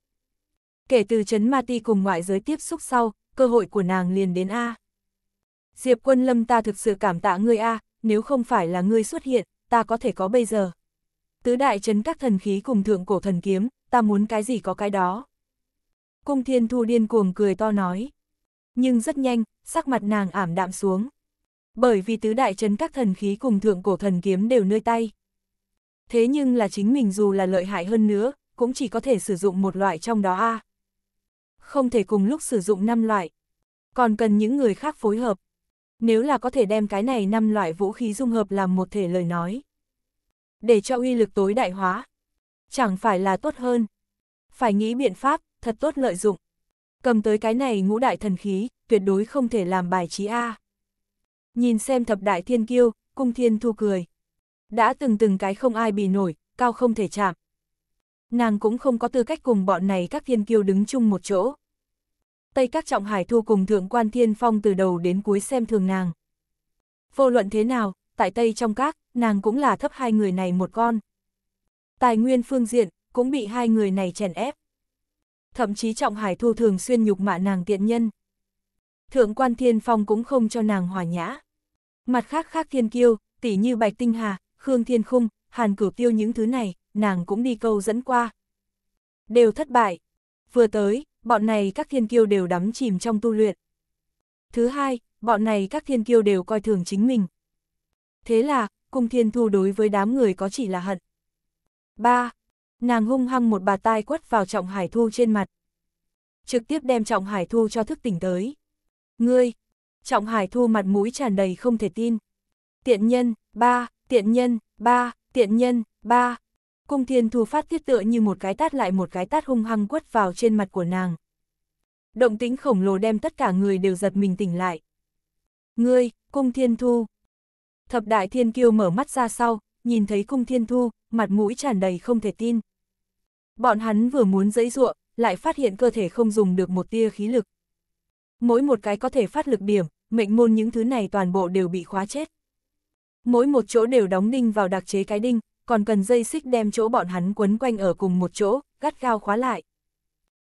Kể từ chấn ma ti cùng ngoại giới tiếp xúc sau, cơ hội của nàng liền đến A. Diệp quân lâm ta thực sự cảm tạ ngươi A, nếu không phải là ngươi xuất hiện, ta có thể có bây giờ. Tứ đại chấn các thần khí cùng thượng cổ thần kiếm, ta muốn cái gì có cái đó. Cung thiên thu điên cuồng cười to nói. Nhưng rất nhanh, sắc mặt nàng ảm đạm xuống. Bởi vì tứ đại chấn các thần khí cùng thượng cổ thần kiếm đều nơi tay. Thế nhưng là chính mình dù là lợi hại hơn nữa, cũng chỉ có thể sử dụng một loại trong đó a không thể cùng lúc sử dụng năm loại. Còn cần những người khác phối hợp. Nếu là có thể đem cái này năm loại vũ khí dung hợp làm một thể lời nói. Để cho uy lực tối đại hóa. Chẳng phải là tốt hơn. Phải nghĩ biện pháp, thật tốt lợi dụng. Cầm tới cái này ngũ đại thần khí, tuyệt đối không thể làm bài trí A. Nhìn xem thập đại thiên kiêu, cung thiên thu cười. Đã từng từng cái không ai bì nổi, cao không thể chạm. Nàng cũng không có tư cách cùng bọn này các thiên kiêu đứng chung một chỗ. Tây các trọng hải thu cùng thượng quan thiên phong từ đầu đến cuối xem thường nàng. Vô luận thế nào, tại Tây trong các, nàng cũng là thấp hai người này một con. Tài nguyên phương diện, cũng bị hai người này chèn ép. Thậm chí trọng hải thu thường xuyên nhục mạ nàng tiện nhân. Thượng quan thiên phong cũng không cho nàng hòa nhã. Mặt khác khác thiên kiêu, tỉ như Bạch Tinh Hà, Khương Thiên Khung, Hàn Cửu Tiêu những thứ này, nàng cũng đi câu dẫn qua. Đều thất bại. Vừa tới, bọn này các thiên kiêu đều đắm chìm trong tu luyện. Thứ hai, bọn này các thiên kiêu đều coi thường chính mình. Thế là, cung thiên thu đối với đám người có chỉ là hận. ba Nàng hung hăng một bà tai quất vào trọng hải thu trên mặt. Trực tiếp đem trọng hải thu cho thức tỉnh tới. Ngươi! Trọng hải thu mặt mũi tràn đầy không thể tin. Tiện nhân, ba, tiện nhân, ba, tiện nhân, ba. Cung thiên thu phát tiết tựa như một cái tát lại một cái tát hung hăng quất vào trên mặt của nàng. Động tính khổng lồ đem tất cả người đều giật mình tỉnh lại. Ngươi, cung thiên thu. Thập đại thiên kiêu mở mắt ra sau, nhìn thấy cung thiên thu, mặt mũi tràn đầy không thể tin. Bọn hắn vừa muốn dẫy ruộng, lại phát hiện cơ thể không dùng được một tia khí lực. Mỗi một cái có thể phát lực điểm, mệnh môn những thứ này toàn bộ đều bị khóa chết. Mỗi một chỗ đều đóng đinh vào đặc chế cái đinh, còn cần dây xích đem chỗ bọn hắn quấn quanh ở cùng một chỗ, gắt gao khóa lại.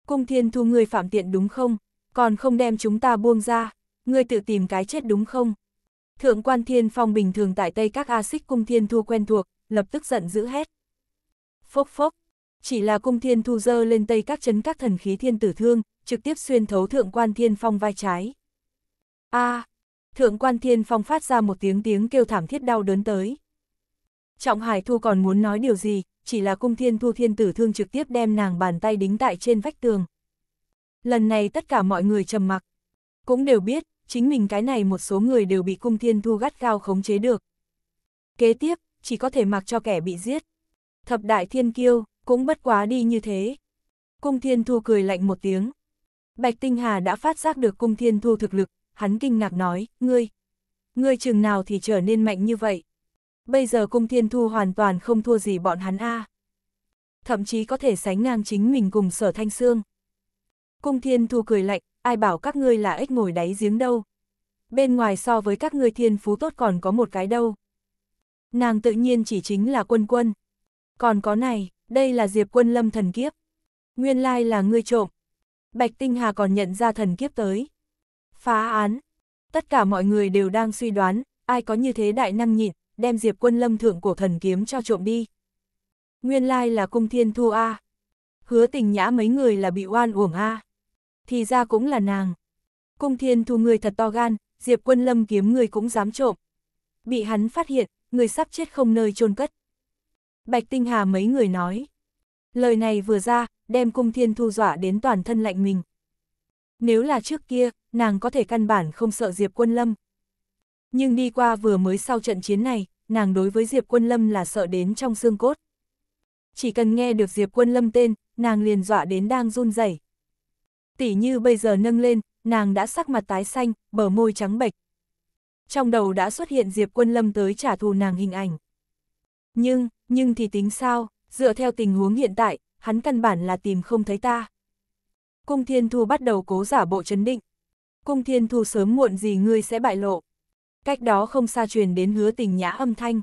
Cung thiên thu ngươi phạm tiện đúng không? Còn không đem chúng ta buông ra, ngươi tự tìm cái chết đúng không? Thượng quan thiên phong bình thường tại Tây các A xích cung thiên thu quen thuộc, lập tức giận dữ hét. Phốc phốc, chỉ là cung thiên thu dơ lên Tây các chấn các thần khí thiên tử thương, trực tiếp xuyên thấu thượng quan thiên phong vai trái. A, à, thượng quan thiên phong phát ra một tiếng tiếng kêu thảm thiết đau đớn tới. Trọng Hải Thu còn muốn nói điều gì, chỉ là cung thiên thu thiên tử thương trực tiếp đem nàng bàn tay đính tại trên vách tường. Lần này tất cả mọi người trầm mặc, cũng đều biết, chính mình cái này một số người đều bị cung thiên thu gắt gao khống chế được. Kế tiếp, chỉ có thể mặc cho kẻ bị giết. Thập đại thiên kiêu, cũng bất quá đi như thế. Cung thiên thu cười lạnh một tiếng. Bạch Tinh Hà đã phát giác được cung thiên thu thực lực, hắn kinh ngạc nói, ngươi, ngươi chừng nào thì trở nên mạnh như vậy. Bây giờ cung thiên thu hoàn toàn không thua gì bọn hắn a Thậm chí có thể sánh ngang chính mình cùng sở thanh xương. Cung thiên thu cười lạnh, ai bảo các ngươi là ếch ngồi đáy giếng đâu. Bên ngoài so với các ngươi thiên phú tốt còn có một cái đâu. Nàng tự nhiên chỉ chính là quân quân. Còn có này, đây là diệp quân lâm thần kiếp. Nguyên lai là ngươi trộm. Bạch Tinh Hà còn nhận ra thần kiếp tới. Phá án. Tất cả mọi người đều đang suy đoán, ai có như thế đại năng nhịn, đem Diệp quân lâm thượng cổ thần kiếm cho trộm đi. Nguyên lai là cung thiên thu A. Hứa tình nhã mấy người là bị oan uổng A. Thì ra cũng là nàng. Cung thiên thu người thật to gan, Diệp quân lâm kiếm người cũng dám trộm. Bị hắn phát hiện, người sắp chết không nơi chôn cất. Bạch Tinh Hà mấy người nói. Lời này vừa ra, đem cung thiên thu dọa đến toàn thân lạnh mình. Nếu là trước kia, nàng có thể căn bản không sợ Diệp Quân Lâm. Nhưng đi qua vừa mới sau trận chiến này, nàng đối với Diệp Quân Lâm là sợ đến trong xương cốt. Chỉ cần nghe được Diệp Quân Lâm tên, nàng liền dọa đến đang run rẩy. Tỷ như bây giờ nâng lên, nàng đã sắc mặt tái xanh, bờ môi trắng bệch. Trong đầu đã xuất hiện Diệp Quân Lâm tới trả thù nàng hình ảnh. Nhưng, nhưng thì tính sao, dựa theo tình huống hiện tại, hắn căn bản là tìm không thấy ta. Cung Thiên Thu bắt đầu cố giả bộ chấn định. Cung Thiên Thu sớm muộn gì ngươi sẽ bại lộ. Cách đó không xa truyền đến hứa tình nhã âm thanh.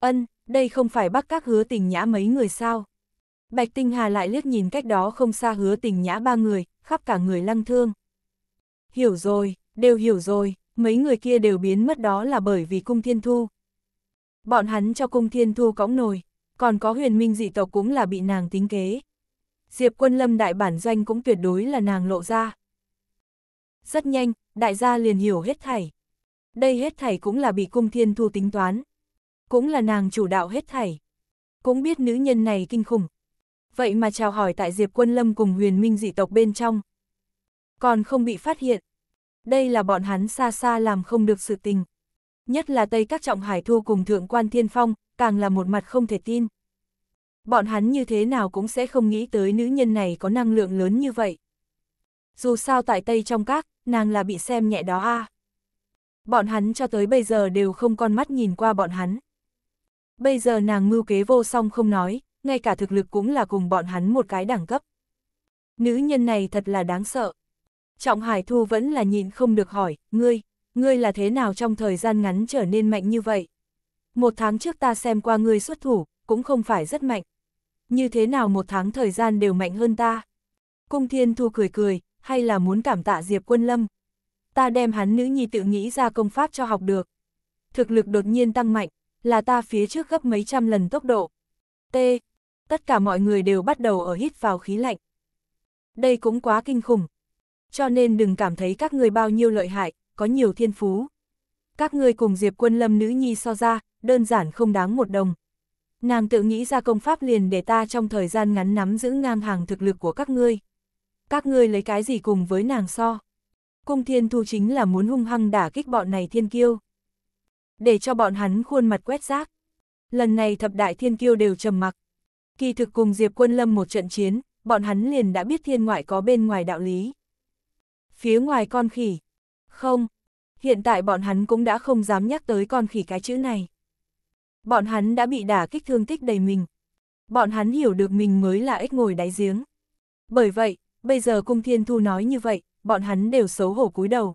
Ân, đây không phải bắt các hứa tình nhã mấy người sao. Bạch Tinh Hà lại liếc nhìn cách đó không xa hứa tình nhã ba người, khắp cả người lăng thương. Hiểu rồi, đều hiểu rồi, mấy người kia đều biến mất đó là bởi vì cung thiên thu. Bọn hắn cho cung thiên thu cõng nồi, còn có huyền minh dị tộc cũng là bị nàng tính kế. Diệp quân lâm đại bản doanh cũng tuyệt đối là nàng lộ ra. Rất nhanh, đại gia liền hiểu hết thảy. Đây hết thảy cũng là bị cung thiên thu tính toán. Cũng là nàng chủ đạo hết thảy. Cũng biết nữ nhân này kinh khủng. Vậy mà chào hỏi tại Diệp quân lâm cùng huyền minh dị tộc bên trong. Còn không bị phát hiện. Đây là bọn hắn xa xa làm không được sự tình. Nhất là Tây các trọng hải thu cùng thượng quan thiên phong, càng là một mặt không thể tin bọn hắn như thế nào cũng sẽ không nghĩ tới nữ nhân này có năng lượng lớn như vậy. Dù sao tại Tây trong các, nàng là bị xem nhẹ đó a. Bọn hắn cho tới bây giờ đều không con mắt nhìn qua bọn hắn. Bây giờ nàng mưu kế vô song không nói, ngay cả thực lực cũng là cùng bọn hắn một cái đẳng cấp. Nữ nhân này thật là đáng sợ. Trọng Hải Thu vẫn là nhịn không được hỏi, ngươi, ngươi là thế nào trong thời gian ngắn trở nên mạnh như vậy? Một tháng trước ta xem qua ngươi xuất thủ, cũng không phải rất mạnh như thế nào một tháng thời gian đều mạnh hơn ta. Cung Thiên Thu cười cười, hay là muốn cảm tạ Diệp Quân Lâm. Ta đem hắn nữ nhi tự nghĩ ra công pháp cho học được. Thực lực đột nhiên tăng mạnh, là ta phía trước gấp mấy trăm lần tốc độ. T. Tất cả mọi người đều bắt đầu ở hít vào khí lạnh. Đây cũng quá kinh khủng. Cho nên đừng cảm thấy các người bao nhiêu lợi hại, có nhiều thiên phú. Các người cùng Diệp Quân Lâm nữ nhi so ra, đơn giản không đáng một đồng. Nàng tự nghĩ ra công pháp liền để ta trong thời gian ngắn nắm giữ ngang hàng thực lực của các ngươi. Các ngươi lấy cái gì cùng với nàng so? Cung thiên thu chính là muốn hung hăng đả kích bọn này thiên kiêu. Để cho bọn hắn khuôn mặt quét rác. Lần này thập đại thiên kiêu đều trầm mặc. Kỳ thực cùng Diệp Quân Lâm một trận chiến, bọn hắn liền đã biết thiên ngoại có bên ngoài đạo lý. Phía ngoài con khỉ. Không. Hiện tại bọn hắn cũng đã không dám nhắc tới con khỉ cái chữ này bọn hắn đã bị đả kích thương tích đầy mình. Bọn hắn hiểu được mình mới là ếch ngồi đáy giếng. Bởi vậy, bây giờ cung thiên thu nói như vậy, bọn hắn đều xấu hổ cúi đầu.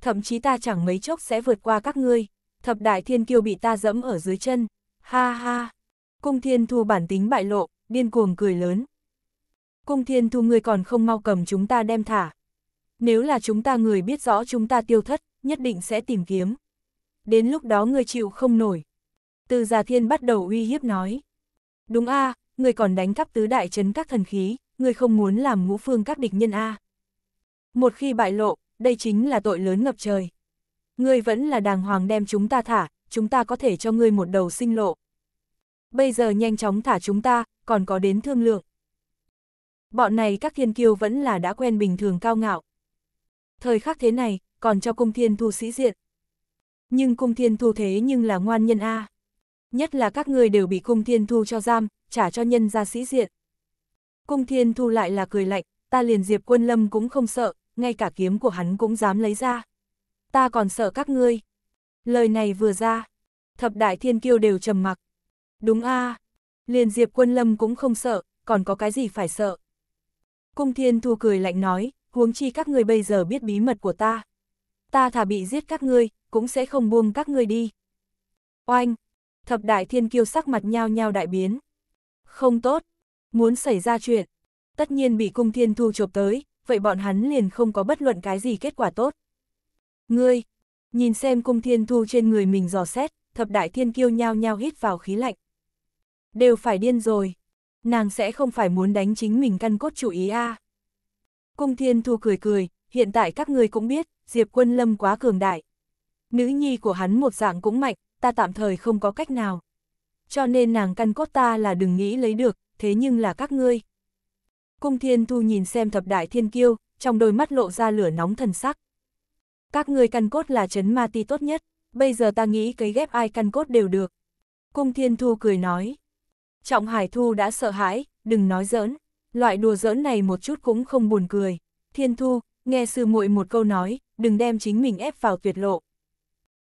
Thậm chí ta chẳng mấy chốc sẽ vượt qua các ngươi, thập đại thiên kiêu bị ta dẫm ở dưới chân, ha ha. Cung thiên thu bản tính bại lộ, điên cuồng cười lớn. Cung thiên thu ngươi còn không mau cầm chúng ta đem thả. Nếu là chúng ta người biết rõ chúng ta tiêu thất, nhất định sẽ tìm kiếm. Đến lúc đó ngươi chịu không nổi, từ Già Thiên bắt đầu uy hiếp nói. Đúng a, à, còn đánh cắp tứ đại chấn các thần khí, ngươi không muốn làm ngũ phương các địch nhân a. À. Một khi bại lộ, đây chính là tội lớn ngập trời. Ngươi vẫn là đàng hoàng đem chúng ta thả, chúng ta có thể cho ngươi một đầu sinh lộ. Bây giờ nhanh chóng thả chúng ta, còn có đến thương lượng. Bọn này các thiên kiêu vẫn là đã quen bình thường cao ngạo. thời khắc thế này, còn cho cung thiên thu sĩ diện. Nhưng cung thiên thu thế nhưng là ngoan nhân A. Nhất là các người đều bị cung thiên thu cho giam, trả cho nhân ra sĩ diện. Cung thiên thu lại là cười lạnh, ta liền diệp quân lâm cũng không sợ, ngay cả kiếm của hắn cũng dám lấy ra. Ta còn sợ các ngươi. Lời này vừa ra, thập đại thiên kiêu đều trầm mặc. Đúng a liền diệp quân lâm cũng không sợ, còn có cái gì phải sợ. Cung thiên thu cười lạnh nói, huống chi các ngươi bây giờ biết bí mật của ta. Ta thả bị giết các ngươi, cũng sẽ không buông các ngươi đi. Oanh! Thập đại thiên kiêu sắc mặt nhao nhao đại biến. Không tốt, muốn xảy ra chuyện, tất nhiên bị cung thiên thu chộp tới, vậy bọn hắn liền không có bất luận cái gì kết quả tốt. Ngươi, nhìn xem cung thiên thu trên người mình dò xét, thập đại thiên kiêu nhao nhao hít vào khí lạnh. Đều phải điên rồi, nàng sẽ không phải muốn đánh chính mình căn cốt chủ ý a. À. Cung thiên thu cười cười, hiện tại các ngươi cũng biết, Diệp quân lâm quá cường đại. Nữ nhi của hắn một dạng cũng mạnh, ta tạm thời không có cách nào. Cho nên nàng căn cốt ta là đừng nghĩ lấy được, thế nhưng là các ngươi. Cung thiên thu nhìn xem thập đại thiên kiêu, trong đôi mắt lộ ra lửa nóng thần sắc. Các ngươi căn cốt là chấn ma ti tốt nhất, bây giờ ta nghĩ cấy ghép ai căn cốt đều được. Cung thiên thu cười nói. Trọng hải thu đã sợ hãi, đừng nói giỡn, loại đùa giỡn này một chút cũng không buồn cười. Thiên thu, nghe sư muội một câu nói, đừng đem chính mình ép vào tuyệt lộ.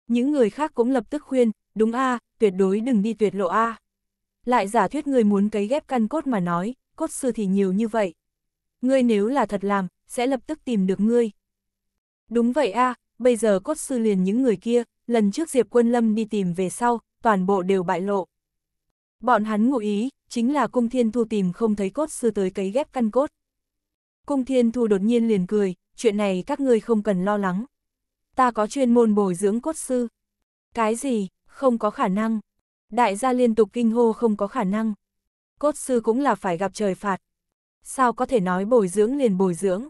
Những người khác cũng lập tức khuyên, đúng a tuyệt đối đừng đi tuyệt lộ a Lại giả thuyết người muốn cấy ghép căn cốt mà nói, cốt sư thì nhiều như vậy. Ngươi nếu là thật làm, sẽ lập tức tìm được ngươi. Đúng vậy a bây giờ cốt sư liền những người kia, lần trước Diệp Quân Lâm đi tìm về sau, toàn bộ đều bại lộ. Bọn hắn ngụ ý, chính là cung thiên thu tìm không thấy cốt sư tới cấy ghép căn cốt. Cung thiên thu đột nhiên liền cười, chuyện này các ngươi không cần lo lắng. Ta có chuyên môn bồi dưỡng cốt sư. Cái gì, không có khả năng. Đại gia liên tục kinh hô không có khả năng. Cốt sư cũng là phải gặp trời phạt. Sao có thể nói bồi dưỡng liền bồi dưỡng?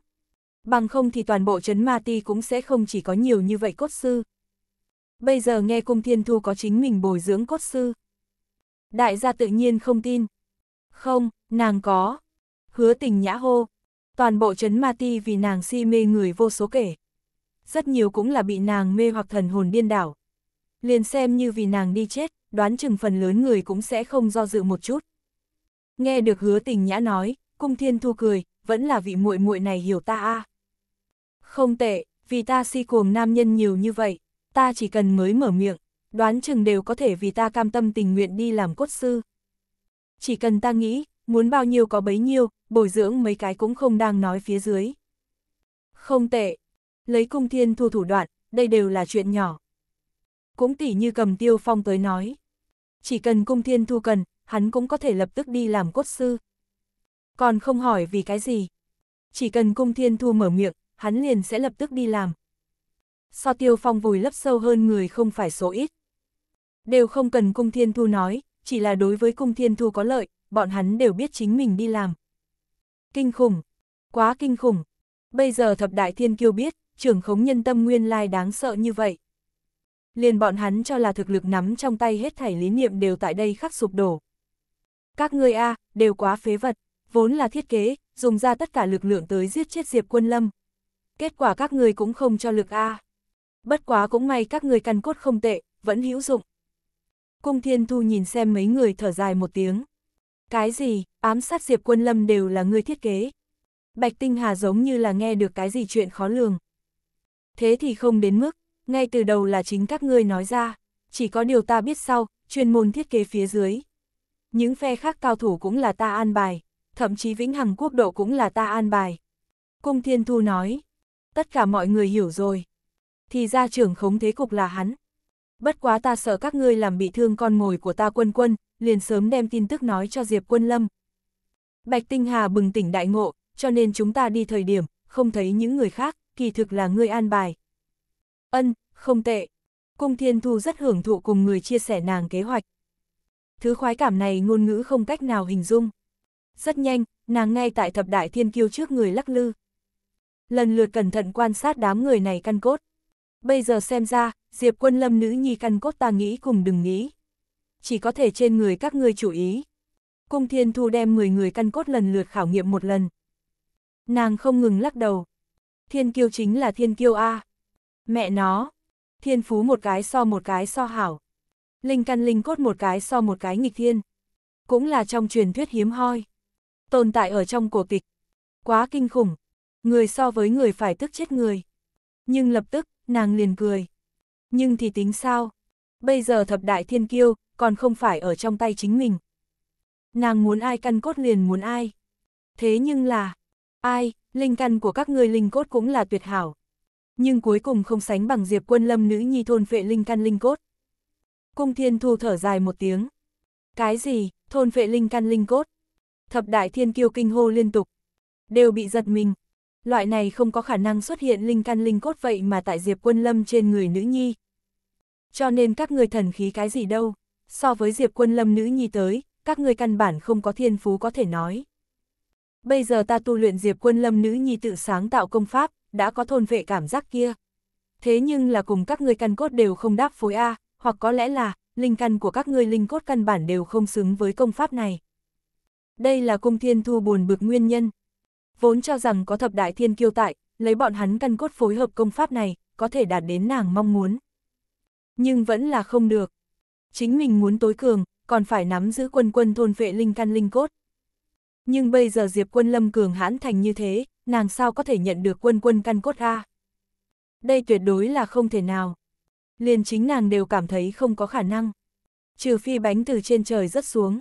Bằng không thì toàn bộ chấn ma ti cũng sẽ không chỉ có nhiều như vậy cốt sư. Bây giờ nghe cung thiên thu có chính mình bồi dưỡng cốt sư. Đại gia tự nhiên không tin. Không, nàng có. Hứa tình nhã hô. Toàn bộ chấn ma ti vì nàng si mê người vô số kể. Rất nhiều cũng là bị nàng mê hoặc thần hồn điên đảo. Liền xem như vì nàng đi chết, đoán chừng phần lớn người cũng sẽ không do dự một chút. Nghe được hứa tình nhã nói, cung thiên thu cười, vẫn là vị muội muội này hiểu ta a Không tệ, vì ta si cuồng nam nhân nhiều như vậy, ta chỉ cần mới mở miệng, đoán chừng đều có thể vì ta cam tâm tình nguyện đi làm cốt sư. Chỉ cần ta nghĩ, muốn bao nhiêu có bấy nhiêu, bồi dưỡng mấy cái cũng không đang nói phía dưới. Không tệ, lấy cung thiên thu thủ đoạn, đây đều là chuyện nhỏ. Cũng tỉ như cầm tiêu phong tới nói. Chỉ cần cung thiên thu cần, hắn cũng có thể lập tức đi làm cốt sư. Còn không hỏi vì cái gì. Chỉ cần cung thiên thu mở miệng, hắn liền sẽ lập tức đi làm. So tiêu phong vùi lấp sâu hơn người không phải số ít. Đều không cần cung thiên thu nói, chỉ là đối với cung thiên thu có lợi, bọn hắn đều biết chính mình đi làm. Kinh khủng, quá kinh khủng. Bây giờ thập đại thiên kiêu biết, trưởng khống nhân tâm nguyên lai đáng sợ như vậy. Liền bọn hắn cho là thực lực nắm trong tay hết thảy lý niệm đều tại đây khắc sụp đổ. Các ngươi A, đều quá phế vật, vốn là thiết kế, dùng ra tất cả lực lượng tới giết chết Diệp Quân Lâm. Kết quả các ngươi cũng không cho lực A. Bất quá cũng may các ngươi căn cốt không tệ, vẫn hữu dụng. Cung Thiên Thu nhìn xem mấy người thở dài một tiếng. Cái gì, ám sát Diệp Quân Lâm đều là người thiết kế. Bạch Tinh Hà giống như là nghe được cái gì chuyện khó lường. Thế thì không đến mức, ngay từ đầu là chính các ngươi nói ra, chỉ có điều ta biết sau, chuyên môn thiết kế phía dưới. Những phe khác cao thủ cũng là ta an bài, thậm chí vĩnh hằng quốc độ cũng là ta an bài. Cung Thiên Thu nói, tất cả mọi người hiểu rồi. Thì ra trưởng khống thế cục là hắn. Bất quá ta sợ các ngươi làm bị thương con mồi của ta quân quân, liền sớm đem tin tức nói cho Diệp quân lâm. Bạch Tinh Hà bừng tỉnh đại ngộ, cho nên chúng ta đi thời điểm, không thấy những người khác, kỳ thực là ngươi an bài. Ân, không tệ. Cung Thiên Thu rất hưởng thụ cùng người chia sẻ nàng kế hoạch. Thứ khoái cảm này ngôn ngữ không cách nào hình dung. Rất nhanh, nàng ngay tại thập đại thiên kiêu trước người lắc lư. Lần lượt cẩn thận quan sát đám người này căn cốt. Bây giờ xem ra, Diệp quân lâm nữ nhi căn cốt ta nghĩ cùng đừng nghĩ. Chỉ có thể trên người các ngươi chủ ý. Cung Thiên Thu đem 10 người căn cốt lần lượt khảo nghiệm một lần. Nàng không ngừng lắc đầu. Thiên kiêu chính là thiên kiêu A. Mẹ nó, thiên phú một cái so một cái so hảo. Linh căn linh cốt một cái so một cái nghịch thiên. Cũng là trong truyền thuyết hiếm hoi. Tồn tại ở trong cổ tịch. Quá kinh khủng. Người so với người phải tức chết người. Nhưng lập tức, nàng liền cười. Nhưng thì tính sao? Bây giờ thập đại thiên kiêu, còn không phải ở trong tay chính mình. Nàng muốn ai căn cốt liền muốn ai. Thế nhưng là, ai, linh căn của các ngươi linh cốt cũng là tuyệt hảo. Nhưng cuối cùng không sánh bằng Diệp quân lâm nữ nhi thôn phệ linh căn linh cốt. Cung thiên thu thở dài một tiếng. Cái gì, thôn vệ linh căn linh cốt? Thập đại thiên kiêu kinh hô liên tục. Đều bị giật mình. Loại này không có khả năng xuất hiện linh căn linh cốt vậy mà tại Diệp quân lâm trên người nữ nhi. Cho nên các người thần khí cái gì đâu, so với Diệp quân lâm nữ nhi tới, các người căn bản không có thiên phú có thể nói. Bây giờ ta tu luyện Diệp quân lâm nữ nhi tự sáng tạo công pháp, đã có thôn vệ cảm giác kia. Thế nhưng là cùng các người căn cốt đều không đáp phối A, hoặc có lẽ là, linh căn của các ngươi linh cốt căn bản đều không xứng với công pháp này. Đây là cung thiên thu buồn bực nguyên nhân. Vốn cho rằng có thập đại thiên kiêu tại, lấy bọn hắn căn cốt phối hợp công pháp này, có thể đạt đến nàng mong muốn. Nhưng vẫn là không được. Chính mình muốn tối cường, còn phải nắm giữ quân quân thôn vệ linh căn linh cốt. Nhưng bây giờ Diệp quân lâm cường hãn thành như thế, nàng sao có thể nhận được quân quân căn cốt A. Đây tuyệt đối là không thể nào. Liền chính nàng đều cảm thấy không có khả năng. Trừ phi bánh từ trên trời rớt xuống.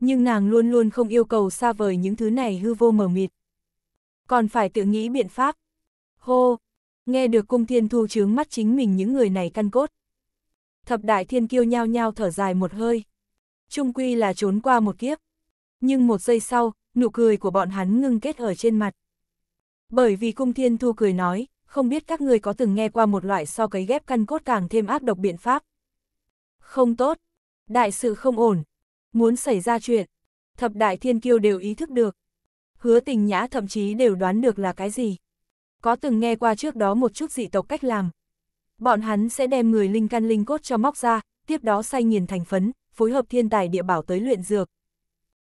Nhưng nàng luôn luôn không yêu cầu xa vời những thứ này hư vô mờ mịt. Còn phải tự nghĩ biện pháp. Hô! Nghe được cung thiên thu chướng mắt chính mình những người này căn cốt. Thập đại thiên kiêu nhao nhao thở dài một hơi. Trung quy là trốn qua một kiếp. Nhưng một giây sau, nụ cười của bọn hắn ngưng kết ở trên mặt. Bởi vì cung thiên thu cười nói, không biết các người có từng nghe qua một loại so cấy ghép căn cốt càng thêm ác độc biện pháp. Không tốt, đại sự không ổn, muốn xảy ra chuyện, thập đại thiên kiêu đều ý thức được. Hứa tình nhã thậm chí đều đoán được là cái gì. Có từng nghe qua trước đó một chút dị tộc cách làm. Bọn hắn sẽ đem người linh căn linh cốt cho móc ra, tiếp đó xay nghiền thành phấn, phối hợp thiên tài địa bảo tới luyện dược.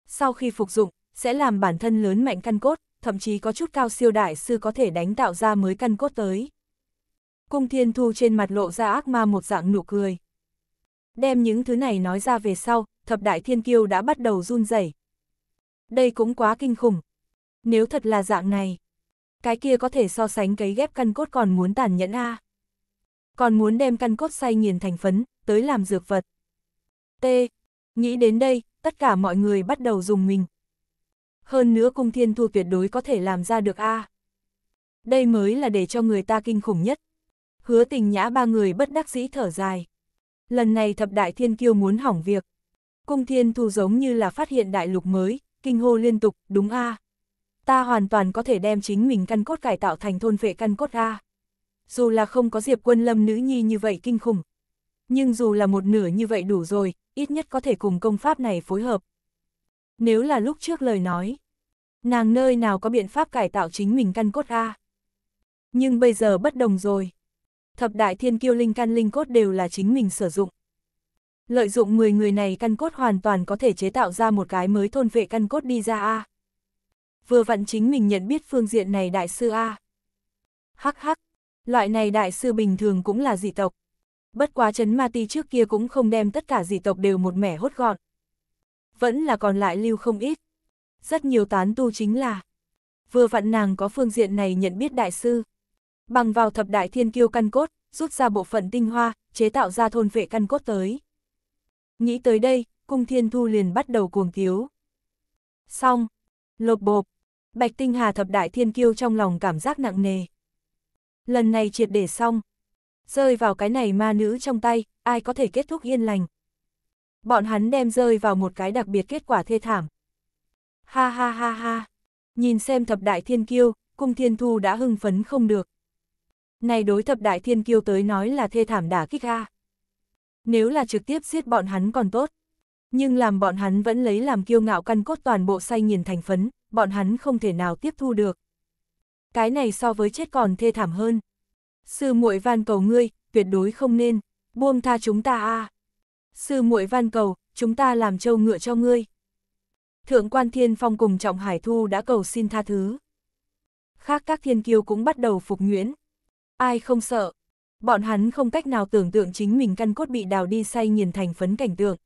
Sau khi phục dụng, sẽ làm bản thân lớn mạnh căn cốt, thậm chí có chút cao siêu đại sư có thể đánh tạo ra mới căn cốt tới. Cung thiên thu trên mặt lộ ra ác ma một dạng nụ cười. Đem những thứ này nói ra về sau, thập đại thiên kiêu đã bắt đầu run rẩy. Đây cũng quá kinh khủng. Nếu thật là dạng này, cái kia có thể so sánh cấy ghép căn cốt còn muốn tàn nhẫn a. Còn muốn đem căn cốt xay nghiền thành phấn, tới làm dược vật. T. Nghĩ đến đây, tất cả mọi người bắt đầu dùng mình hơn nữa cung thiên thu tuyệt đối có thể làm ra được a Đây mới là để cho người ta kinh khủng nhất. Hứa tình nhã ba người bất đắc dĩ thở dài. Lần này thập đại thiên kiêu muốn hỏng việc. Cung thiên thu giống như là phát hiện đại lục mới, kinh hô liên tục, đúng a Ta hoàn toàn có thể đem chính mình căn cốt cải tạo thành thôn vệ căn cốt a Dù là không có diệp quân lâm nữ nhi như vậy kinh khủng. Nhưng dù là một nửa như vậy đủ rồi, ít nhất có thể cùng công pháp này phối hợp. Nếu là lúc trước lời nói, nàng nơi nào có biện pháp cải tạo chính mình căn cốt A. Nhưng bây giờ bất đồng rồi. Thập đại thiên kiêu linh căn linh cốt đều là chính mình sử dụng. Lợi dụng 10 người này căn cốt hoàn toàn có thể chế tạo ra một cái mới thôn vệ căn cốt đi ra A. Vừa vặn chính mình nhận biết phương diện này đại sư A. Hắc hắc, loại này đại sư bình thường cũng là dị tộc. Bất quá chấn ma ti trước kia cũng không đem tất cả dị tộc đều một mẻ hốt gọn vẫn là còn lại lưu không ít. Rất nhiều tán tu chính là, vừa vặn nàng có phương diện này nhận biết đại sư. Bằng vào thập đại thiên kiêu căn cốt, rút ra bộ phận tinh hoa, chế tạo ra thôn vệ căn cốt tới. Nghĩ tới đây, cung thiên thu liền bắt đầu cuồng thiếu. Xong, lột bộp, bạch tinh hà thập đại thiên kiêu trong lòng cảm giác nặng nề. Lần này triệt để xong, rơi vào cái này ma nữ trong tay, ai có thể kết thúc yên lành bọn hắn đem rơi vào một cái đặc biệt kết quả thê thảm. Ha ha ha ha, nhìn xem thập đại thiên kiêu, cung thiên thu đã hưng phấn không được. Này đối thập đại thiên kiêu tới nói là thê thảm đả kích ha. Nếu là trực tiếp giết bọn hắn còn tốt. Nhưng làm bọn hắn vẫn lấy làm kiêu ngạo căn cốt toàn bộ say nghiền thành phấn, bọn hắn không thể nào tiếp thu được. Cái này so với chết còn thê thảm hơn. Sư muội van cầu ngươi, tuyệt đối không nên, buông tha chúng ta a sư muội van cầu, chúng ta làm trâu ngựa cho ngươi. Thượng quan Thiên Phong cùng Trọng Hải Thu đã cầu xin tha thứ. khác các thiên kiêu cũng bắt đầu phục nhuyễn. Ai không sợ? Bọn hắn không cách nào tưởng tượng chính mình căn cốt bị đào đi say nghiền thành phấn cảnh tượng.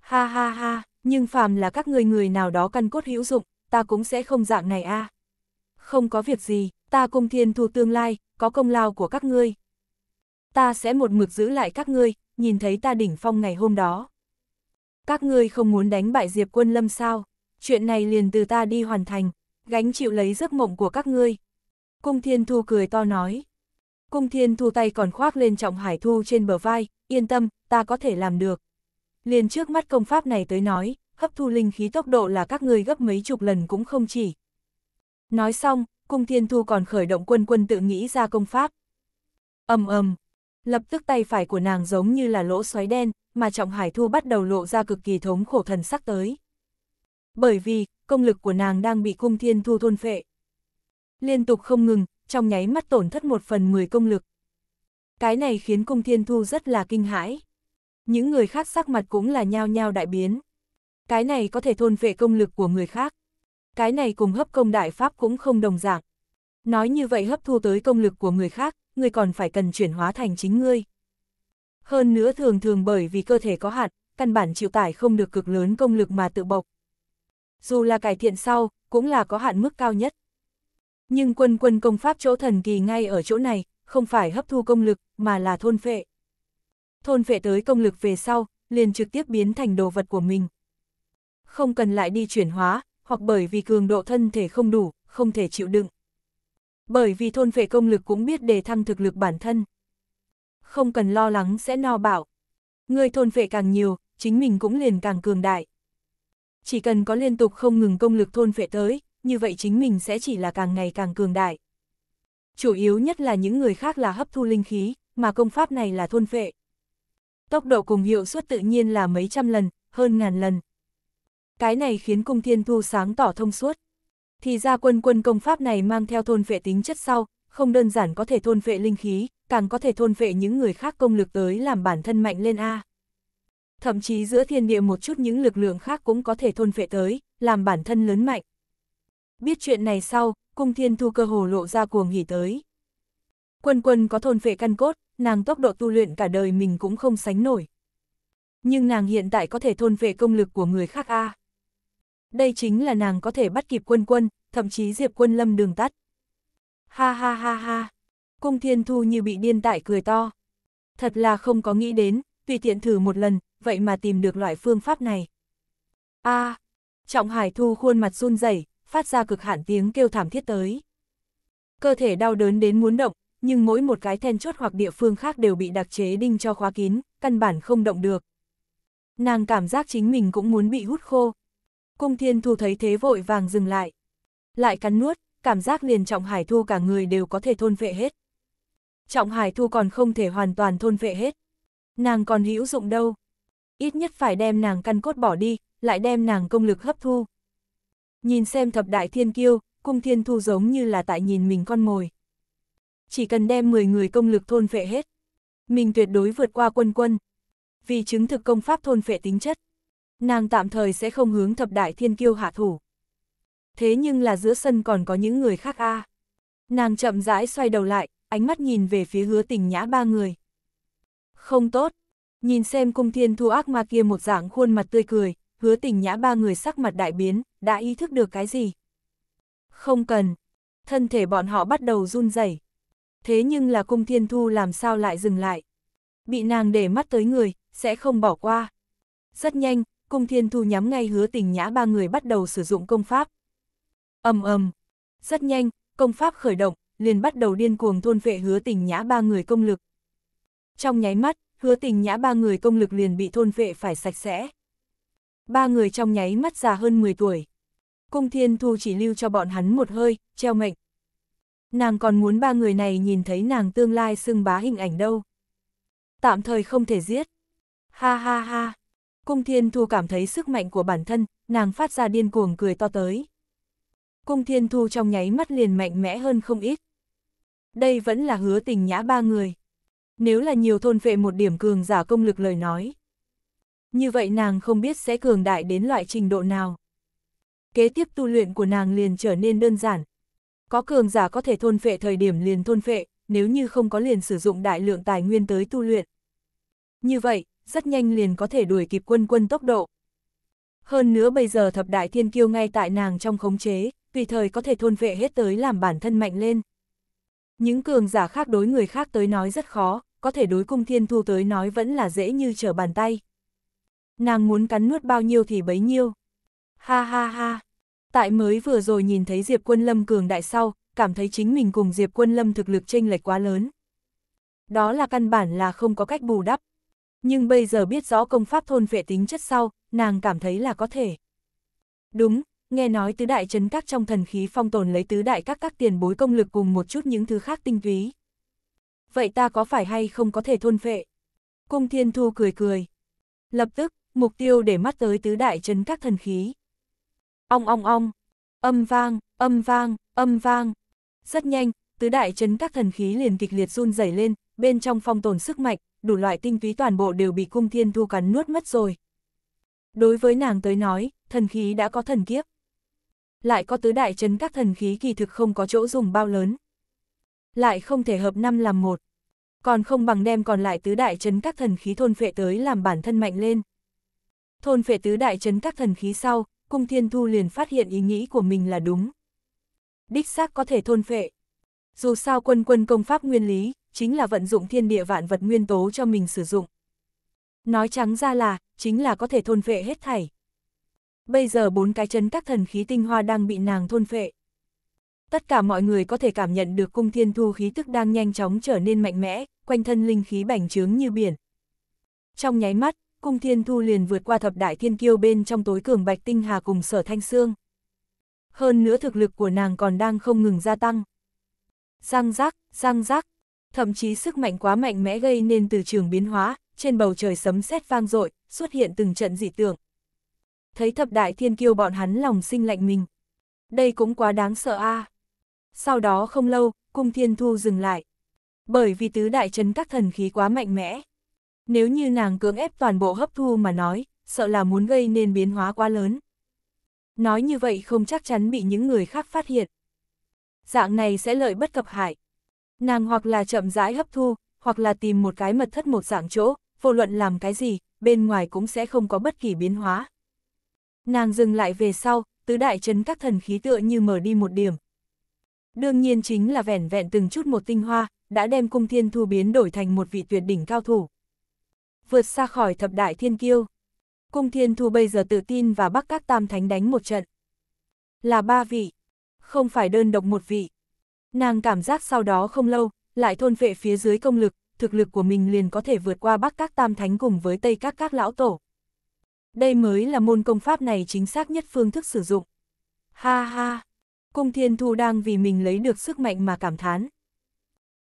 Ha ha ha, nhưng phàm là các người người nào đó căn cốt hữu dụng, ta cũng sẽ không dạng này a. Không có việc gì, ta cung thiên thu tương lai, có công lao của các ngươi. Ta sẽ một mực giữ lại các ngươi, nhìn thấy ta đỉnh phong ngày hôm đó. Các ngươi không muốn đánh bại Diệp Quân Lâm sao? Chuyện này liền từ ta đi hoàn thành, gánh chịu lấy giấc mộng của các ngươi. Cung Thiên Thu cười to nói. Cung Thiên Thu tay còn khoác lên trọng hải thu trên bờ vai, yên tâm, ta có thể làm được. Liền trước mắt công pháp này tới nói, hấp thu linh khí tốc độ là các ngươi gấp mấy chục lần cũng không chỉ. Nói xong, Cung Thiên Thu còn khởi động quân quân tự nghĩ ra công pháp. ầm ầm, lập tức tay phải của nàng giống như là lỗ xoáy đen, mà Trọng Hải Thu bắt đầu lộ ra cực kỳ thống khổ thần sắc tới. Bởi vì, công lực của nàng đang bị Cung Thiên Thu thôn phệ. Liên tục không ngừng, trong nháy mắt tổn thất một phần 10 công lực. Cái này khiến Cung Thiên Thu rất là kinh hãi. Những người khác sắc mặt cũng là nhao nhao đại biến. Cái này có thể thôn phệ công lực của người khác. Cái này cùng hấp công đại pháp cũng không đồng dạng. Nói như vậy hấp thu tới công lực của người khác, người còn phải cần chuyển hóa thành chính ngươi. Hơn nữa thường thường bởi vì cơ thể có hạn, căn bản chịu tải không được cực lớn công lực mà tự bộc. Dù là cải thiện sau, cũng là có hạn mức cao nhất. Nhưng quân quân công pháp chỗ thần kỳ ngay ở chỗ này, không phải hấp thu công lực, mà là thôn phệ. Thôn phệ tới công lực về sau, liền trực tiếp biến thành đồ vật của mình. Không cần lại đi chuyển hóa, hoặc bởi vì cường độ thân thể không đủ, không thể chịu đựng. Bởi vì thôn vệ công lực cũng biết đề thăng thực lực bản thân. Không cần lo lắng sẽ no bảo. Người thôn vệ càng nhiều, chính mình cũng liền càng cường đại. Chỉ cần có liên tục không ngừng công lực thôn vệ tới, như vậy chính mình sẽ chỉ là càng ngày càng cường đại. Chủ yếu nhất là những người khác là hấp thu linh khí, mà công pháp này là thôn vệ Tốc độ cùng hiệu suất tự nhiên là mấy trăm lần, hơn ngàn lần. Cái này khiến cung thiên thu sáng tỏ thông suốt. Thì ra quân quân công pháp này mang theo thôn vệ tính chất sau, không đơn giản có thể thôn vệ linh khí, càng có thể thôn vệ những người khác công lực tới làm bản thân mạnh lên A. Thậm chí giữa thiên địa một chút những lực lượng khác cũng có thể thôn vệ tới, làm bản thân lớn mạnh. Biết chuyện này sau, cung thiên thu cơ hồ lộ ra cuồng hỉ tới. Quân quân có thôn vệ căn cốt, nàng tốc độ tu luyện cả đời mình cũng không sánh nổi. Nhưng nàng hiện tại có thể thôn vệ công lực của người khác A. Đây chính là nàng có thể bắt kịp quân quân, thậm chí diệp quân lâm đường tắt. Ha ha ha ha, cung thiên thu như bị điên tại cười to. Thật là không có nghĩ đến, tùy tiện thử một lần, vậy mà tìm được loại phương pháp này. a Trọng Hải Thu khuôn mặt run rẩy, phát ra cực hạn tiếng kêu thảm thiết tới. Cơ thể đau đớn đến muốn động, nhưng mỗi một cái then chốt hoặc địa phương khác đều bị đặc chế đinh cho khóa kín, căn bản không động được. Nàng cảm giác chính mình cũng muốn bị hút khô. Cung thiên thu thấy thế vội vàng dừng lại. Lại cắn nuốt, cảm giác liền trọng hải thu cả người đều có thể thôn vệ hết. Trọng hải thu còn không thể hoàn toàn thôn vệ hết. Nàng còn hữu dụng đâu. Ít nhất phải đem nàng căn cốt bỏ đi, lại đem nàng công lực hấp thu. Nhìn xem thập đại thiên kiêu, cung thiên thu giống như là tại nhìn mình con mồi. Chỉ cần đem 10 người công lực thôn vệ hết. Mình tuyệt đối vượt qua quân quân. Vì chứng thực công pháp thôn phệ tính chất. Nàng tạm thời sẽ không hướng thập đại thiên kiêu hạ thủ. Thế nhưng là giữa sân còn có những người khác a Nàng chậm rãi xoay đầu lại, ánh mắt nhìn về phía hứa tình nhã ba người. Không tốt, nhìn xem cung thiên thu ác ma kia một dạng khuôn mặt tươi cười, hứa tình nhã ba người sắc mặt đại biến, đã ý thức được cái gì? Không cần, thân thể bọn họ bắt đầu run rẩy. Thế nhưng là cung thiên thu làm sao lại dừng lại? Bị nàng để mắt tới người, sẽ không bỏ qua. Rất nhanh, cung thiên thu nhắm ngay hứa tình nhã ba người bắt đầu sử dụng công pháp. ầm ầm, rất nhanh, công pháp khởi động, liền bắt đầu điên cuồng thôn vệ hứa tình nhã ba người công lực. Trong nháy mắt, hứa tình nhã ba người công lực liền bị thôn vệ phải sạch sẽ ba người trong nháy mắt già hơn 10 tuổi. Cung Thiên Thu chỉ lưu cho bọn hắn một hơi, treo mệnh. Nàng còn muốn ba người này nhìn thấy nàng tương lai xưng bá hình ảnh đâu. Tạm thời không thể giết. Ha ha ha. Cung Thiên Thu cảm thấy sức mạnh của bản thân, nàng phát ra điên cuồng cười to tới. Cung Thiên Thu trong nháy mắt liền mạnh mẽ hơn không ít. Đây vẫn là hứa tình nhã ba người. Nếu là nhiều thôn vệ một điểm cường giả công lực lời nói, như vậy nàng không biết sẽ cường đại đến loại trình độ nào. Kế tiếp tu luyện của nàng liền trở nên đơn giản. Có cường giả có thể thôn phệ thời điểm liền thôn phệ, nếu như không có liền sử dụng đại lượng tài nguyên tới tu luyện. Như vậy, rất nhanh liền có thể đuổi kịp quân quân tốc độ. Hơn nữa bây giờ thập đại thiên kiêu ngay tại nàng trong khống chế, tùy thời có thể thôn vệ hết tới làm bản thân mạnh lên. Những cường giả khác đối người khác tới nói rất khó, có thể đối cung thiên thu tới nói vẫn là dễ như trở bàn tay. Nàng muốn cắn nuốt bao nhiêu thì bấy nhiêu. Ha ha ha. Tại mới vừa rồi nhìn thấy Diệp Quân Lâm cường đại sau, cảm thấy chính mình cùng Diệp Quân Lâm thực lực chênh lệch quá lớn. Đó là căn bản là không có cách bù đắp. Nhưng bây giờ biết rõ công pháp thôn vệ tính chất sau, nàng cảm thấy là có thể. Đúng, nghe nói tứ đại chấn các trong thần khí phong tồn lấy tứ đại các các tiền bối công lực cùng một chút những thứ khác tinh túy. Vậy ta có phải hay không có thể thôn vệ? Cung thiên thu cười cười. Lập tức, mục tiêu để mắt tới tứ đại chấn các thần khí. Ong ong ong, âm vang, âm vang, âm vang. Rất nhanh, tứ đại chấn các thần khí liền kịch liệt run rẩy lên, bên trong phong tồn sức mạnh, đủ loại tinh túy toàn bộ đều bị cung thiên thu cắn nuốt mất rồi. Đối với nàng tới nói, thần khí đã có thần kiếp. Lại có tứ đại chấn các thần khí kỳ thực không có chỗ dùng bao lớn. Lại không thể hợp năm làm một. Còn không bằng đem còn lại tứ đại chấn các thần khí thôn phệ tới làm bản thân mạnh lên. Thôn phệ tứ đại chấn các thần khí sau, cung thiên thu liền phát hiện ý nghĩ của mình là đúng. Đích xác có thể thôn phệ. Dù sao quân quân công pháp nguyên lý, chính là vận dụng thiên địa vạn vật nguyên tố cho mình sử dụng. Nói trắng ra là, chính là có thể thôn phệ hết thảy. Bây giờ bốn cái chân các thần khí tinh hoa đang bị nàng thôn phệ. Tất cả mọi người có thể cảm nhận được cung thiên thu khí tức đang nhanh chóng trở nên mạnh mẽ, quanh thân linh khí bành trướng như biển. Trong nháy mắt, cung thiên thu liền vượt qua thập đại thiên kiêu bên trong tối cường bạch tinh hà cùng sở thanh xương. Hơn nữa thực lực của nàng còn đang không ngừng gia tăng. Răng rắc, răng rắc, thậm chí sức mạnh quá mạnh mẽ gây nên từ trường biến hóa, trên bầu trời sấm sét vang dội xuất hiện từng trận dị tượng. Thấy thập đại thiên kiêu bọn hắn lòng sinh lạnh mình. Đây cũng quá đáng sợ a. Sau đó không lâu, cung thiên thu dừng lại. Bởi vì tứ đại trấn các thần khí quá mạnh mẽ. Nếu như nàng cưỡng ép toàn bộ hấp thu mà nói, sợ là muốn gây nên biến hóa quá lớn. Nói như vậy không chắc chắn bị những người khác phát hiện. Dạng này sẽ lợi bất cập hại. Nàng hoặc là chậm rãi hấp thu, hoặc là tìm một cái mật thất một dạng chỗ, vô luận làm cái gì, bên ngoài cũng sẽ không có bất kỳ biến hóa. Nàng dừng lại về sau, tứ đại chấn các thần khí tựa như mở đi một điểm. Đương nhiên chính là vẻn vẹn từng chút một tinh hoa, đã đem cung thiên thu biến đổi thành một vị tuyệt đỉnh cao thủ. Vượt xa khỏi thập đại thiên kiêu. Cung thiên thu bây giờ tự tin và bắt các tam thánh đánh một trận. Là ba vị, không phải đơn độc một vị. Nàng cảm giác sau đó không lâu, lại thôn vệ phía dưới công lực, thực lực của mình liền có thể vượt qua bắc các tam thánh cùng với tây các các lão tổ. Đây mới là môn công pháp này chính xác nhất phương thức sử dụng. Ha ha! Cung thiên thu đang vì mình lấy được sức mạnh mà cảm thán.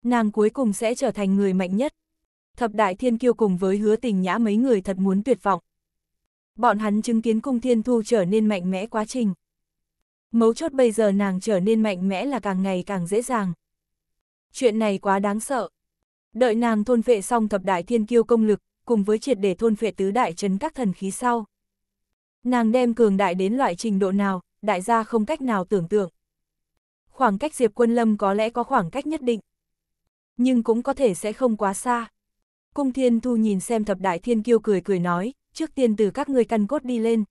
Nàng cuối cùng sẽ trở thành người mạnh nhất. Thập đại thiên kiêu cùng với hứa tình nhã mấy người thật muốn tuyệt vọng. Bọn hắn chứng kiến cung thiên thu trở nên mạnh mẽ quá trình. Mấu chốt bây giờ nàng trở nên mạnh mẽ là càng ngày càng dễ dàng. Chuyện này quá đáng sợ. Đợi nàng thôn vệ xong thập đại thiên kiêu công lực, cùng với triệt để thôn vệ tứ đại chấn các thần khí sau. Nàng đem cường đại đến loại trình độ nào, đại gia không cách nào tưởng tượng. Khoảng cách Diệp Quân Lâm có lẽ có khoảng cách nhất định. Nhưng cũng có thể sẽ không quá xa. Cung Thiên Thu nhìn xem thập đại thiên kiêu cười cười nói, trước tiên từ các người căn cốt đi lên.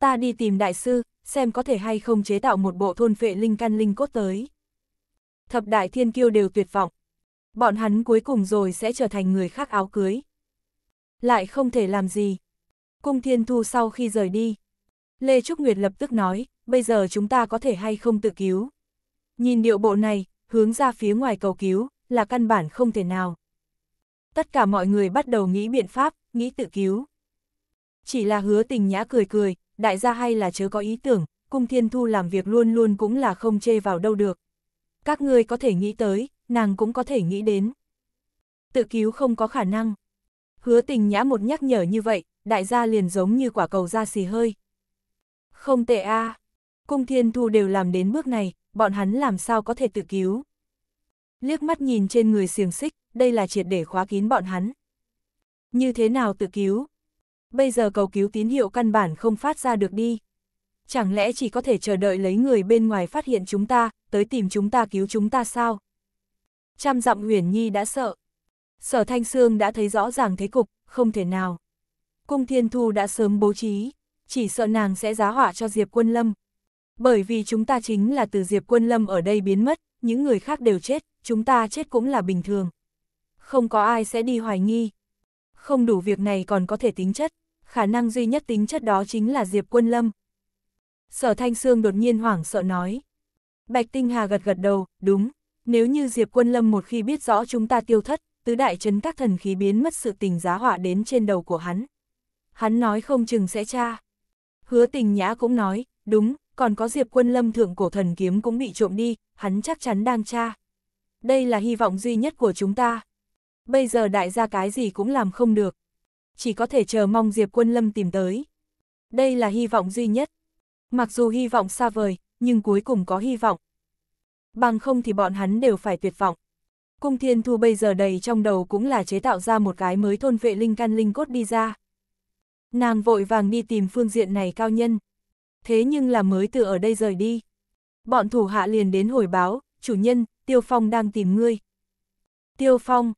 Ta đi tìm đại sư, xem có thể hay không chế tạo một bộ thôn phệ linh căn linh cốt tới. Thập đại thiên kiêu đều tuyệt vọng. Bọn hắn cuối cùng rồi sẽ trở thành người khác áo cưới. Lại không thể làm gì. Cung thiên thu sau khi rời đi. Lê Trúc Nguyệt lập tức nói, bây giờ chúng ta có thể hay không tự cứu. Nhìn điệu bộ này, hướng ra phía ngoài cầu cứu, là căn bản không thể nào. Tất cả mọi người bắt đầu nghĩ biện pháp, nghĩ tự cứu. Chỉ là hứa tình nhã cười cười, đại gia hay là chớ có ý tưởng, cung thiên thu làm việc luôn luôn cũng là không chê vào đâu được. Các ngươi có thể nghĩ tới, nàng cũng có thể nghĩ đến. Tự cứu không có khả năng. Hứa tình nhã một nhắc nhở như vậy, đại gia liền giống như quả cầu ra xì hơi. Không tệ a à. Cung thiên thu đều làm đến bước này, bọn hắn làm sao có thể tự cứu. Liếc mắt nhìn trên người xiềng xích, đây là triệt để khóa kín bọn hắn. Như thế nào tự cứu? Bây giờ cầu cứu tín hiệu căn bản không phát ra được đi. Chẳng lẽ chỉ có thể chờ đợi lấy người bên ngoài phát hiện chúng ta, tới tìm chúng ta cứu chúng ta sao? Trăm dặm huyền nhi đã sợ. Sở Thanh Sương đã thấy rõ ràng thế cục, không thể nào. Cung Thiên Thu đã sớm bố trí, chỉ sợ nàng sẽ giá họa cho Diệp Quân Lâm. Bởi vì chúng ta chính là từ Diệp Quân Lâm ở đây biến mất, những người khác đều chết, chúng ta chết cũng là bình thường. Không có ai sẽ đi hoài nghi. Không đủ việc này còn có thể tính chất, khả năng duy nhất tính chất đó chính là Diệp Quân Lâm. Sở Thanh Sương đột nhiên hoảng sợ nói. Bạch Tinh Hà gật gật đầu, đúng, nếu như Diệp Quân Lâm một khi biết rõ chúng ta tiêu thất, tứ đại chấn các thần khí biến mất sự tình giá họa đến trên đầu của hắn. Hắn nói không chừng sẽ tra. Hứa tình nhã cũng nói, đúng, còn có Diệp Quân Lâm thượng cổ thần kiếm cũng bị trộm đi, hắn chắc chắn đang tra. Đây là hy vọng duy nhất của chúng ta. Bây giờ đại gia cái gì cũng làm không được. Chỉ có thể chờ mong Diệp Quân Lâm tìm tới. Đây là hy vọng duy nhất. Mặc dù hy vọng xa vời, nhưng cuối cùng có hy vọng. Bằng không thì bọn hắn đều phải tuyệt vọng. Cung Thiên Thu bây giờ đầy trong đầu cũng là chế tạo ra một cái mới thôn vệ linh căn linh cốt đi ra. Nàng vội vàng đi tìm phương diện này cao nhân. Thế nhưng là mới từ ở đây rời đi. Bọn thủ hạ liền đến hồi báo, chủ nhân, Tiêu Phong đang tìm ngươi. Tiêu Phong,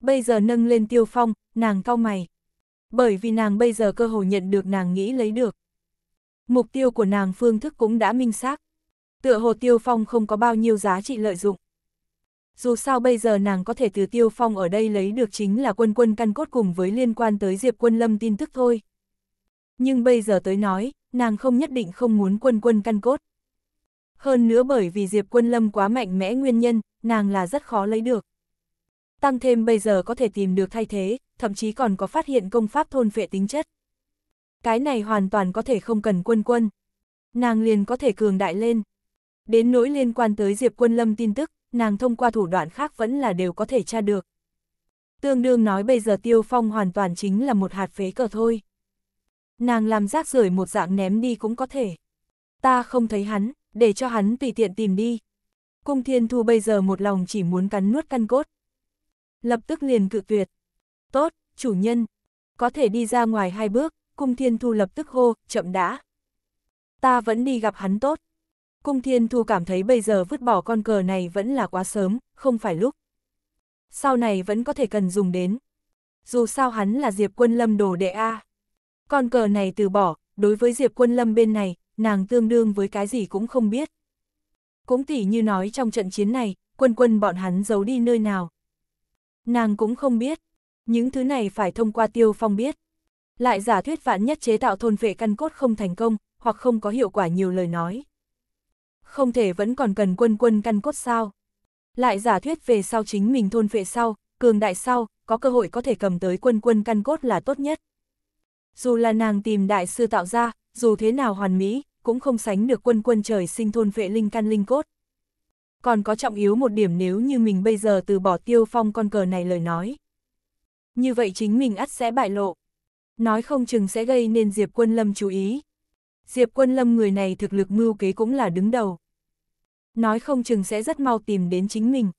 bây giờ nâng lên Tiêu Phong, nàng cau mày. Bởi vì nàng bây giờ cơ hội nhận được nàng nghĩ lấy được. Mục tiêu của nàng phương thức cũng đã minh xác. Tựa hồ Tiêu Phong không có bao nhiêu giá trị lợi dụng. Dù sao bây giờ nàng có thể từ Tiêu Phong ở đây lấy được chính là quân quân căn cốt cùng với liên quan tới Diệp Quân Lâm tin tức thôi. Nhưng bây giờ tới nói, nàng không nhất định không muốn quân quân căn cốt. Hơn nữa bởi vì Diệp Quân Lâm quá mạnh mẽ nguyên nhân, nàng là rất khó lấy được. Tăng thêm bây giờ có thể tìm được thay thế, thậm chí còn có phát hiện công pháp thôn vệ tính chất. Cái này hoàn toàn có thể không cần quân quân. Nàng liền có thể cường đại lên. Đến nỗi liên quan tới Diệp Quân Lâm tin tức, nàng thông qua thủ đoạn khác vẫn là đều có thể tra được. Tương đương nói bây giờ Tiêu Phong hoàn toàn chính là một hạt phế cờ thôi. Nàng làm rác rưởi một dạng ném đi cũng có thể. Ta không thấy hắn, để cho hắn tùy tiện tìm đi. Cung Thiên Thu bây giờ một lòng chỉ muốn cắn nuốt căn cốt. Lập tức liền cự tuyệt. Tốt, chủ nhân. Có thể đi ra ngoài hai bước, Cung Thiên Thu lập tức hô, chậm đã. Ta vẫn đi gặp hắn tốt. Cung Thiên Thu cảm thấy bây giờ vứt bỏ con cờ này vẫn là quá sớm, không phải lúc. Sau này vẫn có thể cần dùng đến. Dù sao hắn là Diệp Quân Lâm đồ đệ A. Con cờ này từ bỏ, đối với Diệp Quân Lâm bên này, nàng tương đương với cái gì cũng không biết. Cũng tỉ như nói trong trận chiến này, quân quân bọn hắn giấu đi nơi nào. Nàng cũng không biết, những thứ này phải thông qua tiêu phong biết. Lại giả thuyết vạn nhất chế tạo thôn vệ căn cốt không thành công, hoặc không có hiệu quả nhiều lời nói. Không thể vẫn còn cần quân quân căn cốt sao. Lại giả thuyết về sau chính mình thôn vệ sau, cường đại sau, có cơ hội có thể cầm tới quân quân căn cốt là tốt nhất. Dù là nàng tìm đại sư tạo ra, dù thế nào hoàn mỹ, cũng không sánh được quân quân trời sinh thôn vệ linh căn linh cốt. Còn có trọng yếu một điểm nếu như mình bây giờ từ bỏ tiêu phong con cờ này lời nói. Như vậy chính mình ắt sẽ bại lộ. Nói không chừng sẽ gây nên Diệp Quân Lâm chú ý. Diệp Quân Lâm người này thực lực mưu kế cũng là đứng đầu. Nói không chừng sẽ rất mau tìm đến chính mình.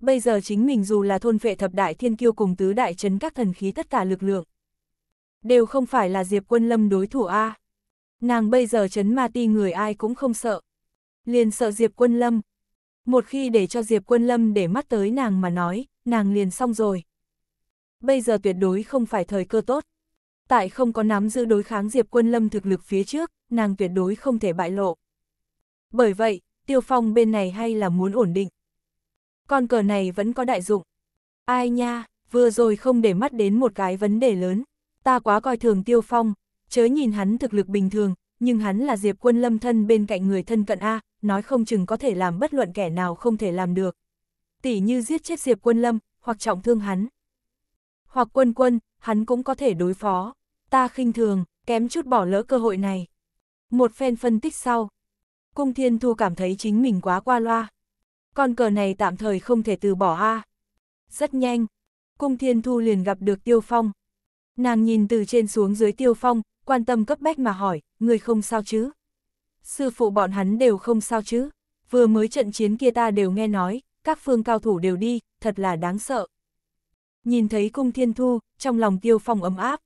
Bây giờ chính mình dù là thôn vệ thập đại thiên kiêu cùng tứ đại chấn các thần khí tất cả lực lượng. Đều không phải là Diệp Quân Lâm đối thủ A. Nàng bây giờ chấn ma ti người ai cũng không sợ. Liền sợ Diệp Quân Lâm. Một khi để cho Diệp Quân Lâm để mắt tới nàng mà nói, nàng liền xong rồi. Bây giờ tuyệt đối không phải thời cơ tốt. Tại không có nắm giữ đối kháng Diệp Quân Lâm thực lực phía trước, nàng tuyệt đối không thể bại lộ. Bởi vậy, Tiêu Phong bên này hay là muốn ổn định. Con cờ này vẫn có đại dụng. Ai nha, vừa rồi không để mắt đến một cái vấn đề lớn. Ta quá coi thường Tiêu Phong, chớ nhìn hắn thực lực bình thường, nhưng hắn là Diệp Quân Lâm thân bên cạnh người thân cận A, nói không chừng có thể làm bất luận kẻ nào không thể làm được. Tỷ như giết chết Diệp Quân Lâm, hoặc trọng thương hắn. Hoặc quân quân, hắn cũng có thể đối phó. Ta khinh thường, kém chút bỏ lỡ cơ hội này. Một phen phân tích sau. Cung Thiên Thu cảm thấy chính mình quá qua loa. Con cờ này tạm thời không thể từ bỏ a. Rất nhanh, Cung Thiên Thu liền gặp được Tiêu Phong. Nàng nhìn từ trên xuống dưới Tiêu Phong, quan tâm cấp bách mà hỏi, người không sao chứ? Sư phụ bọn hắn đều không sao chứ? Vừa mới trận chiến kia ta đều nghe nói, các phương cao thủ đều đi, thật là đáng sợ. Nhìn thấy cung thiên thu, trong lòng Tiêu Phong ấm áp.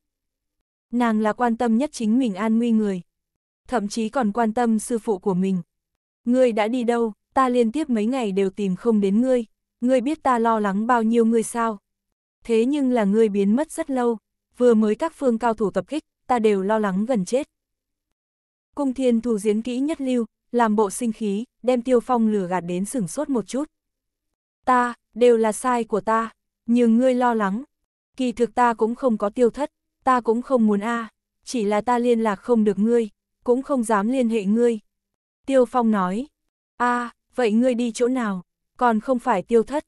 Nàng là quan tâm nhất chính mình an nguy người. Thậm chí còn quan tâm sư phụ của mình. Ngươi đã đi đâu, ta liên tiếp mấy ngày đều tìm không đến ngươi, ngươi biết ta lo lắng bao nhiêu ngươi sao. Thế nhưng là ngươi biến mất rất lâu, vừa mới các phương cao thủ tập kích, ta đều lo lắng gần chết. Cung thiên thu diễn kỹ nhất lưu, làm bộ sinh khí, đem tiêu phong lừa gạt đến sửng sốt một chút. Ta, đều là sai của ta, nhưng ngươi lo lắng. Kỳ thực ta cũng không có tiêu thất, ta cũng không muốn a chỉ là ta liên lạc không được ngươi, cũng không dám liên hệ ngươi. Tiêu phong nói, a vậy ngươi đi chỗ nào, còn không phải tiêu thất.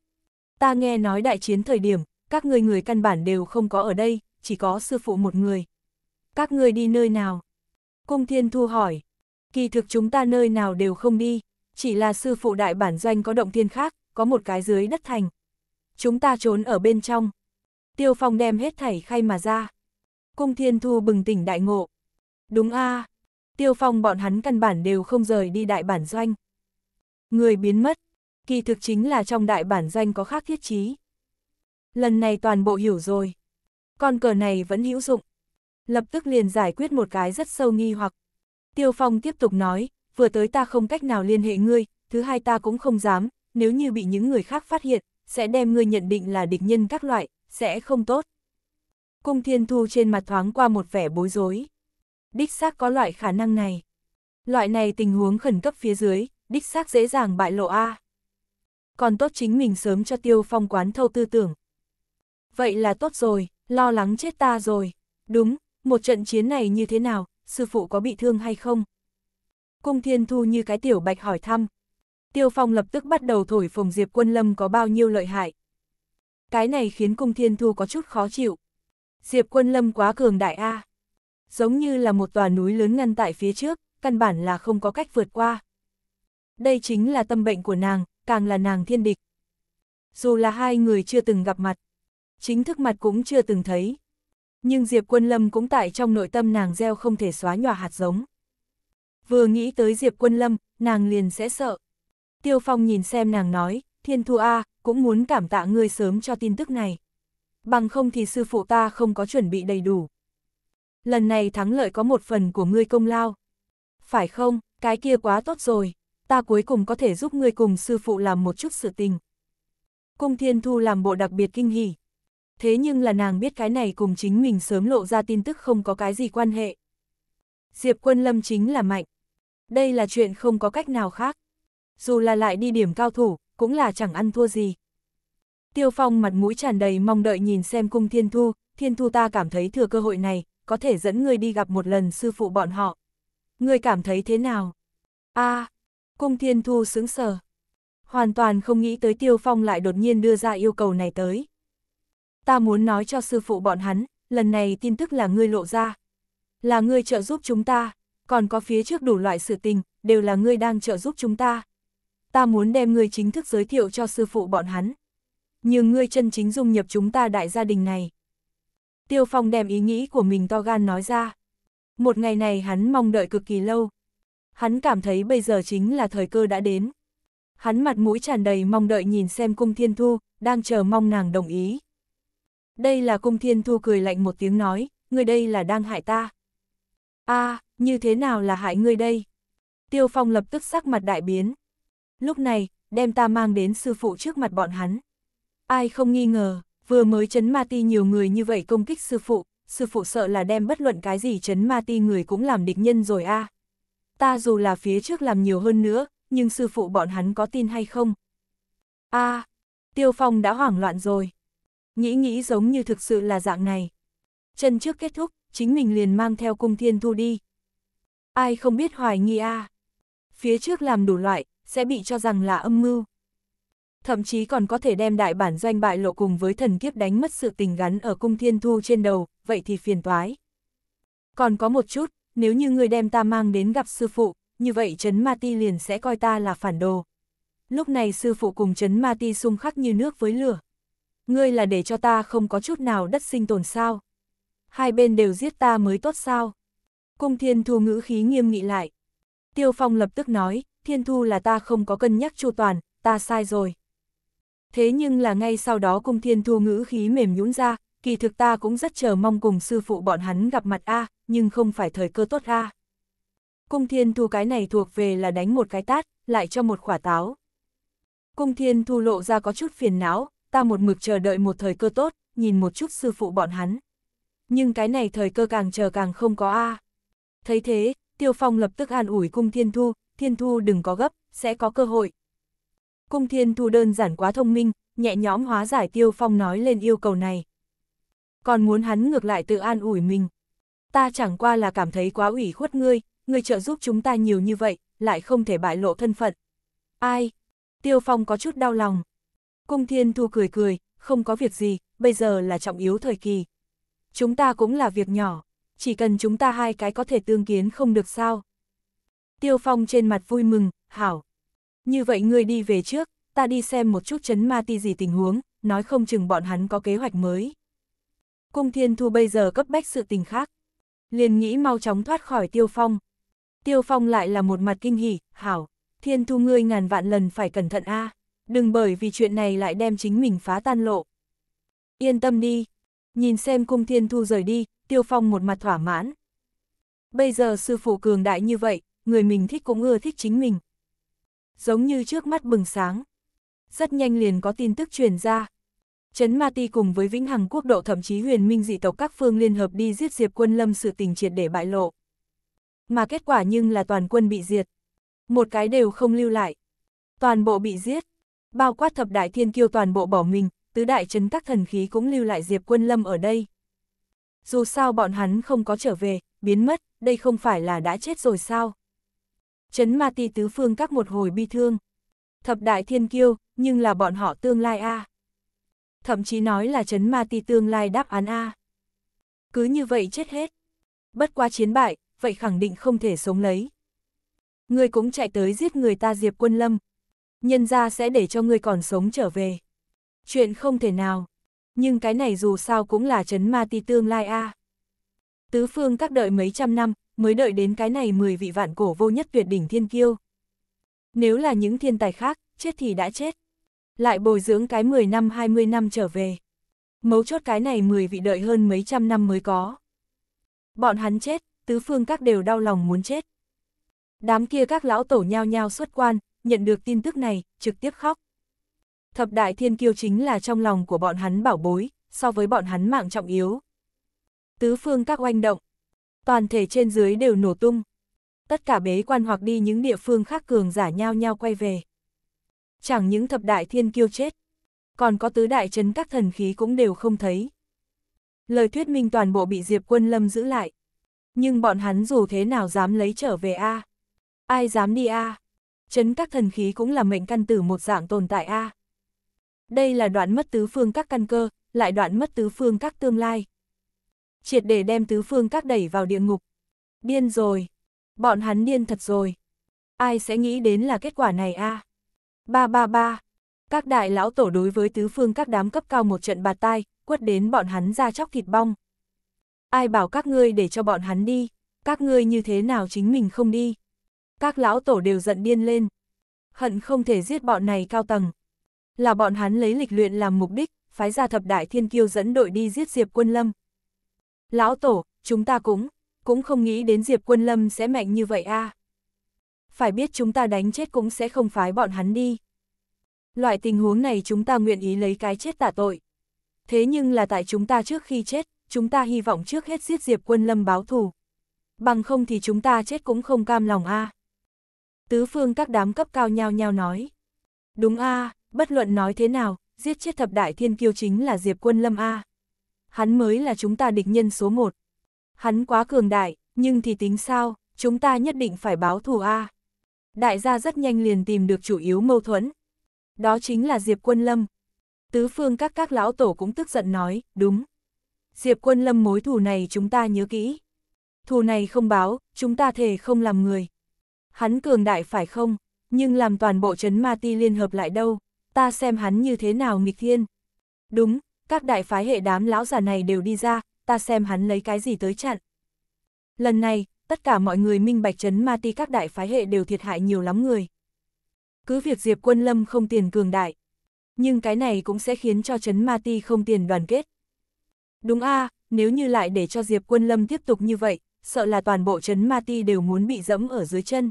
Ta nghe nói đại chiến thời điểm, các ngươi người căn bản đều không có ở đây, chỉ có sư phụ một người. Các ngươi đi nơi nào? Cung Thiên Thu hỏi. Kỳ thực chúng ta nơi nào đều không đi, chỉ là sư phụ đại bản doanh có động thiên khác, có một cái dưới đất thành. Chúng ta trốn ở bên trong. Tiêu Phong đem hết thảy khay mà ra. Cung Thiên Thu bừng tỉnh đại ngộ. Đúng a Tiêu Phong bọn hắn căn bản đều không rời đi đại bản doanh. Người biến mất, kỳ thực chính là trong đại bản doanh có khác thiết chí. Lần này toàn bộ hiểu rồi. Con cờ này vẫn hữu dụng. Lập tức liền giải quyết một cái rất sâu nghi hoặc. Tiêu Phong tiếp tục nói, vừa tới ta không cách nào liên hệ ngươi, thứ hai ta cũng không dám, nếu như bị những người khác phát hiện, sẽ đem ngươi nhận định là địch nhân các loại, sẽ không tốt. Cung Thiên Thu trên mặt thoáng qua một vẻ bối rối. Đích xác có loại khả năng này. Loại này tình huống khẩn cấp phía dưới, đích xác dễ dàng bại lộ A. Còn tốt chính mình sớm cho Tiêu Phong quán thâu tư tưởng. Vậy là tốt rồi, lo lắng chết ta rồi. Đúng, một trận chiến này như thế nào, sư phụ có bị thương hay không? Cung Thiên Thu như cái tiểu bạch hỏi thăm. Tiêu Phong lập tức bắt đầu thổi phồng Diệp Quân Lâm có bao nhiêu lợi hại. Cái này khiến Cung Thiên Thu có chút khó chịu. Diệp Quân Lâm quá cường đại A. Giống như là một tòa núi lớn ngăn tại phía trước, căn bản là không có cách vượt qua. Đây chính là tâm bệnh của nàng, càng là nàng thiên địch. Dù là hai người chưa từng gặp mặt, chính thức mặt cũng chưa từng thấy. Nhưng Diệp Quân Lâm cũng tại trong nội tâm nàng gieo không thể xóa nhòa hạt giống. Vừa nghĩ tới Diệp Quân Lâm, nàng liền sẽ sợ. Tiêu Phong nhìn xem nàng nói, Thiên Thu A, cũng muốn cảm tạ ngươi sớm cho tin tức này. Bằng không thì sư phụ ta không có chuẩn bị đầy đủ. Lần này thắng lợi có một phần của ngươi công lao. Phải không, cái kia quá tốt rồi, ta cuối cùng có thể giúp ngươi cùng sư phụ làm một chút sự tình. Cung Thiên Thu làm bộ đặc biệt kinh hỉ. Thế nhưng là nàng biết cái này cùng chính mình sớm lộ ra tin tức không có cái gì quan hệ. Diệp Quân Lâm chính là mạnh. Đây là chuyện không có cách nào khác. Dù là lại đi điểm cao thủ, cũng là chẳng ăn thua gì. Tiêu Phong mặt mũi tràn đầy mong đợi nhìn xem cung Thiên Thu, Thiên Thu ta cảm thấy thừa cơ hội này, có thể dẫn ngươi đi gặp một lần sư phụ bọn họ. Ngươi cảm thấy thế nào? a à, cung Thiên Thu sướng sờ. Hoàn toàn không nghĩ tới Tiêu Phong lại đột nhiên đưa ra yêu cầu này tới. Ta muốn nói cho sư phụ bọn hắn, lần này tin tức là ngươi lộ ra. Là ngươi trợ giúp chúng ta, còn có phía trước đủ loại sự tình, đều là ngươi đang trợ giúp chúng ta. Ta muốn đem ngươi chính thức giới thiệu cho sư phụ bọn hắn. Nhưng ngươi chân chính dung nhập chúng ta đại gia đình này. Tiêu Phong đem ý nghĩ của mình to gan nói ra. Một ngày này hắn mong đợi cực kỳ lâu. Hắn cảm thấy bây giờ chính là thời cơ đã đến. Hắn mặt mũi tràn đầy mong đợi nhìn xem cung thiên thu, đang chờ mong nàng đồng ý. Đây là cung thiên thu cười lạnh một tiếng nói, người đây là đang hại ta. a à, như thế nào là hại ngươi đây? Tiêu Phong lập tức sắc mặt đại biến. Lúc này, đem ta mang đến sư phụ trước mặt bọn hắn. Ai không nghi ngờ, vừa mới chấn ma ti nhiều người như vậy công kích sư phụ, sư phụ sợ là đem bất luận cái gì chấn ma ti người cũng làm địch nhân rồi a. À. Ta dù là phía trước làm nhiều hơn nữa, nhưng sư phụ bọn hắn có tin hay không? a à, Tiêu Phong đã hoảng loạn rồi. Nghĩ nghĩ giống như thực sự là dạng này. Chân trước kết thúc, chính mình liền mang theo cung thiên thu đi. Ai không biết hoài nghi a à. Phía trước làm đủ loại, sẽ bị cho rằng là âm mưu thậm chí còn có thể đem đại bản doanh bại lộ cùng với thần kiếp đánh mất sự tình gắn ở cung thiên thu trên đầu, vậy thì phiền toái. Còn có một chút, nếu như người đem ta mang đến gặp sư phụ, như vậy Trấn Ma Ti liền sẽ coi ta là phản đồ. Lúc này sư phụ cùng Trấn Ma Ti xung khắc như nước với lửa. Ngươi là để cho ta không có chút nào đất sinh tồn sao. Hai bên đều giết ta mới tốt sao. Cung thiên thu ngữ khí nghiêm nghị lại. Tiêu Phong lập tức nói, thiên thu là ta không có cân nhắc chu toàn, ta sai rồi. Thế nhưng là ngay sau đó cung thiên thu ngữ khí mềm nhũn ra, kỳ thực ta cũng rất chờ mong cùng sư phụ bọn hắn gặp mặt A, nhưng không phải thời cơ tốt A. Cung thiên thu cái này thuộc về là đánh một cái tát, lại cho một quả táo. Cung thiên thu lộ ra có chút phiền não, ta một mực chờ đợi một thời cơ tốt, nhìn một chút sư phụ bọn hắn. Nhưng cái này thời cơ càng chờ càng không có a. Thấy thế, Tiêu Phong lập tức an ủi cung thiên thu, thiên thu đừng có gấp, sẽ có cơ hội. Cung thiên thu đơn giản quá thông minh, nhẹ nhõm hóa giải Tiêu Phong nói lên yêu cầu này. Còn muốn hắn ngược lại tự an ủi mình. Ta chẳng qua là cảm thấy quá ủy khuất ngươi, ngươi trợ giúp chúng ta nhiều như vậy, lại không thể bại lộ thân phận. Ai? Tiêu Phong có chút đau lòng. Cung Thiên Thu cười cười, không có việc gì, bây giờ là trọng yếu thời kỳ. Chúng ta cũng là việc nhỏ, chỉ cần chúng ta hai cái có thể tương kiến không được sao. Tiêu Phong trên mặt vui mừng, hảo. Như vậy ngươi đi về trước, ta đi xem một chút chấn ma ti gì tình huống, nói không chừng bọn hắn có kế hoạch mới. Cung Thiên Thu bây giờ cấp bách sự tình khác. Liền nghĩ mau chóng thoát khỏi Tiêu Phong. Tiêu Phong lại là một mặt kinh hỉ, hảo, Thiên Thu ngươi ngàn vạn lần phải cẩn thận a, đừng bởi vì chuyện này lại đem chính mình phá tan lộ. Yên tâm đi, nhìn xem cung Thiên Thu rời đi, Tiêu Phong một mặt thỏa mãn. Bây giờ sư phụ cường đại như vậy, người mình thích cũng ưa thích chính mình. Giống như trước mắt bừng sáng. Rất nhanh liền có tin tức truyền ra. Trấn Ma Ti cùng với Vĩnh Hằng Quốc độ thậm chí huyền minh dị tộc các phương liên hợp đi giết Diệp quân lâm sự tình triệt để bại lộ. Mà kết quả nhưng là toàn quân bị diệt. Một cái đều không lưu lại. Toàn bộ bị giết. Bao quát thập đại thiên kiêu toàn bộ bỏ mình, tứ đại trấn các thần khí cũng lưu lại Diệp quân lâm ở đây. Dù sao bọn hắn không có trở về, biến mất, đây không phải là đã chết rồi sao? Chấn Ma Ti tứ phương các một hồi bi thương. Thập đại thiên kiêu, nhưng là bọn họ tương lai a. Thậm chí nói là Chấn Ma Ti tương lai đáp án a. Cứ như vậy chết hết. Bất qua chiến bại, vậy khẳng định không thể sống lấy. Ngươi cũng chạy tới giết người ta Diệp Quân Lâm. Nhân ra sẽ để cho ngươi còn sống trở về. Chuyện không thể nào. Nhưng cái này dù sao cũng là Chấn Ma Ti tương lai a. Tứ phương các đợi mấy trăm năm, mới đợi đến cái này 10 vị vạn cổ vô nhất tuyệt đỉnh thiên kiêu. Nếu là những thiên tài khác, chết thì đã chết. Lại bồi dưỡng cái 10 năm 20 năm trở về. Mấu chốt cái này 10 vị đợi hơn mấy trăm năm mới có. Bọn hắn chết, tứ phương các đều đau lòng muốn chết. Đám kia các lão tổ nhao nhao xuất quan, nhận được tin tức này, trực tiếp khóc. Thập đại thiên kiêu chính là trong lòng của bọn hắn bảo bối, so với bọn hắn mạng trọng yếu. Tứ phương các oanh động, toàn thể trên dưới đều nổ tung. Tất cả bế quan hoặc đi những địa phương khác cường giả nhau nhau quay về. Chẳng những thập đại thiên kiêu chết, còn có tứ đại chấn các thần khí cũng đều không thấy. Lời thuyết minh toàn bộ bị Diệp Quân Lâm giữ lại. Nhưng bọn hắn dù thế nào dám lấy trở về a Ai dám đi a Chấn các thần khí cũng là mệnh căn tử một dạng tồn tại a Đây là đoạn mất tứ phương các căn cơ, lại đoạn mất tứ phương các tương lai triệt để đem tứ phương các đẩy vào địa ngục. Điên rồi, bọn hắn điên thật rồi. Ai sẽ nghĩ đến là kết quả này a? Ba ba ba. Các đại lão tổ đối với tứ phương các đám cấp cao một trận bạt tai, quất đến bọn hắn ra chóc thịt bong. Ai bảo các ngươi để cho bọn hắn đi, các ngươi như thế nào chính mình không đi. Các lão tổ đều giận điên lên. Hận không thể giết bọn này cao tầng. Là bọn hắn lấy lịch luyện làm mục đích, phái ra thập đại thiên kiêu dẫn đội đi giết Diệp Quân Lâm. Lão Tổ, chúng ta cũng, cũng không nghĩ đến Diệp Quân Lâm sẽ mạnh như vậy a. À. Phải biết chúng ta đánh chết cũng sẽ không phái bọn hắn đi. Loại tình huống này chúng ta nguyện ý lấy cái chết tạ tội. Thế nhưng là tại chúng ta trước khi chết, chúng ta hy vọng trước hết giết Diệp Quân Lâm báo thù. Bằng không thì chúng ta chết cũng không cam lòng a. À. Tứ phương các đám cấp cao nhau nhau nói. Đúng a, à, bất luận nói thế nào, giết chết thập đại thiên kiêu chính là Diệp Quân Lâm a hắn mới là chúng ta địch nhân số một. Hắn quá cường đại, nhưng thì tính sao, chúng ta nhất định phải báo thù A. Đại gia rất nhanh liền tìm được chủ yếu mâu thuẫn. Đó chính là Diệp Quân Lâm. Tứ phương các các lão tổ cũng tức giận nói, đúng. Diệp Quân Lâm mối thù này chúng ta nhớ kỹ. Thù này không báo, chúng ta thề không làm người. Hắn cường đại phải không, nhưng làm toàn bộ chấn ma ti liên hợp lại đâu, ta xem hắn như thế nào nghịch thiên. Đúng, các đại phái hệ đám lão già này đều đi ra, ta xem hắn lấy cái gì tới chặn. Lần này, tất cả mọi người minh bạch chấn ma ti các đại phái hệ đều thiệt hại nhiều lắm người. Cứ việc Diệp Quân Lâm không tiền cường đại, nhưng cái này cũng sẽ khiến cho chấn ma ti không tiền đoàn kết. Đúng a nếu như lại để cho Diệp Quân Lâm tiếp tục như vậy, sợ là toàn bộ chấn ma ti đều muốn bị dẫm ở dưới chân.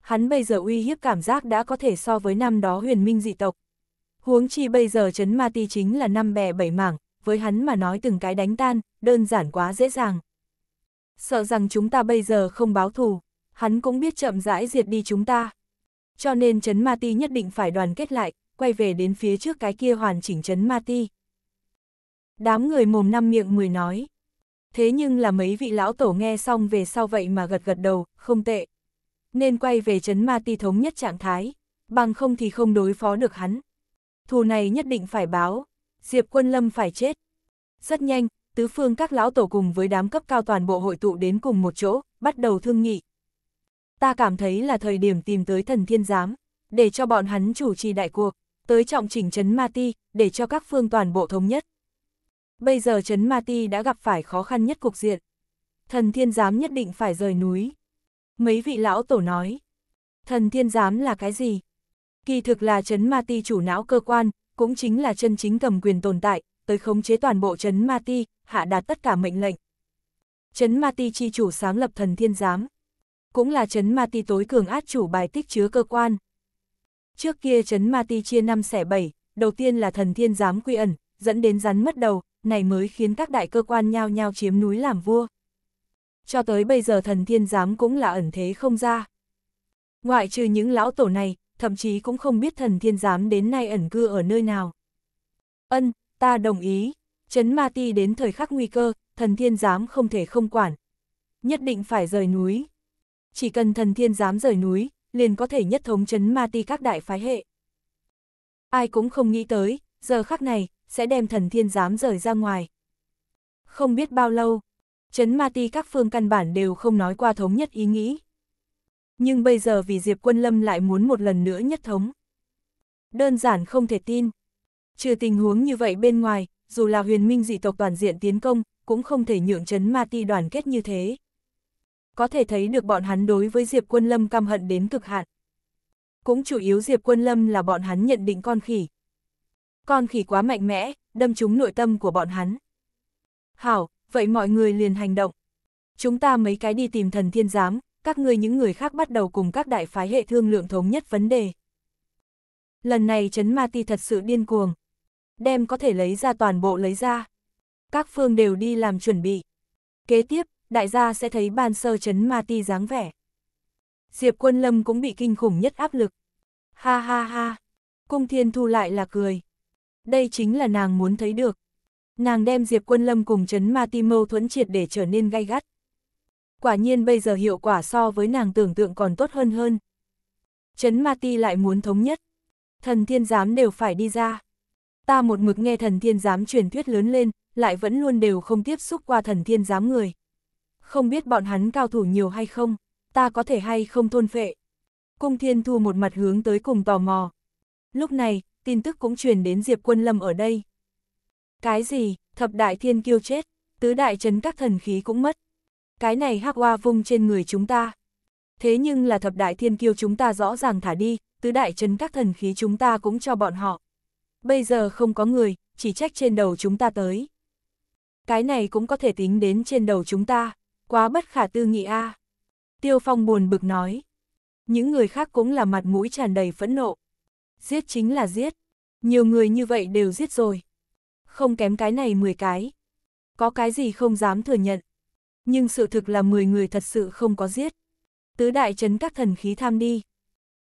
Hắn bây giờ uy hiếp cảm giác đã có thể so với năm đó huyền minh dị tộc. Huống chi bây giờ chấn ma ti chính là năm bè bảy mảng, với hắn mà nói từng cái đánh tan, đơn giản quá dễ dàng. Sợ rằng chúng ta bây giờ không báo thù, hắn cũng biết chậm rãi diệt đi chúng ta. Cho nên chấn ma ti nhất định phải đoàn kết lại, quay về đến phía trước cái kia hoàn chỉnh chấn ma ti. Đám người mồm năm miệng mười nói. Thế nhưng là mấy vị lão tổ nghe xong về sau vậy mà gật gật đầu, không tệ. Nên quay về chấn ma ti thống nhất trạng thái, bằng không thì không đối phó được hắn. Thù này nhất định phải báo, Diệp Quân Lâm phải chết. Rất nhanh, tứ phương các lão tổ cùng với đám cấp cao toàn bộ hội tụ đến cùng một chỗ, bắt đầu thương nghị. Ta cảm thấy là thời điểm tìm tới thần thiên giám, để cho bọn hắn chủ trì đại cuộc, tới trọng chỉnh Trấn ma ti, để cho các phương toàn bộ thống nhất. Bây giờ Trấn ma ti đã gặp phải khó khăn nhất cục diện. Thần thiên giám nhất định phải rời núi. Mấy vị lão tổ nói, thần thiên giám là cái gì? Kỳ thực là chấn ma ti chủ não cơ quan, cũng chính là chân chính cầm quyền tồn tại, tới khống chế toàn bộ chấn ma ti, hạ đạt tất cả mệnh lệnh. Chấn ma ti chi chủ sáng lập thần thiên giám, cũng là chấn ma ti tối cường át chủ bài tích chứa cơ quan. Trước kia chấn ma ti chia năm xẻ bảy, đầu tiên là thần thiên giám quy ẩn, dẫn đến rắn mất đầu, này mới khiến các đại cơ quan nhao nhao chiếm núi làm vua. Cho tới bây giờ thần thiên giám cũng là ẩn thế không ra. Ngoại trừ những lão tổ này, thậm chí cũng không biết thần thiên giám đến nay ẩn cư ở nơi nào. Ân, ta đồng ý, chấn ma ti đến thời khắc nguy cơ, thần thiên giám không thể không quản. Nhất định phải rời núi. Chỉ cần thần thiên giám rời núi, liền có thể nhất thống chấn ma ti các đại phái hệ. Ai cũng không nghĩ tới, giờ khắc này, sẽ đem thần thiên giám rời ra ngoài. Không biết bao lâu, chấn ma ti các phương căn bản đều không nói qua thống nhất ý nghĩ. Nhưng bây giờ vì Diệp Quân Lâm lại muốn một lần nữa nhất thống. Đơn giản không thể tin. Trừ tình huống như vậy bên ngoài, dù là huyền minh dị tộc toàn diện tiến công, cũng không thể nhượng chấn ma ti đoàn kết như thế. Có thể thấy được bọn hắn đối với Diệp Quân Lâm căm hận đến cực hạn. Cũng chủ yếu Diệp Quân Lâm là bọn hắn nhận định con khỉ. Con khỉ quá mạnh mẽ, đâm trúng nội tâm của bọn hắn. Hảo, vậy mọi người liền hành động. Chúng ta mấy cái đi tìm thần thiên giám, các ngươi những người khác bắt đầu cùng các đại phái hệ thương lượng thống nhất vấn đề. Lần này chấn ma ti thật sự điên cuồng. Đem có thể lấy ra toàn bộ lấy ra. Các phương đều đi làm chuẩn bị. Kế tiếp, đại gia sẽ thấy ban sơ chấn ma ti dáng vẻ. Diệp quân lâm cũng bị kinh khủng nhất áp lực. Ha ha ha, cung thiên thu lại là cười. Đây chính là nàng muốn thấy được. Nàng đem Diệp quân lâm cùng chấn ma ti mâu thuẫn triệt để trở nên gay gắt. Quả nhiên bây giờ hiệu quả so với nàng tưởng tượng còn tốt hơn hơn. Chấn ma ti lại muốn thống nhất. Thần thiên giám đều phải đi ra. Ta một mực nghe thần thiên giám truyền thuyết lớn lên, lại vẫn luôn đều không tiếp xúc qua thần thiên giám người. Không biết bọn hắn cao thủ nhiều hay không, ta có thể hay không thôn phệ. Cung thiên thu một mặt hướng tới cùng tò mò. Lúc này, tin tức cũng truyền đến Diệp Quân Lâm ở đây. Cái gì, thập đại thiên kiêu chết, tứ đại trấn các thần khí cũng mất. Cái này hắc hoa vung trên người chúng ta. Thế nhưng là thập đại thiên kiêu chúng ta rõ ràng thả đi, tứ đại chân các thần khí chúng ta cũng cho bọn họ. Bây giờ không có người, chỉ trách trên đầu chúng ta tới. Cái này cũng có thể tính đến trên đầu chúng ta, quá bất khả tư nghị a. Tiêu Phong buồn bực nói. Những người khác cũng là mặt mũi tràn đầy phẫn nộ. Giết chính là giết, nhiều người như vậy đều giết rồi. Không kém cái này 10 cái. Có cái gì không dám thừa nhận. Nhưng sự thực là 10 người thật sự không có giết. Tứ đại chấn các thần khí tham đi.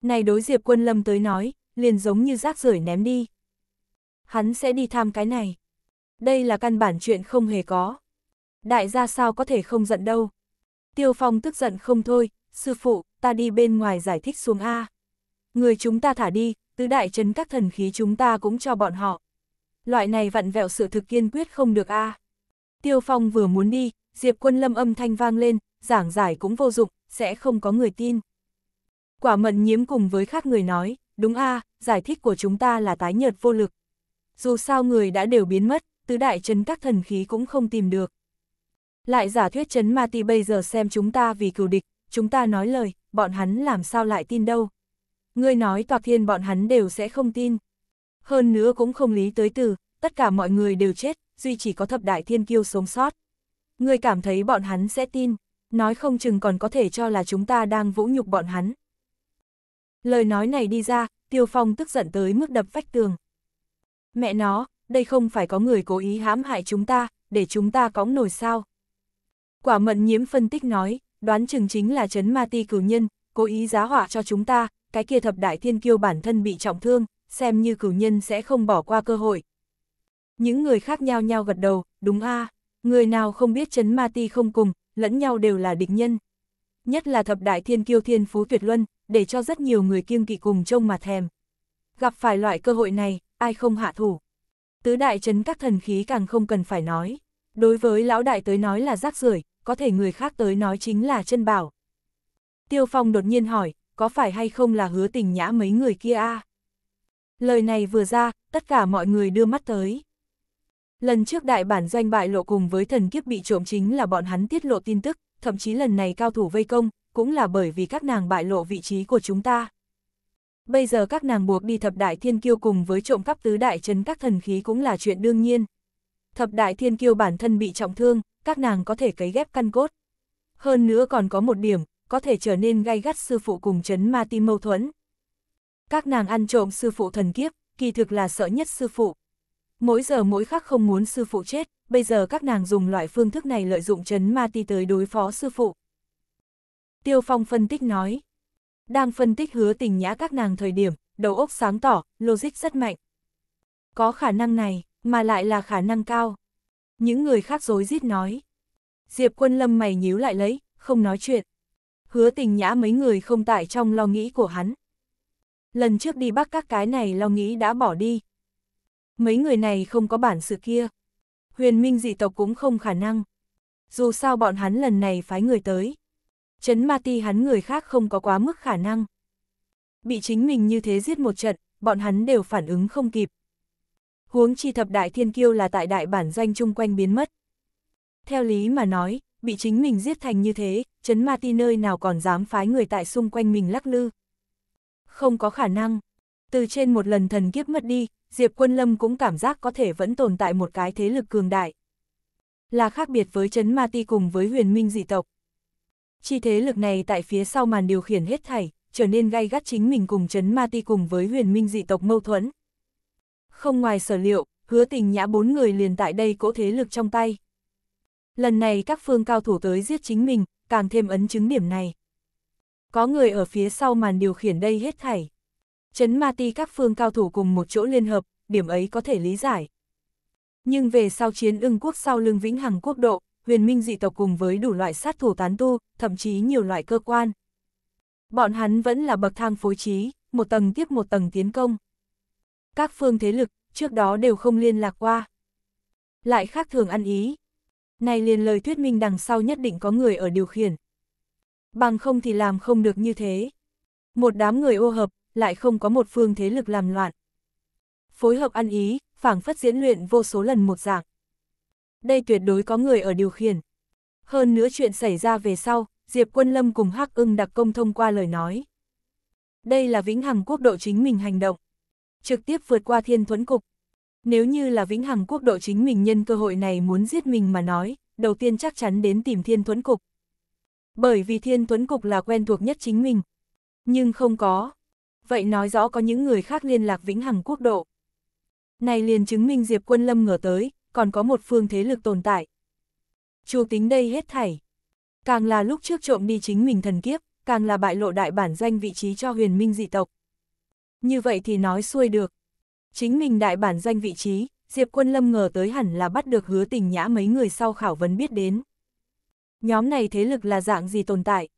Này đối diệp quân lâm tới nói, liền giống như rác rưởi ném đi. Hắn sẽ đi tham cái này. Đây là căn bản chuyện không hề có. Đại gia sao có thể không giận đâu. Tiêu Phong tức giận không thôi, sư phụ, ta đi bên ngoài giải thích xuống A. Người chúng ta thả đi, tứ đại chấn các thần khí chúng ta cũng cho bọn họ. Loại này vặn vẹo sự thực kiên quyết không được A. Tiêu Phong vừa muốn đi, Diệp quân lâm âm thanh vang lên, giảng giải cũng vô dụng, sẽ không có người tin. Quả mận nhiễm cùng với khác người nói, đúng a giải thích của chúng ta là tái nhợt vô lực. Dù sao người đã đều biến mất, tứ đại chân các thần khí cũng không tìm được. Lại giả thuyết chấn ma ti bây giờ xem chúng ta vì cừu địch, chúng ta nói lời, bọn hắn làm sao lại tin đâu. Ngươi nói toạc thiên bọn hắn đều sẽ không tin. Hơn nữa cũng không lý tới từ, tất cả mọi người đều chết, duy chỉ có thập đại thiên kiêu sống sót. người cảm thấy bọn hắn sẽ tin, nói không chừng còn có thể cho là chúng ta đang vũ nhục bọn hắn. Lời nói này đi ra, Tiêu Phong tức giận tới mức đập vách tường. Mẹ nó, đây không phải có người cố ý hãm hại chúng ta, để chúng ta cõng nổi sao. Quả mận nhiễm phân tích nói, đoán chừng chính là chấn ma ti cửu nhân, cố ý giá họa cho chúng ta, cái kia thập đại thiên kiêu bản thân bị trọng thương, xem như cửu nhân sẽ không bỏ qua cơ hội. Những người khác nhau nhau gật đầu, đúng a người nào không biết chấn ma ti không cùng, lẫn nhau đều là địch nhân. Nhất là thập đại thiên kiêu thiên phú tuyệt luân, để cho rất nhiều người kiêng kỵ cùng trông mà thèm. Gặp phải loại cơ hội này, ai không hạ thủ. Tứ đại chấn các thần khí càng không cần phải nói. Đối với lão đại tới nói là rác rưởi có thể người khác tới nói chính là chân bảo. Tiêu Phong đột nhiên hỏi, có phải hay không là hứa tình nhã mấy người kia a Lời này vừa ra, tất cả mọi người đưa mắt tới. Lần trước đại bản doanh bại lộ cùng với thần kiếp bị trộm chính là bọn hắn tiết lộ tin tức, thậm chí lần này cao thủ vây công, cũng là bởi vì các nàng bại lộ vị trí của chúng ta. Bây giờ các nàng buộc đi thập đại thiên kiêu cùng với trộm cắp tứ đại chấn các thần khí cũng là chuyện đương nhiên. Thập đại thiên kiêu bản thân bị trọng thương, các nàng có thể cấy ghép căn cốt. Hơn nữa còn có một điểm, có thể trở nên gay gắt sư phụ cùng chấn ma tim mâu thuẫn. Các nàng ăn trộm sư phụ thần kiếp, kỳ thực là sợ nhất sư phụ. Mỗi giờ mỗi khắc không muốn sư phụ chết, bây giờ các nàng dùng loại phương thức này lợi dụng chấn ma ti tới đối phó sư phụ. Tiêu Phong phân tích nói. Đang phân tích hứa tình nhã các nàng thời điểm, đầu óc sáng tỏ, logic rất mạnh. Có khả năng này, mà lại là khả năng cao. Những người khác dối rít nói. Diệp quân lâm mày nhíu lại lấy, không nói chuyện. Hứa tình nhã mấy người không tại trong lo nghĩ của hắn. Lần trước đi bắt các cái này lo nghĩ đã bỏ đi. Mấy người này không có bản sự kia. Huyền minh dị tộc cũng không khả năng. Dù sao bọn hắn lần này phái người tới. Chấn ma ti hắn người khác không có quá mức khả năng. Bị chính mình như thế giết một trận, bọn hắn đều phản ứng không kịp. Huống chi thập đại thiên kiêu là tại đại bản doanh chung quanh biến mất. Theo lý mà nói, bị chính mình giết thành như thế, chấn ma ti nơi nào còn dám phái người tại xung quanh mình lắc lư. Không có khả năng. Từ trên một lần thần kiếp mất đi, Diệp Quân Lâm cũng cảm giác có thể vẫn tồn tại một cái thế lực cường đại. Là khác biệt với Trấn ma ti cùng với huyền minh dị tộc. Chi thế lực này tại phía sau màn điều khiển hết thảy, trở nên gay gắt chính mình cùng Trấn ma ti cùng với huyền minh dị tộc mâu thuẫn. Không ngoài sở liệu, hứa tình nhã bốn người liền tại đây cỗ thế lực trong tay. Lần này các phương cao thủ tới giết chính mình, càng thêm ấn chứng điểm này. Có người ở phía sau màn điều khiển đây hết thảy. Chấn ma ti các phương cao thủ cùng một chỗ liên hợp, điểm ấy có thể lý giải. Nhưng về sau chiến ưng quốc sau lưng vĩnh hằng quốc độ, huyền minh dị tộc cùng với đủ loại sát thủ tán tu, thậm chí nhiều loại cơ quan. Bọn hắn vẫn là bậc thang phối trí, một tầng tiếp một tầng tiến công. Các phương thế lực, trước đó đều không liên lạc qua. Lại khác thường ăn ý. Này liền lời thuyết minh đằng sau nhất định có người ở điều khiển. Bằng không thì làm không được như thế. Một đám người ô hợp, lại không có một phương thế lực làm loạn. Phối hợp ăn ý, phảng phất diễn luyện vô số lần một dạng. Đây tuyệt đối có người ở điều khiển. Hơn nữa chuyện xảy ra về sau, Diệp Quân Lâm cùng Hắc ưng đặc công thông qua lời nói. Đây là vĩnh hằng quốc độ chính mình hành động. Trực tiếp vượt qua thiên thuẫn cục. Nếu như là vĩnh hằng quốc độ chính mình nhân cơ hội này muốn giết mình mà nói, đầu tiên chắc chắn đến tìm thiên thuẫn cục. Bởi vì thiên thuẫn cục là quen thuộc nhất chính mình. Nhưng không có. Vậy nói rõ có những người khác liên lạc vĩnh hằng quốc độ. Này liền chứng minh Diệp Quân Lâm ngờ tới, còn có một phương thế lực tồn tại. Chu tính đây hết thảy. Càng là lúc trước trộm đi chính mình thần kiếp, càng là bại lộ đại bản doanh vị trí cho huyền minh dị tộc. Như vậy thì nói xuôi được. Chính mình đại bản doanh vị trí, Diệp Quân Lâm ngờ tới hẳn là bắt được hứa tình nhã mấy người sau khảo vấn biết đến. Nhóm này thế lực là dạng gì tồn tại?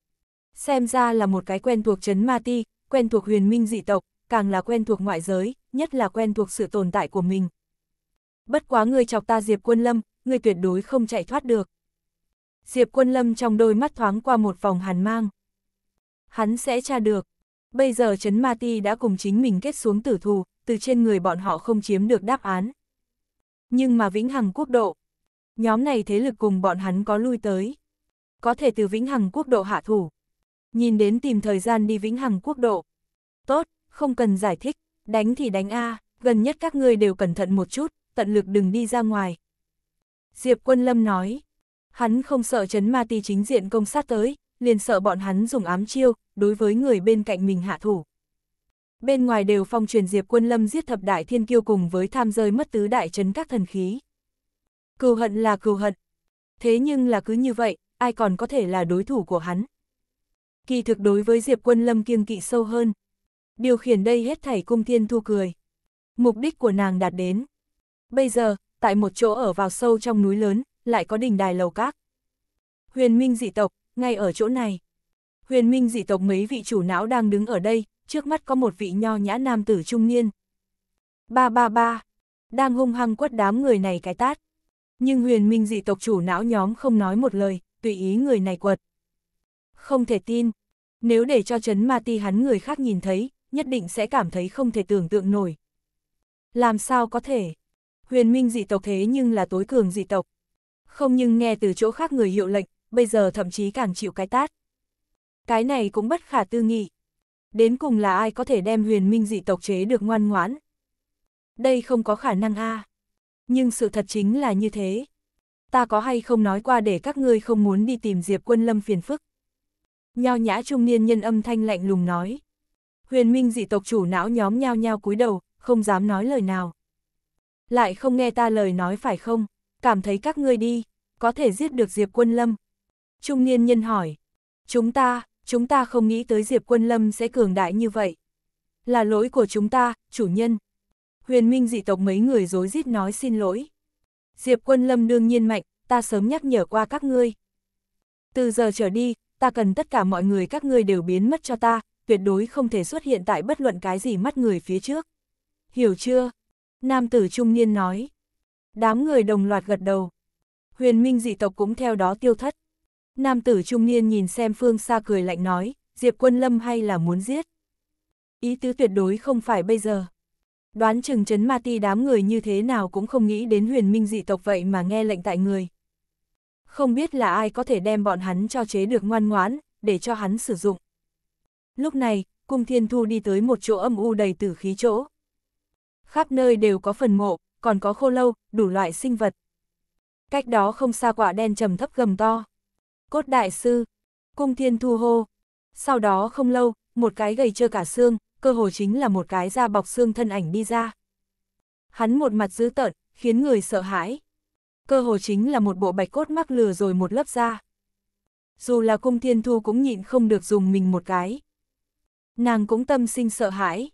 Xem ra là một cái quen thuộc chấn ma ti, quen thuộc huyền minh dị tộc, càng là quen thuộc ngoại giới, nhất là quen thuộc sự tồn tại của mình. Bất quá người chọc ta Diệp Quân Lâm, người tuyệt đối không chạy thoát được. Diệp Quân Lâm trong đôi mắt thoáng qua một vòng hàn mang. Hắn sẽ tra được. Bây giờ Trấn Ma Ti đã cùng chính mình kết xuống tử thù, từ trên người bọn họ không chiếm được đáp án. Nhưng mà Vĩnh Hằng Quốc độ, nhóm này thế lực cùng bọn hắn có lui tới. Có thể từ Vĩnh Hằng Quốc độ hạ thủ. Nhìn đến tìm thời gian đi Vĩnh Hằng Quốc độ. Tốt, không cần giải thích, đánh thì đánh A, gần nhất các ngươi đều cẩn thận một chút, tận lực đừng đi ra ngoài. Diệp Quân Lâm nói, hắn không sợ chấn ma ti chính diện công sát tới, liền sợ bọn hắn dùng ám chiêu, đối với người bên cạnh mình hạ thủ. Bên ngoài đều phong truyền Diệp Quân Lâm giết thập đại thiên kiêu cùng với tham rơi mất tứ đại trấn các thần khí. Cừu hận là cừu hận. Thế nhưng là cứ như vậy, ai còn có thể là đối thủ của hắn. Kỳ thực đối với Diệp Quân Lâm kiêng kỵ sâu hơn. Điều khiển đây hết thảy cung thiên thu cười. Mục đích của nàng đạt đến. Bây giờ, tại một chỗ ở vào sâu trong núi lớn, lại có đình đài lầu các. Huyền Minh dị tộc, ngay ở chỗ này. Huyền Minh dị tộc mấy vị chủ não đang đứng ở đây, trước mắt có một vị nho nhã nam tử trung niên. Ba ba ba, đang hung hăng quất đám người này cái tát. Nhưng huyền minh dị tộc chủ não nhóm không nói một lời, tùy ý người này quật. Không thể tin, nếu để cho chấn ma ti hắn người khác nhìn thấy, nhất định sẽ cảm thấy không thể tưởng tượng nổi. Làm sao có thể? Huyền minh dị tộc thế nhưng là tối cường dị tộc. Không nhưng nghe từ chỗ khác người hiệu lệnh, bây giờ thậm chí càng chịu cái tát. Cái này cũng bất khả tư nghị. Đến cùng là ai có thể đem huyền minh dị tộc chế được ngoan ngoãn? Đây không có khả năng a Nhưng sự thật chính là như thế. Ta có hay không nói qua để các ngươi không muốn đi tìm Diệp quân lâm phiền phức? Nho nhã trung niên nhân âm thanh lạnh lùng nói. Huyền minh dị tộc chủ não nhóm nhao nhao cúi đầu, không dám nói lời nào. Lại không nghe ta lời nói phải không? Cảm thấy các ngươi đi, có thể giết được Diệp quân lâm. Trung niên nhân hỏi. Chúng ta, chúng ta không nghĩ tới Diệp Quân Lâm sẽ cường đại như vậy. Là lỗi của chúng ta, chủ nhân. Huyền Minh dị tộc mấy người dối rít nói xin lỗi. Diệp Quân Lâm đương nhiên mạnh, ta sớm nhắc nhở qua các ngươi. Từ giờ trở đi, ta cần tất cả mọi người các ngươi đều biến mất cho ta, tuyệt đối không thể xuất hiện tại bất luận cái gì mắt người phía trước. Hiểu chưa? Nam tử trung niên nói. Đám người đồng loạt gật đầu. Huyền Minh dị tộc cũng theo đó tiêu thất. Nam tử trung niên nhìn xem phương xa cười lạnh nói, Diệp quân lâm hay là muốn giết? Ý tứ tuyệt đối không phải bây giờ. Đoán chừng chấn ma ti đám người như thế nào cũng không nghĩ đến huyền minh dị tộc vậy mà nghe lệnh tại người. Không biết là ai có thể đem bọn hắn cho chế được ngoan ngoãn, để cho hắn sử dụng. Lúc này, cung thiên thu đi tới một chỗ âm u đầy tử khí chỗ. Khắp nơi đều có phần mộ, còn có khô lâu, đủ loại sinh vật. Cách đó không xa quả đen trầm thấp gầm to. Cốt đại sư, cung thiên thu hô. Sau đó không lâu, một cái gầy trơ cả xương, cơ hồ chính là một cái da bọc xương thân ảnh đi ra. Hắn một mặt dữ tợn, khiến người sợ hãi. Cơ hồ chính là một bộ bạch cốt mắc lừa rồi một lớp da. Dù là cung thiên thu cũng nhịn không được dùng mình một cái. Nàng cũng tâm sinh sợ hãi.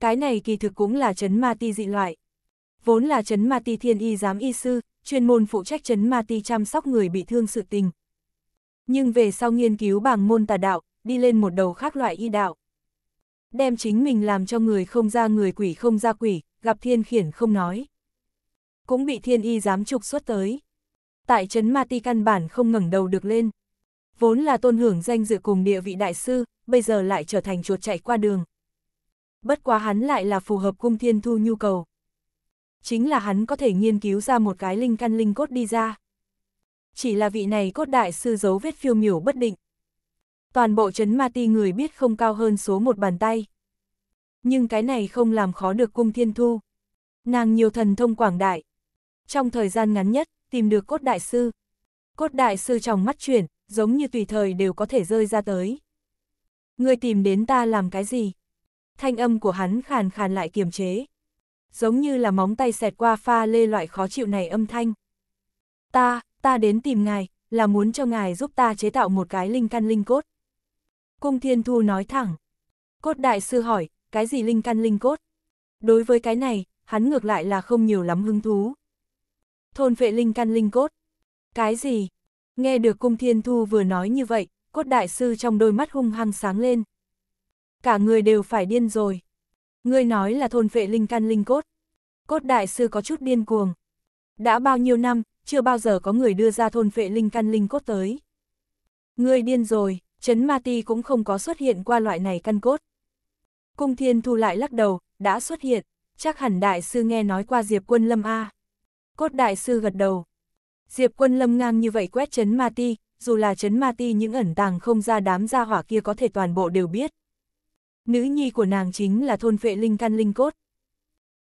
Cái này kỳ thực cũng là chấn ma ti dị loại. Vốn là chấn ma ti thiên y giám y sư, chuyên môn phụ trách chấn ma ti chăm sóc người bị thương sự tình nhưng về sau nghiên cứu bảng môn tà đạo, đi lên một đầu khác loại y đạo. Đem chính mình làm cho người không ra người quỷ không ra quỷ, gặp thiên khiển không nói. Cũng bị thiên y dám trục xuất tới. Tại trấn Ma Ti căn bản không ngẩng đầu được lên. Vốn là tôn hưởng danh dự cùng địa vị đại sư, bây giờ lại trở thành chuột chạy qua đường. Bất quá hắn lại là phù hợp cung thiên thu nhu cầu. Chính là hắn có thể nghiên cứu ra một cái linh căn linh cốt đi ra chỉ là vị này cốt đại sư giấu vết phiêu miểu bất định. Toàn bộ chấn ma ti người biết không cao hơn số một bàn tay. Nhưng cái này không làm khó được cung thiên thu. Nàng nhiều thần thông quảng đại. Trong thời gian ngắn nhất, tìm được cốt đại sư. Cốt đại sư trong mắt chuyển, giống như tùy thời đều có thể rơi ra tới. Người tìm đến ta làm cái gì? Thanh âm của hắn khàn khàn lại kiềm chế. Giống như là móng tay xẹt qua pha lê loại khó chịu này âm thanh. Ta, ta đến tìm ngài, là muốn cho ngài giúp ta chế tạo một cái linh căn linh cốt. Cung Thiên Thu nói thẳng. Cốt đại sư hỏi, cái gì linh căn linh cốt? Đối với cái này, hắn ngược lại là không nhiều lắm hứng thú. Thôn vệ linh căn linh cốt. Cái gì? Nghe được Cung Thiên Thu vừa nói như vậy, cốt đại sư trong đôi mắt hung hăng sáng lên. Cả người đều phải điên rồi. Ngươi nói là thôn vệ linh căn linh cốt. Cốt đại sư có chút điên cuồng. Đã bao nhiêu năm, chưa bao giờ có người đưa ra thôn vệ linh căn linh cốt tới. ngươi điên rồi, chấn ma ti cũng không có xuất hiện qua loại này căn cốt. Cung thiên thu lại lắc đầu, đã xuất hiện, chắc hẳn đại sư nghe nói qua Diệp quân lâm A. Cốt đại sư gật đầu. Diệp quân lâm ngang như vậy quét chấn ma ti, dù là chấn ma ti những ẩn tàng không ra đám gia hỏa kia có thể toàn bộ đều biết. Nữ nhi của nàng chính là thôn vệ linh căn linh cốt.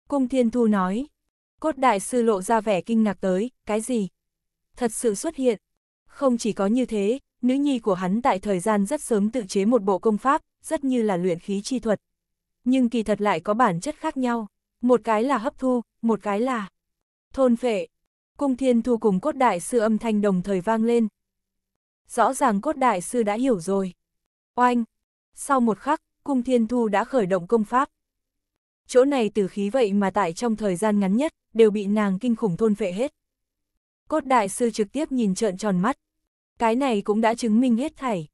Cung thiên thu nói, Cốt đại sư lộ ra vẻ kinh ngạc tới, cái gì? Thật sự xuất hiện. Không chỉ có như thế, nữ nhi của hắn tại thời gian rất sớm tự chế một bộ công pháp, rất như là luyện khí chi thuật. nhưng kỳ thật lại có bản chất khác nhau. Một cái là hấp thu, một cái là thôn phệ. Cung thiên thu cùng cốt đại sư âm thanh đồng thời vang lên. Rõ ràng cốt đại sư đã hiểu rồi. Oanh! Sau một khắc, cung thiên thu đã khởi động công pháp. Chỗ này từ khí vậy mà tại trong thời gian ngắn nhất, đều bị nàng kinh khủng thôn phệ hết. Cốt đại sư trực tiếp nhìn trợn tròn mắt. Cái này cũng đã chứng minh hết thảy.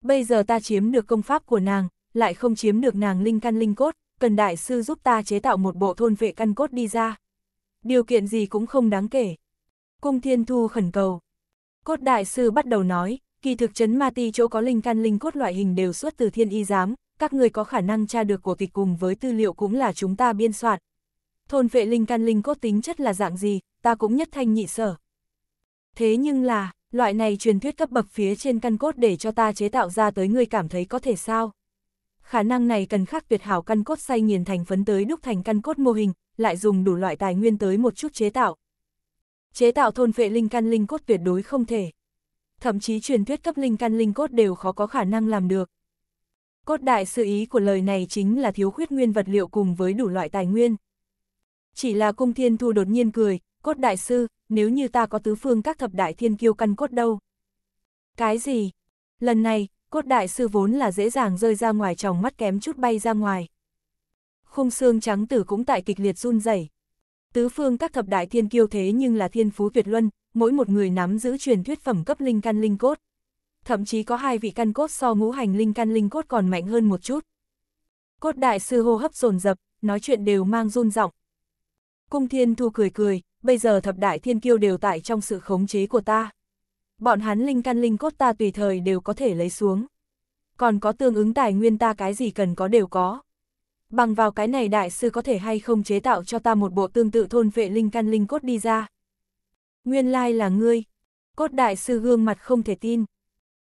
Bây giờ ta chiếm được công pháp của nàng, lại không chiếm được nàng linh căn linh cốt, cần đại sư giúp ta chế tạo một bộ thôn vệ căn cốt đi ra. Điều kiện gì cũng không đáng kể. Cung thiên thu khẩn cầu. Cốt đại sư bắt đầu nói, kỳ thực chấn ma ti chỗ có linh căn linh cốt loại hình đều xuất từ thiên y giám, các người có khả năng tra được cổ tịch cùng với tư liệu cũng là chúng ta biên soạn. Thôn vệ linh căn linh cốt tính chất là dạng gì, ta cũng nhất thanh nhị sở. Thế nhưng là, loại này truyền thuyết cấp bậc phía trên căn cốt để cho ta chế tạo ra tới người cảm thấy có thể sao? Khả năng này cần khắc tuyệt hảo căn cốt say nghiền thành phấn tới đúc thành căn cốt mô hình, lại dùng đủ loại tài nguyên tới một chút chế tạo. Chế tạo thôn vệ linh căn linh cốt tuyệt đối không thể. Thậm chí truyền thuyết cấp linh căn linh cốt đều khó có khả năng làm được. Cốt đại sự ý của lời này chính là thiếu khuyết nguyên vật liệu cùng với đủ loại tài nguyên. Chỉ là cung thiên thu đột nhiên cười, cốt đại sư, nếu như ta có tứ phương các thập đại thiên kiêu căn cốt đâu. Cái gì? Lần này, cốt đại sư vốn là dễ dàng rơi ra ngoài tròng mắt kém chút bay ra ngoài. Khung xương trắng tử cũng tại kịch liệt run rẩy. Tứ phương các thập đại thiên kiêu thế nhưng là thiên phú tuyệt luân, mỗi một người nắm giữ truyền thuyết phẩm cấp linh căn linh cốt. Thậm chí có hai vị căn cốt so ngũ hành linh căn linh cốt còn mạnh hơn một chút. Cốt đại sư hô hấp dồn dập, nói chuyện đều mang run giọng. Cung thiên thu cười cười, bây giờ thập đại thiên kiêu đều tại trong sự khống chế của ta. Bọn hắn linh căn linh cốt ta tùy thời đều có thể lấy xuống. Còn có tương ứng tài nguyên ta cái gì cần có đều có. Bằng vào cái này đại sư có thể hay không chế tạo cho ta một bộ tương tự thôn vệ linh căn linh cốt đi ra. Nguyên lai là ngươi. Cốt đại sư gương mặt không thể tin.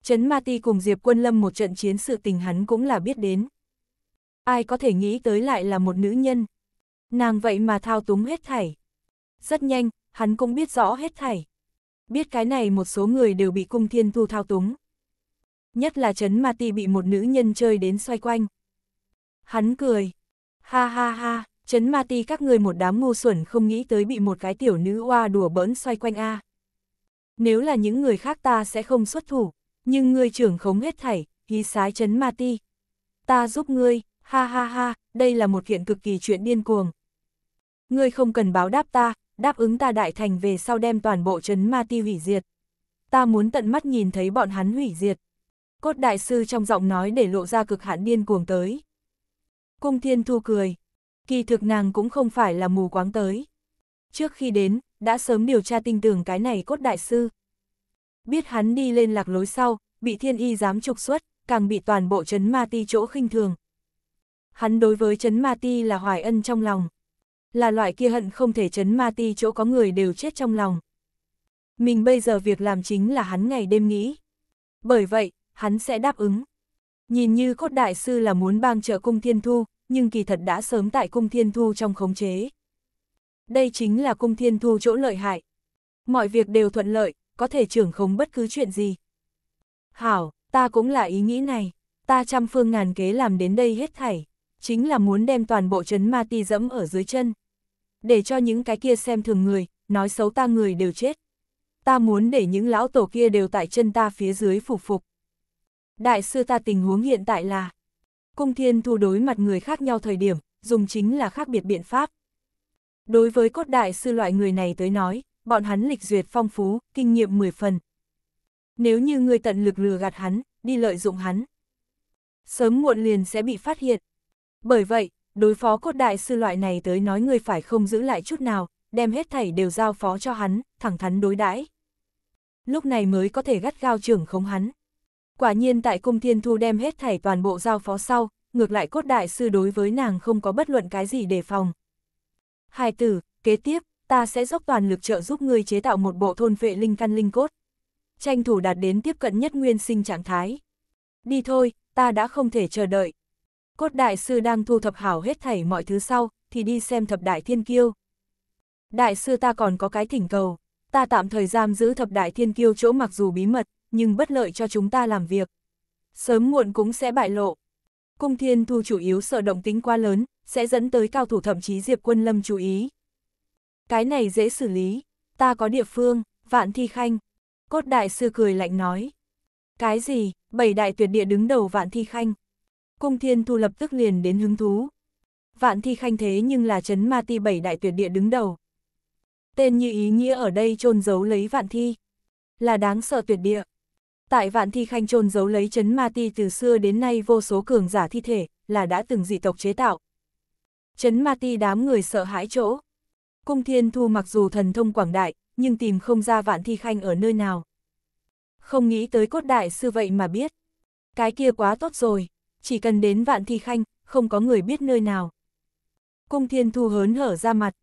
Trấn Ma Ti cùng Diệp Quân Lâm một trận chiến sự tình hắn cũng là biết đến. Ai có thể nghĩ tới lại là một nữ nhân. Nàng vậy mà thao túng hết thảy. Rất nhanh, hắn cũng biết rõ hết thảy. Biết cái này một số người đều bị cung thiên thu thao túng. Nhất là Trấn Ma Ti bị một nữ nhân chơi đến xoay quanh. Hắn cười. Ha ha ha, chấn Ma Ti các người một đám ngu xuẩn không nghĩ tới bị một cái tiểu nữ oa đùa bỡn xoay quanh a. Nếu là những người khác ta sẽ không xuất thủ, nhưng ngươi trưởng khống hết thảy, hí sái chấn Ma Ti. Ta giúp ngươi, ha ha ha, đây là một kiện cực kỳ chuyện điên cuồng. Ngươi không cần báo đáp ta, đáp ứng ta đại thành về sau đem toàn bộ chấn Ma Ti hủy diệt. Ta muốn tận mắt nhìn thấy bọn hắn hủy diệt. Cốt đại sư trong giọng nói để lộ ra cực hạn điên cuồng tới. Cung thiên thu cười. Kỳ thực nàng cũng không phải là mù quáng tới. Trước khi đến, đã sớm điều tra tinh tưởng cái này cốt đại sư. Biết hắn đi lên lạc lối sau, bị thiên y dám trục xuất, càng bị toàn bộ chấn ma ti chỗ khinh thường. Hắn đối với chấn ma ti là hoài ân trong lòng. Là loại kia hận không thể chấn ma ti chỗ có người đều chết trong lòng. Mình bây giờ việc làm chính là hắn ngày đêm nghĩ. Bởi vậy, hắn sẽ đáp ứng. Nhìn như cốt đại sư là muốn bang trợ cung thiên thu, nhưng kỳ thật đã sớm tại cung thiên thu trong khống chế. Đây chính là cung thiên thu chỗ lợi hại. Mọi việc đều thuận lợi, có thể trưởng khống bất cứ chuyện gì. Hảo, ta cũng là ý nghĩ này, ta trăm phương ngàn kế làm đến đây hết thảy, chính là muốn đem toàn bộ chấn ma ti dẫm ở dưới chân. Để cho những cái kia xem thường người, nói xấu ta người đều chết. Ta muốn để những lão tổ kia đều tại chân ta phía dưới phục phục. Đại sư ta tình huống hiện tại là, cung thiên thu đối mặt người khác nhau thời điểm, dùng chính là khác biệt biện pháp. Đối với cốt đại sư loại người này tới nói, bọn hắn lịch duyệt phong phú, kinh nghiệm 10 phần. Nếu như người tận lực lừa gạt hắn, đi lợi dụng hắn, sớm muộn liền sẽ bị phát hiện. Bởi vậy, đối phó cốt đại sư loại này tới nói người phải không giữ lại chút nào, đem hết thảy đều giao phó cho hắn, thẳng thắn đối đãi. Lúc này mới có thể gắt gao trưởng không hắn. Quả nhiên tại cung thiên thu đem hết thảy toàn bộ giao phó sau, ngược lại cốt đại sư đối với nàng không có bất luận cái gì đề phòng. Hai tử, kế tiếp, ta sẽ dốc toàn lực trợ giúp ngươi chế tạo một bộ thôn vệ linh căn linh cốt. Tranh thủ đạt đến tiếp cận nhất nguyên sinh trạng thái. Đi thôi, ta đã không thể chờ đợi. Cốt đại sư đang thu thập hảo hết thảy mọi thứ sau, thì đi xem thập đại thiên kiêu. Đại sư ta còn có cái thỉnh cầu, ta tạm thời giam giữ thập đại thiên kiêu chỗ mặc dù bí mật, nhưng bất lợi cho chúng ta làm việc. Sớm muộn cũng sẽ bại lộ. Cung Thiên Thu chủ yếu sợ động tính quá lớn, sẽ dẫn tới cao thủ thậm chí Diệp Quân Lâm chú ý. Cái này dễ xử lý, ta có địa phương, vạn thi khanh. Cốt đại sư cười lạnh nói. Cái gì, bảy đại tuyệt địa đứng đầu vạn thi khanh. Cung Thiên Thu lập tức liền đến hứng thú. Vạn thi khanh thế nhưng là chấn ma ti bảy đại tuyệt địa đứng đầu. Tên như ý nghĩa ở đây trôn giấu lấy vạn thi. Là đáng sợ tuyệt địa. Tại vạn thi khanh trôn giấu lấy chấn ma ti từ xưa đến nay vô số cường giả thi thể, là đã từng dị tộc chế tạo. Chấn ma ti đám người sợ hãi chỗ. Cung thiên thu mặc dù thần thông quảng đại, nhưng tìm không ra vạn thi khanh ở nơi nào. Không nghĩ tới cốt đại sư vậy mà biết. Cái kia quá tốt rồi, chỉ cần đến vạn thi khanh, không có người biết nơi nào. Cung thiên thu hớn hở ra mặt.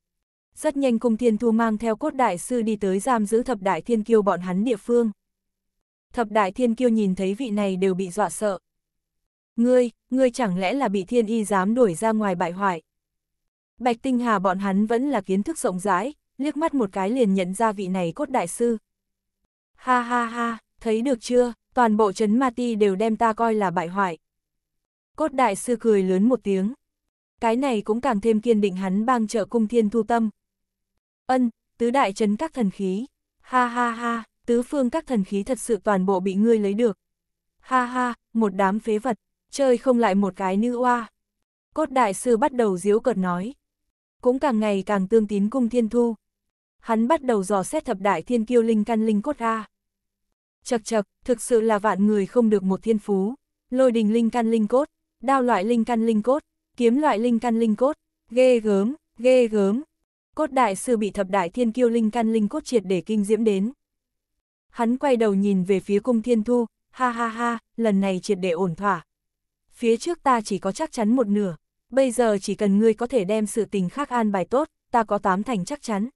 Rất nhanh cung thiên thu mang theo cốt đại sư đi tới giam giữ thập đại thiên kiêu bọn hắn địa phương. Thập đại thiên kiêu nhìn thấy vị này đều bị dọa sợ. Ngươi, ngươi chẳng lẽ là bị thiên y dám đuổi ra ngoài bại hoại. Bạch Tinh Hà bọn hắn vẫn là kiến thức rộng rãi, liếc mắt một cái liền nhận ra vị này cốt đại sư. Ha ha ha, thấy được chưa, toàn bộ chấn ma ti đều đem ta coi là bại hoại. Cốt đại sư cười lớn một tiếng. Cái này cũng càng thêm kiên định hắn bang trợ cung thiên thu tâm. Ân, tứ đại chấn các thần khí. Ha ha ha, tứ phương các thần khí thật sự toàn bộ bị ngươi lấy được. Ha ha, một đám phế vật, chơi không lại một cái nữ oa. Cốt đại sư bắt đầu diếu cợt nói. Cũng càng ngày càng tương tín cung thiên thu. Hắn bắt đầu dò xét thập đại thiên kiêu linh căn linh cốt A. Chật chật, thực sự là vạn người không được một thiên phú. Lôi đình linh căn linh cốt, đao loại linh căn linh cốt, kiếm loại linh căn linh cốt, ghê gớm, ghê gớm. Cốt đại sư bị thập đại thiên kiêu linh căn linh cốt triệt để kinh diễm đến. Hắn quay đầu nhìn về phía cung thiên thu, ha ha ha, lần này triệt để ổn thỏa. Phía trước ta chỉ có chắc chắn một nửa, bây giờ chỉ cần ngươi có thể đem sự tình khác an bài tốt, ta có tám thành chắc chắn.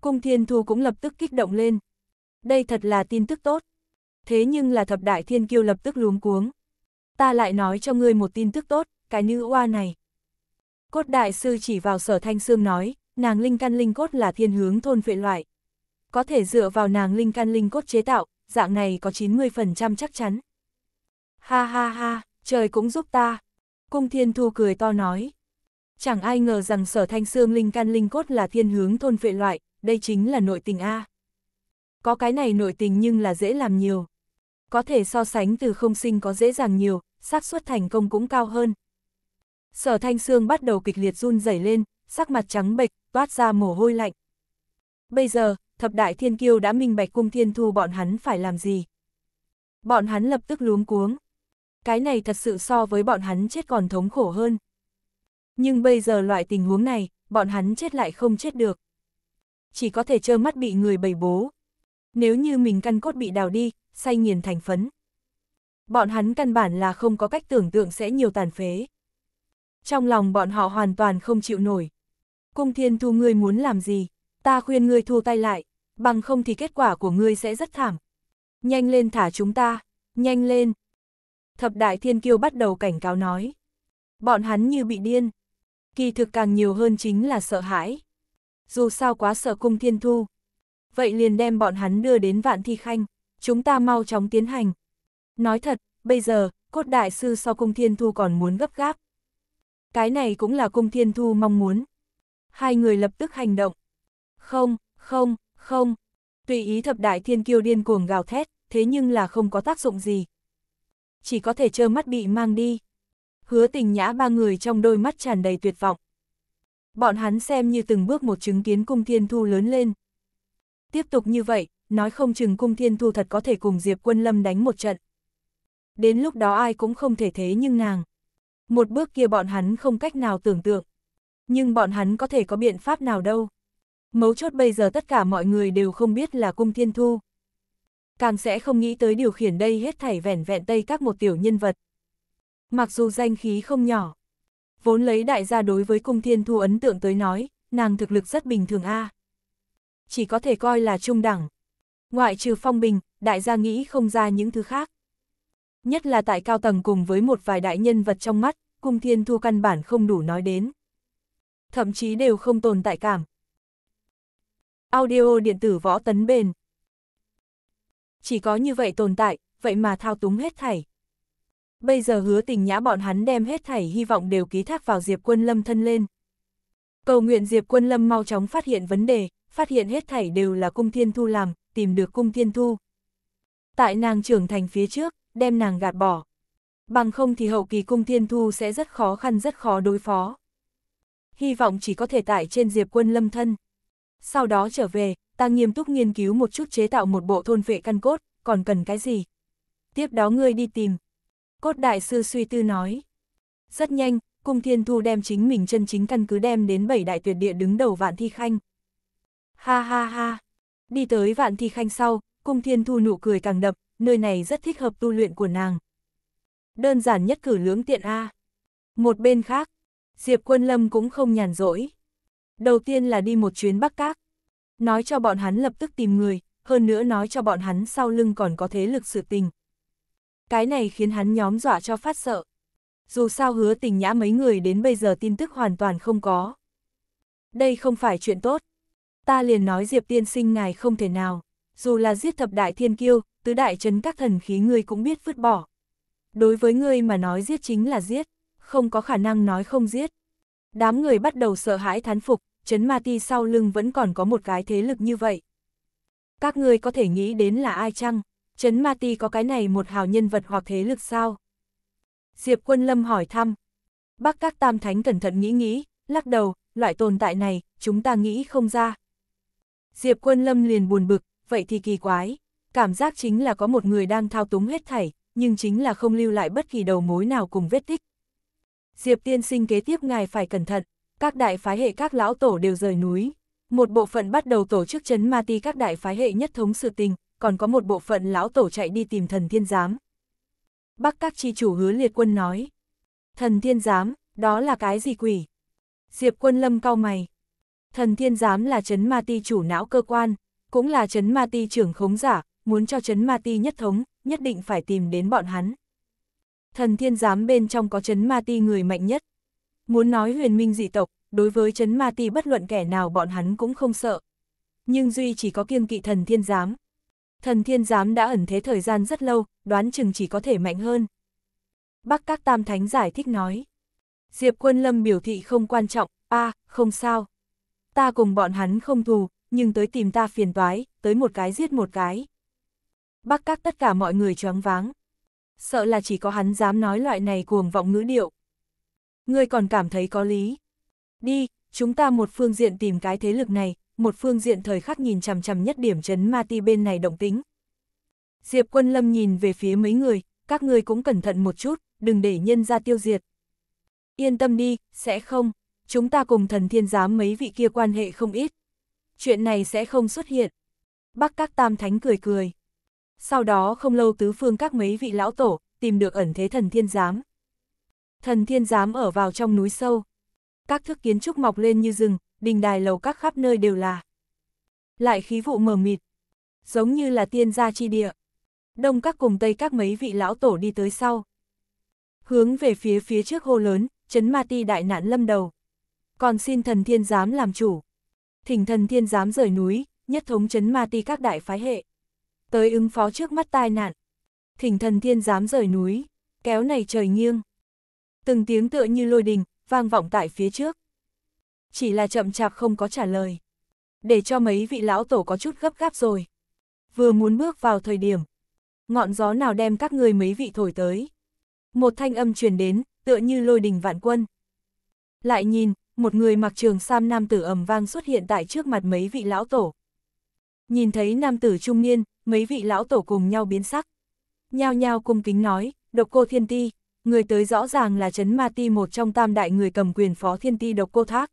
Cung thiên thu cũng lập tức kích động lên. Đây thật là tin tức tốt. Thế nhưng là thập đại thiên kiêu lập tức luống cuống. Ta lại nói cho ngươi một tin tức tốt, cái nữ oa này. Cốt đại sư chỉ vào sở thanh xương nói, nàng linh căn linh cốt là thiên hướng thôn vệ loại. Có thể dựa vào nàng linh căn linh cốt chế tạo, dạng này có 90% chắc chắn. Ha ha ha, trời cũng giúp ta. Cung thiên thu cười to nói. Chẳng ai ngờ rằng sở thanh xương linh căn linh cốt là thiên hướng thôn vệ loại, đây chính là nội tình A. Có cái này nội tình nhưng là dễ làm nhiều. Có thể so sánh từ không sinh có dễ dàng nhiều, xác suất thành công cũng cao hơn. Sở thanh xương bắt đầu kịch liệt run rẩy lên, sắc mặt trắng bệch, toát ra mồ hôi lạnh. Bây giờ, thập đại thiên kiêu đã minh bạch cung thiên thu bọn hắn phải làm gì. Bọn hắn lập tức luống cuống. Cái này thật sự so với bọn hắn chết còn thống khổ hơn. Nhưng bây giờ loại tình huống này, bọn hắn chết lại không chết được. Chỉ có thể trơ mắt bị người bầy bố. Nếu như mình căn cốt bị đào đi, say nghiền thành phấn. Bọn hắn căn bản là không có cách tưởng tượng sẽ nhiều tàn phế. Trong lòng bọn họ hoàn toàn không chịu nổi. Cung thiên thu ngươi muốn làm gì? Ta khuyên ngươi thu tay lại, bằng không thì kết quả của ngươi sẽ rất thảm. Nhanh lên thả chúng ta, nhanh lên. Thập đại thiên kiêu bắt đầu cảnh cáo nói. Bọn hắn như bị điên. Kỳ thực càng nhiều hơn chính là sợ hãi. Dù sao quá sợ cung thiên thu. Vậy liền đem bọn hắn đưa đến vạn thi khanh, chúng ta mau chóng tiến hành. Nói thật, bây giờ, cốt đại sư sau cung thiên thu còn muốn gấp gáp. Cái này cũng là cung thiên thu mong muốn. Hai người lập tức hành động. Không, không, không. Tùy ý thập đại thiên kiêu điên cuồng gào thét, thế nhưng là không có tác dụng gì. Chỉ có thể trơ mắt bị mang đi. Hứa tình nhã ba người trong đôi mắt tràn đầy tuyệt vọng. Bọn hắn xem như từng bước một chứng kiến cung thiên thu lớn lên. Tiếp tục như vậy, nói không chừng cung thiên thu thật có thể cùng Diệp Quân Lâm đánh một trận. Đến lúc đó ai cũng không thể thế nhưng nàng. Một bước kia bọn hắn không cách nào tưởng tượng. Nhưng bọn hắn có thể có biện pháp nào đâu. Mấu chốt bây giờ tất cả mọi người đều không biết là cung thiên thu. Càng sẽ không nghĩ tới điều khiển đây hết thảy vẻn vẹn tây các một tiểu nhân vật. Mặc dù danh khí không nhỏ. Vốn lấy đại gia đối với cung thiên thu ấn tượng tới nói, nàng thực lực rất bình thường a Chỉ có thể coi là trung đẳng. Ngoại trừ phong bình, đại gia nghĩ không ra những thứ khác. Nhất là tại cao tầng cùng với một vài đại nhân vật trong mắt, cung thiên thu căn bản không đủ nói đến. Thậm chí đều không tồn tại cảm. Audio điện tử võ tấn bền. Chỉ có như vậy tồn tại, vậy mà thao túng hết thảy. Bây giờ hứa tình nhã bọn hắn đem hết thảy hy vọng đều ký thác vào Diệp Quân Lâm thân lên. Cầu nguyện Diệp Quân Lâm mau chóng phát hiện vấn đề, phát hiện hết thảy đều là cung thiên thu làm, tìm được cung thiên thu. Tại nàng trưởng thành phía trước, đem nàng gạt bỏ. Bằng không thì hậu kỳ cung thiên thu sẽ rất khó khăn rất khó đối phó. Hy vọng chỉ có thể tại trên Diệp Quân Lâm thân. Sau đó trở về, ta nghiêm túc nghiên cứu một chút chế tạo một bộ thôn vệ căn cốt, còn cần cái gì? Tiếp đó ngươi đi tìm. Cốt đại sư suy tư nói. Rất nhanh, cung thiên thu đem chính mình chân chính căn cứ đem đến bảy đại tuyệt địa đứng đầu vạn thi khanh. Ha ha ha. Đi tới vạn thi khanh sau, cung thiên thu nụ cười càng đập, nơi này rất thích hợp tu luyện của nàng. Đơn giản nhất cử lưỡng tiện A. Một bên khác, Diệp Quân Lâm cũng không nhàn rỗi. Đầu tiên là đi một chuyến Bắc Các. Nói cho bọn hắn lập tức tìm người, hơn nữa nói cho bọn hắn sau lưng còn có thế lực sự tình. Cái này khiến hắn nhóm dọa cho phát sợ. Dù sao hứa tình nhã mấy người đến bây giờ tin tức hoàn toàn không có. Đây không phải chuyện tốt. Ta liền nói Diệp tiên sinh ngài không thể nào, dù là giết thập đại thiên kiêu, tứ đại trấn các thần khí ngươi cũng biết vứt bỏ. Đối với ngươi mà nói giết chính là giết, không có khả năng nói không giết. Đám người bắt đầu sợ hãi thán phục, chấn ma ti sau lưng vẫn còn có một cái thế lực như vậy. Các ngươi có thể nghĩ đến là ai chăng? Chấn ma ti có cái này một hào nhân vật hoặc thế lực sao? Diệp quân lâm hỏi thăm. Bác các tam thánh cẩn thận nghĩ nghĩ, lắc đầu, loại tồn tại này, chúng ta nghĩ không ra. Diệp quân lâm liền buồn bực, vậy thì kỳ quái. Cảm giác chính là có một người đang thao túng hết thảy, nhưng chính là không lưu lại bất kỳ đầu mối nào cùng vết tích. Diệp tiên sinh kế tiếp ngài phải cẩn thận, các đại phái hệ các lão tổ đều rời núi. Một bộ phận bắt đầu tổ chức chấn ma ti các đại phái hệ nhất thống sự tình, còn có một bộ phận lão tổ chạy đi tìm thần thiên giám. Bắc các chi chủ hứa liệt quân nói. Thần thiên giám, đó là cái gì quỷ? Diệp quân lâm cao mày. Thần thiên giám là chấn ma ti chủ não cơ quan, cũng là chấn ma ti trưởng khống giả, muốn cho chấn ma ti nhất thống, nhất định phải tìm đến bọn hắn. Thần thiên giám bên trong có chấn ma ti người mạnh nhất. Muốn nói huyền minh dị tộc, đối với chấn ma ti bất luận kẻ nào bọn hắn cũng không sợ. Nhưng Duy chỉ có kiêng kỵ thần thiên giám. Thần thiên giám đã ẩn thế thời gian rất lâu, đoán chừng chỉ có thể mạnh hơn. Bắc các tam thánh giải thích nói. Diệp quân lâm biểu thị không quan trọng, a à, không sao. Ta cùng bọn hắn không thù, nhưng tới tìm ta phiền toái, tới một cái giết một cái. Bắc các tất cả mọi người choáng váng. Sợ là chỉ có hắn dám nói loại này cuồng vọng ngữ điệu. Ngươi còn cảm thấy có lý. Đi, chúng ta một phương diện tìm cái thế lực này, một phương diện thời khắc nhìn chằm chằm nhất điểm chấn ma ti bên này động tính. Diệp quân lâm nhìn về phía mấy người, các người cũng cẩn thận một chút, đừng để nhân ra tiêu diệt. Yên tâm đi, sẽ không, chúng ta cùng thần thiên giám mấy vị kia quan hệ không ít. Chuyện này sẽ không xuất hiện. Bắc các tam thánh cười cười. Sau đó không lâu tứ phương các mấy vị lão tổ, tìm được ẩn thế thần thiên giám. Thần thiên giám ở vào trong núi sâu. Các thước kiến trúc mọc lên như rừng, đình đài lầu các khắp nơi đều là. Lại khí vụ mờ mịt, giống như là tiên gia chi địa. Đông các cùng tây các mấy vị lão tổ đi tới sau. Hướng về phía phía trước hô lớn, chấn ma ti đại nạn lâm đầu. Còn xin thần thiên giám làm chủ. Thỉnh thần thiên giám rời núi, nhất thống chấn ma ti các đại phái hệ. Tới ứng phó trước mắt tai nạn. Thỉnh thần thiên giám rời núi, kéo này trời nghiêng. Từng tiếng tựa như lôi đình, vang vọng tại phía trước. Chỉ là chậm chạp không có trả lời. Để cho mấy vị lão tổ có chút gấp gáp rồi. Vừa muốn bước vào thời điểm. Ngọn gió nào đem các người mấy vị thổi tới. Một thanh âm truyền đến, tựa như lôi đình vạn quân. Lại nhìn, một người mặc trường sam nam tử ầm vang xuất hiện tại trước mặt mấy vị lão tổ. Nhìn thấy nam tử trung niên, mấy vị lão tổ cùng nhau biến sắc. Nhao nhao cung kính nói, độc cô thiên ti, người tới rõ ràng là Trấn ma ti một trong tam đại người cầm quyền phó thiên ti độc cô thác.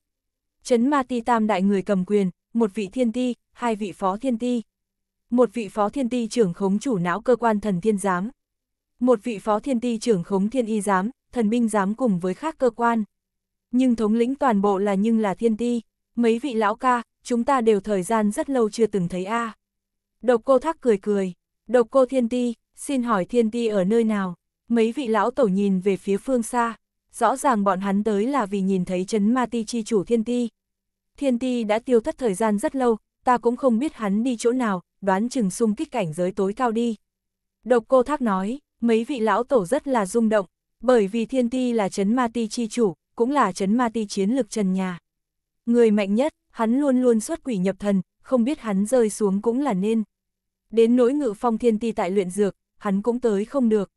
Trấn ma ti tam đại người cầm quyền, một vị thiên ti, hai vị phó thiên ti. Một vị phó thiên ti trưởng khống chủ não cơ quan thần thiên giám. Một vị phó thiên ti trưởng khống thiên y giám, thần binh giám cùng với khác cơ quan. Nhưng thống lĩnh toàn bộ là nhưng là thiên ti, mấy vị lão ca, chúng ta đều thời gian rất lâu chưa từng thấy a. Độc cô thác cười cười, độc cô thiên ti, xin hỏi thiên ti ở nơi nào? Mấy vị lão tổ nhìn về phía phương xa, rõ ràng bọn hắn tới là vì nhìn thấy chấn ma ti chi chủ thiên ti. Thiên ti đã tiêu thất thời gian rất lâu, ta cũng không biết hắn đi chỗ nào, đoán chừng xung kích cảnh giới tối cao đi. Độc cô thác nói, Mấy vị lão tổ rất là rung động, bởi vì thiên ti là chấn ma ti chi chủ, cũng là chấn ma ti chiến lực trần nhà. Người mạnh nhất, hắn luôn luôn xuất quỷ nhập thần, không biết hắn rơi xuống cũng là nên. Đến nỗi ngự phong thiên ti tại luyện dược, hắn cũng tới không được.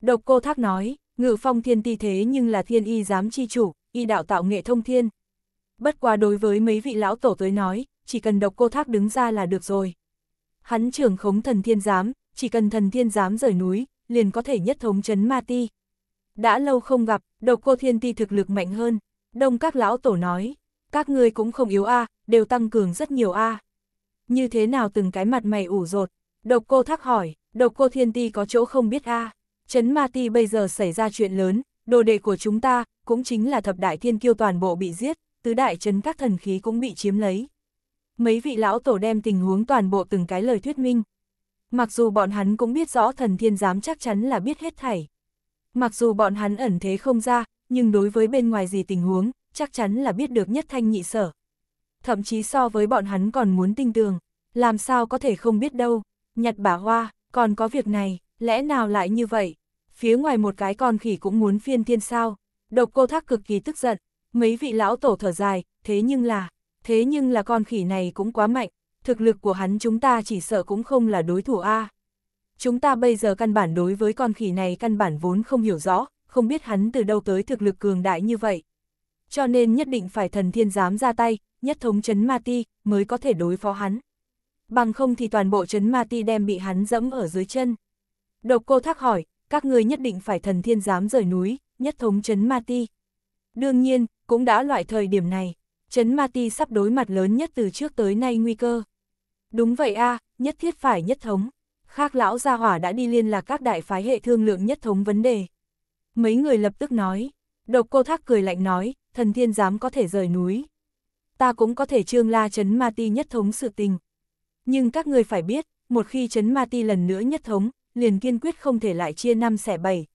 Độc cô thác nói, ngự phong thiên ti thế nhưng là thiên y giám chi chủ, y đạo tạo nghệ thông thiên. Bất quá đối với mấy vị lão tổ tới nói, chỉ cần độc cô thác đứng ra là được rồi. Hắn trưởng khống thần thiên giám, chỉ cần thần thiên giám rời núi, liền có thể nhất thống chấn ma ti. Đã lâu không gặp, độc cô thiên ti thực lực mạnh hơn, đông các lão tổ nói, các ngươi cũng không yếu a đều tăng cường rất nhiều a Như thế nào từng cái mặt mày ủ rột, độc cô thắc hỏi, độc cô thiên ti có chỗ không biết a chấn ma ti bây giờ xảy ra chuyện lớn, đồ đệ của chúng ta, cũng chính là thập đại thiên kiêu toàn bộ bị giết, tứ đại chấn các thần khí cũng bị chiếm lấy. Mấy vị lão tổ đem tình huống toàn bộ từng cái lời thuyết minh. Mặc dù bọn hắn cũng biết rõ thần thiên giám chắc chắn là biết hết thảy. Mặc dù bọn hắn ẩn thế không ra, nhưng đối với bên ngoài gì tình huống, chắc chắn là biết được nhất thanh nhị sở. Thậm chí so với bọn hắn còn muốn tinh tường, làm sao có thể không biết đâu, nhặt bả hoa, còn có việc này, lẽ nào lại như vậy? Phía ngoài một cái con khỉ cũng muốn phiên thiên sao, độc cô thác cực kỳ tức giận, mấy vị lão tổ thở dài, thế nhưng là, thế nhưng là con khỉ này cũng quá mạnh, thực lực của hắn chúng ta chỉ sợ cũng không là đối thủ A. Chúng ta bây giờ căn bản đối với con khỉ này căn bản vốn không hiểu rõ, không biết hắn từ đâu tới thực lực cường đại như vậy. Cho nên nhất định phải thần thiên giám ra tay, nhất thống chấn ma ti, mới có thể đối phó hắn. Bằng không thì toàn bộ chấn ma ti đem bị hắn dẫm ở dưới chân. Độc cô thắc hỏi, các người nhất định phải thần thiên giám rời núi, nhất thống chấn ma ti. Đương nhiên, cũng đã loại thời điểm này, chấn ma ti sắp đối mặt lớn nhất từ trước tới nay nguy cơ. Đúng vậy a nhất thiết phải nhất thống. Khác lão gia hỏa đã đi liên lạc các đại phái hệ thương lượng nhất thống vấn đề. Mấy người lập tức nói, độc cô thác cười lạnh nói, thần thiên giám có thể rời núi. Ta cũng có thể trương la chấn ma ti nhất thống sự tình. Nhưng các người phải biết, một khi chấn ma ti lần nữa nhất thống, liền kiên quyết không thể lại chia năm xẻ bảy.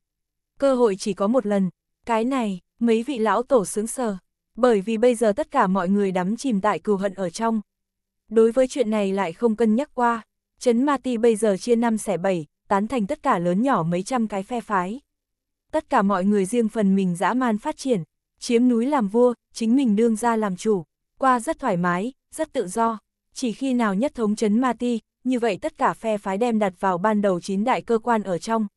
Cơ hội chỉ có một lần, cái này, mấy vị lão tổ sướng sờ, bởi vì bây giờ tất cả mọi người đắm chìm tại cừu hận ở trong. Đối với chuyện này lại không cân nhắc qua, chấn ma ti bây giờ chia năm xẻ bảy, tán thành tất cả lớn nhỏ mấy trăm cái phe phái. Tất cả mọi người riêng phần mình dã man phát triển, chiếm núi làm vua, chính mình đương ra làm chủ, qua rất thoải mái, rất tự do. Chỉ khi nào nhất thống chấn ma ti, như vậy tất cả phe phái đem đặt vào ban đầu chín đại cơ quan ở trong.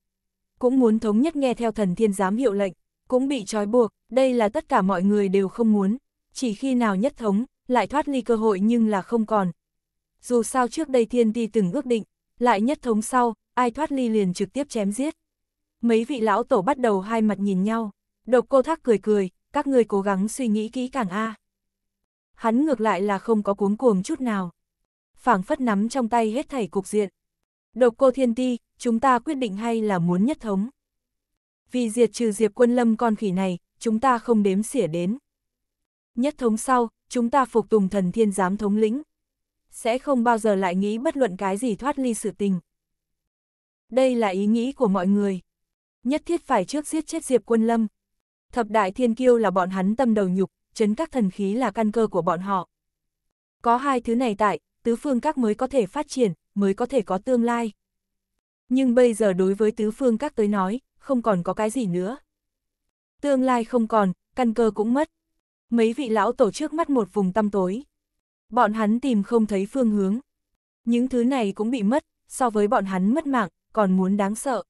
Cũng muốn thống nhất nghe theo thần thiên giám hiệu lệnh, cũng bị trói buộc, đây là tất cả mọi người đều không muốn, chỉ khi nào nhất thống, lại thoát ly cơ hội nhưng là không còn. Dù sao trước đây thiên ti từng ước định, lại nhất thống sau, ai thoát ly liền trực tiếp chém giết. Mấy vị lão tổ bắt đầu hai mặt nhìn nhau, độc cô thác cười cười, các người cố gắng suy nghĩ kỹ càng a Hắn ngược lại là không có cuống cuồng chút nào phảng phất nắm trong tay hết thảy cục diện. Độc cô thiên ti, chúng ta quyết định hay là muốn nhất thống. Vì diệt trừ diệp quân lâm con khỉ này, chúng ta không đếm xỉa đến. Nhất thống sau, chúng ta phục tùng thần thiên giám thống lĩnh. Sẽ không bao giờ lại nghĩ bất luận cái gì thoát ly sự tình. Đây là ý nghĩ của mọi người. Nhất thiết phải trước giết chết diệp quân lâm. Thập đại thiên kiêu là bọn hắn tâm đầu nhục, chấn các thần khí là căn cơ của bọn họ. Có hai thứ này tại, tứ phương các mới có thể phát triển, mới có thể có tương lai. Nhưng bây giờ đối với tứ phương các tới nói, không còn có cái gì nữa. Tương lai không còn, căn cơ cũng mất. Mấy vị lão tổ trước mắt một vùng tăm tối. Bọn hắn tìm không thấy phương hướng. Những thứ này cũng bị mất, so với bọn hắn mất mạng, còn muốn đáng sợ.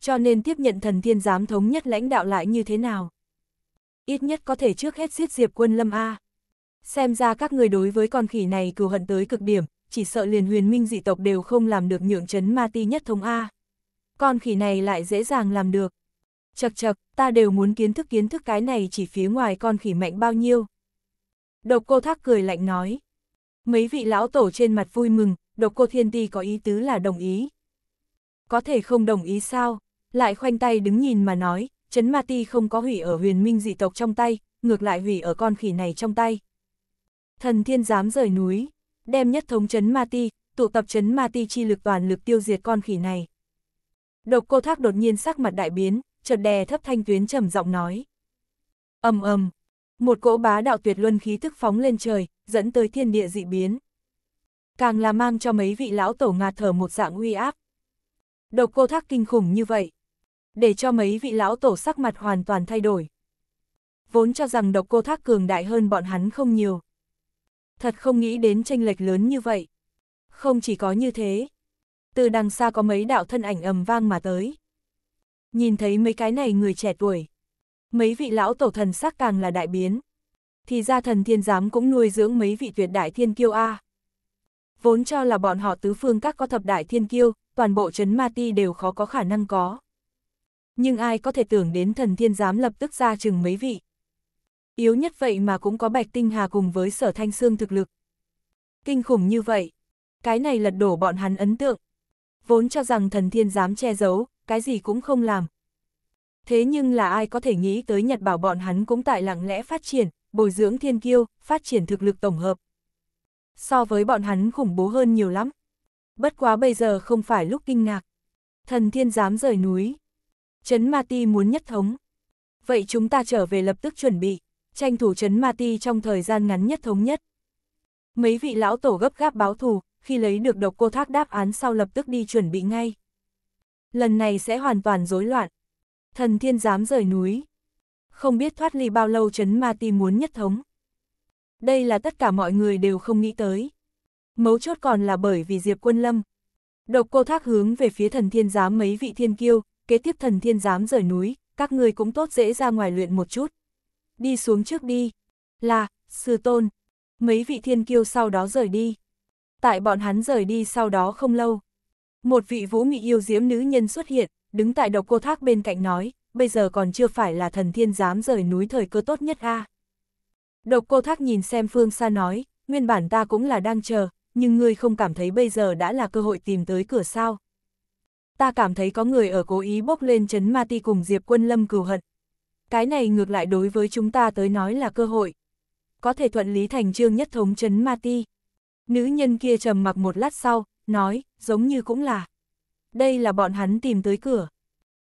Cho nên tiếp nhận thần thiên giám thống nhất lãnh đạo lại như thế nào? Ít nhất có thể trước hết giết diệp quân lâm A. Xem ra các người đối với con khỉ này cừu hận tới cực điểm, chỉ sợ liền huyền minh dị tộc đều không làm được nhượng chấn ma ti nhất thống A. Con khỉ này lại dễ dàng làm được. Chật chật, ta đều muốn kiến thức kiến thức cái này chỉ phía ngoài con khỉ mạnh bao nhiêu. Độc cô thác cười lạnh nói. Mấy vị lão tổ trên mặt vui mừng, độc cô thiên ti có ý tứ là đồng ý. Có thể không đồng ý sao? Lại khoanh tay đứng nhìn mà nói, chấn ma ti không có hủy ở huyền minh dị tộc trong tay, ngược lại hủy ở con khỉ này trong tay. Thần thiên dám rời núi, đem nhất thống chấn ma ti, tụ tập chấn ma ti chi lực toàn lực tiêu diệt con khỉ này. Độc cô thác đột nhiên sắc mặt đại biến, chợt đè thấp thanh tuyến trầm giọng nói. ầm ầm, một cỗ bá đạo tuyệt luân khí thức phóng lên trời, dẫn tới thiên địa dị biến. Càng là mang cho mấy vị lão tổ ngạt thở một dạng uy áp. Độc cô thác kinh khủng như vậy. Để cho mấy vị lão tổ sắc mặt hoàn toàn thay đổi. Vốn cho rằng độc cô thác cường đại hơn bọn hắn không nhiều. Thật không nghĩ đến tranh lệch lớn như vậy. Không chỉ có như thế. Từ đằng xa có mấy đạo thân ảnh ầm vang mà tới. Nhìn thấy mấy cái này người trẻ tuổi. Mấy vị lão tổ thần sắc càng là đại biến. Thì ra thần thiên giám cũng nuôi dưỡng mấy vị tuyệt đại thiên kiêu A. Vốn cho là bọn họ tứ phương các có thập đại thiên kiêu, toàn bộ chấn ma ti đều khó có khả năng có. Nhưng ai có thể tưởng đến thần thiên giám lập tức ra chừng mấy vị. Yếu nhất vậy mà cũng có bạch tinh hà cùng với sở thanh xương thực lực. Kinh khủng như vậy, cái này lật đổ bọn hắn ấn tượng. Vốn cho rằng thần thiên dám che giấu, cái gì cũng không làm. Thế nhưng là ai có thể nghĩ tới Nhật bảo bọn hắn cũng tại lặng lẽ phát triển, bồi dưỡng thiên kiêu, phát triển thực lực tổng hợp. So với bọn hắn khủng bố hơn nhiều lắm. Bất quá bây giờ không phải lúc kinh ngạc. Thần thiên dám rời núi. chấn Ma Ti muốn nhất thống. Vậy chúng ta trở về lập tức chuẩn bị, tranh thủ Trấn Ma Ti trong thời gian ngắn nhất thống nhất. Mấy vị lão tổ gấp gáp báo thù, khi lấy được độc cô thác đáp án sau lập tức đi chuẩn bị ngay. Lần này sẽ hoàn toàn rối loạn. Thần thiên dám rời núi. Không biết thoát ly bao lâu chấn ma ti muốn nhất thống. Đây là tất cả mọi người đều không nghĩ tới. Mấu chốt còn là bởi vì Diệp Quân Lâm. Độc cô thác hướng về phía thần thiên giám mấy vị thiên kiêu, kế tiếp thần thiên giám rời núi, các người cũng tốt dễ ra ngoài luyện một chút. Đi xuống trước đi. Là, sư tôn. Mấy vị thiên kiêu sau đó rời đi. Tại bọn hắn rời đi sau đó không lâu. Một vị vũ mị yêu diễm nữ nhân xuất hiện, đứng tại độc cô thác bên cạnh nói, bây giờ còn chưa phải là thần thiên dám rời núi thời cơ tốt nhất a. Độc cô thác nhìn xem phương xa nói, nguyên bản ta cũng là đang chờ, nhưng ngươi không cảm thấy bây giờ đã là cơ hội tìm tới cửa sao. Ta cảm thấy có người ở cố ý bốc lên chấn ma ti cùng Diệp quân lâm cừu hận. Cái này ngược lại đối với chúng ta tới nói là cơ hội. Có thể thuận lý thành trương nhất thống chấn ma ti. Nữ nhân kia trầm mặc một lát sau, nói, giống như cũng là. Đây là bọn hắn tìm tới cửa.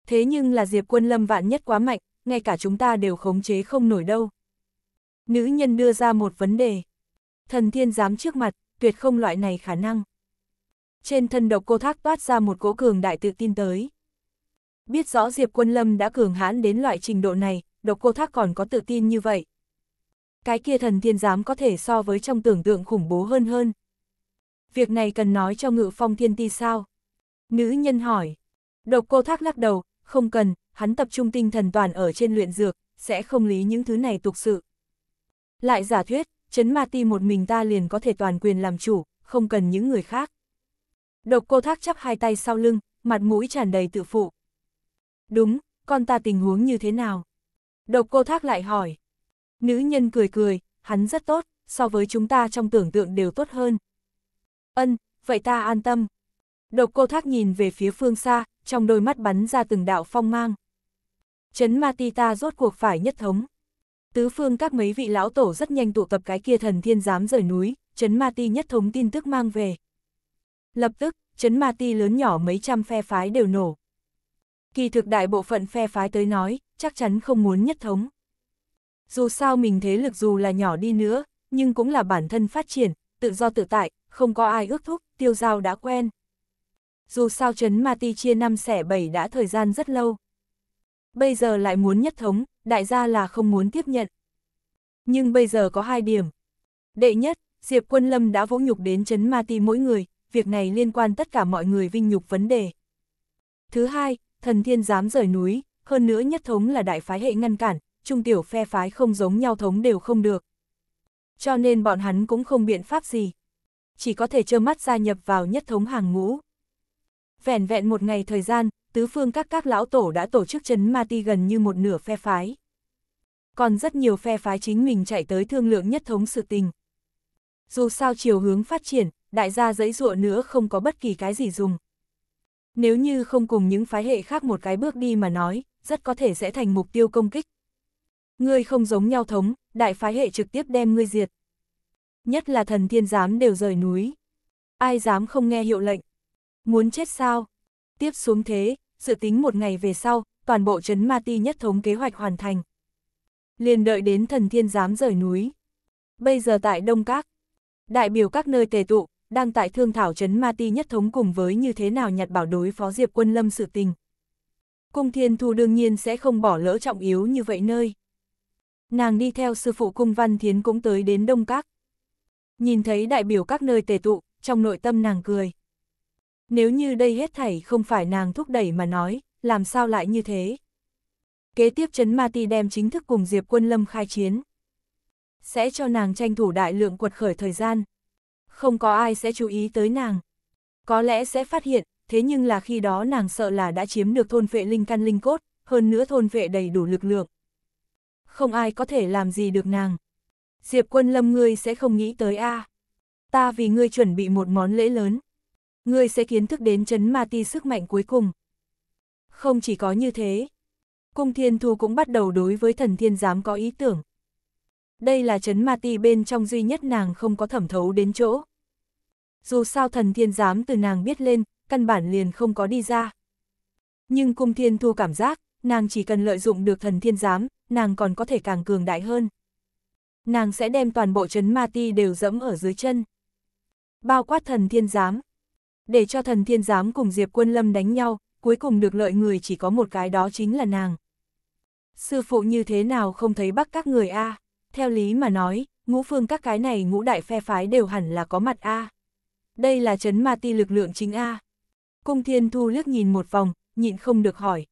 Thế nhưng là Diệp quân lâm vạn nhất quá mạnh, ngay cả chúng ta đều khống chế không nổi đâu. Nữ nhân đưa ra một vấn đề. Thần thiên giám trước mặt, tuyệt không loại này khả năng. Trên thân độc cô thác toát ra một cỗ cường đại tự tin tới. Biết rõ Diệp quân lâm đã cường hãn đến loại trình độ này, độc cô thác còn có tự tin như vậy. Cái kia thần thiên giám có thể so với trong tưởng tượng khủng bố hơn hơn. Việc này cần nói cho ngự phong thiên ti sao? Nữ nhân hỏi. Độc cô thác lắc đầu, không cần, hắn tập trung tinh thần toàn ở trên luyện dược, sẽ không lý những thứ này tục sự. Lại giả thuyết, chấn ma ti một mình ta liền có thể toàn quyền làm chủ, không cần những người khác. Độc cô thác chắp hai tay sau lưng, mặt mũi tràn đầy tự phụ. Đúng, con ta tình huống như thế nào? Độc cô thác lại hỏi. Nữ nhân cười cười, hắn rất tốt, so với chúng ta trong tưởng tượng đều tốt hơn. Ân, vậy ta an tâm. Độc cô thác nhìn về phía phương xa, trong đôi mắt bắn ra từng đạo phong mang. Chấn ma ti ta rốt cuộc phải nhất thống. Tứ phương các mấy vị lão tổ rất nhanh tụ tập cái kia thần thiên giám rời núi, chấn ma ti nhất thống tin tức mang về. Lập tức, chấn ma ti lớn nhỏ mấy trăm phe phái đều nổ. Kỳ thực đại bộ phận phe phái tới nói, chắc chắn không muốn nhất thống. Dù sao mình thế lực dù là nhỏ đi nữa, nhưng cũng là bản thân phát triển, tự do tự tại, không có ai ước thúc, tiêu giao đã quen. Dù sao chấn ma ti chia năm xẻ bảy đã thời gian rất lâu. Bây giờ lại muốn nhất thống, đại gia là không muốn tiếp nhận. Nhưng bây giờ có hai điểm. Đệ nhất, Diệp Quân Lâm đã vỗ nhục đến chấn ma ti mỗi người, việc này liên quan tất cả mọi người vinh nhục vấn đề. Thứ hai, thần thiên dám rời núi, hơn nữa nhất thống là đại phái hệ ngăn cản, trung tiểu phe phái không giống nhau thống đều không được. Cho nên bọn hắn cũng không biện pháp gì. Chỉ có thể trơ mắt gia nhập vào nhất thống hàng ngũ. Vẹn vẹn một ngày thời gian, tứ phương các các lão tổ đã tổ chức chấn ma ti gần như một nửa phe phái. Còn rất nhiều phe phái chính mình chạy tới thương lượng nhất thống sự tình. Dù sao chiều hướng phát triển, đại gia dãy dụa nữa không có bất kỳ cái gì dùng. Nếu như không cùng những phái hệ khác một cái bước đi mà nói, rất có thể sẽ thành mục tiêu công kích. Ngươi không giống nhau thống, đại phái hệ trực tiếp đem ngươi diệt. Nhất là thần thiên giám đều rời núi. Ai dám không nghe hiệu lệnh. Muốn chết sao? Tiếp xuống thế, dự tính một ngày về sau, toàn bộ chấn ma ti nhất thống kế hoạch hoàn thành. Liền đợi đến thần thiên giám rời núi. Bây giờ tại Đông Các, đại biểu các nơi tề tụ, đang tại thương thảo chấn ma ti nhất thống cùng với như thế nào nhặt bảo đối phó Diệp Quân Lâm sự tình. Cung Thiên Thu đương nhiên sẽ không bỏ lỡ trọng yếu như vậy nơi. Nàng đi theo sư phụ Cung Văn Thiến cũng tới đến Đông Các. Nhìn thấy đại biểu các nơi tề tụ, trong nội tâm nàng cười. Nếu như đây hết thảy không phải nàng thúc đẩy mà nói, làm sao lại như thế? Kế tiếp chấn ma ti đem chính thức cùng Diệp Quân Lâm khai chiến. Sẽ cho nàng tranh thủ đại lượng quật khởi thời gian. Không có ai sẽ chú ý tới nàng. Có lẽ sẽ phát hiện, thế nhưng là khi đó nàng sợ là đã chiếm được thôn vệ linh căn linh cốt, hơn nữa thôn vệ đầy đủ lực lượng. Không ai có thể làm gì được nàng. Diệp quân lâm ngươi sẽ không nghĩ tới a Ta vì ngươi chuẩn bị một món lễ lớn. Ngươi sẽ kiến thức đến chấn ma ti sức mạnh cuối cùng. Không chỉ có như thế. Cung thiên thu cũng bắt đầu đối với thần thiên giám có ý tưởng. Đây là chấn ma ti bên trong duy nhất nàng không có thẩm thấu đến chỗ. Dù sao thần thiên giám từ nàng biết lên, căn bản liền không có đi ra. Nhưng cung thiên thu cảm giác, nàng chỉ cần lợi dụng được thần thiên giám, nàng còn có thể càng cường đại hơn. Nàng sẽ đem toàn bộ chấn ma ti đều dẫm ở dưới chân. Bao quát thần thiên giám. Để cho thần thiên giám cùng Diệp Quân Lâm đánh nhau, cuối cùng được lợi người chỉ có một cái đó chính là nàng. Sư phụ như thế nào không thấy bắt các người A, theo lý mà nói, ngũ phương các cái này ngũ đại phe phái đều hẳn là có mặt A. Đây là chấn ma ti lực lượng chính A. Cung thiên thu liếc nhìn một vòng, nhịn không được hỏi.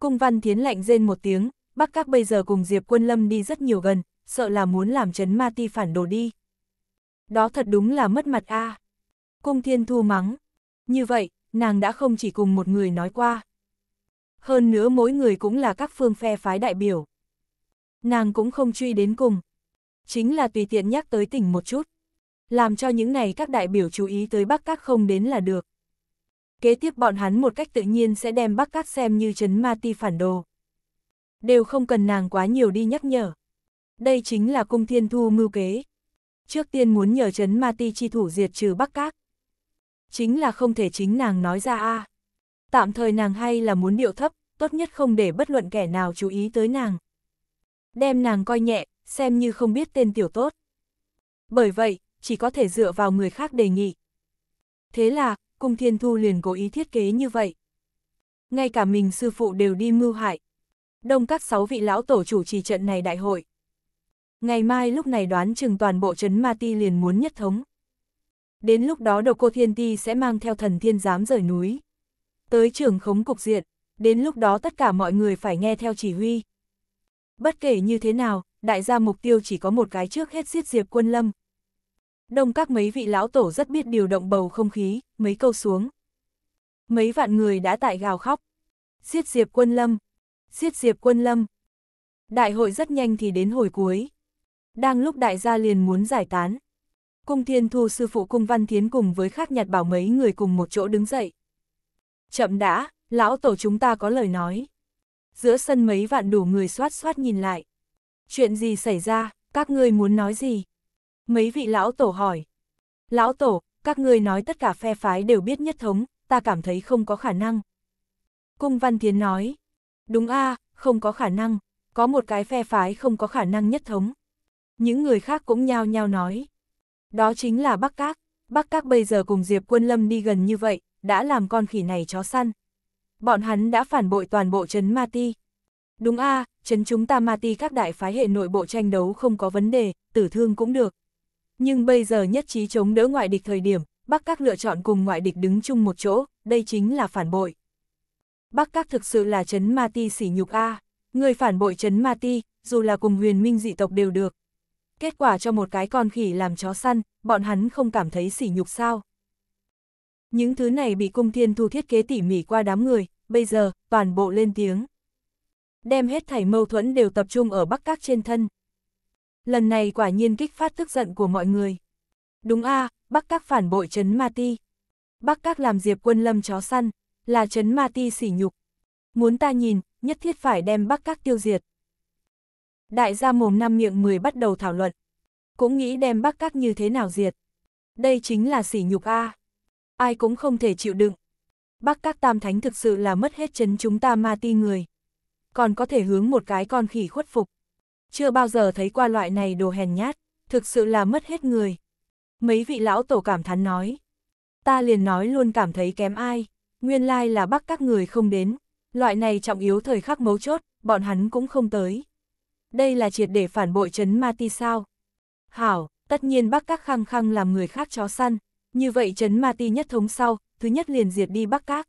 Cung văn thiến lạnh rên một tiếng, Bắc Các bây giờ cùng Diệp Quân Lâm đi rất nhiều gần, sợ là muốn làm chấn ma ti phản đồ đi. Đó thật đúng là mất mặt a. Cung Thiên Thu mắng. Như vậy, nàng đã không chỉ cùng một người nói qua. Hơn nữa mỗi người cũng là các phương phe phái đại biểu. Nàng cũng không truy đến cùng. Chính là tùy tiện nhắc tới tỉnh một chút. Làm cho những này các đại biểu chú ý tới Bắc Các không đến là được. Kế tiếp bọn hắn một cách tự nhiên sẽ đem Bắc Các xem như chấn ma ti phản đồ. Đều không cần nàng quá nhiều đi nhắc nhở. Đây chính là cung thiên thu mưu kế. Trước tiên muốn nhờ chấn ma ti chi thủ diệt trừ Bắc Các. Chính là không thể chính nàng nói ra a Tạm thời nàng hay là muốn điệu thấp, tốt nhất không để bất luận kẻ nào chú ý tới nàng. Đem nàng coi nhẹ, xem như không biết tên tiểu tốt. Bởi vậy, chỉ có thể dựa vào người khác đề nghị. Thế là, cung thiên thu liền cố ý thiết kế như vậy. Ngay cả mình sư phụ đều đi mưu hại. Đông các sáu vị lão tổ chủ trì trận này đại hội. Ngày mai lúc này đoán chừng toàn bộ trấn ma ti liền muốn nhất thống. Đến lúc đó độc cô thiên ti sẽ mang theo thần thiên giám rời núi. Tới trường khống cục diện, đến lúc đó tất cả mọi người phải nghe theo chỉ huy. Bất kể như thế nào, đại gia mục tiêu chỉ có một cái trước hết giết diệp quân lâm. Đông các mấy vị lão tổ rất biết điều động bầu không khí, mấy câu xuống. Mấy vạn người đã tại gào khóc. Giết diệp quân lâm, giết diệp quân lâm. Đại hội rất nhanh thì đến hồi cuối. Đang lúc đại gia liền muốn giải tán. Cung thiên thu sư phụ cung văn thiến cùng với khác nhặt bảo mấy người cùng một chỗ đứng dậy. Chậm đã, lão tổ chúng ta có lời nói. Giữa sân mấy vạn đủ người soát soát nhìn lại. Chuyện gì xảy ra, các ngươi muốn nói gì? Mấy vị lão tổ hỏi. Lão tổ, các ngươi nói tất cả phe phái đều biết nhất thống, ta cảm thấy không có khả năng. Cung Văn Thiến nói. Đúng a không có khả năng, có một cái phe phái không có khả năng nhất thống. Những người khác cũng nhao nhao nói. Đó chính là Bắc Các. Bắc Các bây giờ cùng Diệp Quân Lâm đi gần như vậy, đã làm con khỉ này chó săn. Bọn hắn đã phản bội toàn bộ trấn Ma Ti. Đúng a à, trấn chúng ta Ma Ti các đại phái hệ nội bộ tranh đấu không có vấn đề, tử thương cũng được. Nhưng bây giờ nhất trí chống đỡ ngoại địch thời điểm, Bắc Các lựa chọn cùng ngoại địch đứng chung một chỗ, đây chính là phản bội. Bắc Các thực sự là trấn Ma Ti sỉ nhục a người phản bội trấn Ma Ti, dù là cùng huyền minh dị tộc đều được. Kết quả cho một cái con khỉ làm chó săn, bọn hắn không cảm thấy sỉ nhục sao. Những thứ này bị cung thiên thu thiết kế tỉ mỉ qua đám người, bây giờ, toàn bộ lên tiếng. Đem hết thảy mâu thuẫn đều tập trung ở bắc các trên thân. Lần này quả nhiên kích phát tức giận của mọi người. Đúng a bắc các phản bội trấn ma ti. Bắc các làm diệp quân lâm chó săn, là trấn ma ti sỉ nhục. Muốn ta nhìn, nhất thiết phải đem bắc các tiêu diệt. Đại gia mồm năm miệng 10 bắt đầu thảo luận. Cũng nghĩ đem bắc các như thế nào diệt. Đây chính là sỉ nhục A. Ai cũng không thể chịu đựng. Bắc các tam thánh thực sự là mất hết chấn chúng ta ma ti người. Còn có thể hướng một cái con khỉ khuất phục. Chưa bao giờ thấy qua loại này đồ hèn nhát, thực sự là mất hết người. Mấy vị lão tổ cảm thán nói. Ta liền nói luôn cảm thấy kém ai, nguyên lai là bắc các người không đến, loại này trọng yếu thời khắc mấu chốt, bọn hắn cũng không tới. Đây là triệt để phản bội chấn ma ti sao. Hảo, tất nhiên bắc các khăng khăng làm người khác chó săn, như vậy chấn ma ti nhất thống sau, thứ nhất liền diệt đi bắc các.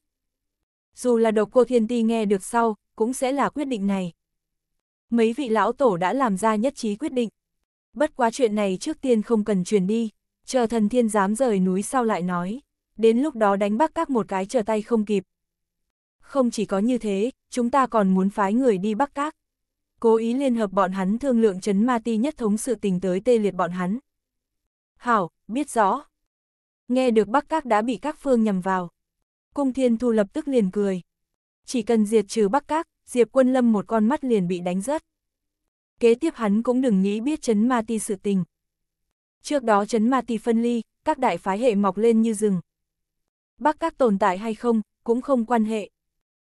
Dù là độc cô thiên ti nghe được sau, cũng sẽ là quyết định này. Mấy vị lão tổ đã làm ra nhất trí quyết định. Bất quá chuyện này trước tiên không cần truyền đi, chờ thần thiên dám rời núi sau lại nói, đến lúc đó đánh bắc các một cái chờ tay không kịp. Không chỉ có như thế, chúng ta còn muốn phái người đi bắc các. Cố ý liên hợp bọn hắn thương lượng chấn ma ti nhất thống sự tình tới tê liệt bọn hắn. Hảo, biết rõ. Nghe được bắc các đã bị các phương nhầm vào. Cung thiên thu lập tức liền cười. Chỉ cần diệt trừ bắc các, Diệp Quân Lâm một con mắt liền bị đánh rớt. Kế tiếp hắn cũng đừng nghĩ biết chấn ma ti sự tình. Trước đó chấn ma ti phân ly, các đại phái hệ mọc lên như rừng. Bắc các tồn tại hay không, cũng không quan hệ.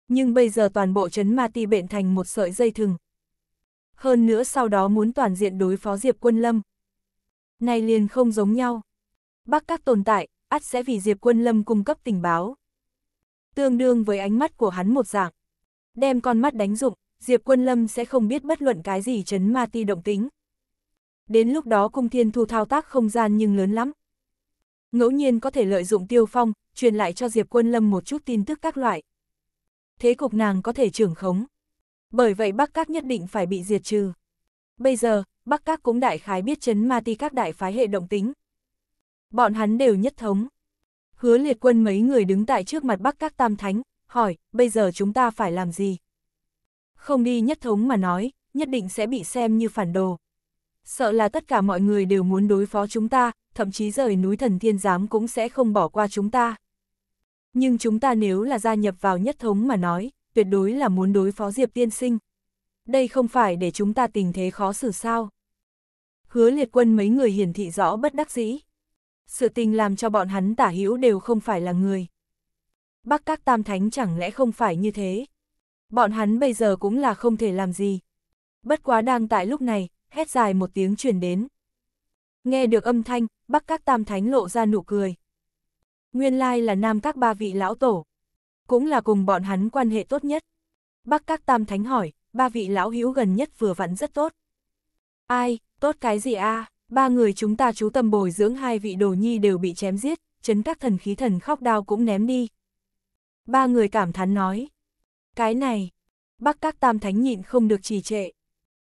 Nhưng bây giờ toàn bộ chấn ma ti bệnh thành một sợi dây thừng. Hơn nữa sau đó muốn toàn diện đối phó Diệp Quân Lâm. Này liền không giống nhau. Bắc các tồn tại, ắt sẽ vì Diệp Quân Lâm cung cấp tình báo. Tương đương với ánh mắt của hắn một dạng. Đem con mắt đánh dụng, Diệp Quân Lâm sẽ không biết bất luận cái gì chấn ma ti động tính. Đến lúc đó cung thiên thu thao tác không gian nhưng lớn lắm. Ngẫu nhiên có thể lợi dụng tiêu phong, truyền lại cho Diệp Quân Lâm một chút tin tức các loại. Thế cục nàng có thể trưởng khống. Bởi vậy Bắc Các nhất định phải bị diệt trừ. Bây giờ, Bắc Các cũng đại khái biết chấn ma ti các đại phái hệ động tính. Bọn hắn đều nhất thống. Hứa liệt quân mấy người đứng tại trước mặt Bắc Các Tam Thánh, hỏi, bây giờ chúng ta phải làm gì? Không đi nhất thống mà nói, nhất định sẽ bị xem như phản đồ. Sợ là tất cả mọi người đều muốn đối phó chúng ta, thậm chí rời núi thần thiên giám cũng sẽ không bỏ qua chúng ta. Nhưng chúng ta nếu là gia nhập vào nhất thống mà nói, tuyệt đối là muốn đối phó Diệp tiên sinh. Đây không phải để chúng ta tình thế khó xử sao. Hứa liệt quân mấy người hiển thị rõ bất đắc dĩ. Sự tình làm cho bọn hắn tả hữu đều không phải là người. Bắc các tam thánh chẳng lẽ không phải như thế. Bọn hắn bây giờ cũng là không thể làm gì. Bất quá đang tại lúc này, hét dài một tiếng truyền đến. Nghe được âm thanh, bắc các tam thánh lộ ra nụ cười. Nguyên lai là nam các ba vị lão tổ. Cũng là cùng bọn hắn quan hệ tốt nhất. Bắc các tam thánh hỏi, ba vị lão hữu gần nhất vừa vặn rất tốt. Ai, tốt cái gì a ba người chúng ta chú tâm bồi dưỡng hai vị đồ nhi đều bị chém giết, chấn các thần khí thần khóc đao cũng ném đi. Ba người cảm thán nói. Cái này, bắc các tam thánh nhịn không được trì trệ.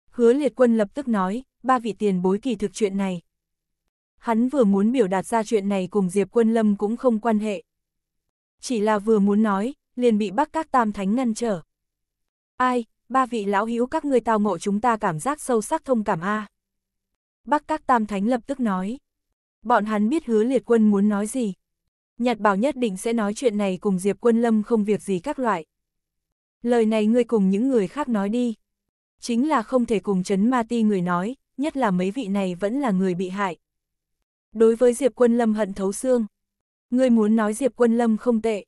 Hứa liệt quân lập tức nói, ba vị tiền bối kỳ thực chuyện này. Hắn vừa muốn biểu đạt ra chuyện này cùng Diệp Quân Lâm cũng không quan hệ. Chỉ là vừa muốn nói, liền bị bắc các tam thánh ngăn trở. Ai, ba vị lão hữu các ngươi tao ngộ chúng ta cảm giác sâu sắc thông cảm a. Bắc các tam thánh lập tức nói. Bọn hắn biết hứa liệt quân muốn nói gì. Nhật bảo nhất định sẽ nói chuyện này cùng Diệp Quân Lâm không việc gì các loại. Lời này ngươi cùng những người khác nói đi. Chính là không thể cùng chấn ma ti người nói, nhất là mấy vị này vẫn là người bị hại. Đối với Diệp Quân Lâm hận thấu xương. Ngươi muốn nói Diệp Quân Lâm không tệ.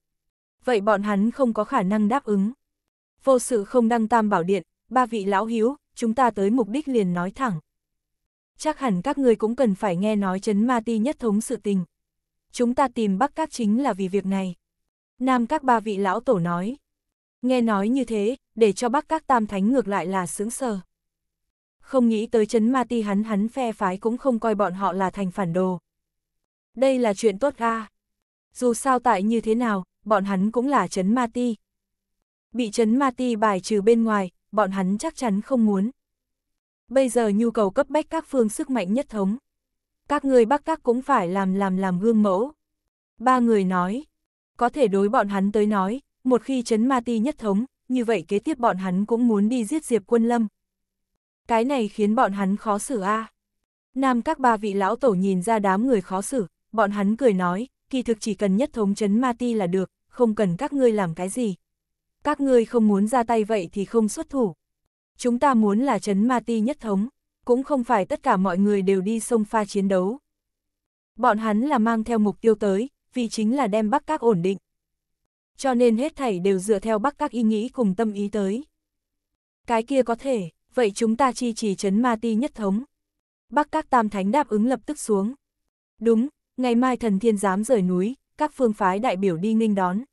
Vậy bọn hắn không có khả năng đáp ứng. Vô sự không đăng tam bảo điện, ba vị lão hiếu, chúng ta tới mục đích liền nói thẳng. Chắc hẳn các người cũng cần phải nghe nói chấn ma ti nhất thống sự tình. Chúng ta tìm Bắc Các chính là vì việc này. Nam các ba vị lão tổ nói. Nghe nói như thế, để cho Bắc Các tam thánh ngược lại là sướng sờ. Không nghĩ tới chấn ma ti hắn hắn phe phái cũng không coi bọn họ là thành phản đồ. Đây là chuyện tốt ga. Dù sao tại như thế nào, bọn hắn cũng là chấn ma ti. Bị chấn ma ti bài trừ bên ngoài, bọn hắn chắc chắn không muốn. Bây giờ nhu cầu cấp bách các phương sức mạnh nhất thống. Các người bắc các cũng phải làm làm làm gương mẫu. Ba người nói, có thể đối bọn hắn tới nói, một khi chấn ma ti nhất thống, như vậy kế tiếp bọn hắn cũng muốn đi giết Diệp Quân Lâm. Cái này khiến bọn hắn khó xử a. Nam các ba vị lão tổ nhìn ra đám người khó xử, bọn hắn cười nói, kỳ thực chỉ cần nhất thống chấn ma ti là được, không cần các ngươi làm cái gì. Các ngươi không muốn ra tay vậy thì không xuất thủ. Chúng ta muốn là chấn ma ti nhất thống, cũng không phải tất cả mọi người đều đi sông pha chiến đấu. Bọn hắn là mang theo mục tiêu tới, vì chính là đem Bắc Các ổn định. Cho nên hết thảy đều dựa theo Bắc Các ý nghĩ cùng tâm ý tới. Cái kia có thể, vậy chúng ta chi chỉ chấn ma ti nhất thống. Bắc Các Tam Thánh đáp ứng lập tức xuống. Đúng, Ngày mai thần thiên giám rời núi, các phương phái đại biểu đi nghênh đón.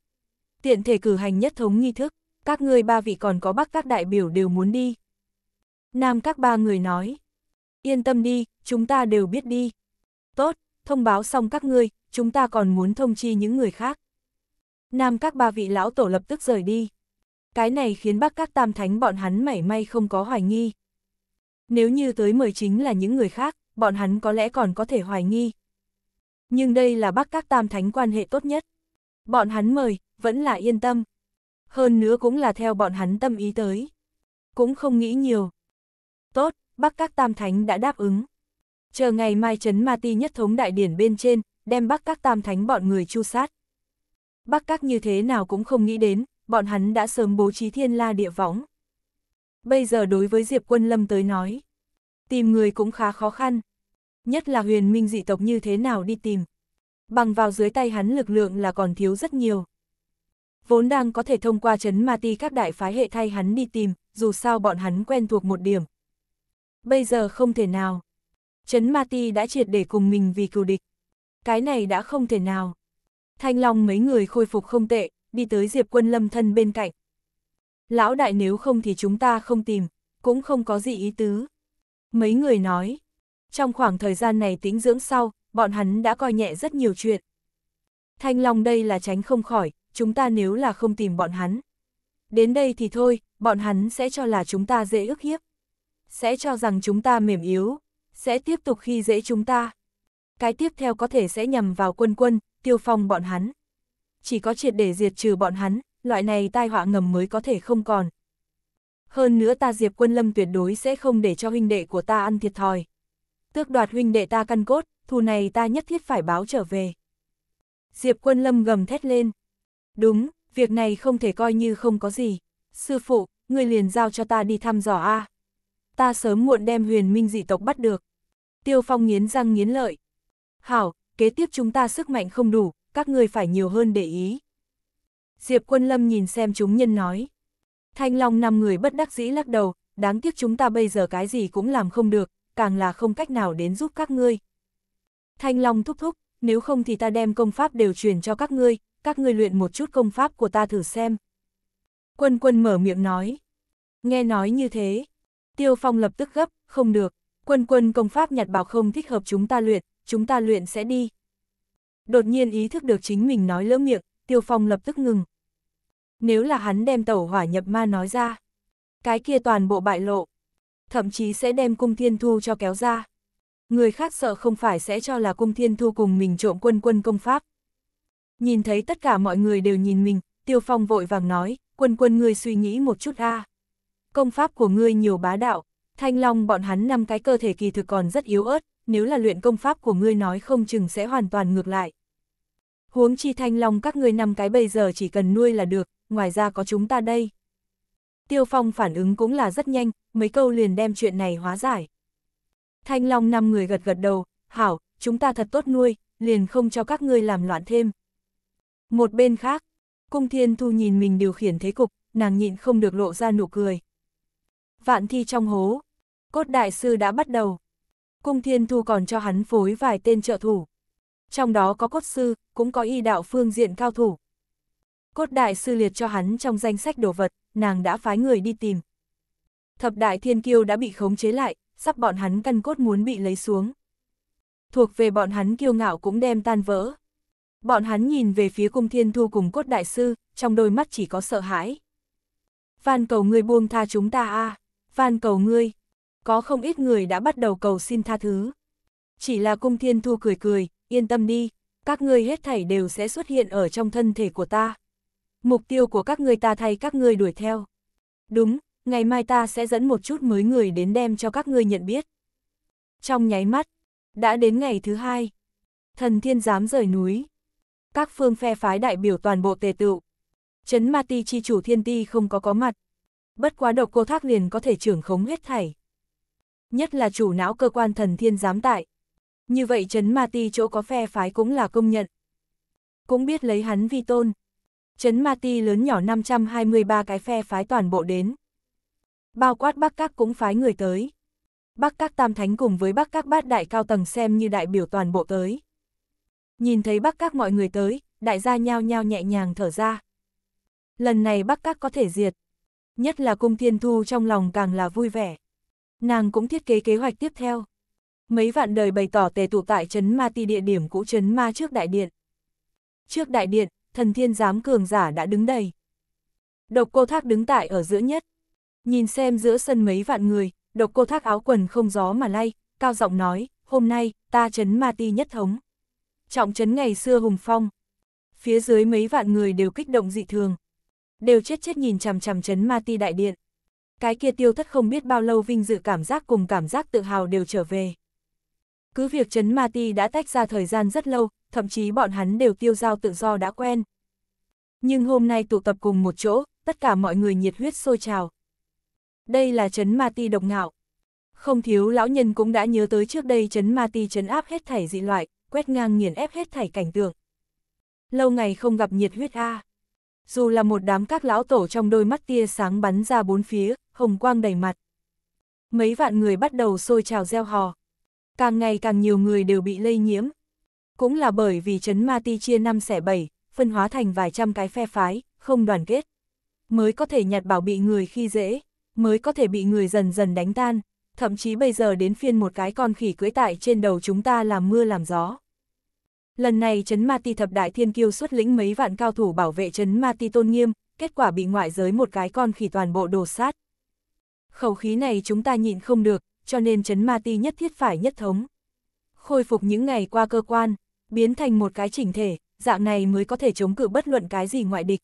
Tiện thể cử hành nhất thống nghi thức, các ngươi ba vị còn có bắc các đại biểu đều muốn đi. Nam các ba người nói, yên tâm đi, chúng ta đều biết đi. Tốt, thông báo xong các ngươi, chúng ta còn muốn thông chi những người khác. Nam các ba vị lão tổ lập tức rời đi. Cái này khiến bắc các tam thánh bọn hắn mảy may không có hoài nghi. Nếu như tới mời chính là những người khác, bọn hắn có lẽ còn có thể hoài nghi. Nhưng đây là bắc các tam thánh quan hệ tốt nhất. Bọn hắn mời, vẫn là yên tâm. Hơn nữa cũng là theo bọn hắn tâm ý tới. Cũng không nghĩ nhiều. Tốt, bắc các tam thánh đã đáp ứng. Chờ ngày mai trấn ma ti nhất thống đại điển bên trên, đem bắc các tam thánh bọn người chu sát. Bắc các như thế nào cũng không nghĩ đến, bọn hắn đã sớm bố trí thiên la địa võng. Bây giờ đối với Diệp Quân Lâm tới nói, tìm người cũng khá khó khăn. Nhất là huyền minh dị tộc như thế nào đi tìm. Bằng vào dưới tay hắn lực lượng là còn thiếu rất nhiều. Vốn đang có thể thông qua chấn ma ti các đại phái hệ thay hắn đi tìm, dù sao bọn hắn quen thuộc một điểm. Bây giờ không thể nào. Chấn ma ti đã triệt để cùng mình vì cừu địch. Cái này đã không thể nào. Thanh Long mấy người khôi phục không tệ, đi tới Diệp Quân Lâm thân bên cạnh. Lão đại nếu không thì chúng ta không tìm, cũng không có gì ý tứ. Mấy người nói, trong khoảng thời gian này tính dưỡng sau, bọn hắn đã coi nhẹ rất nhiều chuyện. Thanh Long đây là tránh không khỏi, chúng ta nếu là không tìm bọn hắn. Đến đây thì thôi, bọn hắn sẽ cho là chúng ta dễ ức hiếp. Sẽ cho rằng chúng ta mềm yếu, sẽ tiếp tục khi dễ chúng ta. Cái tiếp theo có thể sẽ nhằm vào quân quân, tiêu phong bọn hắn. Chỉ có triệt để diệt trừ bọn hắn, loại này tai họa ngầm mới có thể không còn. Hơn nữa ta Diệp Quân Lâm tuyệt đối sẽ không để cho huynh đệ của ta ăn thiệt thòi. Tước đoạt huynh đệ ta căn cốt, thù này ta nhất thiết phải báo trở về. Diệp Quân Lâm gầm thét lên. Đúng, việc này không thể coi như không có gì. Sư phụ, người liền giao cho ta đi thăm dò A. Ta sớm muộn đem huyền minh dị tộc bắt được. Tiêu Phong nghiến răng nghiến lợi. Hảo, kế tiếp chúng ta sức mạnh không đủ, các người phải nhiều hơn để ý. Diệp Quân Lâm nhìn xem chúng nhân nói. Thanh Long năm người bất đắc dĩ lắc đầu, đáng tiếc chúng ta bây giờ cái gì cũng làm không được, càng là không cách nào đến giúp các ngươi. Thanh Long thúc thúc, nếu không thì ta đem công pháp đều truyền cho các ngươi, các ngươi luyện một chút công pháp của ta thử xem. Quân quân mở miệng nói. Nghe nói như thế. Tiêu Phong lập tức gấp, không được. Quân quân công pháp nhặt bảo không thích hợp chúng ta luyện, chúng ta luyện sẽ đi. Đột nhiên ý thức được chính mình nói lỡ miệng, Tiêu Phong lập tức ngừng. Nếu là hắn đem tẩu hỏa nhập ma nói ra, cái kia toàn bộ bại lộ, thậm chí sẽ đem cung thiên thu cho kéo ra. Người khác sợ không phải sẽ cho là cung thiên thu cùng mình trộm quân quân công pháp. Nhìn thấy tất cả mọi người đều nhìn mình, Tiêu Phong vội vàng nói, quân quân ngươi suy nghĩ một chút a Công pháp của ngươi nhiều bá đạo, thanh long bọn hắn năm cái cơ thể kỳ thực còn rất yếu ớt, nếu là luyện công pháp của ngươi nói không chừng sẽ hoàn toàn ngược lại. Huống chi thanh long các ngươi năm cái bây giờ chỉ cần nuôi là được, ngoài ra có chúng ta đây. Tiêu Phong phản ứng cũng là rất nhanh, mấy câu liền đem chuyện này hóa giải. Thanh Long năm người gật gật đầu, hảo, chúng ta thật tốt nuôi, liền không cho các ngươi làm loạn thêm. Một bên khác, Cung Thiên Thu nhìn mình điều khiển thế cục, nàng nhịn không được lộ ra nụ cười. Vạn thi trong hố, cốt đại sư đã bắt đầu. Cung Thiên Thu còn cho hắn phối vài tên trợ thủ. Trong đó có cốt sư, cũng có y đạo phương diện cao thủ. Cốt đại sư liệt cho hắn trong danh sách đồ vật, nàng đã phái người đi tìm. Thập đại thiên kiêu đã bị khống chế lại, sắp bọn hắn căn cốt muốn bị lấy xuống. Thuộc về bọn hắn kiêu ngạo cũng đem tan vỡ. Bọn hắn nhìn về phía cung thiên thu cùng cốt đại sư, trong đôi mắt chỉ có sợ hãi. Van cầu ngươi buông tha chúng ta a van cầu ngươi. Có không ít người đã bắt đầu cầu xin tha thứ. Chỉ là cung thiên thu cười cười, yên tâm đi, các ngươi hết thảy đều sẽ xuất hiện ở trong thân thể của ta. Mục tiêu của các ngươi ta thay các ngươi đuổi theo. Đúng, ngày mai ta sẽ dẫn một chút mới người đến đem cho các ngươi nhận biết. Trong nháy mắt, đã đến ngày thứ hai, thần thiên giám rời núi. Các phương phe phái đại biểu toàn bộ tề tựu. chấn Ma Ti chi chủ thiên ti không có có mặt. Bất quá độc cô thác liền có thể trưởng khống hết thảy. Nhất là chủ não cơ quan thần thiên giám tại. Như vậy chấn Ma Ti chỗ có phe phái cũng là công nhận. Cũng biết lấy hắn vi tôn. chấn Ma Ti lớn nhỏ 523 cái phe phái toàn bộ đến. Bao quát Bắc Các cũng phái người tới. Bắc Các Tam Thánh cùng với Bắc Các Bát Đại Cao Tầng xem như đại biểu toàn bộ tới. Nhìn thấy Bắc Các mọi người tới, đại gia nhao nhao nhẹ nhàng thở ra. Lần này Bắc Các có thể diệt. Nhất là cung thiên thu trong lòng càng là vui vẻ. Nàng cũng thiết kế kế hoạch tiếp theo. Mấy vạn đời bày tỏ tề tụ tại trấn ma ti địa điểm cũ trấn ma trước đại điện. Trước đại điện, thần thiên giám cường giả đã đứng đầy. Độc cô thác đứng tại ở giữa nhất. Nhìn xem giữa sân mấy vạn người, độc cô thác áo quần không gió mà lay, cao giọng nói, hôm nay, ta trấn ma ti nhất thống. Trọng trấn ngày xưa hùng phong. Phía dưới mấy vạn người đều kích động dị thường. Đều chết chết nhìn chằm chằm trấn ma ti đại điện. Cái kia tiêu thất không biết bao lâu vinh dự cảm giác cùng cảm giác tự hào đều trở về. Cứ việc trấn ma ti đã tách ra thời gian rất lâu, thậm chí bọn hắn đều tiêu giao tự do đã quen. Nhưng hôm nay tụ tập cùng một chỗ, tất cả mọi người nhiệt huyết sôi trào. Đây là trấn ma ti độc ngạo. Không thiếu lão nhân cũng đã nhớ tới trước đây trấn ma ti trấn áp hết thảy dị loại, quét ngang nghiền ép hết thảy cảnh tượng. Lâu ngày không gặp nhiệt huyết A. Dù là một đám các lão tổ trong đôi mắt tia sáng bắn ra bốn phía, hồng quang đầy mặt. Mấy vạn người bắt đầu sôi trào gieo hò. Càng ngày càng nhiều người đều bị lây nhiễm. Cũng là bởi vì chấn ma ti chia năm xẻ bảy, phân hóa thành vài trăm cái phe phái, không đoàn kết. Mới có thể nhặt bảo bị người khi dễ, mới có thể bị người dần dần đánh tan, thậm chí bây giờ đến phiên một cái con khỉ cưỡi tại trên đầu chúng ta làm mưa làm gió. Lần này chấn ma ti thập đại thiên kiêu xuất lĩnh mấy vạn cao thủ bảo vệ chấn ma ti tôn nghiêm, kết quả bị ngoại giới một cái con khỉ toàn bộ đồ sát. Khẩu khí này chúng ta nhịn không được, cho nên chấn ma ti nhất thiết phải nhất thống. Khôi phục những ngày qua cơ quan, biến thành một cái chỉnh thể, dạng này mới có thể chống cự bất luận cái gì ngoại địch.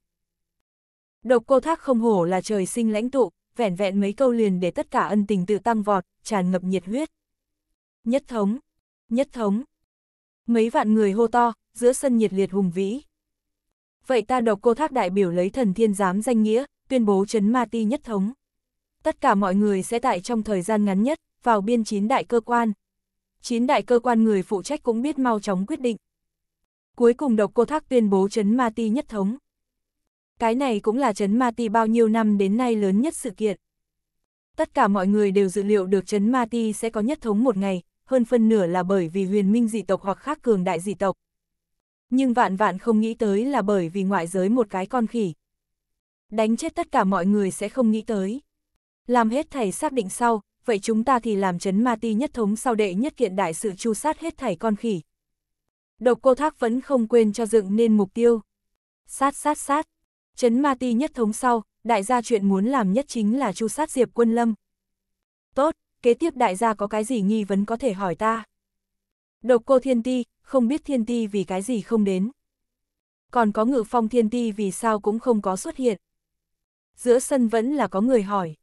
Độc cô thác không hổ là trời sinh lãnh tụ, vẻn vẹn mấy câu liền để tất cả ân tình tự tăng vọt, tràn ngập nhiệt huyết. Nhất thống, nhất thống. Mấy vạn người hô to, giữa sân nhiệt liệt hùng vĩ. Vậy ta độc cô thác đại biểu lấy thần thiên giám danh nghĩa, tuyên bố chấn ma ti nhất thống. Tất cả mọi người sẽ tại trong thời gian ngắn nhất, vào biên chín đại cơ quan. Chín đại cơ quan người phụ trách cũng biết mau chóng quyết định. Cuối cùng độc cô thác tuyên bố chấn ma ti nhất thống. Cái này cũng là chấn ma ti bao nhiêu năm đến nay lớn nhất sự kiện. Tất cả mọi người đều dự liệu được chấn ma ti sẽ có nhất thống một ngày, hơn phân nửa là bởi vì huyền minh dị tộc hoặc khác cường đại dị tộc. Nhưng vạn vạn không nghĩ tới là bởi vì ngoại giới một cái con khỉ. Đánh chết tất cả mọi người sẽ không nghĩ tới. Làm hết thầy xác định sau, vậy chúng ta thì làm chấn ma ti nhất thống sau đệ nhất kiện đại sự chu sát hết thảy con khỉ. Độc cô thác vẫn không quên cho dựng nên mục tiêu. Sát sát sát, chấn ma ti nhất thống sau, đại gia chuyện muốn làm nhất chính là chu sát Diệp Quân Lâm. Tốt, kế tiếp đại gia có cái gì nghi vấn có thể hỏi ta. Độc cô thiên ti, không biết thiên ti vì cái gì không đến. Còn có ngự phong thiên ti vì sao cũng không có xuất hiện. Giữa sân vẫn là có người hỏi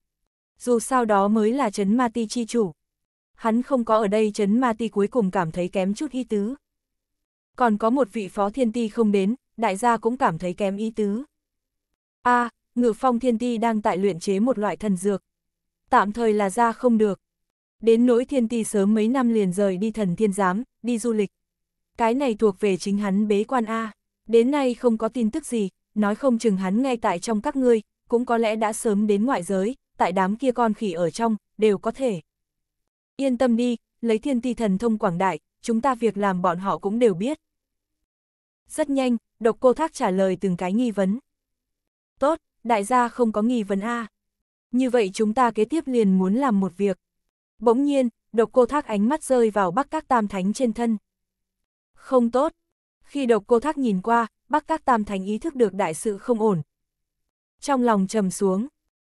dù sao đó mới là chấn ma ti chi chủ. Hắn không có ở đây chấn ma ti cuối cùng cảm thấy kém chút ý tứ. Còn có một vị phó thiên ti không đến, đại gia cũng cảm thấy kém ý tứ. a à, ngự phong thiên ti đang tại luyện chế một loại thần dược. Tạm thời là ra không được. Đến nỗi thiên ti sớm mấy năm liền rời đi thần thiên giám, đi du lịch. Cái này thuộc về chính hắn bế quan A. Đến nay không có tin tức gì, nói không chừng hắn ngay tại trong các ngươi, cũng có lẽ đã sớm đến ngoại giới, tại đám kia con khỉ ở trong, đều có thể. Yên tâm đi, lấy thiên ti thần thông quảng đại, chúng ta việc làm bọn họ cũng đều biết. Rất nhanh, độc cô thác trả lời từng cái nghi vấn. Tốt, đại gia không có nghi vấn A. Như vậy chúng ta kế tiếp liền muốn làm một việc. Bỗng nhiên, độc cô thác ánh mắt rơi vào bắc các tam thánh trên thân. Không tốt. Khi độc cô thác nhìn qua, bắc các tam thánh ý thức được đại sự không ổn. Trong lòng trầm xuống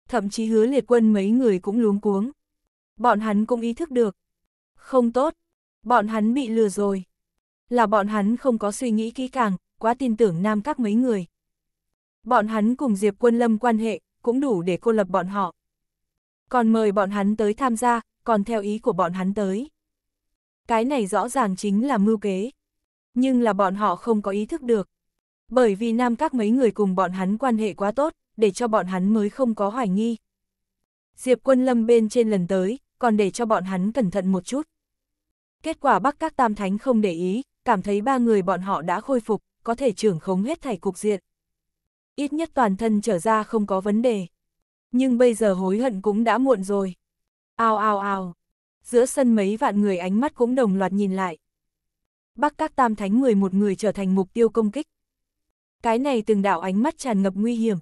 thậm chí hứa liệt quân mấy người cũng luống cuống. Bọn hắn cũng ý thức được. Không tốt, bọn hắn bị lừa rồi. Là bọn hắn không có suy nghĩ kỹ càng, quá tin tưởng nam các mấy người. Bọn hắn cùng Diệp Quân Lâm quan hệ, cũng đủ để cô lập bọn họ. Còn mời bọn hắn tới tham gia, còn theo ý của bọn hắn tới. Cái này rõ ràng chính là mưu kế. Nhưng là bọn họ không có ý thức được. Bởi vì nam các mấy người cùng bọn hắn quan hệ quá tốt, để cho bọn hắn mới không có hoài nghi. Diệp quân lâm bên trên lần tới, còn để cho bọn hắn cẩn thận một chút. Kết quả Bắc các tam thánh không để ý, cảm thấy ba người bọn họ đã khôi phục, có thể trưởng khống hết thảy cục diện. Ít nhất toàn thân trở ra không có vấn đề. Nhưng bây giờ hối hận cũng đã muộn rồi. Ao ao ao. Giữa sân mấy vạn người ánh mắt cũng đồng loạt nhìn lại. Bắc các tam thánh 11 người trở thành mục tiêu công kích. Cái này từng đạo ánh mắt tràn ngập nguy hiểm.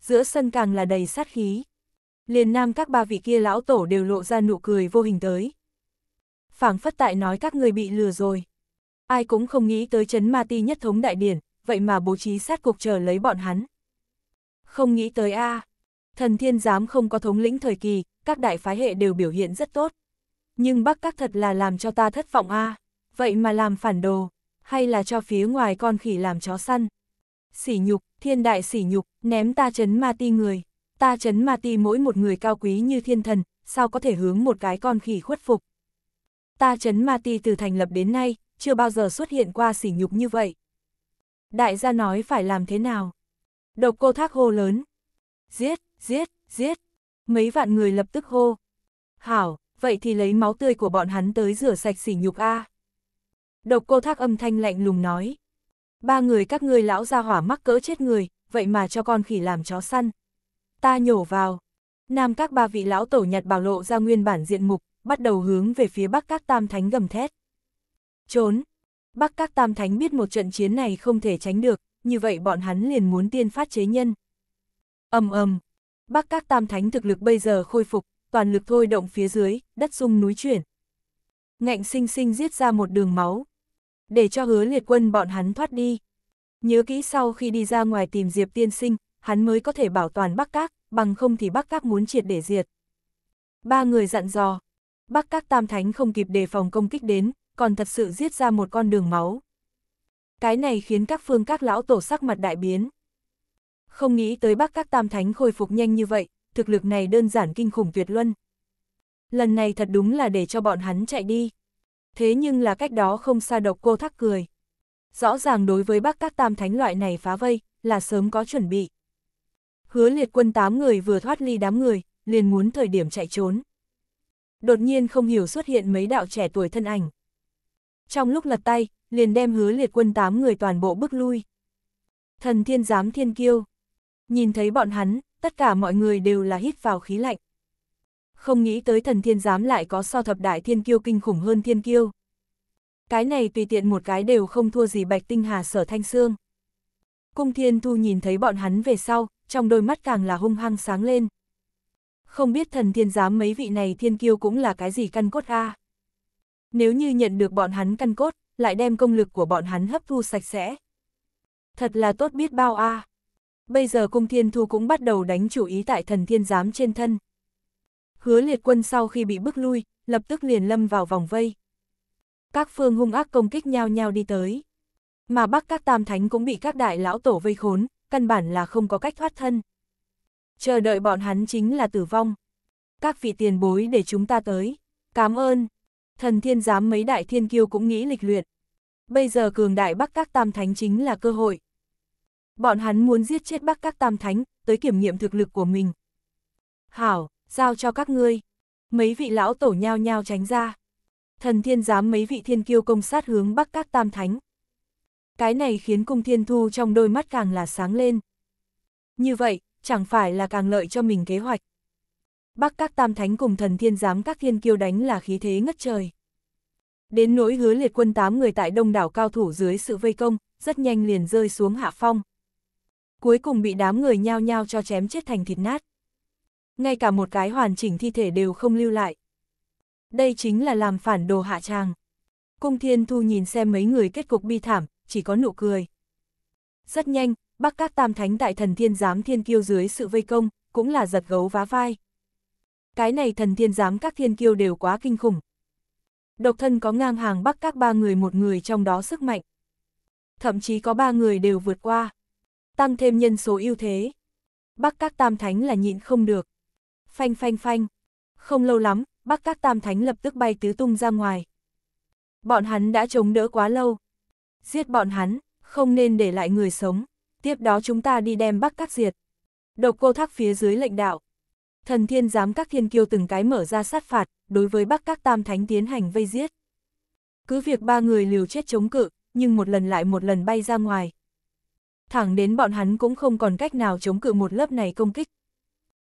Giữa sân càng là đầy sát khí. Liền nam các ba vị kia lão tổ đều lộ ra nụ cười vô hình tới. phảng phất tại nói các người bị lừa rồi. Ai cũng không nghĩ tới chấn ma ti nhất thống đại điển, vậy mà bố trí sát cục chờ lấy bọn hắn. Không nghĩ tới a thần thiên giám không có thống lĩnh thời kỳ, các đại phái hệ đều biểu hiện rất tốt. Nhưng bắc các thật là làm cho ta thất vọng a vậy mà làm phản đồ, hay là cho phía ngoài con khỉ làm chó săn. Sỉ nhục, thiên đại sỉ nhục, ném ta chấn ma ti người, ta chấn ma ti mỗi một người cao quý như thiên thần, sao có thể hướng một cái con khỉ khuất phục. Ta chấn ma ti từ thành lập đến nay, chưa bao giờ xuất hiện qua sỉ nhục như vậy. Đại gia nói phải làm thế nào? Độc cô thác hô lớn. Giết, giết, giết. Mấy vạn người lập tức hô. Hảo, vậy thì lấy máu tươi của bọn hắn tới rửa sạch sỉ nhục A. Độc cô thác âm thanh lạnh lùng nói. Ba người các ngươi lão ra hỏa mắc cỡ chết người, vậy mà cho con khỉ làm chó săn. Ta nhổ vào. Nam các ba vị lão tổ nhặt bảo lộ ra nguyên bản diện mục, bắt đầu hướng về phía bắc các tam thánh gầm thét. Trốn. Bắc các tam thánh biết một trận chiến này không thể tránh được, như vậy bọn hắn liền muốn tiên phát chế nhân. ầm ầm, Bắc các tam thánh thực lực bây giờ khôi phục, toàn lực thôi động phía dưới, đất rung núi chuyển. Ngạnh sinh sinh giết ra một đường máu. Để cho hứa liệt quân bọn hắn thoát đi. Nhớ kỹ sau khi đi ra ngoài tìm Diệp tiên sinh, hắn mới có thể bảo toàn Bắc Các, bằng không thì Bắc Các muốn triệt để diệt. Ba người dặn dò. Bắc Các tam thánh không kịp đề phòng công kích đến, còn thật sự giết ra một con đường máu. Cái này khiến các phương các lão tổ sắc mặt đại biến. Không nghĩ tới Bắc Các tam thánh khôi phục nhanh như vậy, thực lực này đơn giản kinh khủng tuyệt luân. Lần này thật đúng là để cho bọn hắn chạy đi. Thế nhưng là cách đó không xa độc cô thắc cười. Rõ ràng đối với Bắc Các tam thánh loại này phá vây, là sớm có chuẩn bị. Hứa liệt quân tám người vừa thoát ly đám người, liền muốn thời điểm chạy trốn. Đột nhiên không hiểu xuất hiện mấy đạo trẻ tuổi thân ảnh. Trong lúc lật tay, liền đem hứa liệt quân tám người toàn bộ bước lui. Thần thiên giám thiên kiêu. Nhìn thấy bọn hắn, tất cả mọi người đều là hít vào khí lạnh. Không nghĩ tới thần thiên giám lại có so thập đại thiên kiêu kinh khủng hơn thiên kiêu. Cái này tùy tiện một cái đều không thua gì bạch tinh hà sở thanh xương. Cung thiên thu nhìn thấy bọn hắn về sau, trong đôi mắt càng là hung hăng sáng lên. Không biết thần thiên giám mấy vị này thiên kiêu cũng là cái gì căn cốt a Nếu như nhận được bọn hắn căn cốt, lại đem công lực của bọn hắn hấp thu sạch sẽ. Thật là tốt biết bao a Bây giờ cung thiên thu cũng bắt đầu đánh chủ ý tại thần thiên giám trên thân. Hứa liệt quân sau khi bị bức lui, lập tức liền lâm vào vòng vây. Các phương hung ác công kích nhau nhau đi tới. Mà bắc các tam thánh cũng bị các đại lão tổ vây khốn, căn bản là không có cách thoát thân. Chờ đợi bọn hắn chính là tử vong. Các vị tiền bối để chúng ta tới. Cảm ơn. Thần thiên giám mấy đại thiên kiêu cũng nghĩ lịch luyện. Bây giờ cường đại bắc các tam thánh chính là cơ hội. Bọn hắn muốn giết chết bắc các tam thánh, tới kiểm nghiệm thực lực của mình. Hảo, giao cho các ngươi. Mấy vị lão tổ nhao nhao tránh ra. Thần thiên giám mấy vị thiên kiêu công sát hướng bắc các tam thánh. Cái này khiến cung thiên thu trong đôi mắt càng là sáng lên. Như vậy, chẳng phải là càng lợi cho mình kế hoạch. Bắc các tam thánh cùng thần thiên giám các thiên kiêu đánh là khí thế ngất trời. Đến nỗi hứa liệt quân tám người tại đông đảo cao thủ dưới sự vây công, rất nhanh liền rơi xuống hạ phong. Cuối cùng bị đám người nhao nhao cho chém chết thành thịt nát. Ngay cả một cái hoàn chỉnh thi thể đều không lưu lại. Đây chính là làm phản đồ hạ tràng. Cung thiên thu nhìn xem mấy người kết cục bi thảm, chỉ có nụ cười. Rất nhanh, Bắc Các Tam Thánh tại thần thiên giám thiên kiêu dưới sự vây công, cũng là giật gấu vá vai. Cái này thần thiên giám các thiên kiêu đều quá kinh khủng. Độc thân có ngang hàng Bắc Các ba người một người trong đó sức mạnh. Thậm chí có ba người đều vượt qua. Tăng thêm nhân số ưu thế. Bắc Các Tam Thánh là nhịn không được. Phanh phanh phanh. Không lâu lắm, Bắc Các Tam Thánh lập tức bay tứ tung ra ngoài. Bọn hắn đã chống đỡ quá lâu. Giết bọn hắn, không nên để lại người sống tiếp đó chúng ta đi đem bắc các diệt. Độc cô thác phía dưới lệnh đạo. Thần thiên giám các thiên kiêu từng cái mở ra sát phạt, đối với bắc các tam thánh tiến hành vây giết. Cứ việc ba người liều chết chống cự, nhưng một lần lại một lần bay ra ngoài. Thẳng đến bọn hắn cũng không còn cách nào chống cự một lớp này công kích.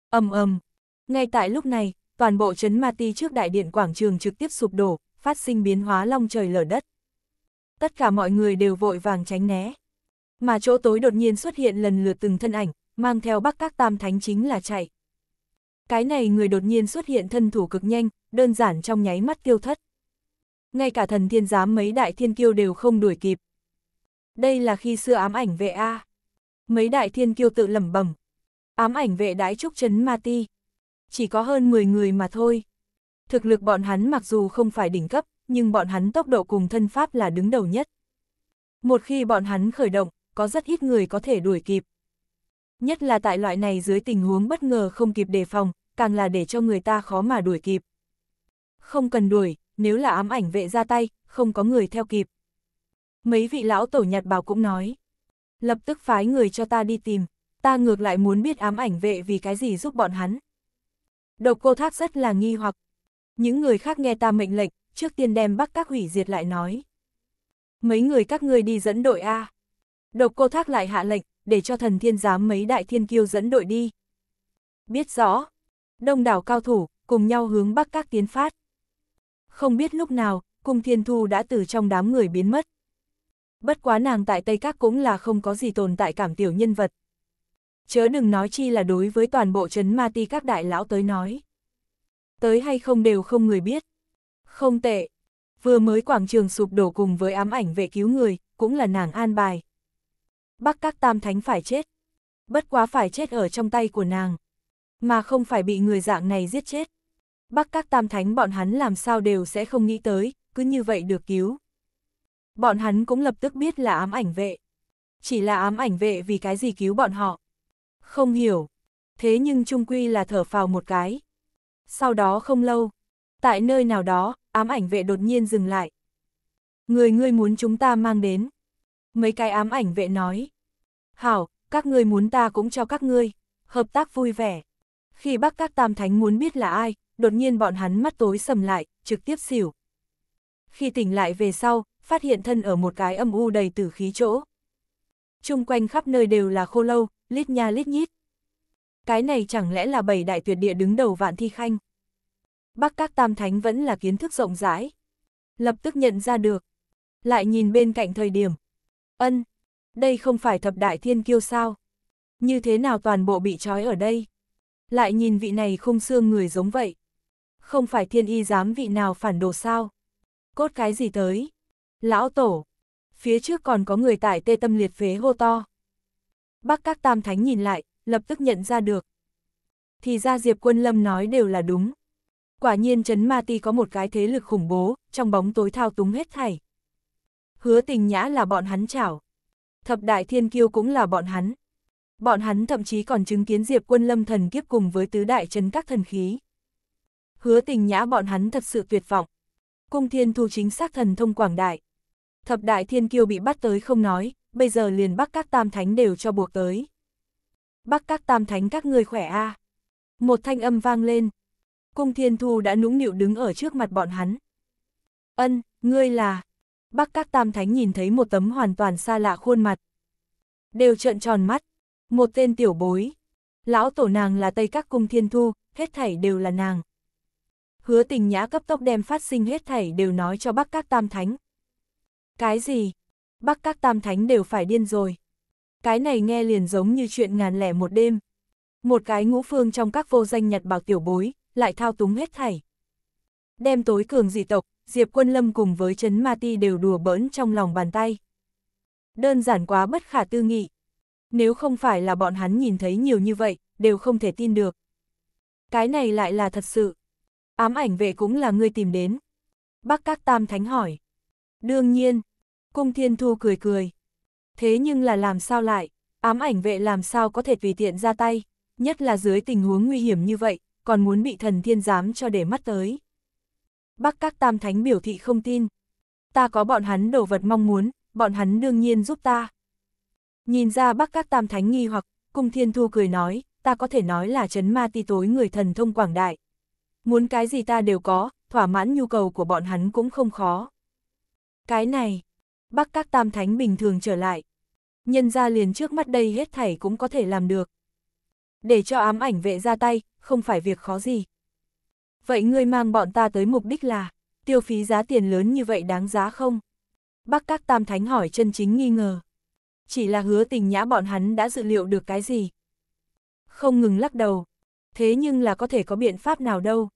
ầm ầm Ngay tại lúc này, toàn bộ chấn ma ti trước đại điện quảng trường trực tiếp sụp đổ, phát sinh biến hóa long trời lở đất. Tất cả mọi người đều vội vàng tránh né. Mà chỗ tối đột nhiên xuất hiện lần lượt từng thân ảnh, mang theo bắc các tam thánh chính là chạy. Cái này người đột nhiên xuất hiện thân thủ cực nhanh, đơn giản trong nháy mắt tiêu thất. Ngay cả thần thiên giám mấy đại thiên kiêu đều không đuổi kịp. Đây là khi xưa ám ảnh vệ A. Mấy đại thiên kiêu tự lẩm bẩm Ám ảnh vệ đái trúc trấn ma ti. Chỉ có hơn 10 người mà thôi. Thực lực bọn hắn mặc dù không phải đỉnh cấp, nhưng bọn hắn tốc độ cùng thân pháp là đứng đầu nhất. Một khi bọn hắn khởi động, có rất ít người có thể đuổi kịp. Nhất là tại loại này dưới tình huống bất ngờ không kịp đề phòng, càng là để cho người ta khó mà đuổi kịp. Không cần đuổi, nếu là ám ảnh vệ ra tay, không có người theo kịp. Mấy vị lão tổ nhặt bảo cũng nói. Lập tức phái người cho ta đi tìm, ta ngược lại muốn biết ám ảnh vệ vì cái gì giúp bọn hắn. Độc cô thác rất là nghi hoặc. Những người khác nghe ta mệnh lệnh, trước tiên đem bắt các hủy diệt lại nói. Mấy người các ngươi đi dẫn đội A. Độc cô thác lại hạ lệnh, để cho thần thiên giám mấy đại thiên kiêu dẫn đội đi. Biết rõ, đông đảo cao thủ, cùng nhau hướng bắc các tiến phát. Không biết lúc nào, cung thiên thu đã từ trong đám người biến mất. Bất quá nàng tại Tây Các cũng là không có gì tồn tại cảm tiểu nhân vật. Chớ đừng nói chi là đối với toàn bộ chấn ma ti các đại lão tới nói. Tới hay không đều không người biết. Không tệ. Vừa mới quảng trường sụp đổ cùng với ám ảnh vệ cứu người, cũng là nàng an bài. Bắc các tam thánh phải chết. Bất quá phải chết ở trong tay của nàng. Mà không phải bị người dạng này giết chết. Bắc các tam thánh bọn hắn làm sao đều sẽ không nghĩ tới, cứ như vậy được cứu. Bọn hắn cũng lập tức biết là ám ảnh vệ. Chỉ là ám ảnh vệ vì cái gì cứu bọn họ. Không hiểu. Thế nhưng trung quy là thở phào một cái. Sau đó không lâu, tại nơi nào đó, ám ảnh vệ đột nhiên dừng lại. Người ngươi muốn chúng ta mang đến. Mấy cái ám ảnh vệ nói. Hảo, các ngươi muốn ta cũng cho các ngươi, hợp tác vui vẻ. Khi bác các tam thánh muốn biết là ai, đột nhiên bọn hắn mắt tối sầm lại, trực tiếp xỉu. Khi tỉnh lại về sau, phát hiện thân ở một cái âm u đầy tử khí chỗ. Trung quanh khắp nơi đều là khô lâu, lít nha lít nhít. Cái này chẳng lẽ là bảy đại tuyệt địa đứng đầu vạn thi khanh. Bắc các tam thánh vẫn là kiến thức rộng rãi. Lập tức nhận ra được. Lại nhìn bên cạnh thời điểm. Ân, đây không phải thập đại thiên kiêu sao. Như thế nào toàn bộ bị trói ở đây. Lại nhìn vị này không xương người giống vậy. Không phải thiên y dám vị nào phản đồ sao. Cốt cái gì tới. Lão tổ. Phía trước còn có người tại tê tâm liệt phế hô to. Bắc các tam thánh nhìn lại, lập tức nhận ra được. Thì ra Diệp Quân Lâm nói đều là đúng. Quả nhiên Trấn Ma Ti có một cái thế lực khủng bố, trong bóng tối thao túng hết thảy. Hứa tình nhã là bọn hắn chảo. Thập đại thiên kiêu cũng là bọn hắn. Bọn hắn thậm chí còn chứng kiến Diệp Quân Lâm thần kiếp cùng với tứ đại trấn các thần khí. Hứa tình nhã bọn hắn thật sự tuyệt vọng. Cung thiên thu chính xác thần thông quảng đại. Thập đại thiên kiêu bị bắt tới không nói, bây giờ liền bắt các tam thánh đều cho buộc tới. Bắt các tam thánh các người khỏe a à. Một thanh âm vang lên. Cung thiên thu đã nũng nịu đứng ở trước mặt bọn hắn. Ân, ngươi là... Bắc các tam thánh nhìn thấy một tấm hoàn toàn xa lạ khuôn mặt. Đều trợn tròn mắt. Một tên tiểu bối. Lão tổ nàng là Tây Các Cung Thiên Thu, hết thảy đều là nàng. Hứa tình nhã cấp tốc đem phát sinh hết thảy đều nói cho Bắc các tam thánh. Cái gì? Bắc các tam thánh đều phải điên rồi. Cái này nghe liền giống như chuyện ngàn lẻ một đêm. Một cái ngũ phương trong các vô danh nhặt bảo tiểu bối, lại thao túng hết thảy. Đem tối cường dị tộc, Diệp Quân Lâm cùng với Trấn Ma Ti đều đùa bỡn trong lòng bàn tay. Đơn giản quá bất khả tư nghị. Nếu không phải là bọn hắn nhìn thấy nhiều như vậy, đều không thể tin được. Cái này lại là thật sự. Ám ảnh vệ cũng là ngươi tìm đến. Bắc Các Tam Thánh hỏi. Đương nhiên. Cung Thiên Thu cười cười. Thế nhưng là làm sao lại, ám ảnh vệ làm sao có thể tùy tiện ra tay, nhất là dưới tình huống nguy hiểm như vậy, còn muốn bị thần thiên giám cho để mắt tới. Bắc các tam thánh biểu thị không tin. Ta có bọn hắn đồ vật mong muốn, bọn hắn đương nhiên giúp ta. Nhìn ra bắc các tam thánh nghi hoặc, cung thiên thu cười nói, ta có thể nói là chấn ma ti tối người thần thông quảng đại. Muốn cái gì ta đều có, thỏa mãn nhu cầu của bọn hắn cũng không khó. Cái này, bắc các tam thánh bình thường trở lại. Nhân ra liền trước mắt đây hết thảy cũng có thể làm được. Để cho ám ảnh vệ ra tay, không phải việc khó gì. Vậy ngươi mang bọn ta tới mục đích là, tiêu phí giá tiền lớn như vậy đáng giá không? Bắc các tam thánh hỏi chân chính nghi ngờ. Chỉ là hứa tình nhã bọn hắn đã dự liệu được cái gì. Không ngừng lắc đầu. Thế nhưng là có thể có biện pháp nào đâu.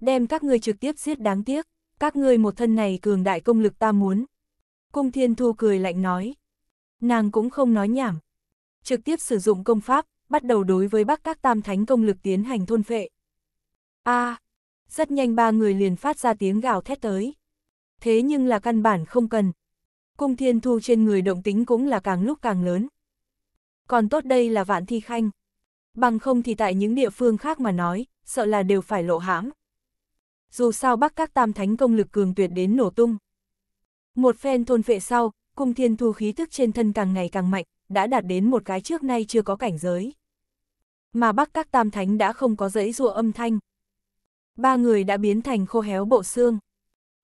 Đem các ngươi trực tiếp giết đáng tiếc. Các ngươi một thân này cường đại công lực ta muốn. Cung thiên thu cười lạnh nói. Nàng cũng không nói nhảm. Trực tiếp sử dụng công pháp, bắt đầu đối với bác các tam thánh công lực tiến hành thôn phệ. a rất nhanh ba người liền phát ra tiếng gào thét tới. Thế nhưng là căn bản không cần. Cung thiên thu trên người động tính cũng là càng lúc càng lớn. Còn tốt đây là vạn thi khanh. Bằng không thì tại những địa phương khác mà nói, sợ là đều phải lộ hãm. Dù sao bắc các tam thánh công lực cường tuyệt đến nổ tung. Một phen thôn vệ sau, cung thiên thu khí thức trên thân càng ngày càng mạnh, đã đạt đến một cái trước nay chưa có cảnh giới. Mà bắc các tam thánh đã không có dãy rùa âm thanh. Ba người đã biến thành khô héo bộ xương.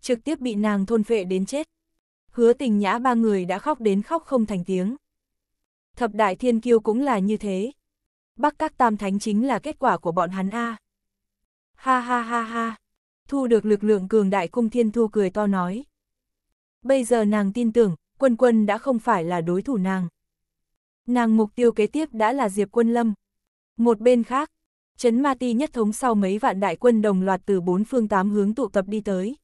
Trực tiếp bị nàng thôn vệ đến chết. Hứa tình nhã ba người đã khóc đến khóc không thành tiếng. Thập đại thiên kiêu cũng là như thế. Bắc các tam thánh chính là kết quả của bọn hắn A. Ha ha ha ha. Thu được lực lượng cường đại cung thiên thu cười to nói. Bây giờ nàng tin tưởng, quân quân đã không phải là đối thủ nàng. Nàng mục tiêu kế tiếp đã là Diệp Quân Lâm. Một bên khác, Trấn Ma Ti nhất thống sau mấy vạn đại quân đồng loạt từ bốn phương tám hướng tụ tập đi tới.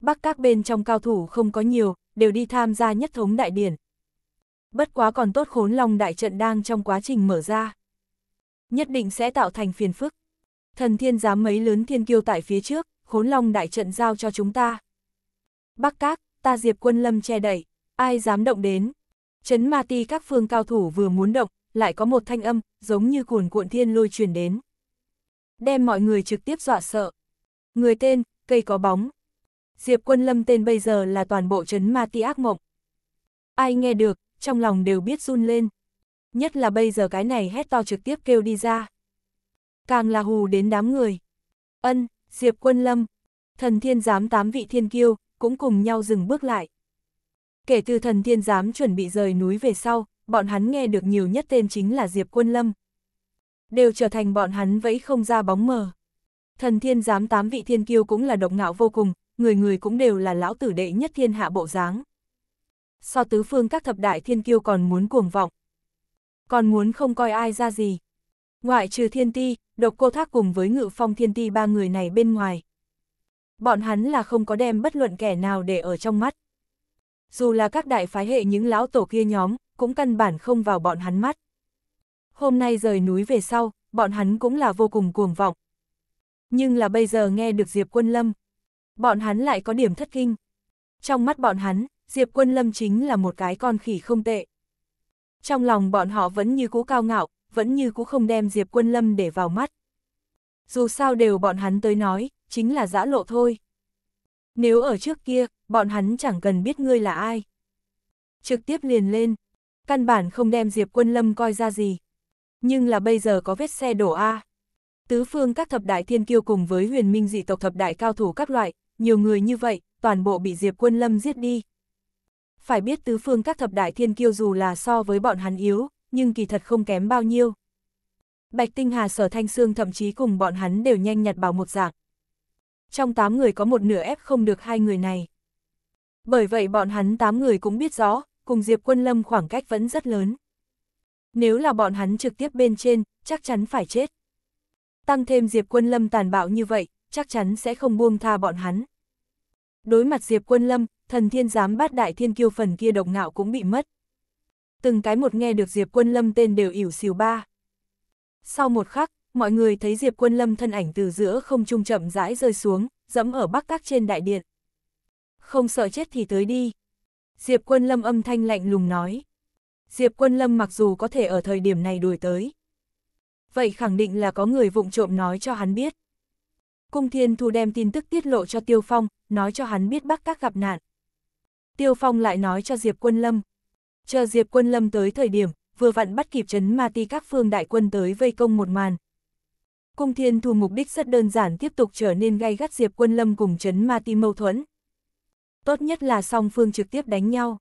Bắc các bên trong cao thủ không có nhiều, đều đi tham gia nhất thống đại điển. Bất quá còn tốt khốn long đại trận đang trong quá trình mở ra. Nhất định sẽ tạo thành phiền phức. Thần thiên giám mấy lớn thiên kiêu tại phía trước, khốn long đại trận giao cho chúng ta. Bắc các, ta diệp quân lâm che đẩy, ai dám động đến. Chấn ma ti các phương cao thủ vừa muốn động, lại có một thanh âm, giống như cuồn cuộn thiên lôi truyền đến. Đem mọi người trực tiếp dọa sợ. Người tên, cây có bóng. Diệp quân lâm tên bây giờ là toàn bộ chấn ma ti ác mộng. Ai nghe được, trong lòng đều biết run lên. Nhất là bây giờ cái này hét to trực tiếp kêu đi ra. Càng là hù đến đám người. Ân, Diệp quân lâm, thần thiên giám tám vị thiên kiêu, cũng cùng nhau dừng bước lại. Kể từ thần thiên giám chuẩn bị rời núi về sau, bọn hắn nghe được nhiều nhất tên chính là Diệp Quân Lâm. Đều trở thành bọn hắn vẫy không ra bóng mờ. Thần thiên giám tám vị thiên kiêu cũng là độc ngạo vô cùng, người người cũng đều là lão tử đệ nhất thiên hạ bộ dáng. So tứ phương các thập đại thiên kiêu còn muốn cuồng vọng. Còn muốn không coi ai ra gì. Ngoại trừ thiên ti, độc cô thác cùng với ngự phong thiên ti ba người này bên ngoài. Bọn hắn là không có đem bất luận kẻ nào để ở trong mắt. Dù là các đại phái hệ những lão tổ kia nhóm, cũng căn bản không vào bọn hắn mắt. Hôm nay rời núi về sau, bọn hắn cũng là vô cùng cuồng vọng. Nhưng là bây giờ nghe được Diệp Quân Lâm, bọn hắn lại có điểm thất kinh. Trong mắt bọn hắn, Diệp Quân Lâm chính là một cái con khỉ không tệ. Trong lòng bọn họ vẫn như cũ cao ngạo, vẫn như cũ không đem Diệp Quân Lâm để vào mắt. Dù sao đều bọn hắn tới nói, chính là giã lộ thôi. Nếu ở trước kia, bọn hắn chẳng cần biết ngươi là ai. Trực tiếp liền lên, căn bản không đem Diệp Quân Lâm coi ra gì. Nhưng là bây giờ có vết xe đổ A. Tứ phương các thập đại thiên kiêu cùng với huyền minh dị tộc thập đại cao thủ các loại, nhiều người như vậy, toàn bộ bị Diệp Quân Lâm giết đi. Phải biết tứ phương các thập đại thiên kiêu dù là so với bọn hắn yếu, nhưng kỳ thật không kém bao nhiêu. Bạch Tinh Hà sở thanh xương thậm chí cùng bọn hắn đều nhanh nhặt bảo một dạng. Trong 8 người có một nửa ép không được hai người này. Bởi vậy bọn hắn 8 người cũng biết rõ, cùng Diệp Quân Lâm khoảng cách vẫn rất lớn. Nếu là bọn hắn trực tiếp bên trên, chắc chắn phải chết. Tăng thêm Diệp Quân Lâm tàn bạo như vậy, chắc chắn sẽ không buông tha bọn hắn. Đối mặt Diệp Quân Lâm, thần thiên giám bát đại thiên kiêu phần kia độc ngạo cũng bị mất. Từng cái một nghe được Diệp Quân Lâm tên đều ỉu xìu ba. Sau một khắc, mọi người thấy Diệp Quân Lâm thân ảnh từ giữa không trung chậm rãi rơi xuống, dẫm ở bắc các trên đại điện. Không sợ chết thì tới đi. Diệp Quân Lâm âm thanh lạnh lùng nói. Diệp Quân Lâm mặc dù có thể ở thời điểm này đuổi tới. Vậy khẳng định là có người vụng trộm nói cho hắn biết. Cung Thiên Thu đem tin tức tiết lộ cho Tiêu Phong, nói cho hắn biết Bắc Các gặp nạn. Tiêu Phong lại nói cho Diệp Quân Lâm. Chờ Diệp Quân Lâm tới thời điểm, vừa vặn bắt kịp chấn ma ti các phương đại quân tới vây công một màn. Cung Thiên thù mục đích rất đơn giản tiếp tục trở nên gay gắt Diệp Quân Lâm cùng chấn ma ti mâu thuẫn. Tốt nhất là song phương trực tiếp đánh nhau.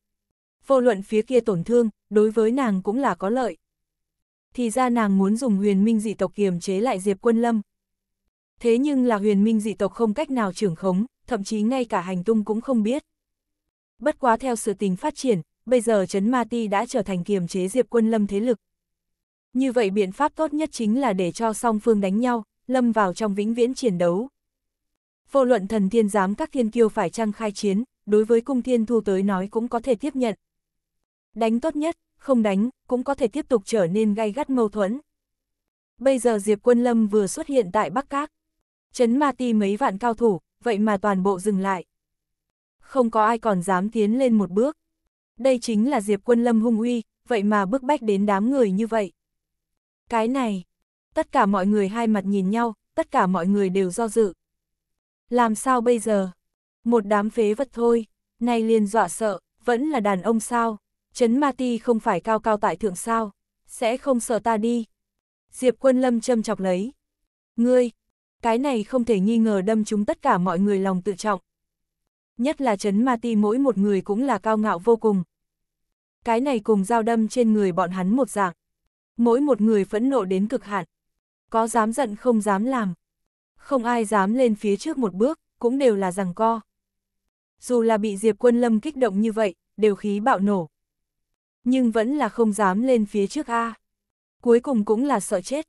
Vô luận phía kia tổn thương, đối với nàng cũng là có lợi. Thì ra nàng muốn dùng huyền minh dị tộc kiềm chế lại Diệp Quân Lâm. Thế nhưng là huyền minh dị tộc không cách nào trưởng khống, thậm chí ngay cả hành tung cũng không biết. Bất quá theo sự tình phát triển, bây giờ Trấn Ma Ti đã trở thành kiềm chế Diệp Quân Lâm thế lực. Như vậy biện pháp tốt nhất chính là để cho song phương đánh nhau, lâm vào trong vĩnh viễn chiến đấu. Vô luận thần thiên giám các thiên kiêu phải trăng khai chiến, đối với cung thiên thu tới nói cũng có thể tiếp nhận. Đánh tốt nhất, không đánh, cũng có thể tiếp tục trở nên gay gắt mâu thuẫn. Bây giờ Diệp Quân Lâm vừa xuất hiện tại Bắc Các. Trấn Ma Ti mấy vạn cao thủ, vậy mà toàn bộ dừng lại. Không có ai còn dám tiến lên một bước. Đây chính là Diệp Quân Lâm hung uy, vậy mà bức bách đến đám người như vậy. Cái này, tất cả mọi người hai mặt nhìn nhau, tất cả mọi người đều do dự. Làm sao bây giờ? Một đám phế vật thôi, nay liền dọa sợ, vẫn là đàn ông sao? Trấn Ma Ti không phải cao cao tại thượng sao? Sẽ không sợ ta đi. Diệp Quân Lâm châm chọc lấy. Ngươi, cái này không thể nghi ngờ đâm chúng tất cả mọi người lòng tự trọng. Nhất là Trấn Ma Ti mỗi một người cũng là cao ngạo vô cùng. Cái này cùng dao đâm trên người bọn hắn một dạng. Mỗi một người phẫn nộ đến cực hạn. Có dám giận không dám làm. Không ai dám lên phía trước một bước, cũng đều là rằng co. Dù là bị Diệp Quân Lâm kích động như vậy, đều khí bạo nổ. Nhưng vẫn là không dám lên phía trước A. Cuối cùng cũng là sợ chết.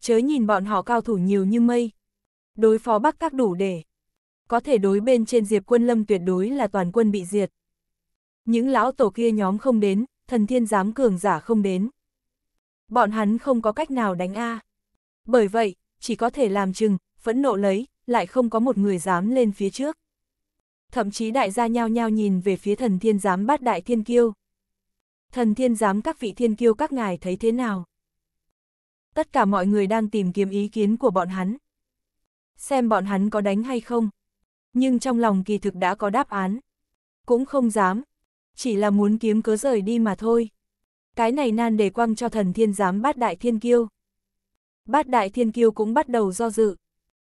Chớ nhìn bọn họ cao thủ nhiều như mây. Đối phó Bắc các đủ để. Có thể đối bên trên Diệp Quân Lâm tuyệt đối là toàn quân bị diệt. Những lão tổ kia nhóm không đến, thần thiên giám cường giả không đến. Bọn hắn không có cách nào đánh A. Bởi vậy, chỉ có thể làm chừng, phẫn nộ lấy, lại không có một người dám lên phía trước. Thậm chí đại gia nhao nhao nhìn về phía thần thiên giám bát đại thiên kiêu. Thần thiên giám các vị thiên kiêu các ngài thấy thế nào? Tất cả mọi người đang tìm kiếm ý kiến của bọn hắn. Xem bọn hắn có đánh hay không. Nhưng trong lòng kỳ thực đã có đáp án. Cũng không dám. Chỉ là muốn kiếm cớ rời đi mà thôi. Cái này nan đề quăng cho thần thiên giám bát đại thiên kiêu. Bát đại thiên kiêu cũng bắt đầu do dự.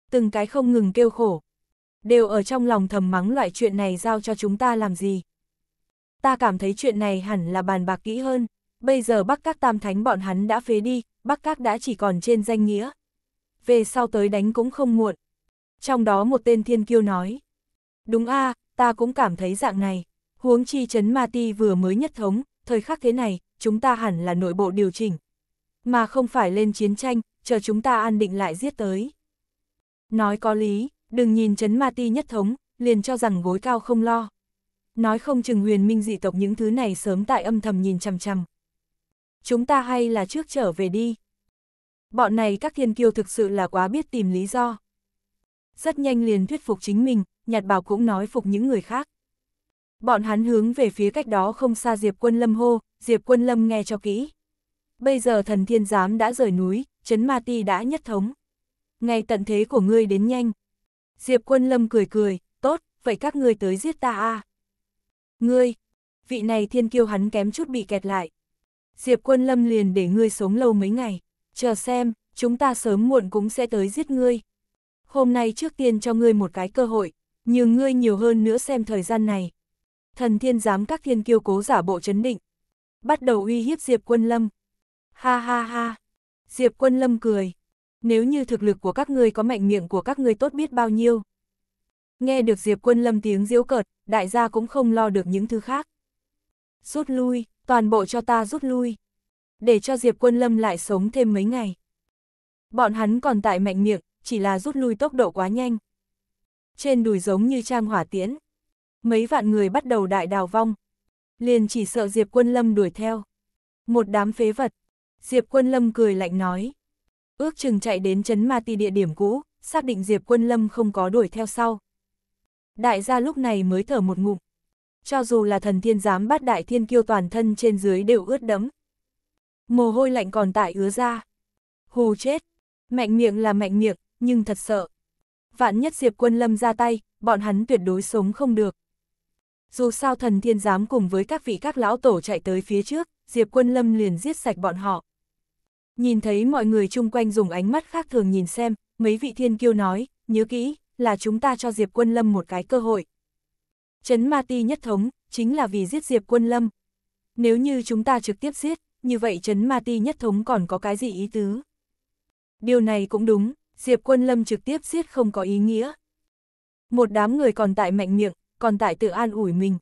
Từng cái không ngừng kêu khổ. Đều ở trong lòng thầm mắng loại chuyện này giao cho chúng ta làm gì. Ta cảm thấy chuyện này hẳn là bàn bạc kỹ hơn. Bây giờ Bắc Các Tam Thánh bọn hắn đã phế đi, Bắc Các đã chỉ còn trên danh nghĩa. Về sau tới đánh cũng không muộn. Trong đó một tên thiên kiêu nói. Đúng a ta cũng cảm thấy dạng này. Huống chi chấn ma ti vừa mới nhất thống, thời khắc thế này, chúng ta hẳn là nội bộ điều chỉnh. Mà không phải lên chiến tranh, chờ chúng ta an định lại giết tới. Nói có lý, đừng nhìn chấn ma ti nhất thống, liền cho rằng gối cao không lo. Nói không chừng huyền minh dị tộc những thứ này sớm tại âm thầm nhìn chằm chằm. Chúng ta hay là trước trở về đi. Bọn này các thiên kiêu thực sự là quá biết tìm lý do. Rất nhanh liền thuyết phục chính mình, nhạt bảo cũng nói phục những người khác. Bọn hắn hướng về phía cách đó không xa Diệp Quân Lâm hô, Diệp Quân Lâm nghe cho kỹ. Bây giờ thần thiên giám đã rời núi, chấn ma ti đã nhất thống. Ngày tận thế của ngươi đến nhanh. Diệp Quân Lâm cười cười, tốt, vậy các ngươi tới giết ta a. À. Ngươi, vị này thiên kiêu hắn kém chút bị kẹt lại. Diệp Quân Lâm liền để ngươi sống lâu mấy ngày, chờ xem, chúng ta sớm muộn cũng sẽ tới giết ngươi. Hôm nay trước tiên cho ngươi một cái cơ hội, nhưng ngươi nhiều hơn nữa xem thời gian này. Thần thiên giám các thiên kiêu cố giả bộ chấn định. Bắt đầu uy hiếp Diệp Quân Lâm. Ha ha ha. Diệp Quân Lâm cười. Nếu như thực lực của các ngươi có mạnh miệng của các ngươi tốt biết bao nhiêu. Nghe được Diệp Quân Lâm tiếng diễu cợt, đại gia cũng không lo được những thứ khác. Rút lui, toàn bộ cho ta rút lui. Để cho Diệp Quân Lâm lại sống thêm mấy ngày. Bọn hắn còn tại mạnh miệng, chỉ là rút lui tốc độ quá nhanh. Trên đùi giống như trang hỏa tiễn. Mấy vạn người bắt đầu đại đào vong. Liền chỉ sợ Diệp Quân Lâm đuổi theo. Một đám phế vật. Diệp Quân Lâm cười lạnh nói. Ước chừng chạy đến chấn ma ti địa điểm cũ, xác định Diệp Quân Lâm không có đuổi theo sau. Đại gia lúc này mới thở một ngụm. Cho dù là thần thiên giám bắt đại thiên kiêu toàn thân trên dưới đều ướt đẫm. Mồ hôi lạnh còn tại ứa ra. Hù chết. Mạnh miệng là mạnh miệng, nhưng thật sợ. Vạn nhất Diệp Quân Lâm ra tay, bọn hắn tuyệt đối sống không được. Dù sao thần thiên giám cùng với các vị các lão tổ chạy tới phía trước, Diệp Quân Lâm liền giết sạch bọn họ. Nhìn thấy mọi người chung quanh dùng ánh mắt khác thường nhìn xem, mấy vị thiên kiêu nói, nhớ kỹ, là chúng ta cho Diệp Quân Lâm một cái cơ hội. chấn Ma Ti nhất thống, chính là vì giết Diệp Quân Lâm. Nếu như chúng ta trực tiếp giết, như vậy chấn Ma Ti nhất thống còn có cái gì ý tứ? Điều này cũng đúng, Diệp Quân Lâm trực tiếp giết không có ý nghĩa. Một đám người còn tại mạnh miệng, còn tại tự an ủi mình.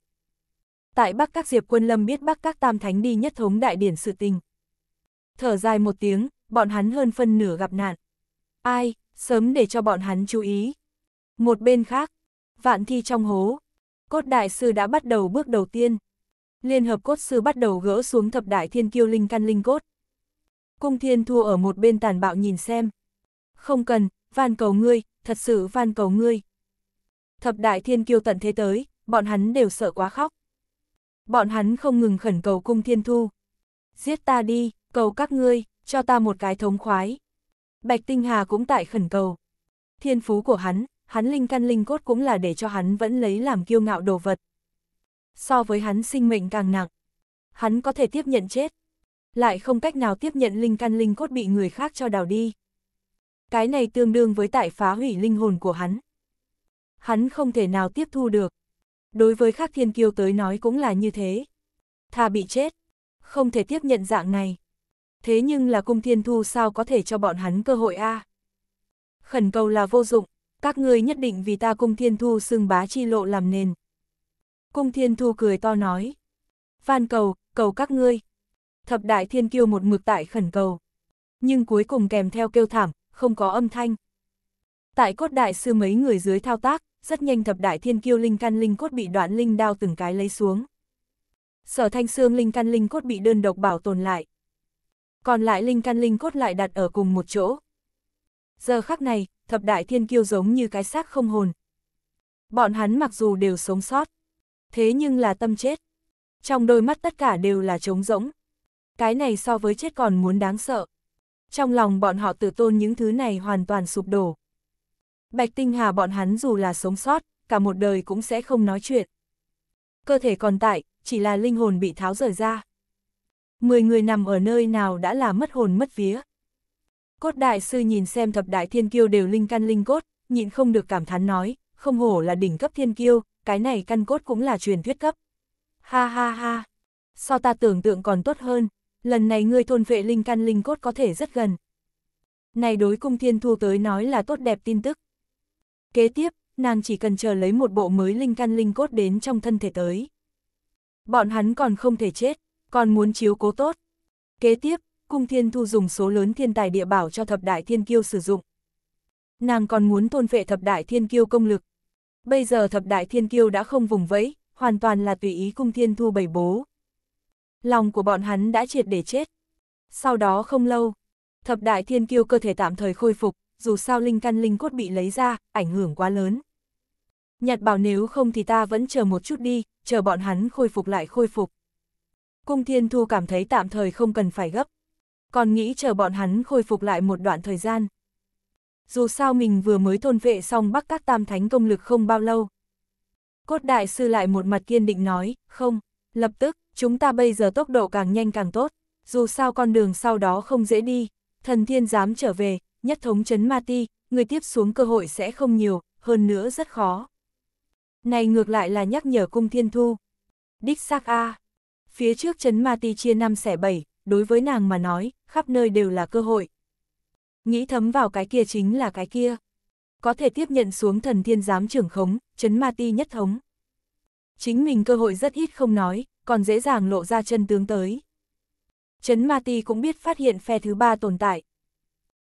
Tại Bắc Các Diệp Quân Lâm biết Bắc Các Tam Thánh đi nhất thống đại điển sự tình. Thở dài một tiếng, bọn hắn hơn phân nửa gặp nạn. Ai, sớm để cho bọn hắn chú ý. Một bên khác, vạn thi trong hố, cốt đại sư đã bắt đầu bước đầu tiên. Liên hợp cốt sư bắt đầu gỡ xuống thập đại thiên kiêu linh căn linh cốt. Cung thiên thua ở một bên tàn bạo nhìn xem. Không cần, van cầu ngươi, thật sự van cầu ngươi. Thập đại thiên kiêu tận thế tới, bọn hắn đều sợ quá khóc. Bọn hắn không ngừng khẩn cầu cung thiên thu. Giết ta đi, cầu các ngươi, cho ta một cái thống khoái. Bạch Tinh Hà cũng tại khẩn cầu. Thiên phú của hắn, hắn linh căn linh cốt cũng là để cho hắn vẫn lấy làm kiêu ngạo đồ vật. So với hắn sinh mệnh càng nặng, hắn có thể tiếp nhận chết, lại không cách nào tiếp nhận linh căn linh cốt bị người khác cho đào đi. Cái này tương đương với tại phá hủy linh hồn của hắn. Hắn không thể nào tiếp thu được. Đối với khác thiên kiêu tới nói cũng là như thế. Thà bị chết, không thể tiếp nhận dạng này. Thế nhưng là cung thiên thu sao có thể cho bọn hắn cơ hội a Khẩn cầu là vô dụng, các ngươi nhất định vì ta cung thiên thu xưng bá chi lộ làm nền. Cung thiên thu cười to nói. Van cầu, cầu các ngươi. Thập đại thiên kiêu một mực tại khẩn cầu. Nhưng cuối cùng kèm theo kêu thảm, không có âm thanh. Tại cốt đại sư mấy người dưới thao tác, rất nhanh thập đại thiên kiêu linh căn linh cốt bị đoạn linh đao từng cái lấy xuống. Sở thanh xương linh căn linh cốt bị đơn độc bảo tồn lại. Còn lại linh căn linh cốt lại đặt ở cùng một chỗ. Giờ khắc này, thập đại thiên kiêu giống như cái xác không hồn. Bọn hắn mặc dù đều sống sót, thế nhưng là tâm chết. Trong đôi mắt tất cả đều là trống rỗng. Cái này so với chết còn muốn đáng sợ. Trong lòng bọn họ tự tôn những thứ này hoàn toàn sụp đổ. Bạch Tinh Hà bọn hắn dù là sống sót, cả một đời cũng sẽ không nói chuyện. Cơ thể còn tại, chỉ là linh hồn bị tháo rời ra. Mười người nằm ở nơi nào đã là mất hồn mất vía. Cốt đại sư nhìn xem thập đại thiên kiêu đều linh căn linh cốt, nhịn không được cảm thán nói, không hổ là đỉnh cấp thiên kiêu, cái này căn cốt cũng là truyền thuyết cấp. Ha ha ha, so ta tưởng tượng còn tốt hơn, lần này ngươi thôn vệ linh căn linh cốt có thể rất gần. Này đối cung thiên thu tới nói là tốt đẹp tin tức. Kế tiếp, nàng chỉ cần chờ lấy một bộ mới linh căn linh cốt đến trong thân thể tới. Bọn hắn còn không thể chết, còn muốn chiếu cố tốt. Kế tiếp, cung thiên thu dùng số lớn thiên tài địa bảo cho thập đại thiên kiêu sử dụng. Nàng còn muốn tôn vệ thập đại thiên kiêu công lực. Bây giờ thập đại thiên kiêu đã không vùng vẫy, hoàn toàn là tùy ý cung thiên thu bày bố. Lòng của bọn hắn đã triệt để chết. Sau đó không lâu, thập đại thiên kiêu cơ thể tạm thời khôi phục, dù sao linh căn linh cốt bị lấy ra, ảnh hưởng quá lớn. Nhật bảo nếu không thì ta vẫn chờ một chút đi, chờ bọn hắn khôi phục lại khôi phục. Cung Thiên Thu cảm thấy tạm thời không cần phải gấp, còn nghĩ chờ bọn hắn khôi phục lại một đoạn thời gian. Dù sao mình vừa mới thôn vệ xong bắc các tam thánh công lực không bao lâu. Cốt đại sư lại một mặt kiên định nói, không, lập tức, chúng ta bây giờ tốc độ càng nhanh càng tốt, dù sao con đường sau đó không dễ đi, thần thiên dám trở về, nhất thống chấn ma ti, người tiếp xuống cơ hội sẽ không nhiều, hơn nữa rất khó. Này ngược lại là nhắc nhở cung thiên thu. Đích xác A. Phía trước chấn ma ti chia năm xẻ bảy, đối với nàng mà nói, khắp nơi đều là cơ hội. Nghĩ thấm vào cái kia chính là cái kia. Có thể tiếp nhận xuống thần thiên giám trưởng khống, chấn ma ti nhất thống. Chính mình cơ hội rất ít không nói, còn dễ dàng lộ ra chân tướng tới. Chấn ma ti cũng biết phát hiện phe thứ ba tồn tại.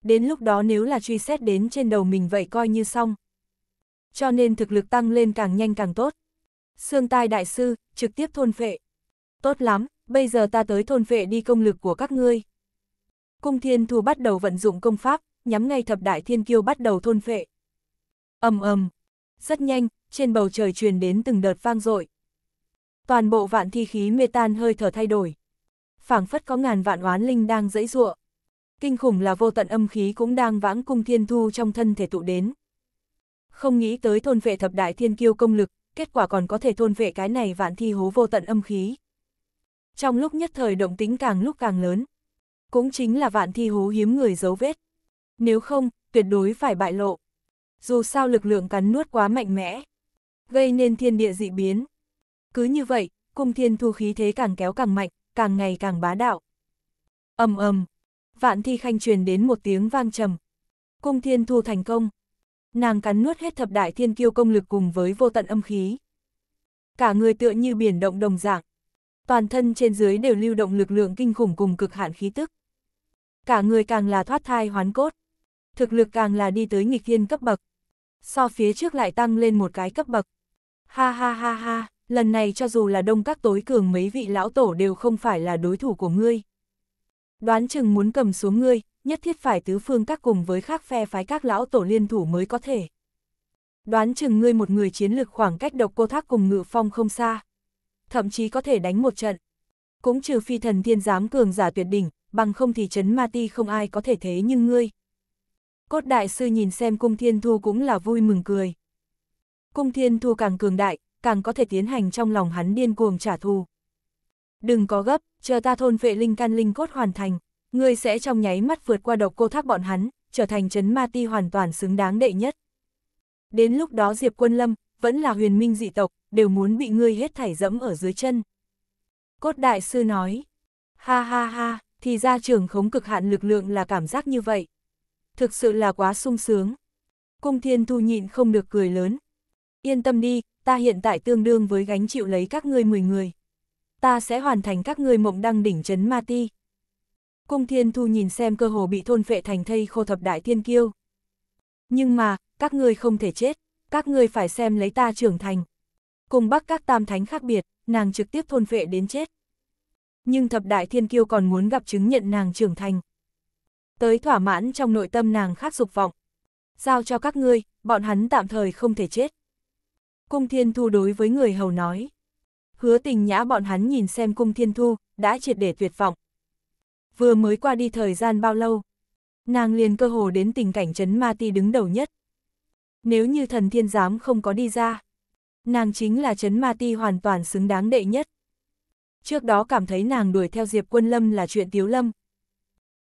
Đến lúc đó nếu là truy xét đến trên đầu mình vậy coi như xong. Cho nên thực lực tăng lên càng nhanh càng tốt. Sương tai đại sư, trực tiếp thôn phệ. Tốt lắm, bây giờ ta tới thôn phệ đi công lực của các ngươi. Cung thiên thu bắt đầu vận dụng công pháp, nhắm ngay thập đại thiên kiêu bắt đầu thôn phệ. ầm ầm, rất nhanh, trên bầu trời truyền đến từng đợt vang dội. Toàn bộ vạn thi khí mê tan hơi thở thay đổi. phảng phất có ngàn vạn oán linh đang dẫy ruộng. Kinh khủng là vô tận âm khí cũng đang vãng cung thiên thu trong thân thể tụ đến. Không nghĩ tới thôn vệ thập đại thiên kiêu công lực, kết quả còn có thể thôn vệ cái này vạn thi hố vô tận âm khí. Trong lúc nhất thời động tính càng lúc càng lớn, cũng chính là vạn thi hố hiếm người dấu vết. Nếu không, tuyệt đối phải bại lộ. Dù sao lực lượng cắn nuốt quá mạnh mẽ, gây nên thiên địa dị biến. Cứ như vậy, cung thiên thu khí thế càng kéo càng mạnh, càng ngày càng bá đạo. ầm ầm, vạn thi khanh truyền đến một tiếng vang trầm. Cung thiên thu thành công. Nàng cắn nuốt hết thập đại thiên kiêu công lực cùng với vô tận âm khí. cả người tựa như biển động đồng dạng. Toàn thân trên dưới đều lưu động lực lượng kinh khủng cùng cực hạn khí tức. Cả người càng là thoát thai hoán cốt. Thực lực càng là đi tới nghịch thiên cấp bậc. So phía trước lại tăng lên một cái cấp bậc. Ha ha ha ha, lần này cho dù là đông các tối cường mấy vị lão tổ đều không phải là đối thủ của ngươi. Đoán chừng muốn cầm xuống ngươi, nhất thiết phải tứ phương các cùng với khác phe phái các lão tổ liên thủ mới có thể. Đoán chừng ngươi một người chiến lực khoảng cách độc cô thác cùng ngự phong không xa. Thậm chí có thể đánh một trận. Cũng trừ phi thần thiên giám cường giả tuyệt đỉnh, bằng không thì chấn ma ti không ai có thể thế nhưng ngươi. Cốt đại sư nhìn xem cung thiên thu cũng là vui mừng cười. Cung thiên thu càng cường đại, càng có thể tiến hành trong lòng hắn điên cuồng trả thù. Đừng có gấp, chờ ta thôn vệ linh căn linh cốt hoàn thành, ngươi sẽ trong nháy mắt vượt qua độc cô thác bọn hắn, trở thành chấn ma ti hoàn toàn xứng đáng đệ nhất. Đến lúc đó Diệp Quân Lâm, vẫn là huyền minh dị tộc, đều muốn bị ngươi hết thảy dẫm ở dưới chân. Cốt đại sư nói, ha ha ha, thì ra trường khống cực hạn lực lượng là cảm giác như vậy. Thực sự là quá sung sướng. Cung thiên thu nhịn không được cười lớn. Yên tâm đi, ta hiện tại tương đương với gánh chịu lấy các ngươi 10 người. Ta sẽ hoàn thành các ngươi mộng đăng đỉnh chấn ma ti. Cung thiên thu nhìn xem cơ hồ bị thôn phệ thành thây khô thập đại thiên kiêu. Nhưng mà, các ngươi không thể chết, các ngươi phải xem lấy ta trưởng thành. Cùng bắc các tam thánh khác biệt, nàng trực tiếp thôn phệ đến chết. Nhưng thập đại thiên kiêu còn muốn gặp chứng nhận nàng trưởng thành. Tới thỏa mãn trong nội tâm nàng khác dục vọng. Giao cho các ngươi, bọn hắn tạm thời không thể chết. Cung thiên thu đối với người hầu nói. Hứa tình nhã bọn hắn nhìn xem cung thiên thu, đã triệt để tuyệt vọng. Vừa mới qua đi thời gian bao lâu, nàng liền cơ hồ đến tình cảnh chấn ma ti đứng đầu nhất. Nếu như thần thiên giám không có đi ra, nàng chính là chấn ma ti hoàn toàn xứng đáng đệ nhất. Trước đó cảm thấy nàng đuổi theo Diệp Quân Lâm là chuyện tiếu lâm.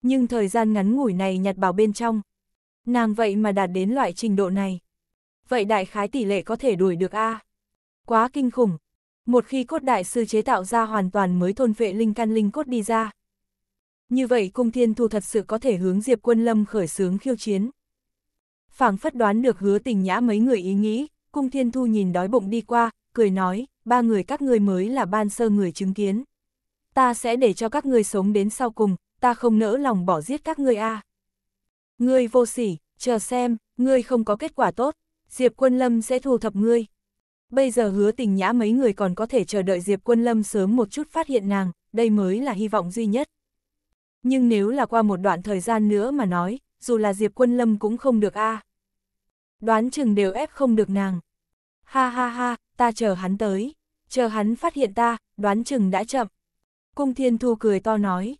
Nhưng thời gian ngắn ngủi này nhặt bảo bên trong, nàng vậy mà đạt đến loại trình độ này. Vậy đại khái tỷ lệ có thể đuổi được A. Quá kinh khủng. Một khi cốt đại sư chế tạo ra hoàn toàn mới thôn vệ linh căn linh cốt đi ra. Như vậy cung thiên thu thật sự có thể hướng Diệp Quân Lâm khởi xướng khiêu chiến. phảng phất đoán được hứa tình nhã mấy người ý nghĩ, cung thiên thu nhìn đói bụng đi qua, cười nói, ba người các ngươi mới là ban sơ người chứng kiến. Ta sẽ để cho các ngươi sống đến sau cùng, ta không nỡ lòng bỏ giết các ngươi a. Ngươi vô sỉ, chờ xem, ngươi không có kết quả tốt, Diệp Quân Lâm sẽ thu thập ngươi. Bây giờ hứa tình nhã mấy người còn có thể chờ đợi Diệp Quân Lâm sớm một chút phát hiện nàng, đây mới là hy vọng duy nhất. Nhưng nếu là qua một đoạn thời gian nữa mà nói, dù là Diệp Quân Lâm cũng không được a. Đoán chừng đều ép không được nàng. Ha ha ha, ta chờ hắn tới. Chờ hắn phát hiện ta, đoán chừng đã chậm. Cung Thiên Thu cười to nói.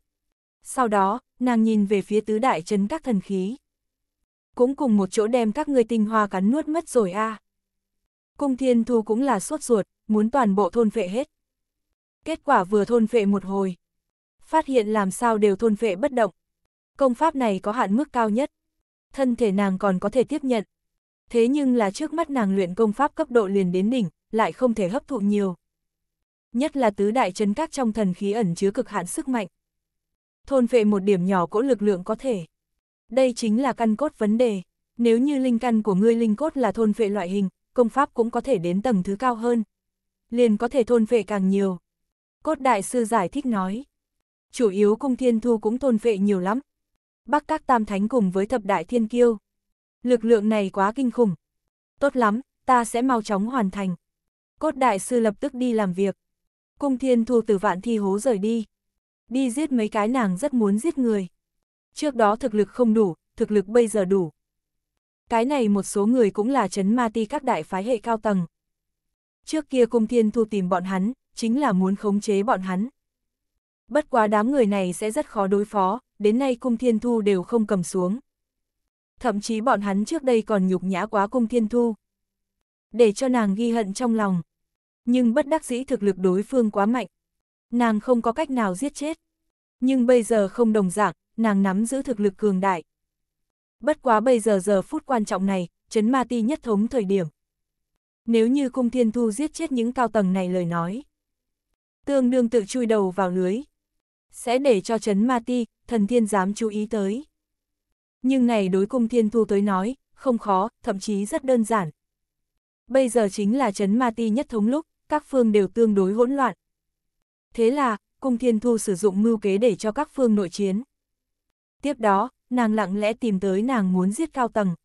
Sau đó, nàng nhìn về phía tứ đại chấn các thần khí. Cũng cùng một chỗ đem các ngươi tinh hoa cắn nuốt mất rồi a. Cung Thiên Thu cũng là sốt ruột, muốn toàn bộ thôn phệ hết. Kết quả vừa thôn phệ một hồi. Phát hiện làm sao đều thôn phệ bất động. Công pháp này có hạn mức cao nhất. Thân thể nàng còn có thể tiếp nhận. Thế nhưng là trước mắt nàng luyện công pháp cấp độ liền đến đỉnh, lại không thể hấp thụ nhiều. Nhất là tứ đại chấn các trong thần khí ẩn chứa cực hạn sức mạnh. Thôn phệ một điểm nhỏ cỗ lực lượng có thể. Đây chính là căn cốt vấn đề. Nếu như linh căn của ngươi linh cốt là thôn phệ loại hình, công pháp cũng có thể đến tầng thứ cao hơn. Liền có thể thôn phệ càng nhiều. Cốt đại sư giải thích nói. Chủ yếu cung thiên thu cũng thôn phệ nhiều lắm. Bắc các tam thánh cùng với thập đại thiên kiêu. Lực lượng này quá kinh khủng. Tốt lắm, ta sẽ mau chóng hoàn thành. Cốt đại sư lập tức đi làm việc. Cung thiên thu từ vạn thi hố rời đi. Đi giết mấy cái nàng rất muốn giết người. Trước đó thực lực không đủ, thực lực bây giờ đủ. Cái này một số người cũng là chấn ma ti các đại phái hệ cao tầng. Trước kia cung thiên thu tìm bọn hắn, chính là muốn khống chế bọn hắn. Bất quá đám người này sẽ rất khó đối phó, đến nay cung thiên thu đều không cầm xuống. Thậm chí bọn hắn trước đây còn nhục nhã quá cung thiên thu. Để cho nàng ghi hận trong lòng. Nhưng bất đắc dĩ thực lực đối phương quá mạnh. Nàng không có cách nào giết chết. Nhưng bây giờ không đồng dạng, nàng nắm giữ thực lực cường đại. Bất quá bây giờ giờ phút quan trọng này, chấn ma ti nhất thống thời điểm. Nếu như cung thiên thu giết chết những cao tầng này lời nói. Tương đương tự chui đầu vào lưới. Sẽ để cho chấn ma ti, thần thiên dám chú ý tới. Nhưng này đối cung thiên thu tới nói, không khó, thậm chí rất đơn giản. Bây giờ chính là chấn ma ti nhất thống lúc, các phương đều tương đối hỗn loạn. Thế là, cung thiên thu sử dụng mưu kế để cho các phương nội chiến. Tiếp đó, nàng lặng lẽ tìm tới nàng muốn giết cao tầng.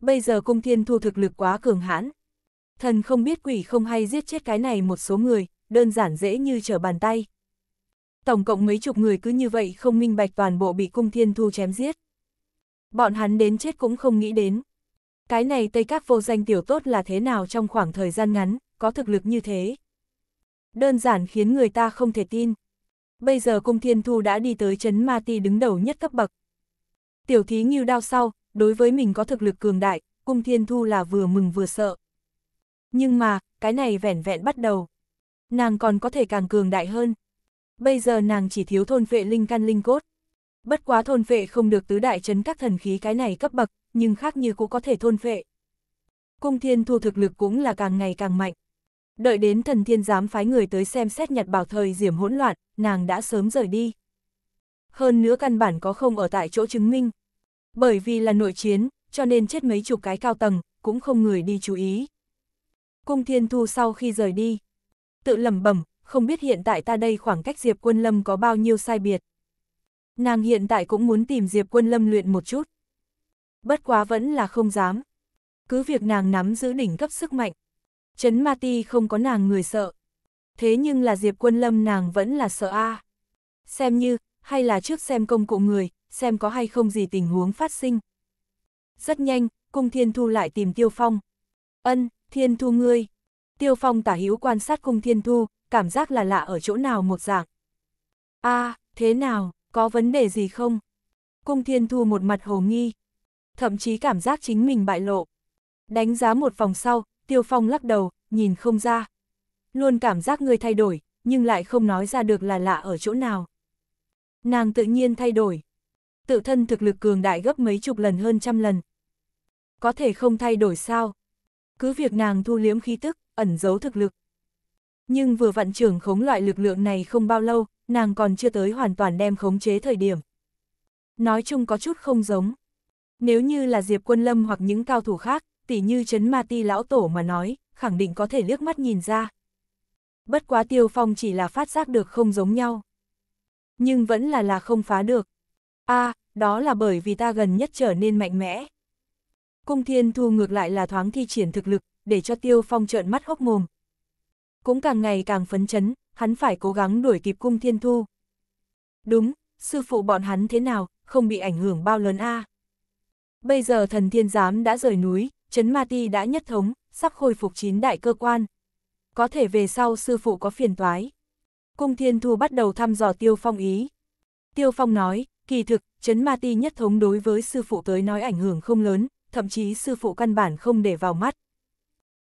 Bây giờ cung thiên thu thực lực quá cường hãn. Thần không biết quỷ không hay giết chết cái này một số người, đơn giản dễ như trở bàn tay. Tổng cộng mấy chục người cứ như vậy không minh bạch toàn bộ bị cung thiên thu chém giết. Bọn hắn đến chết cũng không nghĩ đến. Cái này Tây Các vô danh tiểu tốt là thế nào trong khoảng thời gian ngắn, có thực lực như thế. Đơn giản khiến người ta không thể tin. Bây giờ cung thiên thu đã đi tới chấn ma ti đứng đầu nhất cấp bậc. Tiểu thí nghiêu đao sau, đối với mình có thực lực cường đại, cung thiên thu là vừa mừng vừa sợ. Nhưng mà, cái này vẻn vẹn bắt đầu. Nàng còn có thể càng cường đại hơn. Bây giờ nàng chỉ thiếu thôn vệ linh căn linh cốt. Bất quá thôn vệ không được tứ đại chấn các thần khí cái này cấp bậc, nhưng khác như cũng có thể thôn vệ. Cung thiên thu thực lực cũng là càng ngày càng mạnh. Đợi đến thần thiên giám phái người tới xem xét nhặt bảo thời diểm hỗn loạn, nàng đã sớm rời đi. Hơn nữa căn bản có không ở tại chỗ chứng minh. Bởi vì là nội chiến, cho nên chết mấy chục cái cao tầng, cũng không người đi chú ý. Cung thiên thu sau khi rời đi, tự lẩm bẩm không biết hiện tại ta đây khoảng cách Diệp Quân Lâm có bao nhiêu sai biệt. Nàng hiện tại cũng muốn tìm Diệp Quân Lâm luyện một chút. Bất quá vẫn là không dám. Cứ việc nàng nắm giữ đỉnh cấp sức mạnh. Trấn Ma Ti không có nàng người sợ. Thế nhưng là Diệp Quân Lâm nàng vẫn là sợ a. Xem như, hay là trước xem công cụ người, xem có hay không gì tình huống phát sinh. Rất nhanh, cung thiên thu lại tìm Tiêu Phong. Ân, thiên thu ngươi. Tiêu Phong tả hữu quan sát cung thiên thu, cảm giác là lạ ở chỗ nào một dạng. a thế nào, có vấn đề gì không? Cung thiên thu một mặt hồ nghi. Thậm chí cảm giác chính mình bại lộ. Đánh giá một vòng sau, Tiêu Phong lắc đầu, nhìn không ra. Luôn cảm giác người thay đổi, nhưng lại không nói ra được là lạ ở chỗ nào. Nàng tự nhiên thay đổi. Tự thân thực lực cường đại gấp mấy chục lần hơn trăm lần. Có thể không thay đổi sao? Cứ việc nàng thu liếm khí tức, ẩn giấu thực lực. Nhưng vừa vận trưởng khống loại lực lượng này không bao lâu, nàng còn chưa tới hoàn toàn đem khống chế thời điểm. Nói chung có chút không giống. Nếu như là Diệp Quân Lâm hoặc những cao thủ khác, tỉ như chấn ma ti lão tổ mà nói, khẳng định có thể liếc mắt nhìn ra. Bất quá tiêu phong chỉ là phát giác được không giống nhau. Nhưng vẫn là là không phá được. a à, đó là bởi vì ta gần nhất trở nên mạnh mẽ. Cung thiên thu ngược lại là thoáng thi triển thực lực, để cho tiêu phong trợn mắt hốc mồm. Cũng càng ngày càng phấn chấn, hắn phải cố gắng đuổi kịp cung thiên thu. Đúng, sư phụ bọn hắn thế nào, không bị ảnh hưởng bao lớn a Bây giờ thần thiên giám đã rời núi, Trấn Ma Ti đã nhất thống, sắp khôi phục chín đại cơ quan. Có thể về sau sư phụ có phiền toái. Cung Thiên Thu bắt đầu thăm dò Tiêu Phong ý. Tiêu Phong nói, kỳ thực, Trấn Ma Ti nhất thống đối với sư phụ tới nói ảnh hưởng không lớn, thậm chí sư phụ căn bản không để vào mắt.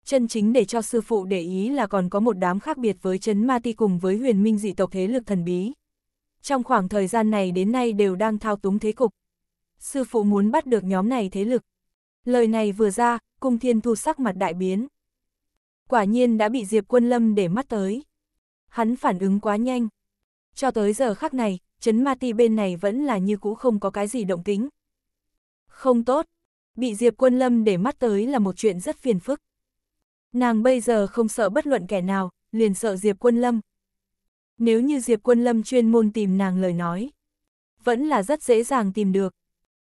Chân chính để cho sư phụ để ý là còn có một đám khác biệt với Trấn Ma Ti cùng với huyền minh dị tộc thế lực thần bí. Trong khoảng thời gian này đến nay đều đang thao túng thế cục. Sư phụ muốn bắt được nhóm này thế lực. Lời này vừa ra, cung thiên thu sắc mặt đại biến. Quả nhiên đã bị Diệp Quân Lâm để mắt tới. Hắn phản ứng quá nhanh. Cho tới giờ khắc này, chấn ma ti bên này vẫn là như cũ không có cái gì động tính. Không tốt, bị Diệp Quân Lâm để mắt tới là một chuyện rất phiền phức. Nàng bây giờ không sợ bất luận kẻ nào, liền sợ Diệp Quân Lâm. Nếu như Diệp Quân Lâm chuyên môn tìm nàng lời nói, vẫn là rất dễ dàng tìm được.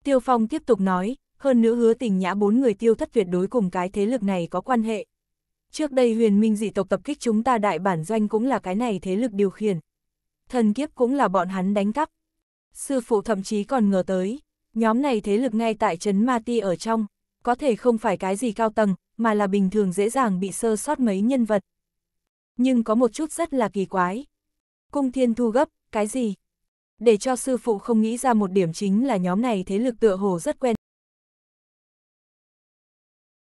Tiêu Phong tiếp tục nói, hơn nữa hứa tình nhã bốn người tiêu thất tuyệt đối cùng cái thế lực này có quan hệ. Trước đây huyền minh dị tộc tập kích chúng ta đại bản doanh cũng là cái này thế lực điều khiển. Thần kiếp cũng là bọn hắn đánh cắp. Sư phụ thậm chí còn ngờ tới, nhóm này thế lực ngay tại trấn Ma Ti ở trong, có thể không phải cái gì cao tầng, mà là bình thường dễ dàng bị sơ sót mấy nhân vật. Nhưng có một chút rất là kỳ quái. Cung thiên thu gấp, cái gì? Để cho sư phụ không nghĩ ra một điểm chính là nhóm này thế lực tựa hồ rất quen